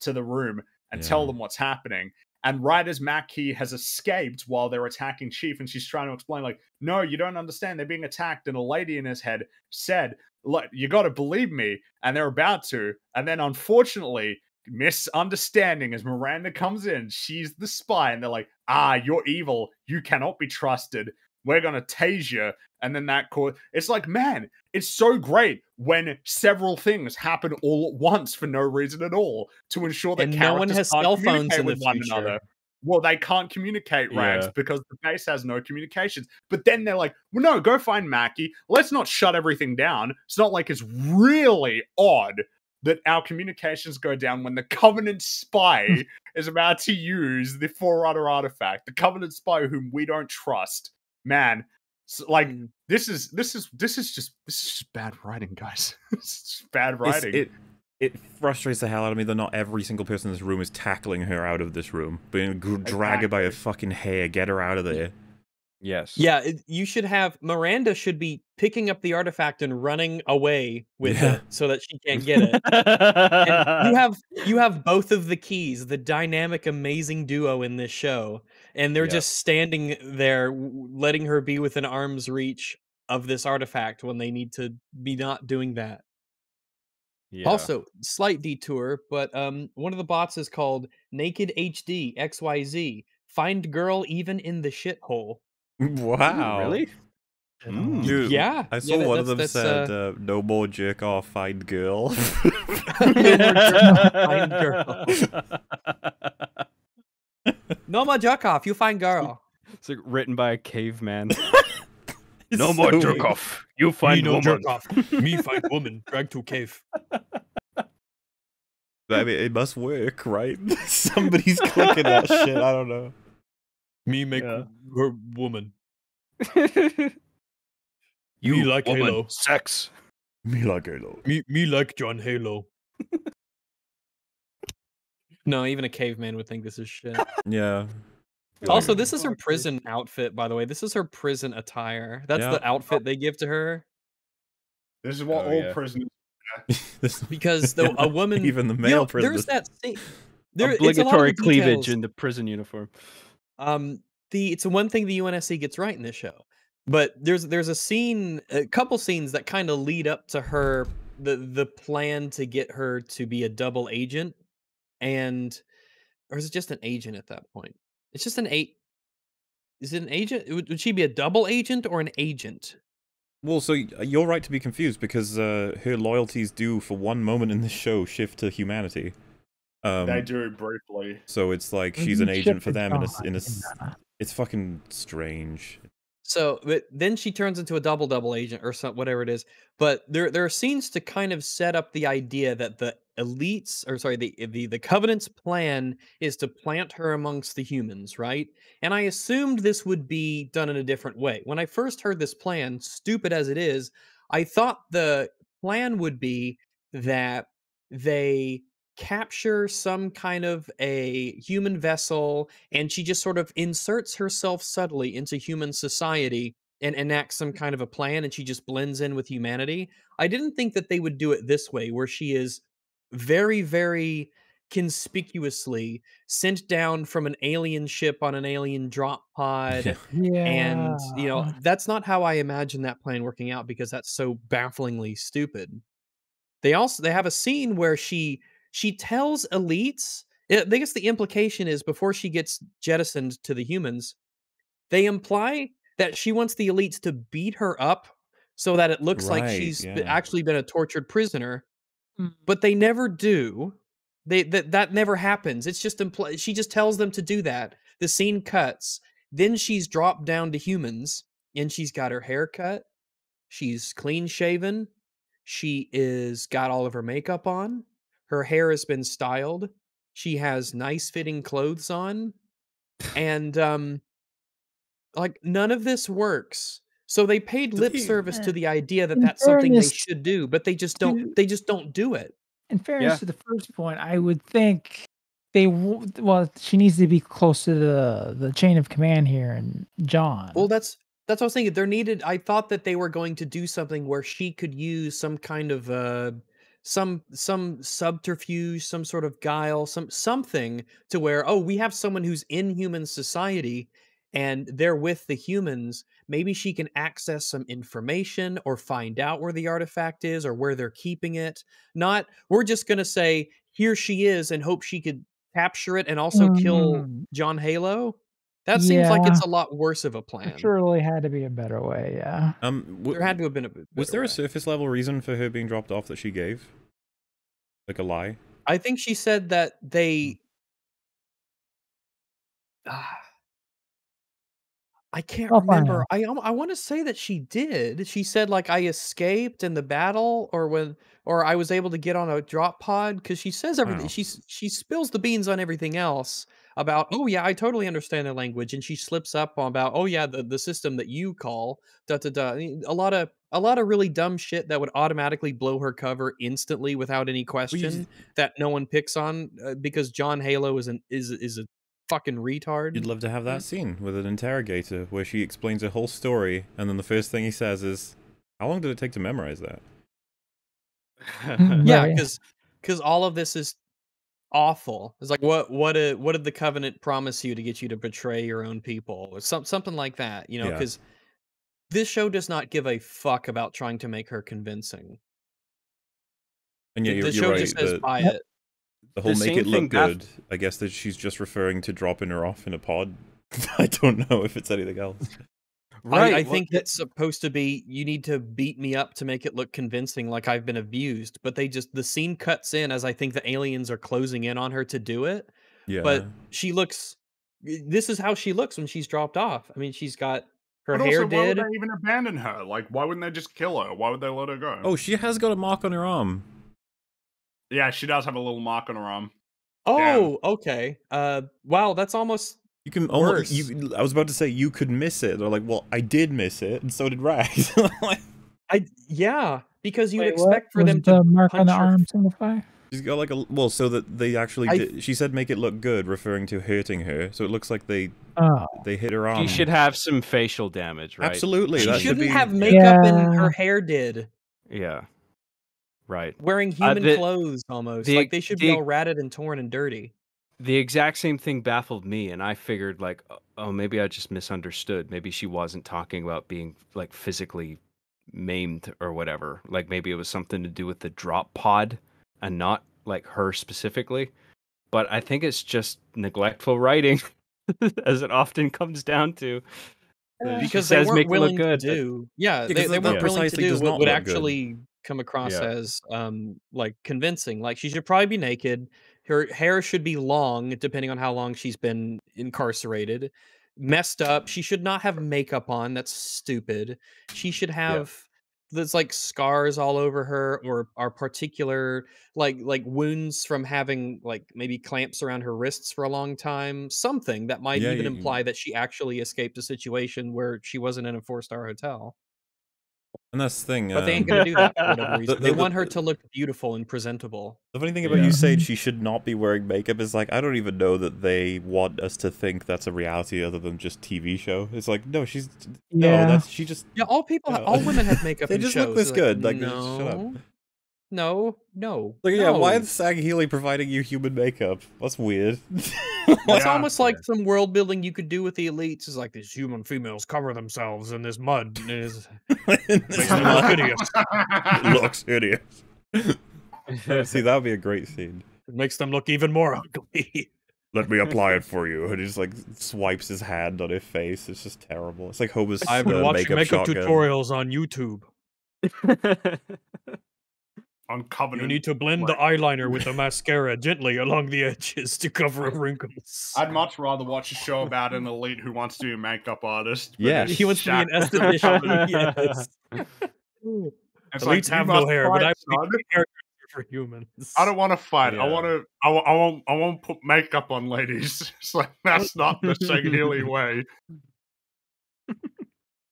to the room and tell them what's happening. And right as Makee has escaped while they're attacking Chief, and she's trying to explain, like, no, you don't understand. They're being attacked. And a lady in his head said, Look, you got to believe me. And they're about to. And then, unfortunately, misunderstanding as Miranda comes in. She's the spy, and they're like, "Ah, you're evil. You cannot be trusted. We're gonna tase you." And then that cause it's like, man, it's so great when several things happen all at once for no reason at all to ensure that And no one has cell phones communicate in the with one future. another. Well, they can't communicate, Rags, Yeah. because the base has no communications. But then they're like, well, no, go find Makee. Let's not shut everything down. It's not like it's really odd that our communications go down when the Covenant spy is about to use the Forerunner artifact. The Covenant spy whom we don't trust. Man, so, like Mm. this is this is this is just this is just bad writing, guys. it's just bad It's- writing. It it frustrates the hell out of me that not every single person in this room is tackling her out of this room, being drag her by her fucking hair, get her out of there. Yes. Yeah, it, you should have Miranda should be picking up the artifact and running away with Yeah. it so that she can't get it. And you have you have both of the Keyes, the dynamic, amazing duo in this show, and they're Yeah. just standing there, letting her be within arm's reach of this artifact when they need to be not doing that. Yeah. Also, slight detour, but um, one of the bots is called Naked HD XYZ. Find girl even in the shithole. Wow. really? Mm. Dude, Yeah, I saw that- one of them said, uh, "No more jerk off, find girl." Find girl. No more jerk off. You find girl. It's like written by a caveman. It's no more so jerk weird. off. You find woman. off. Me find woman. Drag to cave. I mean, it must work, right? Somebody's clicking that shit. I don't know. Me make Yeah. her woman. you Me like woman. Halo. Sex. Me like Halo. Me me like John Halo. no, even a caveman would think this is shit. Yeah. Also, this is her prison outfit, by the way. This is her prison attire. That's Yeah. the outfit they give to her this is what Oh, all yeah. prisoners because the, a woman. even the You male know, prisoners. There's that scene. There, it's a lot of Obligatory cleavage details. in the prison uniform. Um the it's one thing the UNSC gets right in this show. But there's there's a scene a couple scenes that kind of lead up to her the the plan to get her to be a double agent and or is it just an agent at that point? It's just an eight is it an agent? Would, would she be a double agent or an agent? Well, so you're right to be confused because uh, her loyalties do, for one moment in the show, shift to humanity. Um, they do briefly. so it's like she's an agent for them, and it's in a, s- yeah. it's fucking strange. So, but then she turns into a double double agent or some whatever it is. But there there are scenes to kind of set up the idea that the elites or sorry the the the covenant's plan is to plant her amongst the humans, right? And I assumed this would be done in a different way. When I first heard this plan, stupid as it is, I thought the plan would be that they capture some kind of a human vessel and she just sort of inserts herself subtly into human society and enacts some kind of a plan and she just blends in with humanity. I didn't think that they would do it this way where she is very very conspicuously sent down from an alien ship on an alien drop pod Yeah. Yeah. and you know that's not how i imagine that plan working out because that's so bafflingly stupid they also they have a scene where she she tells elites i I guess the implication is before she gets jettisoned to the humans they imply that she wants the elites to beat her up so that it looks like she's yeah. actually been a tortured prisoner Mm. but they never do. They that that never happens. It's just impl- she just tells them to do that. The scene cuts. Then she's dropped down to humans and she's got her hair cut. She's clean shaven. She is got all of her makeup on her hair has been styled she has nice fitting clothes on and um like none of this works so they paid lip service to the idea that in that's something they should do but they just don't they just don't do it In fairness Yeah. to the first point, I would think they well, she needs to be close to the the chain of command here, and John. Well, that's that's what I was thinking. There needed. I thought that they were going to do something where she could use some kind of uh, some some subterfuge, some sort of guile, some something to where oh, we have someone who's in human society and they're with the humans. Maybe she can access some information or find out where the artifact is or where they're keeping it. Not we're just gonna say here she is and hope she could capture it and also kill Mm, John Halo. That seems like Yeah. it's a lot worse of a there plan. surely had to be a better way. Yeah. Um, w- There had to have been a bit was better there a way. surface level reason for her being dropped off that she gave? Like a lie? I think she said that they. Ah. I can't I'll find remember. I al- I want to say that she did. She said like I escaped in the battle, or when, or I was able to get on a drop pod because she says everything. Wow. She s- she spills the beans on everything else about. Oh yeah, I totally understand their language, and she slips up on about. Oh yeah, the the system that you call da da da. A lot of a lot of really dumb shit that would automatically blow her cover instantly without any question just- that no one picks on uh, because John Halo is an is is a fucking retard. You'd love to have that scene with an interrogator where she explains her whole story, and then the first thing he says is, "How long did it take to memorize that?" Yeah, because because all of this is awful. It's like what what a, what did the covenant promise you to get you to betray your own people or some something like that? You know, Yeah. because this show does not give a fuck about trying to make her convincing. And yeah, the you're, the you're show right. just says The, buy it. the whole The make it look Beth- good. I guess that she's just referring to dropping her off in a pod. I don't know if it's anything else. I, I well, think it's supposed to be you need to beat me up to make it look convincing, like I've been abused. But they just the scene cuts in as I think the aliens are closing in on her to do it. Yeah. But she looks. This is how she looks when she's dropped off. I mean, she's got her But hair also, why would did. they even abandon her? Like, why wouldn't they just kill her? Why would they let her go? oh, she has got a mark on her arm. yeah, she does have a little mark on her arm. Oh, okay. Uh, wow, that's almost You can almost. Worse. You, I was about to say you could miss it. They're like, well, I did miss it, and so did Rags. I yeah because you'd Wait, what? expect for Was them to the mark on the her arm signify? She's got like a well, so that they actually. I- Did, she said make it look good, referring to hurting her. So it looks like they Oh, they hit her arm. She should have some facial damage, right? absolutely. She that should shouldn't be, have makeup and her hair did. Yeah. Right. Wearing uh, human the- clothes almost. the- like they should be all ratted and torn and dirty. The exact same thing baffled me, and I figured like, oh- oh, maybe I just misunderstood. Maybe she wasn't talking about being like physically maimed or whatever. Like maybe it was something to do with the drop pod and not like her specifically. But I think it's just neglectful writing, as it often comes down to. Uh, she because they says weren't make it look willing good, to do. Yeah, they, they weren't that willing to precisely do does what not would look good. actually come across Yeah. as um like convincing. Like she should probably be naked. Her hair should be long, depending on how long she's been incarcerated. Messed up. She should not have makeup on. That's stupid. She should have there's like scars all over her or are particular like like wounds from having like maybe clamps around her wrists for a long time something that might Yeah, even you- imply that she actually escaped a situation where she wasn't in a four star hotel And that's the thing. But they ain't um, gonna do that for whatever reason. the- They the- want her to look beautiful and presentable. The funny thing about Yeah. you saying she should not be wearing makeup is like I don't even know that they want us to think that's a reality other than just TV show. It's like no, she's no, that's she just Yeah, all people, Yeah. all women have makeup. They in just look shows. this Like, good, like, no, shut up. No, no. like yeah. Why is Sangheili providing you human makeup? That's weird. It's Yeah. almost like some world building you could do with the elites. Is like these human females cover themselves in this mud. And it's, makes them look hideous. looks hideous. See, that would be a great scene. It makes them look even more ugly. Let me apply it for you. And he just like swipes his hand on her face. It's just terrible. It's like Homer's I've been uh, watching makeup, makeup tutorials on YouTube. on You need to blend Wait. the eyeliner with the mascara gently along the edges to cover up wrinkles. I'd much rather watch a show about an elite who wants to be a makeup artist. but Yeah. he wants to be an esthetician. yes. It's like, Elites you have no hair, but I son. would hair for humans. I don't want to fight. I want to. I, I won't. I won't put makeup on ladies. It's like that's not the Sangheili way.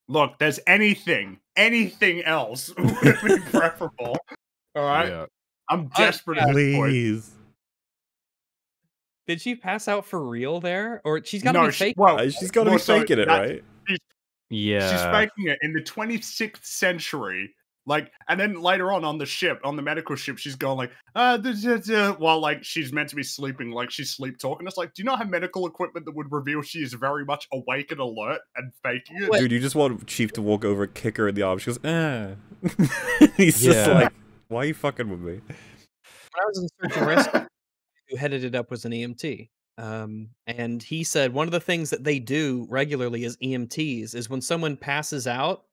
Look, there's anything, anything else would be preferable. All right, Yeah. I'm desperate at this point. Please. Did she pass out for real there, or she's got to No, be she- fake? well, she's got to well, be so faking it, that's- right? Yeah. She's faking it in the 26th century. Like, and then later on on the ship, on the medical ship, she's going like, uh, duh, duh, duh," while like she's meant to be sleeping, like she's sleep talking. It's like, do you not have medical equipment that would reveal she is very much awake and alert and faking it? Dude, you just want Chief to walk over and kick her in the arm. She goes, ah. He's just like, why are you fucking with me? when I was in search and rescue, who headed it up was an EMT. Um, and he said one of the things that they do regularly as EMTs is when someone passes out,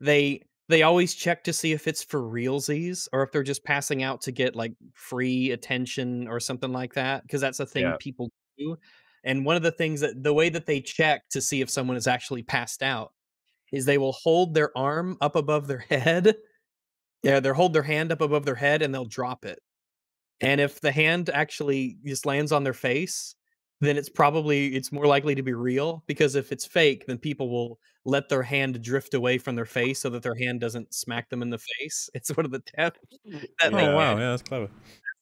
they they always check to see if it's for realsies or if they're just passing out to get like free attention or something like that because that's a thing Yeah. people do. And one of the things that the way that they check to see if someone is actually passed out is they will hold their arm up above their head. Yeah, they'll hold their hand up above their head and they'll drop it. And if the hand actually just lands on their face, then it's probably it's more likely to be real because if it's fake, then people will let their hand drift away from their face so that their hand doesn't smack them in the face. It's one of the tests. Oh, wow. Yeah, that's clever.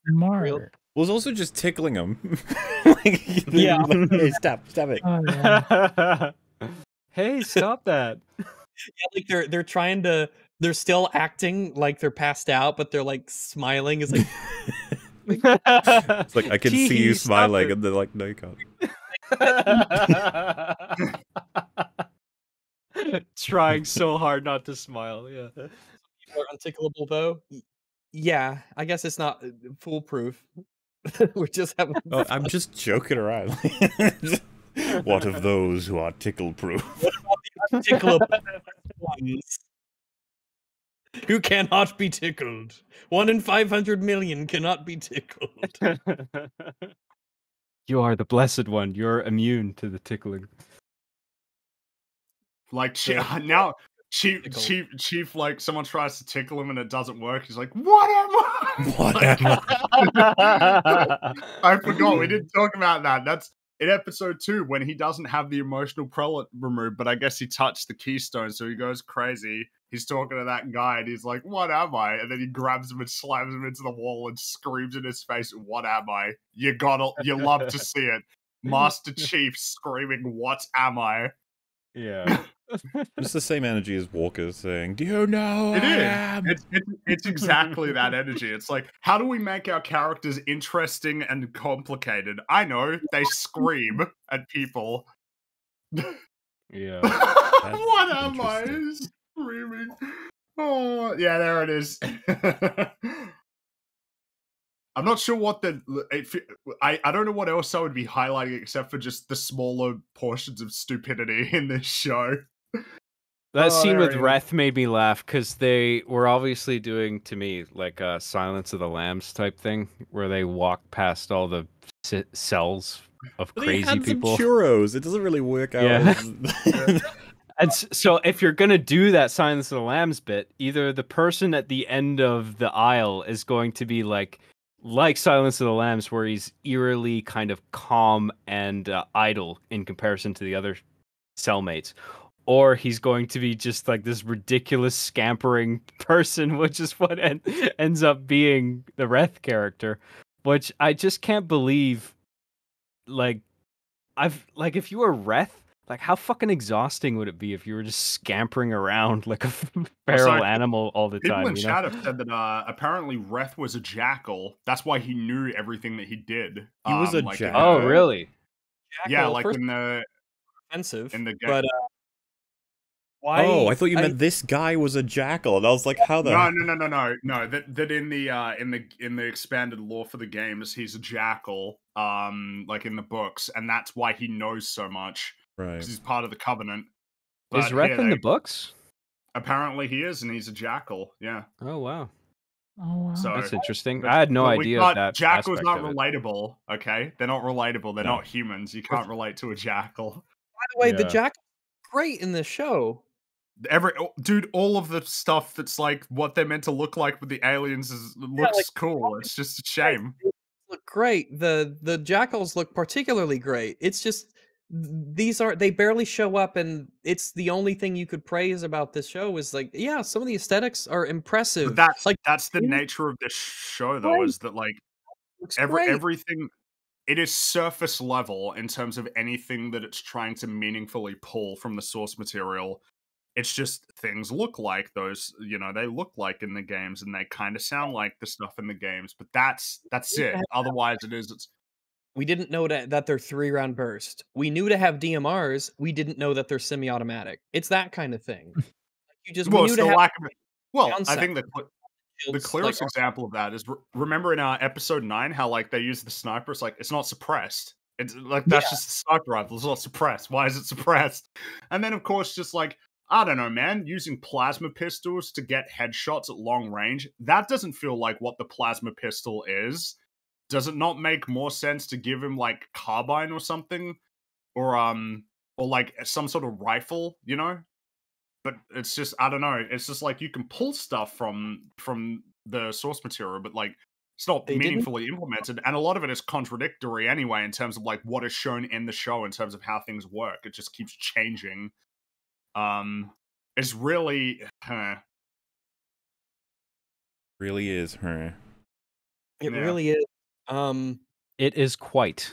Smart. Well, it's also just tickling him. like, Yeah. like, hey, stop, stop it. Oh, yeah. hey, stop that. Yeah, like they're they're trying to they're still acting like they're passed out, but they're like smiling. It's like It's like, I can see you smiling, it. and they're like, no, you can't. Trying so hard not to smile. Yeah. people are untickleable though. Yeah, I guess it's not uh, foolproof. We're just having Oh, I'm just joking around. what of those who are tickle proof? tickleable ones who cannot be tickled. One in five hundred million cannot be tickled. you are the blessed one. You're immune to the tickling. Like chi- Yeah. now, chief, Tickle. chief, chief. Like someone tries to tickle him and it doesn't work. He's like, "What am I?" What Like, am I forgot we didn't talk about that. That's in episode two when he doesn't have the emotional pellet removed, but I guess he touched the keystone, so he goes crazy. He's talking to that guy, and he's like, "What am I?" And then he grabs him and slams him into the wall and screams in his face, "What am I?" You gotta, you love to see it. Master Chief screaming, "What am I?" Yeah. It's the same energy as Walker saying, "Do you know It I is. am?" It's, it's it's exactly that energy. It's like, how do we make our characters interesting and complicated? I know they scream at people. Yeah. what am I interesting. screaming? Oh, yeah, there it is. I'm not sure what the it, fe- I I don't know what else I would be highlighting except for just the smaller portions of stupidity in this show. That Oh, scene with he is. Reth made me laugh because they were obviously doing to me like a Silence of the Lambs type thing, where they walk past all the c- cells of But crazy had some people. churros. It doesn't really work out. Yeah. And so, if you're gonna do that Silence of the Lambs bit, either the person at the end of the aisle is going to be like, like Silence of the Lambs, where he's eerily kind of calm and uh, idle in comparison to the other cellmates, or he's going to be just like this ridiculous scampering person, which is what en- ends up being the Reth character. Which I just can't believe. Like, I've like if you were Reth, like how fucking exhausting would it be if you were just scampering around like a feral Sorry, animal all the time? in You know? chat have said that uh, apparently Reth was a jackal. That's why he knew everything that he did. He was um, a like in jackal? Oh, the- really? Yeah, like in the offensive, in the game. but uh, why? oh, I thought you I- meant this guy was a jackal, and I was like, how the? No, no, no, no, no, no. That that in the uh in the in the expanded lore for the games, he's a jackal. Um, like in the books, and that's why he knows so much Right. because he's part of the covenant. Is But Reth here in the books? Apparently, he is, and he's a jackal. Yeah. Oh wow, Oh wow. So- that's interesting. But- I had no idea can't- of that. Jackal's aspect not relatable. Okay, they're not relatable. They're No. not humans. You can't relate to a jackal. By the way, the jackal great in this show. Every oh, dude, all of the stuff that's like what they're meant to look like with the aliens is looks like, cool. It's just a shame. Look great. The the jackals look particularly great. It's just th- these are they barely show up, and it's the only thing you could praise about this show is like, yeah, some of the aesthetics are impressive. But that's like that's the nature of this show, though, Right. is that like every everything it is surface level in terms of anything that it's trying to meaningfully pull from the source material. It's just things look like those you know they look like in the games and they kind of sound like the stuff in the games but that's that's it. Otherwise it is it's we didn't know that, that they're three round burst. We knew to have DMRs. We didn't know that they're semi automatic. It's that kind of thing. Like, you just well we it's knew to have lack of well i think the the clearest like, example of that is re- remember in uh, episode 9 how like they use the sniper it's like it's not suppressed it's like that's just a sniper rifle it's not suppressed why is it suppressed and then of course just like i don't know man using plasma pistols to get headshots at long range that doesn't feel like what the plasma pistol is does it not make more sense to give him like carbine or something or um or like some sort of rifle you know but it's just I don't know. It's just like you can pull stuff from from the source material, but like it's not They didn't- meaningfully implemented, and a lot of it is contradictory anyway in terms of like what is shown in the show in terms of how things work. It just keeps changing. Um, it's really huh. Really is, huh? It Yeah. really is. Um, It is quite.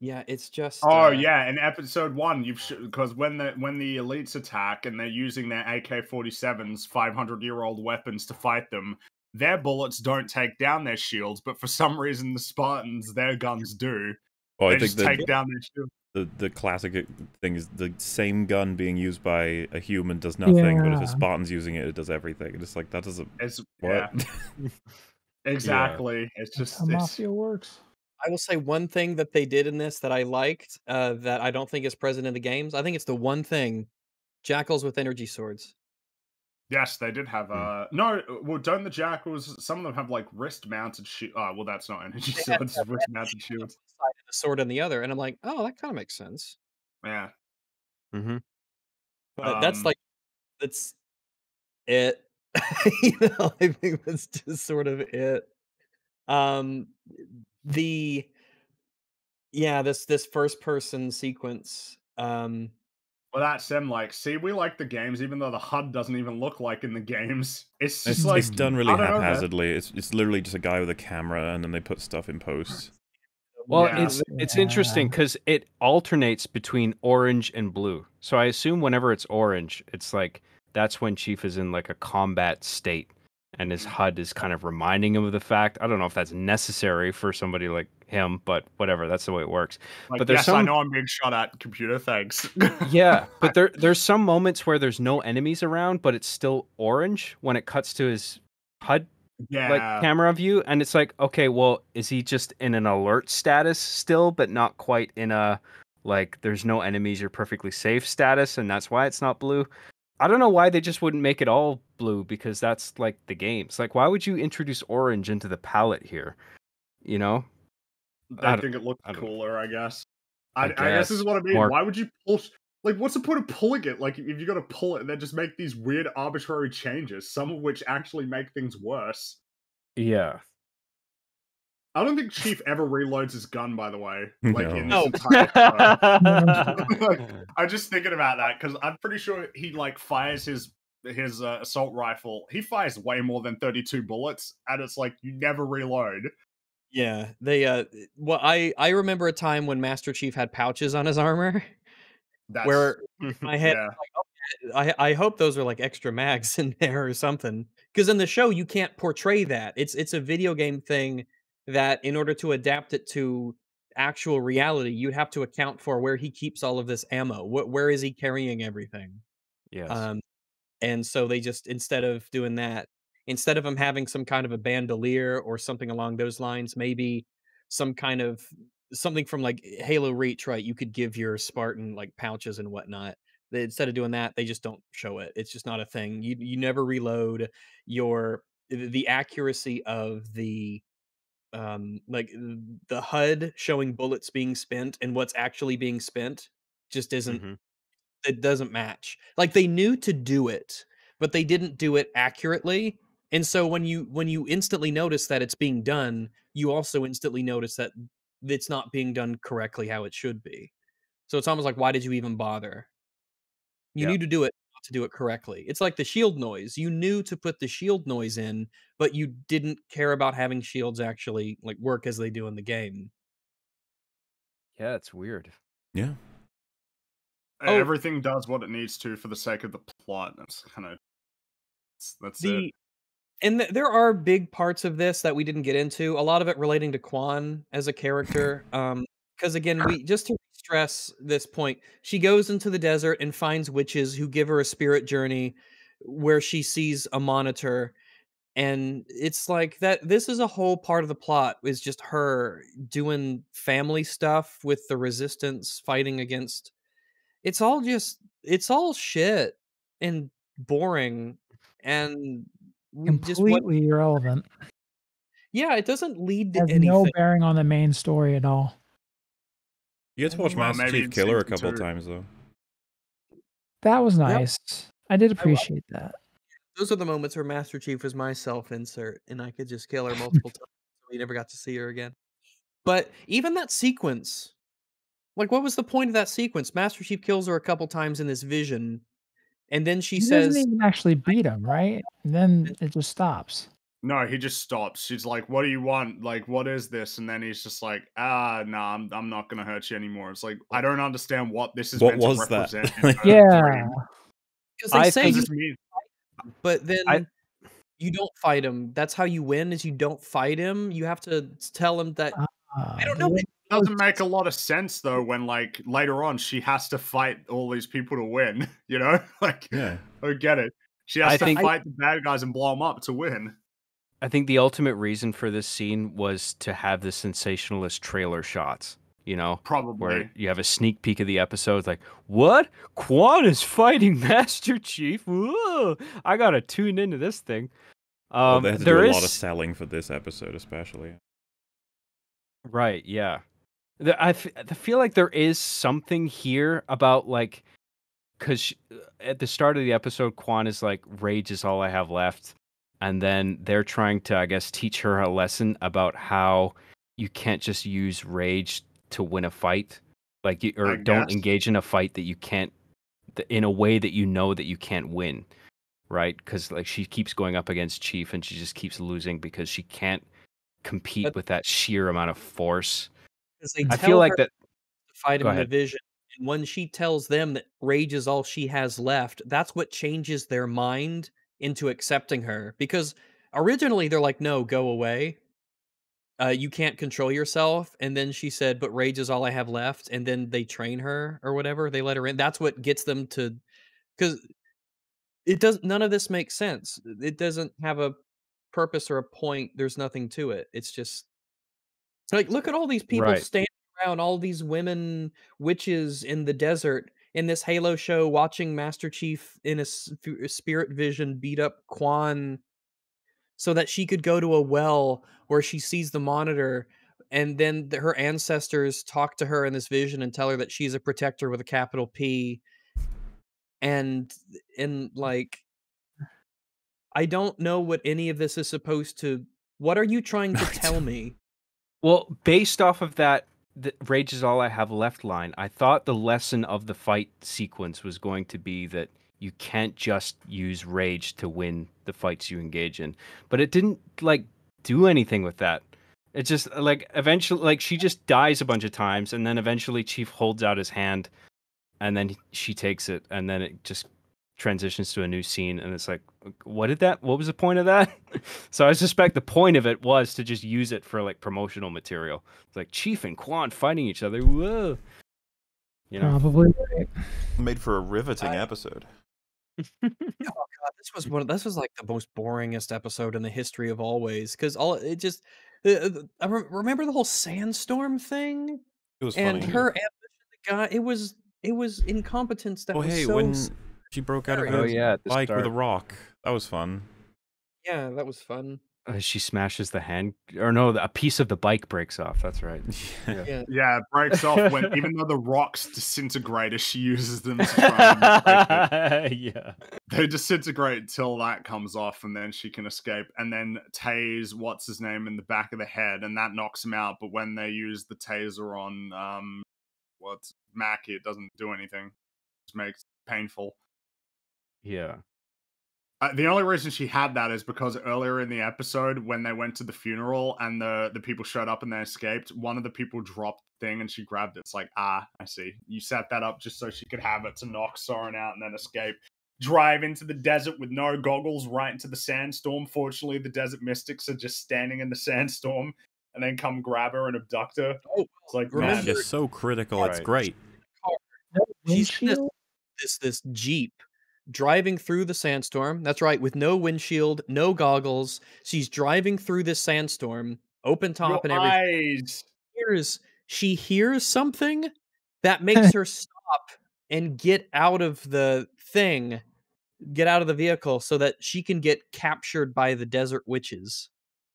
yeah, it's just. Oh uh, yeah, in episode one, you've because when the when the elites attack and they're using their AK forty sevens, five hundred year old weapons to fight them, their bullets don't take down their shields, but for some reason the Spartans, their guns do. Oh, they I think just the, take down their shield. the the classic uh, thing is the same gun being used by a human does nothing, but if a Spartan's using it, it does everything. It's like that doesn't It's what? yeah, exactly. It's That's just how it's, mafia works. I will say one thing that they did in this that I liked uh, that I don't think is present in the games. I think it's the one thing jackals with energy swords. yes, they did have Hmm. uh no. Well, don't the jackals? Some of them have like wrist mounted shield. Oh, well, that's not energy They swords. Wrist mounted shield on shields. side and a sword on the other, and I'm like, oh, that kind of makes sense. Yeah. Mm-hmm. But that's Um, like, that's it. you know, I think that's just sort of it. Um, the yeah, this this first person sequence. Um, Well, that's them. Like, see, we like the games, even though the HUD doesn't even look like in the games. It's just It's, like it's done really I don't know, haphazardly. It's it's literally just a guy with a camera, and then they put stuff in post. Well, Yeah. it's it's interesting because it alternates between orange and blue. So I assume whenever it's orange, it's like that's when Chief is in like a combat state, and his mm. HUD is kind of reminding him of the fact. I don't know if that's necessary for somebody like him, but whatever. That's the way it works. Like, but there's yes, I know I'm being shot at. Computer, thanks. Yeah, but there there's some moments where there's no enemies around, but it's still orange when it cuts to his HUD yeah, like camera view and it's like okay well is he just in an alert status still but not quite in a like there's no enemies you're perfectly safe status and that's why it's not blue i don't know why they just wouldn't make it all blue because that's like the games like why would you introduce orange into the palette here you know they I think it looks I cooler. I guess. I I, I guess this is what I mean. More- Why would you pull? Like, what's the point of pulling it? Like, if you got to pull it and then just make these weird arbitrary changes, some of which actually make things worse. yeah I don't think Chief ever reloads his gun. By the way, like in this entire show. Like, I'm just thinking about that because I'm pretty sure he like fires his his uh, assault rifle. He fires way more than 32 bullets, and it's like you never reload. Yeah, they uh well I I remember a time when Master Chief had pouches on his armor That's where I had yeah. I I hope those are like extra mags in there or something. Because in the show you can't portray that. It's it's a video game thing that in order to adapt it to actual reality, you'd have to account for where he keeps all of this ammo. Wh- where is he carrying everything? Yes. Um, and so they just instead of doing that, instead of him having some kind of a bandolier or something along those lines, maybe some kind of something from like Halo Reach, right? You could give your Spartan like pouches and whatnot. They, instead of doing that, they just don't show it. It's just not a thing. You you never reload your the accuracy of the um like the HUD showing bullets being spent and what's actually being spent just isn't Mhm. it doesn't match. Like they knew to do it, but they didn't do it accurately. And so when you when you instantly notice that it's being done, you also instantly notice that it's not being done correctly how it should be. So it's almost like why did you even bother? You knew to do it to do it correctly. It's like the shield noise. You knew to put the shield noise in, but you didn't care about having shields actually like work as they do in the game. Yeah, it's weird. Yeah. Oh. Everything does what it needs to for the sake of the plot. That's kind of that's, that's the it. and th- there are big parts of this that we didn't get into a lot of it relating to Kwan as a character um because again we just to stress this point she goes into the desert and finds witches who give her a spirit journey where she sees a monitor and it's like that this is a whole part of the plot is just her doing family stuff with the resistance fighting against it's all just it's all shit and boring and just what Completely irrelevant. yeah it doesn't lead to Has anything no bearing on the main story at all. You get to watch Master maybe Chief in Killer a couple two. times though. That was Yep. nice. I did appreciate that. those are the moments where master chief was my self-insert and i could just kill her multiple times so we never got to see her again but even that sequence like what was the point of that sequence master chief kills her a couple times in this vision and then she She says doesn't even actually beat him, right? And then it just stops. No, he just stops. She's like, "What do you want? Like, what is this?" And then he's just like, "Ah, no, I'm I'm not gonna hurt you anymore." It's like I don't understand what this is What meant was to that? represent. in her Yeah. because they I say What you does this mean? but then I- you don't fight him that's how you win is you don't fight him you have to tell him that Uh, i don't know It doesn't make a lot of sense though when like later on she has to fight all these people to win. You know, like Yeah. I get it. She has I to think- fight the bad guys and blow them up to win. I think the ultimate reason for this scene was to have the sensationalist trailer shots. You know, Probably. where you have a sneak peek of the episode. It's like, what? Kwan is fighting Master Chief. Whoa! I gotta tune into this thing. Well, Um, they had to do a is lot of selling for this episode, especially. right, yeah. The- I, f- I feel like there is something here about like, because at the start of the episode, Kwan is like, "Rage is all I have left," and then they're trying to, I guess, teach her a lesson about how you can't just use rage to win a fight, like, you, or I don't guess. engage in a fight that you can't, in a way that you know that you can't win, right? Because like she keeps going up against Chief and she just keeps losing because she can't compete But- with that sheer amount of force they I tell feel like that. to fight him in the ahead. vision and when she tells them that rage is all she has left that's what changes their mind into accepting her because originally they're like no go away. Uh, you can't control yourself. And then she said but rage is all i have left. And then they train her or whatever they let her in that's what gets them to because it does none of this makes sense it doesn't have a purpose or a point there's nothing to it it's just like look at all these people Right. standing around all these women witches in the desert in this halo show watching master chief in a spirit vision beat up kwan so that she could go to a well where she sees the monitor and then the, her ancestors talk to her in this vision and tell her that she's a protector with a capital P. And and like I don't know what any of this is supposed to what are you trying to tell me? Well, based off of that, the rage is all I have left line. I thought the lesson of the fight sequence was going to be that you can't just use rage to win the fights you engage in, but it didn't like do anything with that. It just like eventually, like she just dies a bunch of times, and then eventually Chief holds out his hand, and then she takes it, and then it just transitions to a new scene, and it's like, what did that? What was the point of that? so I suspect the point of it was to just use it for like promotional material. It's like Chief and Kwan fighting each other. Whoa, you know. Probably right. Made for a riveting I- episode. Oh god, this was one. Of, this was like the most boringest episode in the history of always. Because all it just, uh, uh, I re- remember the whole sandstorm thing It was and funny. her ambition to guy. It was it was incompetence that oh, was hey, so. when s- she broke out of scary. her Oh yeah, at the bike with a rock. That was fun. Yeah, that was fun. Uh, she smashes the hand, or no, a piece of the bike breaks off. That's right. Yeah. Yeah. Yeah, it breaks off when even though the rocks disintegrate as she uses them to try and break it. yeah. They disintegrate till that comes off and then she can escape. And then tase what's his name in the back of the head and that knocks him out. But when they use the taser on um what's Makee, it doesn't do anything. It just makes it painful. Yeah. Uh, the only reason she had that is because earlier in the episode, when they went to the funeral and the the people showed up and they escaped, one of the people dropped the thing and she grabbed it. It's like, ah, I see. You set that up just so she could have it to knock Soren out and then escape. Drive into the desert with no goggles right into the sandstorm. Fortunately, the desert mystics are just standing in the sandstorm and then come grab her and abduct her. Oh, It's like, Remember- man, Just so critical. It's great. She's in this- this this jeep driving through the sandstorm. That's right, with no windshield, no goggles. She's driving through this sandstorm, open top and your everything. eyes. Hears she hears something that makes her stop and get out of the thing, get out of the vehicle, so that she can get captured by the desert witches,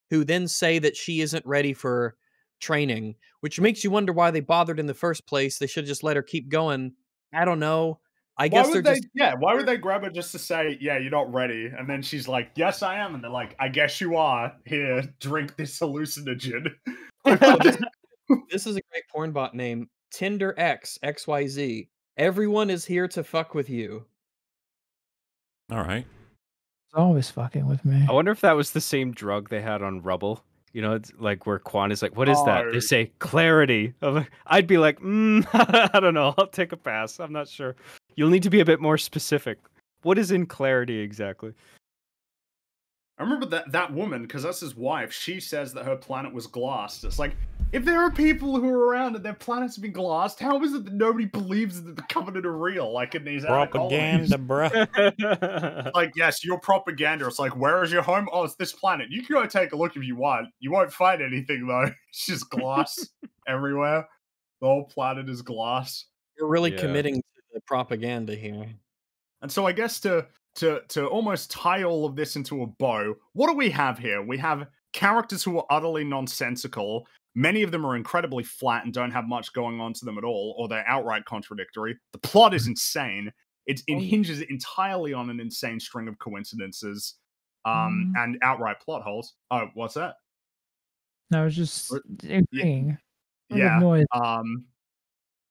who then say that she isn't ready for training, which makes you wonder why they bothered in the first place. They should have just let her keep going. I don't know. I Why guess they're would they? just Yeah, why would they grab her just to say, "Yeah, you're not ready," and then she's like, "Yes, I am," and they're like, "I guess you are. Here, drink this hallucinogen." Oh, this, this is a great porn bot name. Tinder X XYZ. Everyone is here to fuck with you. All right. It's always fucking with me. I wonder if that was the same drug they had on Rubble. You know, it's like where Kwan is like, "What is that?" Oh. They say clarity. I'm like- I'd be like, mm, "I don't know. I'll take a pass. I'm not sure." You'll need to be a bit more specific. What is in clarity exactly? I remember that that woman because that's his wife. She says that her planet was glassed. It's like if there are people who are around and their planets have been glassed, how is it that nobody believes that the Covenant are real? Like in these outer colonies? Propaganda, bruh. Like yes, your propaganda. It's like where is your home? Oh, it's this planet. You can go take a look if you want. You won't find anything though. It's just glass everywhere. The whole planet is glass. You're really Yeah. committing to the propaganda here. And so I guess to to to almost tie all of this into a bow, what do we have here? We have characters who are utterly nonsensical. Many of them are incredibly flat and don't have much going on to them at all, or they're outright contradictory. The plot is insane. It, it Oh, hinges entirely on an insane string of coincidences um, Mm. and outright plot holes. Oh, what's that? No, I was just What- agreeing. I have Yeah. no idea. Um,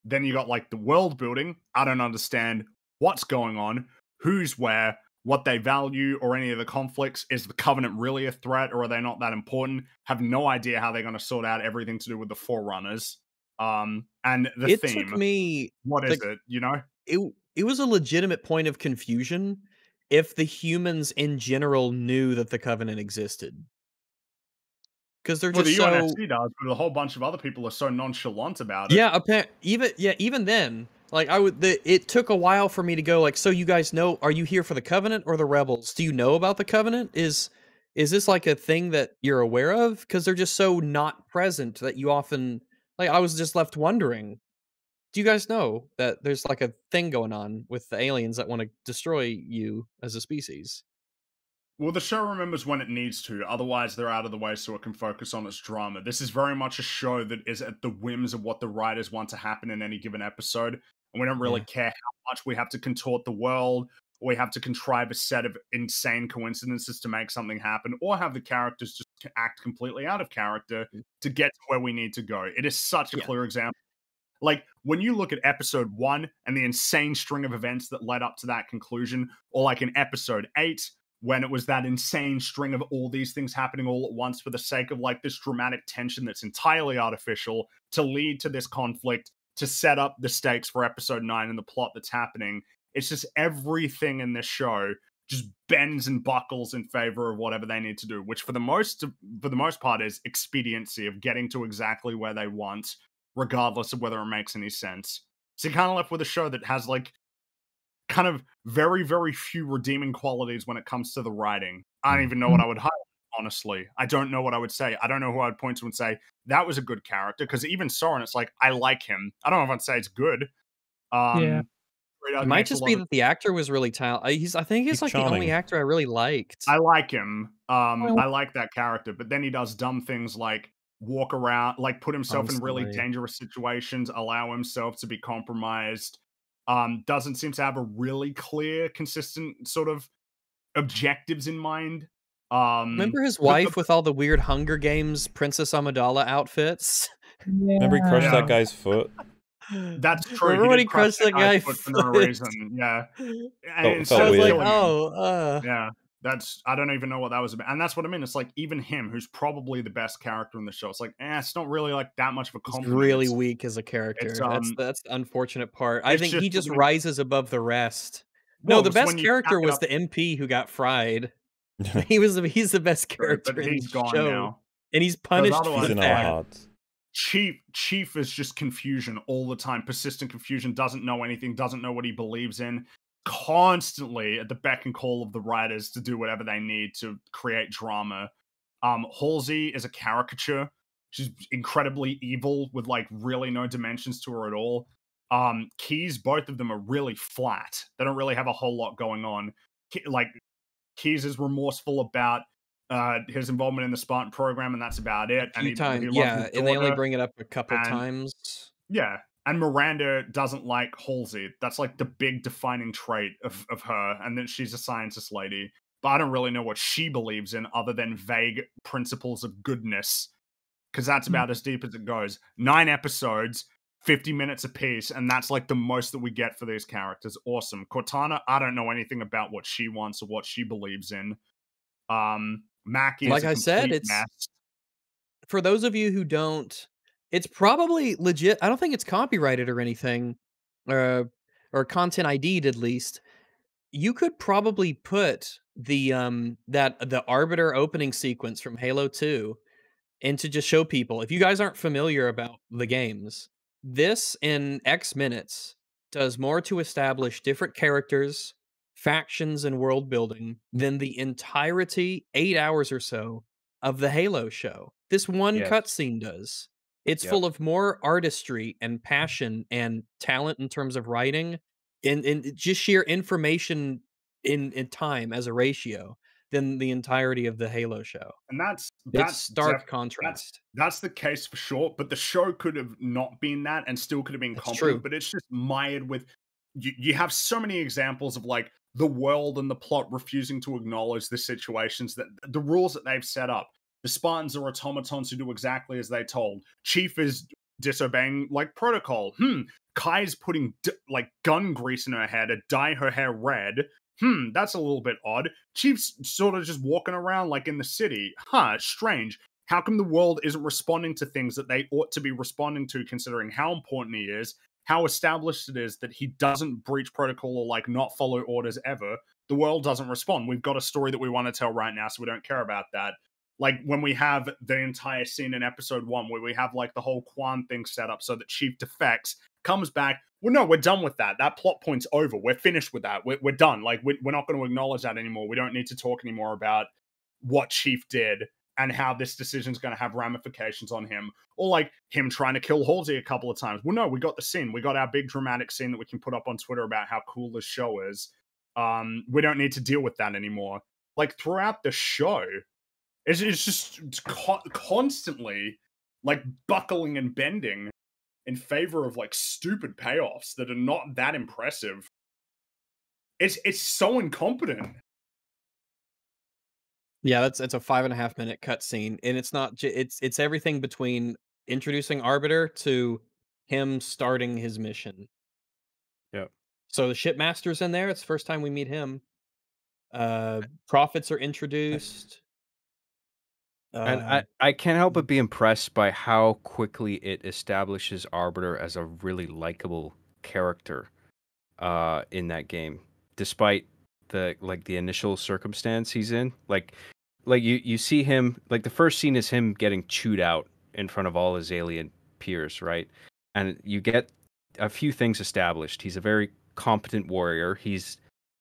then you got like the world building. I don't understand what's going on, who's where, what they value, or any of the conflicts. Is the covenant really a threat, or are they not that important? Have no idea how they're going to sort out everything to do with the forerunners. Um, and the it theme. took me what is it? You know? it it was a legitimate point of confusion if the humans in general knew that the covenant existed. Because they're Well, the just so UNSC does, but a whole bunch of other people are so nonchalant about it. Yeah, appa- even yeah, even then, like I would, the, it took a while for me to go. Like, so you guys know, are you here for the Covenant or the Rebels? Do you know about the Covenant? Is is this like a thing that you're aware of? Because they're just so not present that you often like. I was just left wondering. Do you guys know that there's like a thing going on with the aliens that want to destroy you as a species? Well, the show remembers when it needs to, otherwise, they're out of the way so it can focus on its drama. This is very much a show that is at the whims of what the writers want to happen in any given episode. And we don't really care how much we have to contort the world, or we have to contrive a set of insane coincidences to make something happen, or have the characters just act completely out of character mm. to get to where we need to go. It is such a Yeah. clear example. Like when you look at episode one and the insane string of events that led up to that conclusion, or like in episode eight, when it was that insane string of all these things happening all at once for the sake of like this dramatic tension that's entirely artificial to lead to this conflict to set up the stakes for episode nine and the plot that's happening. It's just everything in this show just bends and buckles in favor of whatever they need to do, which for the most for the most part is expediency of getting to exactly where they want, regardless of whether it makes any sense. So you're kind of left with a show that has like kind of very, very few redeeming qualities when it comes to the writing. I don't even know what I would highlight, honestly. I don't know what I would say. I don't know who I'd point to and say, that was a good character. Because even Soren, it's like, I like him. I don't know if I'd say it's good. Um, Yeah. Fredo It might just be of- that the actor was really talented. He's I think he's, He's like the only actor I really liked. I like him. Um, Well- I like that character, but then he does dumb things like walk around, like put himself in really dangerous situations, allow himself to be compromised. Um, doesn't seem to have a really clear, consistent sort of objectives in mind. Um, Remember his but the- wife with all the weird Hunger Games Princess Amidala outfits? Remember he crushed Yeah. that guy's foot? That's true. Remember when he crush crushed that guy's guy foot for no reason. Yeah, and Felt- instead felt I was like, weird. killing him- oh, uh. Yeah, that's I don't even know what that was about, and that's what I mean. It's like even him, who's probably the best character in the show. It's like, eh, it's not really like that much of a He's compliment. really It's- weak as a character. it's, that's um, that's the unfortunate part. I it's think he just just rises above the rest. No, the best character was the MP who got fried. He was the, he's the best character but in he's the gone show, now. and he's punished for He's that. hearts. Chief Chief is just confusion all the time, persistent confusion, doesn't know anything, doesn't know what he believes in, constantly at the beck and call of the writers to do whatever they need to create drama. Um Halsey is a caricature. She's incredibly evil with like really no dimensions to her at all. Um Keyes, both of them are really flat. They don't really have a whole lot going on. Ke- Like Keyes is remorseful about uh his involvement in the Spartan program, and that's about it. And he, times, he yeah, and they only bring it up a couple and- times. Yeah. And Miranda doesn't like Halsey. That's like the big defining trait of, of her. And then she's a scientist lady. But I don't really know what she believes in other than vague principles of goodness. Because that's about as deep as it goes. Nine episodes, 50 minutes apiece. And that's like the most that we get for these characters. Awesome. Cortana, I don't know anything about what she wants or what she believes in. Um, Makee, is Like a I said, it's- mess. for those of you who don't, it's probably legit. I don't think it's copyrighted or anything, uh, or content ID'd at least. You could probably put the um that the Arbiter opening sequence from Halo Two into just show people. If you guys aren't familiar about the games, this in X minutes does more to establish different characters, factions, and world building than the entirety eight hours or so of the Halo show. This one Yes. cutscene does. It's Yep. full of more artistry and passion and talent in terms of writing and, and just sheer information in, in time as a ratio than the entirety of the Halo show. And that's It's that's stark def- contrast. That's the case for sure, but the show could have not been that and still could have been That's competent. true. But it's just mired with you, you have so many examples of like the world and the plot refusing to acknowledge the situations that the rules that they've set up. The Spartans are automatons who do exactly as they told. Chief is disobeying like protocol. Hmm. Kai's putting like gun grease in her hair to dye her hair red. Hmm, that's a little bit odd. Chief's sort of just walking around like in the city. Huh, strange. How come the world isn't responding to things that they ought to be responding to, considering how important he is, how established it is that he doesn't breach protocol or like not follow orders ever? The world doesn't respond. We've got a story that we want to tell right now, so we don't care about that. Like when we have the entire scene in episode one where we have like the whole Kwan thing set up so that Chief defects, comes back. Well, no, we're done with that. That plot point's over. We're finished with that. We're, we're done. Like, we're, we're not going to acknowledge that anymore. We don't need to talk anymore about what Chief did and how this decision's going to have ramifications on him, or like him trying to kill Halsey a couple of times. Well, no, we got the scene. We got our big dramatic scene that we can put up on Twitter about how cool this show is. Um, we don't need to deal with that anymore. Like throughout the show, it's, it's just it's co- constantly like buckling and bending in favor of like stupid payoffs that are not that impressive. It's it's so incompetent. Yeah, that's it's a five and a half minute cutscene, and it's not. j- It's it's everything between introducing Arbiter to him starting his mission. Yeah. So the shipmaster's in there. It's the first time we meet him. Uh, prophets are introduced. And I, I can't help but be impressed by how quickly it establishes Arbiter as a really likable character uh, in that game, despite the like the initial circumstance he's in. Like, like you you see him like the first scene is him getting chewed out in front of all his alien peers, right? And you get a few things established. He's a very competent warrior. He's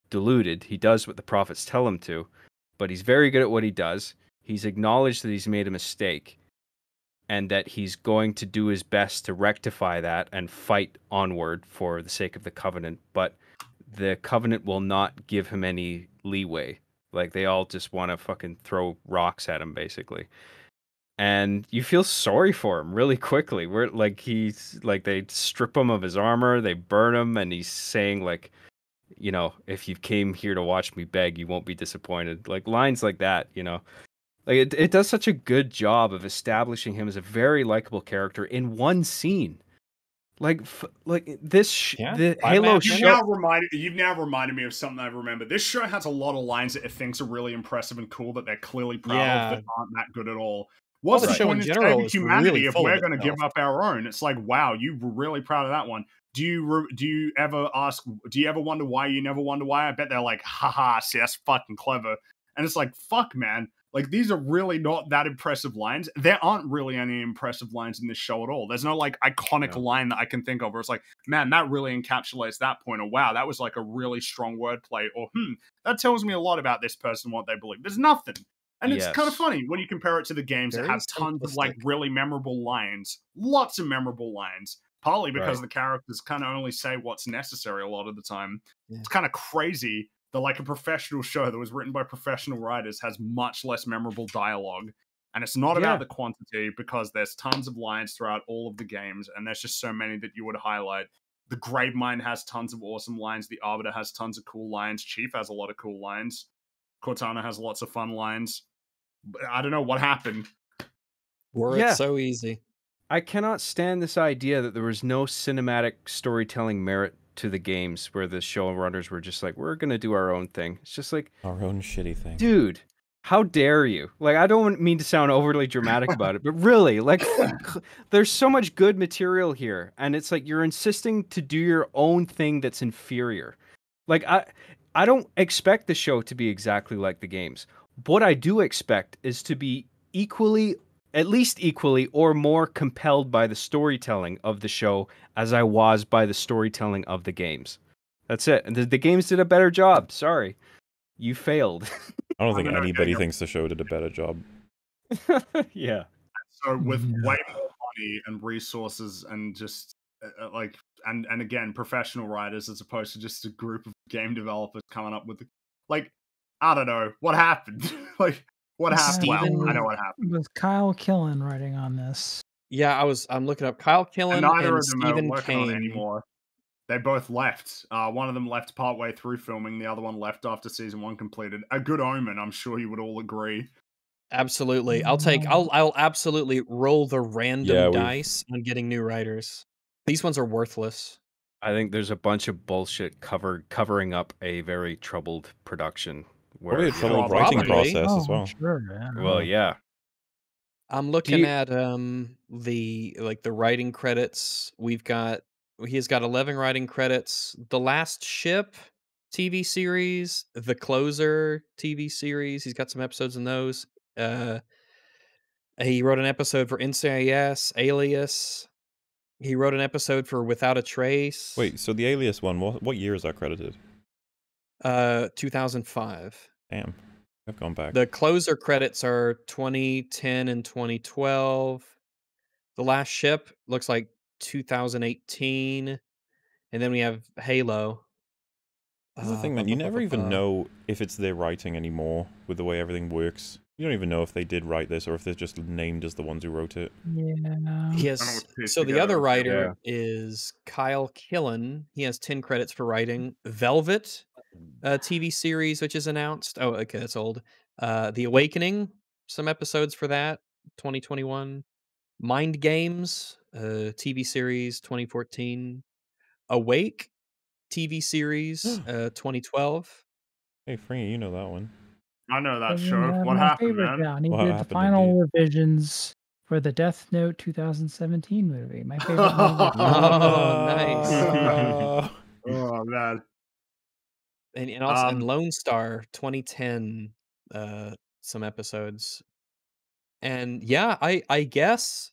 deluded. He does what the prophets tell him to, but he's very good at what he does. He's acknowledged that he's made a mistake and that he's going to do his best to rectify that and fight onward for the sake of the covenant, but the covenant will not give him any leeway. Like they all just want to fucking throw rocks at him basically. And you feel sorry for him really quickly. Where like he's like they strip him of his armor, they burn him and he's saying like you know, if you came here to watch me beg, you won't be disappointed. Like lines like that, you know. Like it, it does such a good job of establishing him as a very likable character in one scene. Like, f- like this, sh- Yeah, the five Halo and a half You've show. now reminded you've now reminded me of something I remember. This show has a lot of lines that it thinks are really impressive and cool that they're clearly proud Yeah. of that aren't that good at all. What's the the show in in general saving is humanity really if we're going to give up our own? It's like, wow, you were really proud of that one. Do you re- do you ever ask? Do you ever wonder why you never wonder why? I bet they're like, haha, see, that's fucking clever. And it's like, fuck, man. Like these are really not that impressive lines. There aren't really any impressive lines in this show at all. There's no like iconic No. line that I can think of where it's like, man, that really encapsulates that point. Or wow, that was like a really strong wordplay. Or hmm, that tells me a lot about this person, what they believe. There's nothing. And it's kind of funny when you compare it to the games that have tons of like really memorable lines, lots of memorable lines. Partly because Right. the characters kind of only say what's necessary a lot of the time. Yeah. It's kind of crazy that like a professional show that was written by professional writers has much less memorable dialogue. And it's not Yeah. about the quantity because there's tons of lines throughout all of the games, and there's just so many that you would highlight. The Gravemind has tons of awesome lines. The Arbiter has tons of cool lines. Chief has a lot of cool lines. Cortana has lots of fun lines. I don't know what happened. were Yeah. it so easy? I cannot stand this idea that there was no cinematic storytelling merit to the games where the showrunners were just like, we're gonna do our own thing. It's just like, Our own shitty thing. dude, how dare you? Like, I don't mean to sound overly dramatic about it, but really, like, there's so much good material here, and it's like you're insisting to do your own thing that's inferior. Like, I, I don't expect the show to be exactly like the games. What I do expect is to be equally, at least equally, or more compelled by the storytelling of the show as I was by the storytelling of the games. That's it. The, the games did a better job. Sorry, you failed. I don't think anybody thinks the show did a better job. yeah. So with way more money and resources and just uh, uh, like and and again professional writers as opposed to just a group of game developers coming up with like I don't know what happened. like what happened? Well, I know what happened. With Kyle Killen writing on this. Yeah, I was. I'm looking up Kyle Killen And and, of them Steven are working on Kane. anymore. They both left. Uh, one of them left partway through filming. The other one left after season one completed. A good omen, I'm sure you would all agree. Absolutely, I'll take. I'll. I'll absolutely roll the random Yeah, dice on getting new writers. These ones are worthless. I think there's a bunch of bullshit covered covering up a very troubled production. Where, Probably a you troubled writing Probably. process as Oh, well. Sure, yeah. well, yeah. I'm looking you- at um the like the writing credits. We've got he's got 11 writing credits. The Last Ship TV series, The Closer TV series. He's got some episodes in those. Uh he wrote an episode for NCIS, Alias. He wrote an episode for Without a Trace. Wait, so the Alias one, what, what year is that credited? Uh 2005. Damn, I've gone back. The closer credits are 2010 and 2012. The last ship looks like 2018. And then we have Halo. That's the Uh, thing, bu- man. You bu- bu- never even know if it's their writing anymore with the way everything works. You don't even know if they did write this or if they're just named as the ones who wrote it. Yeah. Yes. I know has, what's pieced so the together, other yeah. writer is Kyle Killen. He has 10 credits for writing. Velvet, uh, TV series, which is announced. Oh, okay, that's old. Uh, The Awakening, some episodes for that, 2021. Mind Games, uh, TV series, 2014. Awake, TV series, uh, 2012. Hey, Fringy, you know that one. I know that Doesn't show. have What happened, man? down. He What did the happened final indeed? revisions for the Death Note 2017 movie. My favorite movie. Oh, nice. Oh man. And, and also and Um, Lone Star 2010, uh, some episodes. And yeah, I I guess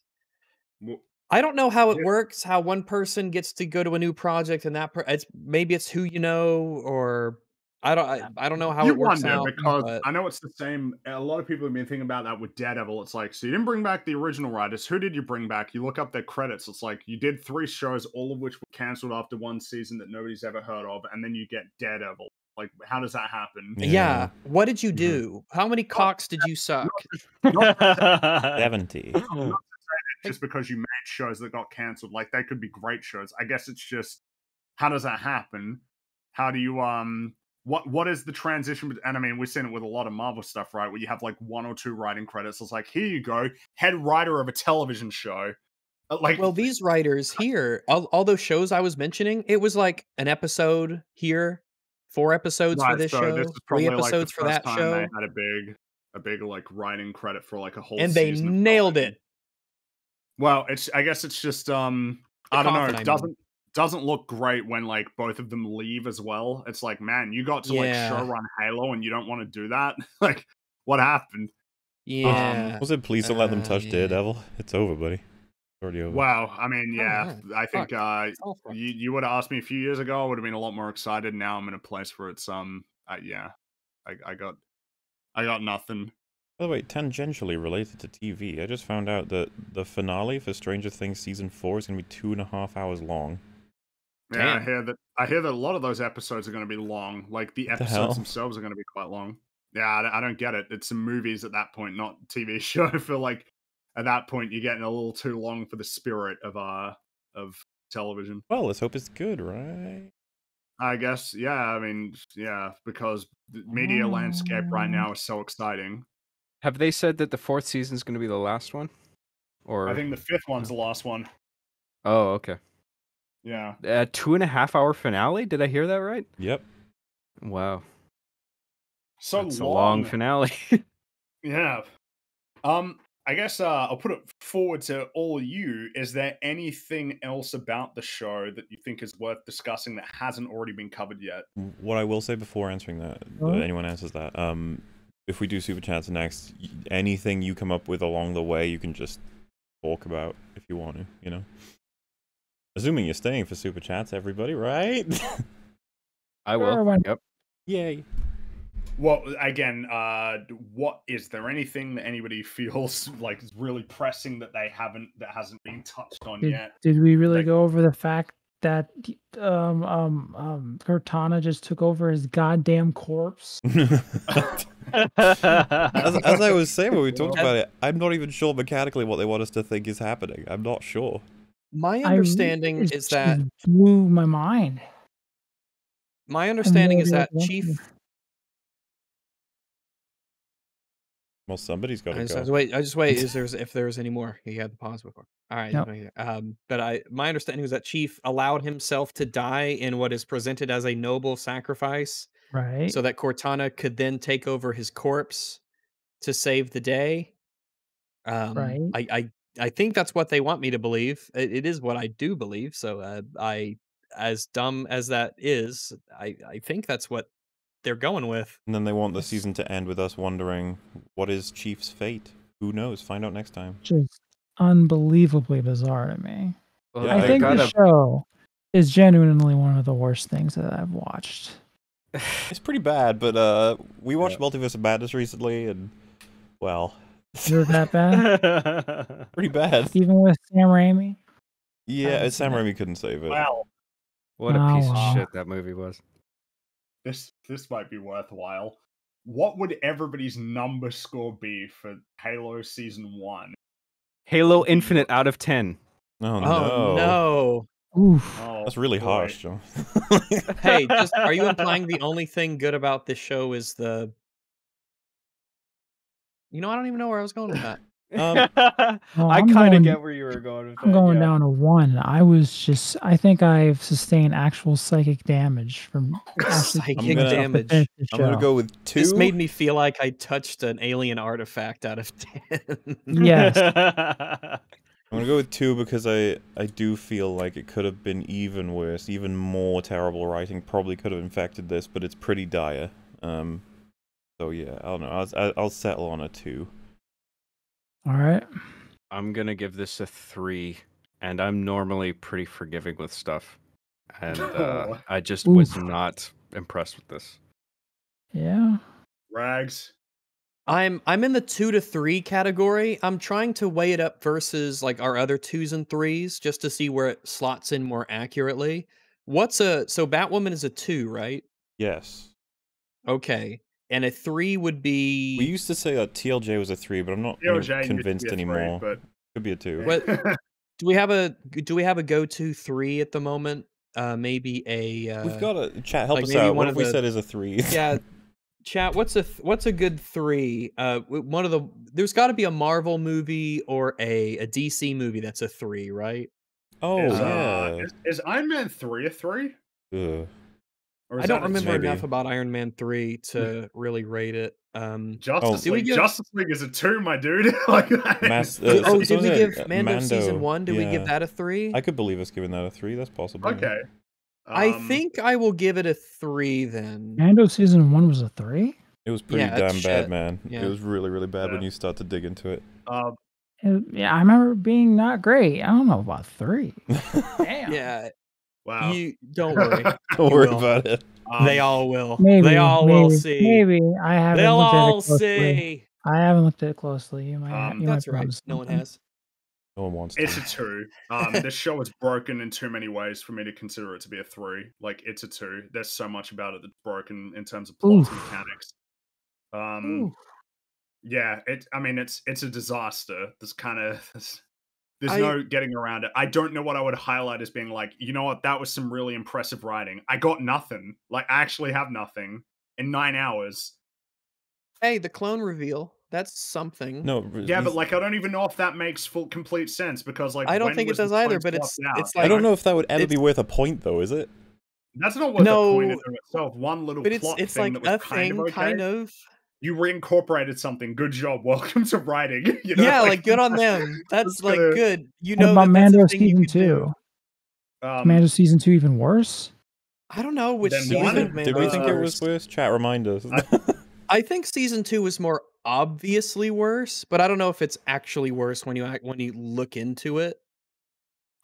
I don't know how it Yeah. works. How one person gets to go to a new project and that per- it's maybe it's who you know or I don't I, I don't know how you it works wonder out. because but- I know it's the same. A lot of people have been thinking about that with Daredevil. It's like, so you didn't bring back the original writers. Who did you bring back? You look up their credits. It's like you did three shows, all of which were canceled after one season that nobody's ever heard of, and then you get Daredevil. Like, how does that happen? yeah. What did you Mhm. do? How many cocks did you suck? Seventy. just because you made shows that got canceled. Like they could be great shows. I guess it's just how does that happen? How do you um what what is the transition? And I mean, we've seen it with a lot of Marvel stuff, right? Where you have like one or two writing credits. It's like here you go, head writer of a television show. Uh, Like Well, these writers here, all, all those shows I was mentioning, it was like an episode here, four episodes for this so show, this is three probably like episodes for that show, They had a big a big like writing credit for like a whole and they nailed it. Well, it's I guess it's just um The I don't know, it doesn't doesn't look great when like both of them leave as well. It's like, man, you got to like Yeah. show run Halo and you don't want to do that. like what happened? Yeah. Was it please don't let them Uh, touch yeah. Daredevil? It's over, buddy. It's already over. Wow, I mean, Oh, yeah, yeah. I think Fuck. uh It's you, you would have asked me a few years ago, I would have been a lot more excited. Now I'm in a place where it's um uh, yeah. I, I got I got nothing. By the way, tangentially related to TV, I just found out that the finale for Stranger Things season four is going to be two and a half hours long. Yeah, I hear that. I hear that a lot of those episodes are going to be long. Like the What the episodes themselves are going to be quite long. Yeah, I, don't- I don't get it. It's some movies at that point, not TV show. I feel like at that point you're getting a little too long for the spirit of uh of television. Well, let's hope it's good, right? I guess. Yeah. I mean, yeah, because the media landscape right Mm. now is so exciting. Have they said that the fourth season is going to be the last one? Or I think the fifth one's the last one. oh, okay. Yeah. A two and a half hour finale. Did I hear that right? Yep. Wow, So that's a long. long finale. Yeah. Um, I guess uh, I'll put it forward to all of you. Is there anything else about the show that you think is worth discussing that hasn't already been covered yet? What I will say before answering that, uh, anyone answers that, um, if we do super chats next, anything you come up with along the way, you can just talk about if you want to, you know. Assuming you're staying for super chats, everybody, right? I will. why not? Yep. Yay! Well, again, uh, what is there anything that anybody feels like is really pressing that they haven't that hasn't been touched on Did, yet? did we really Like- go over the fact that um um um Cortana just took over his goddamn corpse? as, as I was saying when we talked about it, I'm not even sure mechanically what they want us to think is happening. I'm not sure. My I re- understanding it is that just blew my mind. my understanding is that Chief. Well, somebody's got I to just, I go. just wait. I just wait. Is there's if there's any more? He had the pause before. All right. Nope. Um, but I my understanding was that Chief allowed himself to die in what is presented as a noble sacrifice, Right. so that Cortana could then take over his corpse to save the day. Um, Right. I, I I think that's what they want me to believe. It, it is what I do believe. So uh, I, as dumb as that is, I I think that's what they're going with. And then they want the season to end with us wondering what is Chief's fate. Who knows? Find out next time. just unbelievably bizarre to me. Well, Yeah, I I think gotta- the show is genuinely one of the worst things that I've watched. It's pretty bad, but uh, we watched Yeah. Multiverse of Madness recently, and well, Is it that bad? pretty bad. Even with Sam Raimi? Yeah, Sam seen. Raimi couldn't save it. Well, what a Oh, piece wow. of shit that movie was. this this might be worthwhile. What would everybody's number score be for Halo season one? Halo Infinite out of ten. Oh, Oh no. no! Oof. Oh, That's really boy. harsh, John. Hey, just are you implying the only thing good about this show is the? You know, I don't even know where I was going with that. Um, Well, I kind of get where you were going with I'm that. going yeah. down to one. I was just. I think I've sustained actual psychic damage from actually Psychic being able to damage. finish the I'm gonna go with two. This made me feel like I touched an alien artifact out of ten. Yes. I'm gonna go with two because I I do feel like it could have been even worse, even more terrible writing. Probably could have infected this, but it's pretty dire. Um, so yeah, I don't know. I'll I'll- I'll settle on a two. All right. I'm gonna give this a three, and I'm normally pretty forgiving with stuff, and uh. I just was not impressed with this. Yeah. Rags. I'm I'm in the two to three category. I'm trying to weigh it up versus like our other twos and threes just to see where it slots in more accurately. What's a so Batwoman is a two, right? Yes. Okay. And a three would be We used to say that TLJ was a three, but I'm not DOJ really used to be convinced a three, anymore. but Could be a two. What- do we have a do we have a go to three at the moment? Uh maybe a uh, We've got a chat. Help like us out. one What if we the- said is a three? yeah chat what's a th- what's a good three uh one of the there's got to be a marvel movie or a a dc movie that's a three right oh is, yeah. uh, is, is Iron Man three a three? Ugh. Or i don't remember two? enough about iron man 3 to really rate it um Justice Oh. League. give- Justice League is a two, my dude. like that Mas- is- uh, did- oh so- did someone we give uh, mando, season Mando, one did we give that a three I could believe us giving that a three. That's possible. okay. I Um, think i will give it a three then Mando season one was a three. It was pretty Yeah, damn bad, shit. man. Yeah. It was really, really bad when you start to dig into it. Uh, yeah, I remember being not great. I don't know about three. Damn. yeah wow. you don't worry Don't You worry will. about it. Um, they all will Maybe they all maybe, will see Maybe I haven't they'll looked at all it closely. see I haven't looked at it closely. You might. Um, you that's be right no one has No one wants to. It's a two. Um, this show is broken in too many ways for me to consider it to be a three. Like it's a two. There's so much about it that's broken in terms of plot and mechanics. Um, Ooh. yeah, it. I mean, it's it's a disaster. There's kind of there's, there's I- no getting around it. I don't know what I would highlight as being like, you know what, that was some really impressive writing. I got nothing. Like I actually have nothing in nine hours. hey the clone reveal that's something No. Yeah, but like I don't even know if that makes full complete sense because like I don't when think it does either, but it's- swapped out? it's I don't know if that would ever be worth a point, though, is it? That's not what the point in itself. One little but it's plot it's thing like that was a kind thing of okay. kind of You reincorporated something. Good job. Welcome to writing. You know, yeah like good on them that's like gonna- good you know about that that's a Mando thing you season two? Um, Mando season two even worse? i don't know which Then one- season think, did we think it was worse. worse? Chat, remind us. I- i think season two was more obviously worse but i don't know if it's actually worse when you act when you look into it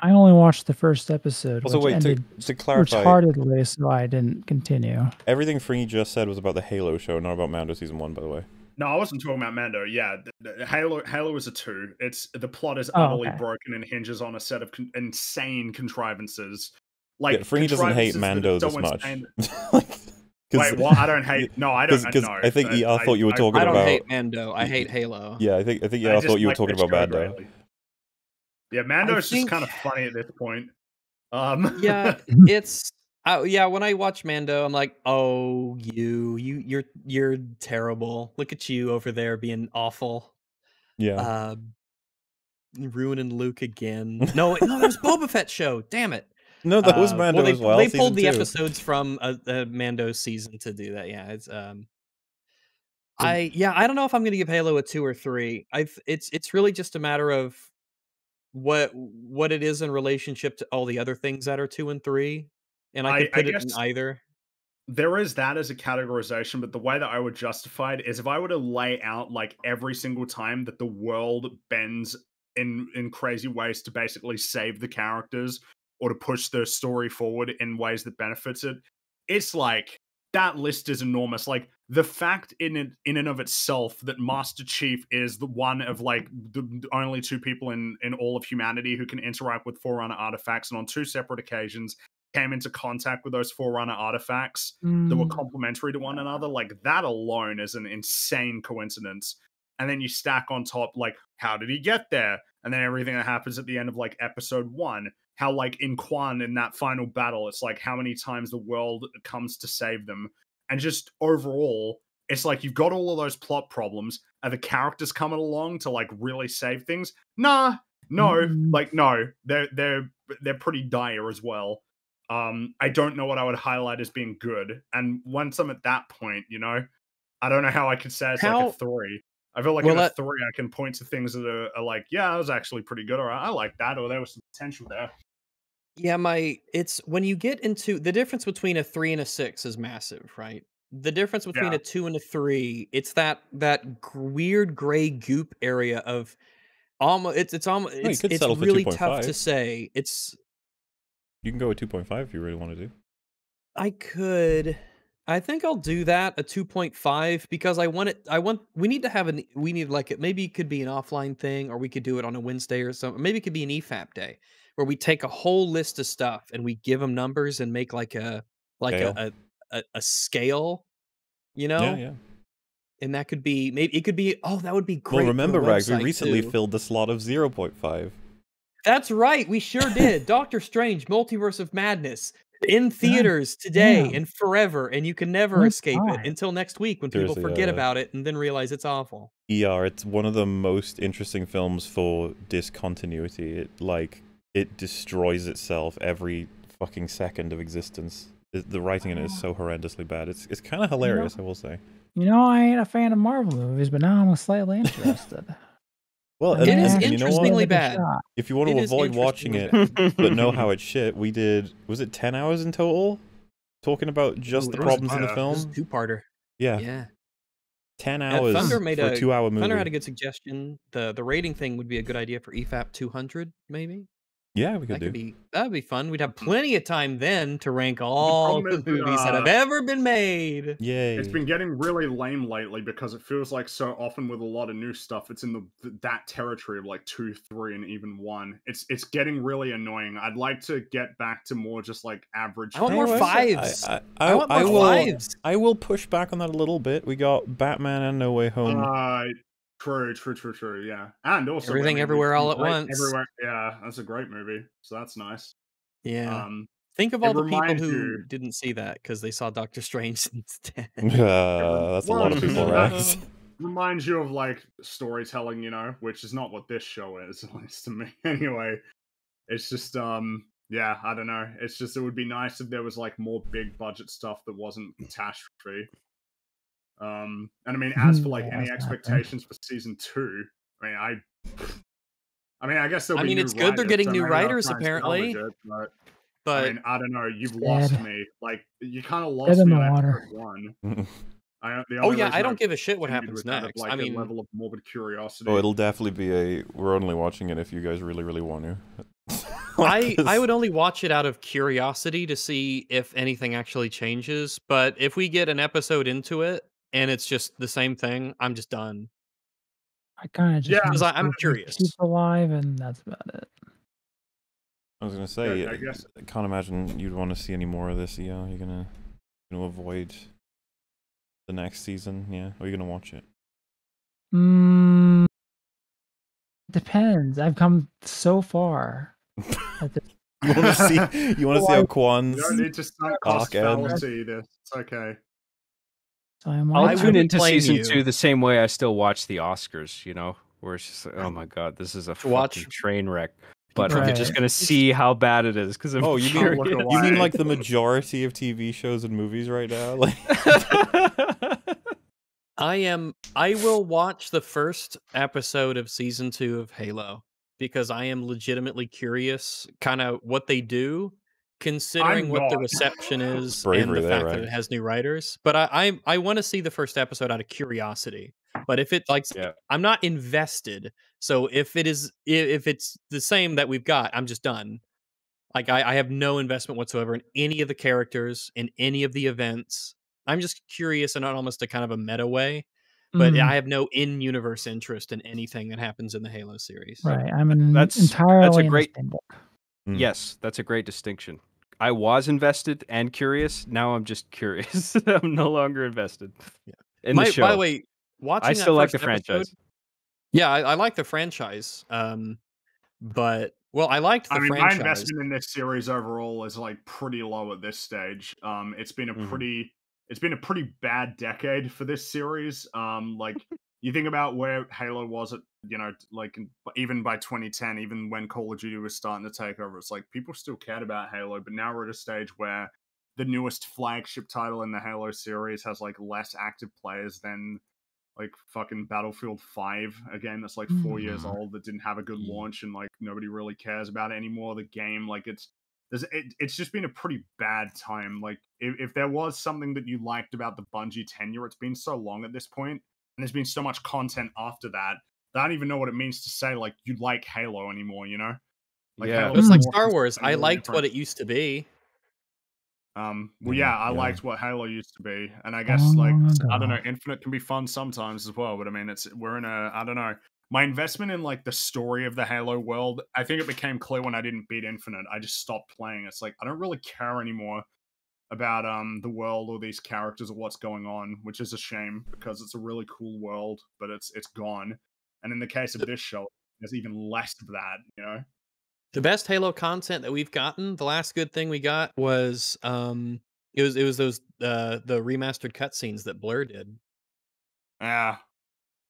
I only watched the first episode, also, which wait, to, ended to clarify, retardedly, so I didn't continue. everything Fringy just said was about the Halo show, not about Mando Season 1, by the way. no, I wasn't talking about Mando. Yeah, the, the Halo. Halo is a two. It's the plot is Oh, utterly okay. broken and hinges on a set of con- insane contrivances. Like yeah, Fringy doesn't hate contrivances that are Mando so this much. insane- Wait, what? I don't hate. No, I don't. Because no, I think I, thought you were talking i don't about. hate mando i hate halo Yeah, I think I think I yeah, I, just thought you were like talking about Mando. greatly. Yeah, Mando's think- just kind of funny at this point. Um, yeah it's uh, yeah when i watch mando i'm like oh you you you're you're terrible look at you over there being awful Yeah, uh ruining luke again no no that was boba fett show damn it no, that was Uh, Mando they, as well. They pulled the two. episodes from a, a Mando season to do that. Yeah, it's um. I yeah, I don't know if I'm gonna give Halo a two or three. I've it's it's really just a matter of what what it is in relationship to all the other things that are two and three, and I I- could I put it in either. there is that as a categorization, but the way that I would justify it is if I were to lay out like every single time that the world bends in in crazy ways to basically save the characters or to push the story forward in ways that benefits it, it's like that list is enormous. Like the fact in it in and of itself that Master Chief is the one of like the only two people in in all of humanity who can interact with Forerunner artifacts, and on two separate occasions came into contact with those Forerunner artifacts that were Mm, complementary to one another. Like that alone is an insane coincidence. And then you stack on top, like, how did he get there? And then everything that happens at the end of like episode one. How like in Kwan in that final battle, it's like how many times the world comes to save them, and just overall, it's like you've got all of those plot problems. Are the characters coming along to like really save things? Nah, no, Mm. like no, they're they're they're pretty dire as well. Um, I don't know what I would highlight as being good, and once I'm at that point, you know, I don't know how I could say it's like a three. I feel like Well, in a that- three, I can point to things that are, are like, yeah, that was actually pretty good, or I like that, or there was some potential there. Yeah, my it's when you get into the difference between a three and a six is massive, right? The difference between Yeah. a two and a three, it's that that g- weird gray goop area of almost it's it's almost you it's, could it's settle for really tough to 2.5. say. It's You can go with 2.5 if you really want to do. I could I think I'll do that a 2.5 because I want it I want we need to have an we need like it maybe it could be an offline thing or we could do it on a Wednesday or something. Maybe it could be an EFAP day where we take a whole list of stuff and we give them numbers and make like a like a, Scale. a, a scale, you know? Yeah, yeah. And that could be maybe it could be oh that would be great. Well, remember, Rags, we recently too. filled the slot of 0.5. That's right, we sure did. Doctor Strange, Multiverse of Madness in theaters today yeah. and forever, and you can never escape it until next week when people forget uh, about it and then realize it's awful. ER, it's one of the most interesting films for discontinuity. It like it destroys itself every fucking second of existence. The writing in it is so horrendously bad. It's it's kind of hilarious, I will say. You know, I ain't a fan of Marvel movies, but now I'm slightly interested. Well, I and, It is and you know interestingly what? bad. If you want to It is avoid watching it, but know how it's shit, we did. Was it ten hours in total? Talking about just Ooh, the there was a problems in the film. Two-parter. Yeah, Yeah. ten Yeah, hours Thunder made for a- a two-hour movie. Thunder had a good suggestion. The the rating thing would be a good idea for EFAP 200, maybe. Yeah, we could That do. could be that'd be fun. We'd have plenty of time then to rank all problem the is that, movies that uh, have ever been made. Yay! It's been getting really lame lately because it feels like so often with a lot of new stuff, it's in the that territory of like two, three, and even one. It's it's getting really annoying. I'd like to get back to more just like average. I want more what? I- fives. I, I I, want I more will. fives. I will push back on that a little bit. We got Batman and No Way Home. Uh, true, true, true, true. Yeah, and also Everything Women, Everywhere All at Once. Everywhere, yeah, that's a great movie. So that's nice. Yeah. Um, Think of all the people who you- didn't see that because they saw Doctor Strange instead. Uh, that's a lot of people, right? reminds you of like storytelling, you know, which is not what this show is, at least to me. Anyway, it's just um yeah, I don't know. It's just it would be nice if there was like more big budget stuff that wasn't catastrophe. Um and I mean as for like Yeah, any expectations for season two, I mean I I mean I guess there'll I be mean, new it's good they're getting so new writers, apparently, it, but But I mean, I don't know. You've It's lost me. Like you kind of Dead lost in me the on water. one. I, the oh yeah, I don't give a shit what happens was out of, next. Like I mean, a level of morbid curiosity. oh, it'll definitely be a. We're only watching it if you guys really, really want to. I I 'Cause- would only watch it out of curiosity to see if anything actually changes. But if we get an episode into it and it's just the same thing, I'm just done. I kind of just Yeah, wanna 'Cause I- I'm curious. Keep alive, and that's about it. I was gonna say, I I, guess- I can't imagine you'd want to see any more of this. Yeah, you're gonna, gonna avoid the next season. Yeah, or you're gonna watch it. Mm, depends. I've come so far. You want to see? You want to see how you Kwan's? don't need to sunk Arc cost ends. fallacy this. It's okay. So I'm I'll tune into season you. two the same way I still watch the Oscars. You know, where it's just like, oh my god, this is a To watch- fucking train wreck. But I'm just gonna see how bad it is because Oh, you mean- You mean like the majority of TV shows and movies right now? Like, I am. I will watch the first episode of season two of Halo because I am legitimately curious, kind of what they do, considering what the reception is and the there, fact that it has new writers. But I I, I want to see the first episode out of curiosity. But if it like, Yeah. I'm not invested. So if it is, if it's the same that we've got, I'm just done. Like I, I have no investment whatsoever in any of the characters, in any of the events. I'm just curious and on almost a kind of a meta way but Mm, I have no in-universe interest in anything that happens in the Halo series. right. I'm in, That's- entirely that's a entirely in the great- book. Mm. yes, that's a great distinction. I was invested and curious. Now I'm just curious. I'm no longer invested. Yeah. In My- the show, by the way, watching I still like the episode- franchise. Yeah, I, I like the franchise. Um, but Well, I liked the I mean, my investment in this series overall is like pretty low at this stage. Um, it's been a Mm-hmm. Mhm. pretty, it's been a pretty bad decade for this series. Um, like you think about where Halo was at, you know, like even by 2010, even when Call of Duty was starting to take over, it's like people still cared about Halo, but now we're at a stage where the newest flagship title in the Halo series has like less active players than like fucking Battlefield 5 a game that's like 4 years Mhm. old that didn't have a good Mm. launch and like nobody really cares about it anymore the game like it's there's it, it's just been a pretty bad time like if, if there was something that you liked about the Bungie tenure it's been so long at this point and there's been so much content after that I don't even know what it means to say like you like Halo anymore you know like Yeah. Halo It's is like Star Wars. I liked different. what it used to be. Um, well, Yeah, yeah, I yeah. liked what Halo used to be, and I guess Long, like long I don't know. Infinite can be fun sometimes as well. But I mean, it's we're in a I don't know. My investment in like the story of the Halo world, I think it became clear when I didn't beat Infinite. I just stopped playing. It's like I don't really care anymore about um the world or these characters or what's going on, which is a shame because it's a really cool world, but it's it's gone. And in the case of this show, there's even less of that. You know. The best Halo content that we've gotten, the last good thing we got was um it was it was those uh the remastered cutscenes that Blur did. Yeah.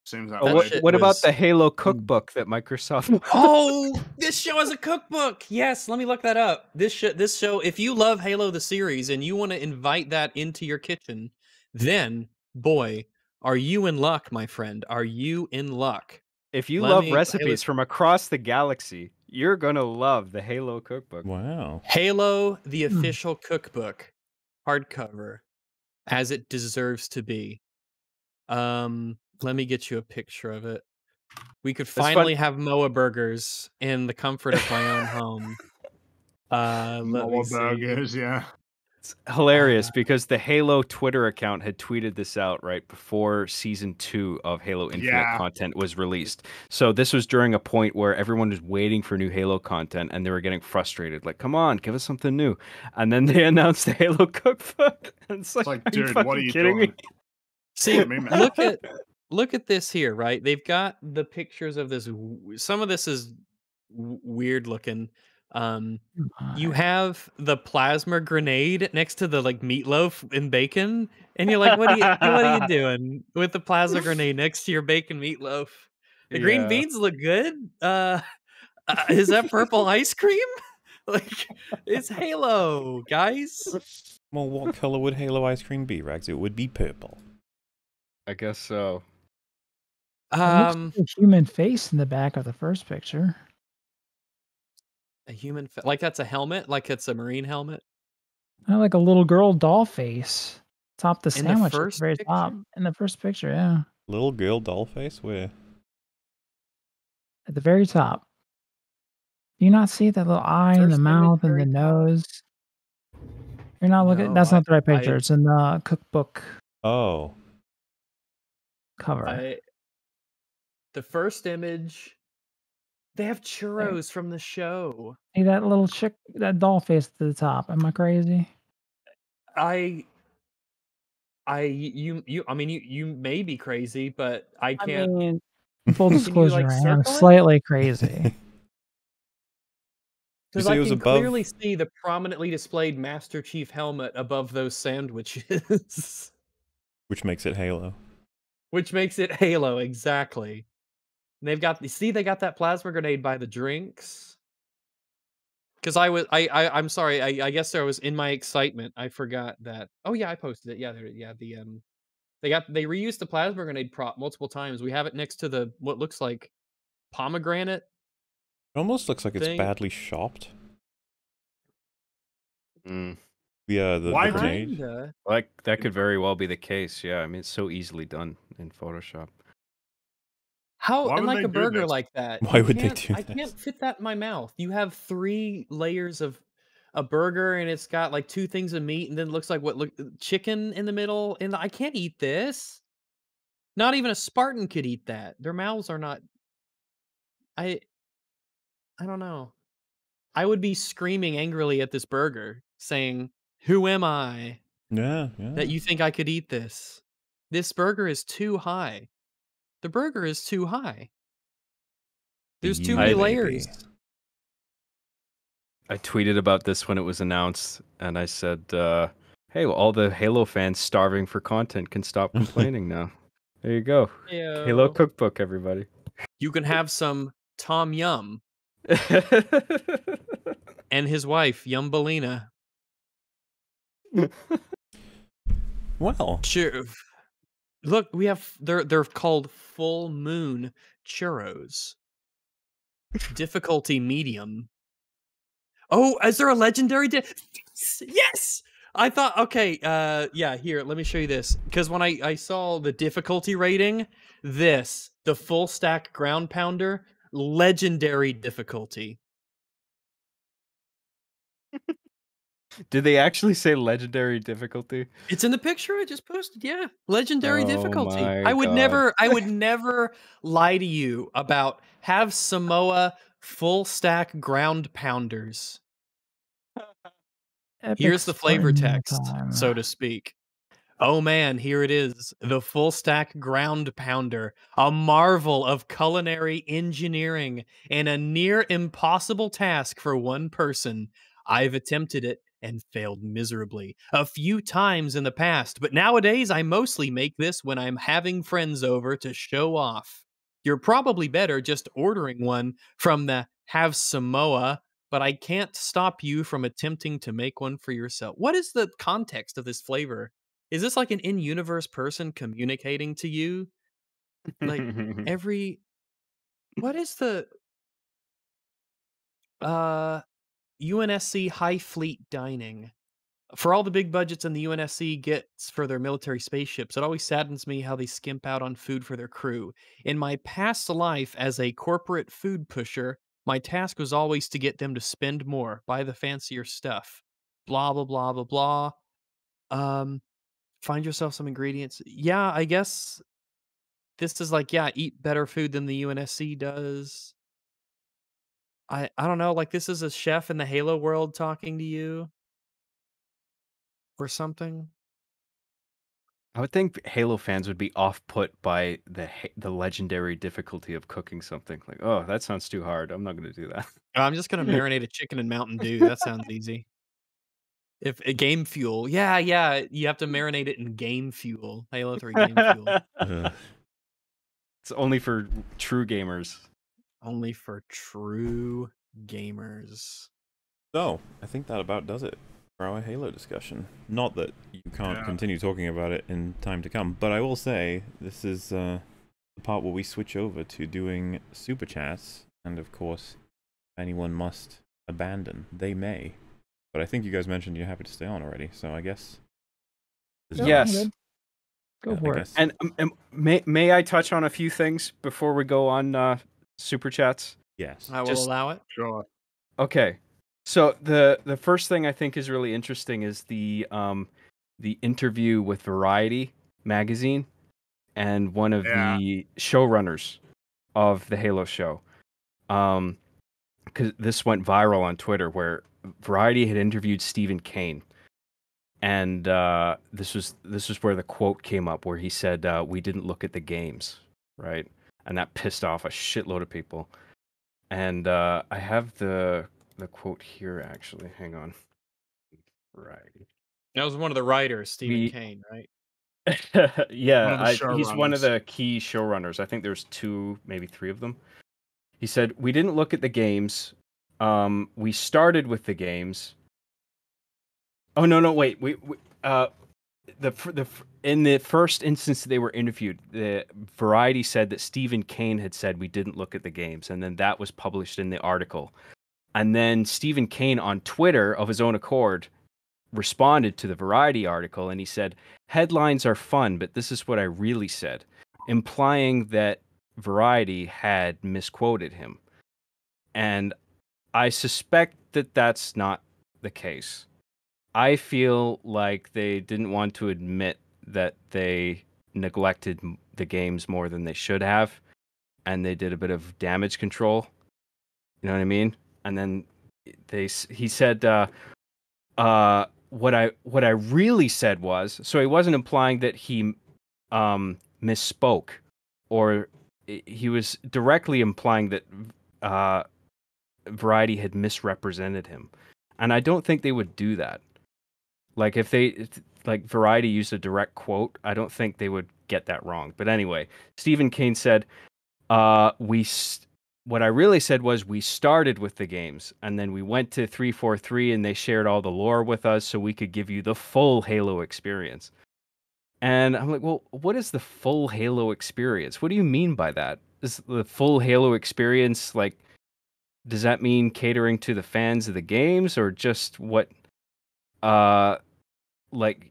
Seems that Oh, That what, way. shit about the Halo cookbook that Microsoft? Oh, this show has a cookbook. Yes, let me look that up. This show, this show, if you love Halo the series and you want to invite that into your kitchen, then boy, are you in luck, my friend? Are you in luck? if you Let love me- Halo- recipes from across the galaxy, you're gonna love the Halo cookbook. Wow. Halo the Hmm. official cookbook, hardcover, as it deserves to be. Um, let me get you a picture of it. We could finally have Moa burgers in the comfort of my own home. Uh, let me Moa see. burgers, yeah. It's hilarious Uh, because the Halo Twitter account had tweeted this out right before season two of Halo Infinite Yeah. content was released. So this was during a point where everyone was waiting for new Halo content and they were getting frustrated. Like, come on, give us something new. And then they announced the Halo cookbook. And it's like, like, are dude, what are you kidding me? doing? See, me, man. look at look at this here, right? They've got the pictures of this. Some of this is weird looking. Um, you have the plasma grenade next to the like meatloaf and bacon, and you're like, "What are you? what are you doing with the plasma grenade next to your bacon meatloaf?" The green Yeah. beans look good. Uh, uh, is that purple ice cream? Like, it's Halo, guys. Well, what color would Halo ice cream be, Rags? It would be purple. I guess so. It looks Um, like a human face in the back of the first picture. A human, fa- like that's a helmet, like it's a marine helmet. Kind like a little girl doll face. Top the In the sandwich at first the very top. In the first picture, yeah. Little girl doll face? Where? At the very top. Do you not see that little eye in the mouth and the top. nose? You're not looking. No, that's I- not the right I- picture. it's in the cookbook Oh. cover. I, the first image, they have churros from the show. See that little chick, that doll face at the top. Am I crazy? I, I, you, you. I mean, you, you may be crazy, but I I can't. mean, full disclosure, like, I am circle it? slightly crazy. Because I it was can above- clearly see the prominently displayed Master Chief helmet above those sandwiches, Which makes it Halo. which makes it Halo exactly. And they've got, you see, they got that plasma grenade by the drinks. Because I was, I, I, I'm sorry. I, I guess there was in my excitement, I forgot that. Oh yeah, I posted it. Yeah, there, yeah. The um, they got they reused the plasma grenade prop multiple times. We have it next to the what looks like pomegranate. It almost looks like it's badly shopped. Mm. The, uh, the, Why the grenade. Kinda. Like that could very well be the case. Yeah, I mean it's so easily done in Photoshop. How Why and like a burger this? like that? Why would they can't- do I can't this? fit that in my mouth. You have three layers of a burger, and it's got like two things of meat, and then it looks like what look uh, chicken in the middle. And I can't eat this. Not even a Spartan could eat that. Their mouths are not. I. I don't know. I would be screaming angrily at this burger, saying, "Who am I Yeah, yeah. that you think I could eat this? This burger is too high. The burger is too high. There's too many maybe. layers. I tweeted about this when it was announced, and I said, uh, "Hey, well, all the Halo fans starving for content can stop complaining now." There you go, Halo cookbook, everybody. You can have some Tom Yum and his wife Yumbelina. Well, Sure. Look, we have they're they're called full moon churros. Difficulty medium. Oh, is there a legendary di- yes! I thought okay, uh yeah, here, let me show you this. Because when I, I saw the difficulty rating, this, the full stack ground pounder, legendary difficulty. Did they actually say legendary difficulty? It's in the picture I just posted. Yeah, legendary Oh difficulty. I would God. never, I would never lie to you about have Samoa full stack ground pounders. Here's the flavor text, time. so to speak. Oh man, here it is. The full stack ground pounder, a marvel of culinary engineering and a near impossible task for one person. I've attempted it and failed miserably a few times in the past, but nowadays I mostly make this when I'm having friends over to show off. You're probably better just ordering one from the Have Samoa, but I can't stop you from attempting to make one for yourself. What is the context of this flavor? Is this like an in universe person communicating to you? Like every what is the uh UNSC High Fleet Dining? For all the big budgets in the UNSC gets for their military spaceships, it always saddens me how they skimp out on food for their crew. In my past life as a corporate food pusher, my task was always to get them to spend more, buy the fancier stuff. Blah blah blah blah blah. Um find yourself some ingredients. Yeah, I guess this is like, yeah, eat better food than the UNSC does. I I don't know, like this is a chef in the Halo world talking to you or something. I would think Halo fans would be off put by the the legendary difficulty of cooking something. Like, oh, that sounds too hard. I'm not going to do that. Oh, I'm just gonna marinate a chicken in Mountain Dew. That sounds easy. If a game fuel, yeah, yeah, you have to marinate it in game fuel. Halo Three game fuel. It's only for true gamers. Only for true gamers. so I think that about does it for our Halo discussion. Not that you can't Yeah. continue talking about it in time to come, but I will say this is uh, the part where we switch over to doing super chats, and of course, anyone must abandon, they may. But I think you guys mentioned you're happy to stay on already, so I guess. No, Yes. Go yeah, for it. And um, um, may may I touch on a few things before we go on uh, super chats? yes. I will Just- allow it. Sure. Okay. So the the first thing I think is really interesting is the um the interview with Variety magazine and one of Yeah. the showrunners of the Halo show. Um cuz this went viral on Twitter where Variety had interviewed Steven Kane. And uh this was this was where the quote came up where he said uh we didn't look at the games, right? And that pissed off a shitload of people. And uh, I have the the quote here actually. Hang on. Right. That was one of the writers, Steven We- Kane, right? yeah, One I, he's one of the key showrunners. I think there's two, maybe three of them. He said, "We didn't look at the games. Um, we started with the games. Oh no, no, wait. We, we uh, the the in the first instance they were interviewed, the Variety said that Steven Kane had said we didn't look at the games, and then that was published in the article. And then Steven Kane on Twitter, of his own accord, responded to the Variety article, and he said, "Headlines are fun, but this is what I really said," implying that Variety had misquoted him. And I suspect that that's not the case. I feel like they didn't want to admit that they neglected the games more than they should have, and they did a bit of damage control. You know what I mean? And then they he said, uh, uh, "What I what I really said was," so he wasn't implying that he um, misspoke, or he was directly implying that uh, Variety had misrepresented him, and I don't think they would do that. Like if they like Variety used a direct quote, I don't think they would get that wrong. But anyway, Steven Kane said, uh, "We." St- what I really said was we started with the games and then we went to 343 and they shared all the lore with us so we could give you the full Halo experience. And I'm like, well, what is the full Halo experience? What do you mean by that? Is the full Halo experience like does that mean catering to the fans of the games or just what uh like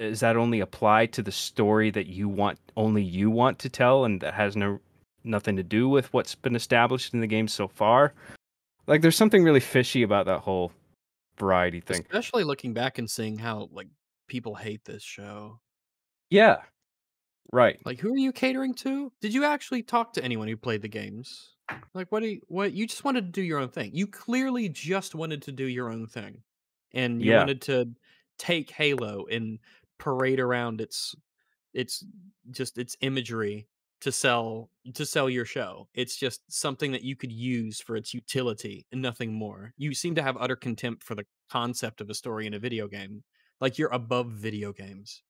is that only apply to the story that you want only you want to tell and that has no nothing to do with what's been established in the game so far. Like there's something really fishy about that whole variety thing. Especially looking back and seeing how like people hate this show. Yeah. Right. Like who are you catering to? Did you actually talk to anyone who played the games? Like what do you what you just wanted to do your own thing. You clearly just wanted to do your own thing. And you Yeah. wanted to take Halo and parade around its its just its imagery to sell to sell your show. It's just something that you could use for its utility and nothing more. You seem to have utter contempt for the concept of a story in a video game. Like you're above video games.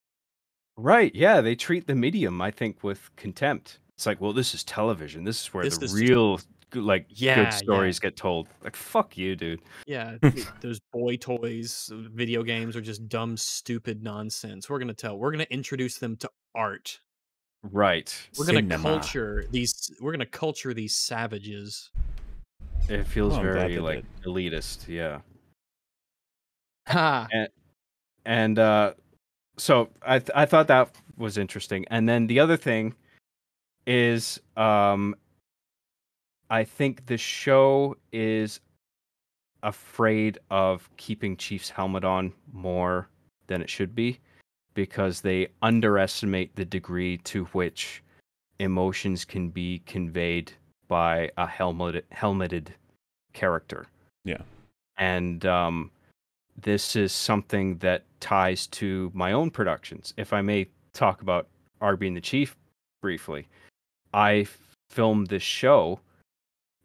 Right. Yeah, they treat the medium I think with contempt. It's like, well, this is television. This is where This the is- real like Yeah, yeah. good stories get told. Like fuck you, dude. Yeah, those boy toys, uh, video games are just dumb, stupid nonsense. We're gonna tell. We're gonna introduce them to art. Right. We're gonna Cinema. culture these. We're gonna culture these savages. It feels Oh, very they like elitist, yeah. Ha! and uh so i th- i thought that was interesting and then the other thing is um i think the show is afraid of keeping chief's helmet on more than it should be because they underestimate the degree to which emotions can be conveyed by a helmeted helmeted character Yeah. and um this is something that ties to my own productions. If I may talk about Arby 'n' the Chief briefly, I filmed this show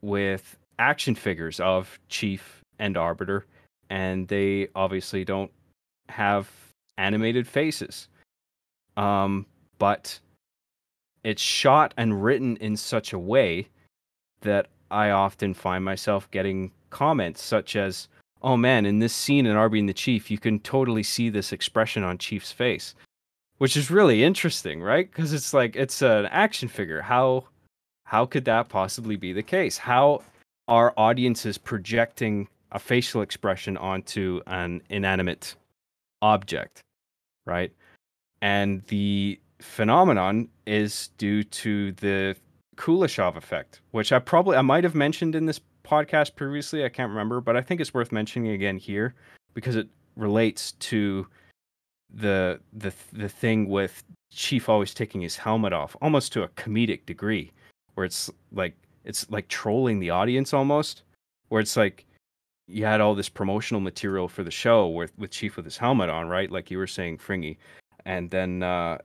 with action figures of Chief and Arbiter, and they obviously don't have animated faces. Um, but it's shot and written in such a way that I often find myself getting comments such as, oh man, in this scene in Arby 'n' the Chief, you can totally see this expression on Chief's face, which is really interesting, right? Because it's like it's an action figure. How how could that possibly be the case? How are audiences projecting a facial expression onto an inanimate object, right? And the phenomenon is due to the Kuleshov effect, which I probably I might have mentioned in this podcast previously. I can't remember, but I think it's worth mentioning again here because it relates to the the the thing with Chief always taking his helmet off, almost to a comedic degree, where it's like it's like trolling the audience almost, where it's like you had all this promotional material for the show with with Chief with his helmet on, right? Like you were saying, Fringy, and then uh,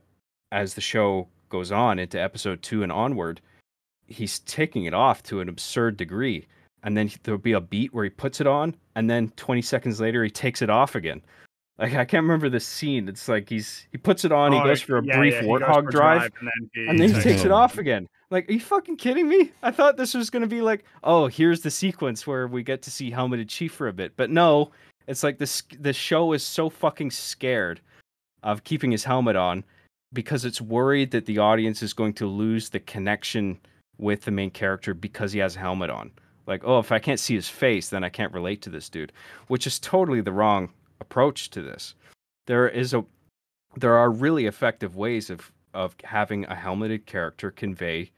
as the show goes on into episode two and onward, he's taking it off to an absurd degree. And then there'll be a beat where he puts it on and then 20 seconds later he takes it off again. Like i can't remember the scene. It's like he's he puts it on he Oh, goes for a yeah, brief yeah, warthog for a drive, and then he, and then he takes it off again like are you fucking kidding me i thought this was going to be like oh here's the sequence where we get to see helmeted chief for a bit but no it's like this the show is so fucking scared of keeping his helmet on because it's worried that the audience is going to lose the connection with the main character because he has a helmet on. Like, oh, if I can't see his face, then I can't relate to this dude, which is totally the wrong approach to this. There is a there are really effective ways of of having a helmeted character convey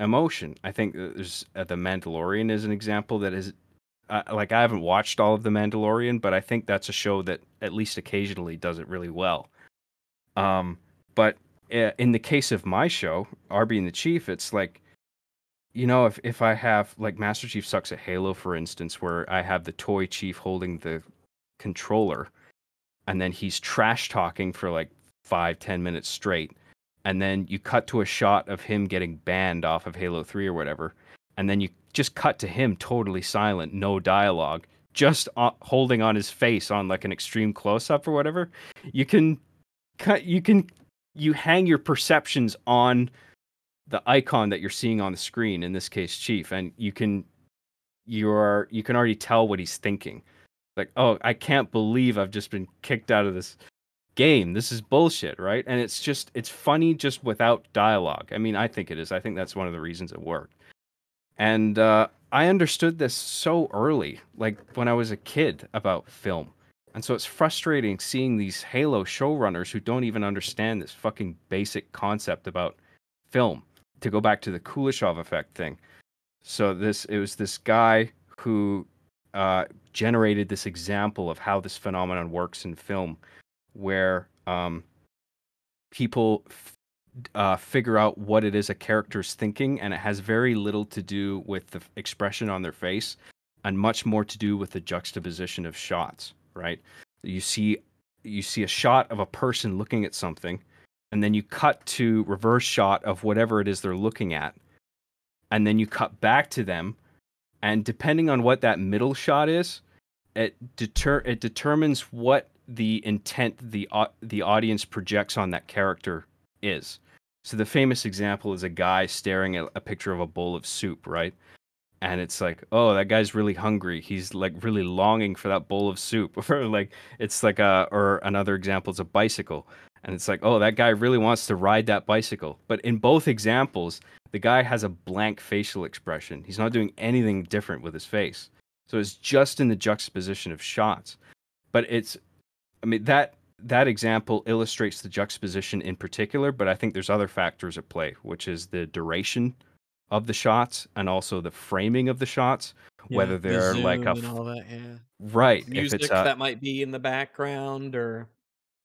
emotion. I think there's uh, the Mandalorian is an example that is uh, like I haven't watched all of the Mandalorian, but I think that's a show that at least occasionally does it really well. Um, but uh, in the case of my show, Arby 'n' the Chief, it's like, you know, if if I have like Master Chief sucks at Halo, for instance, where I have the toy chief holding the controller, and then he's trash talking for like five ten minutes straight, and then you cut to a shot of him getting banned off of Halo Three or whatever, and then you just cut to him totally silent, no dialogue, just holding on his face on like an extreme close up or whatever, you can cut you can you hang your perceptions on the icon that you're seeing on the screen in this case chief and you can you're you can already tell what he's thinking. Like oh i can't believe i've just been kicked out of this game. This is bullshit right? And it's just it's funny just without dialogue. I mean i think it is. I think that's one of the reasons it worked. And uh, i understood this so early like when i was a kid about film. And so it's frustrating seeing these halo showrunners who don't even understand this fucking basic concept about film to go back to the kuleshov effect thing. So this it was this guy who uh, generated this example of how this phenomenon works in film, where um, people f- uh, figure out what it is a character's thinking, and it has very little to do with the expression on their face, and much more to do with the juxtaposition of shots. Right? You see, you see a shot of a person looking at something, and then you cut to reverse shot of whatever it is they're looking at, and then you cut back to them and depending on what that middle shot is it deter it determines what the intent the uh, the audience projects on that character is so the famous example is a guy staring at a picture of a bowl of soup right and it's like oh that guy's really hungry he's like really longing for that bowl of soup or like it's like a or another example is a bicycle and it's like oh that guy really wants to ride that bicycle but in both examples the guy has a blank facial expression. He's not doing anything different with his face. So it's just in the juxtaposition of shots. But it's I mean that that example illustrates the juxtaposition in particular, but I think there's other factors at play, which is the duration of the shots and also the framing of the shots, Yeah, whether they're like zoom a that, yeah. right, Music if it's a, that might be in the background or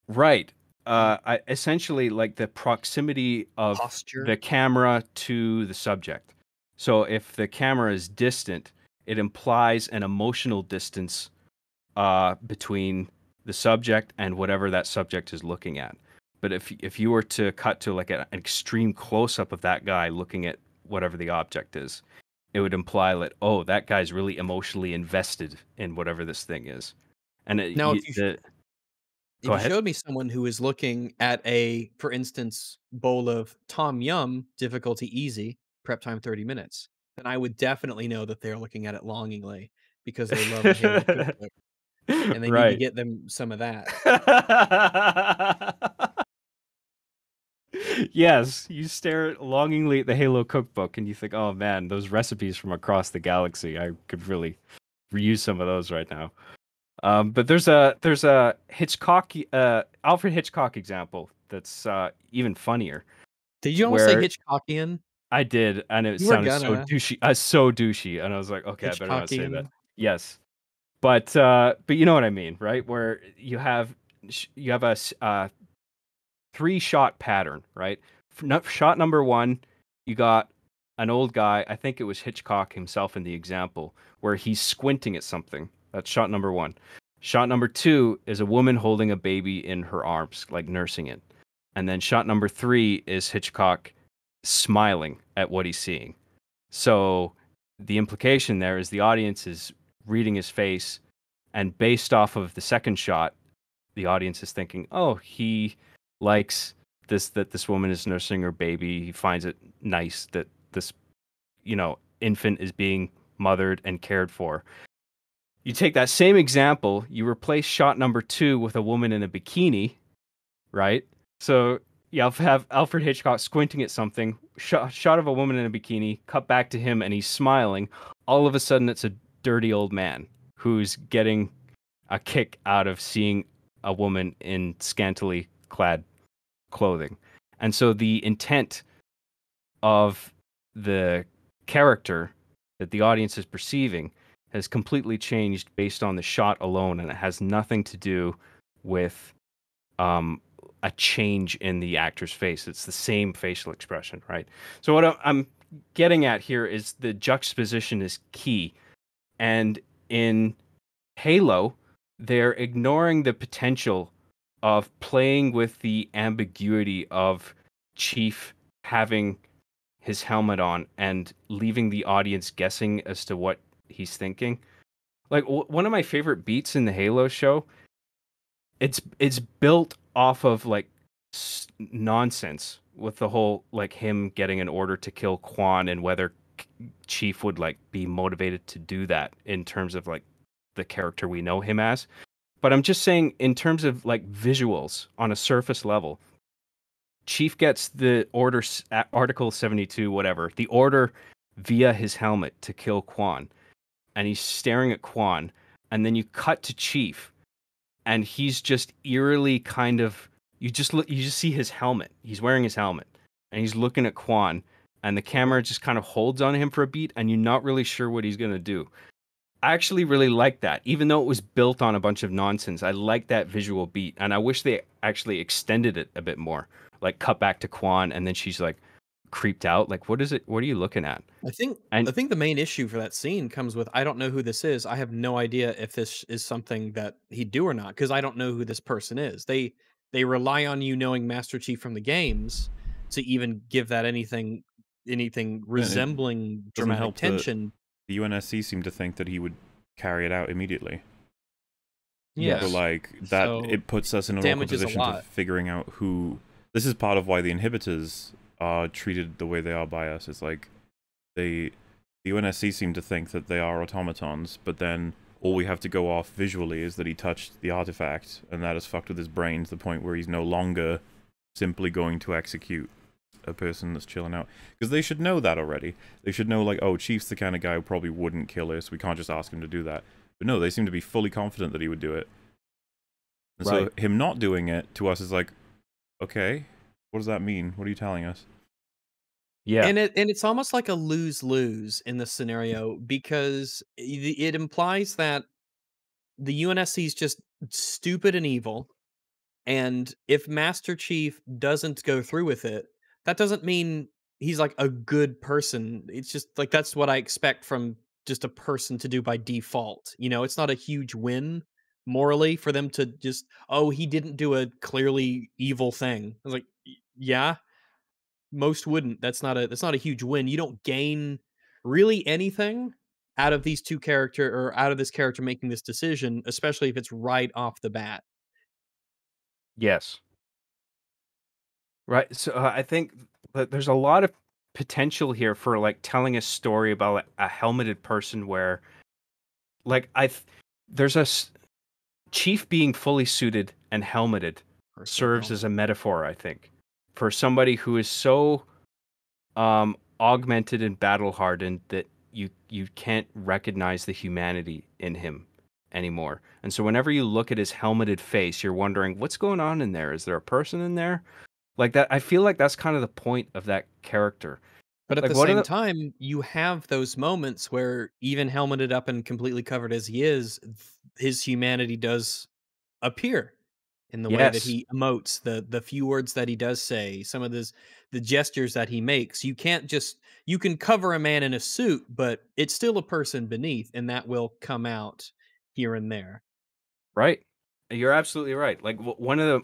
right, uh, I, essentially like the proximity of posture. the camera to the subject. So if the camera is distant, it implies an emotional distance uh, between the subject and whatever that subject is looking at. But if if you were to cut to like an extreme close up of that guy looking at whatever the object is, it would imply that oh that guy's really emotionally invested in whatever this thing is. And it, Now, if you the, if you showed me someone who is looking at a, for instance, bowl of Tom Yum, difficulty easy, prep time 30 minutes, then I would definitely know that they're looking at it longingly because they love the Halo cookbook and they need to get them some of that. yes, you stare longingly at the Halo cookbook and you think, "Oh man, those recipes from across the galaxy. I could really reuse some of those right now." Um, but there's a there's a Hitchcock uh, Alfred Hitchcock example that's uh, even funnier. Did you almost say Hitchcockian? I did, and it You sounded so douchey. Uh, so douchey, and I was like, okay, I better not say that. Yes, but uh, but you know what I mean, right? Where you have you have a uh, three shot pattern, right? Shot number one, you got an old guy. I think it was Hitchcock himself in the example where he's squinting at something. That's shot number one. Shot number two is a woman holding a baby in her arms, like nursing it. And then shot number three is Hitchcock smiling at what he's seeing. So the implication there is the audience is reading his face, and based off of the second shot, the audience is thinking, "Oh, he likes this that this woman is nursing her baby. He finds it nice that this, you know, infant is being mothered and cared for." You take that same example, you replace shot number two with a woman in a bikini, right? So you have Alfred Hitchcock squinting at something, shot, shot of a woman in a bikini, cut back to him, and he's smiling. All of a sudden, it's a dirty old man who's getting a kick out of seeing a woman in scantily clad clothing. And so the intent of the character that the audience is perceiving has completely changed based on the shot alone, and it has nothing to do with um, a change in the actor's face. It's the same facial expression, right? So what I'm getting at here is the juxtaposition is key, and in Halo, they're ignoring the potential of playing with the ambiguity of Chief having his helmet on and leaving the audience guessing as to what he's thinking. Like w- one of my favorite beats in the Halo show, it's it's built off of like s- nonsense with the whole like him getting an order to kill Kwan and whether Chief would like be motivated to do that in terms of like the character we know him as. But I'm just saying in terms of like visuals on a surface level, Chief gets the order Article 72 whatever, the order via his helmet to kill Kwan. And he's staring at Kwan and then you cut to Chief and he's just eerily kind of you just look you just see his helmet. He's wearing his helmet and he's looking at Kwan and the camera just kind of holds on him for a beat and you're not really sure what he's going to do. I actually really like that even though it was built on a bunch of nonsense. I like that visual beat and I wish they actually extended it a bit more. Like cut back to Kwan and then she's like creeped out like what is it what are you looking at? I think And- I think the main issue for that scene comes with I don't know who this is. I have no idea if this is something that he'd do or not because I don't know who this person is. They they rely on you knowing Master Chief from the games to even give that anything anything resembling dramatic help tension. The UNSC seemed to think that he would carry it out immediately. Yeah, So like that, So, it puts us in an awkward position to figuring out who. This is part of why the inhibitors are treated the way they are by us. It's like they, the UNSC seem to think that they are automatons, but then all we have to go off visually is that he touched the artifact, and that has fucked with his brain to the point where he's no longer simply going to execute a person that's chilling out. Because they should know that already. They should know, like, oh, Chief's the kind of guy who probably wouldn't kill us. We can't just ask him to do that. But no, they seem to be fully confident that he would do it. And so him not doing it to us is like, okay, what does that mean? What are you telling us? Yeah. And it and it's almost like a lose lose in this scenario because it implies that the UNSC is just stupid and evil, and if Master Chief doesn't go through with it, that doesn't mean he's like a good person. It's just like that's what I expect from just a person to do by default. You know, it's not a huge win morally for them to just oh he didn't do a clearly evil thing. I was like, yeah, most wouldn't. That's not a that's not a huge win. You don't gain really anything out of these two character or out of this character making this decision, especially if it's right off the bat. Yes. Right. So uh, I think that there's a lot of potential here for like telling a story about a helmeted person where like I there's a chief being fully suited and helmeted serves as a metaphor I think for somebody who is so um augmented and battle hardened that you you can't recognize the humanity in him anymore. And so whenever you look at his helmeted face, you're wondering what's going on in there? Is there a person in there? Like that I feel like that's kind of the point of that character. But at Like, the same the- time, you have those moments where even helmeted up and completely covered as he is, his humanity does appear in the way that he emotes, the the few words that he does say, some of this the gestures that he makes. You can't just you can cover a man in a suit, but it's still a person beneath, and that will come out here and there. Right. You're absolutely right. Like w- one of the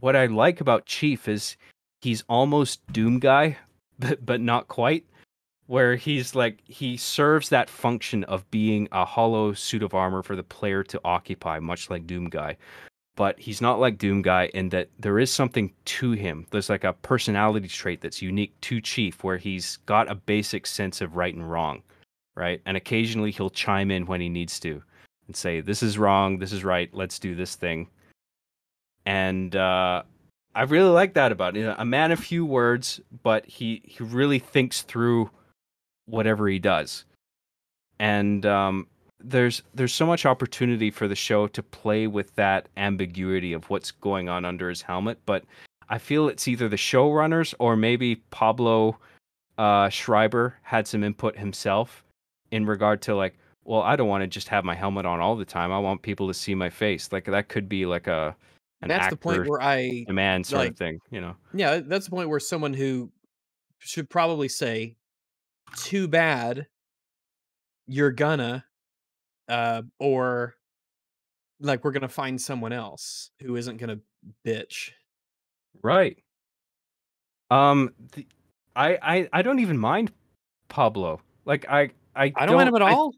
what I like about Chief is he's almost Doom guy, but but not quite. Where he's like he serves that function of being a hollow suit of armor for the player to occupy, much like Doom guy. But he's not like Doom guy in that there is something to him. There's like a personality trait that's unique to Chief, where he's got a basic sense of right and wrong, right? And occasionally he'll chime in when he needs to and say this is wrong this is right let's do this thing and uh i really like that about it a man of few words but he he really thinks through whatever he does and um there's there's so much opportunity for the show to play with that ambiguity of what's going on under his helmet but i feel it's either the showrunners or maybe pablo uh schreiber had some input himself in regard to like well, I don't want to just have my helmet on all the time. I want people to see my face. Like that could be like a an That's the point where I demand sort like- of thing, you know. Yeah, that's the point where someone who should probably say, "Too bad, you're gonna," uh, or like we're gonna find someone else who isn't gonna bitch. Right. Um, the, I, I I don't even mind Pablo. Like I I I don't mind him at I- all.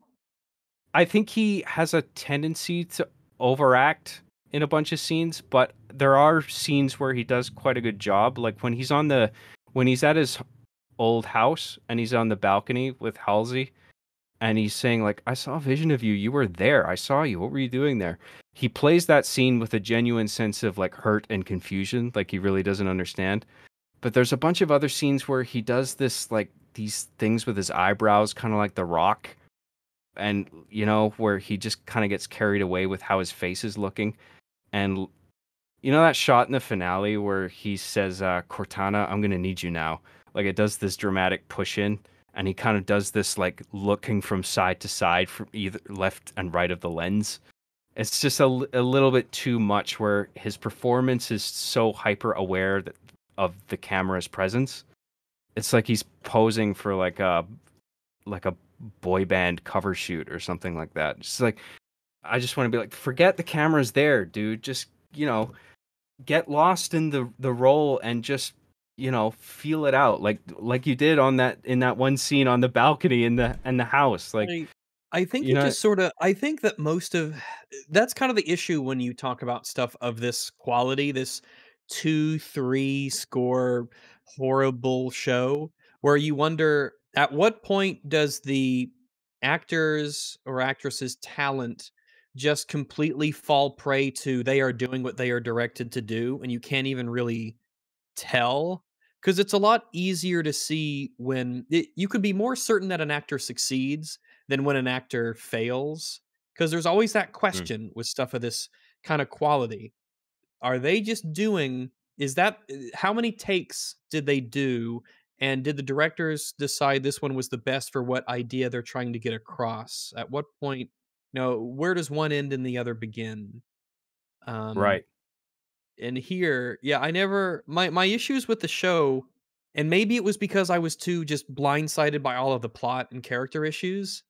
I think he has a tendency to overact in a bunch of scenes, but there are scenes where he does quite a good job. Like when he's on the when he's at his old house and he's on the balcony with Halsey and he's saying like I saw a vision of you. You were there. I saw you. What were you doing there? He plays that scene with a genuine sense of like hurt and confusion, like he really doesn't understand. But there's a bunch of other scenes where he does this like these things with his eyebrows kind of like the rock and you know where he just kind of gets carried away with how his face is looking and you know that shot in the finale where he says uh cortana i'm gonna need you now. Like it does this dramatic push in and he kind of does this like looking from side to side from either left and right of the lens. It's just a little bit too much where his performance is so hyper aware that, of the camera's presence. It's like he's posing for like a like a boy band cover shoot or something like that. Just like I just want to be like, forget the cameras there, dude. Just you know, get lost in the the role and just you know feel it out, like like you did on that in that one scene on the balcony in the in the house. Like I, I think you know- just sort of. I think that most of that's kind of the issue when you talk about stuff of this quality, this two, three score horrible show, where you wonder at what point does the actors or actresses' talent just completely fall prey to they are doing what they are directed to do, and you can't even really tell because it's a lot easier to see when it, you could be more certain that an actor succeeds than when an actor fails because there's always that question with stuff of this kind of quality are they just doing is that uh, how many takes did they do and did the directors decide this one was the best for what idea they're trying to get across? At what point you know where does one end and the other begin? Um right, and here yeah i never my my issues with the show and maybe it was because i was too just blindsided by all of the plot and character issues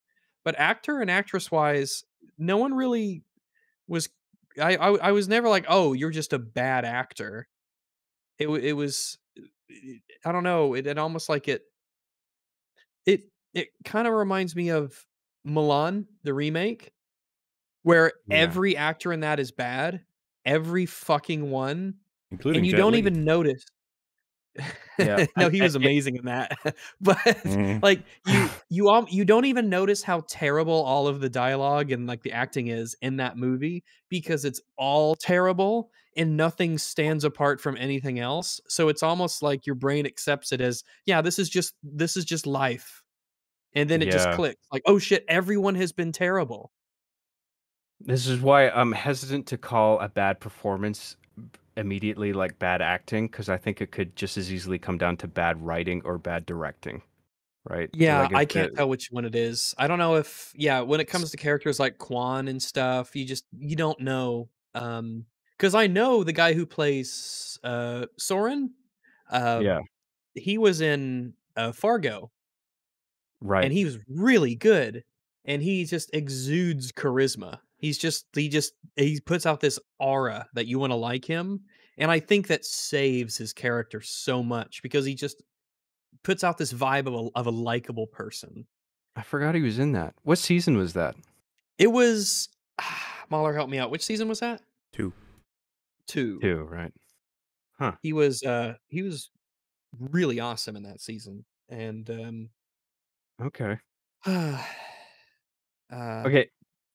but actor and actress wise no one really was i i, I was never like oh you're just a bad actor. It, it was i don't know it, it almost like it it it kind of reminds me of Mulan the remake where Yeah. every actor in that is bad every fucking one including and you Jet don't Li. even notice. Yeah, no, he was amazing in that. but Mhm. like you, you all, you don't even notice how terrible all of the dialogue and like the acting is in that movie because it's all terrible and nothing stands apart from anything else. So it's almost like your brain accepts it as, yeah, this is just this is just life, and then it just Yeah. clicks like, oh shit, everyone has been terrible. This is why I'm hesitant to call a bad performance immediately like bad acting because I think it could just as easily come down to bad writing or bad directing, right? Yeah, Like, I can't the- tell which one it is. I don't know if yeah, when it comes to characters like kwan and stuff, you just you don't know. Um because I know the guy who plays uh Soren, uh Yeah, he was in uh Fargo right. and he was really good and he just exudes charisma. He's just he just he puts out this aura that you want to like him and I think that saves his character so much because he just puts out this vibe of a of a likable person. I forgot he was in that. What season was that? It was MauLer help me out. Which season was that? Two. Two. Two, right? Huh. He was uh he was really awesome in that season. And um Okay. uh Okay.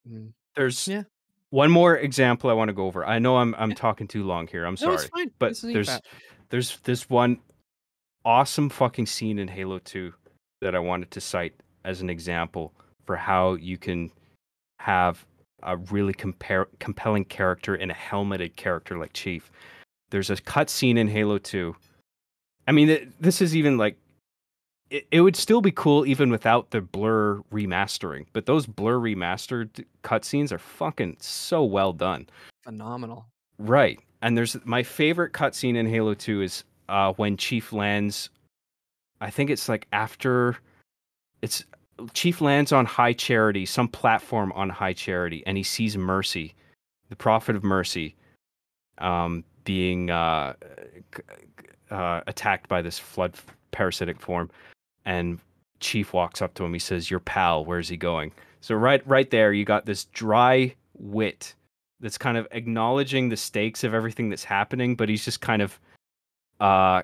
mm, There's Yeah. one more example I want to go over. I know I'm I'm talking too long here. I'm No, sorry. it's fine. but there's there's this one awesome fucking scene in Halo 2 that I wanted to cite as an example for how you can have a really compar- compelling character in a helmeted character like Chief. There's a cut scene in Halo 2. I mean, it, this is even like it, it would still be cool even without the blur remastering, but those blur remastered cutscenes are fucking so well done. Phenomenal. Right. And there's my favorite cutscene in Halo 2 is uh, when Chief lands. I think it's like after it's Chief lands on High Charity, some platform on High Charity, and he sees Mercy, the Prophet of Mercy, um, being uh, uh, attacked by this flood parasitic form, and Chief walks up to him. He says, "Your pal, where's he going?" So right right there, you got this dry wit that's kind of acknowledging the stakes of everything that's happening, but he's just kind of uh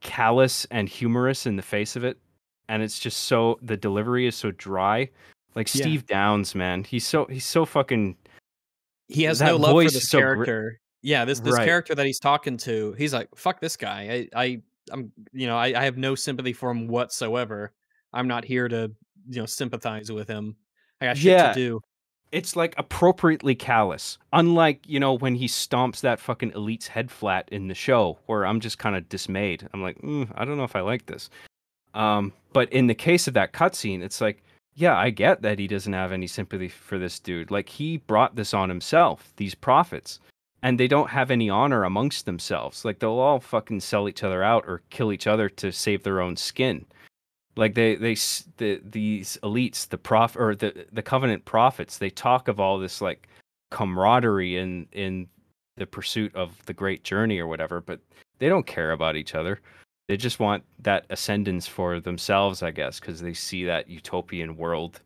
callous and humorous in the face of it. And it's just so the delivery is so dry. Like Yeah. Steve Downes, man. He's so he's so fucking He has no love for this is so gr- character. yeah, this this Right. character that he's talking to, he's like, "Fuck this guy." I, I I'm you know I, I have no sympathy for him whatsoever. I'm not here to you know sympathize with him. I got shit Yeah. to do. it's like appropriately callous. Unlike, you know, when he stomps that fucking elite's head flat in the show, where I'm just kind of dismayed. I'm like, mm, I don't know if I like this. Um, but in the case of that cutscene, it's like, yeah, I get that he doesn't have any sympathy for this dude. Like he brought this on himself, these prophets, and they don't have any honor amongst themselves. Like they'll all fucking sell each other out or kill each other to save their own skin. Like they they the these elites, the prof or the the covenant prophets, they talk of all this like camaraderie in in the pursuit of the great journey or whatever, but they don't care about each other. They just want that ascendance for themselves, I guess, because they see that utopian world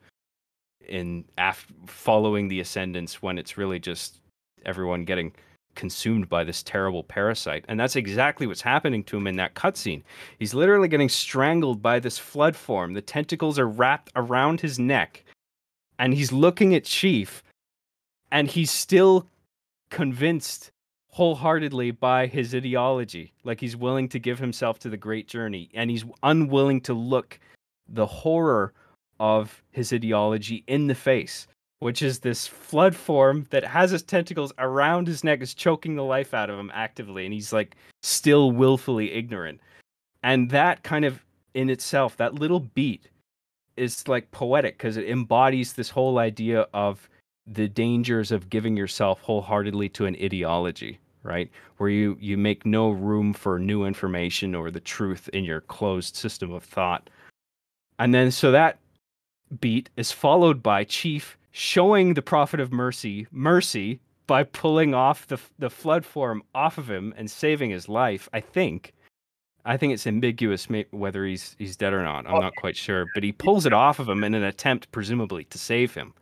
in af- following the ascendance when it's really just everyone getting consumed by this terrible parasite. And that's exactly what's happening to him in that cutscene. He's literally getting strangled by this flood form. The tentacles are wrapped around his neck, and he's looking at Chief, and he's still convinced wholeheartedly by his ideology. Like he's willing to give himself to the great journey, and he's unwilling to look the horror of his ideology in the face, which is this flood form that has his tentacles around his neck, is choking the life out of him actively, and he's like still willfully ignorant. And that kind of in itself, that little beat is like poetic because it embodies this whole idea of the dangers of giving yourself wholeheartedly to an ideology right where you you make no room for new information or the truth in your closed system of thought and then so that beat is followed by chief showing the prophet of mercy mercy by pulling off the the flood form off of him and saving his life i think. I think it's ambiguous whether he's he's dead or not. I'm not quite sure. But he pulls it off of him in an attempt presumably to save him.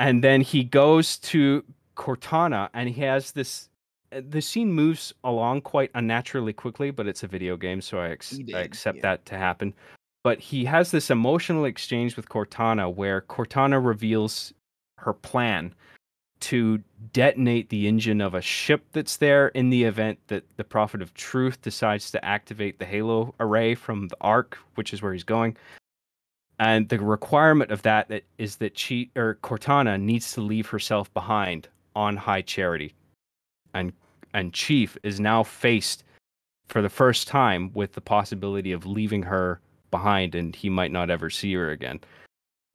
And then he goes to Cortana and he has this the scene moves along quite unnaturally quickly but it's a video game so I, ex- He I accept yeah. that to happen but he has this emotional exchange with Cortana where Cortana reveals her plan to detonate the engine of a ship that's there in the event that the prophet of truth decides to activate the halo array from the ark which is where he's going. And the requirement of that is that she or Cortana needs to leave herself behind on High Charity, and and Chief is now faced for the first time with the possibility of leaving her behind, and he might not ever see her again.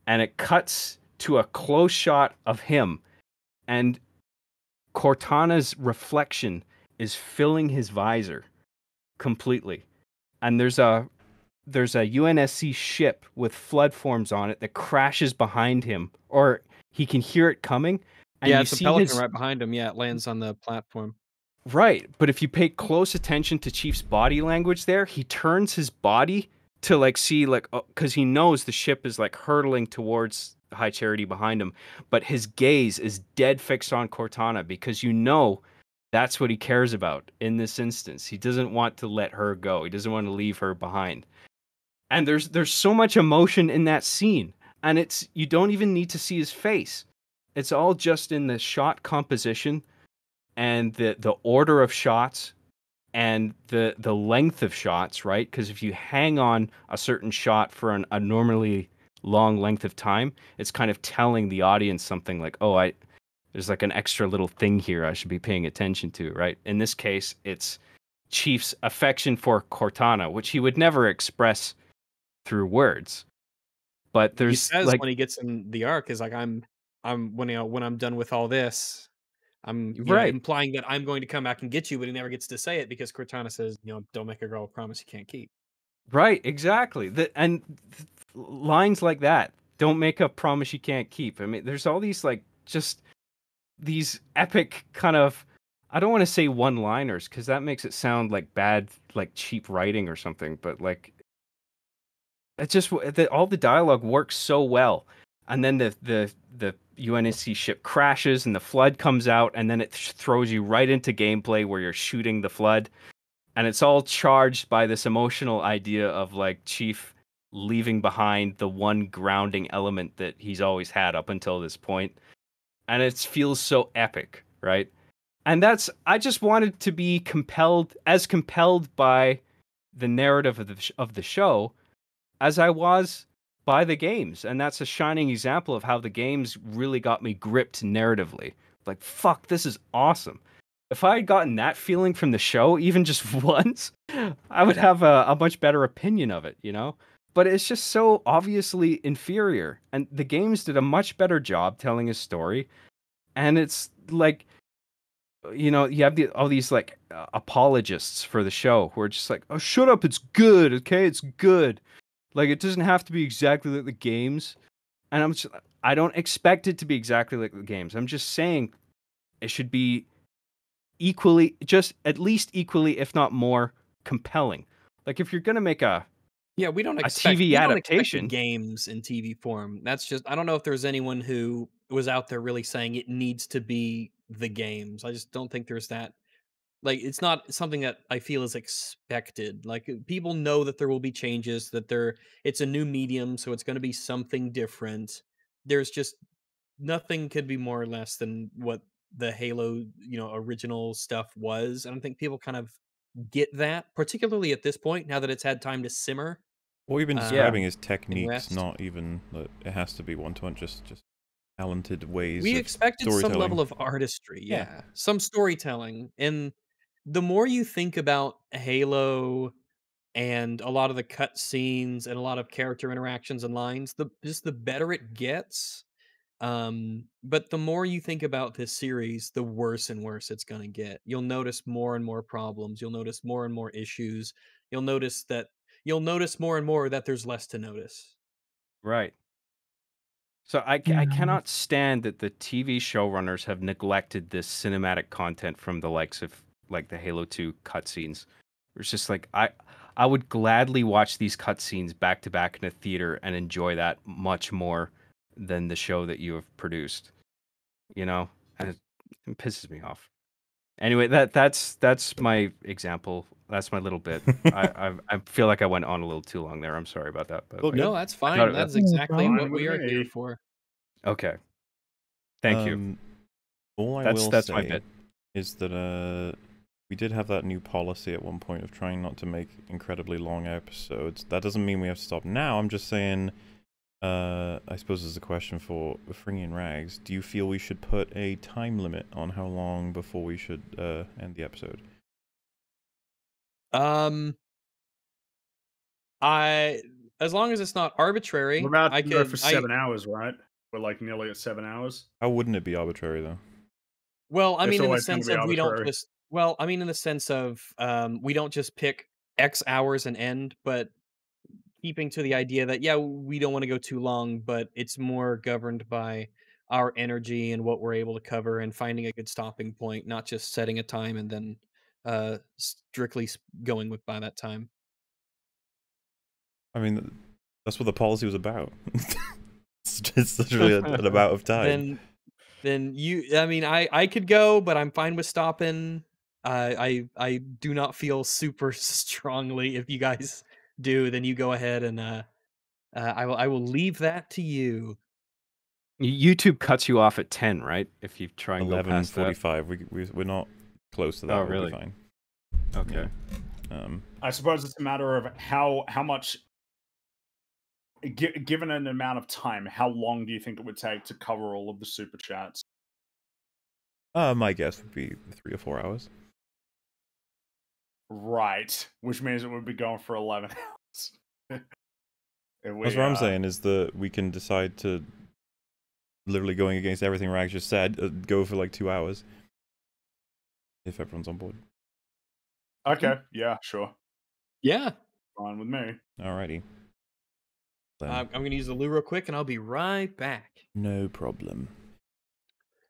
And it cuts to a close shot of him, and Cortana's reflection is filling his visor completely, and there's a there's a UNSC ship with flood forms on it that crashes behind him, or he can hear it coming. And yeah, you it's a pelican his- right behind him. Yeah, it lands on the platform. Right, but if you pay close attention to Chief's body language there, he turns his body to like see like oh, because he knows the ship is like hurtling towards High Charity behind him, but his gaze is dead fixed on Cortana because you know that's what he cares about in this instance. He doesn't want to let her go. He doesn't want to leave her behind. And there's there's so much emotion in that scene, and it's you don't even need to see his face. It's all just in the shot composition and the the order of shots and the the length of shots, right? Because if you hang on a certain shot for an, a normally long length of time, it's kind of telling the audience something like, "Oh, I there's like an extra little thing here I should be paying attention to," right? In this case, it's Chief's affection for Cortana, which he would never express through words. But he there's says like when he gets in the arc is like I'm I'm when you know when I'm done with all this, I'm you know, Right. implying that I'm going to come back and get you, but he never gets to say it because Cortana says, you know, don't make a girl a promise you can't keep. Right, exactly. The, and th- lines like that don't make a promise you can't keep. I mean, there's all these like just these epic kind of I don't want to say one-liners because that makes it sound like bad, like cheap writing or something. But like, it's just the, all the dialogue works so well, and then the the the UNSC ship crashes and the flood comes out, and then it th- throws you right into gameplay where you're shooting the flood, and it's all charged by this emotional idea of like Chief leaving behind the one grounding element that he's always had up until this point, and it feels so epic, right? And that's I just wanted to be compelled as compelled by the narrative of the sh- of the show as I was by the games. And that's a shining example of how the games really got me gripped narratively. Like, fuck, this is awesome. If I had gotten that feeling from the show, even just once, I would have a, a much better opinion of it, you know? But it's just so obviously inferior. And the games did a much better job telling a story. And it's like, you know, you have the, all these like uh, apologists for the show who are just like, oh, shut up, it's good, okay? It's good. Like it doesn't have to be exactly like the games. And I'm just I don't expect it to be exactly like the games. I'm just saying it should be equally just at least equally if not more compelling. Like if you're going to make a Yeah, we don't A TV we don't expect adaptation. games in TV form. That's just I don't know if there's anyone who was out there really saying it needs to be the games. I just don't think there's that like it's not something that I feel is expected. Like uh, people know that there will be changes, that there it's a new medium, so it's going to be something different. There's just nothing could be more or less than what the Halo, you know, original stuff was. And I think people kind of get that, particularly at this point, now that it's had time to simmer. What we've been Uh, describing is techniques, not even that it has to be one to one. Just just talented ways. we of expected some level of artistry yeah. Yeah. some storytelling and the more you think about halo and a lot of the cut scenes and a lot of character interactions and lines the just the better it gets um but the more you think about this series the worse and worse it's going to get. You'll notice more and more problems you'll notice more and more issues you'll notice that you'll notice more and more that there's less to notice. Right. So I, ca- I cannot stand that the TV showrunners have neglected this cinematic content from the likes of like the Halo 2 cutscenes. It's just like I I would gladly watch these cutscenes back to back in a theater and enjoy that much more than the show that you have produced. You know, and it, it pisses me off. Anyway, that that's that's my example. That's my little bit. I, I I feel like I went on a little too long there. I'm sorry about that. But Well, like, no that's fine that's that's exactly what we are here for okay. Thank you. Um, All I That's will that's my bit. is that uh, we did have that new policy at one point of trying not to make incredibly long episodes. That doesn't mean we have to stop now. I'm just saying. Uh, I suppose there's a question for Fringy and Rags. Do you feel we should put a time limit on how long before we should uh, end the episode? Um, I as long as it's not arbitrary, We're about I to go could. for I, seven hours, right? We're like nearly at seven hours. How wouldn't it be arbitrary though? well, I It's mean, in the sense be of we don't just. Well, I mean, in the sense of um, we don't just pick X hours and end, but keeping to the idea that yeah, we don't want to go too long, but it's more governed by our energy and what we're able to cover and finding a good stopping point, not just setting a time and then uh strictly going with by that time. I mean, that's what the policy was about. it's just literally an an amount of time. then then you i mean i i could go but i'm fine with stopping uh, i i do not feel super strongly if you guys do then you go ahead and uh, uh i will i will leave that to you YouTube cuts you off at ten, right? If you try and go Eleven past that. forty-five. We, we we're not close to that. Oh, we'll be really? fine. Okay. Um, I suppose it's a matter of how how much. gi- Given an amount of time, how long do you think it would take to cover all of the super chats? uh, my guess would be three or four hours. Right, which means it would be going for eleven hours. We, That's what I'm uh, saying is that we can decide to literally going against everything Rags just said, uh, go for like two hours. If everyone's on board. Okay, yeah, sure, yeah fine with me. Alrighty. Then, uh, i'm gonna use the loo real quick and i'll be right back no problem.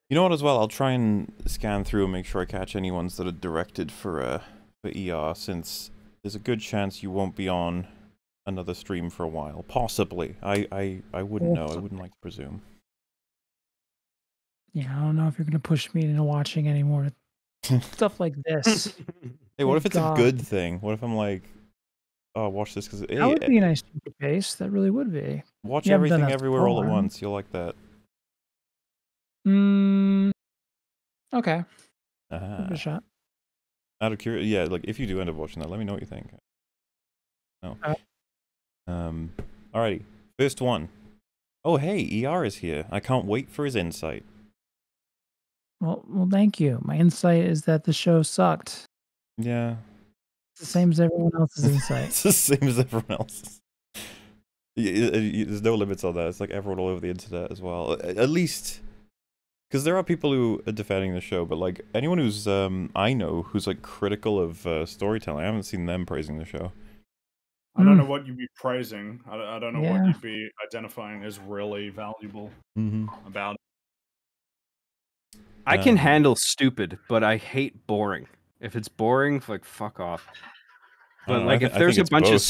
You know what? As well, I'll try and scan through and make sure I catch any ones that are directed for uh for ER, since there's a good chance you won't be on another stream for a while. Possibly. I I I wouldn't know. I wouldn't like to presume. Yeah, I don't know if you're gonna push me into watching anymore stuff like this. Hey, what Thank if it's a good thing? What if I'm like, oh, watch this because hey, that would be a nice pace. That really would be. watch you everything everywhere all at once. You'll like that. Mm, okay, give Ah. it a shot. Out of curiosity, yeah, like if you do end up watching that, let me know what you think. No. Alright. Um. Alrighty. First one. Oh hey, ER is here. I can't wait for his insight. Well, well, thank you. My insight is that the show sucked. Yeah. It's the same as everyone else's insight. it's the same as everyone else's. There's no limits on that. It's like everyone all over the internet as well. At least, because there are people who are defending the show, but like anyone who's um I know who's like critical of uh, storytelling, I haven't seen them praising the show. I don't Mm. know what you'd be praising. I, I don't know Yeah. what you'd be identifying as really valuable Mm-hmm. about it. I can Um, handle stupid, but I hate boring. If it's boring, like fuck off. But like if there's a bunch of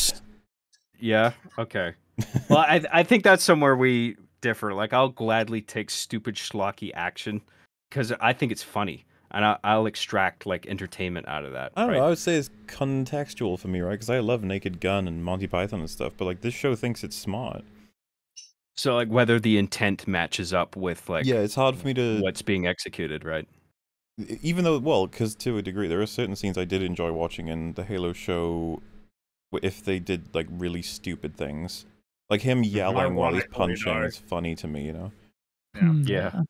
yeah, okay. well, I I think that's somewhere we differ. Like I'll gladly take stupid schlocky action because I think it's funny, and I, I'll extract like entertainment out of that. I don't right? know. I would say it's contextual for me, right? Because I love Naked Gun and Monty Python and stuff, but like this show thinks it's smart. So like whether the intent matches up with like yeah, it's hard for me to what's being executed, right? Even though well because to a degree there are certain scenes i did enjoy watching in the halo show if they did like really stupid things like him yelling while he's Ironically, punching though. is funny to me you know Yeah. Hmm, Yeah.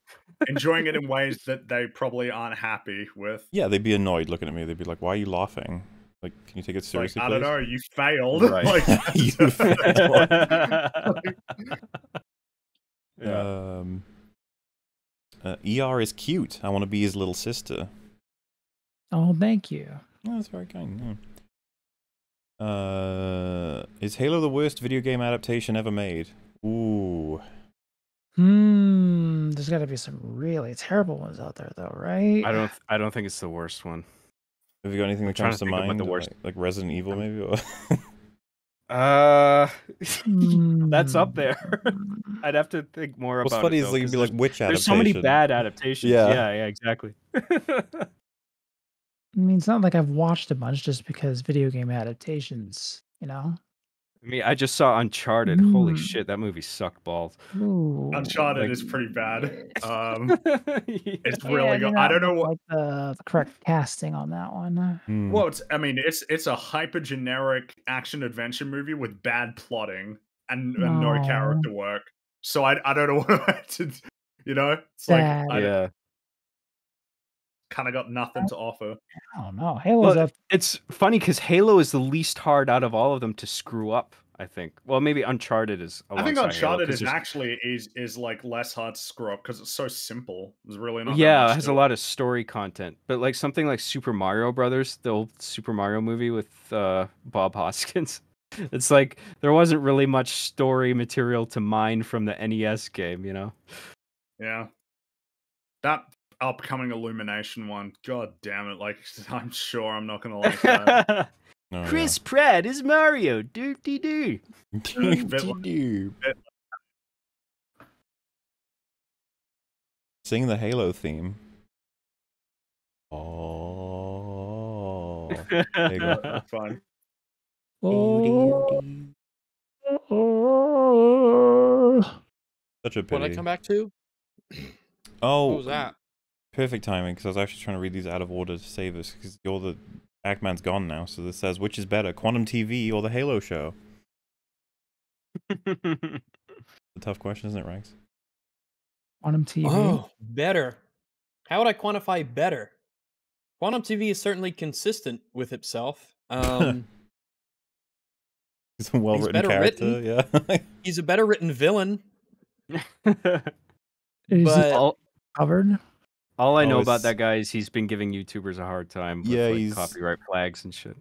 Enjoying it in ways that they probably aren't happy with. yeah they'd be annoyed looking at me they'd be like why are you laughing like can you take it Like, seriously I don't please? know, you failed. Right. like, You failed. yeah. um uh, er is cute i want to be his little sister Oh, thank you. Oh, that's very kind. Yeah. Uh, is Halo the worst video game adaptation ever made? Ooh. Hmm. There's got to be some really terrible ones out there, though, right? I don't I don't think it's the worst one. Have you got anything I'm that comes to to, think of what mind? the worst- Like, like Resident Evil, maybe? Or Uh, that's up Hmm. there. I'd have to think more What's about funny it. is though, like you'd 'cause be like, which adaptation? there's so many bad adaptations. Yeah. Yeah, yeah, exactly. I mean, it's not like I've watched a bunch just because video game adaptations, you know? I mean, I just saw Uncharted. Holy Mm. shit, that movie sucked balls. Ooh. Uncharted Like- is pretty bad. Um, it's really Yeah, good. may I don't know look what. like the, the correct casting on that one. Hmm. Well, it's, I mean, it's it's a hyper generic action adventure movie with bad plotting and, and no Aw. character work. So I I don't know what to, you know. It's Sad. like I yeah. Kind of got nothing to offer. I don't know. Halo's Well, up. it's funny because Halo is the least hard out of all of them to screw up. I think. Well, maybe Uncharted is. I think alongside Halo, is there's- actually is is like less hard to screw up because it's so simple. There's really not. yeah, it has to a lot of story content, but like something like Super Mario Brothers, the old Super Mario movie with uh, Bob Hoskins. It's like there wasn't really much story material to mine from the NES game, you know. Yeah. That upcoming Illumination one, god damn it! Like I'm sure I'm not gonna like that. Oh, yeah. Chris Pratt is Mario. Doo dee doo. Doo-doo-doo. Sing the Halo theme. Oh. There you go. That's fine. Oh, Such a pity. What I come back to? Oh, What was that? Perfect timing because I was actually trying to read these out of order to save us because you're the Actman's gone now. So this says which is better, Quantum TV or the Halo show? A tough question, isn't it, Rags? Quantum TV. Oh, better. How would I quantify better? Quantum TV is certainly consistent with itself. Um, He's a well written better character, yeah. he's a better written villain. Is but- it all, covered? All I Oh, know about that guy is he's been giving YouTubers a hard time with Yeah, like, he's- copyright flags and shit.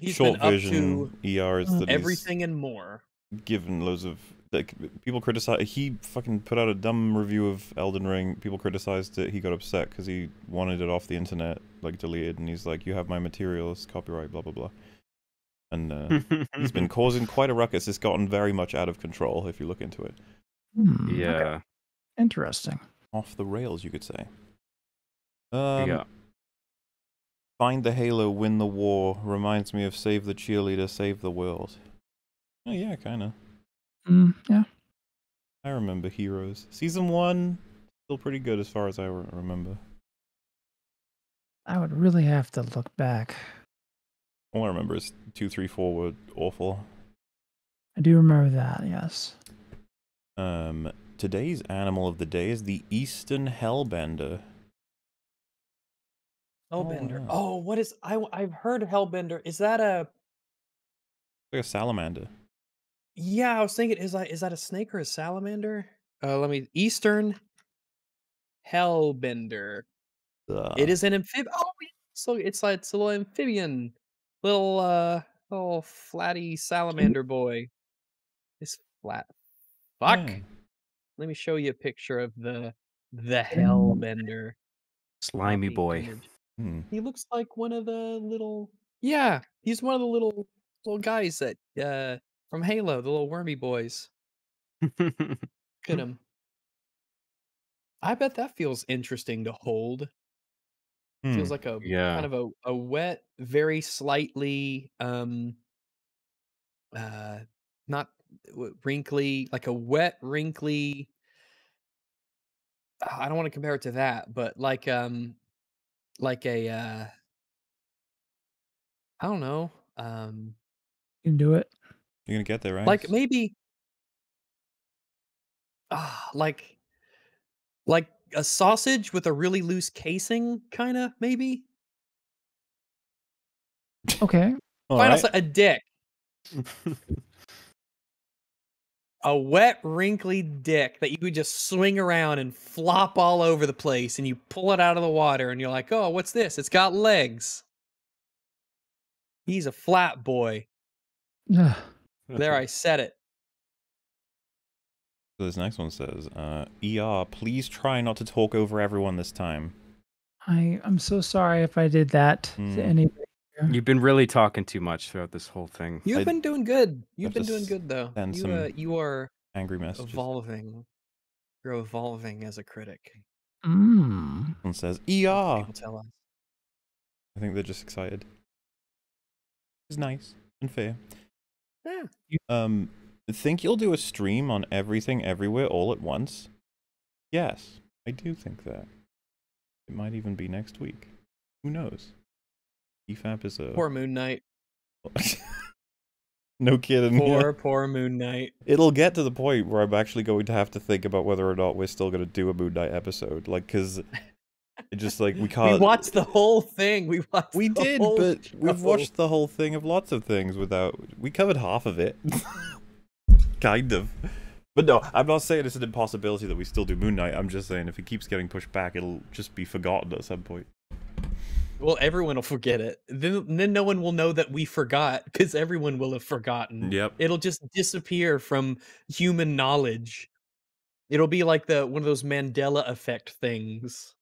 He's Short been up version to ER is that he's everything and more. given loads of like people criticize. He fucking put out a dumb review of Elden Ring. People criticized it. He got upset because he wanted it off the internet, like deleted. And he's like, "You have my materials, copyright. Blah blah blah." And uh, he's been causing quite a ruckus. It's gotten very much out of control if you look into it. Hmm, okay. yeah. Interesting. Off the rails, you could say. Um, yeah. Find the Halo, win the war. Reminds me of Save the Cheerleader, Save the World. Oh yeah, kind of. Mm, yeah. I remember Heroes. Season one, still pretty good as far as I remember. I would really have to look back. All I remember is two, three, four were awful. I do remember that. Yes. Um, today's animal of the day is the Eastern Hellbender. Hellbender. wow. Oh, what is I I've heard Hellbender. Is that a Like a salamander. Yeah, I was thinking is that is that a snake or a salamander? Uh let me Eastern Hellbender. Ugh. It is an amphibian. Oh, so it's like it's a little amphibian, little uh, little flatty salamander boy. It's flat. Fuck. Yeah. Let me show you a picture of the the Hellbender. Slimy boy. Hmm. He looks like one of the little. Yeah, he's one of the little little guys that uh from Halo, the little wormy boys. Look at him. I bet that feels interesting to hold. Feels Hmm. like a Yeah. kind of a, a wet, very slightly um uh not wrinkly, like a wet, wrinkly. I don't want to compare it to that, but like um like a uh I don't know. Um You can do it. You're gonna get there, right? like maybe ah like like a sausage with a really loose casing kind of maybe Okay. All Fine, I'll right. say a dick a wet wrinkly dick that you could just swing around and flop all over the place and you pull it out of the water and you're like oh what's this it's got legs he's a flat boy Ugh. there i said it So this next one says, uh, "Er, please try not to talk over everyone this time." I I'm so sorry if I did that Hmm. to anybody. You've been really talking too much throughout this whole thing. you've I- been doing good you've have been doing good though send you, some uh, you are Angry messages. evolving you're evolving as a critic Mm. One says, "Er." tell us I think they're just excited. It's nice and fair. yeah Um, think you'll do a stream on everything, everywhere, all at once? Yes, I do think that. It might even be next week. Who knows? EFAP is a poor moon knight no kidding. yeah. poor poor moon knight It'll get to the point where I'm actually going to have to think about whether or not we're still going to do a Moon Knight episode. Like, because it just like we can't. We watched the whole thing we watched We did, whole but we've watched the whole thing of lots of things without. We covered half of it. kind of. But no, I'm not saying it's an impossibility that we still do Moon Knight. I'm just saying if it keeps getting pushed back, it'll just be forgotten at some point. Well, everyone will forget it. Then, then no one will know that we forgot because everyone will have forgotten. Yep. It'll just disappear from human knowledge. It'll be like the one of those Mandela effect things.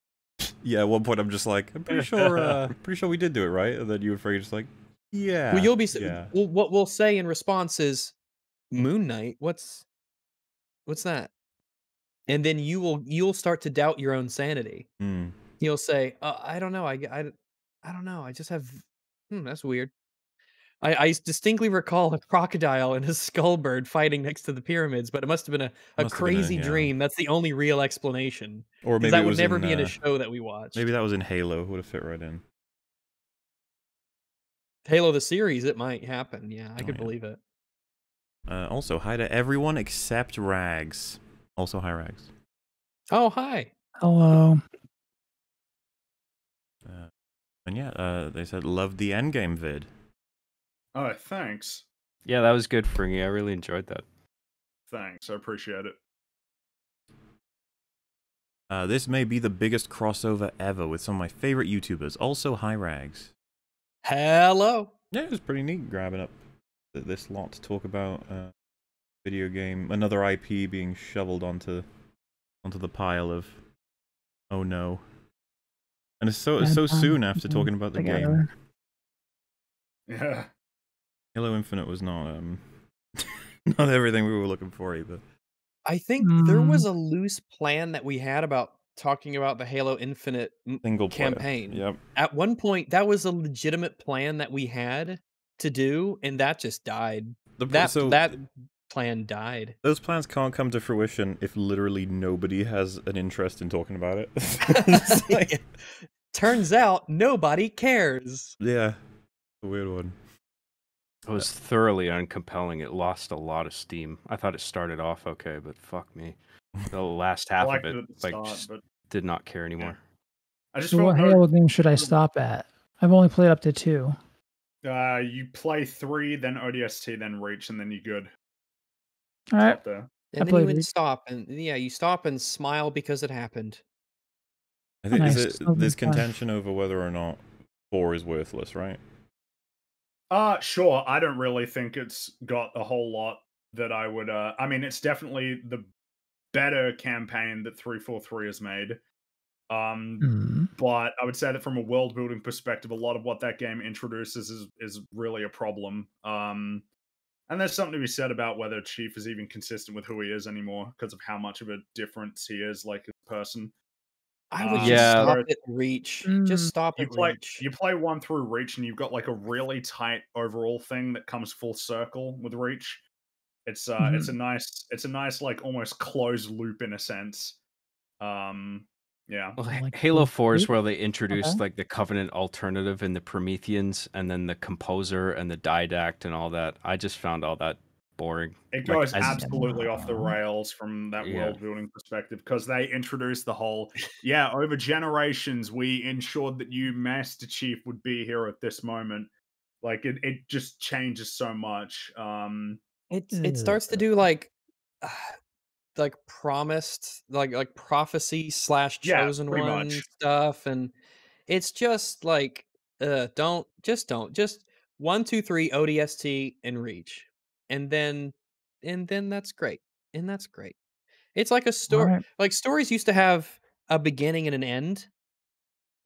Yeah, at one point I'm just like, I'm pretty sure, uh, pretty sure we did do it, right? And then you and Frank are just like, yeah. well, you'll be. Yeah. Well, what we'll say in response is, Moon Knight. What's, what's that? And then you will you'll start to doubt your own sanity. Hmm. You'll say, uh, "I don't know. I, I, I don't know. I just have. Hmm, that's weird." I, I distinctly recall a crocodile and a skullbird fighting next to the pyramids, but it must have been a, a Must have been a- crazy yeah. dream. That's the only real explanation. Or maybe that it would was never in, be in uh, a show that we watched. Maybe that was in Halo. Would have fit right in. Halo the series, it might happen. Yeah, I Oh, could yeah. believe it. Uh, also, hi to everyone except Rags. Also, hi Rags. Oh, hi. Hello. And yeah, uh, they said loved the endgame vid. Oh, thanks. Yeah, that was good, Fringy. I really enjoyed that. Thanks. I appreciate it. Uh, this may be the biggest crossover ever with some of my favorite YouTubers. Also, hi Rags. Hello. Yeah, it was pretty neat grabbing up this lot to talk about uh, video game, another IP being shoveled onto onto the pile of oh no. And it's so it's so soon after talking about the game. Yeah. Halo Infinite was not um not everything we were looking for either. I think there Mm. was a loose plan that we had about talking about the Halo Infinite m- Single player. campaign. Yep. At one point, that was a legitimate plan that we had to do, and that just died. The, That so that plan died. those plans can't come to fruition if literally nobody has an interest in talking about it. It's like- Turns out nobody cares. yeah, a weird one. It was thoroughly uncompelling. It lost a lot of steam. I thought it started off okay, but fuck me. The last half of it it, at the like, start, just but did not care anymore. I just So what no- Halo game should I stop at? I've only played up to two. uh, you play three, then ODST, then Reach, and then you're good. All right. Up there. And then you would Reach. stop and yeah, you stop and smile because it happened. I think is Nice. it, there's contention over whether or not four is worthless, right? Uh sure. I don't really think it's got a whole lot that I would uh I mean it's definitely the better campaign that 343 has made. Um Hmm. but I would say that from a world building perspective, a lot of what that game introduces is is really a problem. Um and there's something to be said about whether Chief is even consistent with who he is anymore because of how much of a difference he is like a person. I would Uh, just Yeah. stop where- at reach. Mm, Just stop you at play reach. you play one through reach and you've got like a really tight overall thing that comes full circle with reach it's uh it's a nice it's a nice like almost closed loop in a sense um yeah Well, like Halo Halo 4 is where they introduced Okay. like the Covenant alternative and the Prometheans and then the Composer and the Didact and all that. I just found all that boring. it like, goes as- absolutely off the rails from that Yeah. world building perspective because they introduced the whole yeah over generations we ensured that you master chief would be here at this moment like it, it just changes so much um It it starts to do like like promised like like prophecy slash chosen pretty one much. stuff and it's just like uh don't just don't just one two three ODST and reach and then and then that's great and that's great it's like a story Alright. like stories used to have a beginning and an end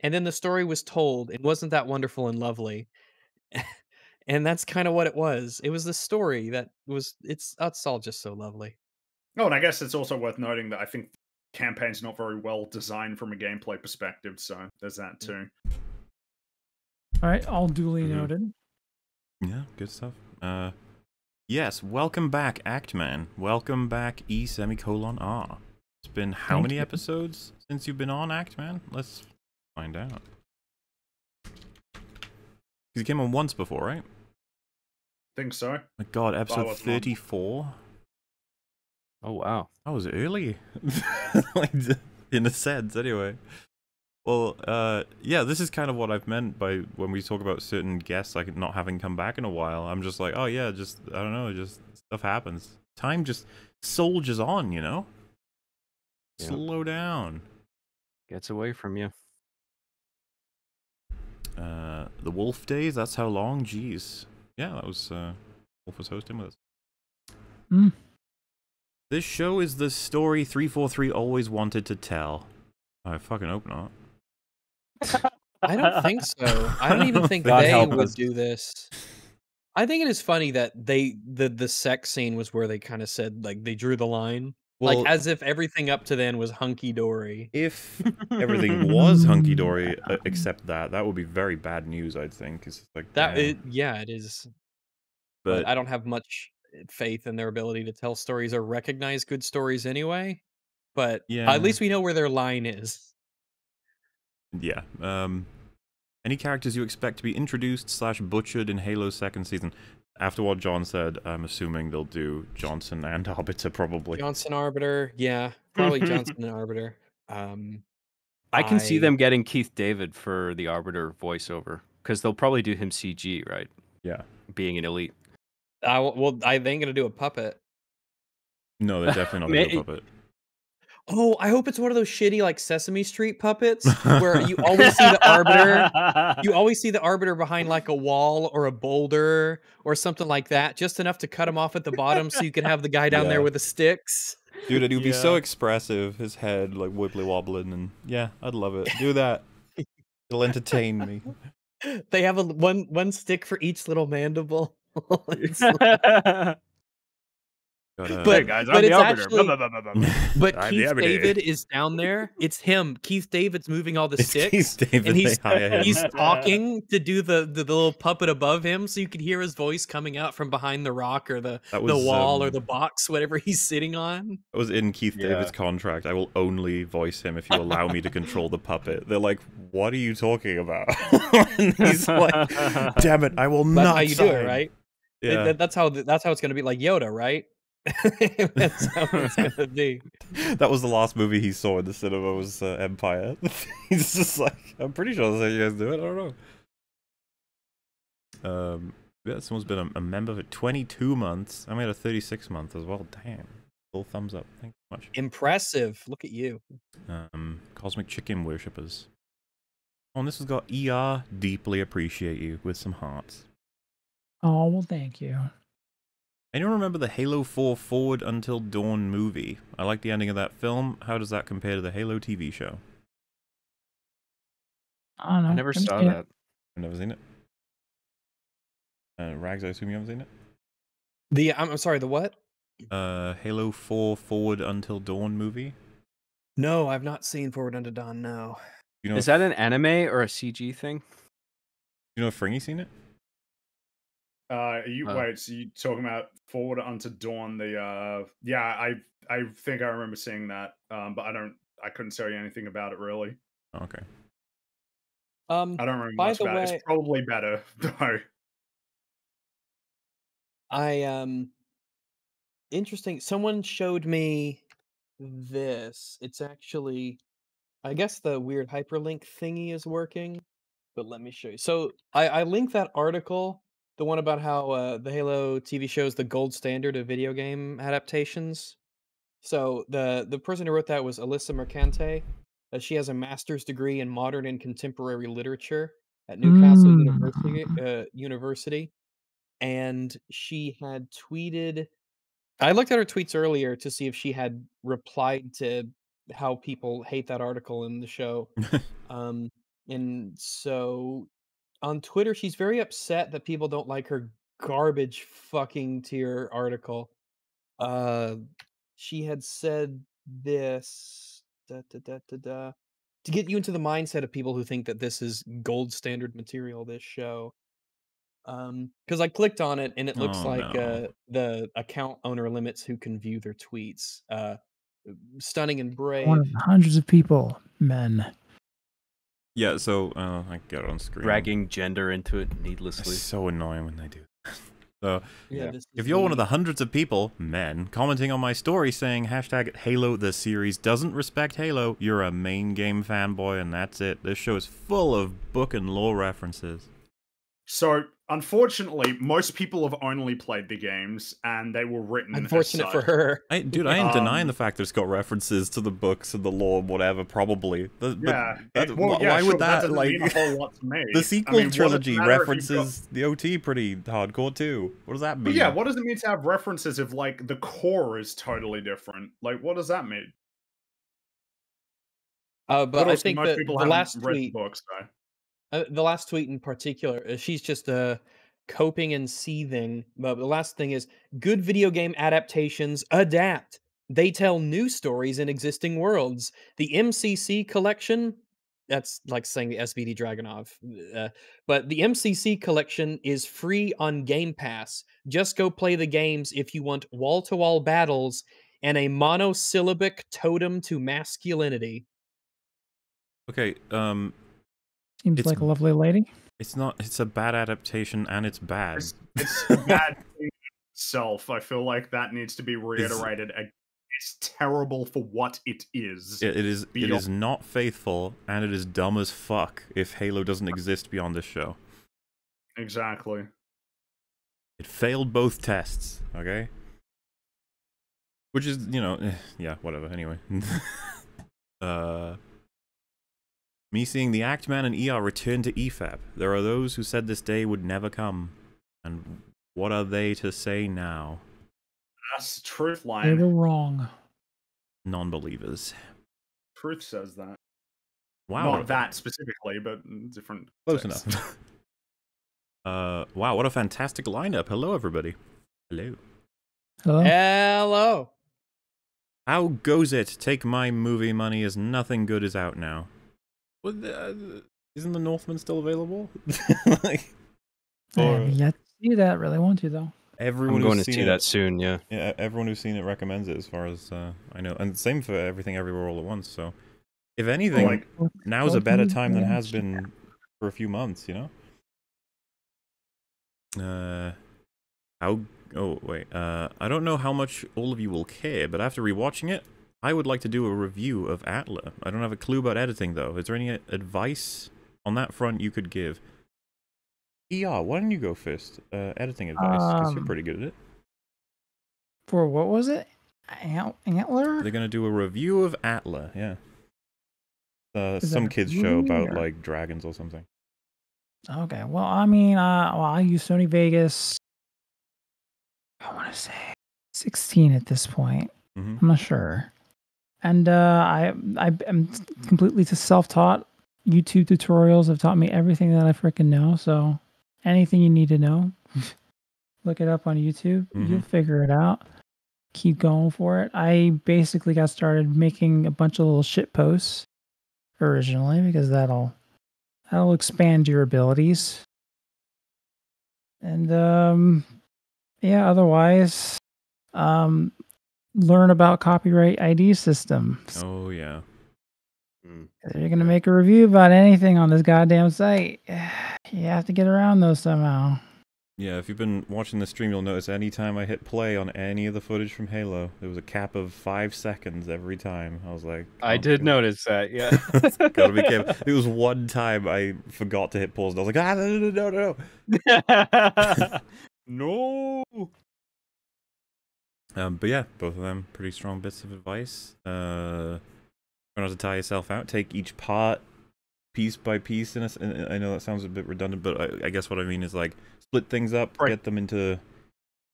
and then the story was told it wasn't that wonderful and lovely and that's kind of what it was it was the story that was it's that's all just so lovely Oh, and I guess it's also worth noting that I think the campaign's not very well designed from a gameplay perspective, so there's that too. All right. All duly Mhm. noted. Yeah, good stuff. Uh, yes, welcome back, Actman. Welcome back, E semicolon R. It's been how Thank many you. episodes since you've been on Actman? Let's find out. 'Cause you came on once before, right? Think so. My God, episode thirty-four. Oh wow. That was early, like in a sense, anyway. Well, uh, yeah, this is kind of what I've meant by when we talk about certain guests like not having come back in a while. I'm just like, oh yeah, just I don't know, just stuff happens. Time just soldiers on, you know. Yeah. Slow down. Gets away from you. Uh, the Wolf days. That's how long. Jeez. Yeah, that was uh, Wolf was hosting with us. Hmm. This show is the story 343 always wanted to tell. I fucking hope not. I don't think so. I don't even think God they would us. do this. I think it is funny that they the the sex scene was where they kind of said like they drew the line, Well, like as if everything up to then was hunky dory. if everything was hunky dory uh, except that, that would be very bad news. I'd think. It's like That it, yeah, it is. But, but I don't have much faith in their ability to tell stories or recognize good stories anyway. But Yeah. at least we know where their line is. yeah. Um, any characters you expect to be introduced slash butchered in Halo second season? After what Jon said, I'm assuming they'll do Johnson and Arbiter probably. Johnson Arbiter, yeah, probably Johnson and Arbiter. Um, I can see them getting Keith David for the Arbiter voiceover because they'll probably do him CG, right? Yeah. Being an elite. I, well, I they ain't gonna do a puppet. No, they're definitely not going to May- puppet. Oh, I hope it's one of those shitty like Sesame Street puppets where you always see the arbiter. You always see the arbiter behind like a wall or a boulder or something like that, just enough to cut him off at the bottom so you can have the guy down there with the sticks. Dude, it would be so expressive. His head like wibbly wobbling, and yeah, I'd love it. Do that. It'll entertain me. They have a one one stick for each little mandible. It's like- Gotta- But- hey guys, but I'm the it's arbiter. actually- Blah, blah, blah, blah, blah. But I'm Keith David is down there. It's him. Keith David's moving all the It's sticks. Keith David, and he's he's talking to do the, the the little puppet above him, so you can hear his voice coming out from behind the rock or the That the was, wall or um, the box, whatever he's sitting on. That was in Keith Yeah. David's contract. I will only voice him if you allow me to control the puppet. They're like, "What are you talking about?" and he's like, "Damn it, I will That's not." how you do it, right? Yeah, th- that's how that's how it's gonna be like Yoda, right? that's how it's gonna be. that was the last movie he saw in the cinema was uh, Empire. he's just like, "I'm pretty sure that's how you guys do it." I don't know. Um, yeah, someone's been a, a member for 22 months. I made a 36 month as well. Damn, full thumbs up. Thank you so much. Impressive. Look at you. um, Cosmic Chicken Worshippers. Oh, and this has got ER deeply appreciate you with some hearts. Oh well, thank you. Anyone remember the Halo 4 Forward Until Dawn movie? I like the ending of that film. How does that compare to the Halo TV show? I don't know. I never Haven't saw that. I've never seen it. Uh, Rags, I assume you haven't seen it? The I'm, I'm sorry. The what? Uh, Halo 4 Forward Until Dawn movie? No, I've not seen Forward Until Dawn. No. You know, Is that an anime or a CG thing? you know, if Fringy seen it? Uh, you Uh. wait. So you talking about Forward Unto Dawn? The uh, yeah, I I think I remember seeing that. Um, but I don't. I couldn't tell you anything about it really. Okay. Um, I don't remember By much the about it. It's probably better though. I um interesting. Someone showed me this. It's actually I guess the weird hyperlink thingy is working, but let me show you. So I, I linked that article, the one about how uh, the Halo TV show is the gold standard of video game adaptations. So the the person who wrote that was Alyssa Mercante. Uh, she has a master's degree in modern and contemporary literature at Newcastle University. Mm. Uh, University, and she had tweeted. I looked at her tweets earlier to see if she had replied to how people hate that article in the show. um, and so on Twitter, she's very upset that people don't like her garbage fucking tier article. Uh, she had said this da, da, da, to get you into the mindset of people who think that this is gold standard material. This show, um, because I clicked on it and it looks Oh, like no. uh, the account owner limits who can view their tweets. Uh, stunning and brave. One of hundreds of people, men. Yeah, so uh, I got it on screen. Dragging gender into it needlessly. It's needlessly. so annoying when they do. so yeah, yeah. If you're one of the hundreds of people, men, commenting on my story saying hashtag Halo the series doesn't respect Halo, you're a main game fanboy and that's it. This show is full of book and lore references. So unfortunately, most people have only played the games, and they were written. as unfortunate for her. I, dude, I ain't denying Um, the fact that it's got references to the books and the lore and whatever, probably. The- but Yeah. that- it- well, wh- yeah, why sure, would but that, like... mean a whole lot to me. The I sequel mean, what does it trilogy matter got- references the OT pretty hardcore too. What does that mean? But mean? yeah, what does it mean to have references if like the core is totally different? Like, what does that mean? Uh, but I also, think most that people the haven't last read tweet, the books, though. Uh, the last tweet in particular, uh, she's just uh, coping and seething. But the last thing is good video game adaptations adapt. They tell new stories in existing worlds. The MCC collection, that's like saying the SVD Dragunov. Uh, but the MCC collection is free on Game Pass. Just go play the games if you want wall to wall battles and a monosyllabic totem to masculinity. Okay, um, Seems It's- like a lovely lady. it's not. It's a bad adaptation, and it's bad. It's, it's bad thing itself. I feel like that needs to be reiterated. ag- It's terrible for what it is. It, it is. Beyond- is not faithful, and it is dumb as fuck. If Halo doesn't exist beyond this show, Exactly. it failed both tests. Okay. Which is, you know, eh, yeah, whatever. Anyway, uh, me seeing the Actman and ER return to E EFAP. There are those who said this day would never come, and what are they to say now? That's the truth They line. were wrong. Non-believers. Truth says that. Wow, Not that specifically, but different. Close text. enough. uh, wow, what a fantastic lineup! Hello, everybody. Hello. Hello? Hello. How goes it? Take my movie money as nothing good is out now. Well, uh, isn't the Northman still available? like, I or- have yet to see that. Really want to though. everyone I'm going to see it, that soon. Yeah. Yeah, everyone who's seen it recommends it, as far as uh, I know, and same for everything, everywhere, all at once. So, if anything, like, is a better time than has been for a few months. You know. Uh, how? Oh wait. Uh, I don't know how much all of you will care, but after rewatching it, I would like to do a review of Atla. I don't have a clue about editing though. Is there any advice on that front you could give? ER, why don't you go first? Uh, editing advice, because you're Um, pretty good at it. For what was it? Ant- Antler? They're gonna do a review of Atla, yeah. Uh, some kids show about or- like dragons or something. Okay. Well, I mean, uh, well, I use Sony Vegas. I want to say 16 at this point. hmm I'm not sure. And uh, I I am completely self-taught. YouTube tutorials have taught me everything that I freaking know. So anything you need to know, look it up on YouTube. You'll Mhm. figure it out. Keep going for it. I basically got started making a bunch of little shit posts originally because that'll that'll expand your abilities. And um yeah, otherwise um learn about copyright ID systems. Oh yeah. If you're gonna make a review about anything on this goddamn site, you have to get around those somehow. Yeah, if you've been watching the stream, you'll notice anytime I hit play on any of the footage from Halo, there was a cap of five seconds every time. I was like, I did do notice that. Yeah. Gotta be careful. It was one time I forgot to hit pause, and I was like, ah, no, no, no, no, no. no. Um, but yeah, both of them pretty strong bits of advice. Uh, try not to tie yourself out. Take each part piece by piece. In a, and I know that sounds a bit redundant, but I, I guess what I mean is like split things up, Right. get them into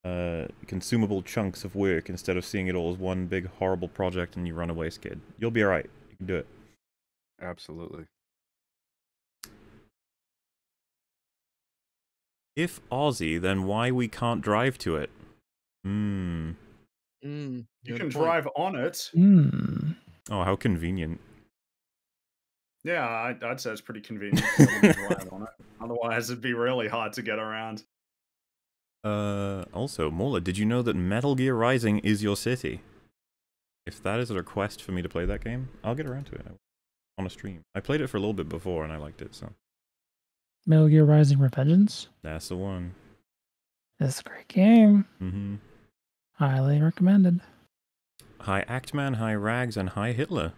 uh, consumable chunks of work instead of seeing it all as one big horrible project and you run away scared. You'll be all right. You can do it. Absolutely. If Aussie, then why we can't drive to it? Hmm. Mm, You can point. drive on it. Hmm. Oh, how convenient. Yeah, I'd, I'd say it's pretty convenient to be able to drive on it. Otherwise, it'd be really hard to get around. Uh, also, MauLer, did you know that Metal Gear Rising is your city? If that is a request for me to play that game, I'll get around to it on a stream. I played it for a little bit before and I liked it, so Metal Gear Rising Revengeance. that's the one. It's a great game. Mm-hmm. Highly recommended. Hi Actman, hi Rags, and hi Hitler.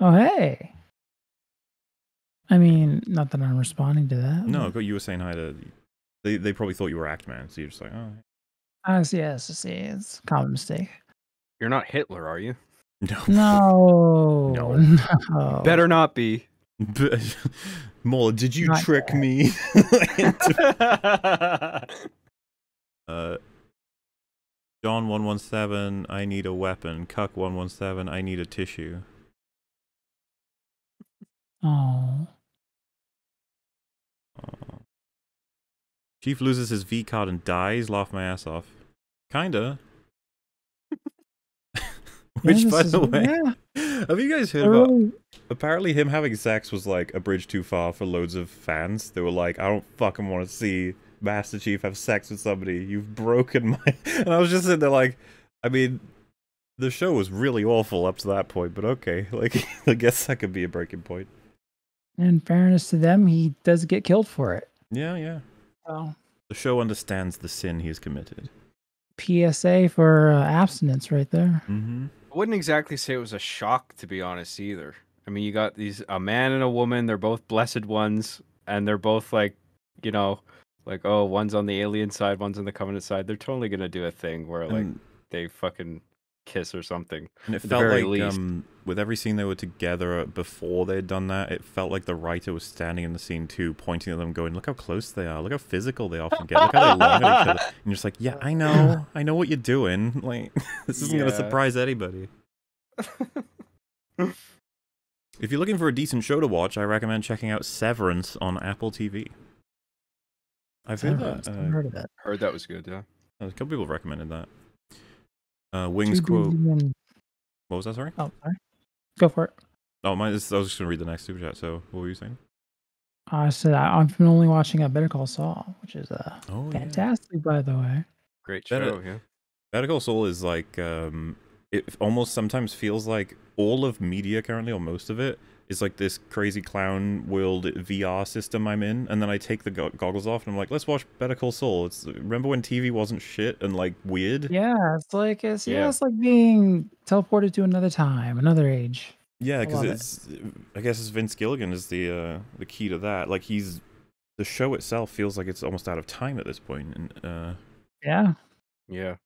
Oh hey. I mean, not that I'm responding to that. No, but- but you were saying hi to. They they probably thought you were Actman, so you're just like, oh. I see. Yes, I see. It's a common mistake. You're not Hitler, are you? No. No. No. No. Better not be. But- MauLer, did you Not trick yet. me? Uh, John one one seven. I need a weapon. Cuck one one seven. I need a tissue. Oh. Chief loses his V card and dies. Laugh my ass off. Kinda. Which, Yeah, by the is- way, yeah, have you guys heard about? really- Apparently, him having sex was like a bridge too far for loads of fans. They were like, "I don't fucking want to see Master Chief have sex with somebody. You've broken my." And I was just sitting there like, I mean, the show was really awful up to that point, but okay, like I guess that could be a breaking point. in fairness to them, he does get killed for it. Yeah, yeah. So The show understands the sin he has committed. PSA for uh, abstinence right there. Mm-hmm. I wouldn't exactly say it was a shock, to be honest, either. I mean, you got these a man and a woman. They're both blessed ones, and they're both like, you know, like oh, one's on the alien side, one's on the covenant side. They're totally gonna do a thing where like, And they fucking kiss or something. And it felt very like least. um, with every scene they were together before they'd done that, it felt like the writer was standing in the scene too, pointing at them, going, "Look how close they are. Look how physical they often get. Look how they long at each other." And you're just like, "Yeah, I know. I know what you're doing. Like, this isn't gonna surprise anybody." If you're looking for a decent show to watch, I recommend checking out Severance on Apple TV. I've heard Severance, that. I've Uh, heard of it. Heard that was good, yeah. a couple people have recommended that. Uh, Wings Too quote. busy What was that? Sorry. Oh, sorry. Go for it. Oh, mine. Is, I was just gonna read the next super chat. So, what were you saying? I said I, I've been only watching a Better Call Saul, which is uh, Oh, yeah. fantastic, by the way. Great Better- show, yeah. Better Call Saul is like um, it almost sometimes feels like all of media currently, or most of it, is like this crazy clown world VR system I'm in, and then I take the go- goggles off and I'm like, let's watch Better Call Saul. It's remember when TV wasn't shit and like weird? Yeah, it's like it's yeah, Yeah. it's like being teleported to another time, another age. Yeah, because love it. it's I guess it's Vince Gilligan is the uh, the key to that. Like he's the show itself feels like it's almost out of time at this point, and uh, Yeah. Yeah.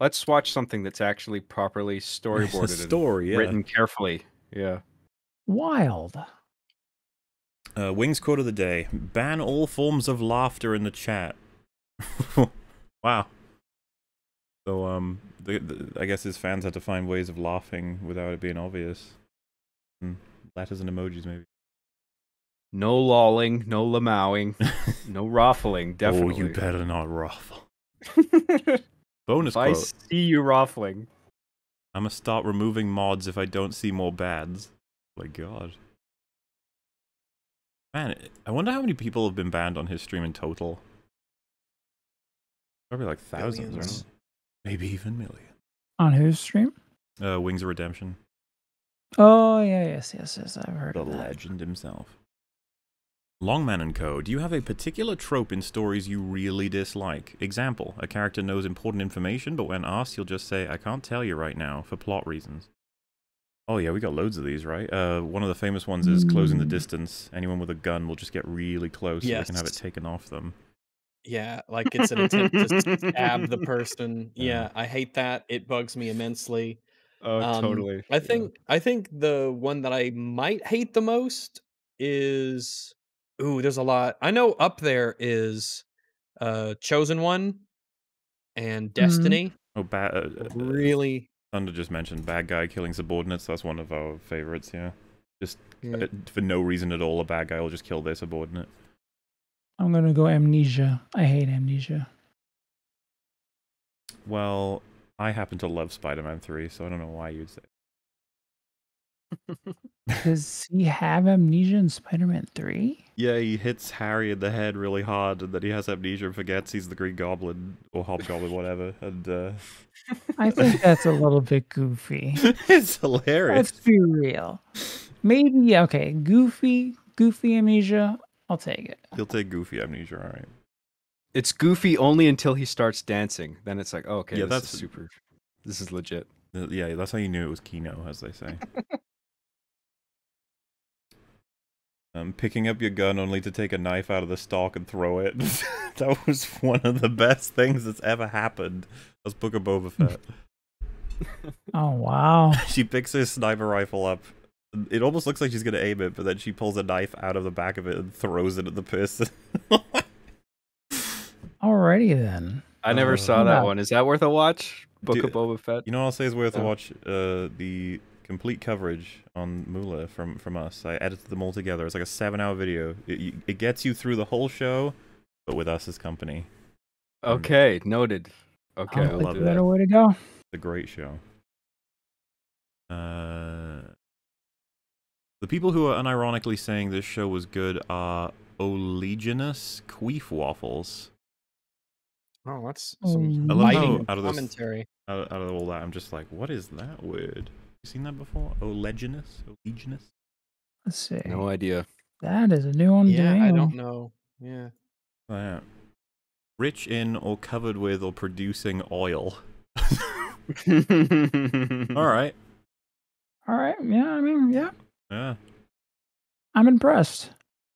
Let's watch something that's actually properly storyboarded story. and Yeah. written carefully. Yeah. Wild. Uh, Wings quote of the day: Ban all forms of laughter in the chat. wow. So um, the, the, I guess his fans had to find ways of laughing without it being obvious. Hmm, letters and emojis, maybe. No lolling, no lamowing, no ruffling, definitely. Oh, you better not ruffle. if Bonus I see you ruffling. I'm gonna start removing mods if I don't see more bads. My God. Man, I wonder how many people have been banned on his stream in total. Probably like thousands, Billions. right? Maybe even millions. On whose stream? Uh, Wings of Redemption, Oh yeah, yes, yes, yes. I've heard the of that. legend himself. Longman and Co. Do you have a particular trope in stories you really dislike? Example: A character knows important information, but when asked, he'll just say, "I can't tell you right now" for plot reasons. Oh yeah, we got loads of these, right? Uh, one of the famous ones is closing the Mm. distance. Anyone with a gun will just get really close, so they can have it taken off them. Yeah, like it's an attempt to stab the person. Yeah, I hate that. It bugs me immensely. Oh, Um, totally. I think I think the one that I might hate the most is ooh, there's a lot. I know up there is uh Chosen One and Destiny. Oh, bad. Uh, uh, Really Thunder just mentioned bad guy killing subordinates. That's one of our favorites. Yeah, just yeah. uh, for no reason at all, a bad guy will just kill their subordinate. I'm gonna go amnesia. I hate amnesia. Well, I happen to love Spider-Man 3, so I don't know why you'd say. Does he have amnesia in Spider-Man Three? Yeah, he hits Harry in the head really hard, and then he has amnesia and forgets he's the Green Goblin or Hobgoblin, whatever. And uh, I think that's a little bit goofy. it's hilarious. Let's be real. Maybe okay, goofy, goofy amnesia. I'll take it. He'll take Goofy amnesia, all right. It's goofy only until he starts dancing. Then it's like, oh, okay, Yeah, this that's- is super. This is legit. Yeah, that's how you knew it was Kino, as they say. um, picking up your gun only to take a knife out of the stock and throw it. that was one of the best things that's ever happened. That's Book of Boba Fett. Oh wow. she picks her sniper rifle up. It almost looks like she's gonna aim it, but then she pulls a knife out of the back of it and throws it at the person. Alrighty then. I never Uh, saw that Yeah. one. Is that worth a watch? Book Dude, of Boba Fett. You know what I'll say is worth a watch? Uh, the complete coverage on Mulan from from us. I edited them all together. It's like a seven hour video. It, it gets you through the whole show, but with us as company. Okay, noted. Okay, I'll like love a do that. that. better way to go. It's a great show. Uh, the people who are unironically saying this show was good are oleaginous queef waffles. Oh, that's Oh, some I love out of this- commentary. Out, out of all that, I'm just like, what is that word? You seen that before? Oleaginous? Oleaginous? Let's see. No idea. That is a new one Yeah, to me. I don't know. Yeah. Oh, yeah. Rich in or covered with or producing oil. All right. All right. Yeah. I mean, yeah. Yeah. I'm impressed.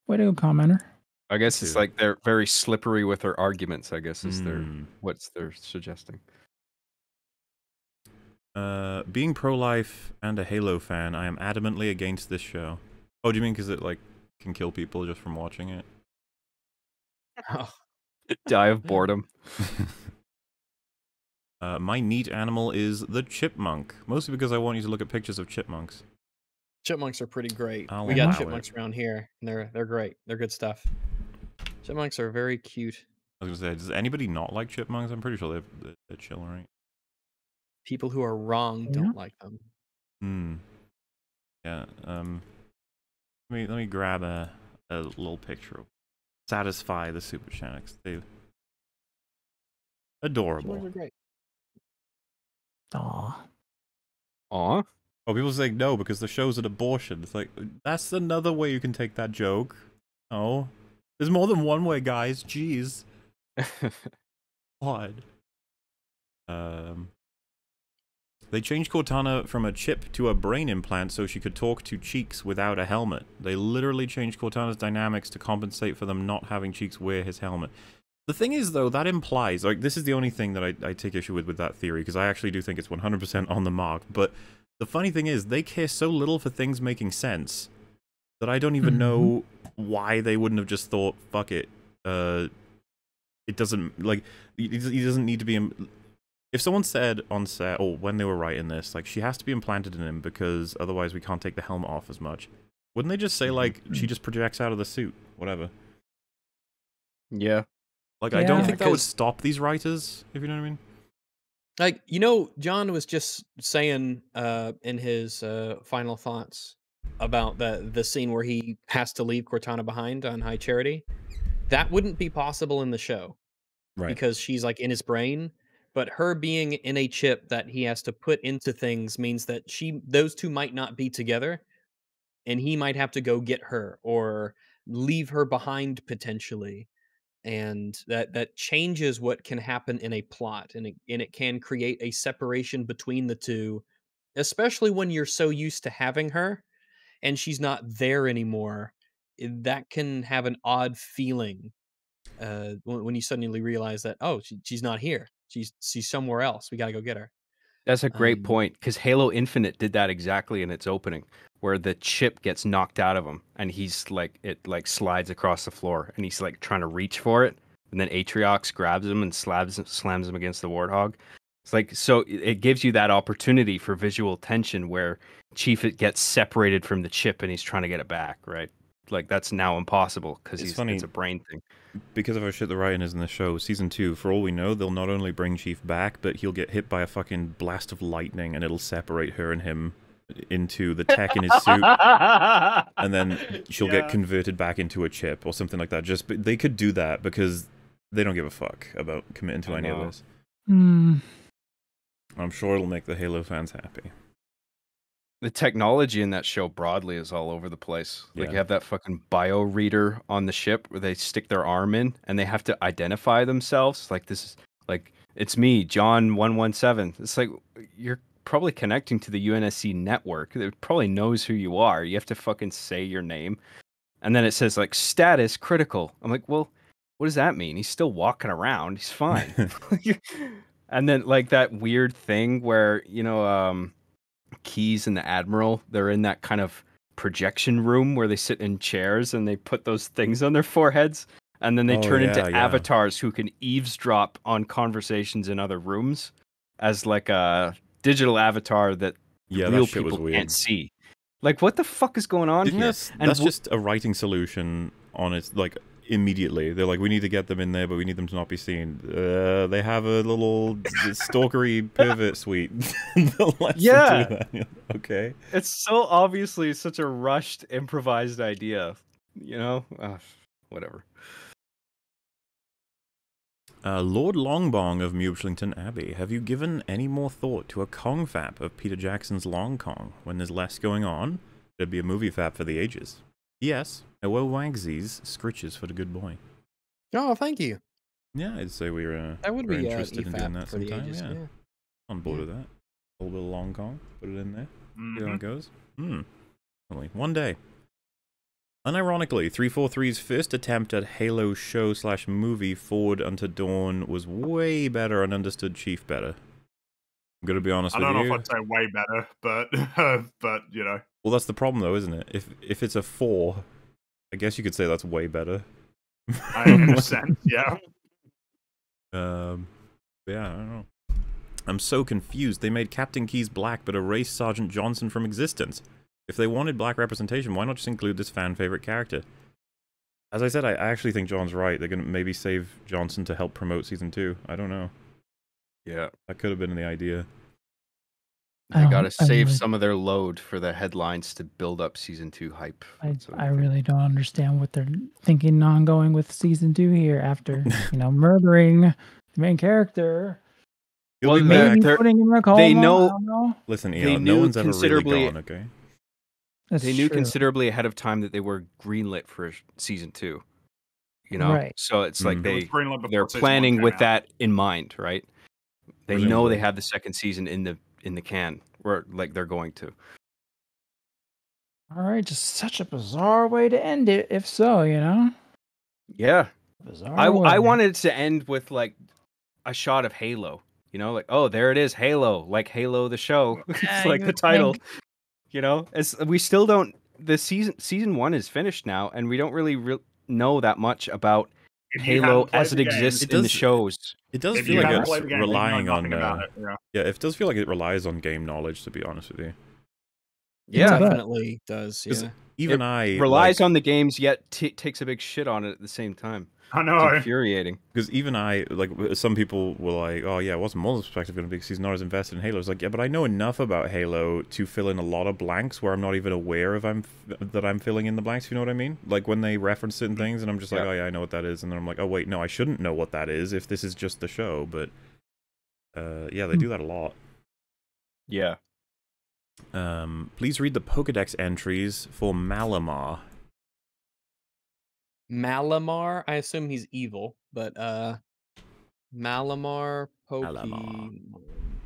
Way to go, commenter. I guess it's like they're very slippery with their arguments. I guess is their Mm. what's they're suggesting. Uh, being pro-life and a Halo fan, I am adamantly against this show. Oh, do you mean because it like can kill people just from watching it? Oh, Die of boredom. uh, my neat animal is the chipmunk, mostly because I want you to look at pictures of chipmunks. chipmunks are pretty great. I'll we got allow it. chipmunks around here, and they're they're great. They're good stuff. Chipmunks are very cute. I was gonna say, does anybody not like chipmunks? I'm pretty sure they're, they're, they're chill, right? People who are wrong Yeah. don't like them. Hmm. Yeah. Um. Let me let me grab a a little picture. of Satisfy the super Shanks. They adorable. Chipmunks are great. Aw. Aw. Oh, people say no because the show's an abortion. It's like that's another way you can take that joke. Oh, there's more than one way, guys. Jeez. Odd. Um. They changed Cortana from a chip to a brain implant so she could talk to Cheeks without a helmet. They literally changed Cortana's dynamics to compensate for them not having Cheeks wear his helmet. The thing is, though, that implies like this is the only thing that I, I take issue with with that theory because I actually do think it's 100% on the mark. But the funny thing is, they care so little for things making sense that I don't even Mhm. know why they wouldn't have just thought, "Fuck it." Uh, it doesn't like he he doesn't need to be. Im- If someone said on set or when they were writing this, like she has to be implanted in him because otherwise we can't take the helmet off as much, wouldn't they just say like she just projects out of the suit, whatever? yeah. Like I don't think that would stop these writers, if you know what I mean. Like you know, John was just saying uh, in his uh, final thoughts about the the scene where he has to leave Cortana behind on High Charity. That wouldn't be possible in the show Right. because she's like in his brain. But her being in a chip that he has to put into things means that she those two might not be together, and he might have to go get her or leave her behind potentially and that that changes what can happen in a plot and it, and it can create a separation between the two especially when you're so used to having her and she's not there anymore that can have an odd feeling uh when, when you suddenly realize that oh she, she's not here she's she's somewhere else we got to go get her That's a great Um, point because Halo Infinite did that exactly in its opening, where the chip gets knocked out of him and he's like it like slides across the floor and he's like trying to reach for it, and then Atriox grabs him and slams slams him against the warthog. It's like so it it gives you that opportunity for visual tension where Chief it gets separated from the chip and he's trying to get it back, right? Like that's now impossible because he's funny. it's a brain thing. because of how shit the writing is in the show, season two, for all we know, they'll not only bring Chief back, but he'll get hit by a fucking blast of lightning and it'll separate her and him into the tech in his suit. And then she'll Yeah. get converted back into a chip or something like that. Just but they could do that because they don't give a fuck about committing to I any of this. Hmm. I'm sure it'll make the Halo fans happy. The technology in that show broadly is all over the place. Like Yeah. you have that fucking bio reader on the ship where they stick their arm in and they have to identify themselves. Like this is like it's me, John one one seven. It's like you're probably connecting to the UNSC network. It probably knows who you are. You have to fucking say your name. And then it says like status critical. I'm like, well, what does that mean? He's still walking around. He's fine. and then like that weird thing where, you know, um Keyes and the Admiral, they're in that kind of projection room where they sit in chairs and they put those things on their foreheads and then they Oh, turn into yeah, yeah. avatars who can eavesdrop on conversations in other rooms as like a digital avatar that Yeah, real that people can't see. Like what the fuck is going on Didn't here? that's And that's w- just a writing solution on its like immediately. They're like, we need to get them in there, but we need them to not be seen. Uh, they have a little stalkery pervert suite. They'll let them do Yeah. Okay. It's so obviously such a rushed, improvised idea. You know, Ugh, whatever. Uh, Lord Longbong of Mubslington Abbey, have you given any more thought to a Kong fap of Peter Jackson's Long Kong? When there's less going on, there'd be a movie fap for the ages. Yes, a well wagsies, scritches for the good boy. oh thank you Yeah, I'd say we're, uh, that would we're be uh, interested in doing that sometime. ages yeah. yeah. on board with that. A little bit of Long Kong, put it in there. See how Mhm. it goes. Hmm. Only one day. Unironically, 343's first attempt at Halo show slash movie Forward Unto Dawn was way better and understood Chief better. I'm gonna be honest I don't know you. if I'd say way better, but but you know, Well, that's the problem, though, isn't it? If if it's a four, I guess you could say that's way better. I, in a sense, yeah. Um, yeah, I don't know. I'm so confused. They made Captain Keyes black, but erased Sergeant Johnson from existence. If they wanted black representation, why not just include this fan favorite character? As I said, I I actually think John's right. They're gonna maybe save Johnson to help promote season two. I don't know. Yeah, That could have been the idea. They Um, got to save really- some of their load for the headlines to build up season two hype. I, I really don't understand what they're thinking ongoing with season two here after you know murdering the main character. He'll Well, be they're- back. Putting him in a coma. they know- know. Listen, they Eon, no knew one's ever really considerably- gone, okay? That's they knew true. considerably ahead of time that they were greenlit for season two. You know, Right. so it's Mm. like It It they, they're planning with out. that in mind, right? They know they have the second season in the in the can, or like they're going to. All right, just such a bizarre way to end it. If so, you know, Yeah, bizarre. I I way. wanted to end with like a shot of Halo. You know, like oh, there it is, Halo, like Halo the show. It's like the title. think. You know, as we still don't. The season season one is finished now, and we don't really re- know that much about If you Halo as it the game- exists It in the shows. It does If feel like it's game, then you know relying on. Uh, it, yeah. yeah, it does feel like it relies on game knowledge. To be honest with you, It Yeah, definitely does. Yeah. even I relies like, on the games, yet t- takes a big shit on it at the same time. I know. It's know. infuriating. because even I like some people were like, oh yeah, what's MauLer's perspective going to be? Because he's not as invested in Halo. It's like yeah, but I know enough about Halo to fill in a lot of blanks where I'm not even aware of I'm f- that I'm filling in the blanks. If you know what I mean? Like when they reference certain things, and I'm just like, Yeah. oh yeah, I know what that is, and then I'm like, oh wait, no, I shouldn't know what that is if this is just the show. But uh, yeah, they Hmm. do that a lot. Yeah. Um, please read the Pokedex entries for Malamar. Malamar, I assume he's evil, but uh Malamar Pokemon.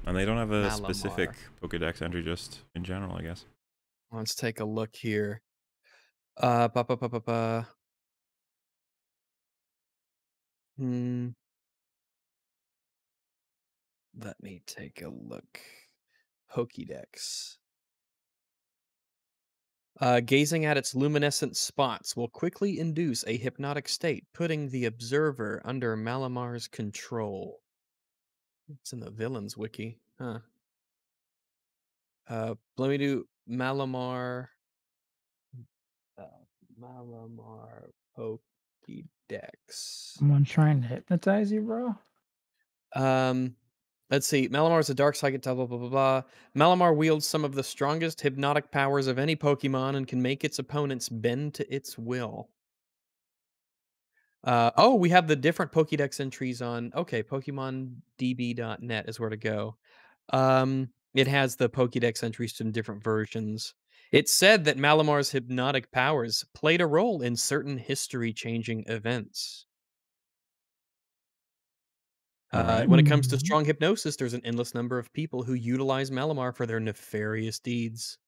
And they don't have a Malamar. specific Pokedex entry, just in general, I guess. Let's take a look here. Uh ba ba ba ba ba. Hmm. Let me take a look. Pokédex. Uh, gazing at its luminescent spots will quickly induce a hypnotic state, putting the observer under Malamar's control. It's in the villains wiki, huh? Uh, let me do Malamar. Uh, Malamar Pokédex. Someone trying to hypnotize you, bro. Um, let's see. Malamar is a dark psychic. Blah blah blah blah. Malamar wields some of the strongest hypnotic powers of any Pokemon and can make its opponents bend to its will. Uh, oh, we have the different Pokédex entries on. Okay, PokemonDB.net is where to go. Um, it has the Pokédex entries in different versions. It said that Malamar's hypnotic powers played a role in certain history-changing events. Uh, when it comes to Mhm. strong hypnosis, there's an endless number of people who utilize Malamar for their nefarious deeds.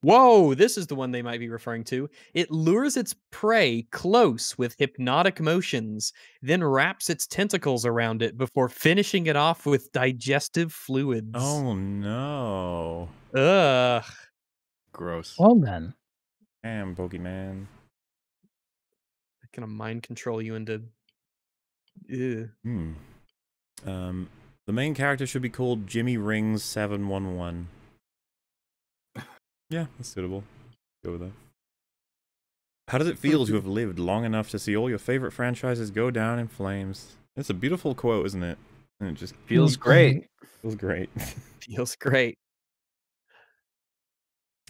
Whoa, this is the one they might be referring to. It lures its prey close with hypnotic motions, then wraps its tentacles around it before finishing it off with digestive fluids. Oh no. Ugh. Gross. Well then, Damn, Pokemon. Gonna mind control you into. Ew. Hmm. Um, the main character should be called Jimmy Rings 711. Yeah, that's suitable. Go with that. How does it feel to have lived long enough to see all your favorite franchises go down in flames? It's a beautiful quote, isn't it? And it just Feels great. feels great. Feels great.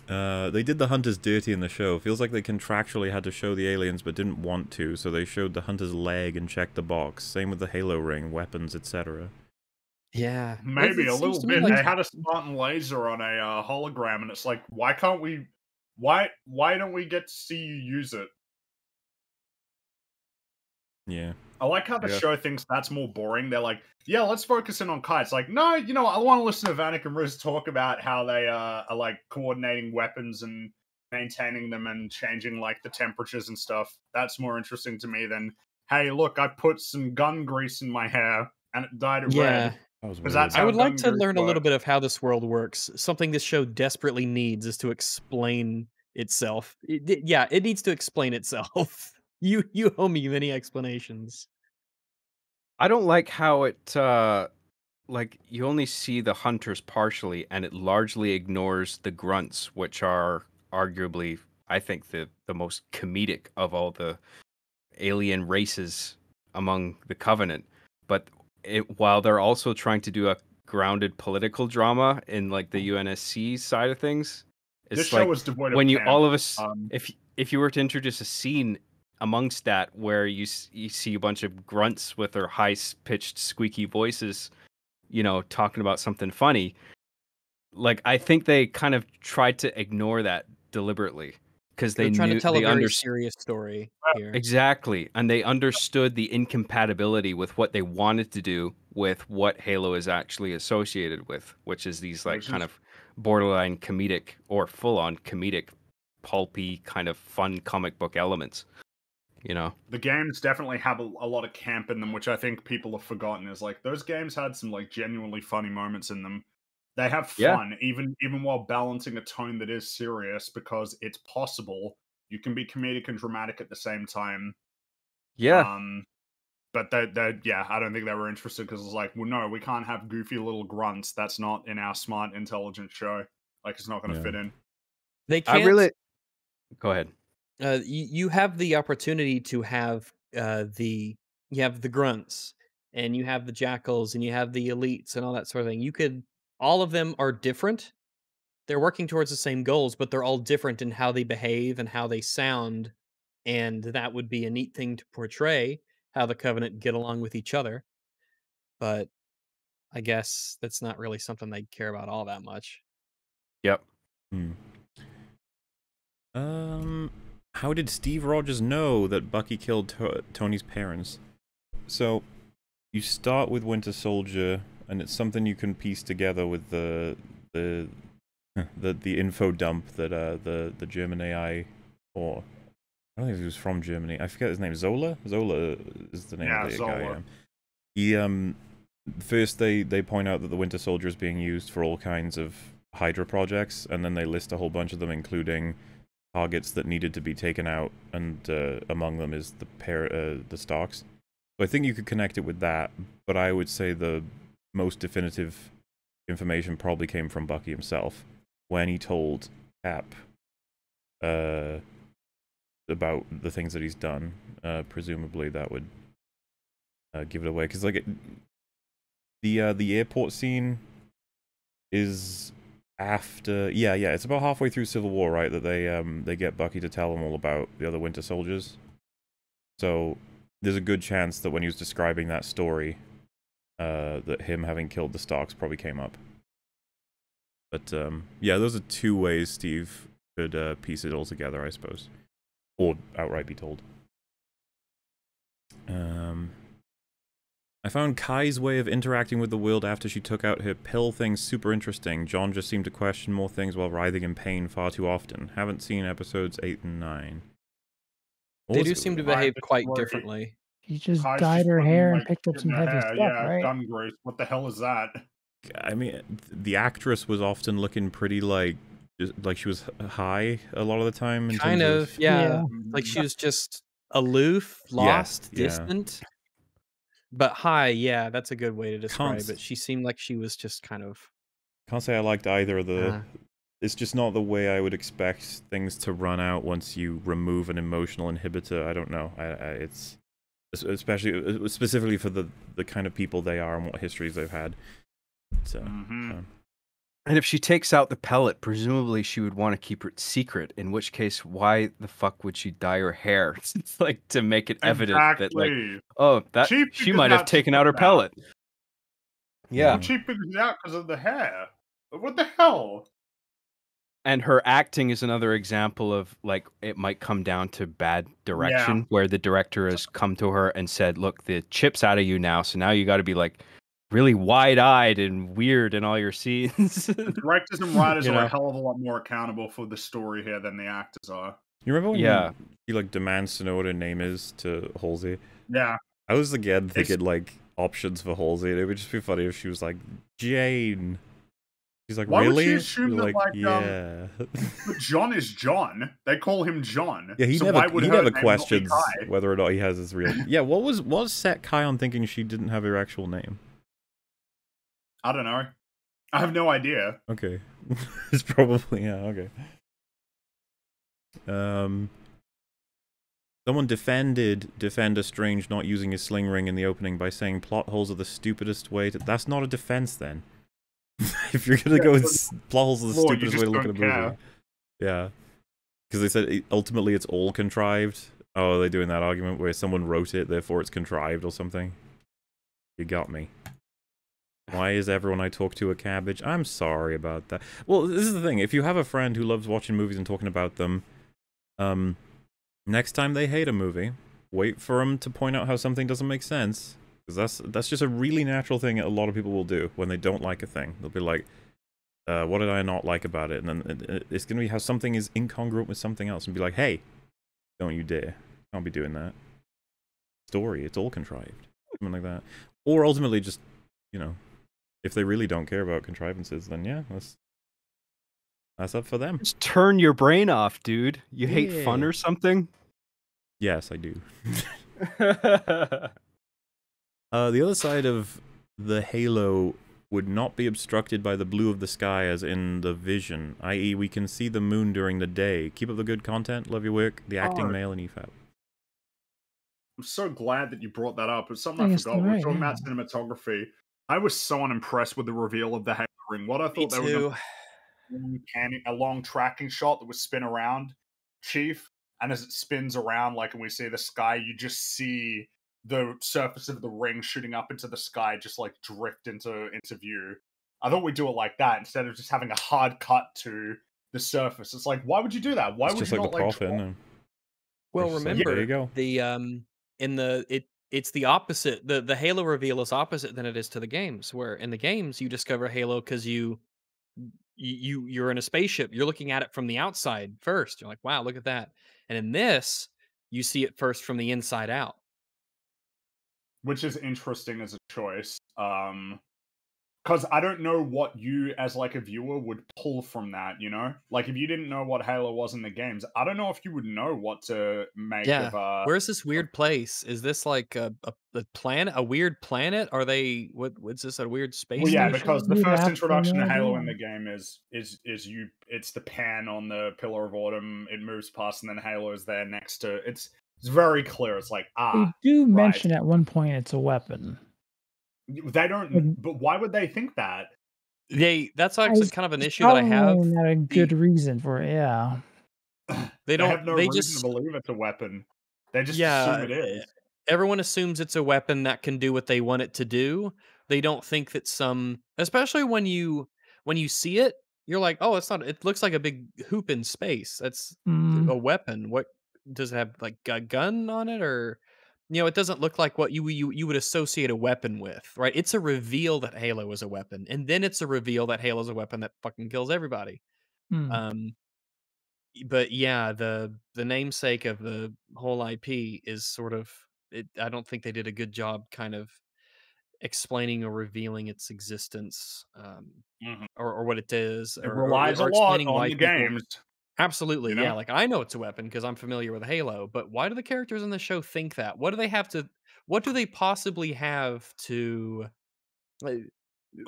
Uh, they did the hunters dirty in the show. Feels like they contractually had to show the aliens but didn't want to, so they showed the hunter's leg and checked the box. Same with the Halo ring, weapons, etc. Yeah. Maybe It a little bit. like- They had a Spartan laser on a uh, hologram, and it's like, why can't we? Why why don't we get to see you use it? Yeah. I like how the Yeah. show thinks that's more boring. They're like, yeah, let's focus in on Kai. It's like, no, you know, I want to listen to Vannak and Riz talk about how they uh, are like coordinating weapons and maintaining them and changing like the temperatures and stuff. That's more interesting to me than, hey, look, I put some gun grease in my hair and it dyed it Yeah. red. That was 'Cause weird. that's I would like to Dungeons learn a little bit of how this world works. Something this show desperately needs is to explain itself. It- it- yeah, it needs to explain itself. You you owe me many explanations. I don't like how it uh like you only see the hunters partially and it largely ignores the grunts which are arguably I think the the most comedic of all the alien races among the covenant but it, while they're also trying to do a grounded political drama in like the UNSC side of things This it's show like was devoid of when you all of us Um, if if you were to introduce a scene amongst that where you you see a bunch of grunts with their high pitched squeaky voices you know talking about something funny. Like i think they kind of tried to ignore that deliberately because they They're trying knew to tell they a very under- serious story here. exactly and they understood the incompatibility with what they wanted to do with what halo is actually associated with which is these like mm-hmm. kind of borderline comedic or full on comedic pulpy kind of fun comic book elements you know the games definitely have a, a lot of camp in them, which I think people have forgotten. Is like those games had some like genuinely funny moments in them. They have Yeah. fun, even even while balancing a tone that is serious, because it's possible you can be comedic and dramatic at the same time. yeah Um, but they, they, yeah, I don't think they were interested because it's like, well, no, we can't have goofy little grunts. That's not in our smart, intelligent show. Like, it's not going to Yeah. fit in. They can't i really go ahead uh, you, you have the opportunity to have uh, the you have the grunts and you have the jackals and you have the elites and all that sort of thing. You could all of them are different. They're working towards the same goals, but they're all different in how they behave and how they sound. And that would be a neat thing to portray how the covenant get along with each other. But I guess that's not really something they care about all that much. yep Hmm. Um, how did Steve Rogers know that Bucky killed to- Tony's parents? So, you start with Winter Soldier, and it's something you can piece together with the the the the info dump that uh the the German AI or I don't think he was from Germany. I forget his name. Zola. Zola is the name Yeah, of the Zola. guy. He um first they they point out that the Winter Soldier is being used for all kinds of Hydra projects, and then they list a whole bunch of them, including targets that needed to be taken out, and uh, among them is the pair uh, the Starks. So I think you could connect it with that, but I would say the most definitive information probably came from Bucky himself when he told Cap uh, about the things that he's done. Uh, presumably that would uh, give it away because like it, the uh, the airport scene is after yeah yeah it's about halfway through Civil War right that they um they get Bucky to tell them all about the other Winter Soldiers. So there's a good chance that when he was describing that story, uh, that him having killed the Starks probably came up. But um, yeah, those are two ways Steve could uh, piece it all together, I suppose, or outright be told. Um, I found Kai's way of interacting with the world after she took out her pill thing super interesting. John just seemed to question more things while writhing in pain far too often. Haven't seen episodes 8 and 9. What They do seem to behave this quite differently. He just Kai's dyed just her putting, hair and picked up some heavy hair, stuff, yeah, right? gun grease. What the hell is that? I mean, the actress was often looking pretty like just- like she was high a lot of the time. In Kind terms of, yeah. Mm, Like she was just aloof, lost, yeah. distant. But high, yeah, that's a good way to describe Can't it. She seemed like she was just kind of Can't say I liked either of the. uh, It's just not the way I would expect things to run out once you remove an emotional inhibitor. I don't know. I, I it's especially specifically for the the kind of people they are and what histories they've had. So, Mhm. so. And if she takes out the pellet, presumably she would want to keep it secret. In which case, why the fuck would she dye her hair? It's like to make it evident that, like, oh, that She she might have taken out her now. pellet. Yeah, Well, she figured it out because of the hair. What the hell? and her acting is another example of like it might come down to bad direction, where the director has come to her and said, "Look, the chip's out of you now, so now you got to be like." Really wide-eyed and weird in all your scenes. Directors and writers You are a hell of a lot more accountable for the story here than the actors are. You remember when Yeah. he, he like demands to know what her name is to Halsey? Yeah, I was again It's- thinking like options for Halsey. It would just be funny if she was like Jane. She's like, Why would she really? assume She's that, like, um, yeah. But John is John. They call him John. yeah, he so never why would he her never name questions whether or not he has his real. yeah, what was what was set Kai on thinking she didn't have her actual name? I don't know. I have no idea. Okay, it's probably yeah. Okay. Um. Someone defended Defender Strange not using his sling ring in the opening by saying plot holes are the stupidest way to. That's not a defense then. if you're gonna Yeah, go with plot holes are the stupidest way to look at a movie. care. Yeah. Because they said ultimately it's all contrived. Oh, are they doing that argument where someone wrote it, therefore it's contrived or something? You got me. Why is everyone I talk to a cabbage? I'm sorry about that. Well, this is the thing. If you have a friend who loves watching movies and talking about them, um, next time they hate a movie, wait for them to point out how something doesn't make sense. Because that's that's just a really natural thing a lot of people will do when they don't like a thing. They'll be like, uh, "What did I not like about it?" And then it- it- it's gonna be how something is incongruent with something else, and be like, "Hey, don't you dare! Can't be doing that." Story, it's all contrived, something like that. Or ultimately, just you know, if they really don't care about contrivances, then yeah, that's that's up for them. Just turn your brain off, dude. You hate fun or something? Yes, I do. Uh, the other side of the halo would not be obstructed by the blue of the sky as in the vision, i.e., we can see the moon during the day. Keep up the good content. Love your work. The acting, Oh. male, and EFAP. I'm so glad that you brought that up. It's something I I, forgot. you're We were right, talking about cinematography. I was so unimpressed with the reveal of the Halo ring. What I thought they were too. gonna long panning, a long tracking shot that would spin around Chief, and as it spins around, like when we see the sky, you just see the surface of the ring shooting up into the sky, just like drift into into view. I thought we'd do it like that instead of just having a hard cut to the surface. It's like, why would you do that? Why it's would just you like not the like? prophet. draw- no? Well, Just like, remember there you go. the um in the it it's the opposite. The the Halo reveal is opposite than it is to the games. Where in the games you discover Halo because you you you're in a spaceship. You're looking at it from the outside first. You're like, wow, look at that. And in this, you see it first from the inside out. which is interesting as a choice. Um, because I don't know what you, as like a viewer, would pull from that. You know, like if you didn't know what Halo was in the games, I don't know if you would know what to make Yeah, of. Uh, Where's this weird place? Is this like a a, a planet? A weird planet? Are they what? What's this? A weird space? well, yeah, station? because the first have introduction to Halo in the game is is is you. It's the pan on the Pillar of Autumn. It moves past, and then Halo's there next to. It's it's very clear. It's like They ah, do mention at one point it's a weapon. They don't. But why would they think that? They that's actually was- kind of an issue that I have. probably Not a good reason for it. Yeah. They don't. have no they reason just to believe it's a weapon. They just yeah. assume it is. Everyone assumes it's a weapon that can do what they want it to do. They don't think that some, especially when you when you see it, you're like, oh, it's not. It looks like a big hoop in space. That's Mm, a weapon. What does it have? Like a gun on it, or you know, it doesn't look like what you you you would associate a weapon with, right? It's a reveal that Halo is a weapon, and then it's a reveal that Halo's a weapon that fucking kills everybody. mm. Um, but yeah, the the namesake of the whole IP is sort of. It, I don't think they did a good job, kind of explaining or revealing its existence, um, Mhm. or, or what it is. It or, or- relies or a lot on the people- games. Absolutely, you yeah. Like I know it's a weapon because I'm familiar with Halo, but why do the characters in the show think that? What do they have to? What do they possibly have to? like,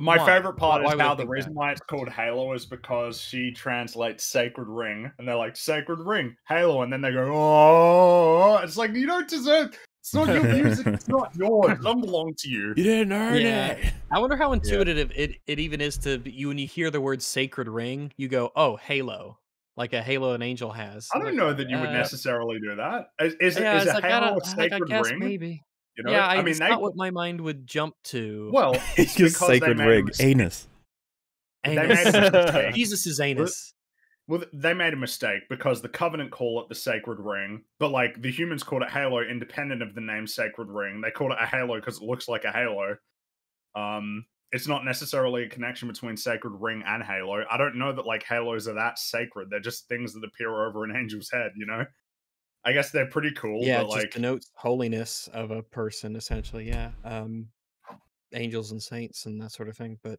My why? favorite part Why- why is would they how the think that? reason why it's called Halo is because she translates sacred ring, and they're like sacred ring, Halo, and then they go, oh, it's like you don't deserve. It's not your music. It's not yours. It doesn't belong to you. You didn't earn Yeah. it. I wonder how intuitive it, it even is to you when you hear the word sacred ring, you go, "Oh, Halo," like a Halo an angel has. I don't Like, know that you would uh, necessarily do that. Is, is, it- Yeah, is a like, I Halo don't- a like, I sacred guess ring? maybe. You know? yeah, I, I mean, it's not what my mind would jump to. well, it's Just because sacred made a rig, anus. They Anus. made a mistake. Jesus is anus. Well, they made a mistake because the Covenant call it the Sacred Ring, but like the humans called it Halo, independent of the name Sacred Ring. They called it a Halo because it looks like a Halo. Um, it's not necessarily a connection between Sacred Ring and Halo. I don't know that like Halos are that sacred. They're just things that appear over an angel's head. You know. I guess they're pretty cool. yeah, but just like denotes holiness of a person, essentially. Yeah. Um, angels and saints and that sort of thing. But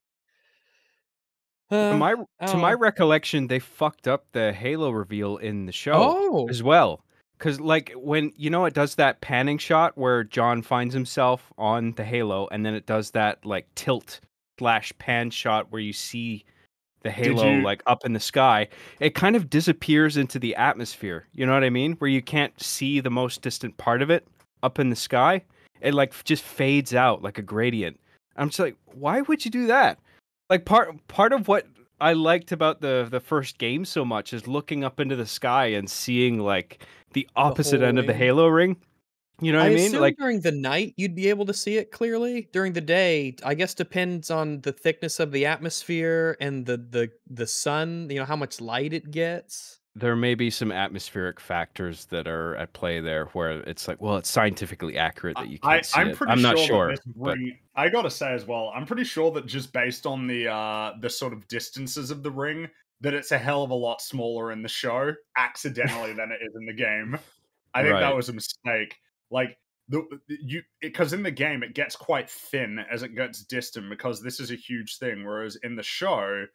To uh, my to my know. recollection, they fucked up the Halo reveal in the show oh, as well. Cause like when you know it does that panning shot where John finds himself on the Halo, and then it does that like tilt slash pan shot where you see the Halo you- like up in the sky. It kind of disappears into the atmosphere. You know what I mean? Where you can't see the most distant part of it up in the sky. It like just fades out like a gradient. I'm just like, why would you do that? Like part part of what I liked about the the first game so much is looking up into the sky and seeing like the opposite end of the. Halo ring. You know what I, mean? Like during the night you'd be able to see it clearly. During the day, I guess depends on the thickness of the atmosphere and the the the sun. You know how much light it gets. there may be some atmospheric factors that are at play there where it's like, well, it's scientifically accurate that you can't I, see I'm it. pretty I'm sure not sure, that but ring, I gotta say as well, I'm pretty sure that just based on the uh the sort of distances of the ring, that it's a hell of a lot smaller in the show accidentally than it is in the game. I think that was a mistake. Like the you because in the game it gets quite thin as it gets distant because this is a huge thing, whereas in the show.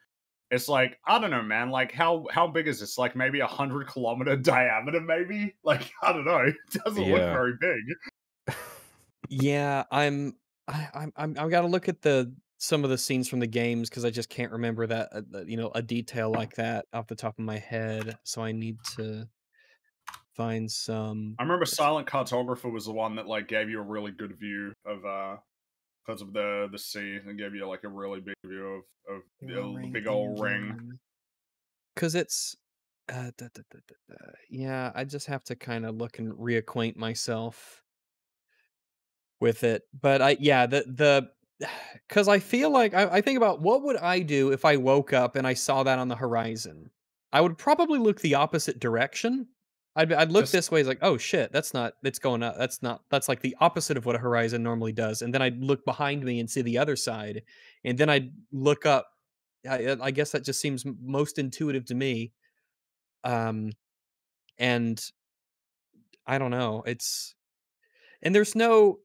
It's like I don't know, man. Like how how big is this? Like maybe a hundred kilometer diameter, maybe. Like I don't know. It doesn't look very big. Yeah, I'm. I, I'm. I'm. I've got to look at the some of the scenes from the games because I just can't remember that. Uh, you know, a detail like that off the top of my head. So I need to find some. I remember Silent Cartographer was the one that like gave you a really good view of uh because of the the sea and gave you like a really big view of of the, the big old ring. Because it's. Uh, da, da, da. Yeah, I just have to kind of look and reacquaint myself with it. But I, yeah, the the because I feel like I, I think about what would I do if I woke up and I saw that on the horizon. I would probably look the opposite direction. I'd I'd look Just- this way, it's like, oh shit, that's not that's going up. That's not that's like the opposite of what a horizon normally does. And then I'd look behind me and see the other side, and then I'd look up. I, I guess that just seems most intuitive to me. Um, and I don't know. It's and there's no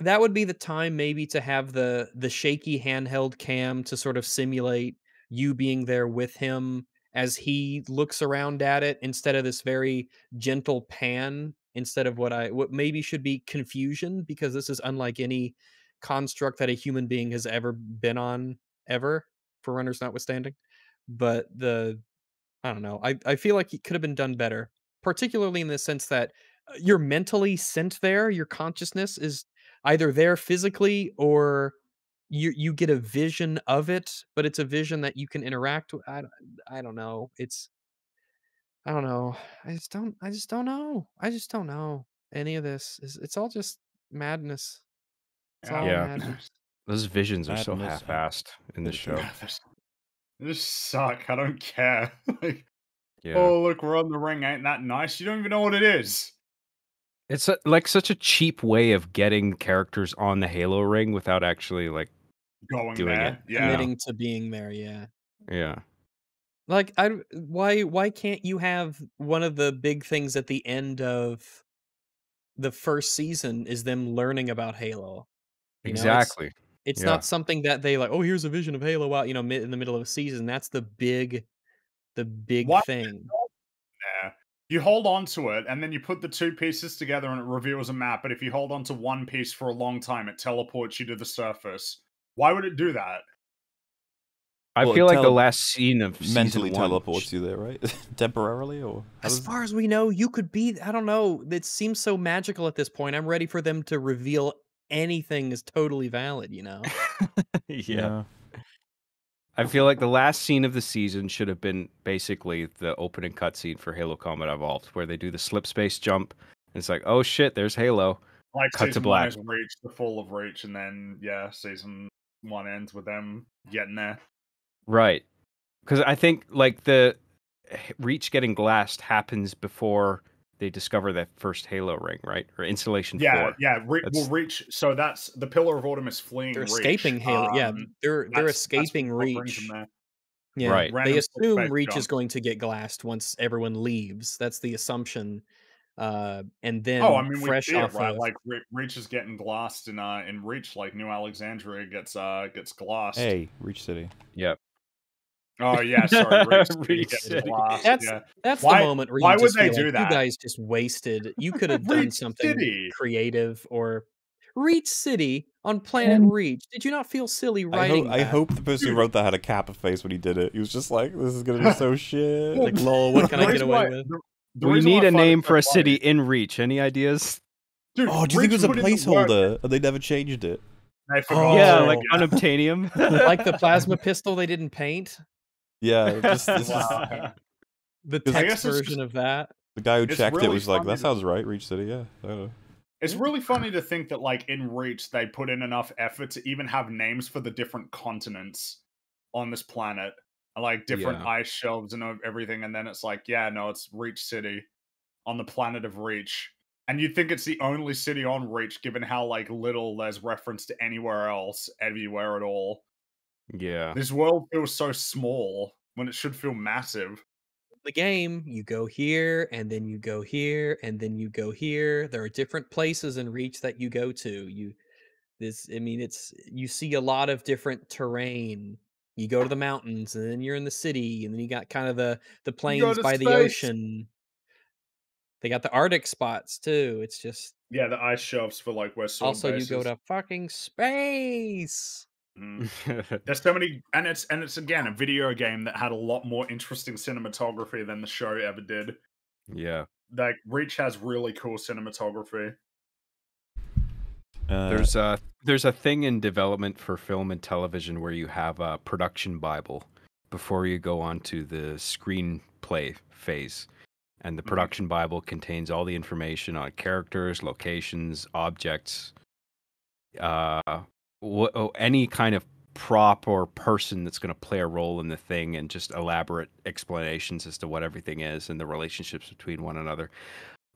that would be the time maybe to have the the shaky handheld cam to sort of simulate you being there with him as he looks around at it instead of this very gentle pan instead of what I what maybe should be confusion because this is unlike any construct that a human being has ever been on ever Forerunners notwithstanding. But the I don't know I I feel like it could have been done better particularly in the sense that uh, you're mentally sent there your consciousness is either there physically or you you get a vision of it, but it's a vision that you can interact with. I, don't- I don't know. It's I don't know. I just don't I just don't know. I just don't know. Any of this is it's all just madness. It's all Yeah. madness. those visions are so Madness, half-assed in the show. They just suck. I don't care. like, Yeah, oh look, we're on the ring. Ain't that nice? You don't even know what it is. It's a, like such a cheap way of getting characters on the Halo ring without actually like, Going Doing there. it. Yeah. Committing to being there, yeah. yeah, Like I why why can't you have one of the big things at the end of the first season is them learning about Halo? You know, it's- exactly. It's Yeah. not something that they like. Oh, here's a vision of Halo out. You know, in the middle of a season. That's the big, the big Why- thing. Yeah. You hold on to it, and then you put the two pieces together, and it reveals a map. But if you hold on to one piece for a long time, it teleports you to the surface. Why would it do that? I Well, feel like the last scene of Mentally one teleports you there, right? Temporarily, or As does- far as we know, you could be. I don't know. It seems so magical at this point. I'm ready for them to reveal anything is totally valid. You know. yeah. I feel like the last scene of the season should have been basically the opening cutscene for Halo Combat Evolved, where they do the slip space jump. And it's like, oh shit, there's Halo. Like Cut to black. one Reach, the Fall of Reach, and then yeah, season one ends with them getting there. Right. Because I think like the Reach getting glassed happens before they discover that first Halo ring, right? Or installation Yeah, four. yeah. Re- well, Reach. So that's the Pillar of Autumn is fleeing. They're Reach, escaping Halo. yeah, um, they're they're that's- that's escaping what Reach. Yeah, Right. They assume space Reach is going to get glassed once everyone leaves. That's the assumption. uh, and then Oh, I mean, we fresh see it, right? of Like Re- Reach is getting glassed and uh in Reach, like New Alexandria gets uh gets glassed. Hey, Reach City. Oh yeah, sorry, Reach, City Reach gets City. That's- yeah. That's Why- the moment where why you would just they do like, that? You guys just wasted. You could have done something City. creative or Reach City on Planet Reach. Did you not feel silly I, writing hope, I hope the person who wrote that had a kappa face when he did it. He was just like, "This is gonna be so shit." Like, lol, what can I get away why- with? the- the we need a name for a funny- city in Reach. Any ideas? Dude, Oh, do you think it was a put the placeholder and they never changed it? I forgot. yeah, Oh. like unobtainium. like the plasma pistol they didn't paint. Yeah, just, just- Wow. The text version just- of that. the guy who It's checked it was like, "That to- sounds right, Reach City." Yeah, I don't know. It's really funny to think that, like, in Reach, they put in enough effort to even have names for the different continents on this planet, like different Yeah. ice shelves and everything. And then it's like, yeah, no, it's Reach City on the planet of Reach. And you'd think it's the only city on Reach, given how like little there's reference to anywhere else, everywhere at all. Yeah. This world feels so small when it should feel massive. The game, you go here and then you go here and then you go here. There are different places in Reach that you go to. You this I mean it's you see a lot of different terrain. You go to the mountains and then you're in the city and then you got kind of the the plains by the ocean. They got the Arctic spots too. It's just Yeah, the ice shelves for like where sword also you go to fucking space. Mm. There's so many, and it's and it's again a video game that had a lot more interesting cinematography than the show ever did. yeah. Like Reach has really cool cinematography. Uh, There's a there's a thing in development for film and television where you have a production bible before you go on to the screenplay phase. And the Mhm. production bible contains all the information on characters, locations, objects, uh, oh, any kind of prop or person that's going to play a role in the thing, and just elaborate explanations as to what everything is and the relationships between one another.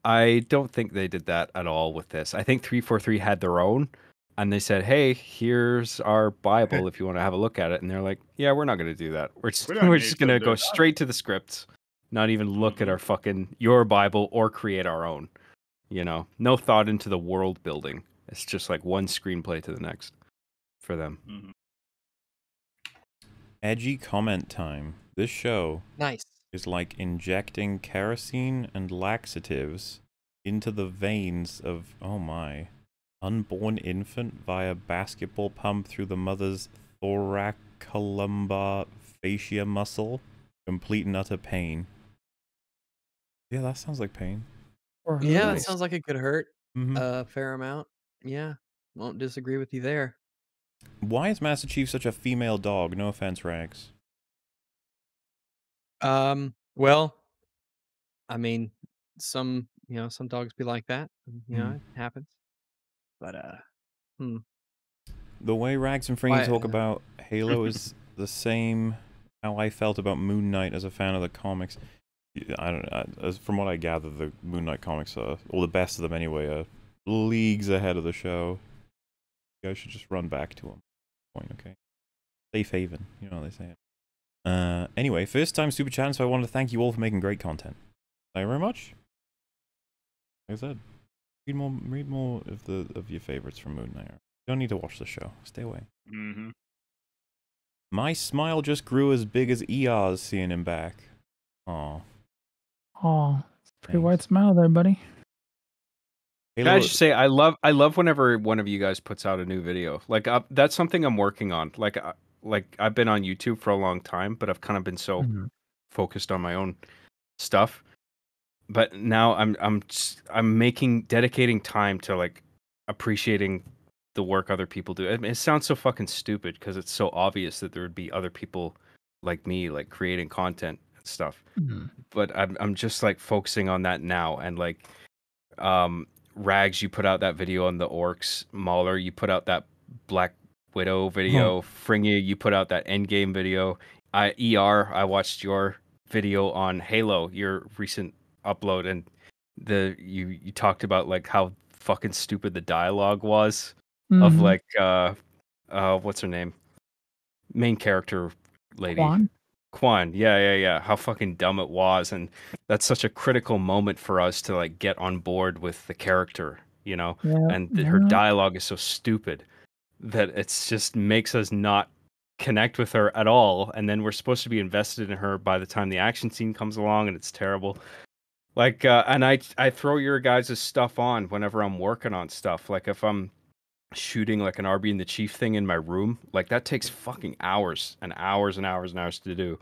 I don't think they did that at all with this. I think 343 had their own and they said, "Hey, here's our Bible if you want to have a look at it." And they're like, "Yeah, we're not going to do that. We're just, We we're just going to go that." straight to the scripts, not even look at Mhm. our fucking your Bible or create our own. You know, no thought into the world building. It's just like one screenplay to the next for them. Mhm. edgy comment time. This show Nice. is like injecting kerosene and laxatives into the veins of oh my unborn infant via basketball pump through the mother's thoracolumbar fascia muscle complete and utter pain yeah that sounds like pain Or Yeah, that sounds like it could hurt Mhm. a fair amount. Yeah. Won't disagree with you there. Why is master chief such a female dog no offense rags Um, well, I mean, some, you know, some dogs be like that. You know, Mm. it happens. But uh the way rags and Fringy talk about halo is the same how i felt about moon knight as a fan of the comics I don't. As from what I gather, the Moon Knight comics are, or the best of them anyway, are leagues ahead of the show. You guys should just run back to him. Point, okay? Safe haven, you know what they say. it. Uh, anyway, first time super chat, so I wanted to thank you all for making great content. Thank you very much. Like I said, read more, read more of the of your favorites from Moon Knight. You don't need to watch the show. Stay away. Mhm. My smile just grew as big as ER's seeing him back. Aw. Oh, pretty Thanks. white smile there, buddy. Can I Halo- just say I love I love whenever one of you guys puts out a new video. Like uh, that's something I'm working on. Like uh, like I've been on YouTube for a long time, but I've kind of been so Mhm. focused on my own stuff. But now I'm I'm just, I'm making dedicating time to like appreciating the work other people do. I mean, it sounds so fucking stupid because it's so obvious that there would be other people like me like creating content and stuff Mhm. but I'm I'm just like focusing on that now and like um Rags you put out that video on the orcs, Mauler you put out that Black Widow video, Fringy you put out that Endgame video. I ER I watched your video on Halo, your recent upload and the you you talked about like how fucking stupid the dialogue was of Mhm. like uh uh what's her name? Main character lady. Kwan? Kwan, yeah, yeah, yeah. How fucking dumb it was, and that's such a critical moment for us to like get on board with the character, you know. Yeah, And th- her dialogue is so stupid that it's just makes us not connect with her at all. And then we're supposed to be invested in her by the time the action scene comes along, and it's terrible. Like, uh, and I I throw your guys' stuff on whenever I'm working on stuff. Like if I'm shooting like an Arby 'n' the Chief thing in my room, like that takes fucking hours and hours and hours and hours to do.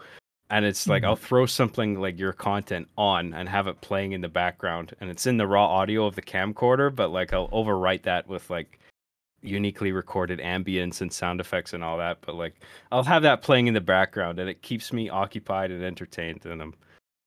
And it's like Mhm. I'll throw something like your content on and have it playing in the background, and it's in the raw audio of the camcorder, but like I'll overwrite that with like uniquely recorded ambience and sound effects and all that. But like I'll have that playing in the background, and it keeps me occupied and entertained. And I'm,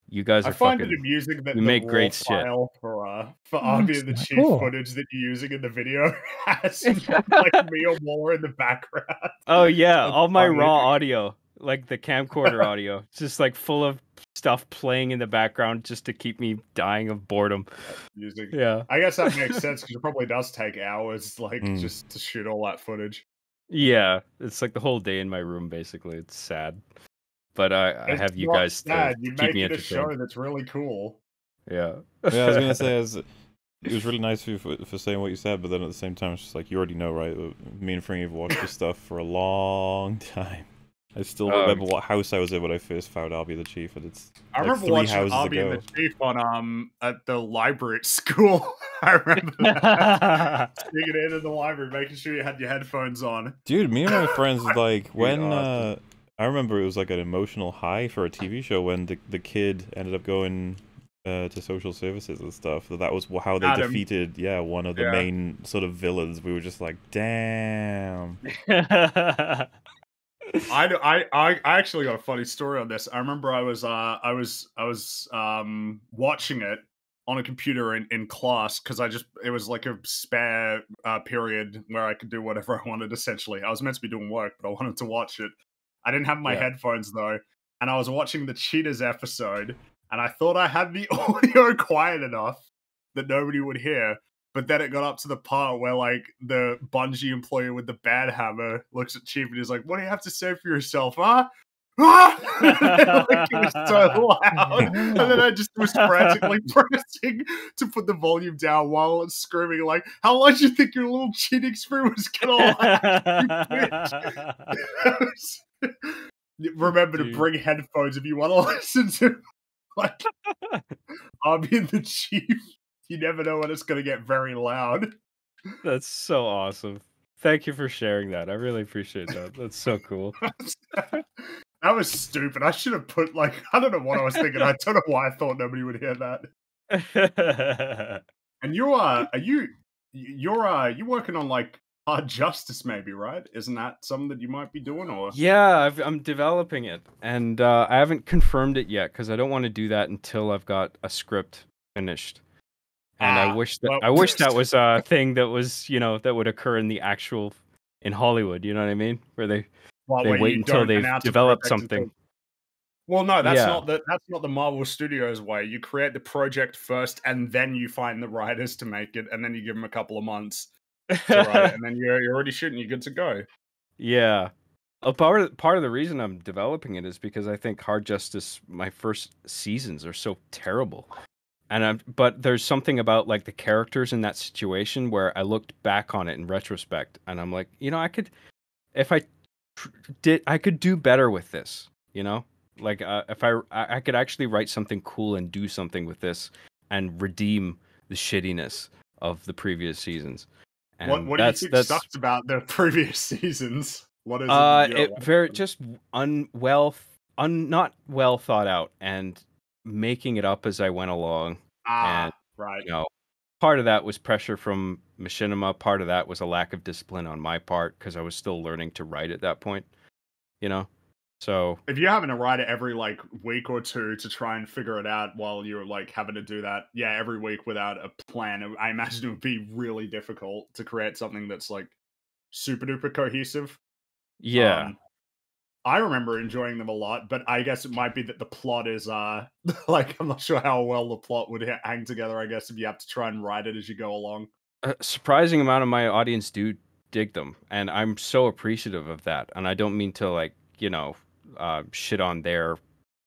you guys are I find fucking. it amusing that you the make raw great shit. file for uh for Oh, and the that's Chief cool. footage that you're using in the video has like me or more in the background. Oh yeah, That's all my funny. raw audio, like the camcorder audio, it's just like full of stuff playing in the background just to keep me dying of boredom. Using. Yeah. I guess that makes sense because it probably does take hours, like Mm. just to shoot all that footage. Yeah, it's like the whole day in my room basically. It's sad. But I, I have you not guys to sad, You keep make me it a show that's really cool. Yeah. yeah, I was gonna say as it was really nice for, you for for saying what you said, but then at the same time, it's just like you already know, right? uh, Me and Fringy have watched this stuff for a long time. I still Um, remember what house I was in when I first found Arby the Chief, and it's I like remember three watching houses Army ago. and the Chief on um at the library at school. I remember that. Sticking it in the library, making sure you had your headphones on. Dude, me and my friends like when uh, awesome. I remember it was like an emotional high for a TV show when the the kid ended up going uh, to social services and stuff. That that was how they Adam. defeated yeah one of the Yeah. main sort of villains. We were just like, damn. I, I, I actually got a funny story on this. I remember I was uh I was I was um watching it on a computer in, in class because I just it was like a spare uh, period where I could do whatever I wanted. Essentially, I was meant to be doing work, but I wanted to watch it. I didn't have my Yeah. headphones though, and I was watching the Cheetahs episode, and I thought I had the audio quiet enough that nobody would hear. But then it got up to the part where like the Bungie employee with the ban hammer looks at Chief and he's like, "What do you have to say for yourself, huh?" Like, it was so loud, and then I just was frantically pressing to put the volume down while it's screaming like, "How long do you think your little cheating spree was gonna last?" Remember to bring headphones if you want to listen to like Arby 'n' the Chief. You never know when it's gonna get very loud. That's so awesome. Thank you for sharing that. I really appreciate that. That's so cool. that was stupid. I should have put like I don't know what I was thinking. I don't know why I thought nobody would hear that. And you are are you you're uh you working on like hard justice maybe, right? Isn't that something that you might be doing or yeah, I've, I'm developing it, and uh, I haven't confirmed it yet because I don't want to do that until I've got a script finished. And I Ah, wish that well- I wish that was a thing that was you know that would occur in the actual in Hollywood. You know what I mean? Where they Well, they where wait until they've developed until- something. Well, no, that's Yeah. not the that's not the Marvel Studios way. You create the project first, and then you find the writers to make it, and then you give them a couple of months it, and then you're you're already shooting. You're good to go. Yeah. A part of, part of the reason I'm developing it is because I think Hard Justice, my first seasons are so terrible. And I'm, but there's something about like the characters in that situation where I looked back on it in retrospect and I'm like, you know, I could, if I tr- did, I could do better with this, you know? Like, uh, if I I could actually write something cool and do something with this and redeem the shittiness of the previous seasons. And what what do you think that's, sucks about the previous seasons? What is it? uh, that it very just unwell, un not well thought out, and making it up as I went along. ah and, right. You know, part of that was pressure from Machinima. Part of that was a lack of discipline on my part because I was still learning to write at that point. You know, so If you're having to write it every like week or two to try and figure it out while you're like having to do that, yeah, every week without a plan, I imagine it would be really difficult to create something that's like super duper cohesive. yeah, Um, I remember enjoying them a lot, but I guess it might be that the plot is uh like I'm not sure how well the plot would hang together. I guess if you have to try and write it as you go along. a surprising amount of my audience do dig them, and I'm so appreciative of that. And I don't mean to like you know uh, shit on their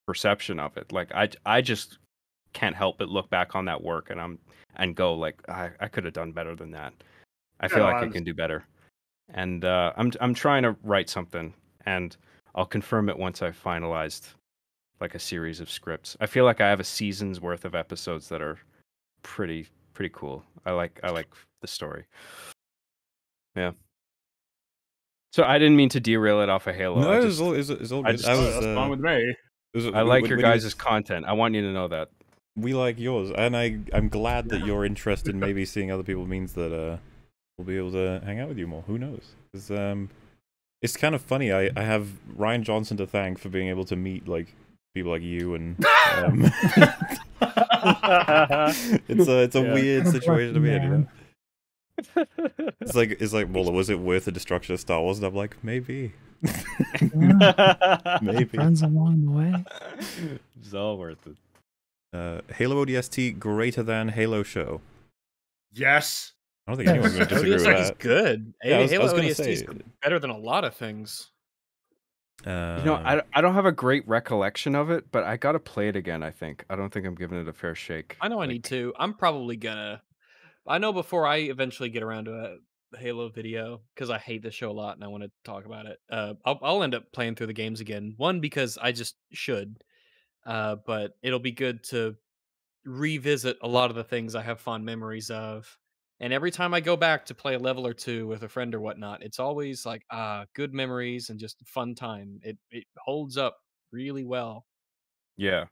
perception of it. Like I I just can't help but look back on that work and I'm and go like I, I could have done better than that. I feel Yeah, like I I can do better. And uh, I'm I'm trying to write something and I'll confirm it once I've finalized like a series of scripts. I feel like I have a season's worth of episodes that are pretty pretty cool. I like I like the story. Yeah. So I didn't mean to derail it off of Halo. no, I, just, was all, it was, it was I good. just- I Oh, was, that's uh, fine with me. was- I like when- your when you- guys' content. I want you to know that. we like yours, and I I'm glad that you're interested in maybe seeing other people means that uh we'll be able to hang out with you more. Who knows? 'Cause, um, it's kind of funny. I I have Rian Johnson to thank for being able to meet like people like you and um, it's a it's a Yeah. weird situation to be in. You know? Man. It's like it's like well, was it worth the destruction of Star Wars? And I'm like maybe, Yeah, maybe. friends along the way. it's all worth it. Uh, Halo ODST greater than Halo Show. yes. I don't think anyone's going to disagree with ODST is that. good. Yeah, I was, I Halo was gonna ODST is better than a lot of things. um, You know, I, I don't have a great recollection of it, but I gotta play it again. I think I don't think I'm giving it a fair shake. I know I need to. I'm probably gonna. I know before I eventually get around to a Halo video because I hate the show a lot and I want to talk about it. Uh, I'll I'll end up playing through the games again. One because I just should, uh, but it'll be good to revisit a lot of the things I have fond memories of. And every time I go back to play a level or two with a friend or whatnot, it's always like ah, good memories and just fun time. It it holds up really well. Yeah,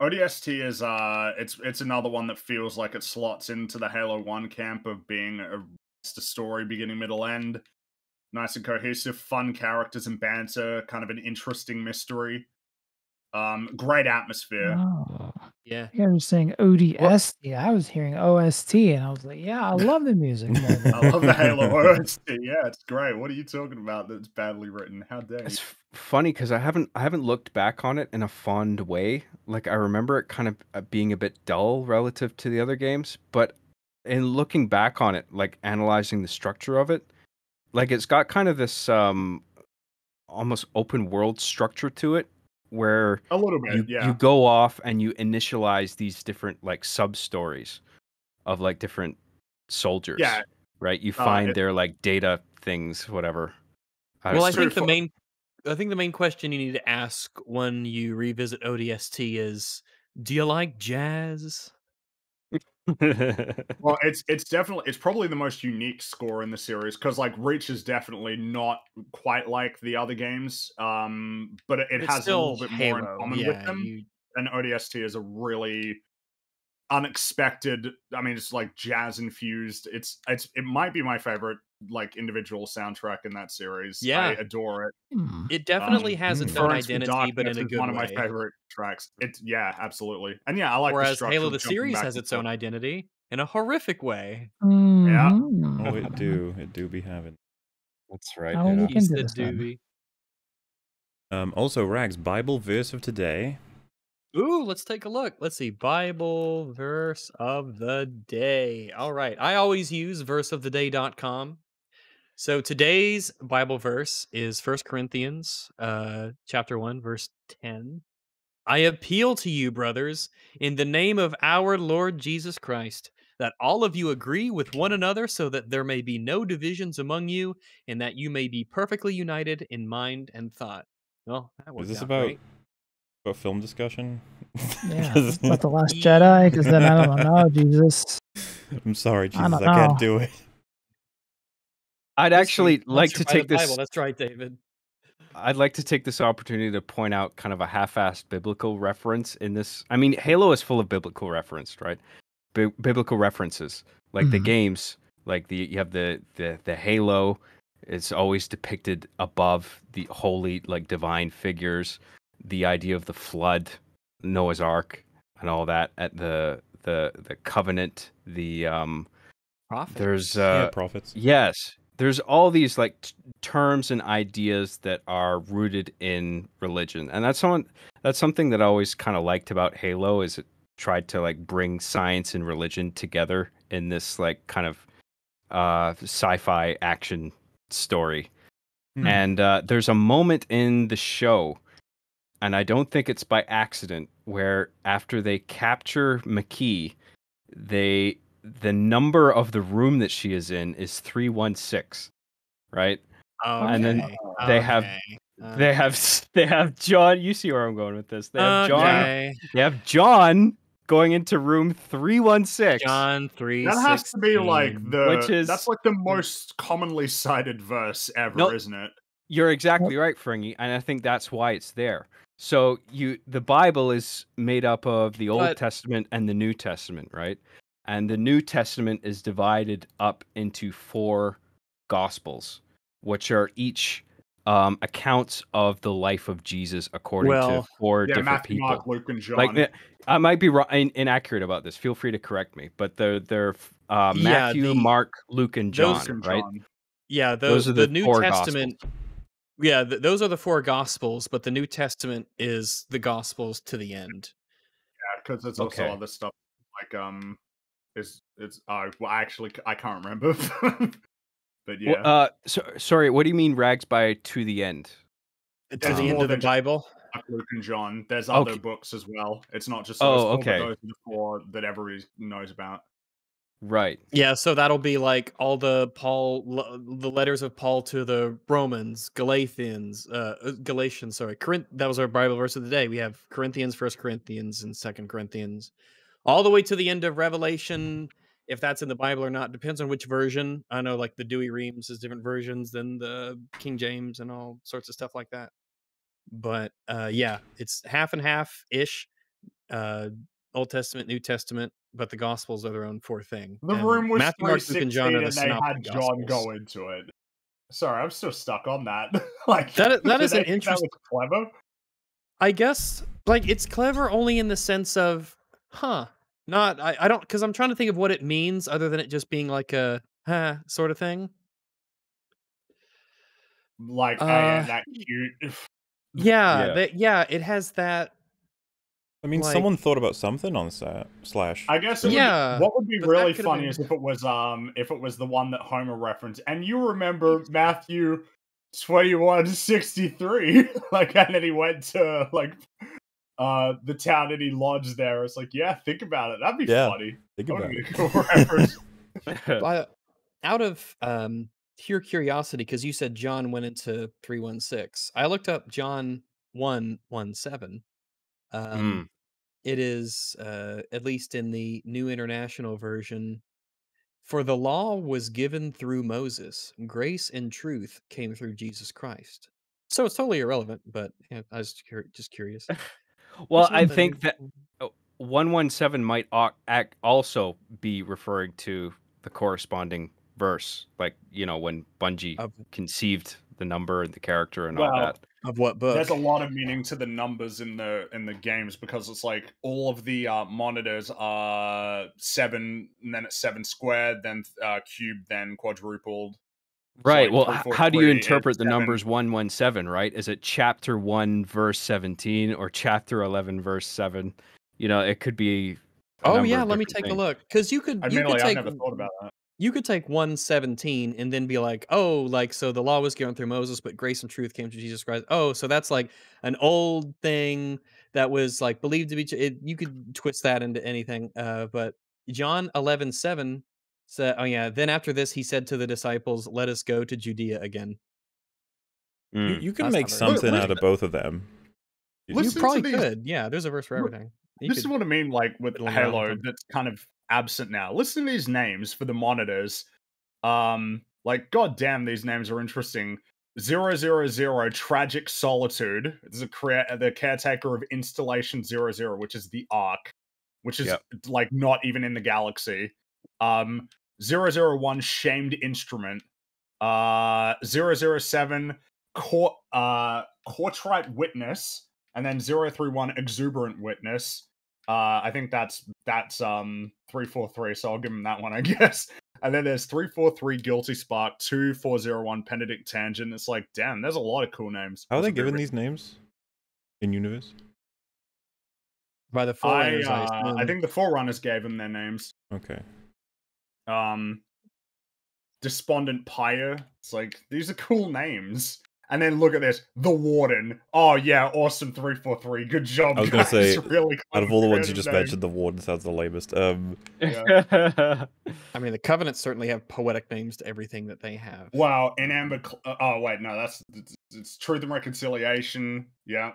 ODST is uh it's it's another one that feels like it slots into the Halo 1 camp of being a, a story beginning, middle, end. Nice and cohesive, fun characters and banter, kind of an interesting mystery. Um, great atmosphere. Oh, Yeah. you guys were saying ODST. I was hearing OST, and I was like, "Yeah, I love the music." I love the Halo that. OST. Yeah, it's great. What are you talking about that's badly written? How dare you? it's f- funny because I haven't I haven't looked back on it in a fond way. Like I remember it kind of uh, being a bit dull relative to the other games, but in looking back on it, like analyzing the structure of it, like it's got kind of this um almost open world structure to it where A little bit, you, yeah. you go off and you initialize these different like sub stories of like different soldiers. Yeah. Right. You Uh, find it- their like data things, whatever. I Well, I think the main, I think the main question you need to ask when you revisit ODST is, do you like jazz? Well, it's it's definitely it's probably the most unique score in the series because like Reach is definitely not quite like the other games, um, but it, it has a little bit more in common yeah, with them. you- And ODST is a really unexpected. I mean, it's like jazz infused. It's it's it might be my favorite like individual soundtrack in that series. Yeah. I adore it. Hmm. It definitely Um, has its mm. own Burns for identity, but Darkness in a is good one of my favorite tracks. It's yeah, absolutely, and yeah, I like. the Whereas structure Halo the series has its own forth. identity in a horrific way. Mhm. Oh, it do. It do be having. That's right. I will yeah. look You into said this then. doobie. Um, also, Rags Bible verse of today. Ooh, let's take a look. Let's see. Bible verse of the day. All right. I always use verseoftheday.com. So today's Bible verse is 1 Corinthians uh chapter 1 verse 10. I appeal to you brothers in the name of our Lord Jesus Christ that all of you agree with one another so that there may be no divisions among you and that you may be perfectly united in mind and thought. Well, that Is worked this out about great. About film discussion? Yeah, 'Cause- about the Last Jedi, because then I don't know, Jesus. I'm sorry, I Jesus, don't I, can't do it. I'd actually Sponsored like to take this. That's right, David. I'd like to take this opportunity to point out kind of a half-assed biblical reference in this. I mean, Halo is full of biblical reference, right? Bi- biblical references, like the Mhm. games, like the you have the the the Halo. It's always depicted above the holy, like divine figures. The idea of the flood, Noah's Ark, and all that. At the the the covenant, the um. Prophet. There's yeah, uh prophets. Yes, there's all these like t- terms and ideas that are rooted in religion, and that's someone that's something that I always kind of liked about Halo is it tried to like bring science and religion together in this like kind of uh sci-fi action story. Hmm. And uh, there's a moment in the show, and I don't think it's by accident, where after they capture Makee, they the number of the room that she is in is three one six, right? And then Okay, they have- okay, They uh. have they have John. You see where I'm going with this? They have John. okay. They have John going into room three one six. John three. That has to be like the Which is- that's like the most commonly cited verse ever, No. isn't it? You're exactly right, Fringy, and I think that's why it's there. So you the Bible is made up of the Old But- Testament and the New Testament, right? And the New Testament is divided up into four gospels, which are each um, accounts of the life of Jesus according Well, to four Yeah, different Matthew, people. Mark, Luke, and John. Like I might be wrong, in, inaccurate about this. Feel free to correct me, but they're they're uh, Yeah, Matthew, the- Mark, Luke, and John, and right? John. Yeah, Those those, are the, the New four Testament. Yeah, th- those are the four gospels, but the New Testament is the gospels to the end. Yeah, because there's also Okay. other stuff like um, it's it's uh, well, actually I can't remember, but yeah, Well, uh, so, sorry, what do you mean rags by to the end? To There's the end of the Bible. Luke, and John. There's other Okay. books as well. It's not just Oh, but okay. those four that everybody knows about. Right. Yeah, so that'll be like all the Paul, the letters of Paul to the Romans, Galatians, uh, uh, Galatians. Sorry, Corinth. That was our Bible verse of the day. We have Corinthians, First Corinthians, and Second Corinthians, all the way to the end of Revelation. If that's in the Bible or not depends on which version. I know, like the Douay-Rheims has different versions than the King James and all sorts of stuff like that. But uh, yeah, it's half and half ish. Uh, Old Testament, New Testament, but the Gospels are their own four thing. The And room was Matthew, Mark, Luke, and John and, they had John Gospels. go into it. Sorry, I'm still stuck on that. like That that is an think that interest- was clever. I guess like it's clever only in the sense of, huh? Not I, I don't because I'm trying to think of what it means other than it just being like a huh sort of thing. Like Uh, that cute. Yeah, Yeah. that yeah, it has that. I mean, Like- someone thought about something on that slash. I guess. It would- Yeah, what would be really could've funny been- is if it was um if it was the one that Homer referenced, and you remember Matthew twenty one sixty three, like, and then he went to like uh the town and he lodged there. It's like, yeah, think about it. That'd be Yeah, funny. Think That about it. cool reference. I- out of um pure curiosity, because you said John went into three one six. I looked up John one one seven. Um, it is uh, at least in the New International Version. For the law was given through Moses, grace and truth came through Jesus Christ. So it's totally irrelevant, but yeah, I was just curious. well, I think that one one seven might also be referring to the corresponding verse, like you know when Bungie conceived the number and the character and all that. of what book? There's a lot of meaning to the numbers in the in the games because it's like all of the uh, monitors are seven, and then it's seven squared, then uh, cubed, then quadrupled. So, Right. like, well, three, four, how do you interpret it's the seven. numbers 117, right? Is it chapter 1 verse 17 or chapter 11 verse 7? You know, it could be oh yeah, let me different take a look because you could you Admittedly, could I've take never thought about that. you could take 117 and then be like, oh, like, so the law was given through Moses, but grace and truth came to Jesus Christ. Oh, so that's like an old thing that was like believed to be, tr- it, you could twist that into anything. Uh, but John 11 7 said, oh, yeah, then after this, he said to the disciples, let us go to Judea again. You, Mm. you can That's make not very- something out of both of them. You you probably could. Yeah, there's a verse for everything. You this is what I mean, like with fiddle Halo, that's kind of absent now. Listen to these names for the monitors. Um, like, goddamn, these names are interesting. Zero zero zero tragic solitude. This is a crea- the caretaker of installation zero zero, which is the Ark, which is Yep. like not even in the galaxy. Um, zero zero one shamed instrument. Uh, zero zero seven court uh Courtright witness, and then zero three one exuberant witness. Uh, I think that's that's um three four three, so I'll give him that one, I guess. And then there's three four three guilty spark, two four zero one Penitent Tangent. It's like, damn, there's a lot of cool names. How are they That's given these names in universe? by the I, Forerunners, I, uh, I assume. think the Forerunners gave them their names. Okay. Um, Despondent Pyre. It's like these are cool names. And then look at this, the Warden. Oh yeah, awesome three four three. Good job. I was gonna guys. say, really Out of all the ones you just name. mentioned, the warden sounds the lamest. Um, Yeah. I mean, the Covenant certainly have poetic names to everything that they have. Wow, in Amber. Cl- uh, oh wait, no, that's it's, it's Truth and Reconciliation. Yeah,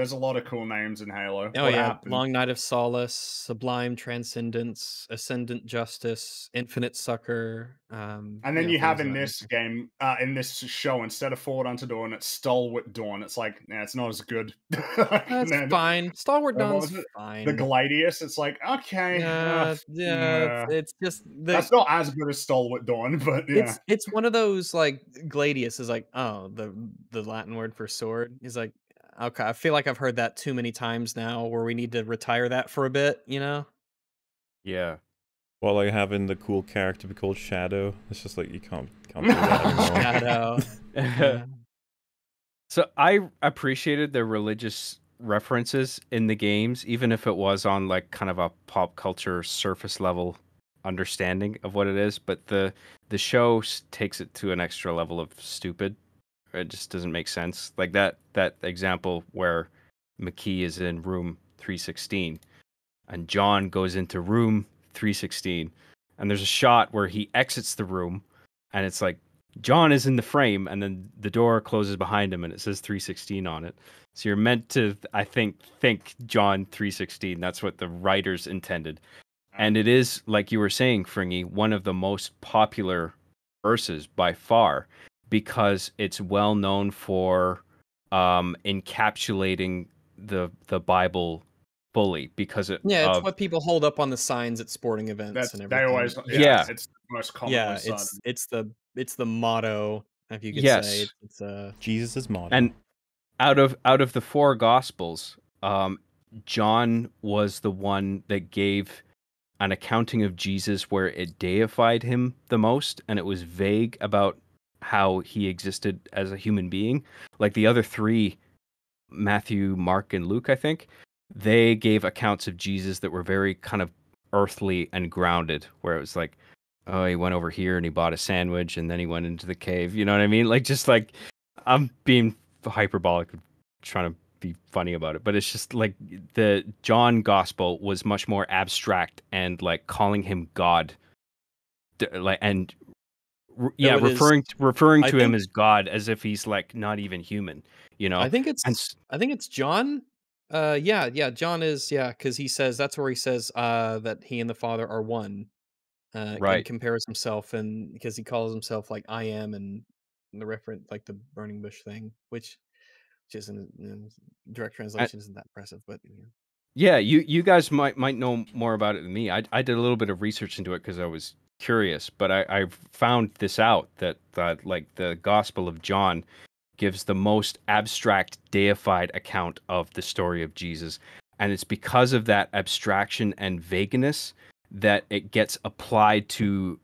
there's a lot of cool names in Halo. Oh What yeah, happened? Long Night of Solace, Sublime Transcendence, Ascendant Justice, Infinite Succor. Um, And then know, you have in this game, uh, in this show, instead of Forward Unto Dawn, it's Stalwart Dawn. It's like, nah, it's not as good. That's then fine. Stalwart Dawn's fine. The Gladius, it's like, okay, yeah, uh, yeah, nah. it's, it's just the, that's not as good as Stalwart Dawn, but yeah. it's it's one of those like gladius is like oh the the latin word for sword is like okay i feel like i've heard that too many times now where we need to retire that for a bit you know yeah. while like having the cool character be called Shadow, it's just like you can't can't do that anymore. shadow. So I appreciated the religious references in the games, even if it was on like kind of a pop culture surface level understanding of what it is. But the the show takes it to an extra level of stupid. It just doesn't make sense. Like that that example where Makee is in room 316 and John goes into room 316 and there's a shot where he exits the room and it's like John is in the frame, and then the door closes behind him, and it says 316 on it. So you're meant to, I think, think John 316. That's what the writers intended, and it is like you were saying, Fringy, one of the most popular verses by far, because it's well known for um, encapsulating the the Bible fully. Because it, yeah it's of- what people hold up on the signs at sporting events That's and they everything always yeah, Yeah. it's the most common. yeah it's it's the it's the motto if you could say Yes. it's, it's uh Jesus is modern. and out of out of the four gospels um john was the one that gave an accounting of jesus where it deified him the most and it was vague about how he existed as a human being. Like the other three matthew mark and luke i think they gave accounts of jesus that were very kind of earthly and grounded where it was like oh he went over here and he bought a sandwich and then he went into the cave. You know what i mean? Like just like i'm being hyperbolic trying to be funny about it but it's just like the john gospel was much more abstract and like calling him god like and r- yeah it is- referring referring I to him as god as if he's like not even human you know i think it's and i think it's john uh yeah yeah john is yeah because he says that's where he says uh that he and the father are one uh Right. compares himself and because he calls himself like i am and the reference like the burning bush thing which which isn't you know, direct translation isn't that impressive but you know. Yeah, you you guys might might know more about it than me. I I did a little bit of research into it because I was curious, but I I found this out that that like the Gospel of John gives the most abstract deified account of the story of Jesus, and it's because of that abstraction and vagueness that it gets applied to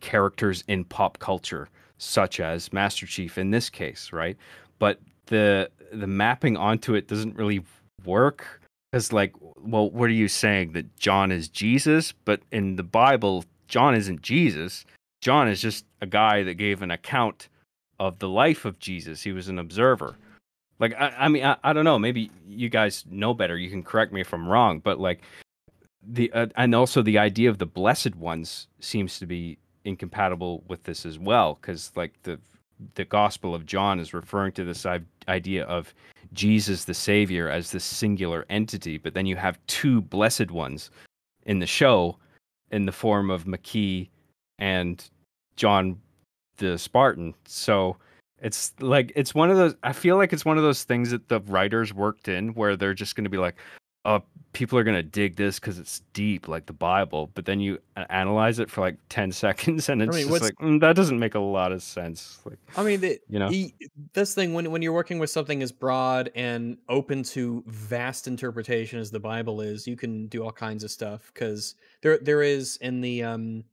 characters in pop culture, such as Master Chief in this case, right? But the the mapping onto it doesn't really work because, like, well, what are you saying that John is Jesus? But in the Bible, John isn't Jesus. John is just a guy that gave an account of the life of Jesus. He was an observer. Like, I, I mean, I, I don't know. Maybe you guys know better. You can correct me if I'm wrong. But like, the uh, and also the idea of the blessed ones seems to be incompatible with this as well because like the the gospel of john is referring to this idea of jesus the savior as this singular entity but then you have two blessed ones in the show in the form of makee and john the spartan. So it's like it's one of those i feel like it's one of those things that the writers worked in where they're just going to be like oh people are going to dig this because it's deep like the bible but then you analyze it for like 10 seconds and it's mean, just like mm, that doesn't make a lot of sense like I mean, the, you know this thing when when you're working with something as broad and open to vast interpretation as the Bible is, you can do all kinds of stuff. Because there there is in the um,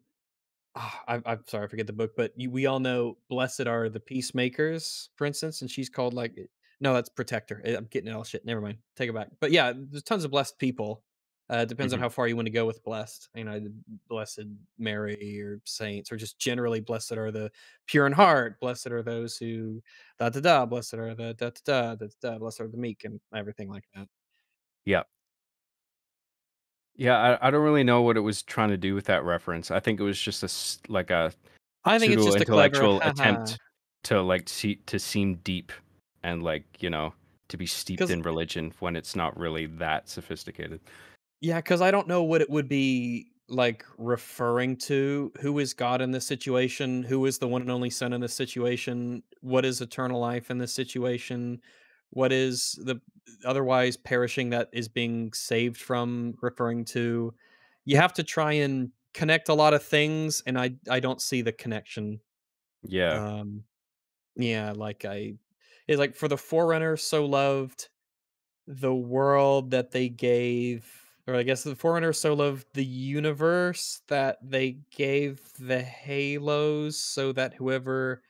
ah, I, I'm sorry, I forget the book, but you, we all know blessed are the peacemakers, for instance, and she's called like no, that's protector. Eh, I'm getting it all shit. Never mind, take it back. But yeah, there's tons of blessed people Uh, it depends Mhm. on how far you want to go with blessed. You know, blessed Mary or saints, or just generally blessed are the pure in heart. Blessed are those who da da da. Blessed are the da da da da da. Blessed are the meek and everything like that. Yeah. Yeah, I, I don't really know what it was trying to do with that reference. I think it was just a like a I think it's just a clever intellectual haha. attempt to like see to seem deep and like you know to be steeped in religion when it's not really that sophisticated. Yeah, because I don't know what it would be like referring to. Who is God in this situation? Who is the one and only Son in this situation? What is eternal life in this situation? What is the otherwise perishing that is being saved from referring to? You have to try and connect a lot of things, and I I don't see the connection. Yeah, Um, yeah, like I, it's like for the Forerunner so loved the world that they gave, or I guess the Forerunner so loved the universe that they gave the Halos so that whoever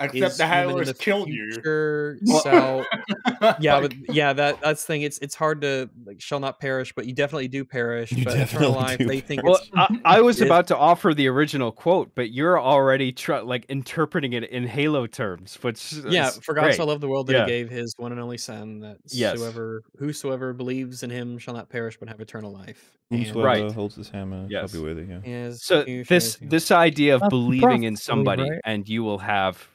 Except is the human in the kill you. future Well- shall yeah, but yeah, that that's the thing. It's it's hard to like shall not perish, but you definitely do perish. You but eternal definitely life, do they think Well, it's I, I was It- about to offer the original quote, but you're already tr- like interpreting it in Halo terms, which yeah. For God great. so loved the world that Yeah. He gave His one and only Son, that Yes. whoever whosoever believes in Him shall not perish but have eternal life. And Whomsoever Right. holds his hammer uh, Yes. shall be worthy. Yeah. So this this idea of That's believing in somebody right? and you will have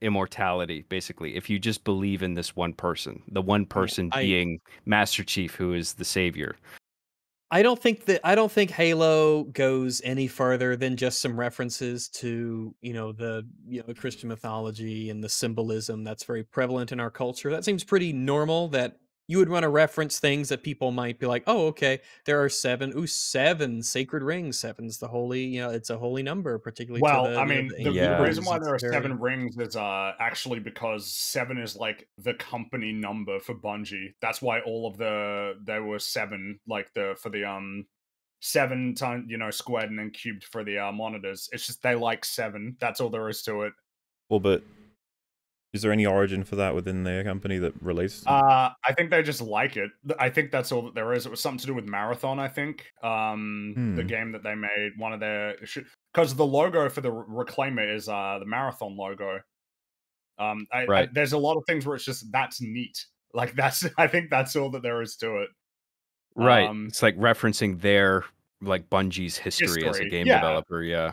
immortality basically if you just believe in this one person the one person I- being master chief who is the savior I don't think that I don't think Halo goes any further than just some references to you know the you know Christian mythology and the symbolism that's very prevalent in our culture. That seems pretty normal. That you would want to reference things that people might be like, oh, okay, there are seven, ooh, seven sacred rings. Seven's the holy, you know, it's a holy number, particularly. well, to the, I you know, mean, the the, ancient the reason why there are seven rings is uh actually because seven is like the company number for Bungie. That's why all of the there were seven, like the for the um seven time you know squared and then cubed for the uh, monitors. It's just they like seven. That's all there is to it. Well, but is there any origin for that within their company that relates? To Uh, I think they just like it. I think that's all that there is. It was something to do with Marathon. I think um, the Hmm. game that they made. One of their because the logo for the Re- Reclaimer is uh the Marathon logo. Um, I, I- there's a lot of things where it's just that's neat. Like that's I think that's all that there is to it. right Um, it's like referencing their like bungie's history, as a game yeah. developer yeah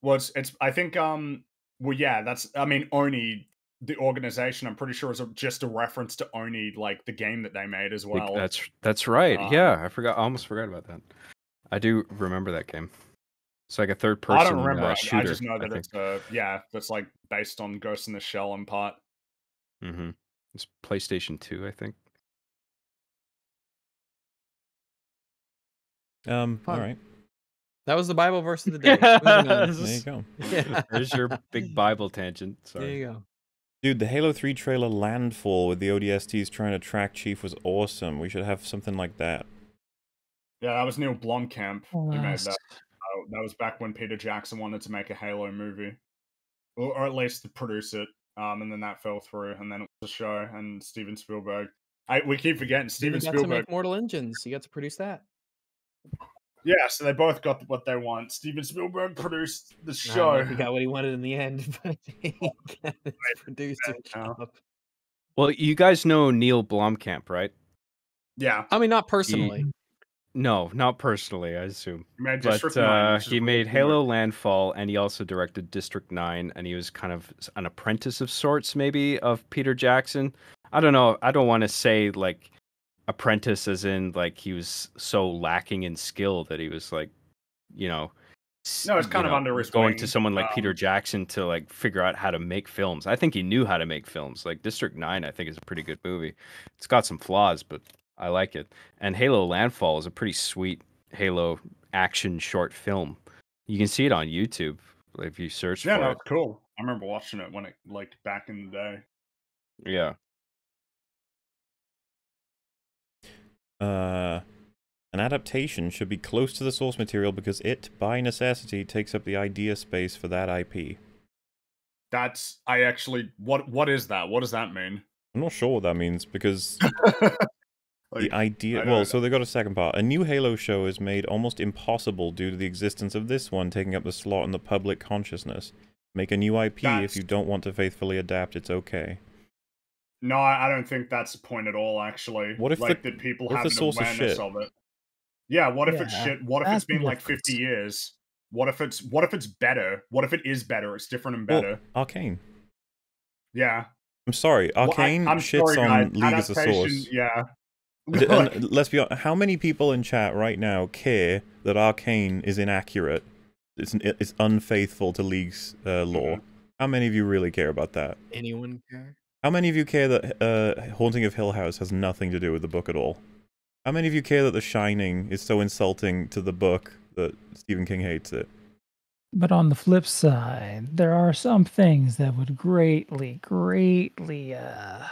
Well, it's, it's I think um well yeah that's I mean Oni the organization I'm pretty sure is a, just a reference to Oni like the game that they made as well. that's that's right um, yeah i forgot I almost forgot about that i do remember that game it's like a third person I don't remember. uh, shooter I just know that it's uh yeah, that's like based on Ghost in the Shell in part. hmm it's playstation 2 i think um. All Fun. right. That was the Bible verse of the day. There you go. Yeah. there's your big bible tangent Sorry. There you go. Dude, the Halo 3 trailer Landfall with the ODSTs trying to track Chief was awesome. We should have something like that. Yeah, that was Neil Blomkamp who made that. Oh, that was back when Peter Jackson wanted to make a Halo movie, or, or at least to produce it. Um, and then that fell through, and then it was a show, and Steven Spielberg. I we keep forgetting You Steven got to Spielberg. make Mortal Engines. You got to produce that. Yeah, so they both got what they want. Steven Spielberg produced the I don't know show. if he got what he wanted in the end, but he got his producer job. well you guys know neil blomkamp right Yeah, I mean, not personally. no not personally i assume he made but District uh, which he made. Halo Landfall, and he also directed District Nine, and he was kind of an apprentice of sorts, maybe of Peter Jackson. I don't know. I don't want to say like apprentice as in like he was so lacking in skill that he was like, you know. No, it's kind of know, under going wing, to someone like Peter um, Jackson to like figure out how to make films. I think he knew how to make films. Like District Nine, I think is a pretty good movie. It's got some flaws, but I like it. And Halo Landfall is a pretty sweet Halo action short film. You can see it on YouTube if you search Yeah, for no, it. cool. I remember watching it when it like back in the day. Yeah. Uh, an adaptation should be close to the source material because it, by necessity, takes up the idea space for that IP. That's I actually what what is that? What does that mean? I'm not sure what that means because Like, the idea. Well, so they got a second part. A new Halo show is made almost impossible due to the existence of this one taking up the slot in the public consciousness. Make a new IP That's- if you don't want to faithfully adapt. It's okay. No, I I don't think that's the point at all. Actually, What if like the- that people what have the an source is awareness shit? of it? Yeah. What if it's shit? What if it's been like difference. fifty years? What if it's what if it's better? What if it is better? It's different and Well, better. Arcane. yeah. I'm sorry. Well, I- Arcane I'm shits sorry, on guys, League as a source. Yeah. Like, and let's be honest. How many people in chat right now care that Arcane is inaccurate? It's it's unfaithful to League's uh, lore. How many of you really care about that? Anyone care? How many of you care that uh, Haunting of Hill House has nothing to do with the book at all? How many of you care that The Shining is so insulting to the book that Stephen King hates it? But on the flip side, there are some things that would greatly, greatly uh,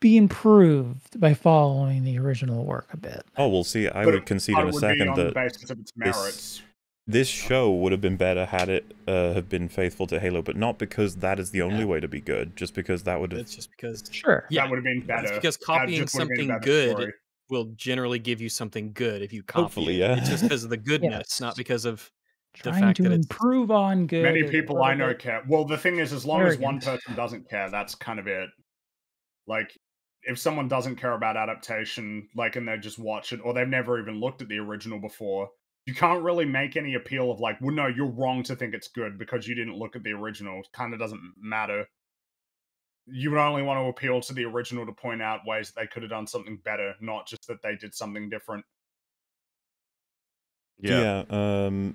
be improved by following the original work a bit. Oh, we'll see. I but would concede but in it a would be second on the that basis of its this- merits. This show would have been better had it uh, have been faithful to Halo, but not because that is the only Yeah. way to be good. Just because that would have. That's just because Sure. Yeah, that would have been better. it's because copying just would have been a something good story. will generally give you something good if you copy Hopefully, it. yeah. It's just because of the goodness, not because of the Trying fact to that it's improve on good. Many people I know care. Well, the thing is, as long as one person doesn't care, that's kind of it. Like, if someone doesn't care about adaptation, like, and they just watch it, or they've never even looked at the original before, you can't really make any appeal of like, well, no, you're wrong to think it's good because you didn't look at the original. It kind of doesn't matter. You would only want to appeal to the original to point out ways that they could have done something better, not just that they did something different. yeah. Um.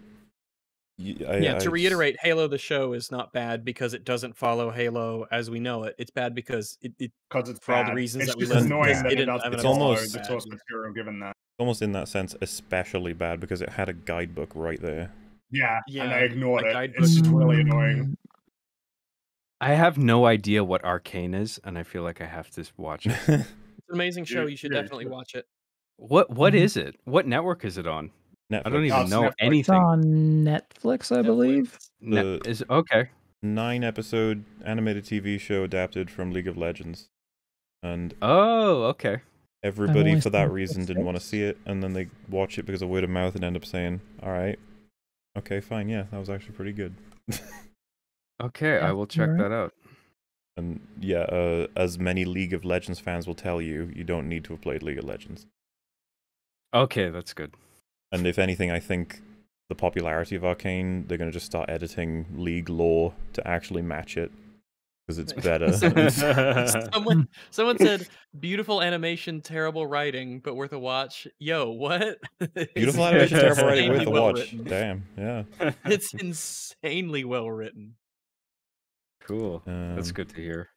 y- I, yeah. I To s- reiterate, Halo the show is not bad because it doesn't follow Halo as we know it. It's bad because it, it Because it's For all the bad. reasons it's that we just listed, annoying yeah. that It it didn't it's enough almost the bad, source yeah. material given that. Almost in that sense especially bad because it had a guidebook right there. Yeah, Yeah, and I ignored it. guidebooks. It's just really annoying. I have no idea what Arcane is, and I feel like I have to watch it. it's an amazing show. You should yeah, definitely should. watch it. What what Mhm. is it? What network is it on? I don't even it's know Netflix. It's anything. on Netflix, I believe. Ne- The- is okay. Nine episode animated TV show adapted from League of Legends, and Oh, okay. Everybody for that reason didn't want to see it, and then they watch it because of word of mouth and end up saying, "All right, okay, fine, yeah, that was actually pretty good." Okay, I will check that out. and yeah, uh, as many League of Legends fans will tell you, you don't need to have played League of Legends. Okay, that's good. And if anything, I think the popularity of Arcane, they're going to just start editing League lore to actually match it because it's better. someone someone said beautiful animation, terrible writing, but worth a watch. Yo, what? Beautiful animation, terrible writing, worth a well watch. written. Damn, yeah. It's insanely well written. Cool. That's Um, good to hear.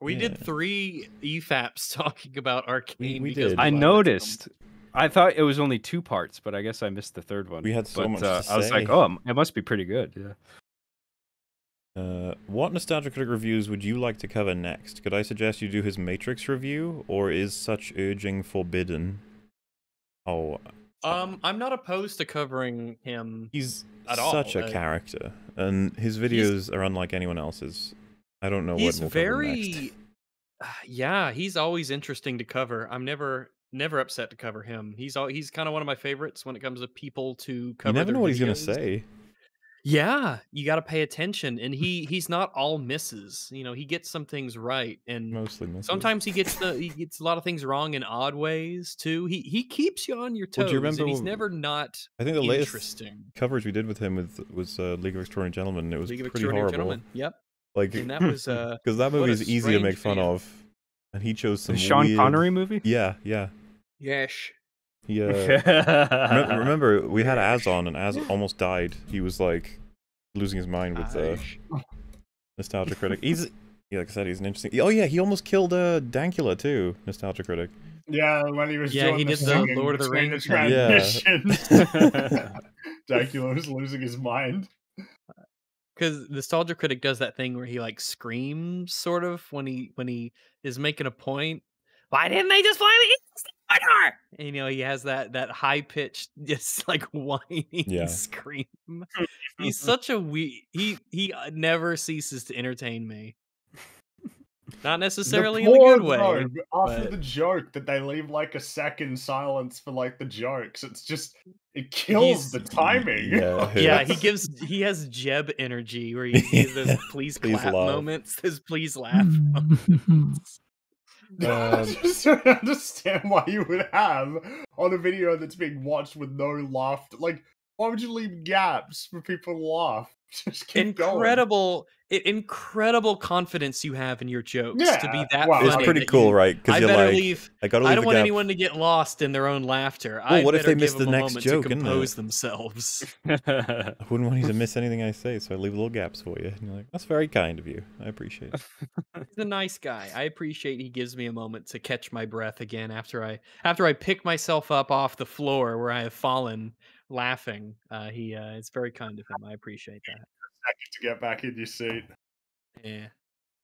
We did three EFAPs talking about Arcane. we because did. I loved it noticed. I thought it was only two parts, but I guess I missed the third one. We had so but, much to uh, I was like, oh, it must be pretty good. Yeah. Uh, what nostalgia critic reviews would you like to cover next? Could I suggest you do his Matrix review, or is such urging forbidden? Oh, Um, I'm not opposed to covering him. he's At all, such a uh, character, and his videos are unlike anyone else's. I don't know He's what we'll very, yeah. He's always interesting to cover. I'm never never upset to cover him. He's all he's kind of one of my favorites when it comes to people to cover. You never know what he's gonna say. Yeah, you got to pay attention, and he he's not all misses. You know, he gets some things right, and Mostly, misses. sometimes he gets the he gets a lot of things wrong in odd ways too. He he keeps you on your toes, Well, do you remember and he's never not I think the latest interesting. coverage we did with him with was uh, League of Extraordinary Gentlemen. and It was League pretty Extraordinary horrible. Gentlemen. Yep, Like, and that was uh because that movie a is easy to make strange fun fan. of, and he chose some The Sean weird- Connery movie? Yeah, yeah. yes. He uh, remember, remember we had Az on, and Az almost died. He was like losing his mind with uh, nostalgia critic. He's yeah, like I said, he's an interesting. Oh yeah, he almost killed uh, Dankula too. Nostalgia critic. Yeah, when he was Yeah, doing he the did the Lord of the between Rings the one. Yeah. transitions. Dankula was losing his mind. because nostalgia critic does that thing where he like screams sort of when he when he is making a point why didn't they just fly me order and you know he has that that high pitched just like whining Yeah. scream he's such a we he he uh, never ceases to entertain me Not The necessarily in the poor good way. though, after but- the joke that they leave like a second silence for like the jokes. It's just it kills the timing. Yeah, Yeah, he gives he has Jeb energy where he sees those please Please clap laugh. moments, those please laugh. I Um, just don't understand why you would have on a video that's being watched with no laughter. Like, why would you leave gaps for people to laugh? Just keep going. incredible i- incredible confidence you have in your jokes to be Yeah, that well, It's pretty cool, you- right? Because I you're better like, leave I gotta I don't want gap. anyone to get lost in their own laughter. Well, I what if they miss the next joke, to innit? compose themselves. I wouldn't want you to miss anything I say, so I leave little gaps for you. And you're like, that's very kind of you. I appreciate it. He's a nice guy. I appreciate he gives me a moment to catch my breath again after I after I pick myself up off the floor where I have fallen laughing. Uh, he uh, it's very kind of him. I appreciate that. Second to get back in your seat. Yeah.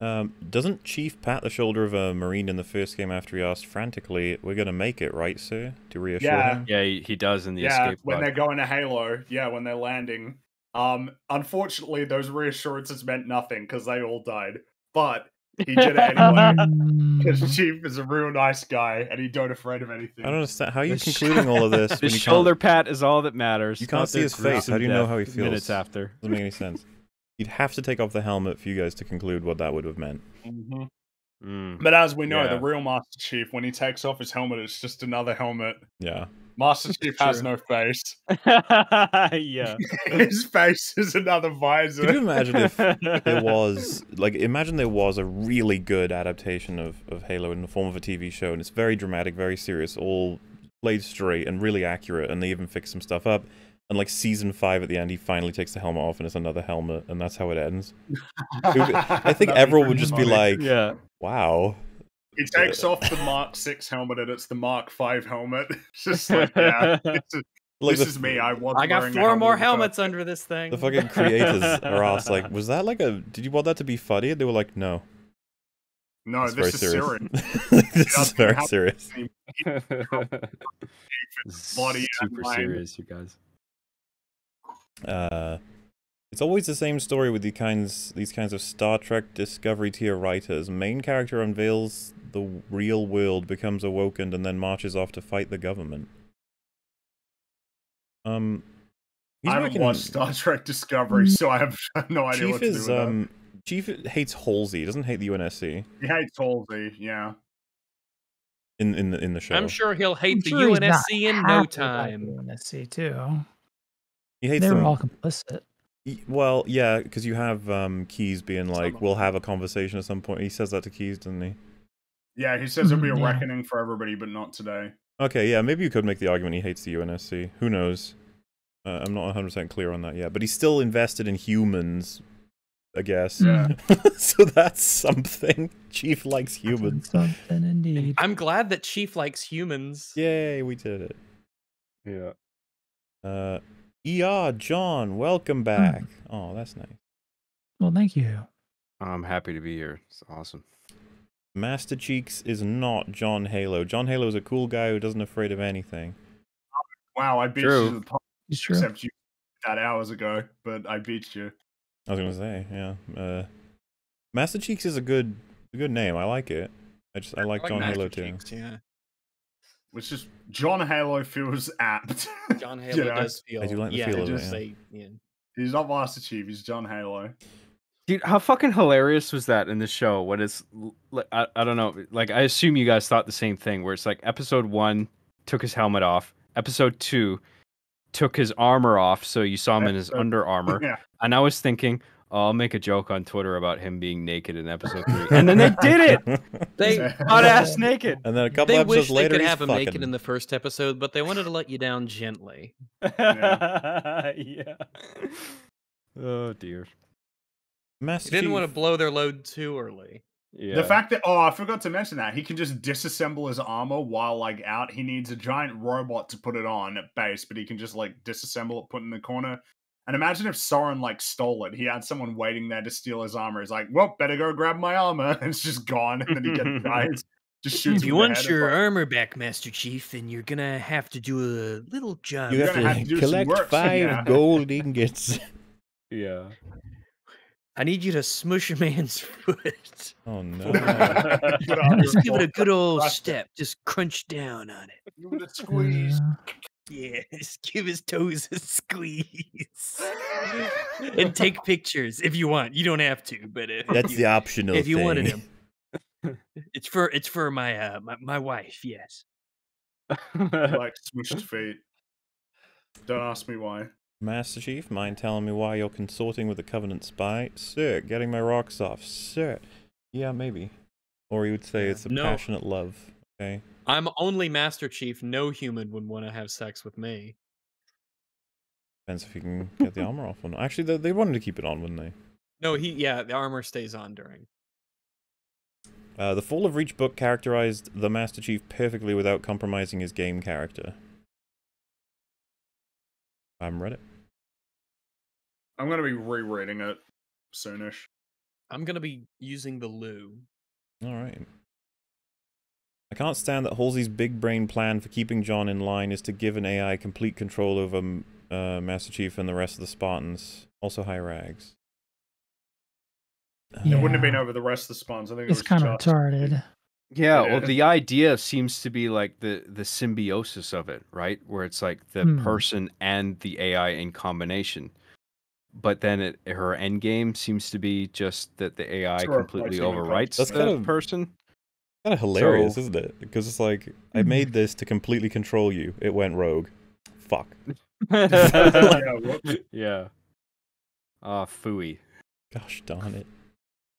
Um, doesn't Chief pat the shoulder of a Marine in the first game after he asked frantically, We're gonna make it, right, sir? To reassure Yeah. him? Yeah, he, he does in the yeah, escape when pod. they're going to Halo. Yeah, when they're landing. Um, unfortunately, those reassurances meant nothing because they all died. But he did it anyway because Chief is a real nice guy and he don't afraid of anything. I don't understand. How are you The sh- concluding all of this The shoulder pat is all that matters. You can't see his face. How do you know how he feels? Minutes feels? after. Doesn't make any sense. You'd have to take off the helmet for you guys to conclude what that would have meant. Mhm. Mm. But as we know, Yeah. the real Master Chief, when he takes off his helmet, it's just another helmet. Yeah. Master Chief has no face. yeah. His face is another visor. Could you imagine if there was like imagine there was a really good adaptation of, of Halo in the form of a TV show and it's very dramatic, very serious, all played straight and really accurate and they even fix some stuff up. And like season five at the end he finally takes the helmet off and it's another helmet and that's how it ends. would be- I think That'd everyone would pretty just be like, Yeah. Wow. He takes off the Mark Six helmet and it's the Mark Five helmet. It's just like, yeah, it's a- Like this the, is me. I was. I got four helmet more helmets first- under this thing. the fucking creators are asked like, was that like a did you want that to be funny? And they were like, No. No, it's this is serious. this is doesn't very have- serious. Body and Super serious, you guys. uh, it's always the same story with the kinds these kinds of Star Trek Discovery tier writers. Main character unveils the real world, becomes awokened, and then marches off to fight the government. Um, he's I haven't working- watched Star Trek Discovery, so I have no idea Chief what to do is with that. um Chief hates Halsey. He doesn't hate the UNSC He hates Halsey. Yeah. in in the in the show. I'm sure he'll hate I'm the sure he's not UNSC in no happy about time. the UNSC too. he hates They were them. all complicit. Y- Well, yeah, because you have um, Keyes being like, Some- "We'll have a conversation at some point." He says that to Keyes, doesn't he? Yeah, he says it'll be a Mhm, yeah. reckoning for everybody, but not today. Okay, yeah, maybe you could make the argument he hates the UNSC. Who knows? Uh, I'm not 100 percent clear on that yet, but he's still invested in humans, I guess. Yeah. so that's something. Chief likes humans. Something indeed. I'm glad that Chief likes humans. Yay, we did it. Yeah. Uh, ER John, welcome back. Oh, that's nice. Well, thank you. I'm happy to be here. It's awesome. Master Cheeks is not John Halo. John Halo is a cool guy who doesn't afraid of anything. Wow, I beat you True. to the punch, It's true. except you that hours ago, but I beat you. I was gonna say, yeah. Uh, Master Cheeks is a good, a good name. I like it. I just I like, John Master Halo too. Yeah, Which is John Halo feels apt. John You Halo know? does feel. I do like the yeah, feel of it, just yeah. say, yeah. He's not Master Chief. He's John Halo. Dude, how fucking hilarious was that in the show? When it's like I, I don't know, like I assume you guys thought the same thing. Where it's like episode one took his helmet off, episode two took his armor off, so you saw him in his under armor. Yeah. And I was thinking, oh, I'll make a joke on Twitter about him being naked in episode three, and then they did it, They butt ass naked. and then a couple they episodes wish they later, could he's have him fucking. naked in the first episode, but they wanted to let you down gently. yeah. Oh dear. Master They didn't want to blow their load too early. Yeah. The fact that oh, I forgot to mention that he can just disassemble his armor while like out. He needs a giant robot to put it on at base, but he can just like disassemble it, put it in the corner. And imagine if Soren like stole it. He had someone waiting there to steal his armor. He's like, "Well, better go grab my armor," and it's just gone. And then he gets dies. Just shoots. If him you want your like, armor back, Master Chief, then you're gonna have to do a little job. You You're have gonna have to collect work, five yeah. gold ingots. yeah. I need you to smush a man's foot. Oh no. Put on Just give it a good old step. Just crunch down on it. Give it a squeeze. Yeah. Yeah, just give his toes a squeeze. and take pictures if you want. You don't have to, but if That's you, the optional if you thing. wanted him. It's for it's for my uh my, my wife, yes. like smushed feet. Don't ask me why. Master Chief, mind telling me why you're consorting with the Covenant spy? Sir, getting my rocks off. Sir. Yeah, maybe. Or you would say Yeah. it's a No. passionate love. Okay. I'm only Master Chief. No human would want to have sex with me. Depends if you can get the armor off or not. Actually, they, they wanted to keep it on, wouldn't they? No, he yeah, the armor stays on during. Uh, the Fall of Reach book characterized the Master Chief perfectly without compromising his game character. I haven't read it. I'm gonna be rereading it soonish. I'm gonna be using the loo. Alright. I can't stand that Halsey's big brain plan for keeping John in line is to give an AI complete control over uh, Master Chief and the rest of the Spartans. Also, Hi Rags. It wouldn't have been over the rest of the spawns. I think It's it was kind of retarded. Yeah, Yeah. well, the idea seems to be like the the symbiosis of it, right? Where it's like the Hmm. person and the AI in combination. But then it, her end game seems to be just that the AI Sure, completely overwrites That's the kind of- person. Kind of hilarious, So- isn't it? Because it's like, I Mhm. made this to completely control you. It went rogue. Fuck. yeah, whoops. yeah. Ah, fooey. Gosh darn it.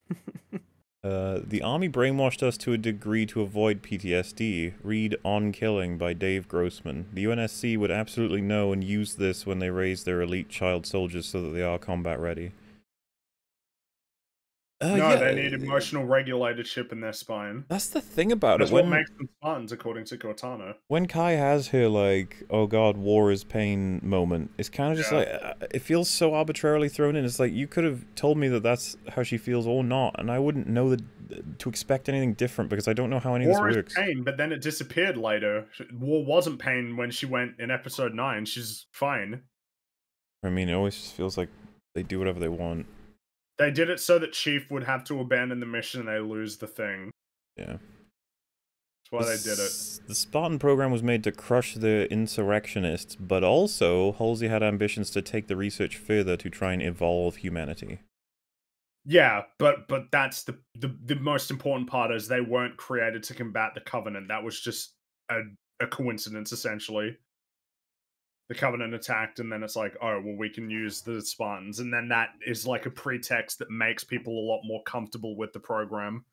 Uh, the army brainwashed us to a degree to avoid PTSD. Read On Killing by Dave Grossman. The UNSC would absolutely know and use this when they raise their elite child soldiers so that they are combat ready. Uh, no, yeah, they need emotional regulated chip in their spine. That's the thing about That's it. That's what When, makes them Spartans, according to Cortana. when Kai has her, like, oh god, war is pain moment, it's kind of just Yeah. like, uh, it feels so arbitrarily thrown in. It's like, you could have told me that that's how she feels or not, and I wouldn't know that, to expect anything different because I don't know how any of this works. War is pain, but then it disappeared later. War wasn't pain when she went in episode nine. She's fine. I mean, it always just feels like they do whatever they want. They did it so that Chief would have to abandon the mission and they lose the thing. Yeah. That's why they did it. The Spartan program was made to crush the insurrectionists, but also Halsey had ambitions to take the research further to try and evolve humanity. Yeah, but but that's the, the the most important part is they weren't created to combat the Covenant. That was just a, a coincidence, essentially. The Covenant attacked, and then it's like, oh well, we can use the Spartans, and then that is like a pretext that makes people a lot more comfortable with the program,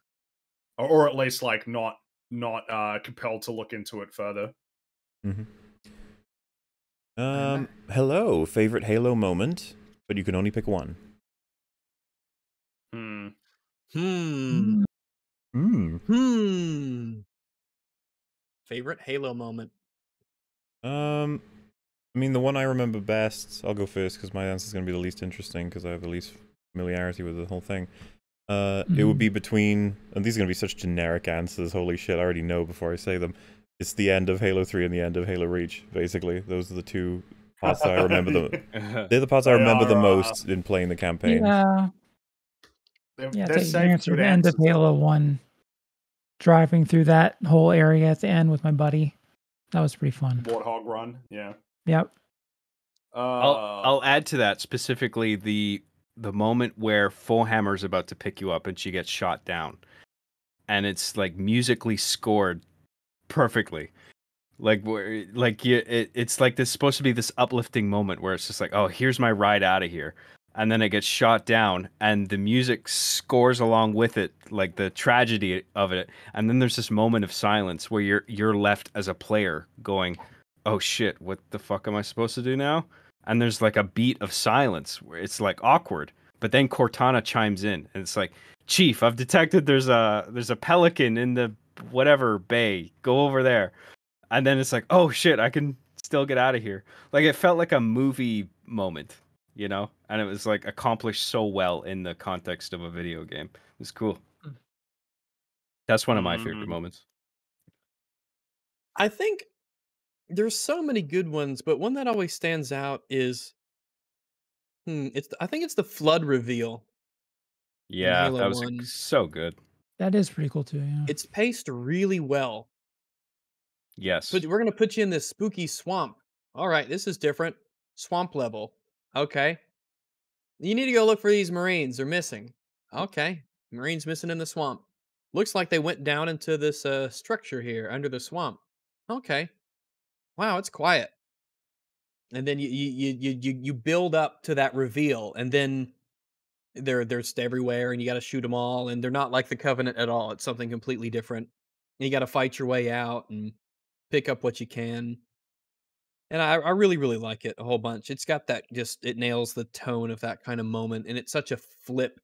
or, or at least like not not uh compelled to look into it further. Mm-hmm. Um, hello, favorite Halo moment, but you can only pick one. Hmm. Hmm. Hmm. Hmm. Favorite Halo moment. Um, I mean, the one I remember best, I'll go first because my answer is going to be the least interesting because I have the least familiarity with the whole thing. Uh, it would be between, and these are going to be such generic answers. Holy shit, I already know before I say them. It's the end of Halo 3 and the end of Halo Reach, basically. Those are the two parts that I remember. The, they're the parts I They remember the are, uh, most in playing the campaign. Yeah, They're, yeah. they're safe, The end of. Halo One. Driving through that whole area at the end with my buddy. That was pretty fun. Warthog run. Yeah. Yep. Uh, I'll I'll add to that specifically the the moment where Foehammer's about to pick you up and she gets shot down, and it's like musically scored perfectly, like where like you, it, it's like this supposed to be this uplifting moment where it's just like oh here's my ride out of here, and then it gets shot down and the music scores along with it like the tragedy of it, and then there's this moment of silence where you're you're left as a player going oh shit, what the fuck am I supposed to do now? And there's like a beat of silence where it's like awkward. But then Cortana chimes in and it's like, Chief, I've detected there's a there's a pelican in the whatever bay. Go over there. And then it's like, oh shit, I can still get out of here. Like it felt like a movie moment, you know? And it was like accomplished so well in the context of a video game. It was cool. That's one of my favorite Mhm. moments. I think there's so many good ones, but one that always stands out is hmm, it's I think it's the flood reveal Yeah, that was 1. so good. That is pretty cool too. Yeah. It's paced really well. Yes. But we're gonna put you in this spooky swamp. All right, this is different. Swamp level. Okay. You need to go look for these Marines. They're missing. Okay. Marines missing in the swamp. Looks like they went down into this uh, structure here under the swamp. Okay. Wow, it's quiet. And then you you you you you build up to that reveal, and then they're they're everywhere, and you got to shoot them all, and they're not like the Covenant at all. It's something completely different. You got to fight your way out and pick up what you can. And I, I really, really like it a whole bunch. It's got that just it nails the tone of that kind of moment, and it's such a flip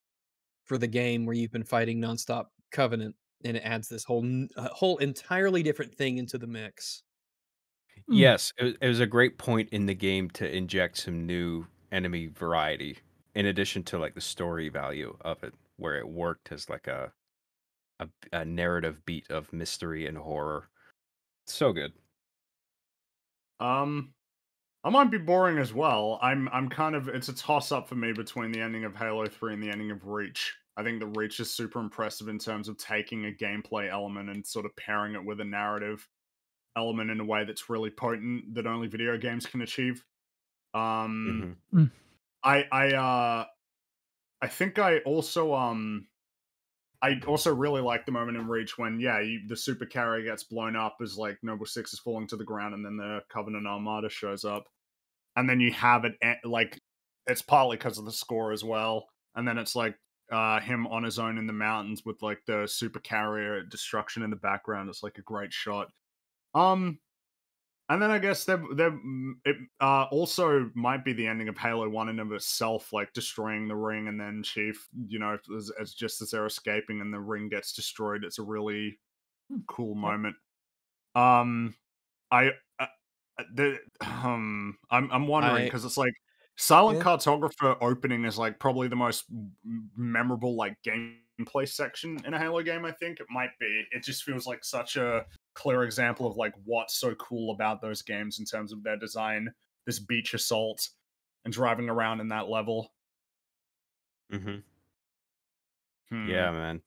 for the game where you've been fighting nonstop Covenant, and it adds this whole a uh, whole entirely different thing into the mix. Mm. Yes, it was, it was a great point in the game to inject some new enemy variety, in addition to like the story value of it, where it worked as like a a, a narrative beat of mystery and horror. So good. Um, I might be boring as well. I'm I'm kind of it's a toss up for me between the ending of Halo 3 and the ending of Reach. I think the Reach is super impressive in terms of taking a gameplay element and sort of pairing it with a narrative element in a way that's really potent that only video games can achieve. Um Mhm. I I uh I think I also um I also really like the moment in Reach when yeah you, the super carrier gets blown up as like Noble Six is falling to the ground and then the Covenant Armada shows up, and then you have it e- like it's partly because of the score as well, and then it's like uh him on his own in the mountains with like the super carrier destruction in the background. It's like a great shot. Um, and then I guess there, there, mm, it uh, also might be the ending of Halo One in of itself, like destroying the ring, and then Chief, you know, as, as just as they're escaping and the ring gets destroyed, it's a really cool moment. Um, I, uh, uh, the, um, I'm, I'm wondering because it's like Silent Yeah. Cartographer opening is like probably the most memorable like gameplay section in a Halo game. I think it might be. It just feels like such a clear example of like what's so cool about those games in terms of their design. This beach assault and driving around in that level. hmm Hmm. Yeah, man.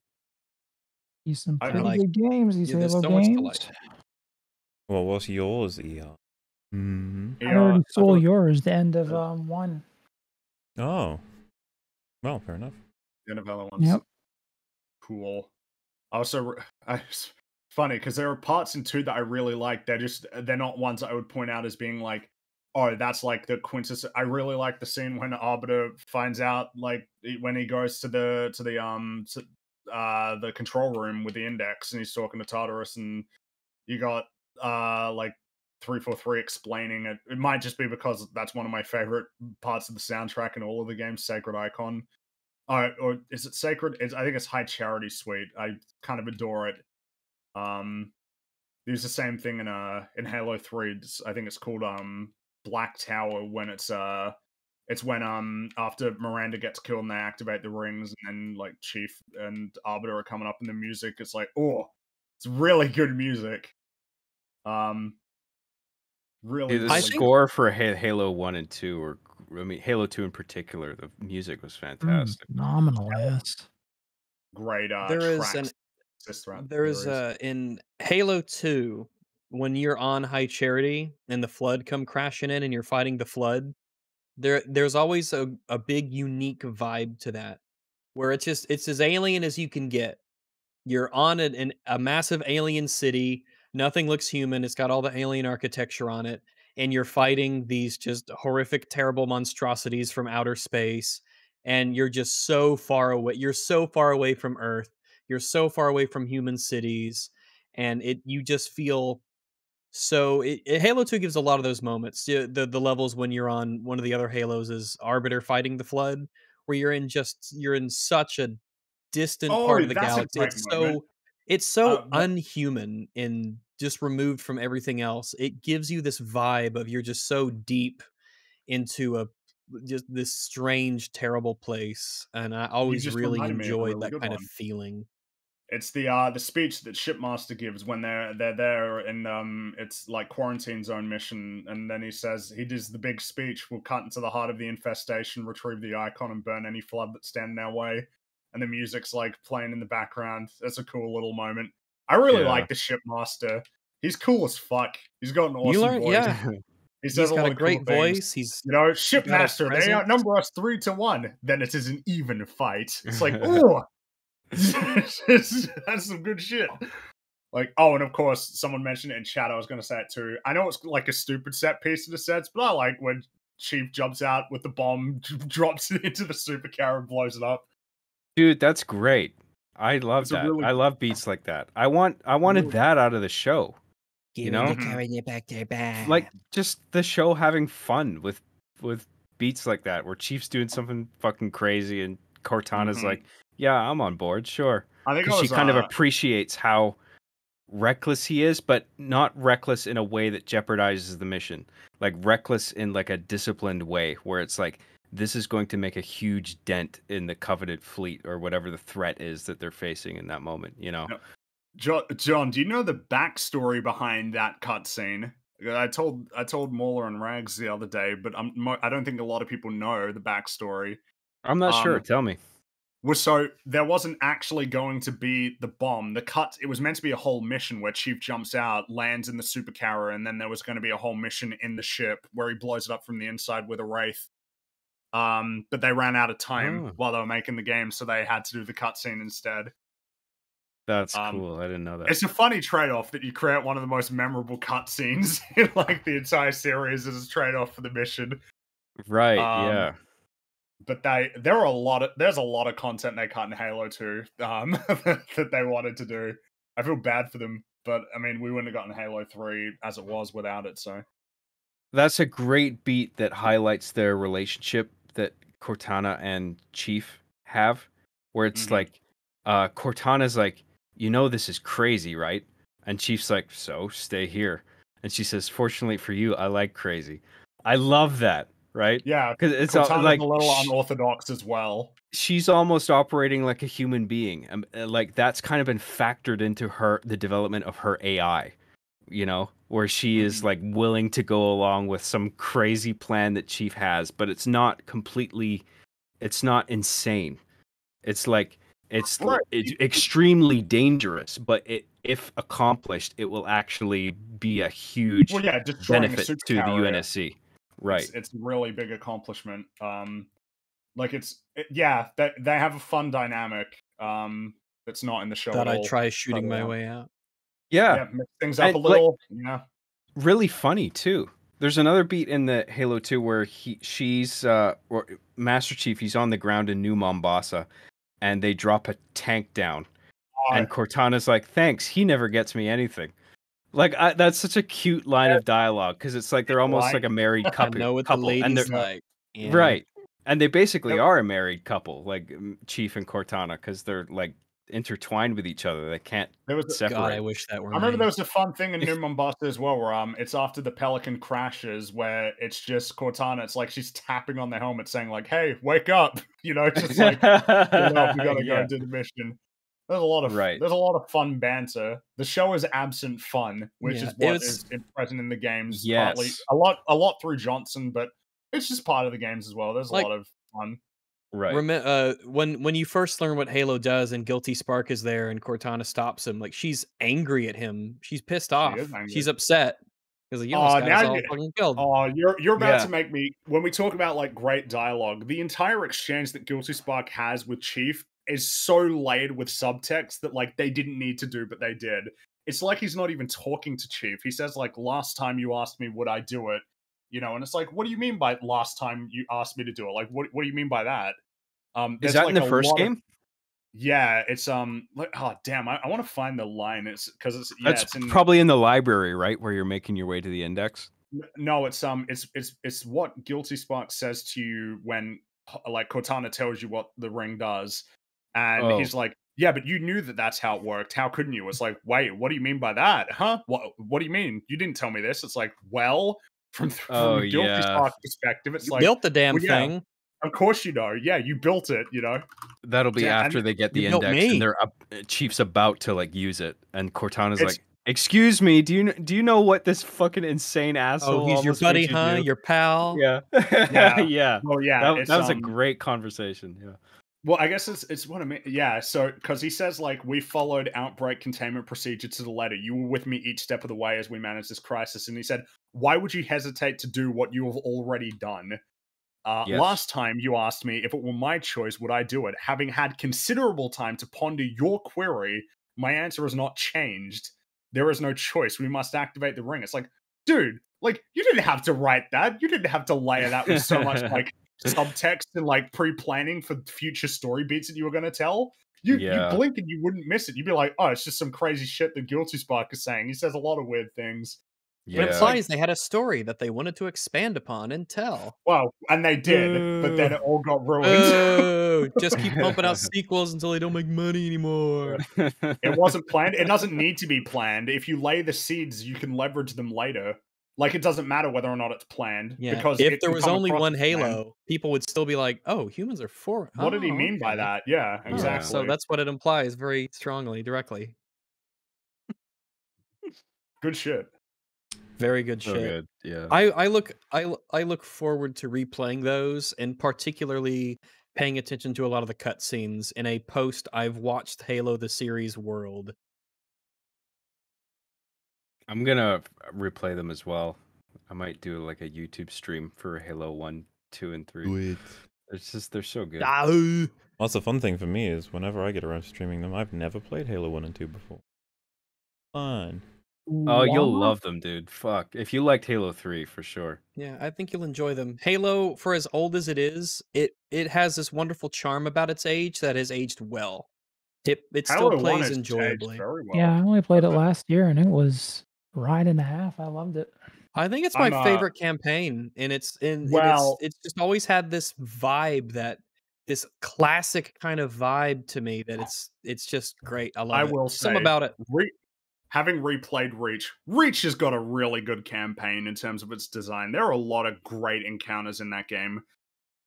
These some pretty like- good games. These Yeah, there's Halo so much to games. like. Well, what's yours, ER? Mm-hmm. I already stole yours. The end of um one. Oh. Well, fair enough. the end of Halo ones. Yep. Cool. Also, I, it's funny because there are parts in two that I really like. They're just they're not ones I would point out as being like, oh, that's like the quintessence. I really like the scene when Arbiter finds out, like when he goes to the to the um to, uh the control room with the index and he's talking to Tartarus and you got uh like 343 explaining it. It might just be because that's one of my favorite parts of the soundtrack in all of the games, Sacred Icon. Uh, or is it Sacred? It's, I think it's High Charity Suite. I kind of adore it. Um, there's the same thing in uh in Halo 3. I think it's called um Black Tower when it's uh it's when um after Miranda gets killed and they activate the rings and then like Chief and Arbiter are coming up in the music. It's like oh, it's really good music. Um, really, Dude, the I really think- score for Halo One and Two, or I mean Halo Two in particular, the music was Mm, fantastic. phenomenal. Yes. great uh There is tracks an exist throughout the There is uh in Halo 2 when you're on High Charity and the flood come crashing in and you're fighting the flood, there there's always a, a big unique vibe to that where it's just it's as alien as you can get. You're on an, an a massive alien city, nothing looks human, it's got all the alien architecture on it and you're fighting these just horrific terrible monstrosities from outer space and you're just so far away you're so far away from earth you're so far away from human cities and it you just feel so it, it- halo 2 gives a lot of those moments the, the the levels when you're on one of the other halos is arbiter fighting the flood where you're in just you're in such a distant part Oh, of the galaxy it's moment. so it's so Uh, unhuman and just removed from everything else it gives you this vibe of you're just so deep into a just this strange terrible place and i always really reminded me of a enjoyed really that kind of feeling It's the uh the speech that Shipmaster gives when they're they're there and um it's like quarantine zone mission and then he says he does the big speech we'll cut into the heart of the infestation retrieve the icon and burn any flood that stand in our way and the music's like playing in the background. That's a cool little moment. I really Yeah. like the shipmaster. He's cool as fuck. He's got an awesome You learn, voice. yeah. He a got lot a of cool great things. voice. He's You know, shipmaster, they outnumber us three to one. Then it is an even fight. It's like, oh, that's some good shit. Like, oh, and of course, someone mentioned it in chat. I was going to say it too. I know it's like a stupid set piece of the sets, but I like when Chief jumps out with the bomb, drops it into the supercar, and blows it up. Dude, that's great. I love It's that. really- I love beats like that. I want I wanted Really- that out of the show. You know? Carrying it back to your back. Like just the show having fun with with beats like that where Chief's doing something fucking crazy and Cortana's Mhm. like, "Yeah, I'm on board, sure." I think Because she was, kind of uh, appreciates how reckless he is, but not reckless in a way that jeopardizes the mission. Like reckless in like a disciplined way where it's like this is going to make a huge dent in the Covenant fleet or whatever the threat is that they're facing in that moment, you know. No. Jo- John, do you know the backstory behind that cutscene? I told I told MauLer and Rags the other day, but I'm, I don't think a lot of people know the backstory. I'm not sure. Um, Tell me. Was so there wasn't actually going to be the bomb. The cut it was meant to be a whole mission where Chief jumps out, lands in the supercarrier, and then there was going to be a whole mission in the ship where he blows it up from the inside with a wraith. Um, but they ran out of time Oh. while they were making the game, so they had to do the cutscene instead. That's um, cool. I didn't know that. It's a funny trade-off that you create one of the most memorable cutscenes in like the entire series as a trade-off for the mission. Right, um, yeah. But they there are a lot of there's a lot of content they cut in Halo 2 um that they wanted to do. I feel bad for them, but I mean we wouldn't have gotten Halo 3 as it was without it, so That's a great beat that highlights their relationship that Cortana and Chief have, where it's Mhm. like, uh, Cortana's like, you know, this is crazy, right? And Chief's like, so stay here. And she says, fortunately for you, I like crazy. I love that, right? yeah, Because it's Cortana's like a little unorthodox as well. she's almost operating like a human being. Um, uh, like that's kind of been factored into her the development of her AI. You know, where she is Mhm. like willing to go along with some crazy plan that Chief has, but it's not completely, it's not insane. It's like it's Right. it's extremely dangerous, but it if accomplished, it will actually be a huge Well, yeah, benefit to the. UNSC. Right. It's, it's really big accomplishment. Um, like it's it, yeah, they they have a fun dynamic. Um, that's not in the show. Thought at I'd all. try shooting my way out. yeah. Yeah, mix things up And, a like- little. yeah. really funny too. There's another beat in the Halo 2 where he she's uh or Master Chief he's on the ground in New Mombasa and they drop a tank down and Cortana's like thanks he never gets me anything. Like I, that's such a cute line of dialogue cuz it's like they're almost Like- like a married I couple know what the couple and they're like. Yeah. right. And they basically Yep. are a married couple like Chief and Cortana cuz they're like intertwined with each other. They can't there was a- separate. God, I wish that were. I remember me. there was a fun thing in If- New Mombasa as well, where um, it's after the Pelican crashes, where it's just Cortana. It's like she's tapping on the helmet, saying like, "Hey, wake up!" You know, just like, "Get up, we gotta go Yeah. and do the mission." There's a lot of Right. There's a lot of fun banter. The show is absent fun, which Yeah, is it what was- is present in the games. Yes. Partly, a lot, a lot through Johnson, but it's just part of the games as well. There's Like- a lot of fun. Right. Remi- uh, when when you first learn what Halo does and Guilty Spark is there and Cortana stops him, like she's angry at him. She's pissed off. is angry. She's upset because you Oh, almost got now us all you- fucking killed. Oh, you're you're about Yeah. to make me when we talk about like great dialogue, the entire exchange that Guilty Spark has with Chief is so layered with subtext that like they didn't need to do, but they did. It's like he's not even talking to Chief. He says like last time you asked me would I do it, you know, and it's like what do you mean by last time you asked me to do it? Like what what do you mean by that? Um, Is that like, in the first lot of- game? yeah, it's um like oh damn, I, I want to find the line. It's because it's yeah, That's it's in probably in the library, right, where you're making your way to the index. No, it's um, it's it's it's what Guilty Spark says to you when like Cortana tells you what the ring does, and Oh. he's like, "Yeah, but you knew that that's how it worked. How couldn't you?" It's like, "Wait, what do you mean by that? Huh? What What do you mean? You didn't tell me this." It's like, "Well, from th- from Oh, the Guilty yeah. Perspective, it's You like, built the damn well, yeah. thing. of course you know. Yeah, you built it. You know. That'll be Yeah, after they get the you built index me. and they're up, uh, Chief's about to like use it, and Cortana's It's- like, "Excuse me, do you do you know what this fucking insane asshole?" Oh, he's your buddy, you huh? do?" Your pal. Yeah, Yeah. yeah. Well, yeah, that, that was a um, great conversation. Yeah. Well, I guess it's it's what I mean. Yeah, so because he says like we followed outbreak containment procedure to the letter. You were with me each step of the way as we managed this crisis, and he said, "Why would you hesitate to do what you have already done?" Uh, Yes. Last time you asked me if it were my choice, would I do it? Having had considerable time to ponder your query, my answer has not changed. There is no choice. We must activate the ring. It's like, dude, like you didn't have to write that. You didn't have to layer that with so much like subtext and like pre-planning for future story beats that you were going to tell. You Yeah. you blink and you wouldn't miss it. You'd be like, oh, it's just some crazy shit that Guilty Spark is saying. He says a lot of weird things. It Yeah. implies they had a story that they wanted to expand upon and tell. Well, and they did, but then it all got ruined. Oh, just keep pumping out sequels until they don't make money anymore. it wasn't planned. It doesn't need to be planned. If you lay the seeds, you can leverage them later. Like it doesn't matter whether or not it's planned. Yeah. Because if there was only one as planned. Halo, people would still be like, "Oh, humans are for." What did he Oh, mean by that? Yeah, Oh, exactly. So that's what it implies very strongly, directly. good shit. Very good so shit. good. Yeah. I, I look I l- I look forward to replaying those and particularly paying attention to a lot of the cutscenes in a post I've watched Halo the series world. I'm gonna replay them as well. I might do like a YouTube stream for Halo One, Two, and Three. it. It's just they're so good. Ah, That's the fun thing for me is whenever I get around to streaming them, I've never played Halo 1 and 2 before. Fun. Oh, you'll love them, dude. Fuck. If you liked Halo Three, for sure. Yeah, I think you'll enjoy them. Halo, for as old as it is, it it has this wonderful charm about its age that has aged well. It it still Halo 1 plays enjoyably. Well. Yeah, I only played it last year and it was right and a half. I loved it. I think it's my I'm, uh, favorite campaign, and it's in and Well- it's it's just always had this vibe that this classic kind of vibe to me that it's it's just great. I love I it. will Some about it. Re- having replayed Reach, Reach has got a really good campaign in terms of its design. There are a lot of great encounters in that game.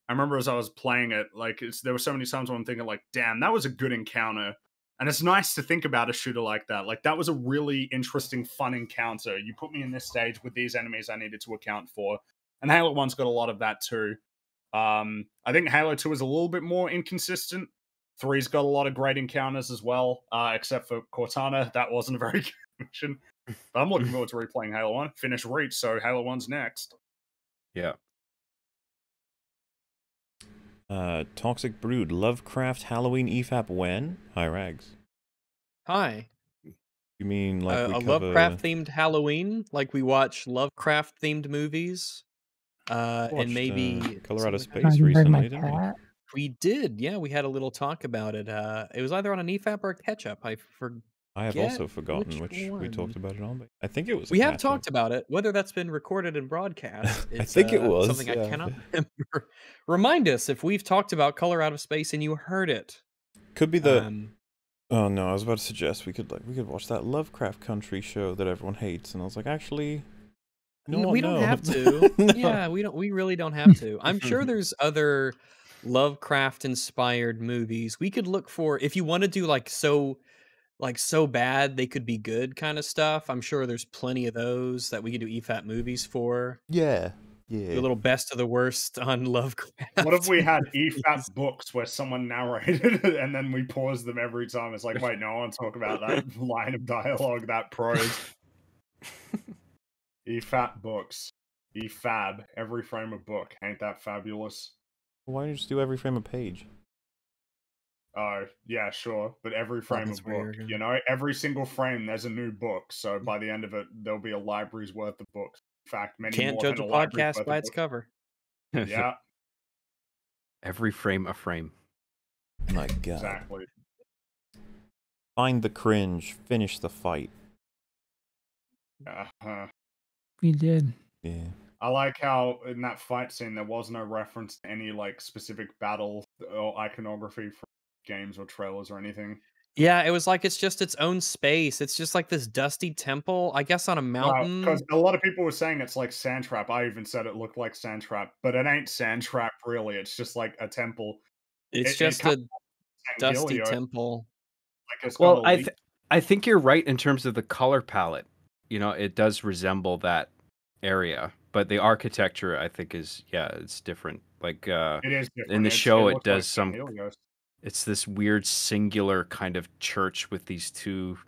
I remember as I was playing it, like it's, there were so many times when I'm thinking, like, damn, that was a good encounter. And it's nice to think about a shooter like that. Like that was a really interesting, fun encounter. You put me in this stage with these enemies I needed to account for. And Halo 1's got a lot of that too. Um, I think Halo 2 is a little bit more inconsistent. Three's got a lot of great encounters as well, uh, except for Cortana. That wasn't a very good mission. But I'm looking forward to replaying Halo 1. Finish Reach, so Halo 1's next. Yeah. Uh, Toxic Brood, Lovecraft, Halloween, EFAP, when? Hi, Rags. Hi, You mean like uh, we a cover... Lovecraft themed Halloween, like we watch Lovecraft themed movies, uh, watched, and maybe uh, Colorado some of the- Space I can bring my recently, didn't we? We did, yeah. We had a little talk about it. Uh, it was either on an EFAP or a catch up. I for I have also forgotten which which, we talked about it on, but I think it was. we have talked about it. Whether that's been recorded and broadcast, I think it uh, was, something I cannot remember. Remind us if we've talked about Color Out of Space and you heard it. Could be the. Um, Oh no, I was about to suggest we could like we could watch that Lovecraft Country show that everyone hates, and I was like, actually, no, we don't have to. No. Yeah, we don't. We really don't have to. I'm sure there's other Lovecraft inspired movies we could look for if you want to do like so, like so bad they could be good kind of stuff. I'm sure there's plenty of those that we could do E EFAP movies for. Yeah, yeah. Do a little best of the worst on Lovecraft. What if we had E movies. EFAP books where someone narrated it and then we pause them every time? It's like, wait, no, I want to talk about that line of dialogue, that prose. EFAP books. EFAB, every frame of book. Ain't that fabulous? Why don't you just do every frame of page? Oh, yeah, sure. But every frame of where book, you're you know, every single frame, there's a new book. So by the end of it, there'll be a library's worth of books. In fact, many Can't more judge a than library's podcast by its books. cover. Yeah, Every frame a frame. My God. exactly. Find the cringe. Finish the fight. Uh-huh. We did. Yeah. I like how in that fight scene there was no reference to any like specific battle or iconography from games or trailers or anything. Yeah, it was like it's just its own space. It's just like this dusty temple, I guess, on a mountain. Because a lot of people were saying it's like Sandtrap. I even said it looked like Sandtrap, but it ain't Sandtrap really. It's just like a temple. it's it- it just kinda a dusty Sangilio, temple. Like it's Well, got a I leaf. th- I think you're right in terms of the color palette. You know, it does resemble that area, but the architecture I think is yeah, it's different. Like uh it is different. in the It's- show, it looks like does some- Sanghelios. It's this weird singular kind of church with these two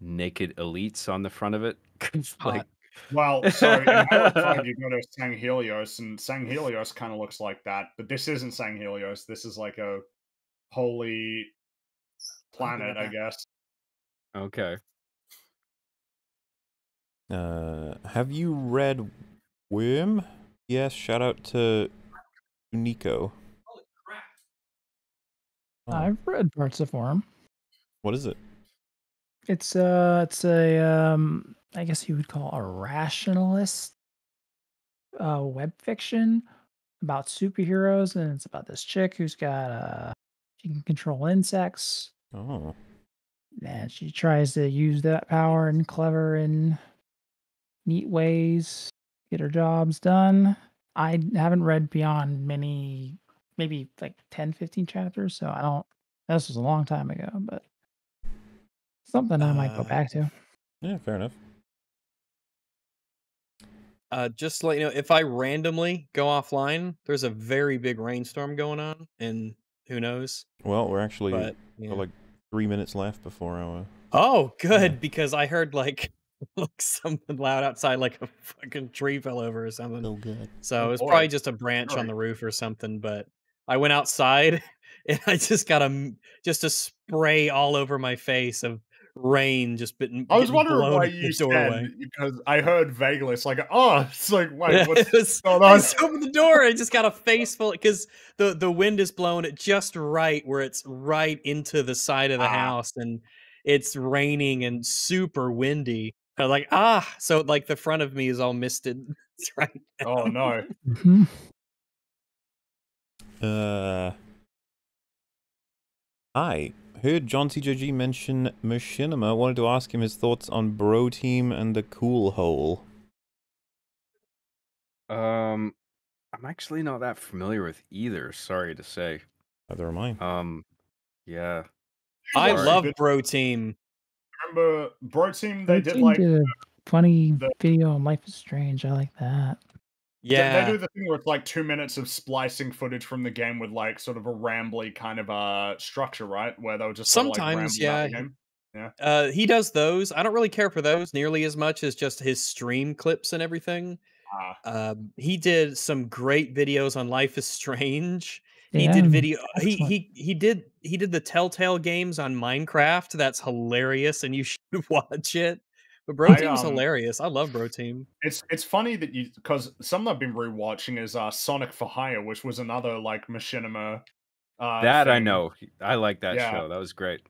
naked elites on the front of it. like Well, sorry, in Halo 5, you go to Sanghelios, and Sanghelios kind of looks like that, but this isn't Sanghelios. This is like a holy planet, I guess. okay. Uh, have you read Worm? Yes. Shout out to Nico. Oh, I've read parts of Worm. what is it? It's uh it's a um I guess you would call a rationalist uh web fiction about superheroes and it's about this chick who's got uh she can control insects Oh, and she tries to use that power in clever and neat ways get her jobs done. I haven't read beyond many maybe like 10 15 chapters so I don't this was a long time ago but something I might go Uh, back to. yeah, fair enough. Uh, just to let you know, if I randomly go offline, there's a very big rainstorm going on, and who knows? Well, we're actually But got yeah. like three minutes left before our. oh, good because I heard like like something loud outside, like a fucking tree fell over or something. So good. So Oh, it was boy. probably just a branch on the roof or something. But I went outside and I just got a m- just a spray all over my face of rain, just been. I was wondering blown why you doorway. said because I heard vaguely. It's like, oh, it's like, wait, what's it was, going I just opened the door. I just got a face full because the the wind is blowing it just right where it's right into the side of the Ah. house, and it's raining and super windy. I was like, ah, so like the front of me is all misted. It's right. Oh no. Uh, I Heard Jon CJG mention Machinima. Wanted to ask him his thoughts on Bro Team and the Cool Hole. Um, I'm actually not that familiar with either. Sorry to say. Neither am I. Um, yeah. I Sorry, love Bro Team. Remember, Bro Team? They did Routine like did a funny the- video on Life is Strange. I like that. They- Yeah, They do the thing where it's like two minutes of splicing footage from the game with like sort of a rambly kind of uh structure, right? Where they'll just sort of, like, Sometimes, ramble yeah, uh, he does those. I don't really care for those nearly as much as just his stream clips and everything. Ah, Um, he did some great videos on Life is Strange. He did video. He he he did he did the Telltale games on Minecraft. That's hilarious, and you should watch it. But Bro I, Team's um, hilarious. I love Bro Team. it's it's funny that you because something I've been rewatching is uh Sonic for Hire, which was another like machinima. Uh, that I know. I like that Yeah. show. That was great.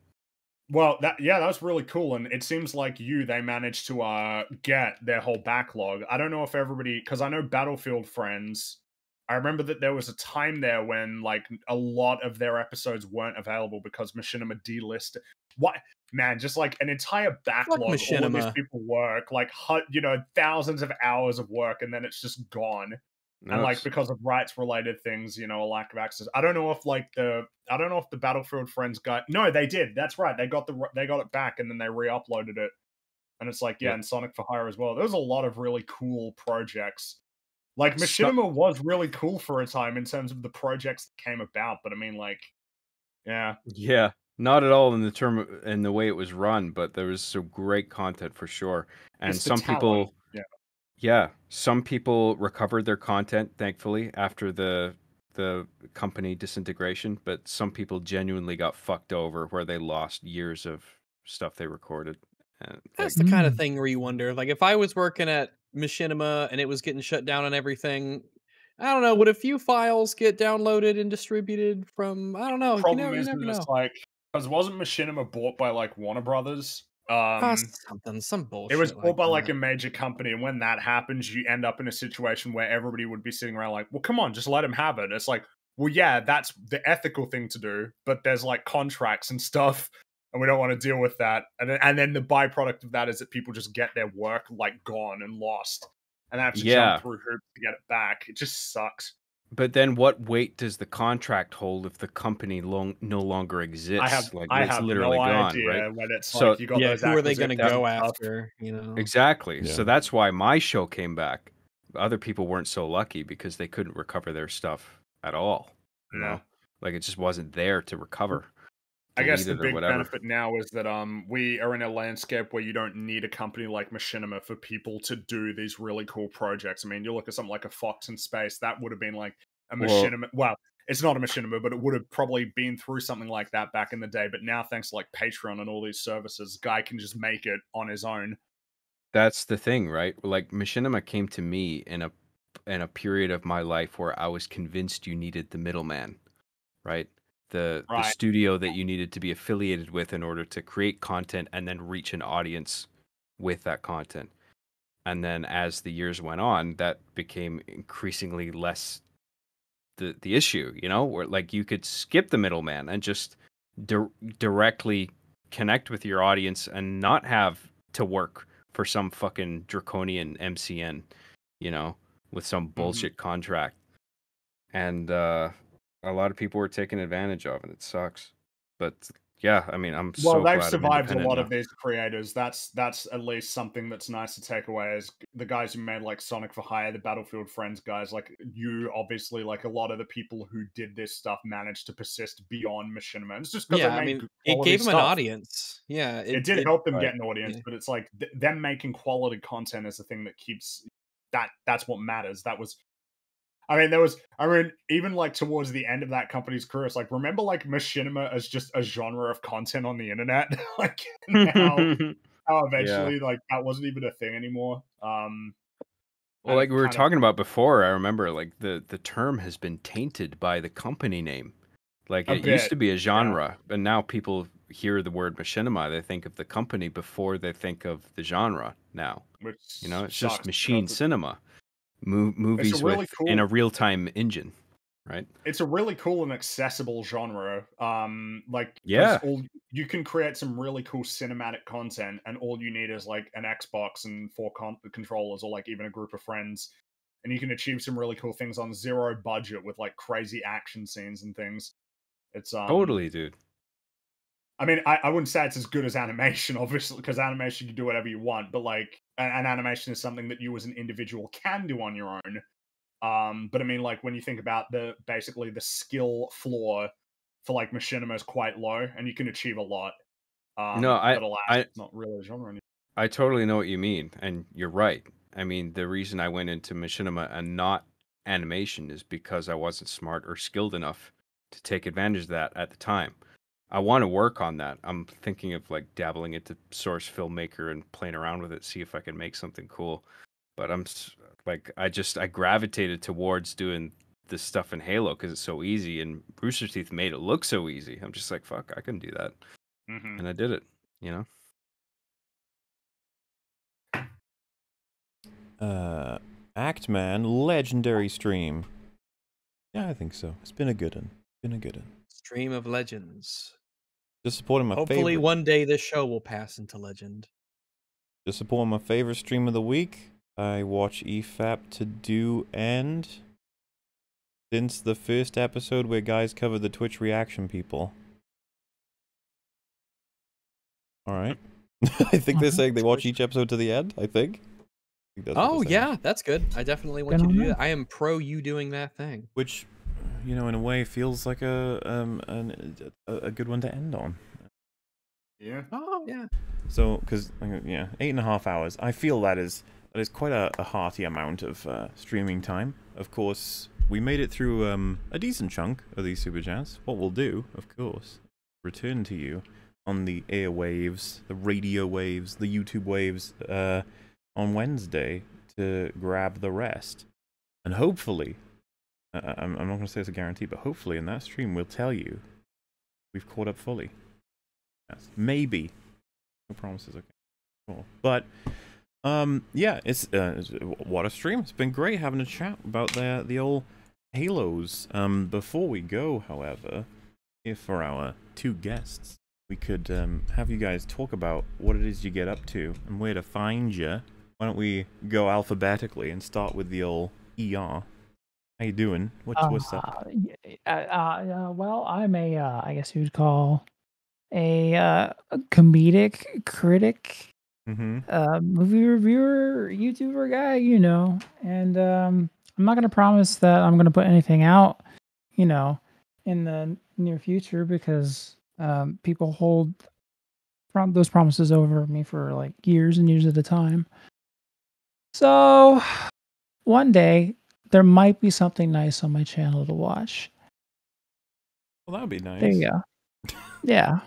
Well, that yeah, that was really cool, and it seems like you they managed to uh get their whole backlog. I don't know if everybody because I know Battlefield friends. I remember that there was a time there when like a lot of their episodes weren't available because Machinima delisted. What man? Just like an entire backlog, all of these people work like you know thousands of hours of work, and then it's just gone. And like because of rights related things you know a lack of access. I don't know if like the i don't know if the battlefield friends got no they did that's right they got the they got it back and then they re-uploaded it. And it's like yeah and sonic for hire as well. There's a lot of really cool projects. Like machinima was really cool for a time in terms of the projects that came about but i mean like yeah. Yeah, not at all in the term in the way it was run, but there was some great content for sure. And it's some people, yeah yeah, some people recovered their content thankfully after the the company disintegration, but some people genuinely got fucked over where they lost years of stuff they recorded. And That's like, the kind of Mm. thing where you wonder, like, if I was working at Machinima and it was getting shut down and everything, I don't know, would a few files get downloaded and distributed from? I don't know. You problem know, you never know. like because wasn't machinima bought by like warner brothers Ah, um something, some bullshit. It was bought by like a major company, and when that happens, you end up in a situation where everybody would be sitting around like, "Well, come on, just let him have it." It's like, well, yeah, that's the ethical thing to do, but there's like contracts and stuff, and we don't want to deal with that. And then, and then the byproduct of that is that people just get their work like gone and lost, and they have to Yeah. jump through hoops to get it back. It just sucks. But then what weight does the contract hold if the company long, no longer exists? I have, like I it's have literally no gone, idea right? when it's So- like you got yeah, those who are they going to go after? You know, Exactly. Yeah. So that's why my show came back. Other people weren't so lucky because they couldn't recover their stuff at all. You Yeah. know, Like it just wasn't there to recover. I guess the delete it or big benefit now is that um we are in a landscape where you don't need a company like Machinima for people to do these really cool projects. I mean, you look at something like a Fox in Space, that would have been like a Machinima. Well, it's not a Machinima, but it would have probably been through something like that back in the day. But now, thanks to like Patreon and all these services, guy can just make it on his own. That's the thing, right? Like Machinima came to me in a in a period of my life where I was convinced you needed the middleman, right? The the studio that you needed to be affiliated with in order to create content and then reach an audience with that content. And then as the years went on, that became increasingly less the the issue, you know, where like you could skip the middleman and just dir- directly connect with your audience and not have to work for some fucking draconian MCN, you know, with some bullshit contract. And uh, a lot of people were taken advantage of, and it sucks. But yeah, I mean, I'm Well, so they've glad I'm survived a lot now. of these creators. That's that's at least something that's nice to take away. Is the guys who made like Sonic for Hire, the Battlefield Friends guys, like you, obviously, like a lot of the people who did this stuff managed to persist beyond Machinima. It's just because Yeah, I mean, it gave them an audience. Yeah, It, did help them right. get an audience, Yeah. but it's like th- them making quality content is the thing that keeps that. That's what matters. That was. I mean, there was. I mean, even like towards the end of that company's career, it's like remember like Machinima as just a genre of content on the internet. like now, how eventually like that wasn't even a thing anymore. Um, Well, like we were kind of- talking about before, I remember like the the term has been tainted by the company name. Like A it used to be a genre, but now people hear the word machinima, they think of the company before they think of the genre. Now, which you know, it's just machine because cinema, Mo- movies really with cool- in a real time engine, right? it's a really cool and accessible genre. Um, like Yeah. all, you can create some really cool cinematic content, and all you need is like an Xbox and four con- controllers, or like even a group of friends, and you can achieve some really cool things on zero budget with like crazy action scenes and things. It's um, totally, dude. I mean, I, I wouldn't say it's as good as animation, obviously, because animation you can do whatever you want, but like, and, animation is something that you as an individual can do on your own. Um, but I mean, like when you think about the basically the skill floor for like machinima is quite low, and you can achieve a lot. Um, No, I- alas, I- it's not really a genre anymore. I totally know what you mean, and you're right. I mean, the reason I went into machinima and not animation is because I wasn't smart or skilled enough to take advantage of that at the time. I want to work on that. I'm thinking of like dabbling into Source Filmmaker and playing around with it, see if I can make something cool. But I'm like, I just I gravitated towards doing this stuff in Halo because it's so easy, and Rooster Teeth made it look so easy. I'm just like, fuck, I can do that, Mhm. and I did it. You know. Uh, Actman legendary stream. Yeah, I think so. It's been a good one. Been a good one. Stream of Legends. Just supporting my Hopefully, favorite. one day this show will pass into legend. Just supporting my favorite stream of the week. I watch E EFAP to do end since the first episode where guys covered the Twitch reaction people. All right. I think they're Mhm. saying they watch each episode to the end. I think. I think that's Oh yeah, that's good. I definitely want you to do that. I am pro you doing that thing. Which, you know, in a way, feels like a um an, a, a good one to end on. Yeah. Oh yeah. So, because yeah, eight and a half hours. I feel that is that is quite a, a hearty amount of uh, streaming time. Of course, we made it through um, a decent chunk of these super chats. What we'll do, of course, return to you on the airwaves, the radio waves, the YouTube waves uh, on Wednesday to grab the rest, and hopefully, uh, I'm, I'm not going to say it's a guarantee, but hopefully in that stream we'll tell you we've caught up fully. Yes, maybe. No promises, okay. Cool. But um yeah, it's uh it's, what a stream. It's been great having a chat about the the old Halos. Um before we go, however, if for our two guests, we could um have you guys talk about what it is you get up to and where to find you. Why don't we go alphabetically and start with the old ER? How you doing? What's what's up? Uh, uh, uh, uh, well, I'm a, uh, I guess you'd call a, uh, comedic critic, Mm-hmm. uh, movie reviewer, YouTuber guy, you know. And um, I'm not gonna promise that I'm gonna put anything out, you know, in the near future because um, people hold prom- those promises over me for like years and years at a time. So one day there might be something nice on my channel to watch. Well, that would be nice. There you go. Yeah.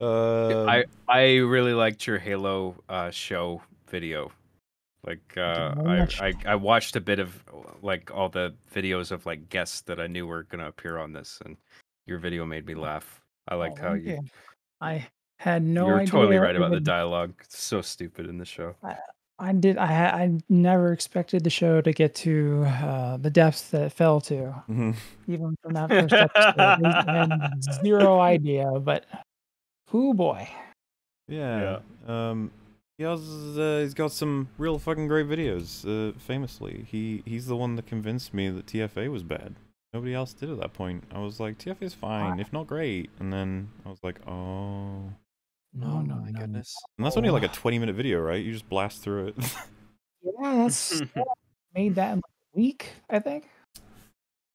Uh, I I really liked your Halo uh, show video. Like uh, I. I I watched a bit of like all the videos of like guests that I knew were gonna appear on this, and your video made me laugh. I liked Oh, how thank you. I had no You're idea. totally right about the dialogue. It's so stupid in the show. I did. I ha- I never expected the show to get to uh, the depths that it fell to, mhm. even from that first episode. Zero idea, but who boy, Yeah. Um, he has, uh, he's got some real fucking great videos. Uh, famously, he he's the one that convinced me that TFA was bad. Nobody else did at that point. I was like, TFA is fine, if not great. And then I was like, oh. No, no, my no. goodness. And that's only like a 20 minute video, right? You just blast through it. Yeah, that's that made that in like a week, I think.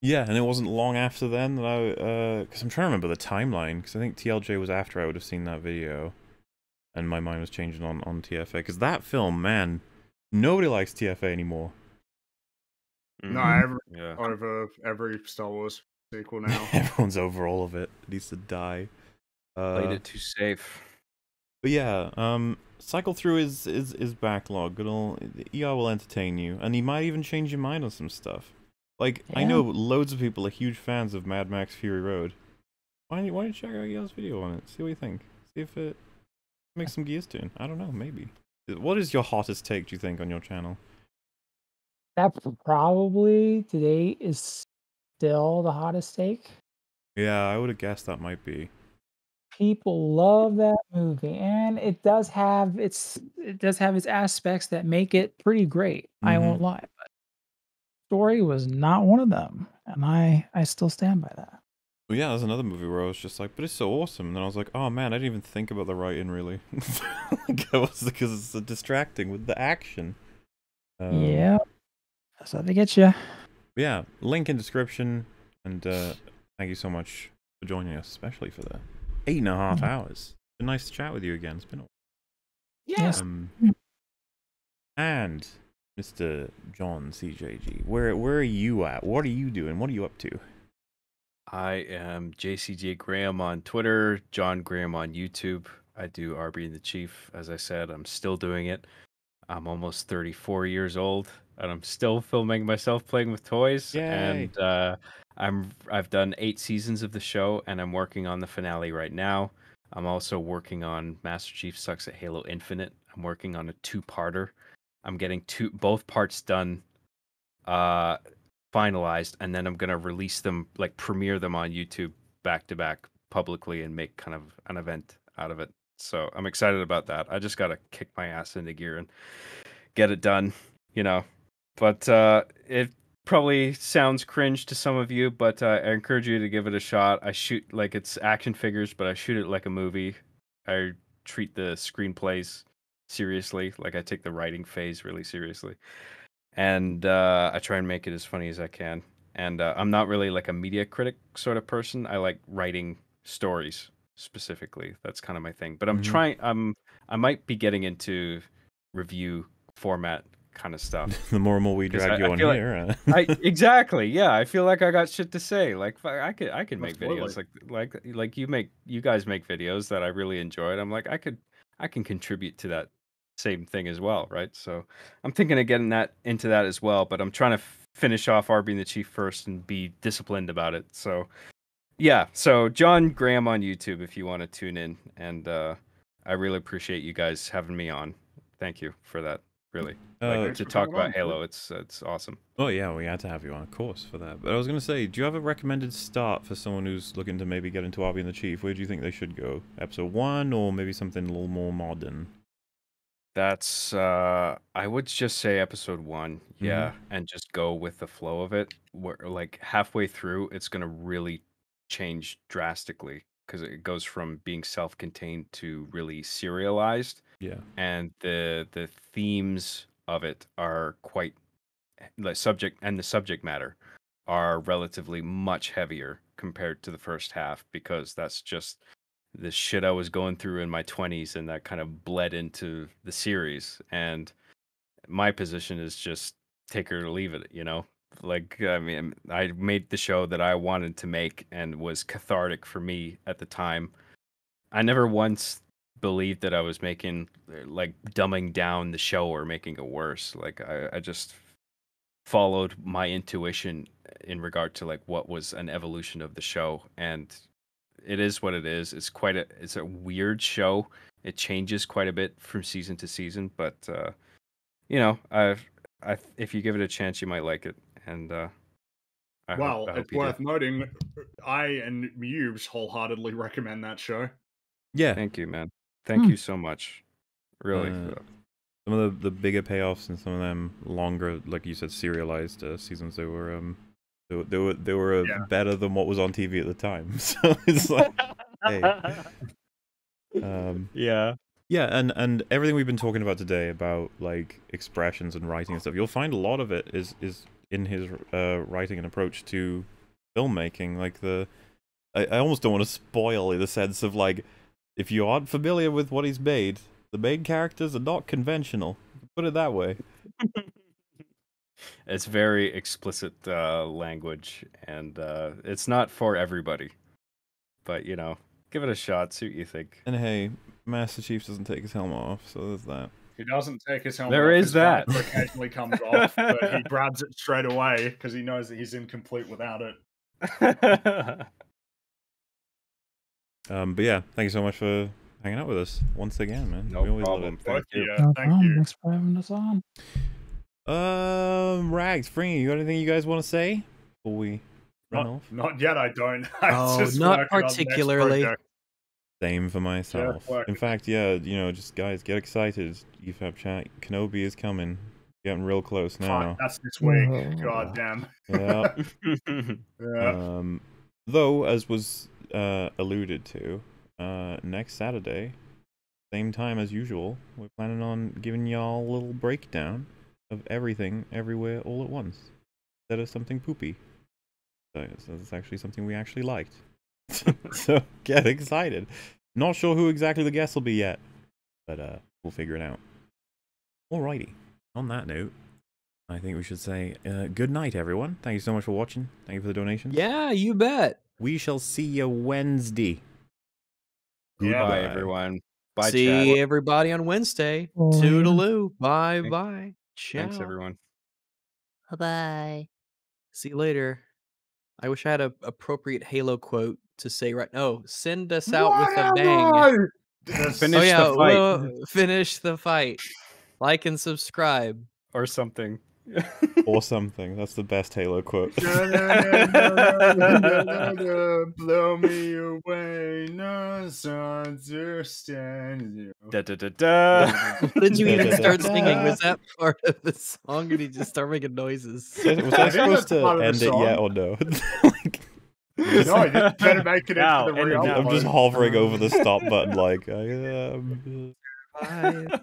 yeah, and it wasn't long after then that I, uh, because I'm trying to remember the timeline, because I think TLJ was after I would have seen that video. And my mind was changing on, on TFA, because that film, man, nobody likes TFA anymore. No, Mhm. every, Yeah. over every Star Wars sequel now. Everyone's over all of it. It needs to die. Uh, Played it too safe. But yeah, um, cycle through his, his, his backlog. It'll, ER will entertain you, and he might even change your mind on some stuff. Like, I know loads of people are huge fans of Mad Max Fury Road. Why don't you, why don't you check out ER's video on it? See what you think. See if it makes some gears turn. I don't know, maybe. What is your hottest take, do you think, on your channel? That probably today is still the hottest take. Yeah, I would have guessed that might be. People love that movie, and it does have its it does have its aspects that make it pretty great. I won't lie, but story was not one of them, and I I still stand by that. Well, yeah, there's another movie where I was just like, but it's so awesome. And then I was like, oh man, I didn't even think about the writing really. like, I was because it's so distracting with the action. Um, yeah, that's how they get you. Yeah, link in description. And uh, thank you so much for joining us, especially for the eight and a half Mhm. hours. Been nice to chat with you again. It's been a Yes. um, Mm. and Mr. Jon CJG, where where are you at? What are you doing? What are you up to? I am JCJ Graham on Twitter, John Graham on YouTube. I do Arby 'n' the Chief. As I said, I'm still doing it. I'm almost 34 years old, and I'm still filming myself playing with toys. Yay. And uh, I'm I've done eight seasons of the show, and I'm working on the finale right now. I'm also working on Master Chief Sucks at Halo Infinite. I'm working on a two-parter. I'm getting two both parts done uh finalized and then I'm to release them like premiere them on YouTube back to back publicly and make kind of an event out of it. So I'm excited about that. I just got to kick my ass into gear and get it done, you know. But uh it probably sounds cringe to some of you, but uh, I encourage you to give it a shot. I shoot like it's action figures, but I shoot it like a movie. I treat the screenplays seriously, like I take the writing phase really seriously and uh, I try and make it as funny as I can. And uh, I'm not really like a media critic sort of person. I like writing stories specifically. That's kind of my thing. But I'm Mhm. trying. I'm. I might be getting into review format kind of stuff. the more and more we 'Cause drag I- you I on feel like- here. uh, I exactly. Yeah, I feel like I got shit to say. Like I could I could make videos like like like you make you guys make videos that I really enjoyed. I'm like I could I can contribute to that same thing as well, right? So I'm thinking of getting that into that as well, but I'm trying to f- finish off Arby 'n' the Chief first and be disciplined about it. So yeah, so John Graham on YouTube if you want to tune in and uh I really appreciate you guys having me on. Thank you for that. Really. uh, Like, to talk about on. Halo, it's it's awesome. oh yeah, we had to have you on, of course, for that. But I was gonna say, do you have a recommended start for someone who's looking to maybe get into Arby 'n' the Chief? Where do you think they should go? Episode one, or maybe something a little more modern? That's uh I would just say episode 1. Yeah, and just go with the flow of it. Where like halfway through it's going to really change drastically because it goes from being self-contained to really serialized Yeah. and the the themes of it are quite the subject and the subject matter are relatively much heavier compared to the first half because that's just the shit I was going through in my 20s and that kind of bled into the series and my position is just take it or leave it, you know? Like I mean I made the show that I wanted to make and was cathartic for me at the time. I never once believed that I was making like dumbing down the show or making it worse. Like I, I just followed my intuition in regard to like what was an evolution of the show and it is what it is. It's quite a it's a weird show. It changes quite a bit from season to season, but uh you know, I I if you give it a chance you might like it and uh I well, hope, hope it's you do. worth noting, I and Mubes wholeheartedly recommend that show. Yeah, Thank you, man. Thank Hmm. you so much. Really. Uh, some of the, the bigger payoffs and some of them longer, like you said, serialized uh, seasons. They were um, they, were- they were they were uh, Yeah. better than what was on TV at the time. So it's like, hey, um, Yeah. yeah, and and everything we've been talking about today about like expressions and writing and stuff, you'll find a lot of it is is in his uh, writing and approach to filmmaking. Like the, I, I almost don't want to spoil in the sense of like, if you aren't familiar with what he's made, the main characters are not conventional. Put it that way. it's very explicit uh, language, and uh, it's not for everybody. But you know, give it a shot. See what you think. And hey, Master Chief doesn't take his helmet off, so there's that. He doesn't take his helmet There off. is that. occasionally comes off, but he grabs it straight away because he knows that he's incomplete without it. Um, but yeah, thank you so much for hanging out with us once again, man. no We always love problem. it. Thank you. yeah, No thank problem. you. Thanks for having us on. Um, Rags, Fringy, you got anything you guys want to say before we run Not, off? not yet, I don't. I'm Oh, just not working on the next particularly. Same for myself. work. In fact, yeah, you know, just guys, get excited. EFAP chat, Kenobi is coming. Getting real close Fuck, now. that's this week. Oh. God damn. yeah. Yeah. Um, though, as was uh, alluded to, uh, next Saturday, same time as usual, we're planning on giving y'all a little breakdown of everything, everywhere, all at once, instead of something poopy. So, it's actually something we actually liked. so get excited. Not sure who exactly the guest will be yet, but uh, we'll figure it out. Alrighty. On that note, I think we should say uh, good night, everyone. Thank you so much for watching. Thank you for the donations. Yeah, you bet. We shall see you Wednesday. Yeah, Bye, Goodbye. everyone. Bye, See Chad. everybody on Wednesday. Oh, yeah. Toodaloo. Bye Thank- bye. Ciao. Thanks, everyone. Bye bye. See you later. I wish I had a appropriate Halo quote to say right. No, send us out with a bang. Why? Uh, oh, finish oh the yeah, fight. well, finish the fight. Like and subscribe. Or something. Or something. That's the best Halo quote. Blow me away, no understand you. da, da, da, da. What did you even start singing? Was that part of the song? Did you just start making noises? Was I I supposed to end it yet or no? like, No, you better make it Now, into the real now. I'm just hovering over the stop button like, I, um, Bye.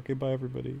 okay, bye everybody.